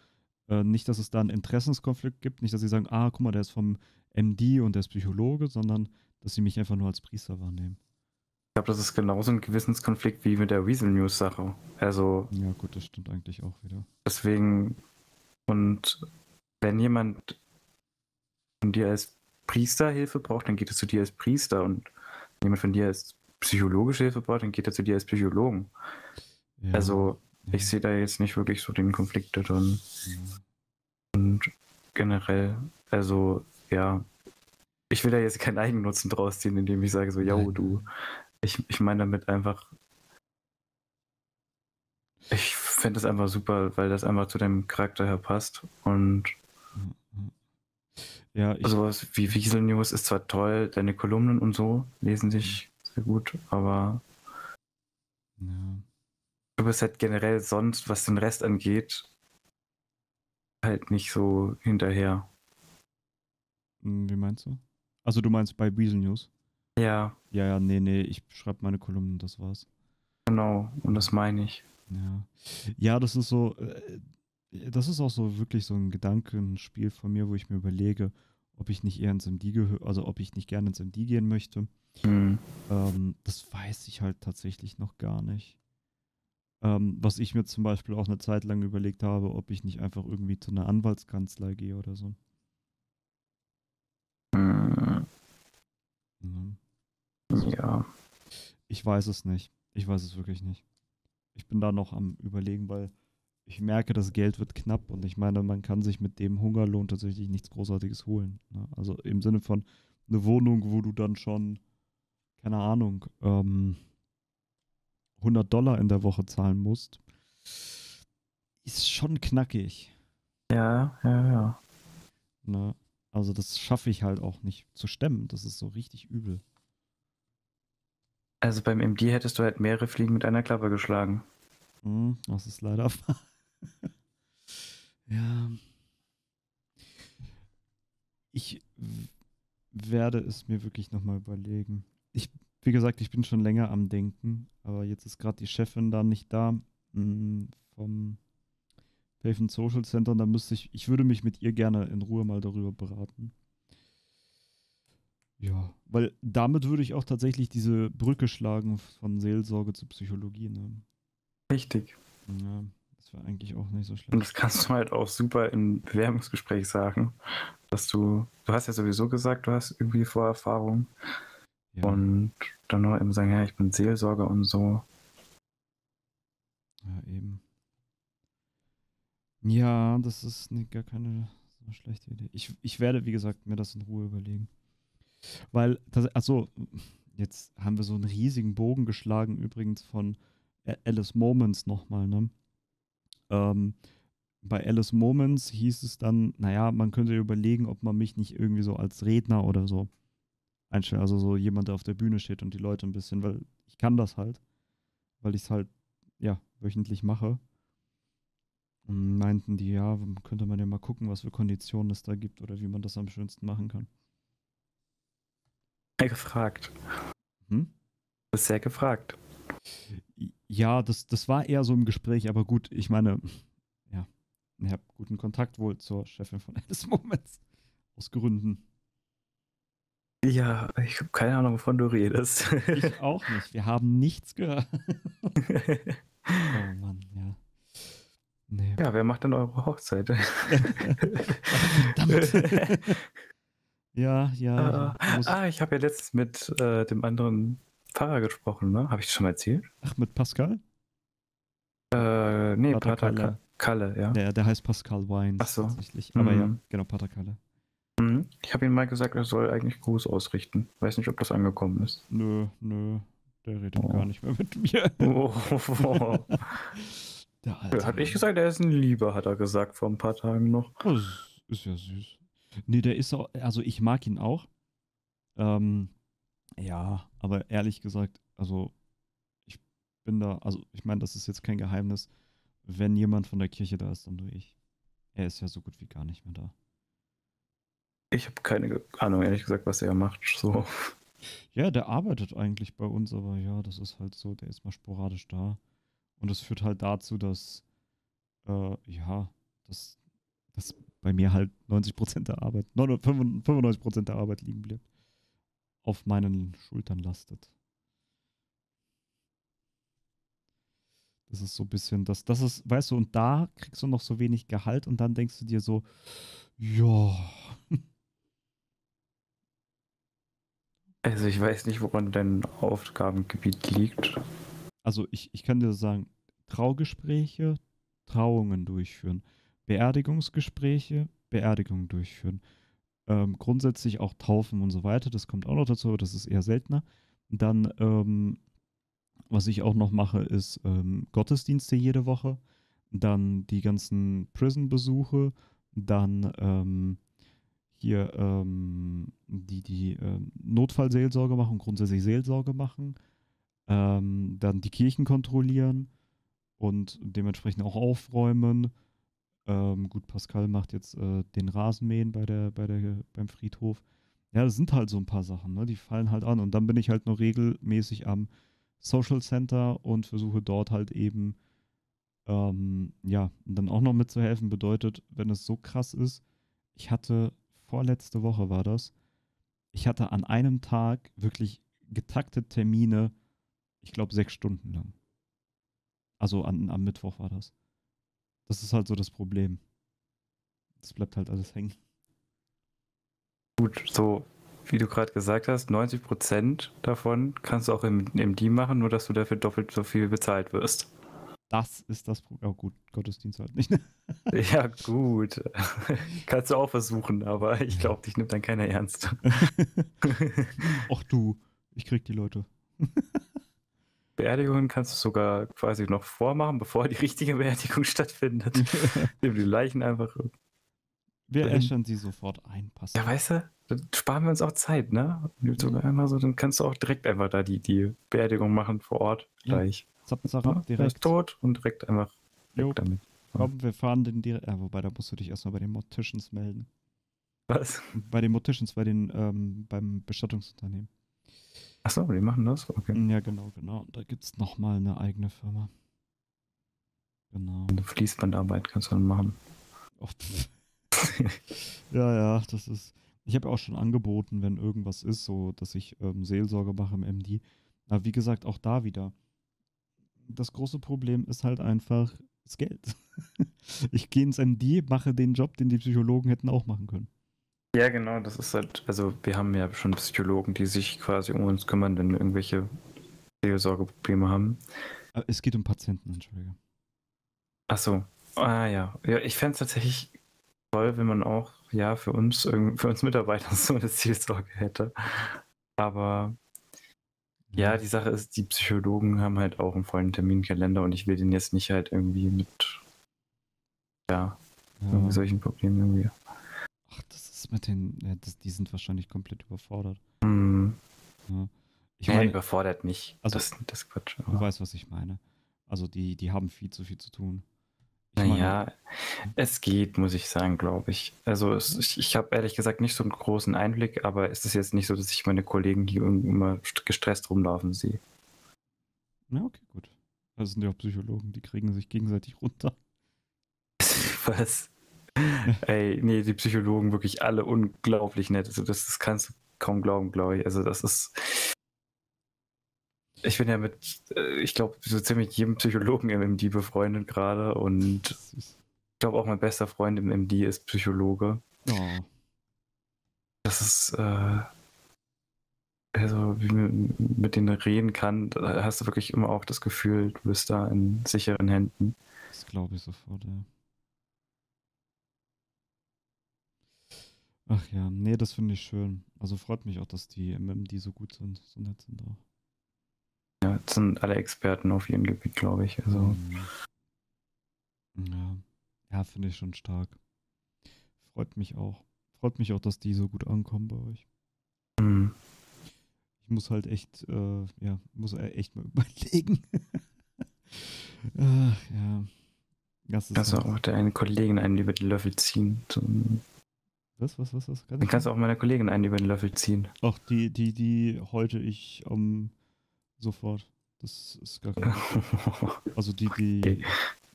A: äh, nicht, dass es da einen Interessenskonflikt gibt, nicht, dass sie sagen, ah, guck mal, der ist vom MD und der ist Psychologe, sondern dass sie mich einfach nur als Priester wahrnehmen. Ich glaube, das ist genauso ein Gewissenskonflikt wie mit der Weasel News Sache. Also. Ja, gut, das stimmt eigentlich auch wieder. Deswegen, und wenn jemand von dir als Priester Hilfe braucht, dann geht es zu dir als Priester. Und wenn jemand von dir als psychologische Hilfe braucht, dann geht er zu dir als Psychologen. Ja. Also ich sehe da jetzt nicht wirklich so den Konflikt drin. Und generell, also ja, ich will da jetzt keinen Eigennutzen draus ziehen, indem ich sage so, ja, du. Ich, ich meine damit einfach, ich fände es einfach super, weil das einfach zu dem Charakter her passt. Und ja, ich also was wie Wiesel News ist zwar toll, deine Kolumnen und so lesen sich sehr gut, aber ja aber es hat generell sonst, was den Rest angeht, halt nicht so hinterher. Hm, wie meinst du? Also du meinst bei Weasel News? Ja. Ja, ja, nee, nee, ich schreibe meine Kolumnen, das war's. Genau, und das meine ich. Ja. Ja, das ist so, äh, das ist auch so wirklich so ein Gedankenspiel von mir, wo ich mir überlege, ob ich nicht eher ins MD gehöre, also ob ich nicht gerne ins MD gehen möchte. Mhm. Ähm, das weiß ich halt tatsächlich noch gar nicht. Ähm, was ich mir zum Beispiel auch eine Zeit lang überlegt habe, ob ich nicht einfach irgendwie zu einer Anwaltskanzlei gehe oder so. Mhm. Mhm. Ja. Ich weiß es nicht. Ich weiß es wirklich nicht. Ich bin da noch am Überlegen, weil ich merke, das Geld wird knapp und ich meine, man kann sich mit dem Hungerlohn tatsächlich nichts Großartiges holen. Ne? Also im Sinne von eine Wohnung, wo du dann schon, keine Ahnung, ähm, 100 Dollar in der Woche zahlen musst, ist schon knackig. Ja, ja, ja. Ne? Also das schaffe ich halt auch nicht zu stemmen. Das ist so richtig übel. Also beim MD hättest du halt mehrere Fliegen mit einer Klappe geschlagen. Hm, das ist leider wahr. ja. Ich werde es mir wirklich nochmal überlegen. Ich wie gesagt, ich bin schon länger am Denken, aber jetzt ist gerade die Chefin da nicht da mh, mm, vom Patient Social Center. Da müsste ich, ich würde mich mit ihr gerne in Ruhe mal darüber beraten. Ja, weil damit würde ich auch tatsächlich diese Brücke schlagen von Seelsorge zu Psychologie. Ne? Richtig. Ja, das wäre eigentlich auch nicht so schlecht. Und das kannst du halt auch super im Bewerbungsgespräch sagen, dass du, du hast ja sowieso gesagt, du hast irgendwie Vorerfahrung. Ja. Und dann noch eben sagen, ja, ich bin Seelsorger und so. Ja, eben. Ja, das ist ne, gar keine so schlechte Idee. Ich, ich werde, wie gesagt, mir das in Ruhe überlegen. Weil, das, achso, jetzt haben wir so einen riesigen Bogen geschlagen, übrigens von Alice Moments nochmal, ne? Ähm, bei Alice Moments hieß es dann, naja, man könnte überlegen, ob man mich nicht irgendwie so als Redner oder so einstellen. Also so jemand, der auf der Bühne steht und die Leute ein bisschen, weil ich kann das halt, weil ich es halt, ja, wöchentlich mache. Und meinten die, ja, könnte man ja mal gucken, was für Konditionen es da gibt oder wie man das am schönsten machen kann. Sehr gefragt. Hm? Das ist sehr gefragt. Ja, das, das war eher so im Gespräch, aber gut, ich meine, ja, ich habe guten Kontakt wohl zur Chefin von Alice Moments. Aus Gründen. Ja, ich habe keine Ahnung, wovon du redest. ich auch nicht. Wir haben nichts gehört. oh Mann, ja. Nee. Ja, wer macht denn eure Hochzeit? Verdammt. ja, ja. Äh, ah, ich habe ja letztens mit äh, dem anderen Pfarrer gesprochen, ne? Habe ich das schon mal erzählt? Ach, mit Pascal? Äh, nee, Pater, Pater Kalle. Kalle. ja. Der, der heißt Pascal Wines Ach so. tatsächlich. Aber mhm. ja, genau, Pater Kalle. Mhm. Ich habe ihm mal gesagt, er soll eigentlich Gruß ausrichten. Weiß nicht, ob das angekommen ist. Nö, nö. Der redet oh. gar nicht mehr mit mir. Oh, oh, hat ich gesagt, er ist ein Lieber, hat er gesagt vor ein paar Tagen noch. Das oh, ist ja süß. Nee, der ist auch, also ich mag ihn auch. Ähm, ja, aber ehrlich gesagt, also ich bin da, also ich meine, das ist jetzt kein Geheimnis. Wenn jemand von der Kirche da ist, dann nur ich. Er ist ja so gut wie gar nicht mehr da. Ich habe keine Ahnung, ehrlich gesagt, was er macht. So. Ja, der arbeitet eigentlich bei uns, aber ja, das ist halt so, der ist mal sporadisch da. Und das führt halt dazu, dass, äh, ja, dass, dass bei mir halt 90% der Arbeit, 95% der Arbeit liegen bleibt. Auf meinen Schultern lastet. Das ist so ein bisschen das, das ist, weißt du, und da kriegst du noch so wenig Gehalt und dann denkst du dir so, ja, Also ich weiß nicht, woran dein Aufgabengebiet liegt. Also ich, ich kann dir sagen, Traugespräche, Trauungen durchführen, Beerdigungsgespräche, Beerdigungen durchführen. Ähm, grundsätzlich auch Taufen und so weiter, das kommt auch noch dazu, aber das ist eher seltener. Dann, ähm, was ich auch noch mache, ist ähm, Gottesdienste jede Woche, dann die ganzen Prison-Besuche, dann ähm, hier ähm, die, die ähm, Notfallseelsorge machen, grundsätzlich Seelsorge machen, ähm, dann die Kirchen kontrollieren und dementsprechend auch aufräumen. Ähm, gut, Pascal macht jetzt äh, den Rasenmähen bei der, bei der, beim Friedhof. Ja, das sind halt so ein paar Sachen, ne? die fallen halt an. Und dann bin ich halt noch regelmäßig am Social Center und versuche dort halt eben, ähm, ja, dann auch noch mitzuhelfen. Bedeutet, wenn es so krass ist, ich hatte vorletzte Woche war das. Ich hatte an einem Tag wirklich getaktet Termine, ich glaube, sechs Stunden lang. Also an, am Mittwoch war das. Das ist halt so das Problem. Das bleibt halt alles hängen. Gut, so wie du gerade gesagt hast, 90% davon kannst du auch im, im Team machen, nur dass du dafür doppelt so viel bezahlt wirst das ist das Problem. Oh gut, Gottesdienst halt nicht. Ne? Ja, gut. Kannst du auch versuchen, aber ich glaube, dich nimmt dann keiner ernst. Ach du, ich krieg die Leute. Beerdigungen kannst du sogar quasi noch vormachen, bevor die richtige Beerdigung stattfindet. Nimm die Leichen einfach. Wir äschern sie sofort ein. Passt. Ja, weißt du, dann sparen wir uns auch Zeit, ne? Nimm sogar einmal so, dann kannst du auch direkt einfach da die, die Beerdigung machen vor Ort gleich. Ja. Zapp, zapp, ja, direkt. Er ist tot und direkt einfach weg damit. Komm, wir fahren den direkt. Ja, wobei, da musst du dich erstmal bei den Morticians melden. Was? Bei den Morticians, bei den, ähm, beim Bestattungsunternehmen. Achso, die machen das? Okay. Ja, genau, genau. Und Da gibt es nochmal eine eigene Firma. Genau. Eine Fließbandarbeit kannst du dann machen. Oh, ja, ja, das ist. Ich habe auch schon angeboten, wenn irgendwas ist, so dass ich ähm, Seelsorge mache im MD. Aber wie gesagt, auch da wieder das große Problem ist halt einfach das Geld. ich gehe ins MD, mache den Job, den die Psychologen hätten auch machen können. Ja, genau, das ist halt, also wir haben ja schon Psychologen, die sich quasi um uns kümmern, wenn wir irgendwelche Seelsorgeprobleme haben. es geht um Patienten, Entschuldige. Ach so, ah ja. ja ich fände es tatsächlich toll, wenn man auch, ja, für uns, für uns Mitarbeiter so eine Seelsorge hätte. Aber ja, mhm. die Sache ist, die Psychologen haben halt auch einen vollen Terminkalender und ich will den jetzt nicht halt irgendwie mit ja, ja. solchen Problemen irgendwie. Ach, das ist mit den, ja, das, die sind wahrscheinlich komplett überfordert. Mhm. Ja. Ich meine, nee, überfordert nicht. Also, das, das Quatsch. Aber. Du weißt, was ich meine. Also die, die haben viel zu viel zu tun. Naja, es geht, muss ich sagen, glaube ich. Also es, ich, ich habe ehrlich gesagt nicht so einen großen Einblick, aber es ist jetzt nicht so, dass ich meine Kollegen hier immer gestresst rumlaufen sehe. Na, ja, okay, gut. Das sind ja auch Psychologen, die kriegen sich gegenseitig runter. Was? Ey, nee, die Psychologen wirklich alle unglaublich nett. Also das, das kannst du kaum glauben, glaube ich. Also das ist, ich bin ja mit, äh, ich glaube, so ziemlich jedem Psychologen im MD befreundet gerade und ich glaube auch mein bester Freund im MD ist Psychologe. Oh. Das ist, äh, also wie man mit denen reden kann, hast du wirklich immer auch das Gefühl, du bist da in sicheren Händen. Das glaube ich sofort, ja. Ach ja, nee, das finde ich schön. Also freut mich auch, dass die MMD so gut sind, so nett sind auch ja, sind alle Experten auf ihrem Gebiet, glaube ich. Also. Mhm. Ja, ja finde ich schon stark. Freut mich auch. Freut mich auch, dass die so gut ankommen bei euch. Mhm. Ich muss halt echt, äh, ja, muss e- echt mal überlegen. Ach, ja. Das ist kannst du halt auch deinen Kollegen einen über den Löffel ziehen. Zum... Was, was, was, was? Kann Dann kannst du auch meiner Kollegin einen über den Löffel ziehen. Ach, die, die, die heute ich am. Um Sofort. Das ist gar kein Also die, die. Okay.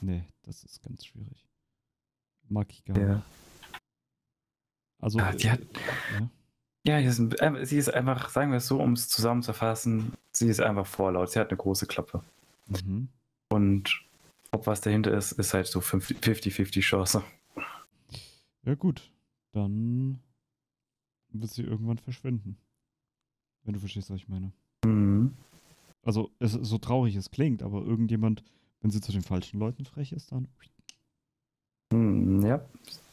A: Nee, das ist ganz schwierig. Mag ich gar nicht. ja. Also. Ah, die hat, äh, ja. Ja, sie ist, äh, sie ist, einfach, sagen wir es so, um es zusammenzufassen, sie ist einfach vorlaut. Sie hat eine große Klappe. Mhm. Und ob was dahinter ist, ist halt so 50-50 Chance. Ja, gut. Dann wird sie irgendwann verschwinden. Wenn du verstehst, was ich meine. Mhm. Also, es, so traurig es klingt, aber irgendjemand, wenn sie zu den falschen Leuten frech ist, dann. Hm, ja,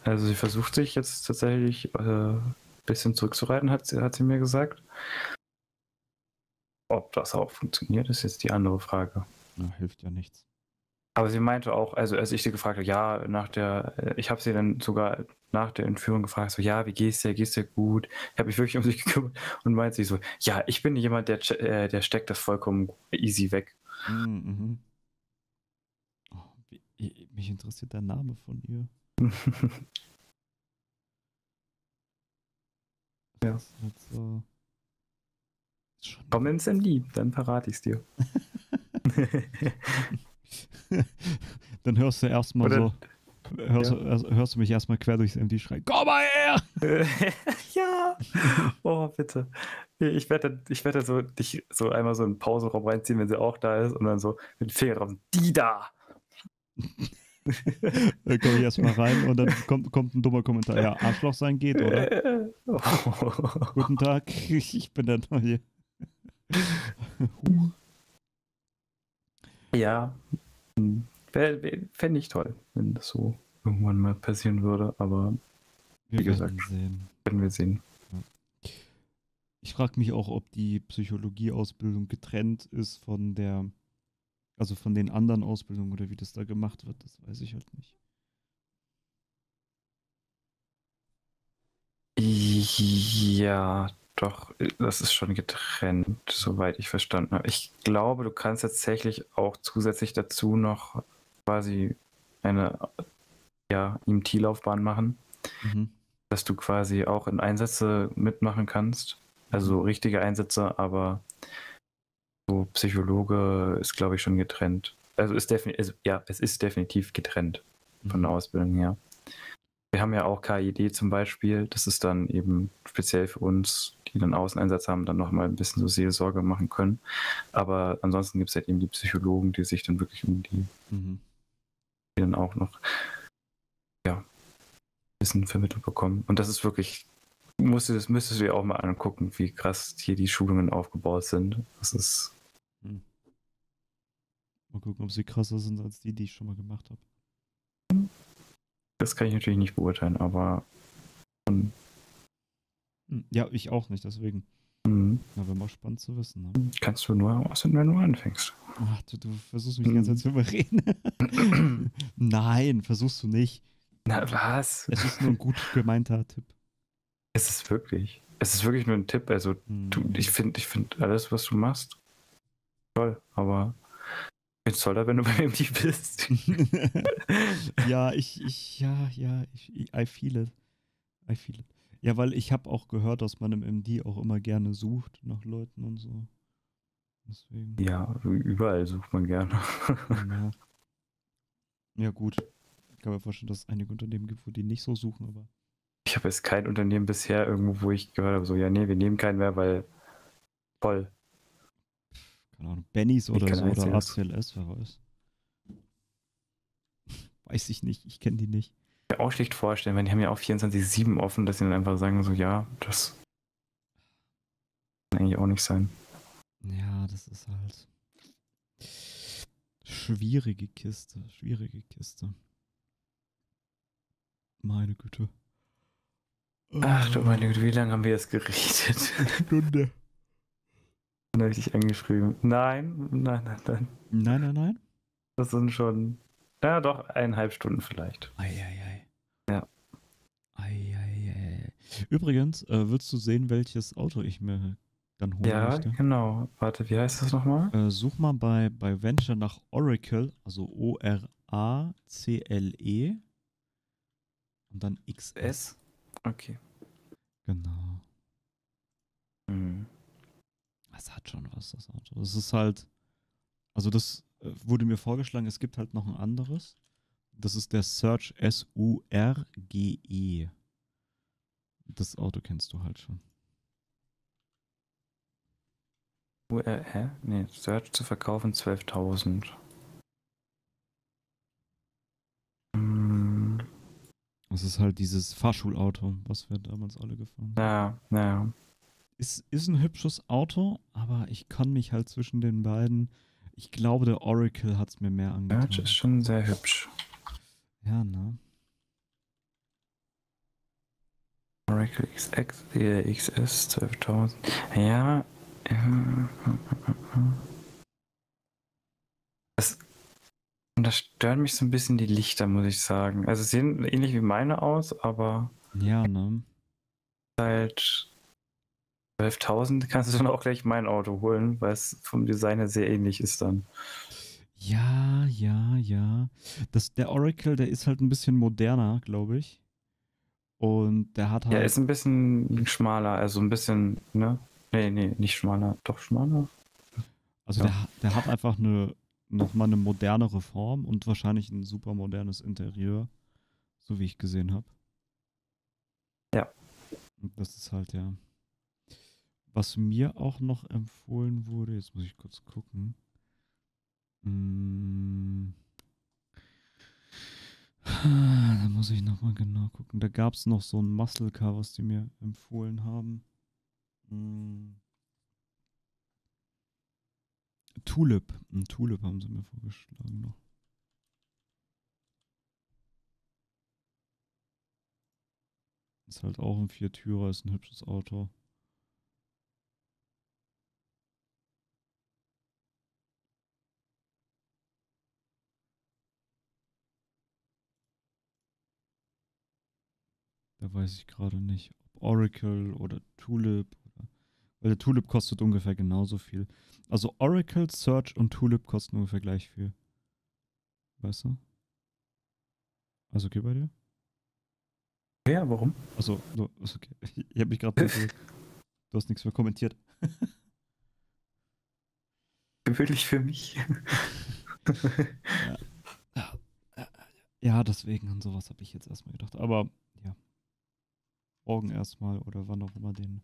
A: also sie versucht sich jetzt tatsächlich ein äh, bisschen zurückzureiten, hat sie, hat sie mir gesagt. Ob das auch funktioniert, ist jetzt die andere Frage. Na, hilft ja nichts. Aber sie meinte auch, also als ich sie gefragt habe, ja, nach der, äh, ich habe sie dann sogar nach der Entführung gefragt, so, ja, wie geht's dir, geht's dir gut? Ich habe mich wirklich um sie gekümmert und meinte sie so, ja, ich bin jemand, der, äh, der steckt das vollkommen easy weg. Hm, mhm, oh, mich interessiert der Name von ihr. ja. halt so... Komm ins MD, dann verrate ich's dir. dann hörst du erstmal so. Hörst, ja. Also hörst, du mich erstmal quer durchs MD schreien: Komm mal her! ja! Oh, bitte. Ich werde ich werd so, dich so einmal so in den Pausenraum reinziehen, wenn sie auch da ist, und dann so mit dem Finger drauf: Die da! dann komme ich erstmal rein und dann kommt, kommt ein dummer Kommentar: Ja, Arschloch sein geht, oder? Guten Tag, ich bin der Neue. Ja, fände ich toll, wenn das so irgendwann mal passieren würde, aber wie wir gesagt, sehen. werden wir sehen. Ich frage mich auch, ob die Psychologieausbildung getrennt ist von der, also von den anderen Ausbildungen oder wie das da gemacht wird, das weiß ich halt nicht. Ja, doch, das ist schon getrennt, soweit ich verstanden habe. Ich glaube, du kannst tatsächlich auch zusätzlich dazu noch quasi eine ja, IMT-Laufbahn e machen, mhm. dass du quasi auch in Einsätze mitmachen kannst. Also mhm. richtige Einsätze, aber so Psychologe ist, glaube ich, schon getrennt. Also ist definitiv, also, ja, es ist definitiv getrennt von der mhm. Ausbildung her. Ja wir haben ja auch KID zum Beispiel. Das ist dann eben speziell für uns, die dann Außeneinsatz haben, dann nochmal ein bisschen so Seelsorge machen können. Aber ansonsten gibt es halt eben die Psychologen, die sich dann wirklich um die, mhm. die dann auch noch ja, ein bisschen vermittelt bekommen. Und das ist wirklich, musst das müsstest du dir auch mal angucken, wie krass hier die Schulungen aufgebaut sind. Das ist. Mhm. Mal gucken, ob sie krasser sind als die, die ich schon mal gemacht habe. Hm. Das kann ich natürlich nicht beurteilen, aber. Hm, ja, ich auch nicht, deswegen. Mhm. Ja, wäre mal spannend zu wissen. Ne? Kannst du nur aussehen, wenn du anfängst. Ach, du, du, versuchst mich die hm. ganze Zeit zu überreden. Nein, versuchst du nicht. Na was? Es ist nur ein gut gemeinter Tipp. Es ist wirklich. Es ist wirklich nur ein Tipp. Also, mhm. du, hm. ich finde ich find alles, was du machst, toll. Aber Jetzt soll er, wenn du bei MD bist. ja, ich, ich, ja, ja, ich, I feel it. I feel it. Ja, weil ich habe auch gehört, dass man im MD auch immer gerne sucht nach Leuten und so. Deswegen. Ja, überall sucht man gerne. ja. ja, gut. Ich kann mir vorstellen, dass es einige Unternehmen gibt, wo die nicht so suchen, aber. Ich habe jetzt kein Unternehmen bisher irgendwo, wo ich gehört habe, so, ja, nee, wir nehmen keinen mehr, weil voll keine Ahnung, Bennys oder so oder ACLS, wer weiß. Weiß ich nicht, ich kenne die nicht. Ich kann mir auch schlicht vorstellen, wenn die haben ja auch 24-7 offen, dass sie dann einfach sagen, so ja, das kann eigentlich auch nicht sein. Ja, das ist halt schwierige Kiste, schwierige Kiste. Meine Güte. Ach du ähm. meine Güte, wie lange haben wir das gerichtet? Eine Stunde. Dann habe ich dich angeschrieben. Nein, nein, nein, nein. Nein, nein, nein. Das sind schon, ja doch, eineinhalb Stunden vielleicht. Eieiei. Ja. Eieiei. Übrigens, äh, willst du sehen, welches Auto ich mir dann holen ja, möchte? Ja, genau. Warte, wie heißt das nochmal? Äh, such mal bei, bei Venture nach Oracle, also O-R-A-C-L-E und dann XS. S? Okay. Genau. Mhm das hat schon was, das Auto. Das ist halt, also das äh, wurde mir vorgeschlagen, es gibt halt noch ein anderes. Das ist der Surge S-U-R-G-E. Das Auto kennst du halt schon. Uh, hä? Nee, Search zu verkaufen 12.000. Das ist halt dieses Fahrschulauto, was wir damals alle gefahren haben. Ja, ja. Ist, ist ein hübsches Auto, aber ich kann mich halt zwischen den beiden. Ich glaube, der Oracle hat es mir mehr angetan. Urge ist schon sehr hübsch. Ja, ne? Oracle XX, äh, XS 12.000. Ja. Das, das stört mich so ein bisschen die Lichter, muss ich sagen. Also sehen ähnlich wie meine aus, aber. Ja, ne? Halt 12.000 kannst du dann auch gleich mein Auto holen, weil es vom Design her sehr ähnlich ist dann. Ja, ja, ja. Das, der Oracle, der ist halt ein bisschen moderner, glaube ich. Und der hat halt. Ja, ist ein bisschen schmaler, also ein bisschen, ne? Nee, nee, nicht schmaler, doch schmaler. Also ja. der, der hat einfach eine nochmal eine modernere Form und wahrscheinlich ein super modernes Interieur, so wie ich gesehen habe. Ja. das ist halt ja. Was mir auch noch empfohlen wurde, jetzt muss ich kurz gucken. Hm. Ah, da muss ich nochmal genau gucken. Da gab es noch so ein Muscle Car, was die mir empfohlen haben. Hm. Tulip. Ein Tulip haben sie mir vorgeschlagen noch. Ist halt auch ein Viertürer, ist ein hübsches Auto. Da weiß ich gerade nicht, ob Oracle oder Tulip. Oder, weil der Tulip kostet ungefähr genauso viel. Also Oracle, Search und Tulip kosten ungefähr gleich viel. Weißt du? Also okay bei dir? Ja, warum? Also, so, ist okay. Ich habe mich gerade. du hast nichts mehr kommentiert. Wirklich für mich. ja. ja, deswegen an sowas habe ich jetzt erstmal gedacht. Aber morgen erstmal oder wann auch immer den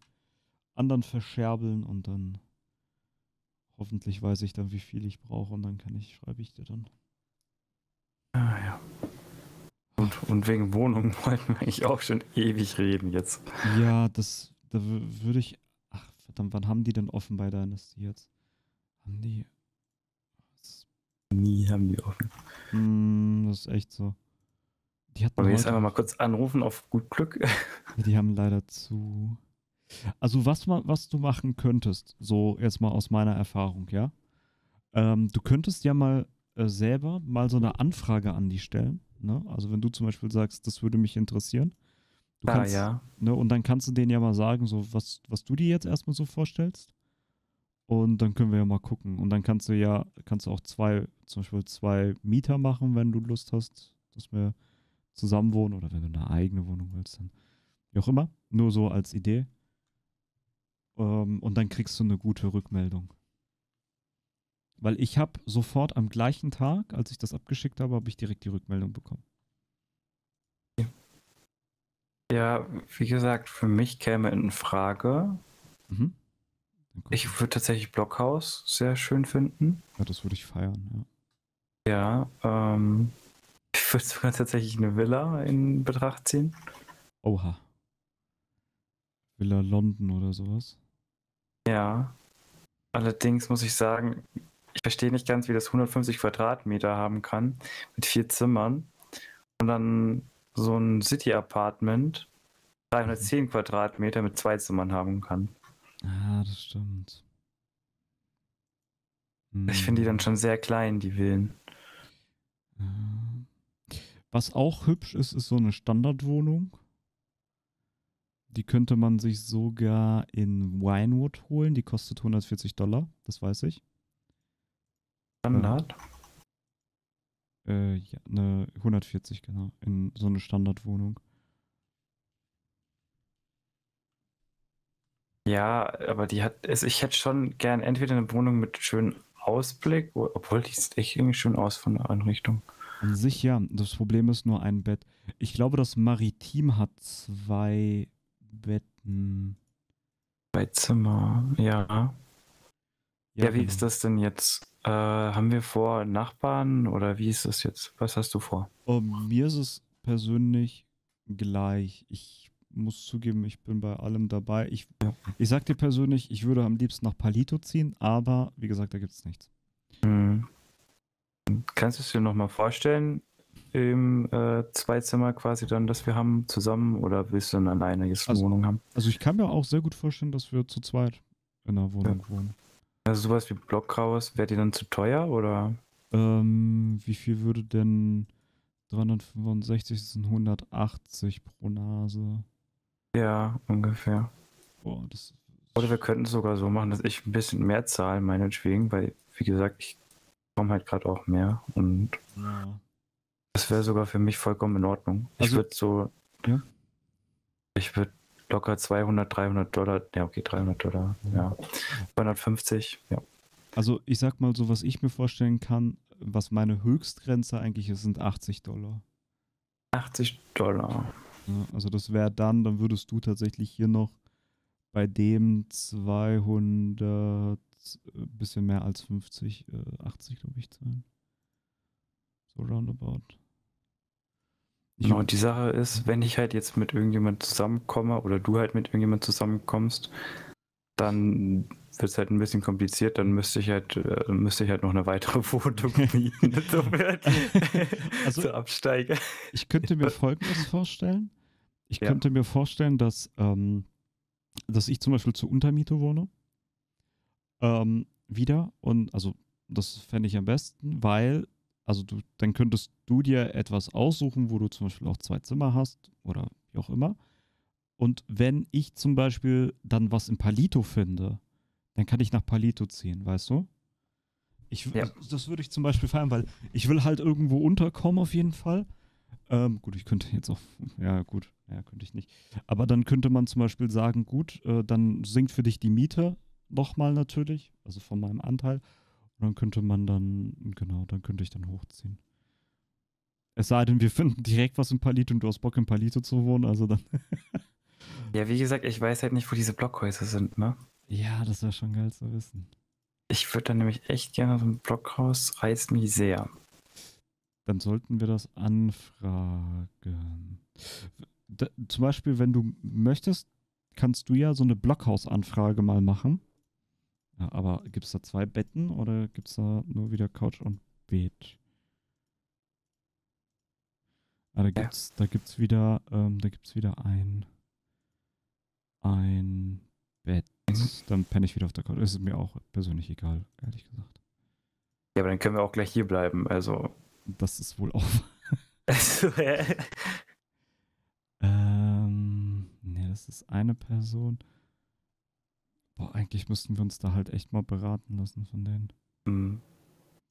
A: anderen verscherbeln und dann hoffentlich weiß ich dann, wie viel ich brauche und dann kann ich, schreibe ich dir dann. Ah ja. Und, und wegen Wohnung wollten wir eigentlich auch schon ewig reden jetzt. Ja, das, da würde ich. Ach, verdammt, wann haben die denn offen bei Dynasty jetzt? Haben die. Was? Nie haben die offen. Mm, das ist echt so. Die hatten Wollen wir jetzt einfach mal kurz anrufen auf gut Glück? Die haben leider zu. Also was, was du machen könntest, so jetzt mal aus meiner Erfahrung, ja? Ähm, du könntest ja mal äh, selber mal so eine Anfrage an die stellen. Ne? Also wenn du zum Beispiel sagst, das würde mich interessieren. Du ah, ja. Ne, und dann kannst du denen ja mal sagen, so was, was du dir jetzt erstmal so vorstellst. Und dann können wir ja mal gucken. Und dann kannst du ja, kannst du auch zwei, zum Beispiel zwei Mieter machen, wenn du Lust hast, dass wir zusammenwohnen oder wenn du eine eigene Wohnung willst, dann wie auch immer. Nur so als Idee. Ähm, und dann kriegst du eine gute Rückmeldung. Weil ich habe sofort am gleichen Tag, als ich das abgeschickt habe, habe ich direkt die Rückmeldung bekommen. Ja, wie gesagt, für mich käme in Frage. Mhm. Ich würde tatsächlich Blockhaus sehr schön finden. Ja, das würde ich feiern, ja. Ja, ähm, ich würde sogar tatsächlich eine Villa in Betracht ziehen. Oha. Villa London oder sowas. Ja. Allerdings muss ich sagen, ich verstehe nicht ganz, wie das 150 Quadratmeter haben kann mit vier Zimmern und dann so ein City-Apartment 310 mhm. Quadratmeter mit zwei Zimmern haben kann. Ja, ah, das stimmt. Hm. Ich finde die dann mhm. schon sehr klein, die Villen. Ja. Ah. Was auch hübsch ist, ist so eine Standardwohnung. Die könnte man sich sogar in Winewood holen. Die kostet 140 Dollar, das weiß ich. Standard? Äh, äh ja, eine 140, genau. In so eine Standardwohnung. Ja, aber die hat, also ich hätte schon gern entweder eine Wohnung mit schönem Ausblick, obwohl die sieht echt irgendwie schön aus von der Einrichtung. An sich ja. Das Problem ist nur ein Bett. Ich glaube, das Maritim hat zwei Betten. Zwei Zimmer, ja. Ja, ja, wie genau. ist das denn jetzt? Äh, haben wir vor Nachbarn oder wie ist das jetzt? Was hast du vor? Um, äh, mir ist es persönlich gleich. Ich muss zugeben, ich bin bei allem dabei. Ich, ja. ich sag dir persönlich, ich würde am liebsten nach Palito ziehen, aber wie gesagt, da gibt es nichts. Mhm. Kannst du es dir nochmal vorstellen, im äh, Zweizimmer quasi dann, das wir haben, zusammen oder willst du dann alleine jetzt eine also, Wohnung haben? Also ich kann mir auch sehr gut vorstellen, dass wir zu zweit in einer Wohnung ja. wohnen. Also sowas wie Blockhaus, wäre dir dann zu teuer oder? Ähm, wie viel würde denn 365 sind 180 pro Nase? Ja, ungefähr. Boah, das oder wir könnten es sogar so machen, dass ich ein bisschen mehr zahle, meinetwegen, weil, wie gesagt, ich kommen halt gerade auch mehr und ja. das wäre sogar für mich vollkommen in Ordnung. Also, ich würde so, ja, ich würde locker 200, 300 Dollar, ja okay, 300 Dollar, ja, 250, ja. Also ich sag mal so, was ich mir vorstellen kann, was meine Höchstgrenze eigentlich ist, sind 80 Dollar. 80 Dollar. Ja, also das wäre dann, dann würdest du tatsächlich hier noch bei dem 200 ein äh, bisschen mehr als 50, äh, 80, glaube ich, sein. So roundabout. Ich genau, und die Sache ist, wenn ich halt jetzt mit irgendjemand zusammenkomme oder du halt mit irgendjemand zusammenkommst, dann wird es halt ein bisschen kompliziert, dann müsste ich halt, äh, müsste ich halt noch eine weitere Wohnung mieten. also, so Absteiger. Ich könnte mir folgendes vorstellen. Ich ja. könnte mir vorstellen, dass, ähm, dass ich zum Beispiel zur Untermiete wohne ähm, wieder. Und also das fände ich am besten, weil, also du, dann könntest du dir etwas aussuchen, wo du zum Beispiel auch zwei Zimmer hast oder wie auch immer. Und wenn ich zum Beispiel dann was in Palito finde, dann kann ich nach Palito ziehen, weißt du? Ich, ja. Also, das würde ich zum Beispiel feiern, weil ich will halt irgendwo unterkommen auf jeden Fall. Ähm, gut, ich könnte jetzt auch, ja gut, ja, könnte ich nicht. Aber dann könnte man zum Beispiel sagen, gut, äh, dann sinkt für dich die Miete, nochmal natürlich, also von meinem Anteil. Und dann könnte man dann, genau, dann könnte ich dann hochziehen. Es sei denn, wir finden direkt was in Palito und du hast Bock in Palito zu wohnen, also dann. ja, wie gesagt, ich weiß halt nicht, wo diese Blockhäuser sind, ne? Ja, das wäre schon geil zu wissen. Ich würde dann nämlich echt gerne so ein Blockhaus, reizt mich sehr. Dann sollten wir das anfragen. Da, zum Beispiel, wenn du möchtest, kannst du ja so eine Blockhaus-Anfrage mal machen. Ja, aber gibt es da zwei Betten oder gibt es da nur wieder Couch und Bett? Ah, da gibt's, ja. wieder, ähm, wieder ein, ein Bett. Mhm. Dann penne ich wieder auf der Couch. ist mir auch persönlich egal, ehrlich gesagt. Ja, aber dann können wir auch gleich hier bleiben, also. Das ist wohl auch. Also, ähm, ne, das ist eine Person. Boah, eigentlich müssten wir uns da halt echt mal beraten lassen von denen. Mhm.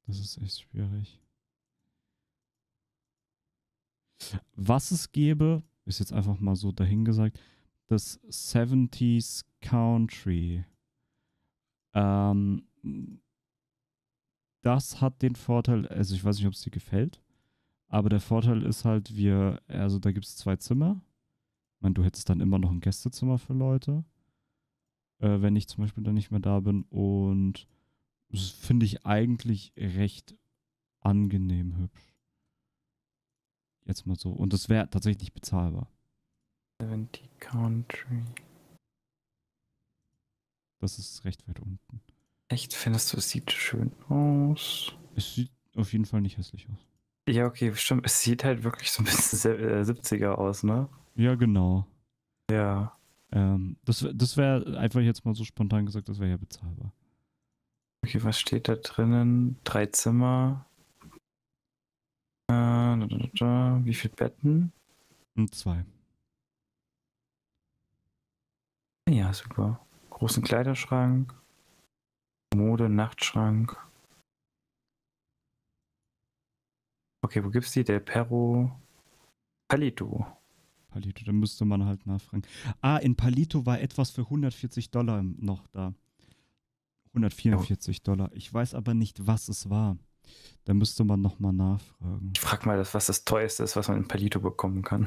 A: Das ist echt schwierig. Was es gäbe, ist jetzt einfach mal so dahingesagt, das 70s Country. Ähm, das hat den Vorteil, also ich weiß nicht, ob es dir gefällt, aber der Vorteil ist halt, wir, also da gibt es zwei Zimmer. Ich meine, du hättest dann immer noch ein Gästezimmer für Leute äh, wenn ich zum Beispiel dann nicht mehr da bin. Und das finde ich eigentlich recht angenehm hübsch. Jetzt mal so. Und das wäre tatsächlich bezahlbar.
I: 70 Country.
A: Das ist recht weit unten. Echt? Findest du, es sieht schön aus? Es sieht auf jeden Fall nicht hässlich aus. Ja, okay, stimmt. Es sieht halt wirklich so ein bisschen 70er äh, aus, ne? Ja, genau. Ja. Ähm, das das wäre einfach jetzt mal so spontan gesagt, das wäre ja bezahlbar. Okay, was steht da drinnen? Drei Zimmer. Äh, da, da, da, wie viele Betten? Und zwei. Ja, super. Großen Kleiderschrank. Mode, Nachtschrank. Okay, wo gibt's die? Der Perro Palito. Palito, da müsste man halt nachfragen. Ah, in Palito war etwas für 140 Dollar noch da. 144 ja. Dollar. Ich weiß aber nicht, was es war. Da müsste man nochmal nachfragen. Ich frag mal, was das teuerste ist, was man in Palito bekommen kann.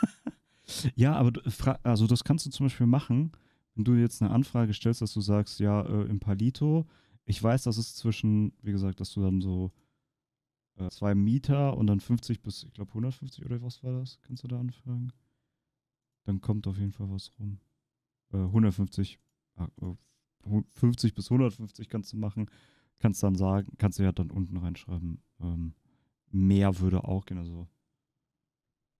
A: ja, aber du, also das kannst du zum Beispiel machen, wenn du jetzt eine Anfrage stellst, dass du sagst, ja, äh, in Palito, ich weiß, dass es zwischen, wie gesagt, dass du dann so äh, zwei Mieter und dann 50 bis, ich glaube, 150 oder was war das? Kannst du da anfangen? Dann kommt auf jeden Fall was rum. Äh, 150, äh, 50 äh, bis 150 kannst du machen. Kannst dann sagen, kannst du ja dann unten reinschreiben. Ähm, mehr würde auch gehen, also.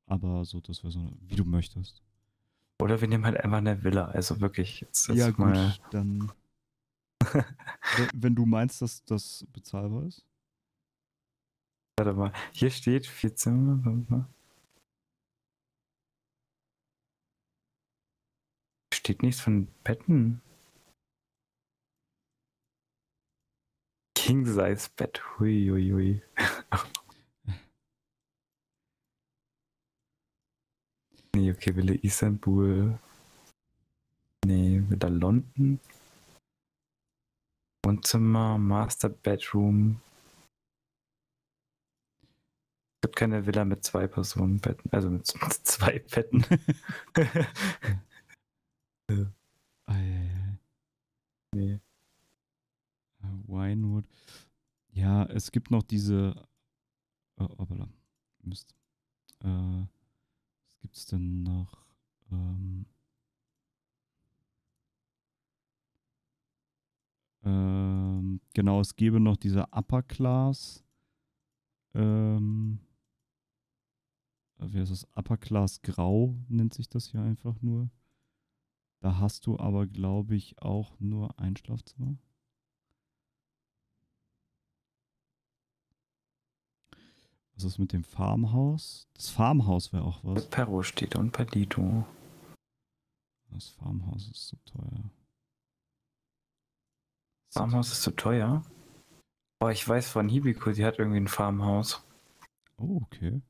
A: Aber so, das wäre so, wie du möchtest. Oder wir nehmen halt einfach eine Villa, also wirklich. Jetzt, jetzt ja, mal. dann. wenn du meinst, dass das bezahlbar ist? Warte mal, hier steht vier Zimmer. Steht nichts von Betten. King-Size-Bett, hui, hui, hui. nee, okay, will Istanbul. Nee, wieder London. Wohnzimmer, Master Bedroom, gibt keine Villa mit zwei Personenbetten, also mit zwei Betten. ja. Nee. Winewood. Ja, es gibt noch diese. Oh, äh, obala. Mist. Äh, was gibt's denn noch? Ähm, ähm, genau, es gäbe noch diese Upper Class. Ähm, wie heißt das, Upper Class Grau nennt sich das hier einfach nur. Da hast du aber, glaube ich, auch nur ein Schlafzimmer. Was ist mit dem Farmhaus? Das Farmhaus wäre auch was. Perro steht und Palito. Das Farmhaus ist zu teuer. Das Farmhaus ist zu so teuer? Oh, ich weiß von Hibiko, sie hat irgendwie ein Farmhaus. Oh, okay.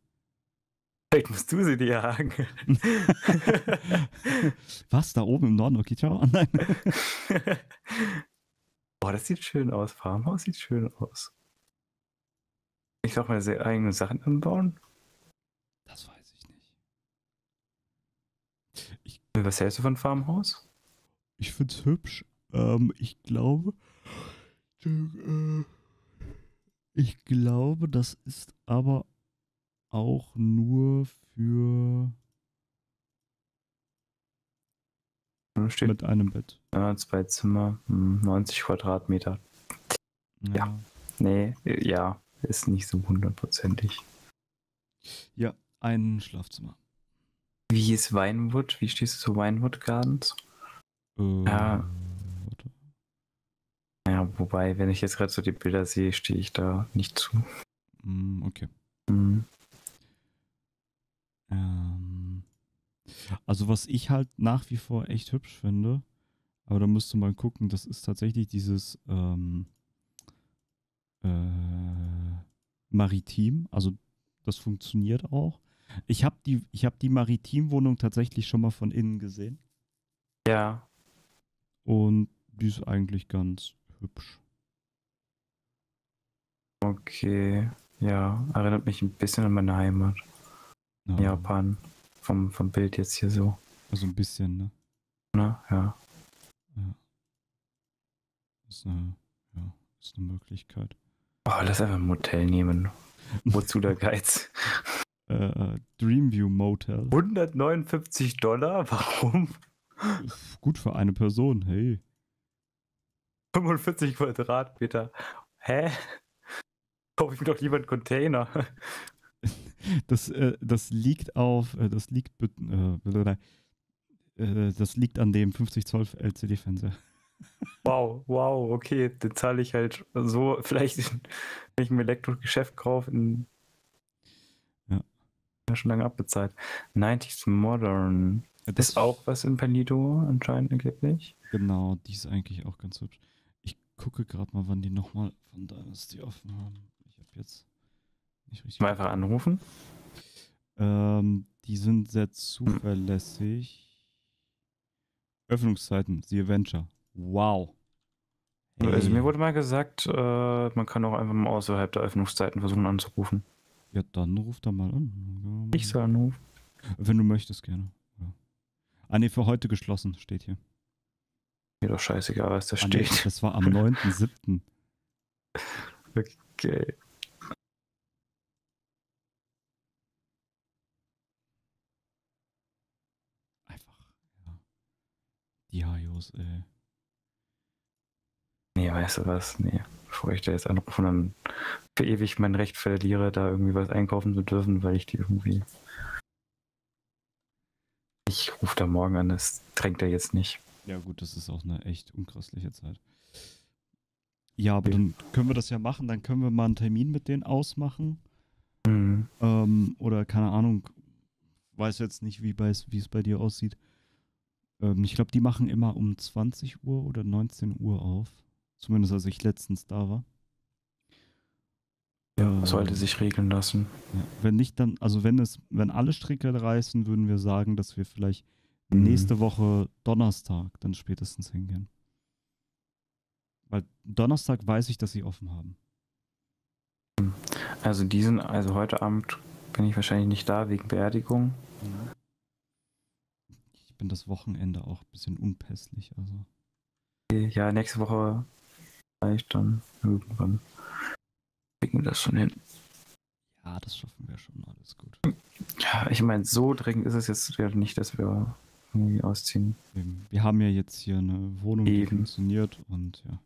A: Vielleicht musst du sie dir haken. Was, da oben im Norden? Okay, ciao. Nein. Boah, das sieht schön aus. Farmhaus sieht schön aus. Ich darf meine eigenen Sachen anbauen.
G: Das weiß ich nicht.
A: Ich, äh, Was hältst du von Farmhaus? Ich find's hübsch. Ähm, ich glaube. Äh, ich glaube, das ist aber auch nur für Steht mit einem Bett. Ja, zwei Zimmer, 90 hm, Quadratmeter. Ja. ja. Nee, ja, ist nicht so hundertprozentig. Ja, ein Schlafzimmer. Wie ist Weinwood? Wie stehst du zu Weinwood Gardens? Ähm, ja. Warte. Ja, wobei, wenn ich jetzt gerade so die Bilder sehe, stehe ich da nicht zu. Hm, okay. Mhm. Ähm, also was ich halt nach wie vor echt hübsch finde, aber da müsste man gucken, das ist tatsächlich dieses ähm, äh, Maritim, also das funktioniert auch. Ich habe die, ich hab die Maritimwohnung tatsächlich schon mal von innen gesehen. Ja. Und die ist eigentlich ganz hübsch. Okay, ja, erinnert mich ein bisschen an meine Heimat. Ja. Japan. Vom, vom Bild jetzt hier so. Also ein bisschen, ne? Na, ne? ja. ja. Ist eine, ja, ist eine Möglichkeit. Oh, lass einfach ein Motel nehmen. Wozu der Geiz? Äh, äh, Dreamview Motel. 159 Dollar? Warum? Gut für eine Person, hey. 45 Quadratmeter. Hä? Kaufe ich mir doch lieber einen Container. das, äh, das liegt auf, äh, das liegt, äh, äh, das liegt an dem 50 Zoll LCD-Fernseher. Wow, wow, okay, den zahle ich halt so, vielleicht, wenn ich ein Elektrogeschäft kaufe, in, ja. schon lange abbezahlt. 90s Modern. das ist auch was in Panito anscheinend angeblich. Genau, die ist eigentlich auch ganz hübsch. Ich gucke gerade mal, wann die nochmal von die offen haben. Ich habe jetzt nicht richtig. Mal einfach anrufen. Ähm, die sind sehr hm. zuverlässig. Öffnungszeiten, The Adventure. Wow. Äh, also hey. Also mir wurde mal gesagt, äh, man kann auch einfach mal außerhalb der Öffnungszeiten versuchen anzurufen. Ja, dann ruft da mal an. Ich soll anrufen. Wenn du möchtest, gerne. Ja. Ah ne, für heute geschlossen, steht hier. Mir doch scheißegal, was da ah, steht. Nee, das war am 9.7. okay. los, ey. Nee, weißt du was? Nee. Bevor ich da jetzt anrufe und dann für ewig mein Recht verliere, da irgendwie was einkaufen zu dürfen, weil ich die irgendwie. Ich rufe da morgen an, das drängt er jetzt nicht. Ja, gut, das ist auch eine echt unchristliche Zeit. Ja, aber dann können wir das ja machen. Dann können wir mal einen Termin mit denen ausmachen. Mhm. Ähm, oder keine Ahnung, weiß jetzt nicht, wie es bei dir aussieht. Ähm, ich glaube, die machen immer um 20 Uhr oder 19 Uhr auf. Zumindest als ich letztens da war. Ja, äh, sollte sich regeln lassen. Ja. Wenn nicht, dann, also wenn es, wenn alle Stricke reißen, würden wir sagen, dass wir vielleicht mhm. nächste Woche Donnerstag dann spätestens hingehen. Weil Donnerstag weiß ich, dass sie offen haben. Also diesen, also heute Abend bin ich wahrscheinlich nicht da wegen Beerdigung. Mhm bin das Wochenende auch ein bisschen unpässlich. Also. Ja, nächste Woche vielleicht dann irgendwann. Kriegen wir das schon hin. Ja, das schaffen wir schon, alles gut. Ja, ich meine, so dringend ist es jetzt nicht, dass wir irgendwie ausziehen. Wir haben ja jetzt hier eine Wohnung, Eben. die funktioniert und ja.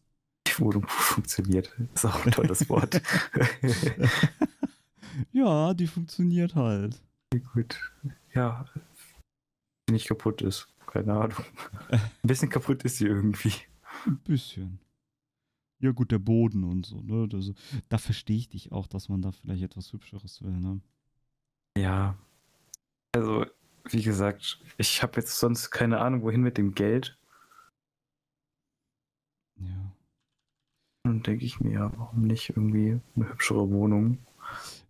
A: Die Wohnung funktioniert, ist auch ein tolles Wort. ja, die funktioniert halt. Gut, ja, nicht kaputt ist. Keine Ahnung. Ein bisschen kaputt ist sie irgendwie. Ein bisschen. Ja, gut, der Boden und so, ne? Das, da verstehe ich dich auch, dass man da vielleicht etwas Hübscheres will, ne? Ja. Also, wie gesagt, ich habe jetzt sonst keine Ahnung, wohin mit dem Geld. Ja. Und denke ich mir, warum nicht irgendwie eine hübschere Wohnung?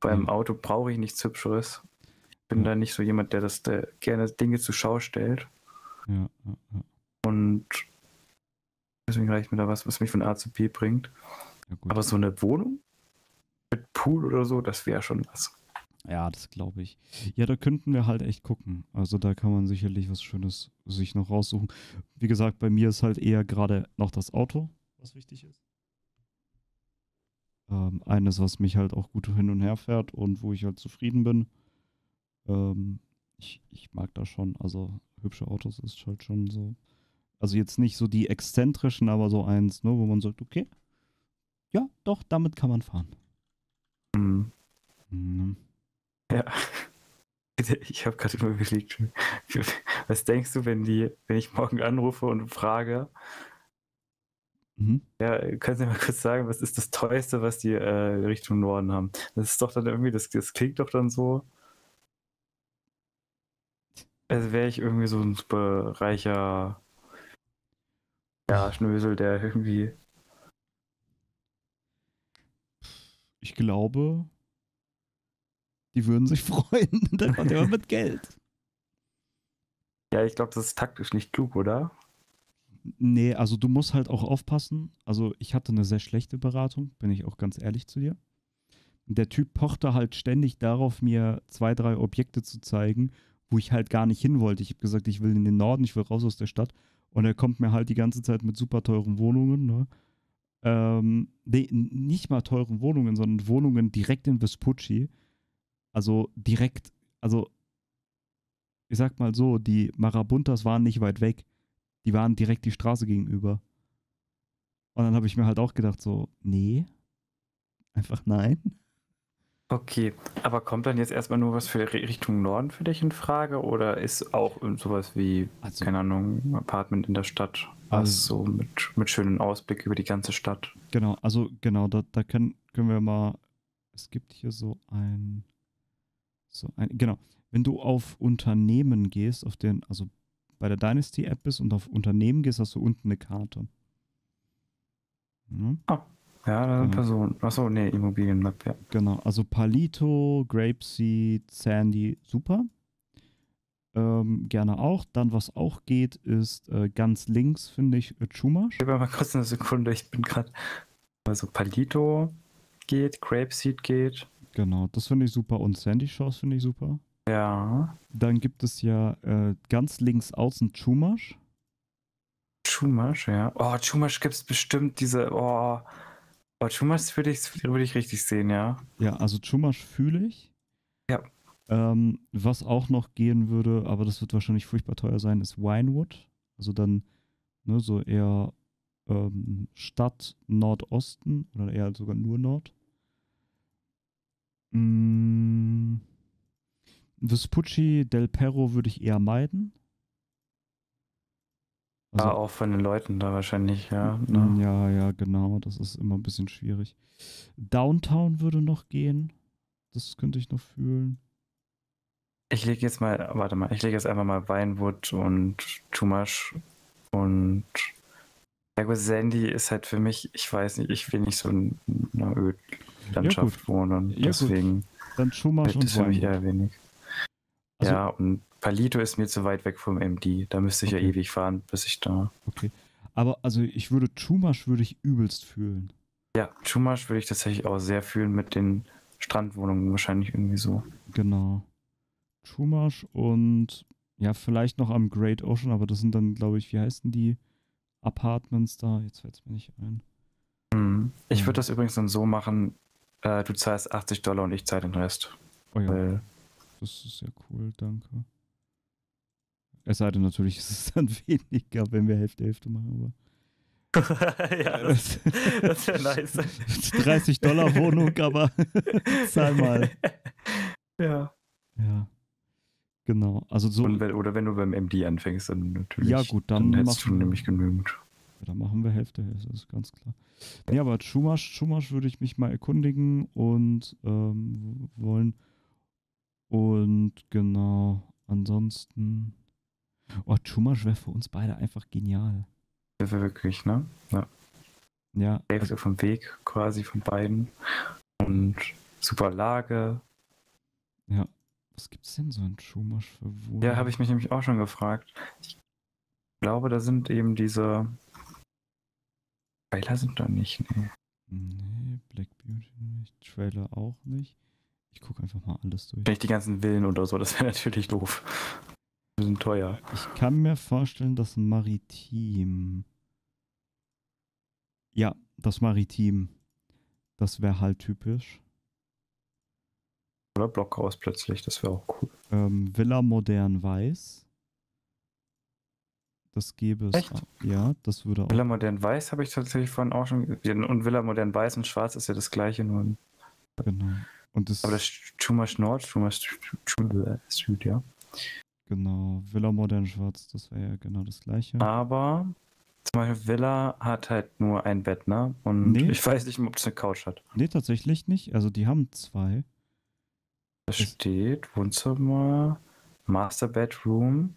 A: Beim ja. Hm. Auto brauche ich nichts Hübscheres bin da nicht so jemand, der das der gerne Dinge zur Schau stellt. Ja, ja, ja. Und deswegen reicht mir da was, was mich von A zu B bringt. Aber so eine Wohnung mit Pool oder so, das wäre schon was. Ja, das glaube ich. Ja, da könnten wir halt echt gucken. Also da kann man sicherlich was Schönes sich noch raussuchen. Wie gesagt, bei mir ist halt eher gerade noch das Auto, was wichtig ist. Ähm, eines, was mich halt auch gut hin und her fährt und wo ich halt zufrieden bin. Ähm, ich, ich mag da schon. Also hübsche Autos ist halt schon so. Also jetzt nicht so die exzentrischen, aber so eins, ne, wo man sagt, okay, ja, doch, damit kann man fahren. Mhm. Mhm. Ja. Ich habe gerade überlegt, was denkst du, wenn die, wenn ich morgen anrufe und frage, mhm. ja, können Sie mal kurz sagen, was ist das teuerste, was die äh, Richtung Norden haben? Das ist doch dann irgendwie, das, das klingt doch dann so als wäre ich irgendwie so ein super reicher ja, Schnösel, der irgendwie. Ich glaube, die würden sich freuen. Dann kommt jemand mit Geld. Ja, ich glaube, das ist taktisch nicht klug, oder? Nee, also du musst halt auch aufpassen. Also ich hatte eine sehr schlechte Beratung, bin ich auch ganz ehrlich zu dir. Der Typ pochte halt ständig darauf, mir zwei, drei Objekte zu zeigen wo ich halt gar nicht hin wollte. Ich habe gesagt, ich will in den Norden, ich will raus aus der Stadt. Und er kommt mir halt die ganze Zeit mit super teuren Wohnungen, ne? Ähm, nee, nicht mal teuren Wohnungen, sondern Wohnungen direkt in Vespucci. Also direkt, also ich sag mal so, die Marabuntas waren nicht weit weg. Die waren direkt die Straße gegenüber. Und dann habe ich mir halt auch gedacht, so, nee,
B: einfach nein.
A: Okay, aber kommt dann jetzt erstmal nur was für Richtung Norden für dich in Frage oder ist auch sowas wie, also, keine Ahnung, ein Apartment in der Stadt, ähm. was also, so mit, mit schönem Ausblick über die ganze Stadt? Genau, also genau, da, da können, können wir mal, es gibt hier so ein, so ein, genau, wenn du auf Unternehmen gehst, auf den, also bei der Dynasty App bist und auf Unternehmen gehst, hast du unten eine Karte. Hm? Ah, ja, genau. Person. Achso, nee, Immobilienmap, ja. Genau, also Palito, Grapeseed, Sandy, super. Ähm, gerne auch. Dann, was auch geht, ist äh, ganz links, finde ich, äh, Chumash. Gib mir mal kurz eine Sekunde, ich bin gerade. Also Palito geht, Grapeseed geht. Genau, das finde ich super. Und Sandy Shores finde ich super. Ja. Dann gibt es ja äh, ganz links außen Chumash. Chumash, ja. Oh, Chumash gibt es bestimmt diese. Oh. Aber Chumash würde ich, würd ich richtig sehen, ja. Ja, also Chumash fühle ich. Ja. Ähm, was auch noch gehen würde, aber das wird wahrscheinlich furchtbar teuer sein, ist Winewood. Also dann ne, so eher ähm, Stadt Nordosten oder eher halt sogar nur Nord. Mm, Vespucci del Perro würde ich eher meiden. Also, ja, auch von den Leuten da wahrscheinlich, ja. Ne? Mm, ja, ja, genau. Das ist immer ein bisschen schwierig. Downtown würde noch gehen. Das könnte ich noch fühlen. Ich lege jetzt mal, warte mal, ich lege jetzt einfach mal Weinwood und Chumash und Ergo Sandy ist halt für mich, ich weiß nicht, ich will nicht so in einer Ödlandschaft ja, wohnen. Ja, deswegen. Gut. Dann Chumash und Vinewood. für mich eher wenig. Also, ja, und Palito ist mir zu weit weg vom MD. Da müsste ich okay. ja ewig fahren, bis ich da. Okay. Aber also ich würde Chumash würde ich übelst fühlen. Ja, Chumash würde ich tatsächlich auch sehr fühlen mit den Strandwohnungen wahrscheinlich irgendwie so. Genau. Chumash und ja, vielleicht noch am Great Ocean, aber das sind dann, glaube ich, wie heißen die Apartments da? Jetzt fällt es mir nicht ein. Hm. Ich würde das übrigens dann so machen, äh, du zahlst 80 Dollar und ich zahle den Rest. Oh ja. Weil das ist sehr cool, danke. Es sei denn, natürlich ist es dann weniger, wenn wir Hälfte, Hälfte machen. ja, das, das wäre nice. 30 Dollar Wohnung, aber sei mal. Ja. Ja. Genau. Also so. Wenn, oder wenn du beim MD anfängst, dann natürlich. Ja, gut, dann, dann hättest du nämlich genügend. dann machen wir Hälfte, Hälfte, ist ganz klar. Nee, aber Schumasch, Schumasch würde ich mich mal erkundigen und ähm, wollen. Und genau, ansonsten. Oh, Chumash wäre für uns beide einfach genial. Das wäre wirklich, ne? Ja. ja Hälfte also, vom Weg quasi von beiden. Und super Lage. Ja. Was gibt's denn so ein Chumash für Wohnen? Ja, habe ich mich nämlich auch schon gefragt. Ich glaube, da sind eben diese. Trailer sind da nicht, ne? Nee, Black Beauty nicht. Trailer auch nicht. Ich gucke einfach mal alles durch. Wenn ich die ganzen Villen oder so, das wäre natürlich doof. Wir sind teuer. Ich kann mir vorstellen, dass Maritim. Ja, das Maritim. Das wäre halt typisch. Oder Blockhaus plötzlich, das wäre auch cool. Ähm, Villa Modern Weiß. Das gäbe es. Echt? Ja, das würde auch. Villa Modern Weiß habe ich tatsächlich vorhin auch schon gesehen. Und Villa Modern Weiß und Schwarz ist ja das gleiche, nur. Genau. Und das Aber das Chumash Nord, Chumash Süd, ja. Genau, Villa Modern Schwarz, das wäre ja genau das gleiche. Aber zum Beispiel Villa hat halt nur ein Bett, ne? Und nee. ich weiß nicht, ob es eine Couch hat. Nee, tatsächlich nicht. Also die haben zwei. Da steht Wohnzimmer, Master Bedroom.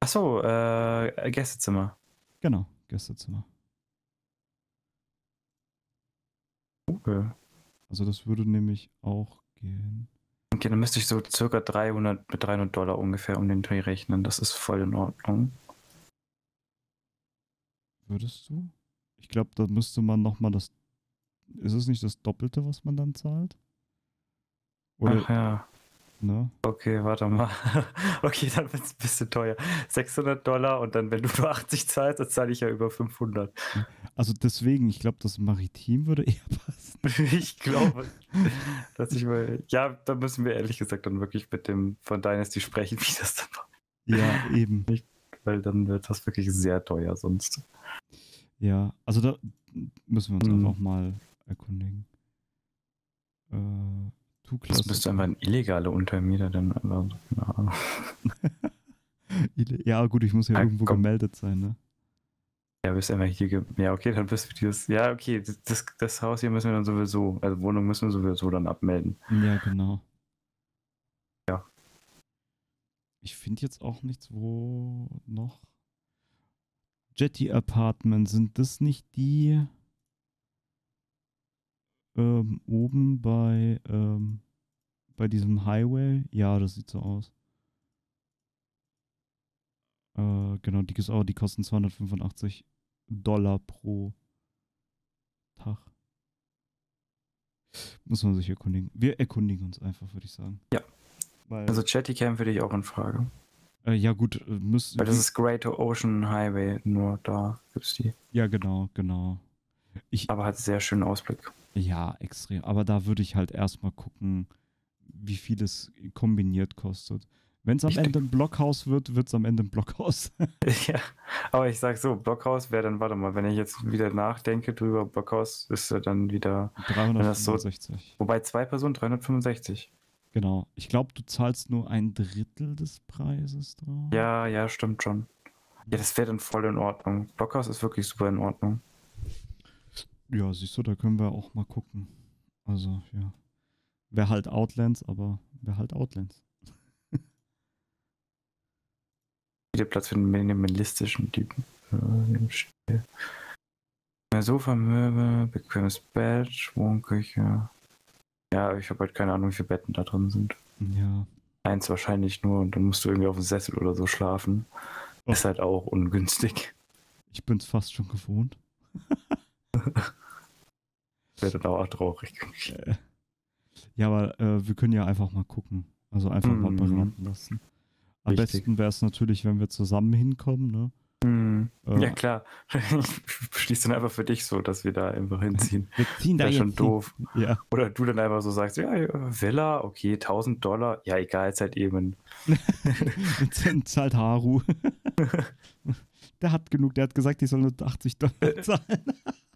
A: Achso, äh, Gästezimmer. Genau, Gästezimmer. Okay. Also das würde nämlich auch gehen. Okay, dann müsste ich so circa 300 mit 300 Dollar ungefähr um den Dreh rechnen. Das ist voll in Ordnung. Würdest du? Ich glaube, da müsste man nochmal das. Ist es nicht das Doppelte, was man dann zahlt? Oder Ach ja. Ne? Okay, warte mal. Okay, dann wird es ein bisschen teuer. 600 Dollar und dann, wenn du nur 80 zahlst, dann zahle ich ja über 500. Also deswegen, ich glaube, das Maritim würde eher passen. ich glaube, dass ich mal. Ja, da müssen wir ehrlich gesagt dann wirklich mit dem von Dynasty sprechen, wie das dann war. Ja, eben. Ich, weil dann wird das wirklich sehr teuer sonst. Ja, also da müssen wir uns mhm. einfach mal erkundigen. Äh Du Das bist einfach ein illegaler Untermieter, dann aber keine Ahnung. ja, gut, ich muss ja, ah, irgendwo komm. gemeldet sein, ne? Ja, bist einfach hier. Ja, okay, dann bist du dieses. Ja, okay, das, das, Haus hier müssen wir dann sowieso, also Wohnung müssen wir sowieso dann abmelden. Ja, genau. Ja. Ich finde jetzt auch nichts, wo noch. Jetty Apartment, sind das nicht die? ähm, oben bei, ähm, bei diesem Highway. Ja, das sieht so aus. Äh, genau, die, oh, die kosten 285 Dollar pro Tag. Muss man sich erkundigen. Wir erkundigen uns einfach, würde ich sagen. Ja. Weil, also Chattycam würde ich auch in Frage. Äh, ja, gut, äh, müssen. Weil das ist Great Ocean Highway, nur da gibt es die. Ja, genau, genau. Ich, Aber hat sehr schönen Ausblick. Ja, extrem. Aber da würde ich halt erstmal gucken, wie viel es kombiniert kostet. Wenn es am Ende ein Blockhaus wird, wird es am Ende ein Blockhaus. ja, aber ich sage so, Blockhaus wäre dann, warte mal, wenn ich jetzt wieder nachdenke drüber, Blockhaus ist ja dann wieder 365. So, wobei zwei Personen 365. Genau. Ich glaube, du zahlst nur ein Drittel des Preises drauf. Ja, ja, stimmt schon. Ja, das wäre dann voll in Ordnung. Blockhaus ist wirklich super in Ordnung. Ja, siehst du, da können wir auch mal gucken. Also, ja. Wäre halt Outlands, aber wäre halt Outlands. Wieder Platz für den minimalistischen Typen im Stil. Sofa, Möbel, bequemes Bett, Wohnküche. Ja, ich habe halt keine Ahnung, wie viele Betten da drin sind. Ja. Eins wahrscheinlich nur und dann musst du irgendwie auf dem Sessel oder so schlafen. Oh. Ist halt auch ungünstig. Ich bin's fast schon gewohnt. Wäre dann auch traurig. Äh. Ja, aber äh, wir können ja einfach mal gucken. Also einfach mm. mal mhm. beraten lassen. Am Richtig. besten wäre es natürlich, wenn wir zusammen hinkommen, ne? Mm. Äh, ja, klar. Ich Beschließt dann einfach für dich so, dass wir da einfach hinziehen. Wir ziehen da schon doof. Ja. Oder du dann einfach so sagst, ja, Villa, okay, 1000 Dollar, ja, egal, ist halt eben. zahlt Haru. der hat genug, der hat gesagt, ich soll nur 80 Dollar zahlen.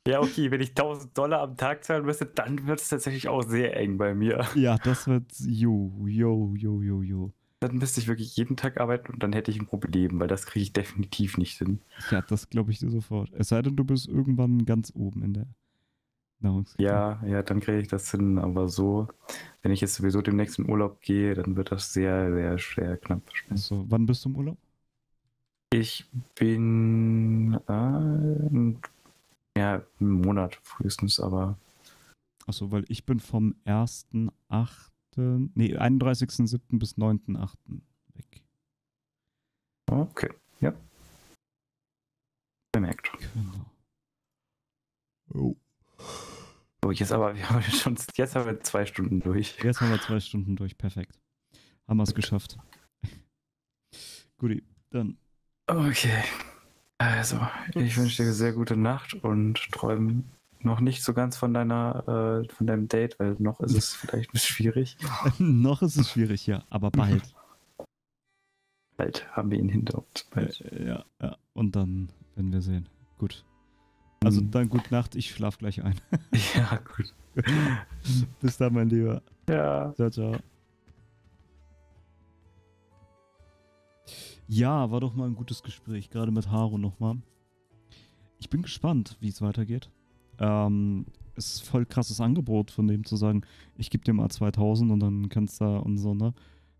A: Ja, okay, wenn ich 1000 Dollar am Tag zahlen müsste, dann wird es tatsächlich auch sehr eng bei mir. Ja, das wird, jo, jo, jo, jo, jo. Dann müsste ich wirklich jeden Tag arbeiten und dann hätte ich ein Problem, weil das kriege ich definitiv nicht hin. Ja, das glaube ich dir sofort. Es sei denn, du bist irgendwann ganz oben in der Nahrungskette. Ja, ja, dann kriege ich das hin. Aber so, wenn ich jetzt sowieso demnächst in Urlaub gehe, dann wird das sehr, sehr schwer knapp. Also, wann bist du im Urlaub? Ich bin äh, ja, einen Monat frühestens, aber. Achso, weil ich bin vom 1.8., nee, 31.7. bis 9.8. weg. Okay, ja. Bemerkt. Genau. Oh. Oh, jetzt aber, wir haben schon, jetzt haben wir zwei Stunden durch. Jetzt haben wir zwei Stunden durch, perfekt. Haben wir es geschafft. Gut, dann. Okay. Also, ich wünsche dir eine sehr gute Nacht und träume noch nicht so ganz von deiner, äh, von deinem Date, weil noch ist es vielleicht schwierig. noch ist es schwierig, ja, aber bald. Bald haben wir ihn hinter uns. Bald. Ja, ja. Und dann werden wir sehen. Gut. Also dann gute Nacht, ich schlaf gleich ein. ja, gut. Bis dann, mein Lieber. Ja. Ciao, ciao. Ja, war doch mal ein gutes Gespräch, gerade mit Haru nochmal. Ich bin gespannt, wie es weitergeht. Ähm, es ist voll krasses Angebot von dem zu sagen, ich gebe dir mal 2000 und dann kannst du da und so, ne?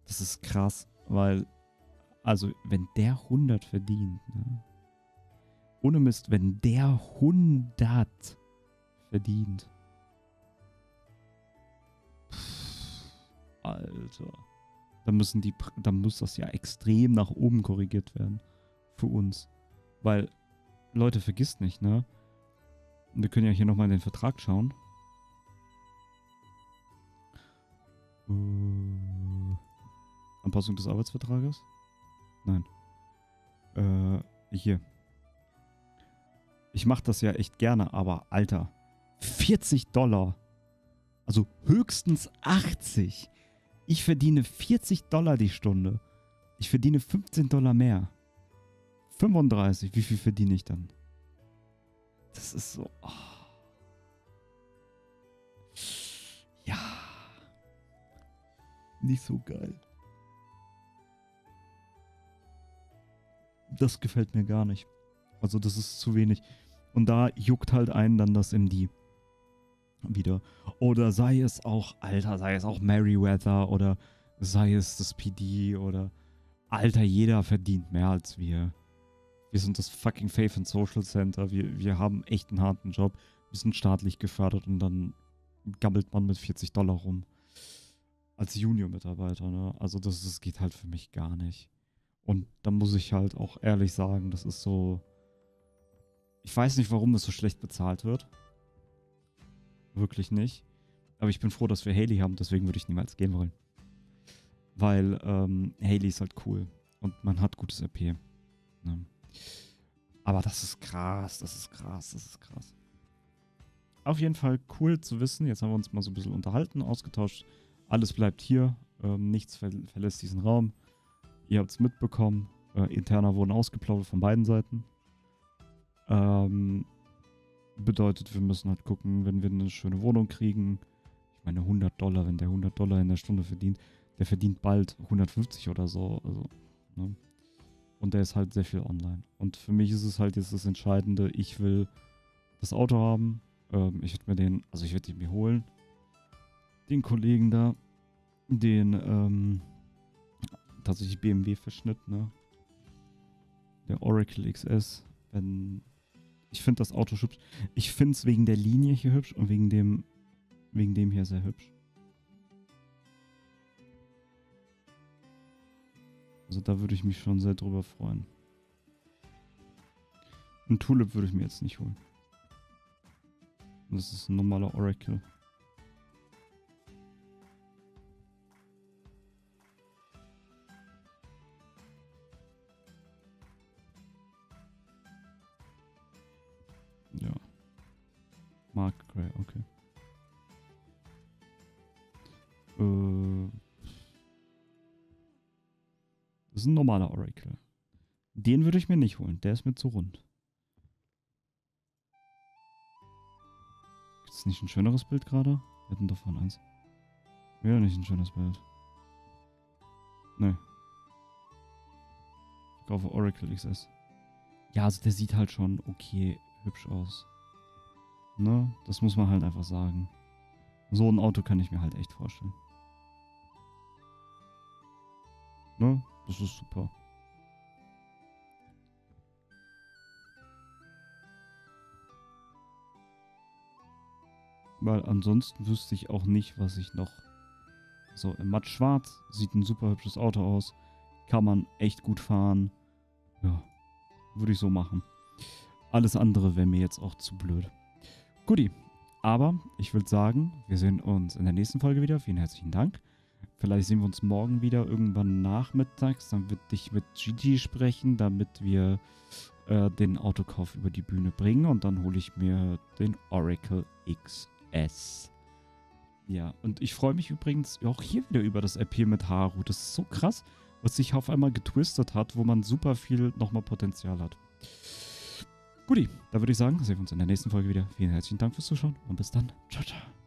A: Das ist krass, weil, also, wenn der 100 verdient, ne? Ohne Mist, wenn der 100 verdient. Pff, Alter dann müssen die, dann muss das ja extrem nach oben korrigiert werden. Für uns. Weil, Leute, vergisst nicht, ne? Wir können ja hier nochmal in den Vertrag schauen. Uh, Anpassung des Arbeitsvertrages? Nein. Äh, hier. Ich mache das ja echt gerne, aber Alter, 40 Dollar. Also höchstens 80. Ich verdiene 40 Dollar die Stunde. Ich verdiene 15 Dollar mehr. 35, wie viel verdiene ich dann? Das ist so. Oh. Ja. Nicht so geil. Das gefällt mir gar nicht. Also das ist zu wenig. Und da juckt halt einen dann das MD wieder. Oder sei es auch, Alter, sei es auch Meriwether oder sei es das PD oder Alter, jeder verdient mehr als wir. Wir sind das fucking Faith and Social Center. Wir, wir haben echt einen harten Job. Wir sind staatlich gefördert und dann gammelt man mit 40 Dollar rum. Als Junior-Mitarbeiter, ne? Also das, das geht halt für mich gar nicht. Und da muss ich halt auch ehrlich sagen, das ist so. Ich weiß nicht, warum es so schlecht bezahlt wird. Wirklich nicht. Aber ich bin froh, dass wir Haley haben, deswegen würde ich niemals gehen wollen. Weil ähm, Haley ist halt cool und man hat gutes RP. Ne? Aber das ist krass, das ist krass, das ist krass. Auf jeden Fall cool zu wissen. Jetzt haben wir uns mal so ein bisschen unterhalten, ausgetauscht. Alles bleibt hier. Ähm, nichts ver verlässt diesen Raum. Ihr habt es mitbekommen. Äh, Interner wurden ausgeplaudert von beiden Seiten. Ähm, bedeutet, wir müssen halt gucken, wenn wir eine schöne Wohnung kriegen. Ich meine, 100 Dollar, wenn der 100 Dollar in der Stunde verdient, der verdient bald 150 oder so. Also, ne? Und der ist halt sehr viel online. Und für mich ist es halt jetzt das Entscheidende, ich will das Auto haben. Ähm, ich würde mir den, also ich würde ihn mir holen. Den Kollegen da, den ähm, tatsächlich BMW-Verschnitt, ne? Der Oracle XS, wenn ich finde das Auto hübsch. Ich finde es wegen der Linie hier hübsch und wegen dem, wegen dem hier sehr hübsch. Also da würde ich mich schon sehr drüber freuen. Ein Tulip würde ich mir jetzt nicht holen. Das ist ein normaler Oracle. Spray, äh, okay. Äh, das ist ein normaler Oracle. Den würde ich mir nicht holen, der ist mir zu rund. Gibt es nicht ein schöneres Bild gerade? Wir hatten davon eins. Wäre nicht ein schönes Bild. Nee. Ich kaufe Oracle XS. Ja, also der sieht halt schon okay hübsch aus. Ne? Das muss man halt einfach sagen. So ein Auto kann ich mir halt echt vorstellen. Ne? Das ist super. Weil ansonsten wüsste ich auch nicht, was ich noch... So, im matt schwarz sieht ein super hübsches Auto aus. Kann man echt gut fahren. Ja, würde ich so machen. Alles andere wäre mir jetzt auch zu blöd. Guti. Aber ich würde sagen, wir sehen uns in der nächsten Folge wieder. Vielen herzlichen Dank. Vielleicht sehen wir uns morgen wieder irgendwann nachmittags. Dann wird ich mit Gigi sprechen, damit wir äh, den Autokauf über die Bühne bringen. Und dann hole ich mir den Oracle XS. Ja, und ich freue mich übrigens auch hier wieder über das Appeal mit Haru. Das ist so krass, was sich auf einmal getwistet hat, wo man super viel nochmal Potenzial hat. Guti, da würde ich sagen, sehen wir uns in der nächsten Folge wieder. Vielen herzlichen Dank fürs Zuschauen und bis dann. Ciao, ciao.